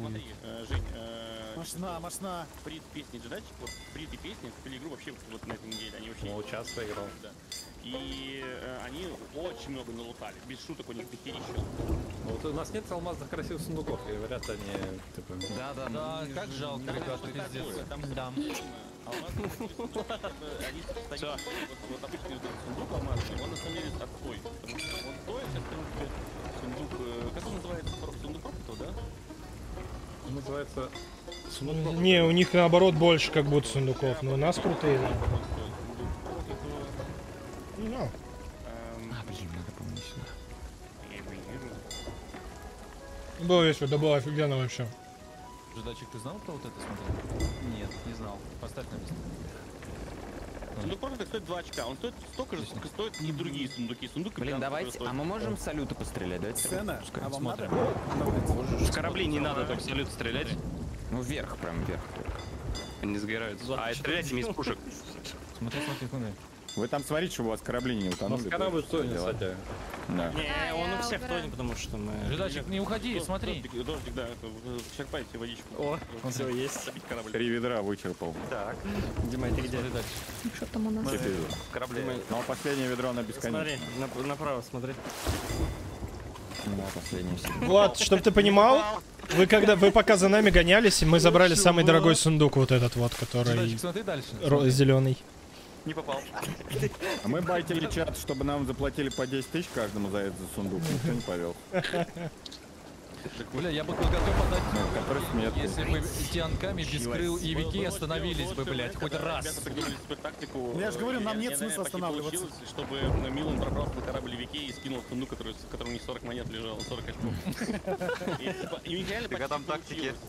C: э, Жень, э,
M: Машина, машина.
C: при песне джедайчик, вот при этой песне купили игру вообще вот на этой неделе, они вообще...
I: Ну, часто играл.
C: Да. И э, они очень много налутали, без шуток у них дохерища.
I: Вот у нас нет алмазных красивых сундуков, и вряд ли они, типа...
D: Да, да,
L: Да, как жалко, ребята, пиздец. Да.
C: А у нас э, они стоят, вот, этот сундук алмазный, он на самом деле отстой. Потому что он стоит, как в принципе, сундук, э, как он называется, сундук опыта, да?
I: Он называется... Сундук
A: Не, у них наоборот больше как будто сундуков, но у нас крутые. да. Было весело, да было офигенно вообще.
L: Ждачик, ты знал про вот это смотрел?
N: Нет, не знал.
L: Поставь на место.
C: Сундук опыта стоит 2 очка, он стоит столько же, сколько стоят и другие сундуки. Сундук
D: Блин, давайте, а
C: стоит.
D: мы можем с салюта пострелять? Давайте
M: Сцена?
D: пускай.
M: А вам
L: Смотрим.
M: надо?
C: С кораблей не надо только салют стрелять.
D: Ну, вверх, прям вверх.
C: Они сгорают. А стреляйте из пушек.
L: Смотри, смотри, смотри.
B: Вы там смотрите, чтобы у вас корабли не
I: У
B: утонули.
I: нас корабль тонет, кстати.
B: Да.
F: Не, он у всех тонет, потому что мы...
L: Ждачик, не уходи, смотри.
C: Дождик, дождик, да, это, черпайте водичку.
F: О, все есть.
C: Забить корабль.
B: Три ведра вычерпал.
F: Так. Дима, ты где?
L: Смотри дальше.
J: Что там у нас?
B: Четыре.
N: Корабле.
B: Но последнее ведро на
F: Смотри,
B: бесконечно.
F: нап- направо смотри.
D: Да, последний.
A: Влад, чтоб ты понимал, вы когда вы пока за нами гонялись, мы забрали самый дорогой сундук, вот этот вот, который
L: смотри
A: зеленый.
N: Не попал.
B: А мы байтили чат, чтобы нам заплатили по 10 тысяч каждому за этот сундук. Никто не повел.
L: Бля, я бы был готов отдать,
B: смертный.
L: если бы тианками без крыл и вики остановились бы, блядь, хоть раз.
M: Ну, я же говорю, нам
C: э,
M: нет смысла останавливаться.
C: Чтобы э, Милан пробрался на корабль Вики и скинул сундук, который, в котором у них 40 монет лежало, 40 очков. И, типа, и реально
N: Фига
C: почти
N: там тактики.
C: получилось.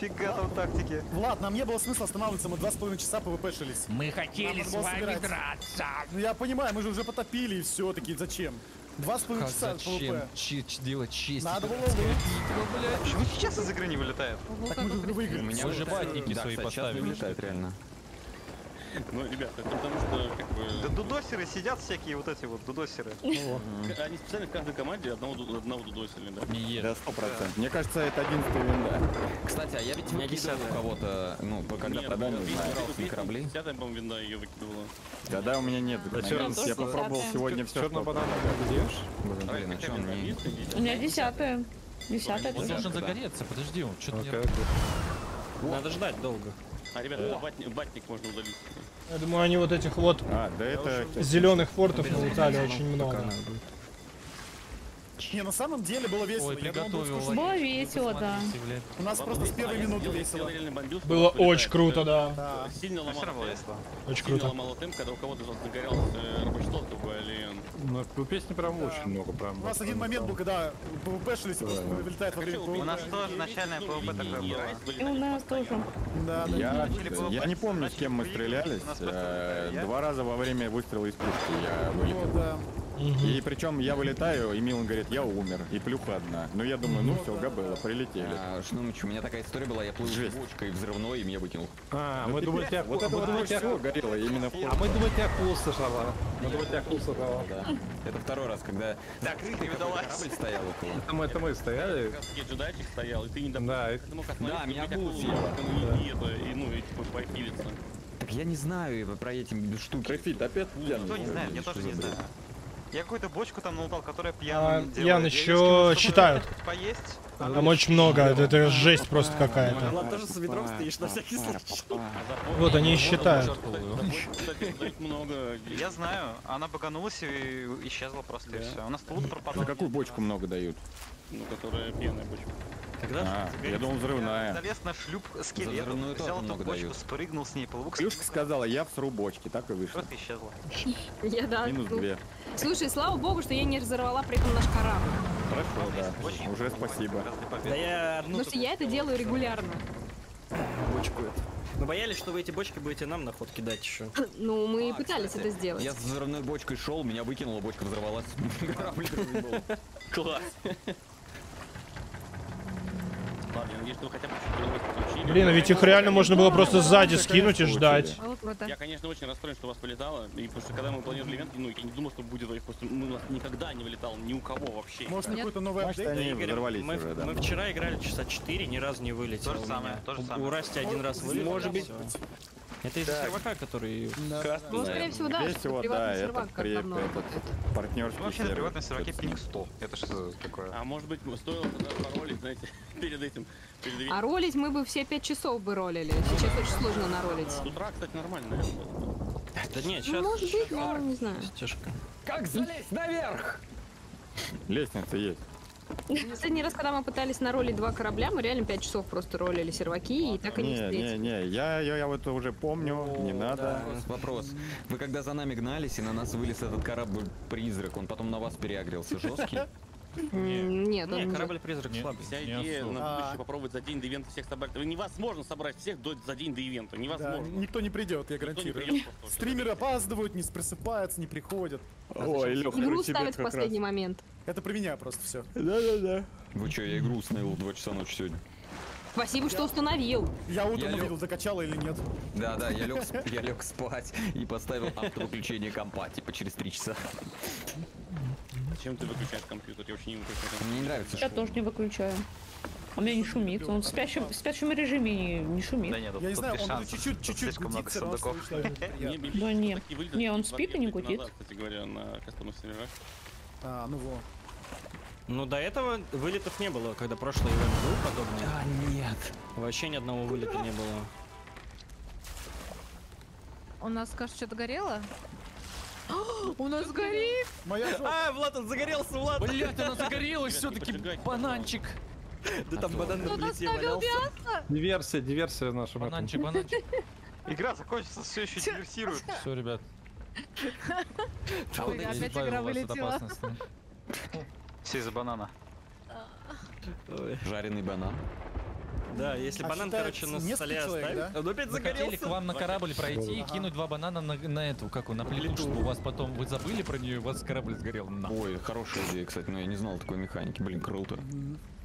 N: Фига там тактики.
M: Влад, нам не было смысла останавливаться, мы два с половиной часа пвп-шились.
L: Мы хотели
M: Надо было собирать.
L: драться.
M: Ну я понимаю, мы же уже потопили и все, такие зачем? Два с половиной часа
L: Зачем
M: пвп.
L: Делать честь?
M: Надо было
L: блядь?
N: Почему сейчас из игры не вылетает?
M: Так мы же уже
D: У
M: выиграли.
D: меня
L: Вы же
D: вылетает-
L: батники
D: да,
L: свои
D: кстати, сейчас
L: поставили.
D: вылетает реально.
C: Ну, ребята, это потому что, как бы...
N: Да дудосеры сидят всякие вот эти вот дудосеры.
C: Они специально в каждой команде одного, одного дудосили, да.
B: Да, сто процентов. Мне кажется, это 11 винда.
D: Кстати, а я ведь
F: меня
D: выкидывал у кого-то, ну, когда продали, на корабли.
C: Десятая, по-моему, винда ее выкидывала.
B: Да, да, у меня нет. Я попробовал сегодня все,
I: Черт на
B: что
I: банана бьешь?
D: Блин, а чё он не...
J: У меня десятая. Десятая
L: Он должен загореться, подожди, он что-то не...
F: Надо ждать долго.
C: А, ребята, батник, батник можно удалить.
A: Я думаю, они вот этих вот
B: А, да это...
A: зеленых фортов налутали очень много.
M: Не, на самом деле было весело.
L: Ой,
M: Я думал,
L: приготовил.
M: скучно.
J: Было весело, да.
M: У нас просто с первой минуты весело.
A: Было очень круто, да.
M: Да.
C: Сильно ломало
N: весело.
A: Очень
C: Сильно
A: круто.
C: ломало темп, когда у кого-то загорелся э, рабочий стол, или...
I: Ну, у песни прям очень много, прям.
M: У нас один момент был, когда пвп-шились, и просто вылетает во время
N: У нас тоже начальная ПВП такое было.
J: И у нас тоже.
M: Да, да.
B: Я, не помню, с кем мы стрелялись. Э, Два раза во время выстрела из пушки я вылетел.
M: Да.
B: И причем я вылетаю, и Милан говорит, я умер. И плюха одна. Ну я думаю, ну все, габелла, прилетели.
D: А, Шнумыч, у меня такая история была, я плыл с
B: Жесть.
D: бочкой взрывной, и меня выкинул.
I: А,
B: Ну,
I: мы думали, тебя
B: вот это вот
I: думали, тебя-
B: горело именно в
I: А мы думали, тебя акула сожрала. Мы думали, тебя акула сожрала.
D: Да. Это второй раз, когда закрытый
N: удалась.
D: корабль стоял около.
I: Это мы, это мы стояли.
C: Джедайчик стоял, и ты не.
I: Да,
D: Да, меня
C: убить
D: был
C: акулу,
D: съел.
C: и, и это, и, ну, и типа похилиться.
D: Так я не знаю про эти штуки.
B: Рефит, опять пьяный.
N: Кто не знает, я тоже не знаю. Я какую-то бочку там налутал, которая
A: А,
N: пьяным делает.
A: Ян,
N: Я
A: еще считают.
N: Поесть.
A: Там очень много, это, это жесть просто какая-то.
F: Влад тоже с ведром стоишь на всякий случай.
A: Вот они и считают.
N: Я знаю, она баганулась и исчезла просто и все. У нас тут
B: За
N: пропадал.
B: какую бочку много дают?
C: Ну, которая пьяная бочка.
B: А, я думал взрывная.
N: Залез на шлюп скелета, взял эту бочку,
B: дают.
N: спрыгнул с ней, плыву к
B: Плюшка сказала, я всру бочки, так и вышло.
N: Просто исчезла.
G: Я да.
B: Минус
G: ну,
B: две.
G: Слушай, слава богу, что я не разорвала при этом наш корабль.
B: Хорошо, да. Уже спасибо.
F: Да я одну
G: Потому что я это делаю регулярно.
F: бочку это. Мы боялись, что вы эти бочки будете нам на ход кидать еще.
G: Ну, мы и пытались это сделать.
D: Я с взрывной бочкой шел, меня выкинуло, бочка взорвалась. Корабль.
F: Класс.
C: Ладно, я надеюсь, что вы хотя бы чуть другой подключили.
A: Блин, а ведь их реально можно было просто сзади скинуть и ждать.
C: Я, конечно, очень расстроен, что у вас вылетало. И потому что когда мы планировали ивент, ну, я не думал, что будет их просто. Ну, у нас никогда не вылетало ни у кого вообще.
M: Может, какой-то новый апдейт?
B: они
F: Игорь,
B: взорвались
F: мы,
B: уже, да.
F: мы вчера играли часа 4, ни разу не вылетело.
N: То же самое, то же самое.
F: У Расти один раз вылетел.
M: Может быть.
F: Это из-за сервака, который...
G: Ну, скорее всего, да,
B: всего,
G: приватный
B: да,
G: сервак как
B: при- этот
G: работает.
B: партнерский
N: Ну, вообще на
B: сервер.
N: приватном серваке пинг 100. Это что такое?
C: А может быть, стоило тогда паролить, знаете, перед этим, перед.
G: А ролить мы бы все пять часов бы ролили. Сейчас очень сложно наролить.
C: С утра, кстати, нормально, наверное.
F: Да нет,
G: Ну,
F: сейчас...
G: может быть, но не знаю.
F: Тяжко.
D: Как залезть наверх?
B: Лестница есть.
G: Последний раз, когда мы пытались наролить два корабля, мы реально пять часов просто ролили серваки и так и не
B: Не, не,
G: встретили.
B: не, я, я, я вот уже помню, не надо.
D: Вопрос, вопрос. Вы когда за нами гнались, и на нас вылез этот корабль-призрак, он потом на вас переагрился жесткий?
G: Нет, он
F: Не,
G: не-
F: корабль-призрак слабый.
C: Вся идея на
M: А.
C: будущее попробовать за день до ивента всех собрать. Невозможно собрать всех до, за день до ивента.
M: Да,
C: Невозможно.
M: никто не придет, я гарантирую. Стримеры опаздывают, не просыпаются, не приходят.
B: Ой, Леха,
G: Игру ставят в последний момент.
M: Это про меня просто все.
B: Да-да-да.
D: Вы что, я игру установил в 2 часа ночи сегодня.
G: Спасибо, что установил.
M: Я утром
D: Я
M: увидел, закачала или нет.
D: Да, да, я лег, я лег спать и поставил автовыключение компа, типа через 3 часа.
C: Зачем ты выключаешь компьютер? Я вообще не выключаю.
D: Мне не нравится
J: Я тоже не выключаю. А у меня не шумит. Он в спящем, в спящем режиме не, не шумит.
N: Да нет, тут,
M: Я не знаю, он чуть-чуть, чуть-чуть
N: слишком много сундуков.
J: Да
C: что
J: не. он спит и не гудит.
C: кстати говоря, на кастомных серверах.
M: А, ну во.
F: Ну, до этого вылетов не было, когда прошлый ивент был подобный.
D: А, нет.
F: Вообще ни одного вылета не было.
O: У нас, кажется, что-то горело. У нас горит!
M: Моя.
F: А, Влад, он загорелся, Влад!
H: Блять, она загорелась все-таки, бананчик.
F: Да там банан на
O: Кто-то
F: плите валялся.
I: Диверсия, диверсия наша.
H: Бананчик, бананчик.
N: Игра закончится, все еще диверсирует.
H: Все, ребят.
O: Опять игра вылетела.
N: Все из-за банана.
F: Ой.
D: Жареный банан.
F: Да, если
M: А
F: банан, короче, на столе
M: человек,
F: оставить,
M: да?
F: он опять
H: Вы хотели к
F: загорелся.
H: вам на корабль пройти и кинуть два банана на, на эту, как он, на плиту, чтобы у вас потом, вы забыли про нее, у вас корабль сгорел. На.
D: Ой, хорошая идея, кстати, но я не знал такой механики. Блин, круто.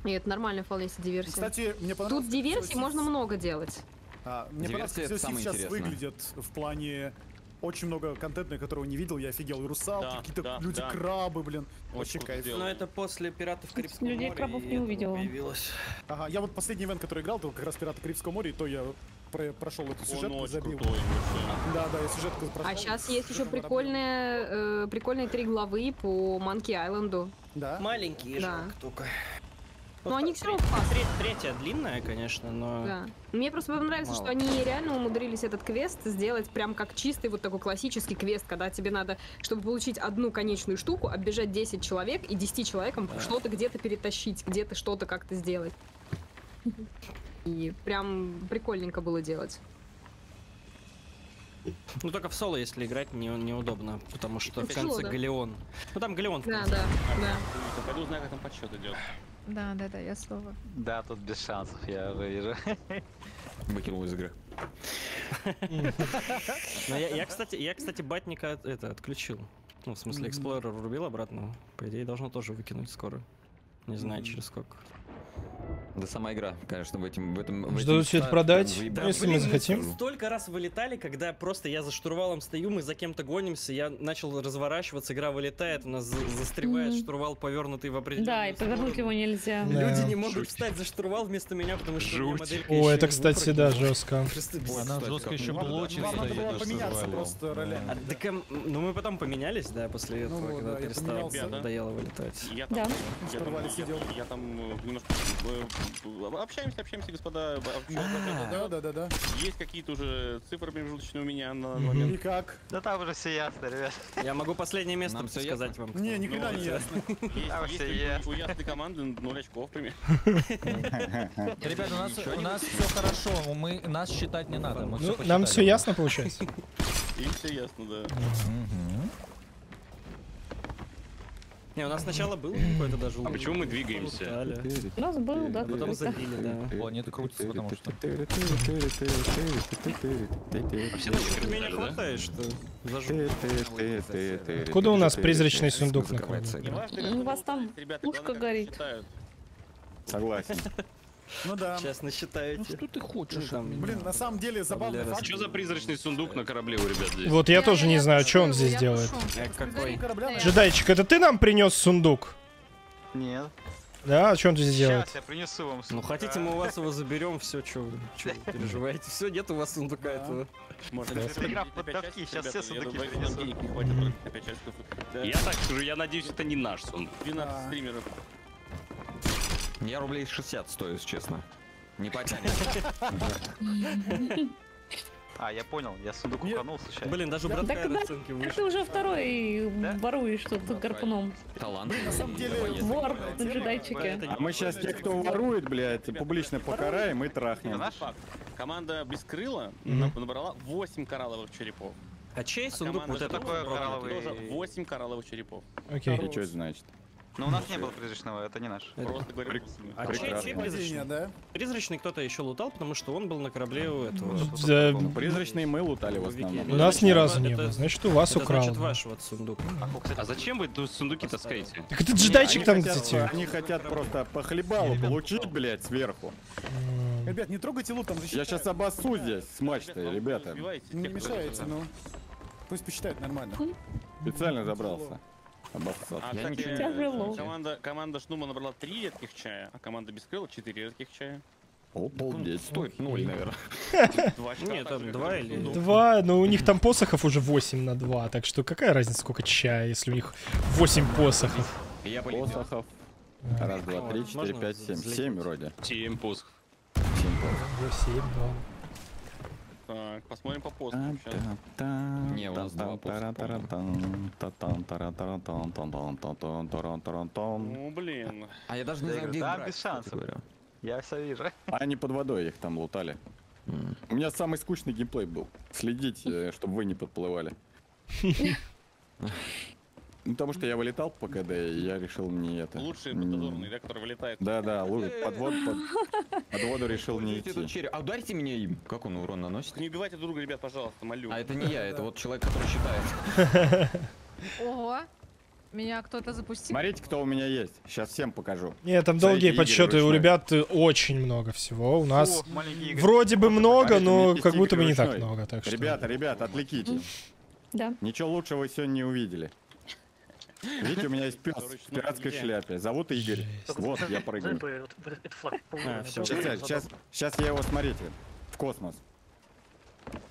G: И это нормально вполне себе диверсия.
M: Кстати, мне понравилось...
G: Тут диверсий
M: как
G: можно много делать.
M: А, мне
D: Диверсия
M: понравилось, как
D: это
M: все
D: самое
M: сейчас
D: интересное.
M: выглядят в плане очень много контента, которого не видел, я офигел. И русалки,
C: Да,
M: какие-то
C: да,
M: люди
C: да.
M: крабы, блин.
C: Очень круто
M: кайф.
F: Но это после Пиратов Карибского
J: Людей
F: моря.
J: крабов не
F: это
J: увидела.
F: Появилось.
M: Ага, я вот последний ивент, который играл, это как раз Пираты Карибского моря, и то я про- прошел эту
C: Он
M: сюжетку,
C: очень
M: забил.
C: крутой.
M: Да, да, я сюжетку прошел.
G: А сейчас есть еще прикольные, э, прикольные три главы по Манки Айленду.
M: Да?
F: Маленькие
G: Да.
F: жалко только.
G: Но они все равно классные.
F: Третья длинная, конечно, но...
G: Да. Мне просто понравится,
F: Мало.
G: что они реально умудрились этот квест сделать прям как чистый вот такой классический квест, когда тебе надо, чтобы получить одну конечную штуку, оббежать 10 человек и 10 человекам что-то где-то перетащить, где-то что-то как-то сделать. И прям прикольненько было делать.
F: Ну только в соло, если играть, не, неудобно, потому что в
G: Тяжело,
F: конце
G: да.
F: Галеон. Ну там Галеон в
G: Да,
F: конце.
G: да, да.
C: Пойду узнаю, как там подсчет идет.
O: Да, да, да, я слово.
N: Да, тут без шансов, я уже вижу.
D: Выкинул из игры.
F: Я, кстати, я, кстати, батника это отключил. Ну, в смысле, эксплорер врубил обратно. По идее, должно тоже выкинуть скоро. Не знаю, через сколько.
D: Да сама игра, конечно, в, этим, в этом... в
A: Что
D: этим
A: продать? Ну, если мы захотим.
F: столько раз вылетали, когда просто я за штурвалом стою, мы за кем-то гонимся, я начал разворачиваться, игра вылетает, у нас за- застревает
J: Мгм.
F: штурвал повернутый в определенную
J: Да, и повернуть его нельзя.
A: Да.
F: Люди не могут встать за штурвал вместо меня, потому что у меня моделька
A: О, это, кстати, да, жестко.
H: Она жестко еще блочит
M: вам надо было поменяться просто ролями.
F: А, так, эм, ну мы потом поменялись, да, после этого,
M: вот,
F: когда
M: да,
F: перестал, надоело вылетать.
J: Да.
C: там, я там э, немножко общаемся, общаемся, господа.
M: Да, да, да, да.
C: Есть какие-то уже цифры промежуточные у меня на
M: И
C: момент.
M: как?
P: Да там уже все ясно, ребят.
F: Я могу последнее место
D: Нам всё
F: сказать вам.
M: Не, ни хрена не ясно.
C: Есть,
P: все
C: у-
P: ясно.
C: у ясной команды 0 очков, примерно.
H: Ребят, у нас, у нас все хорошо, мы, нас считать не надо.
A: Ну, нам все ясно получается.
C: Им все ясно, да.
F: Не, у нас сначала был какой-то даже
C: А почему мы двигаемся?
J: У нас был, да,
F: Потом
J: какой-то.
F: забили, да.
H: О, нет, крутится, потому что.
F: Меня хватает, что.
A: Откуда у нас призрачный сундук на
D: Закрывается
A: корабле?
D: игра.
C: Неважно,
J: У вас там пушка горит.
B: Согласен.
M: Ну да.
F: Сейчас насчитаете.
H: Что ты хочешь?
M: Блин, на самом деле забавный факт.
C: Что за призрачный сундук на корабле у ребят здесь?
A: Вот я тоже не знаю, что он здесь делает.
F: Какой?
A: Джедайчик, это ты нам принес сундук?
P: Нет.
A: Да, а что он здесь делает?
P: Сейчас я принесу вам
F: Ну
P: сундука.
F: хотите, мы у вас его заберем, все, что вы переживаете. Все, нет у вас сундука этого.
C: Можно
P: сейчас все сундуки
C: я.
L: Я так скажу, я надеюсь, это не наш сундук.
C: 12 стримеров.
D: Я рублей 60 стою, если честно. Не потянет.
P: А, я понял, я сундук
M: Нет.
P: уканул случайно.
F: Блин, даже братка
J: да, так
F: выше.
J: ты уже второй воруешь тут гарпуном.
D: Талант.
M: На самом деле,
J: Вор на джедайчике.
B: А мы сейчас тех, кто ворует, блядь, публично покараем и трахнем.
C: Команда без крыла набрала 8 коралловых черепов.
F: А чей
C: А
F: сундук вот это?
P: такое коралловый?
C: тоже 8 коралловых черепов.
A: Окей.
B: И что это значит?
P: Но у нас не было призрачного, это не наш.
C: Просто говорю.
F: А чей, призрачный?
M: да?
F: Призрачный кто-то еще лутал, потому что он был на корабле у этого.
A: Да,
B: Ну, Призрачные мы лутали в
F: У Вики.
B: основном.
A: у нас ни
F: Это-
A: разу не
F: это-
A: было. Значит, у вас
F: Это
A: украл.
F: значит ваш вот сундук.
L: А зачем вы тут сундуки таскаете?
A: Так это джедайчик там,
B: хотят,
A: кстати.
B: они хотят просто по хлебалу получить, блядь, сверху.
M: Ребят, не трогайте лут, там
B: Я сейчас обоссу здесь с мачтой, ребята.
M: Не мешайте, ну. Пусть посчитают нормально.
B: Специально забрался. Обоссал.
C: А,
D: Я
C: кстати,
J: Тяжело.
C: команда, команда Шнума набрала 3 редких чая, а команда без крыла 4 редких чая.
B: Обалдеть.
D: Стоит ноль, наверное.
C: Два очка
F: Нет, там
C: же,
F: два
C: как и
F: или-
C: сундук.
A: Два, но у них там посохов уже 8 на 2, так что какая разница, сколько чая, если у них 8 посохов.
D: Я.
B: Посохов. Раз, два, три, четыре, пять, семь. Семь вроде.
L: Семь посох.
B: Семь посохов.
A: 8, да.
C: Так, посмотрим по сейчас.
D: Не, у нас два
C: Ну, блин.
D: А я даже не знаю, где
P: да, без шансов. Я все вижу.
B: Они под водой их там лутали. У меня самый скучный геймплей был. Следить, э, чтобы вы не подплывали. Ну, потому что я вылетал по КД, и я решил не это.
C: Лучший дозорный, да, который вылетает.
B: Да, да, лу- под воду, под, под воду решил не идти.
D: А ударьте меня им. Как он урон наносит?
C: Не убивайте друг друга, ребят, пожалуйста, молю.
D: А это не я, это вот человек, который считает.
O: Ого. Меня кто-то запустил.
B: Смотрите, кто у меня есть. Сейчас всем покажу.
A: Нет, там
B: Смотрите,
A: долгие подсчеты, у
B: ручной.
A: ребят э, очень много всего. У нас
P: О,
A: вроде бы много, но как будто бы не так много. Так что...
B: Ребята, ребята, отвлеките.
J: Да.
B: Ничего лучшего вы сегодня не увидели. Видите, у меня есть пес в пиратской шляпе. Зовут Игорь. Вот, я прыгаю.
K: Это флаг.
F: А.
B: Сейчас, я его, смотрите, в космос.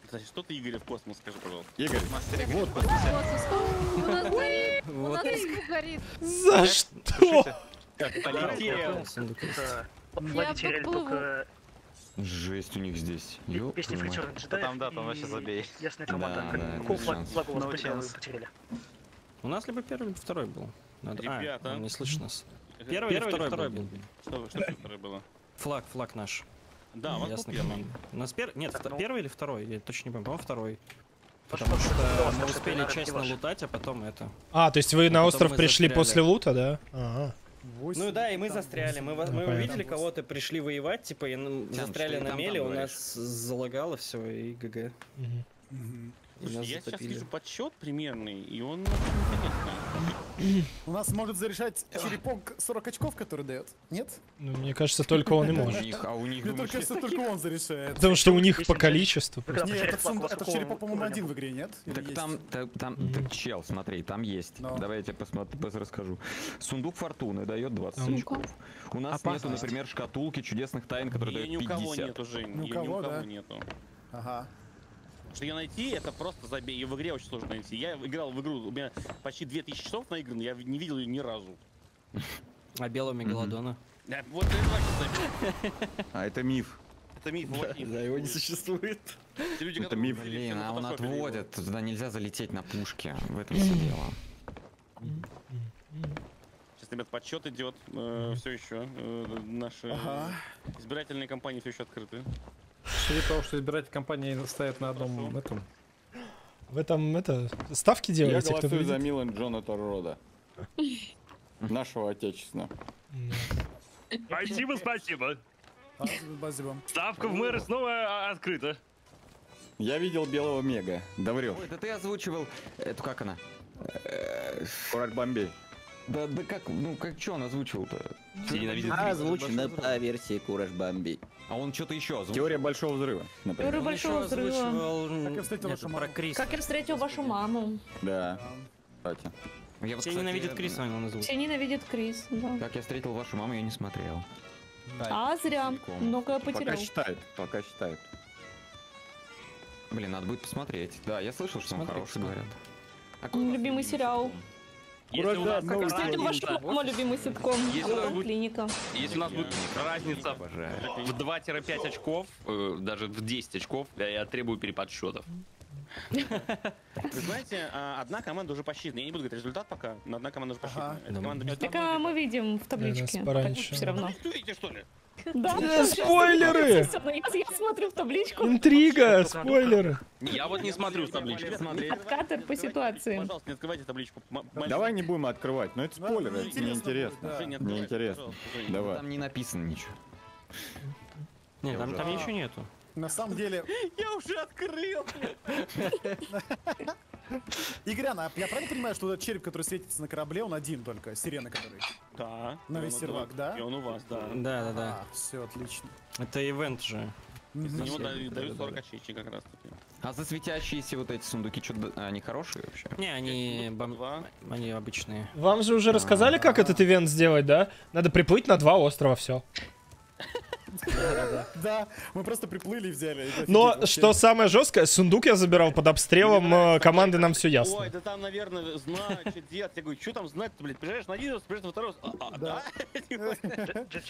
C: Кстати, что ты, Игорь, в космос, скажи, пожалуйста.
B: Игорь, вот,
O: горит! У нас горит.
A: За что?
C: Полетел.
O: Я поплыву.
K: только
D: Жесть у них здесь.
K: песни фритюрных джедаев
P: Там, да, там вообще забей.
K: Ясная
D: Да,
K: команда. какого флага у вас потеряли?
F: У нас либо первый, либо второй был. Надо... А,
C: Ребята.
F: он не слышно нас.
C: Это-
F: Первый или второй был?
C: Что, что второе было?
F: Флаг, флаг наш.
C: Да, у
F: Ясно,
C: первый.
F: У нас пер... Нет,
K: Так, ну.
F: первый или второй? Я точно не помню. По-моему, второй. Потому что
K: это
F: мы успели часть
K: ваш.
F: налутать, а потом это.
A: А, то есть вы на
F: Потом
A: остров пришли
F: застряли.
A: после лута, да? Ага.
F: Ну да, и мы застряли. Мы, во- мы увидели кого-то, пришли воевать, типа, и м, застряли
D: что и
F: на
D: там,
F: мели,
D: там
F: у нас залагало все, и ГГ.
A: Мгм.
C: Слушай, я сейчас
F: затопили.
C: вижу подсчет примерный, и он интересный.
M: У нас может зарешать черепок 40 очков, который дает? Нет?
A: Ну, мне кажется, только он и может.
D: а у них,
M: Мне только кажется, только он зарешает.
A: Потому что у них по количеству.
M: Нет, этот, черепок, по-моему, один в игре, нет?
D: Так там, та- там, чел, смотри, там есть.
M: Ну.
D: Давай я тебе расскажу. Сундук фортуны дает 20
A: А
D: очков. У нас нету, например, шкатулки чудесных тайн, которые дают
C: ни у кого
D: 50.
C: нету, Жень.
M: Ни у
C: Её
M: кого,
C: ни у кого нету.
M: Ага.
C: Что ее найти, это просто забей. Ее в игре очень сложно найти. Я играл в игру, у меня почти 2000 часов наиграно, я не видел ее ни разу.
F: А белого мегалодона?
C: Да, вот это два часа.
B: А это миф.
C: Это миф, вот миф.
F: Да, его не существует.
B: Это миф.
D: Блин,
C: на
D: а он отводит. Туда нельзя залететь на пушке. В этом все дело.
C: Сейчас, ребят, подсчет идет. все еще. э, наши
M: Ага.
C: избирательные кампании все еще открыты.
I: Среди того, что избиратель компании стоят на одном этом.
A: В этом, это, ставки
B: Я
A: делаете, кто
B: голосую за
A: победит?
B: Милан Джонатан Рода. Нашего отечественного.
E: Спасибо, спасибо.
M: Спасибо.
E: Ставка в мэры снова а, открыта.
B: Я видел белого мега. Да врешь.
D: Ой, да ты озвучивал... Эту как она?
B: Кураж Бомбей.
D: Да, да как, ну как, что он озвучивал-то?
E: Все ненавидят
B: Озвучено по версии Кураж Бомбей.
D: А он что-то еще озвучил.
B: Теория большого взрыва, например.
J: Теория большого взрыва.
M: Как я встретил вашу маму?
J: Как я встретил вашу маму.
B: Да. Кстати.
D: Я вот,
F: Все
D: кстати,
F: ненавидят Криса, он озвучил.
J: Все ненавидят Крис, да.
D: Как я встретил вашу маму, я не смотрел.
J: А зря. Много
B: Пока
J: потерял.
B: считает, пока считает.
D: Блин, надо будет посмотреть. Да, я слышал, что он
F: Смотри,
D: хороший,
F: смотри.
D: говорят. А
J: Любимый сериал.
E: Если у нас
J: Как вашу
E: разница-
J: маму, любимый ситком.
E: Если вы будете-
J: клиника.
E: Если у нас будет разница
D: Обожаю.
E: в 2-5 очков, э, даже в 10 очков, я, я требую перепад счетов.
C: Вы знаете, а, одна команда уже посчитана. Я не буду говорить результат пока, но одна команда уже посчитана.
M: Ага.
C: Команда без
J: Так а мы видим в табличке.
A: пораньше.
J: все равно.
C: Вы видите, что ли?
J: Да.
A: Э, спойлеры!
J: Я смотрю в табличку.
A: Интрига, спойлеры.
E: Я вот не смотрю с таблички.
J: Откатер по ситуации.
C: Пожалуйста, не открывайте табличку.
B: Давай не будем открывать, но это спойлеры, это
M: интересно
B: неинтересно. Неинтересно. Давай.
D: Там не написано ничего.
F: Нет, там ничего нету.
M: На самом деле,
C: Я уже открыл.
M: Игорян, а я правильно понимаю, что этот череп, который светится на корабле, он один только, сирена который?
C: Да.
M: На весь сервак, да?
C: И он у вас, да.
F: Да, да, да.
M: все, отлично.
F: Это ивент же.
C: За него дают
F: да,
C: дают
F: да,
C: 40
F: да.
C: очей как раз таки.
D: А за светящиеся вот эти сундуки, что они хорошие вообще?
F: Не, они, бом-
C: Два.
F: они обычные.
A: Вам же уже рассказали, как этот ивент сделать, да? Надо приплыть на два острова, все.
M: Да, мы просто приплыли и взяли.
A: Но что самое жесткое, сундук я забирал под обстрелом э, команды, нам все
C: Ой,
A: ясно.
C: да там, наверное, знают, что делать. Я говорю, что там знать-то, блядь? Приезжаешь на один, раз, приезжаешь на второй, раз, а, а, да?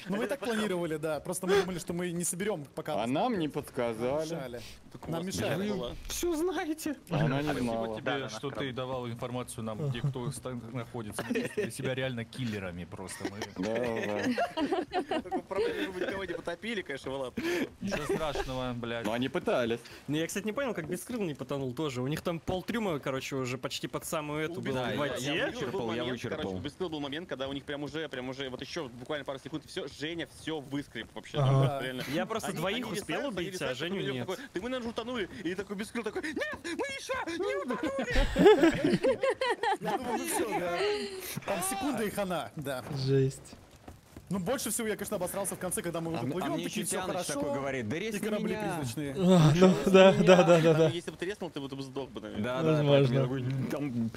M: Ну мы так планировали, да. Просто мы думали, что мы не соберем пока.
B: А нам не подсказали.
M: Нам мешали.
D: Все знаете.
B: Она не знала.
H: тебе, что ты давал информацию нам, где кто находится. Чувствовали себя реально киллерами просто.
B: Да, да.
C: Потопили, конечно, была.
H: Ничего страшного, блядь.
B: Но они пытались.
F: Ну, я, кстати, не понял, как Бескрыл не потонул тоже. У них там полтрюма, короче, уже почти под самую эту было в
D: я-
F: воде.
D: я вычерпал, я вычерпал.
C: Короче, Бескрыл был момент, когда у них прям уже, прям уже, вот еще буквально пару секунд, все, Женя все выскреб вообще.
F: Я просто двоих успел убить, а Женю нет.
C: такой, Ты мы, наверное, утонули. И такой Бескрыл такой, нет, мы еще не утонули.
M: Я думал, ну все, да. Там секунда и хана, да.
A: Жесть.
M: Ну больше всего я, конечно, обосрался в конце, когда мы
D: А,
M: уже
D: м- а
M: плывем,
D: мне еще
M: все хорошо.
D: такой говорит, да
M: И
D: резни
M: корабли
D: меня.
M: призрачные.
A: А, ну, да, да, да, да,
C: Там,
A: да.
C: Если бы ты треснул, ты бы ты бы сдох бы, наверное.
D: Да, да,
A: Возможно.
D: там...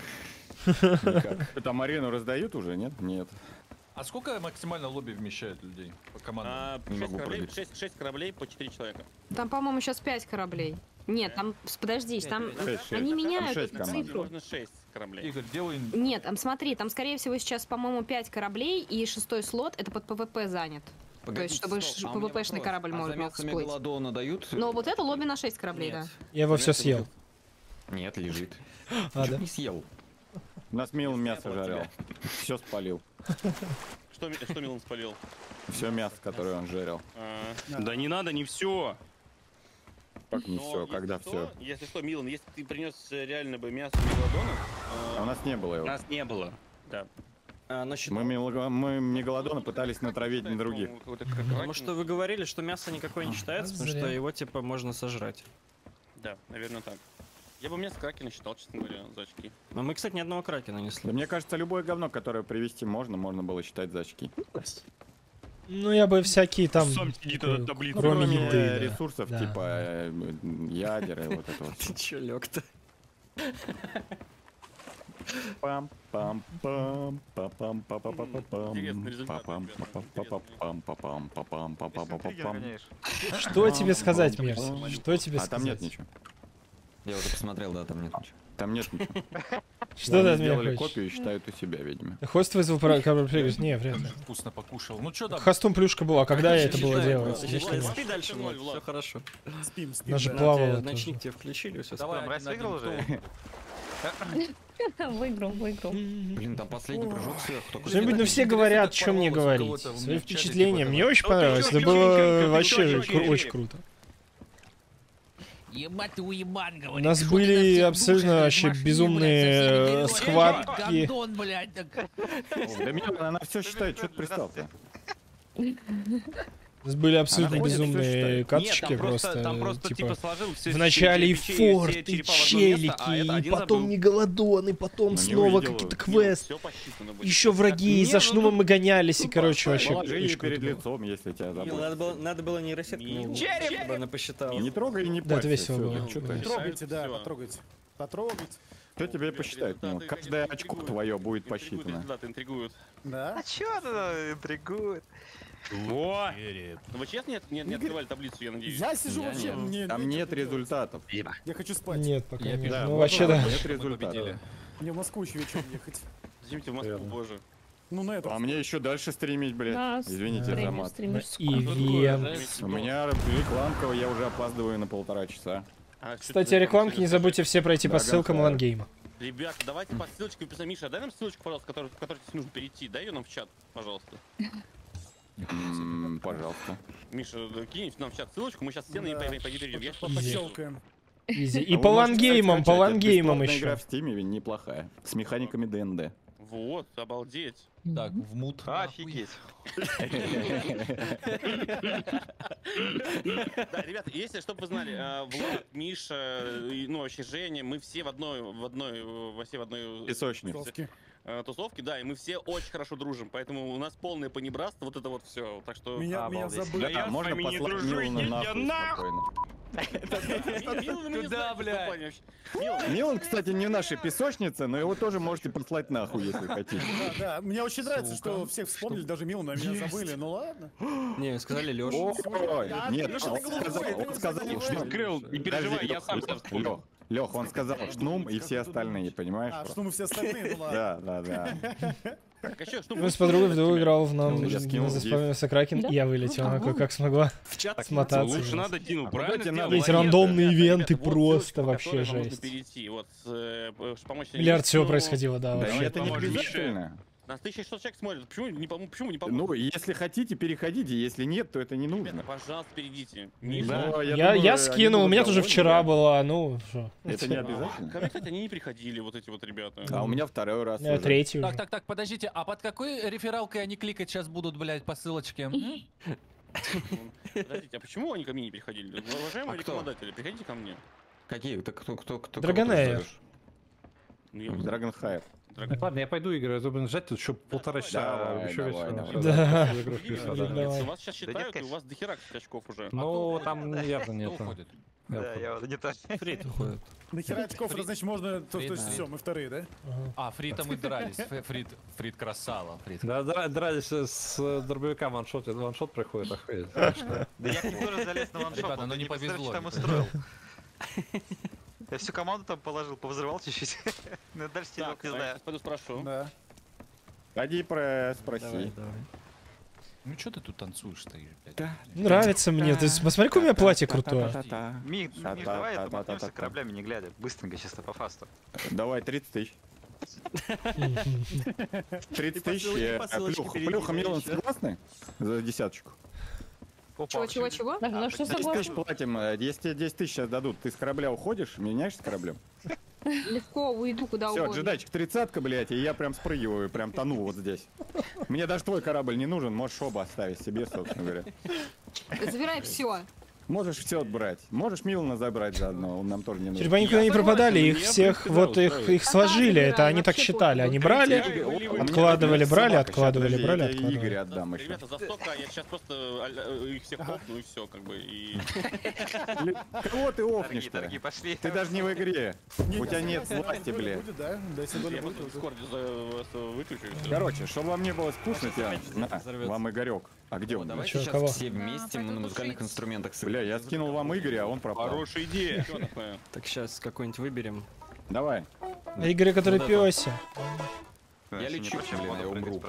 B: Там арену раздают уже, нет? Нет.
H: А сколько максимально лобби вмещает людей по командам?
C: А,
D: Не
C: шесть
D: могу
C: кораблей,
D: прыгать.
C: шесть- шесть кораблей по 4 человека.
G: Там, по-моему, сейчас 5 кораблей. Нет, там, подожди, там
B: Шесть, шесть.
G: они
B: Там
G: меняют эту
B: команд.
G: цифру.
C: Можно 6 кораблей.
H: Игорь, делай...
G: Нет, там смотри, там, скорее всего, сейчас, по-моему, 5 кораблей, и шестой слот это под ПВП занят. То есть, чтобы
D: а
G: ПВПшный корабль
D: а
G: мог всплыть.
D: мегалодона дают?
G: Но вот это лобби на 6 кораблей,
D: Нет.
G: да.
A: Я его все съел.
D: Нет, лежит.
A: А, да?
D: не съел.
B: У нас Мил мясо жарил. Все спалил.
C: Что, что Милан спалил?
B: Все мясо, которое он жарил.
C: А,
E: Да не надо, не все.
B: Как не все, когда все.
C: Если что, Милан, если ты принес э, реально бы мясо мегалодона,
B: А у нас не было его.
E: Нас не было.
C: да.
F: А, насчет-
B: Мы, мы мегалодона пытались натравить на других.
C: Как
F: Потому что вы говорили, что мясо никакое не считается, потому что его, типа, можно сожрать.
C: Да, наверное так. Я бы мясо кракена считал, честно говоря, за очки.
F: Но мы, кстати, ни одного кракена несли.
B: Да мне кажется, любое говно, которое привезти можно, можно было считать за очки.
A: Ну, я бы всякие там...
E: Сам сидит
A: такой,
E: этот таблицу.
A: Кроме еды, да.
B: ресурсов,
A: Да.
B: типа э, ядер и вот это вот.
F: Ты чё лёг-то?
B: пам пам пам па пам па па па па пам пам пам па пам па пам па па па па пам
A: Что тебе сказать, Мерс? Что тебе
B: А там нет
A: сказать?
B: ничего.
D: Я уже посмотрел, да, там нет ничего.
B: Там нет ничего.
A: Что ты от меня
B: сделали
A: хочешь?
B: копию и считают у себя, видимо.
A: Хост вызвал прыгать? Не, вряд ли.
H: Вкусно покушал. Ну что там?
A: Хостом плюшка была, когда я это было что,
F: Спи дальше, Влад, все хорошо.
M: Спим, спим.
A: Даже
M: да.
A: плавало.
F: Ночник тебе включили, все.
H: Давай,
N: Мразь выиграл уже?
J: Выиграл, выиграл.
D: Блин, там последний прыжок сверху.
A: Что-нибудь, ну все говорят, что мне говорить. Свои впечатления. Мне очень понравилось. Это было вообще очень круто.
H: Ебать ты уебан,
A: У
H: говорит.
A: нас
H: Шо ты
A: были абсолютно вообще безумные
H: блядь,
A: э, схватки.
H: Гандон, блядь, так.
B: Да Мила, она все считает, что ты пристал-то?
A: У нас были абсолютно
B: всё
A: безумные каточки
E: Нет, там просто,
A: просто,
E: там просто
A: типа...
E: типа сложил все
A: В начале и форт, и
E: место,
A: челики,
E: а это
A: и потом мегалодон, и потом
B: Ну, не
A: снова какие-то
C: Все
A: квесты. Еще враги, и за
E: ну,
A: шнумом мы гонялись, и, короче, вообще
B: Положи перед
A: было.
B: лицом, если тебя
F: Не,
B: забыл.
F: надо было, надо было нейросетку, ну, чтобы она посчитала.
B: Не трогай и не
A: Да, это весело было.
B: ну.
M: Потрогайте, да, потрогайте. Потрогайте.
B: Кто тебе посчитает? Ну, каждое очко твое будет посчитано.
C: Результаты интригуют.
M: Да?
N: А чё она интригует?
C: Во! Ну вы честно нет, нет, не открывали таблицу, я надеюсь?
M: Я сижу
D: Я
M: вообще,
D: нет.
M: мне
B: Там нет
M: делать.
B: результатов.
M: Я хочу спать.
A: Нет, пока
H: Я
A: нет.
H: пишу.
A: Ну, вообще,
B: да,
A: да.
B: Нет результатов.
M: Мне в Москву еще вечером ехать.
C: Извините, в Москву, боже.
M: Ну, на это.
B: А мне еще дальше стримить, блядь.
J: Да,
B: Извините за
J: стримишь,
B: мат.
J: стримишь.
A: Ивент.
B: У меня рекламка, я уже опаздываю на полтора часа.
C: А,
A: Кстати, рекламке не забудьте все пройти по
B: Да,
A: ссылкам. Лангейма.
C: Ребята, давайте по ссылочке в описании. Миша, дай нам ссылочку, пожалуйста, которую, в тебе нужно перейти. Дай ее нам в чат, пожалуйста.
B: М, Пожалуйста.
C: Миша, кинь нам чат ссылочку, мы сейчас все на ней
M: Пощелкаем.
A: Easy.
B: А
A: И по лангеймам, по лангеймам
B: бесплатная игра
A: еще.
B: в Стиме неплохая. С механиками ДНД.
C: Вот, обалдеть.
H: Так, в мут.
N: Офигеть.
C: Да, ребята, если, чтобы вы знали, э, Влад, Миша, ну, вообще Женя, мы все в одной, в одной, во все в одной
B: Песочница.
C: Э, тусовке, да, и мы все очень хорошо дружим, поэтому у нас полное понебратство, вот это вот все, так что...
M: Меня, меня забыли.
B: Да, можно послать Милана нахуй спокойно.
C: Куда,
H: блядь?
B: Милан, кстати, не в нашей песочнице, но его тоже можете послать нахуй, если хотите.
M: Да, да. Мне очень нравится, что всех вспомнили, даже Милана, меня забыли. Ну ладно.
F: Не, сказали Леша.
B: Ой, нет, он сказал, он сказал.
E: Открыл, не переживай, я сам вспомнил.
B: Лех, он сказал Шнум и все остальные, понимаешь?
M: А, что мы все остальные, ну ладно.
B: Да, да, да.
C: Так, а
A: Мы с подругой вдвоем играл в нам,
B: Ну,
A: заспавнился Кракен, и я вылетел, она как- как смогла
F: В чат
A: смотаться.
E: Лучше надо Тину,
B: А
E: правильно?
A: Эти рандомные ивенты просто вообще жесть.
C: э,
A: Миллиард всего
C: Ну,
A: происходило, да,
B: Да
A: вообще.
B: это не обязательно.
C: Нас 1600 человек смотрит, почему не помогу, почему не помогу?
B: Ну, если хотите, переходите, если нет, то это не
C: Ребята,
B: нужно.
C: пожалуйста, перейдите.
B: Да,
C: Миша.
B: я
A: Я,
B: думаю,
A: я скинул, у меня тоже вчера
B: да.
A: была, ну, что.
B: Это не
C: Ко
B: обязательно.
C: мне, кстати, они не приходили, вот эти вот ребята.
B: А у меня второй раз.
A: Я третий
H: Так, так, так, подождите, а под какой рефералкой они кликать сейчас будут, блядь, по ссылочке?
C: Подождите, а почему они ко мне не приходили? Уважаемые
D: А кто?
C: рекламодатели, приходите ко мне.
D: Какие? Так кто, кто, кто?
A: Драгонея.
C: Ну, Драгон-
I: Ладно, я пойду играю, блин, жать тут еще полтора часа,
B: Давай,
I: еще игры.
A: Давай.
C: У вас сейчас считают, и у вас дохера очков уже.
I: Ну, там явно
H: Кто
I: нет.
H: уходит?
N: Да, я вот не так.
F: Фрит уходит.
M: Нахера очков, это значит можно, то, то есть все, мы вторые, да?
H: А, Фрита мы дрались. Ф- Фрит, Фрит красава. Фрит.
I: Да, дра- дрались с дробовика ваншот, ваншот приходит, охуеть.
N: Да я к ним тоже залез на ваншот.
H: Ребята,
N: вот
H: ну не повезло,
N: что там устроил. Я всю команду там положил, повзрывал чуть-чуть. Ну дальше
C: Так,
N: не знаю.
C: пойду спрошу.
M: Да.
B: Пойди про спроси.
H: Ну что ты тут танцуешь стоишь, блядь?
A: Нравится мне, ты посмотри, какое у меня платье крутое.
N: Миш, давай
B: та-
N: это
B: та-
N: мотнемся
B: та- та.
N: кораблями, не глядя. Быстренько, чисто по фасту.
B: Давай, 30 тысяч. 30 тысяч. э, Плюха,
F: да,
B: Милан согласны? За десяточку.
G: Чего, чего, чего?
J: Так, ну что
B: 10 тысяч платим. э, Если тебе 10 тысяч сейчас дадут, ты с корабля уходишь, меняешься с кораблем?
G: Легко уйду куда
B: Все,
G: угодно.
B: джедайчик, тридцатка, блядь, и я прям спрыгиваю, прям тону вот здесь. Мне даже твой корабль не нужен, можешь оба оставить себе, собственно говоря.
G: Забирай все.
B: Можешь все отбрать. Можешь Милана забрать заодно, он нам тоже не нужен.
A: Чтобы они никуда не пропадали, их всех, вот их, их сложили, это они так считали. Они брали, откладывали, брали, откладывали, брали,
B: Я Игорь
A: откладывали.
B: отдам еще.
C: Ребята, за 100 я сейчас просто их всех копну и все, как бы, и...
B: Кого ты
N: дорогие, пошли.
B: Ты даже не в игре. У тебя
M: не,
B: нет власти,
M: да? Если доля будет,
C: выключу и все.
B: Короче, чтобы вам не было скучно, тебе, вам Игорек. А где он?
D: Давайте сейчас
A: кого?
D: все вместе на музыкальных инструментах сыграем.
B: Бля, я скинул вам Игоря, а он пропал.
C: Хорошая идея.
F: Так, сейчас какой-нибудь выберем.
B: Давай.
A: А Игорь, который пёся.
D: Я лечу, блин, я умру.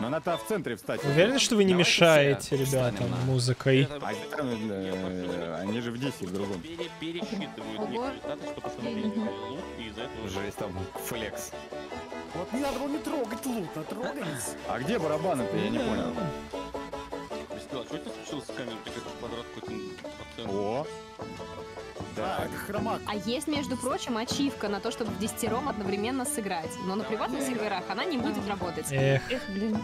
B: Но надо в центре встать.
A: Уверены, что вы не мешаете ребятам
D: на-
A: музыкой?
B: А э, они же в 10 в другом.
C: Пере- Пересчитывают
O: Ого.
C: некоторые статы, чтобы установили лут, и из-за этого...
D: Жесть, там флекс.
M: Вот не надо было не трогать лут, натрогались.
B: А где барабаны-то, я не понял.
C: Случилось с камерой? Ты как квадрат какой-то процент.
B: О,
M: Да, это хромак.
G: А есть, между прочим, ачивка на то, чтобы в десятером одновременно сыграть. Но на приватных серверах она не будет работать.
A: Эх,
J: Эх, блин.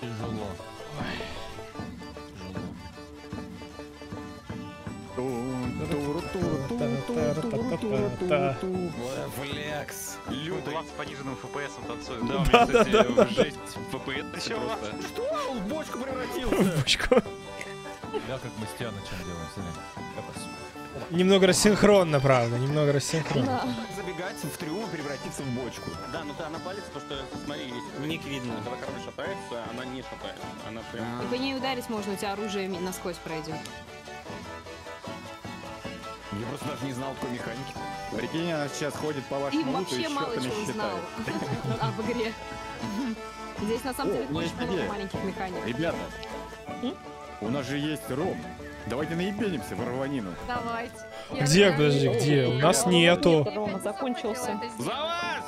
H: Тяжело.
A: та-та-та-та-та-та.
D: Флекс.
N: 20 с пониженным FPS танцует.
E: Да, у меня, кстати, жесть FPS
N: Чё?
E: просто.
D: Что? В бочку превратился.
A: Бочку.
H: Да, как мы с Тианычем делаем, смотри.
A: Немного рассинхронно, правда, немного рассинхронно.
D: Забегать в трюм и превратиться в бочку.
C: Да, ну ты она палится, потому что, смотри.
F: Ник видно.
C: Когда корабль шатается, она не шатается. Она прям...
G: И по ней ударить можно, у тебя оружие насквозь пройдет.
D: Я просто даже не знал такой механики.
B: прикинь, она сейчас ходит по
G: И
B: вашему луту и
G: вообще мало
B: счетами
G: чего знал
B: считает.
G: об игре. Здесь на самом
B: О,
G: деле
B: у меня
G: очень
B: есть
G: много
B: идея.
G: маленьких механик.
B: Ребята, у нас же есть ром. Давайте наебенимся в рванину.
O: Давайте.
A: Где, подожди, где? У нас нету.
J: Рома закончился.
C: За вас!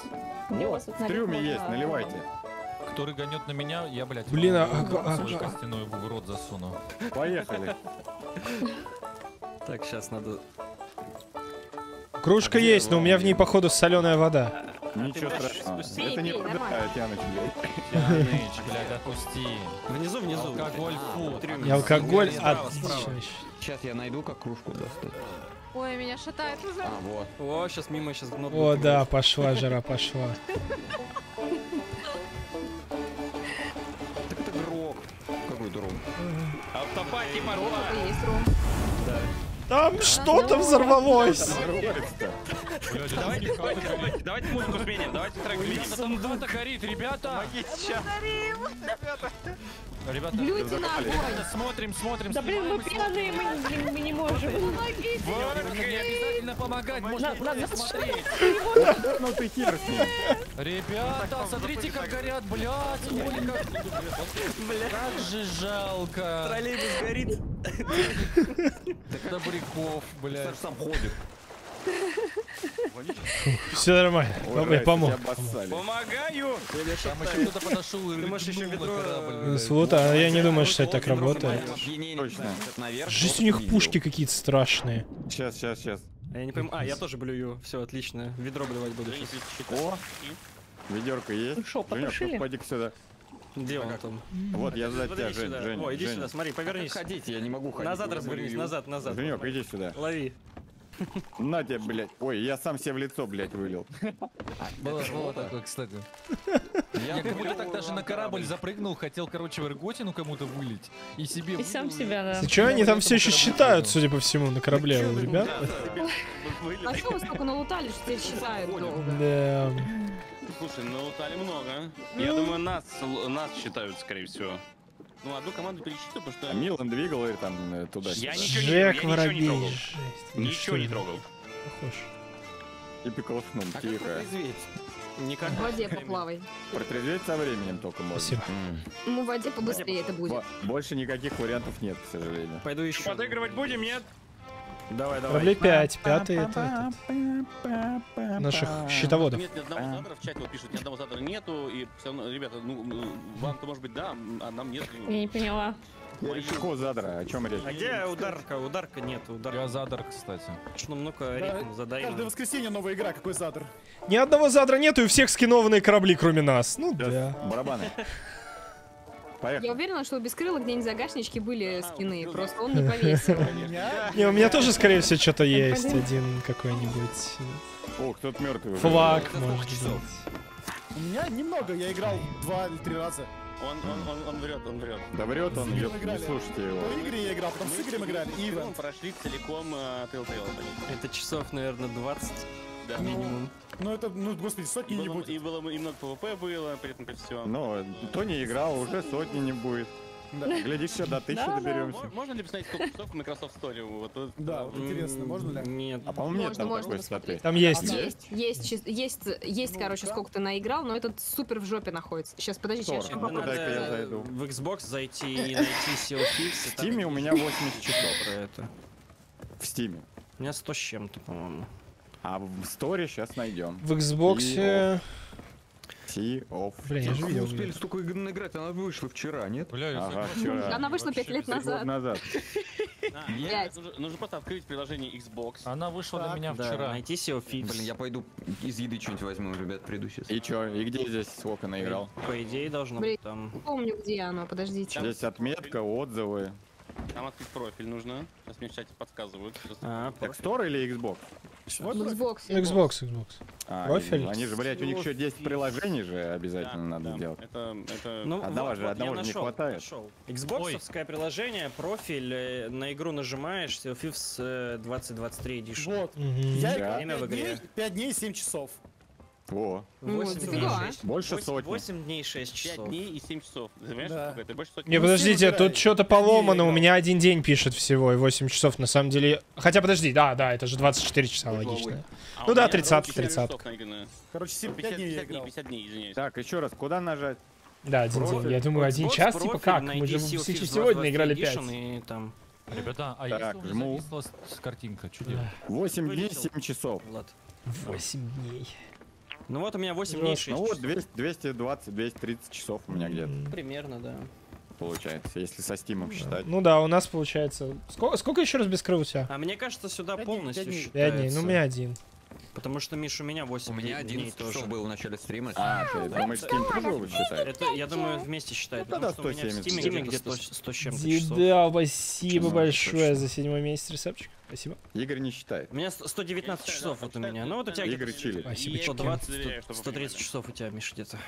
J: Где у вас тут
B: В трюме есть, наливайте.
H: Кто рыганет на меня, я, блядь,
A: Блин, а-
H: в
A: а-
H: свой
A: а-
H: в рот засуну.
B: Поехали.
F: Так, сейчас надо...
A: Кружка есть, но у меня в ней, походу, соленая вода.
B: Ничего страшного. Это не вода,
G: нормально.
B: Тяныч, блядь.
H: Отпусти.
F: Внизу, внизу.
H: Алкоголь, фу.
A: И алкоголь
H: Справа,
A: от...
H: справа.
D: Сейчас я найду, как кружку достать.
O: Ой, меня шатает уже.
D: А, вот.
F: О, сейчас мимо, сейчас
A: О, да, пошла жара, пошла.
D: Так это грок. Какой дрон?
C: Автопати
G: Вот
C: пошла!
G: это и есть ром.
A: Там что-то взорвалось.
C: Давайте, давайте, давайте, давайте музыку сменим, давайте трек сменим.
H: Кто-то горит, ребята! Ребята,
G: Блюйте на огонь.
H: ребята, смотрим, смотрим,
J: Да блин, мы пьяные, мы, блин, мы не можем.
H: Мне не обязательно помогать, можно
J: На- на-
H: просто смотреть.
B: Ну ты хер.
H: Ребята, смотрите, как горят, блядь. Как же жалко.
F: Троллейбус горит.
H: Добряков, блядь.
D: сам ходит.
A: Все нормально.
B: Ой,
A: Я помог.
C: Помогаю!
H: Там еще кто-то подошел и блядь.
A: Слута, а я не думаю, что это так работает. Жесть, у них пушки какие-то страшные.
B: Сейчас, сейчас, сейчас.
F: А я не понимаю. А, я тоже блюю. Все, отлично. Ведро блевать буду сейчас.
B: О, ведерко есть.
J: Шо,
B: Женек,
J: потушили?
B: ну пойди сюда.
F: Где он там?
B: Вот, я за
F: Смотри
B: тебя, Жень. Жень,
F: О, иди сюда, смотри, повернись.
D: Ходите, я не могу ходить.
F: Назад развернись, назад, назад.
B: Женек, иди сюда.
F: Лови.
B: На тебе, блядь. Ой, я сам себе в лицо, блядь, вылил.
H: Было, было такое, кстати.
D: Я
H: как будто так даже на корабль запрыгнул, хотел, короче, в рготину кому-то вылить. И себе
J: И сам себя, да.
A: Ты они там все еще считают, судя по всему, на корабле, у ребят?
G: А что вы столько налутали, что теперь считают долго?
A: Да.
C: Слушай, ну лутали много. Я думаю, нас, нас считают, скорее всего. Ну, одну команду пересчитаю, потому
B: А
C: что...
B: Милан двигал и там э, туда
C: Я
B: сюда.
C: ничего не,
A: Жек
C: я ничего не
A: Воробей.
C: трогал.
A: Жесть.
C: Ничего не трогал.
A: Похож.
B: И пиколшнул,
D: А
B: тихо.
F: Никак.
G: В воде поплавай.
B: Протрезветь со временем только можно.
A: Спасибо.
G: Ну, в воде побыстрее это будет.
B: Бо- Больше никаких вариантов нет, к сожалению.
F: Пойду еще.
C: Подыгрывать будем, нет?
F: Давай, давай.
A: Кораблей 5, пятый это этот. Наших щитоводов.
C: Нет ни одного задора в чате вот пишут, ни одного задора нету, и все равно, ребята, ну, вам-то может быть да, а нам нет.
J: Я не поняла.
B: Какого задра? О чем речь?
F: А где ударка? Ударка нет, ударка.
H: Я задар, кстати.
F: Ну, ну-ка, ритм задай.
M: Каждое воскресенье новая игра, какой задр.
A: Ни одного задра нету, и у всех скинованные корабли, кроме нас. Ну да.
B: Барабаны. Поехали.
G: Я уверена, что у Бескрыла где-нибудь загашнички были скины, просто он не повесил.
A: Не, у меня тоже, скорее всего, что-то есть. Один какой-нибудь.
B: О, кто-то мертвый.
A: Флаг, может быть.
M: У меня немного, я играл два или три раза.
C: Он, он, он, он врет, он врет.
B: Да врет он, ёп, не слушайте его.
M: В игре я играл, потом с Игорем играли, и
C: прошли целиком э, Tall Tale.
F: Это часов, наверное, 20.
C: Да.
F: Минимум.
M: Ну это, ну господи, сотни не будет.
C: и было и много ПВП было, при этом при всем.
B: Но кто не играл, уже сотни не будет. Глядишь, еще до тысячи доберемся.
C: Можно ли посмотреть, сколько часов в Microsoft Store? Вот, вот,
M: Да, вот интересно, можно ли?
F: Нет.
B: А по-моему нет там
G: можно
B: такой статы.
A: Там есть.
G: Есть, есть, есть, есть, короче, сколько ты наиграл, но этот супер в жопе находится. Сейчас, я
B: Сорок.
G: сейчас
B: Ну,
G: попробую.
B: дай-ка я
F: Надо
B: зайду.
F: в Xbox зайти и найти Sea of Thieves.
B: В Стиме у меня 80 часов.
F: про это.
B: В Стиме.
F: У меня 100 с чем-то, по-моему.
B: А в сторе сейчас найдем.
A: В Xbox...
B: Sea of
A: Блин, я же видел.
D: успели столько игр наиграть, она вышла вчера, нет?
H: Бля,
B: Ага, вчера.
G: Она вышла пять лет назад.
B: назад.
C: Нужно, просто открыть приложение Xbox.
H: Она вышла на меня вчера.
F: найти of Thieves.
D: Блин, я пойду из еды что-нибудь возьму, ребят, приду сейчас.
B: И чё, и где здесь сколько наиграл?
F: По идее должно быть там.
G: Не помню, где оно, подождите.
B: Здесь отметка, отзывы.
C: Там открыть профиль нужно. Сейчас мне в чате подсказывают.
F: А,
B: Так Store или Xbox?
G: В Xbox.
A: Xbox, Xbox.
B: А,
A: Профиль?
B: Они же, блядь, у них еще 10 приложений же обязательно надо
C: да.
B: сделать.
C: Это, это...
F: Ну,
B: Одного
F: вот,
B: же-
F: вот
B: одного же не
F: нашел,
B: хватает.
F: нашел. Xboxовское приложение, профиль, э, на игру нажимаешь, э, 2023 Edition.
M: Вот.
A: Мгм.
M: Я
B: Да.
M: играл
F: Время в
M: 5 дней,
F: игре.
M: 5 дней 7 часов.
G: Ну,
F: 8
G: дофига.
F: дней 6.
B: Больше
F: 8,
B: сотни.
F: 8 дней 6
C: 5
F: часов.
C: дней и 7 часов. Ты
M: Да.
C: это? Больше сотни.
A: Не,
M: Ну,
A: подождите, тут что-то поломано, у меня один день пишет всего, и 8 часов на самом деле... Хотя, подожди, да, да, это же 24 часа, логично.
C: А
A: Ну да,
C: меня
A: 30,
C: 50
A: 30.
C: часов наиграно.
M: Короче, 7
C: 50,
M: 5 дней я
C: 50 дней,
M: играл.
C: 50 дней, извиняюсь.
B: Так, еще раз, куда нажать?
A: Да, один день. Я думаю, один
F: Xbox
A: час, типа
F: профиль,
A: как? Мы же сегодня играли
F: 2023
A: 5.
F: Edition, И там,
H: Ребята, а
B: Так,
H: если
B: жму.
H: зависла картинка, что делать?
B: 8 дней,
F: Вылетел.
B: 7 часов.
F: Влад.
A: 8 дней.
F: Ну вот у меня 8 дней 6
B: Ну вот,
F: часов.
B: 200, 220, 230 часов у меня где-то
F: Примерно, да.
B: получается, если со стимом считать.
A: Ну да, у нас получается... Сколько, сколько еще раз без крыва у тебя?
F: А мне кажется, сюда
M: Пять дней,
F: полностью
M: пять дней.
A: 5 дней, ну у меня один.
F: Потому что, Миш, у меня 8
D: У меня
F: дней
D: 11
F: тоже.
D: часов было в начале стрима.
B: А, ты думаешь, Steam тоже его считает?
F: Это, я думаю, вместе считает.
B: Ну, тогда
F: потому что у меня в
B: 170.
F: Steam где-то 100, 100 с чем-то часов.
A: Деда, спасибо
B: Часов,
A: большое
B: точно.
A: за седьмой месяц ресепчик. Спасибо.
B: Игорь не считает.
F: У меня 100 119 часов вот у меня. Ну вот у тебя
B: Игорь чилит.
A: Спасибо,
C: Я
F: 120,
C: тебе доверяю, чтобы
F: 100
C: вы
F: 130
C: понимали.
F: часов у тебя, Миш, где-то.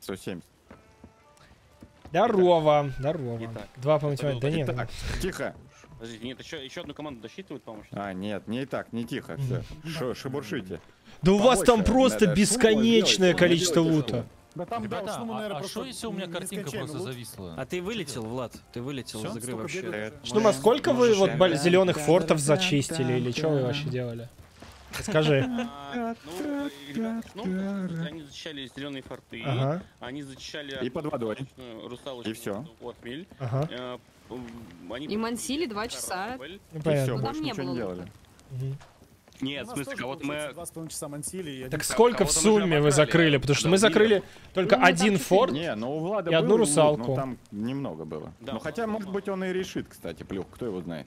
B: 170.
A: Здорово, здорово. Два по математике. Да нет,
B: тихо.
C: Подождите, нет, еще, еще одну команду досчитывают, по-моему.
B: А, нет, не так, не тихо, все. Шо, шебуршите.
A: Да у вас там просто бесконечное количество лута.
M: Да там, да,
H: Ребята,
M: уж, ну,
H: а-
M: наверное,
H: а что если у меня картинка просто
M: лут.
H: зависла?
F: А ты вылетел, Влад? Ты вылетел
H: Всё?
F: из игры вообще.
M: бегать.
A: Что, а сколько вы вот зеленых фортов зачистили или что вы вообще делали? Скажи.
C: А, ну, ребята, они защищали зеленые форты,
A: Ага.
C: они защищали
B: И под водой. И всё.
C: М, они
G: И мансили два часа.
C: корабль.
A: Ну
B: И все,
A: понятно.
G: там
B: больше
G: не
B: ничего
G: было
B: не делали.
A: Мгм.
E: Нет, в смысле, кого-то мы...
M: Два с половиной часа мансили и
A: Так сколько в сумме вы закрыли? Потому что мы закрыли только
M: Ну,
A: один форт.
B: Не, ну у Влада
A: И одну русалку.
B: там немного было.
C: Да,
B: ну хотя, может быть, он и решит, кстати, плюх, кто его знает.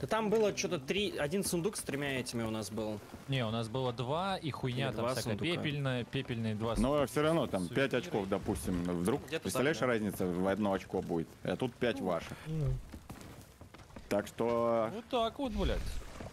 F: Да там было что-то три, один сундук с тремя этими у нас был.
H: Не, у нас было два, и хуйня
F: Или
H: там
F: два
H: всякая
F: сундука.
H: пепельная, пепельные два
B: Но все равно там. 5 очков, допустим, вдруг, представляешь,
F: так, да.
B: разница в одно очко будет, а тут 5 ваших.
A: Ну,
B: Так что
H: Вот так вот, блядь.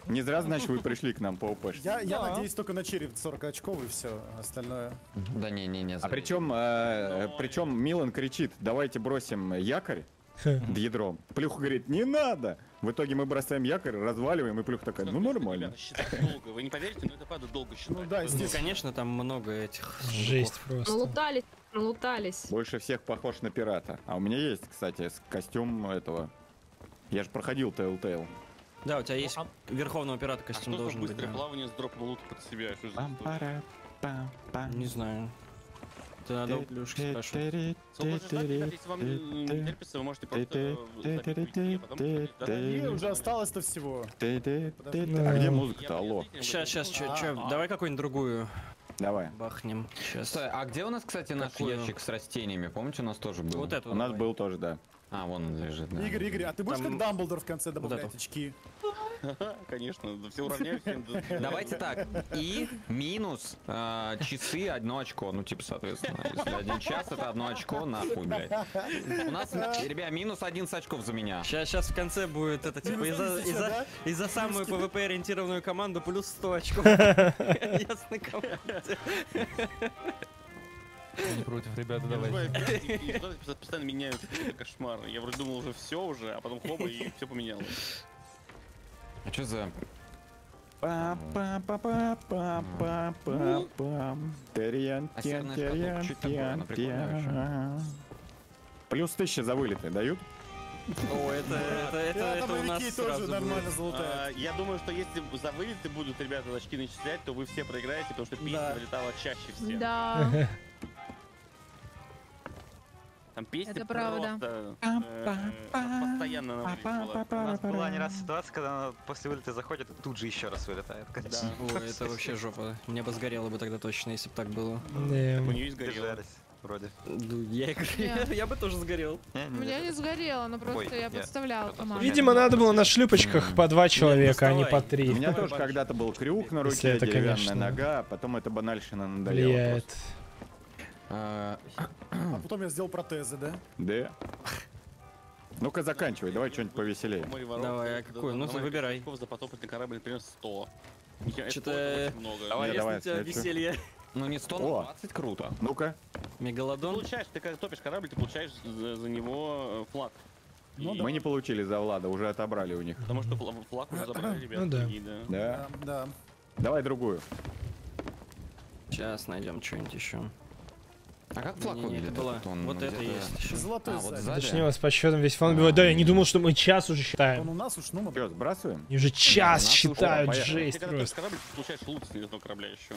B: не зря, значит, вы пришли к нам по ОП.
M: Я, я
H: Да.
M: надеюсь только на череп 40 очков и все, остальное.
D: Да не-не-не.
B: А причем, э, причем Милан кричит, давайте бросим якорь ядром. Плюха говорит, не надо. В итоге мы бросаем якорь, разваливаем, и Плюха такая, ну нормально.
C: Считать долго. Вы не поверите, но это правда долго считать.
M: Ну да, здесь-
F: конечно, там много этих.
A: Жесть просто.
G: Налутались, налутались.
B: Больше всех похож на пирата. А у меня есть, кстати, костюм этого. Я же проходил Telltale.
F: Да, у тебя есть
H: а-
F: верховного пирата
C: А
F: костюм должен быть.
C: быстрое плавание с дропом лута под себя?
F: Не знаю. Это надо у плюшки
C: вам не терпится, вы можете просто забить да?
M: Уже осталось-то всего.
B: А где музыка-то? Алло.
F: Сейчас, сейчас,
M: а.
F: давай какую-нибудь другую
B: Давай.
F: бахнем. Сейчас.
D: Стой, а где у нас, кстати, наш
F: Какую?
D: ящик с растениями? Помните, у нас тоже был?
F: Вот эту
B: У нас был тоже, да.
D: А, вон он лежит, да.
M: Игорь, Игорь, а ты будешь
F: Там-
M: как Дамблдор в конце добавлять
F: эту.
M: очки?
C: Конечно, да все да.
D: Давайте так. И минус э, часы одно очко. Ну, типа, соответственно, если один час, это одно очко, нахуй, блядь. У нас, ребят, минус один с очков за меня.
F: Сейчас, сейчас в конце будет это, типа,
M: 10,
F: из-за,
M: да?
F: из-за самую PvP-ориентированную команду плюс 100 очков. Ясно, команде.
H: Я не против, ребята, давайте.
C: постоянно меняются, это кошмар. Я вроде думал уже все уже, а потом хоба и все поменялось.
D: А что за... А.
B: Плюс тысяча за вылеты дают?
F: О, это, это, это, это у нас
M: тоже нормально
F: будет.
M: залутает.
C: А, Я думаю, что если за вылеты будут ребята очки начислять, то вы все проиграете, потому что песня вылетала чаще всех.
O: Да.
C: Там песня
O: Это правда.
C: просто э, постоянно.
N: У нас была не раз ситуация, когда она после вылета заходит и тут же еще раз вылетает.
F: Да. Ой, это вообще жопа. Мне бы сгорело бы тогда точно, если бы так было.
C: У нее сгорело.
N: Вроде.
F: Ну, Я, я бы тоже сгорел.
O: У меня не сгорело, но просто
N: Ой,
O: я команду.
A: Видимо, надо было на шлюпочках по два человека, а не по три.
B: У меня тоже когда-то был крюк на руке,
A: это,
B: деревянная
A: конечно,
B: нога, а потом это банальщина просто.
D: А,
M: потом я сделал протезы, да?
B: Да. Ну-ка заканчивай, давай что-нибудь повеселее.
F: Давай, а
C: да,
F: Ну, выбирай.
C: за потопать корабль, например, 100. Я- это
F: Что-то-
C: много.
B: Давай,
F: Если
B: давай,
F: у тебя
B: следующую.
F: веселье.
D: ну не 100,
B: О.
D: но 20 круто.
B: Ну-ка.
C: Ты
F: Мегалодон.
C: получаешь, ты когда топишь корабль, ты получаешь за, за него э, флаг.
M: Ну
C: И-
B: Мы не получили за Влада, уже отобрали у них.
C: Потому что фла- флаг уже забрали, ребята.
A: Ну да.
C: и да.
B: Да.
M: Да.
B: Давай другую.
F: Сейчас найдем что-нибудь еще.
D: А как флаг
F: Не-не-не,
D: выглядит?
F: это была-
D: этот? Он
F: вот это
D: где-то-
F: есть еще.
M: Золотой
D: А, вот
M: сзади.
A: Точнее, с подсчетом весь фан убивает. Да, я не думал, что мы час уже
M: Он
A: считаем.
M: у нас уж, ну, мы...
B: Что, сбрасываем?
A: Они уже час считают,
B: уже- поехали.
C: Ты
A: жесть
C: когда корабль, получаешь лут с корабля еще.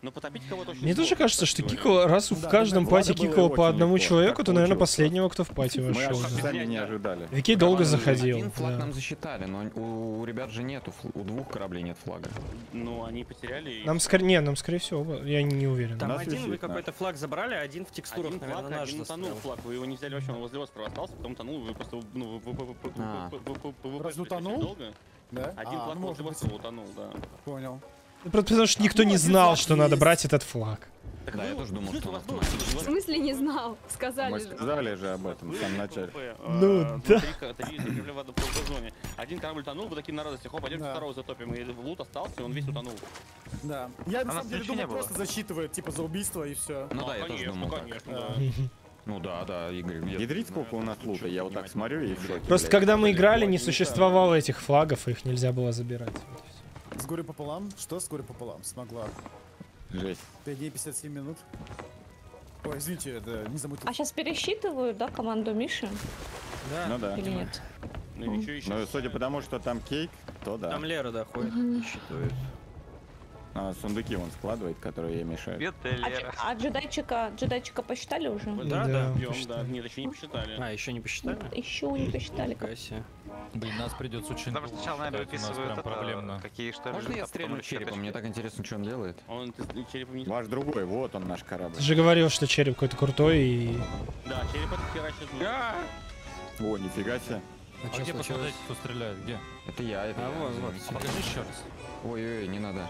C: Но потопить кого-то очень
A: Мне тоже кажется, что. Кикал, раз
M: Да,
A: в каждом пати кикало по одному
B: легко.
A: человеку, то, наверное, последнего, кто в пати
B: Мы
A: вошел.
B: сами не ожидали.
A: Викей долго
D: Один
A: заходил.
D: флаг
A: да.
D: нам засчитали, но у, у ребят же нету, у двух кораблей нет флага.
C: Ну, они потеряли.
A: Нам скорее, не, нам скорее всего, я не уверен.
F: Там
B: нас
F: один вы какой-то флаг забрали, а один в текстурах,
C: Один
F: наверное,
C: флаг,
F: наш
C: один
F: застрял.
C: флаг, вы его не взяли вообще, он возле острова остался, потом тонул, вы просто, ну, вы, вы, вы, вы,
D: А.
C: вы, вы, вы, вы, вы,
M: Разве
C: вы очень
M: утонул?
C: долго.
M: Да?
C: Один
M: А,
C: флаг
M: ну,
C: возле острова утонул, да.
M: Понял.
A: Просто потому что никто не знал, что надо брать этот флаг.
C: Так
D: Да, я тоже думал, что он
G: В смысле не знал? Сказали
B: Мы
G: же.
B: сказали же об этом в самом начале.
C: ПВП,
A: Ну,
C: э,
A: да.
C: Один корабль тонул, вы такие на радости, хоп, пойдем второго затопим, и лут остался, и он весь утонул.
M: Да. Я на самом деле думал, просто засчитывает, типа, за убийство и все.
D: Ну да, я тоже думал так. Ну да, да, Игорь.
B: Ядрить сколько у нас лута, я вот так смотрю и.
A: Просто когда мы играли, не существовало этих флагов, их нельзя было забирать.
M: С горя пополам? Что с горя пополам? Смогла.
B: Жесть.
M: 5 дней 57 минут. Ой, извините, это не замутил.
J: А сейчас пересчитывают, да, команду Миши?
B: Ну да.
J: Или нет?
C: Ну чё еще?
B: Ну, судя по тому, что там кейк, то да.
F: Там Лера, да, ходит,
J: Мгм.
F: считывает.
B: А, сундуки он складывает, которые ей мешают.
N: Бедная
J: А,
N: Лера.
J: а джедайчика, джедайчика посчитали уже?
F: Да,
A: Да.
F: да.
A: Посчитали.
C: да. Нет, еще не посчитали.
F: А, еще не посчитали?
J: Еще не посчитали.
F: Нифига.
H: Блин, нас придется очень
N: Потому что сначала, наверное, выписывают это,
H: проблемно.
N: какие что
D: Можно я стрельну черепом? Мне так интересно, что он делает.
C: Он черепом не...
B: Ваш другой, вот он наш корабль.
A: Ты же говорил, что череп какой-то крутой и...
C: Да, череп это херачит.
B: О, нифига себе.
F: А
H: А
F: что
H: где посмотреть, кто стреляет? Где?
D: Это я, это
F: А,
D: я.
F: вот, вот,
D: извините.
H: Покажи еще раз.
D: Ой-ой, не надо.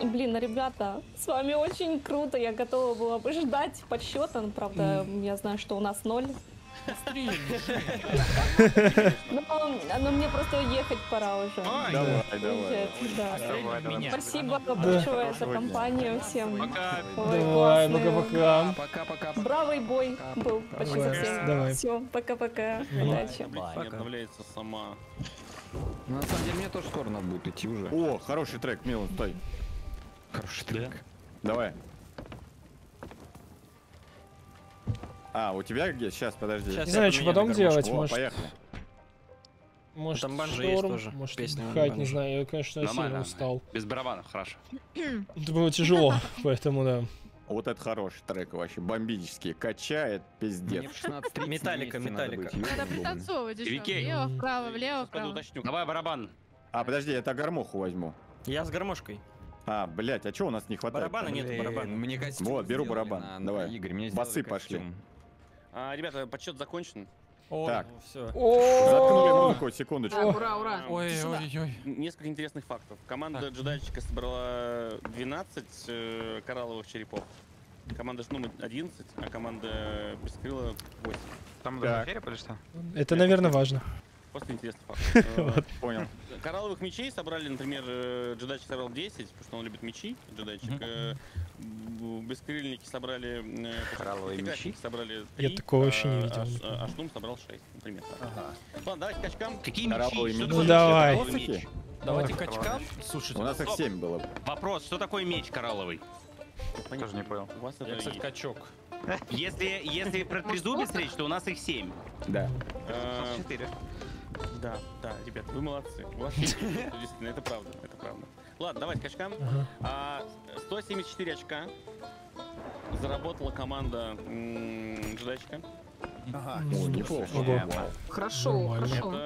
J: Блин, ребята, с вами очень круто. Я готова была бы ждать подсчета. Правда, я знаю, что у нас ноль. Но, но мне просто ехать пора уже.
B: Давай, давай.
J: Спасибо большое за компанию всем.
N: Пока.
A: Давай, пока-пока.
D: Пока-пока.
J: Бравый бой был почти совсем. Все, пока-пока. Удачи.
C: Обновляется сама.
D: Ну, на самом деле, мне тоже скоро надо будет идти уже.
B: О, хороший трек, Милан, стой.
D: Хороший трек.
B: Давай. А, у тебя где? Сейчас, подожди.
F: Щас
A: Не
F: я
A: знаю, что потом делать,
B: О,
A: может...
B: поехали.
A: Может,
F: Там банджо есть тоже,
A: может,
F: песня
A: отдыхать, не знаю, я, конечно, сильно
E: Нормально.
A: устал.
E: Без барабанов, хорошо.
A: Это было тяжело, поэтому да.
B: Вот это хороший трек вообще, бомбический. Качает, пиздец.
D: в 16.30
F: Металлика, металлика.
O: Надо пританцовывать еще. Влево, вправо, влево,
C: Сейчас
O: вправо.
E: Давай барабан.
B: А, подожди, это гармоху возьму.
F: Я с гармошкой.
B: А, блять, а чего у нас не хватает?
F: Барабана нет,
D: Блин,
F: барабан.
D: Мне костюм
B: Вот, беру барабан. Давай.
D: Игорь, мне
B: Басы пошли.
C: А, ребята, подсчет закончен.
B: Так,
F: Все.
B: заткнули
A: О,
B: музыку, секундочку.
G: Так, ура, ура.
H: Ой-ой-ой.
C: Несколько интересных фактов. Команда джедайчика собрала 12 э, коралловых черепов. Команда Шнума 11, а команда Бескрыла 8.
N: Там даже череп или что?
A: Это, наверное, важно.
C: Просто интересный факт. Э,
B: Понял.
C: Коралловых мечей собрали, например, джедайчик собрал 10, потому что он любит мечи, джедайчик. Э, Бескрыльники собрали... э,
N: Коралловые мечи?
C: собрали
A: Я
C: 3,
A: такого вообще не
C: а-
A: видел
C: а-
A: никогда.
C: А, а Шнум собрал 6, например. Ладно, давайте к очкам.
E: Какие мечи?
A: Ну, давай.
H: Давайте качкам. Слушайте,
B: У нас их
H: стоп.
B: 7 было.
E: Вопрос, что такое меч коралловый?
N: Тоже не понял.
C: У вас это
H: Я, кстати, качок.
E: Если, если про трезубец речь, то у нас их 7.
B: Да.
C: Э,
N: Четыре.
C: Да, да, ребят, вы молодцы. У вас действительно, это правда, это правда. Ладно, давайте к очкам.
A: Ага.
C: А, 174 очка заработала команда м, Джедачка.
M: Ага.
B: О, неплохо.
A: Ого.
G: Хорошо,
A: Нормально.
G: хорошо.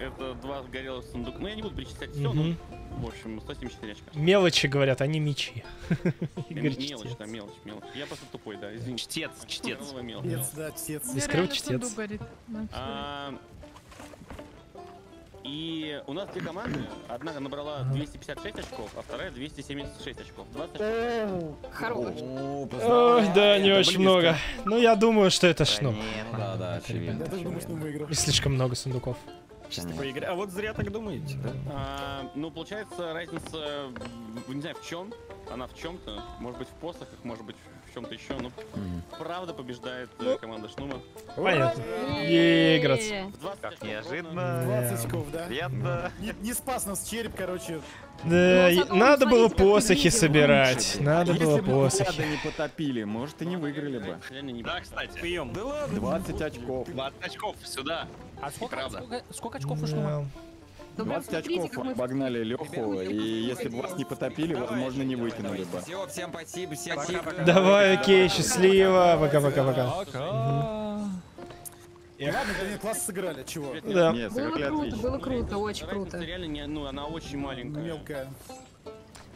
C: Это, два горелых сундука. Ну, я не буду перечислять все, ну, в общем, 174 очка.
A: Мелочи говорят, они мечи.
C: Мелочь, да, мелочь, мелочь. Я просто тупой, да, извините.
E: Чтец, чтец.
M: Чтец, да, чтец.
A: Искрыл чтец.
C: И у нас две команды. Одна набрала 256 очков, а вторая 276 очков. 20 очков.
G: Хорош.
A: Ой, да, не очень много. Ну, я думаю, что это шнур.
D: Да, да,
M: Я
D: очевидно.
M: тоже думаю, что мы выиграем.
A: И слишком много сундуков.
F: А вот зря так думаете, да?
C: А, ну, получается, разница, не знаю, в чем. Она в чем-то. Может быть, в посохах, может быть, в чем-то еще. Но правда побеждает э, команда Шнума.
A: Понятно. Играть.
C: В 20
N: Как
C: очков
N: неожиданно.
M: 20 очков, да?
N: Приятно.
M: Не, не спас нас череп, короче.
A: Да,
G: зато
A: надо было
G: смотрите, как
A: посохи собирать. Надо
B: Если
A: было
B: бы мы
A: посохи.
B: Не потопили, может и не выиграли бы.
C: Реально не
E: Да, кстати.
F: Прием. Да ладно.
B: 20 очков.
E: 20 очков сюда.
H: А сколько,
E: Правда.
H: сколько, сколько очков ушло?
A: Да.
G: Ну, прям
B: 20
G: смотрите,
B: очков
G: как мы-
B: обогнали Леху, и если бы вас не потопили, возможно, не вытянули бы.
D: Все, всем спасибо, всем спасибо.
A: Давай, окей, счастливо. Пока-пока-пока.
H: Пока.
M: Ладно, да нет, класс сыграли, чего?
A: Да.
B: Нет,
G: Было
B: сыграли
G: круто,
B: отлично.
G: было круто, очень круто.
C: реально ну, она очень маленькая.
M: Мелкая.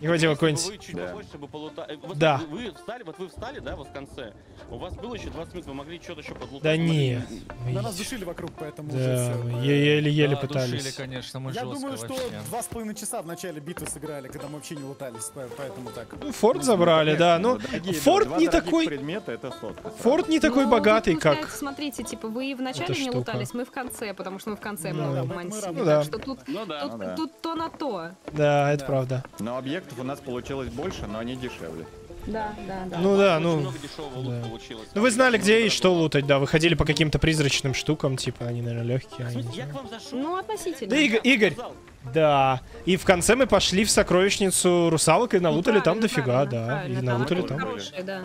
A: Не хватило какой-нибудь...
C: Вы чуть
B: Да.
C: побольше бы полутали. Вот
A: Да.
C: Вы, встали, вот вы встали, да, вот в конце. У вас было еще 20 минут, вы могли что-то еще подлутать.
A: Да
C: вы могли-
A: не.
M: На нас душили вокруг, поэтому уже
A: Да,
M: все.
A: мы еле-еле
H: Да, душили,
A: пытались.
H: конечно, мы
M: Я
H: жестко
M: думаю, что два с половиной часа в начале битвы сыграли, когда мы вообще не лутались, по- поэтому так.
A: Ну, Форт забрали, да. Ну,
B: Дорогие,
A: Форт
B: два
A: не такой...
B: предмета это сотка.
A: Форт не такой
G: Ну,
A: богатый, как...
G: Смотрите, типа, вы в начале не лутались, мы в конце, потому что мы в конце
A: Ну,
G: много
A: да.
M: Мы- мы
G: мансили.
A: Ну да.
G: Так что тут,
C: Ну
B: Ну
G: то на то.
A: Да, это
M: Да.
A: правда.
B: Но объектов у нас получилось больше, но они дешевле.
G: Да, да, да.
A: Ну да, ну...
C: много дешевого лута
A: да.
C: получилось.
A: Ну вы знали, где и что лутать, да. Вы ходили по каким-то призрачным штукам, типа, они, наверное, легкие.
C: В смысле, я к вам зашел.
G: Ну, относительно.
A: Да, Игорь, Игорь, да. И в конце мы пошли в сокровищницу русалок и налутали там
G: Ну,
A: дофига,
G: правильно,
A: да.
G: правильно,
A: И
G: там
A: налутали там.
G: хорошие, да.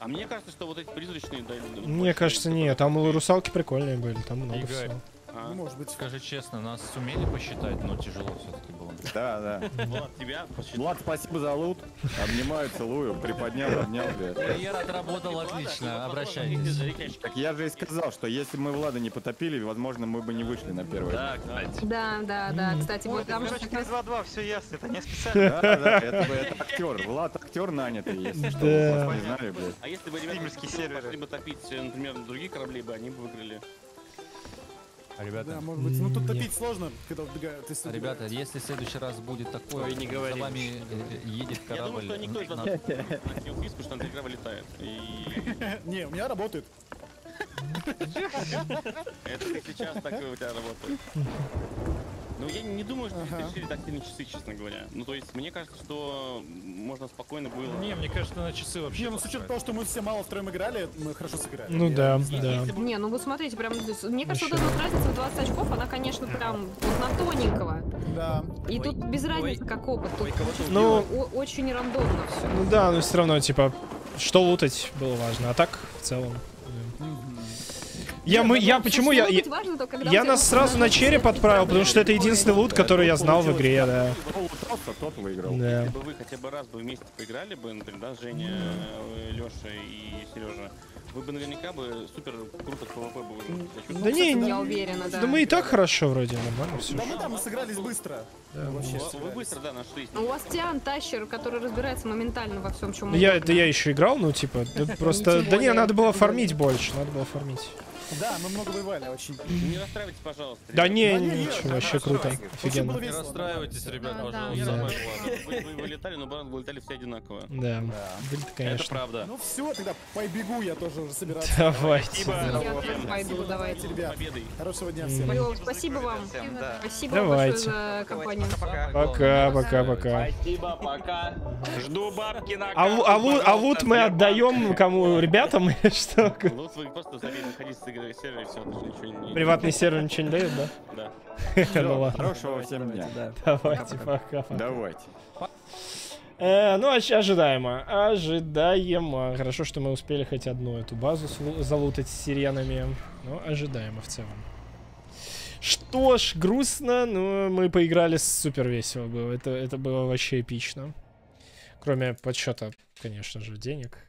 C: А мне кажется, что вот эти призрачные дали.
A: Мне кажется, нет, там у русалки прикольные были, там много
H: Игорь.
A: всего.
C: А,
M: Ну, может быть.
H: Скажи честно, нас сумели посчитать, но тяжело все-таки было.
B: Да, да.
C: Влад, тебя посчитал.
B: Влад, спасибо за лут. Обнимаю, целую, приподнял, обнял, блядь.
H: Карьер отработал отлично, обращайтесь.
B: Так я же и сказал, что если мы Влада не потопили, возможно, мы бы не вышли на первое.
E: Да, кстати.
G: Да, да, да. Кстати, вот там же
N: Короче,
G: как раз
N: 2-2, все ясно, это не специально.
B: Да, да, это, это актер. Влад актер нанятый, если что.
C: А если бы ребята
N: серверы.
C: бы топить, например, другие корабли бы, они бы выиграли.
H: Ребята,
M: Да, может быть. Ну тут топить сложно, когда убегают. если
H: ребята, если в следующий раз будет такое,
F: Ой, не
H: за
F: говори.
H: вами э, едет
C: Я думаю,
H: корабль.
C: что никто из вас не на киллфис, потому что она игра вылетает. И
M: убегают. Не, у меня работает.
C: это как сейчас так и у тебя работает. Ну, я не думаю, что
M: Ага.
C: решили так сильно часы, честно говоря. Ну, то есть, мне кажется, что можно спокойно было...
H: Не, мне кажется, на часы вообще.
M: Не, ну с учетом того, что мы все мало втроем играли, мы хорошо сыграли.
A: Ну
M: Я-
A: да,
C: Если
A: да.
C: бы-
G: Не, ну вы смотрите, прям, мне кажется, вот
A: Ещё.
G: эта вот разница в 20 очков, она, конечно, прям вот на тоненького.
M: Да.
G: И
F: Ой,
G: тут без
F: ой.
G: разницы, как опыт. Тут
F: Ой,
A: Ну,
G: очень рандомно все.
A: ну да, но все равно, типа, что лутать было важно. А так, в целом... Я, мы, я, почему я... Я, я нас сразу на череп отправил, потому что это единственный лут, который я знал в игре, да.
B: Тот выиграл.
A: Да.
C: Если бы вы хотя бы раз бы вместе поиграли бы, например, да, Женя, э, Леша и Сережа, вы бы наверняка бы супер круто в ПВП бы чувствую.
A: Да не,
G: Я уверена, да.
A: да мы и так хорошо вроде, нормально все.
M: Да мы там сыгрались быстро.
A: Да.
M: Вообще
C: Вы- быстро, да, нашлись.
G: У вас Тиан Тащер, который разбирается моментально во всем, чем
A: Я, да я еще играл, ну типа, да просто, да не, надо было фармить больше, надо было фармить.
M: Да, мы много воевали, очень.
C: Не расстраивайтесь, пожалуйста.
A: Да не,
M: Да не, не,
A: ничего, вообще круто, офигенно.
H: Не расстраивайтесь, ребят, пожалуйста.
C: Вы, вы вылетали, но брат, вылетали все одинаково.
A: Да, блин,
E: Это
A: конечно.
E: правда.
M: Ну все, тогда побегу я тоже уже собираться.
A: Давайте.
G: Я тоже пойду, давайте.
M: Ребят,
C: победой.
M: хорошего дня всем.
G: Спасибо вам. Спасибо
A: Давайте.
G: большое за компанию.
N: Пока.
A: Пока, пока, пока.
E: Спасибо, пока. Жду бабки на
A: А, а, а лут мы отдаем кому? Ребятам что?
C: Ну, вы просто находиться с э, сервер, и все, даже ничего не...
A: Приватный сервер ничего не дает, да?
C: Да.
A: Ну ладно.
B: Хорошего всем дня.
A: Давайте, пока.
B: Давайте.
A: Э, ну, оч- ожидаемо. Ожидаемо. Хорошо, что мы успели хоть одну эту базу залутать с сиренами. Ну, ожидаемо в целом. Что ж, грустно, но мы поиграли супер весело было. Это, это было вообще эпично. Кроме подсчета, конечно же, денег.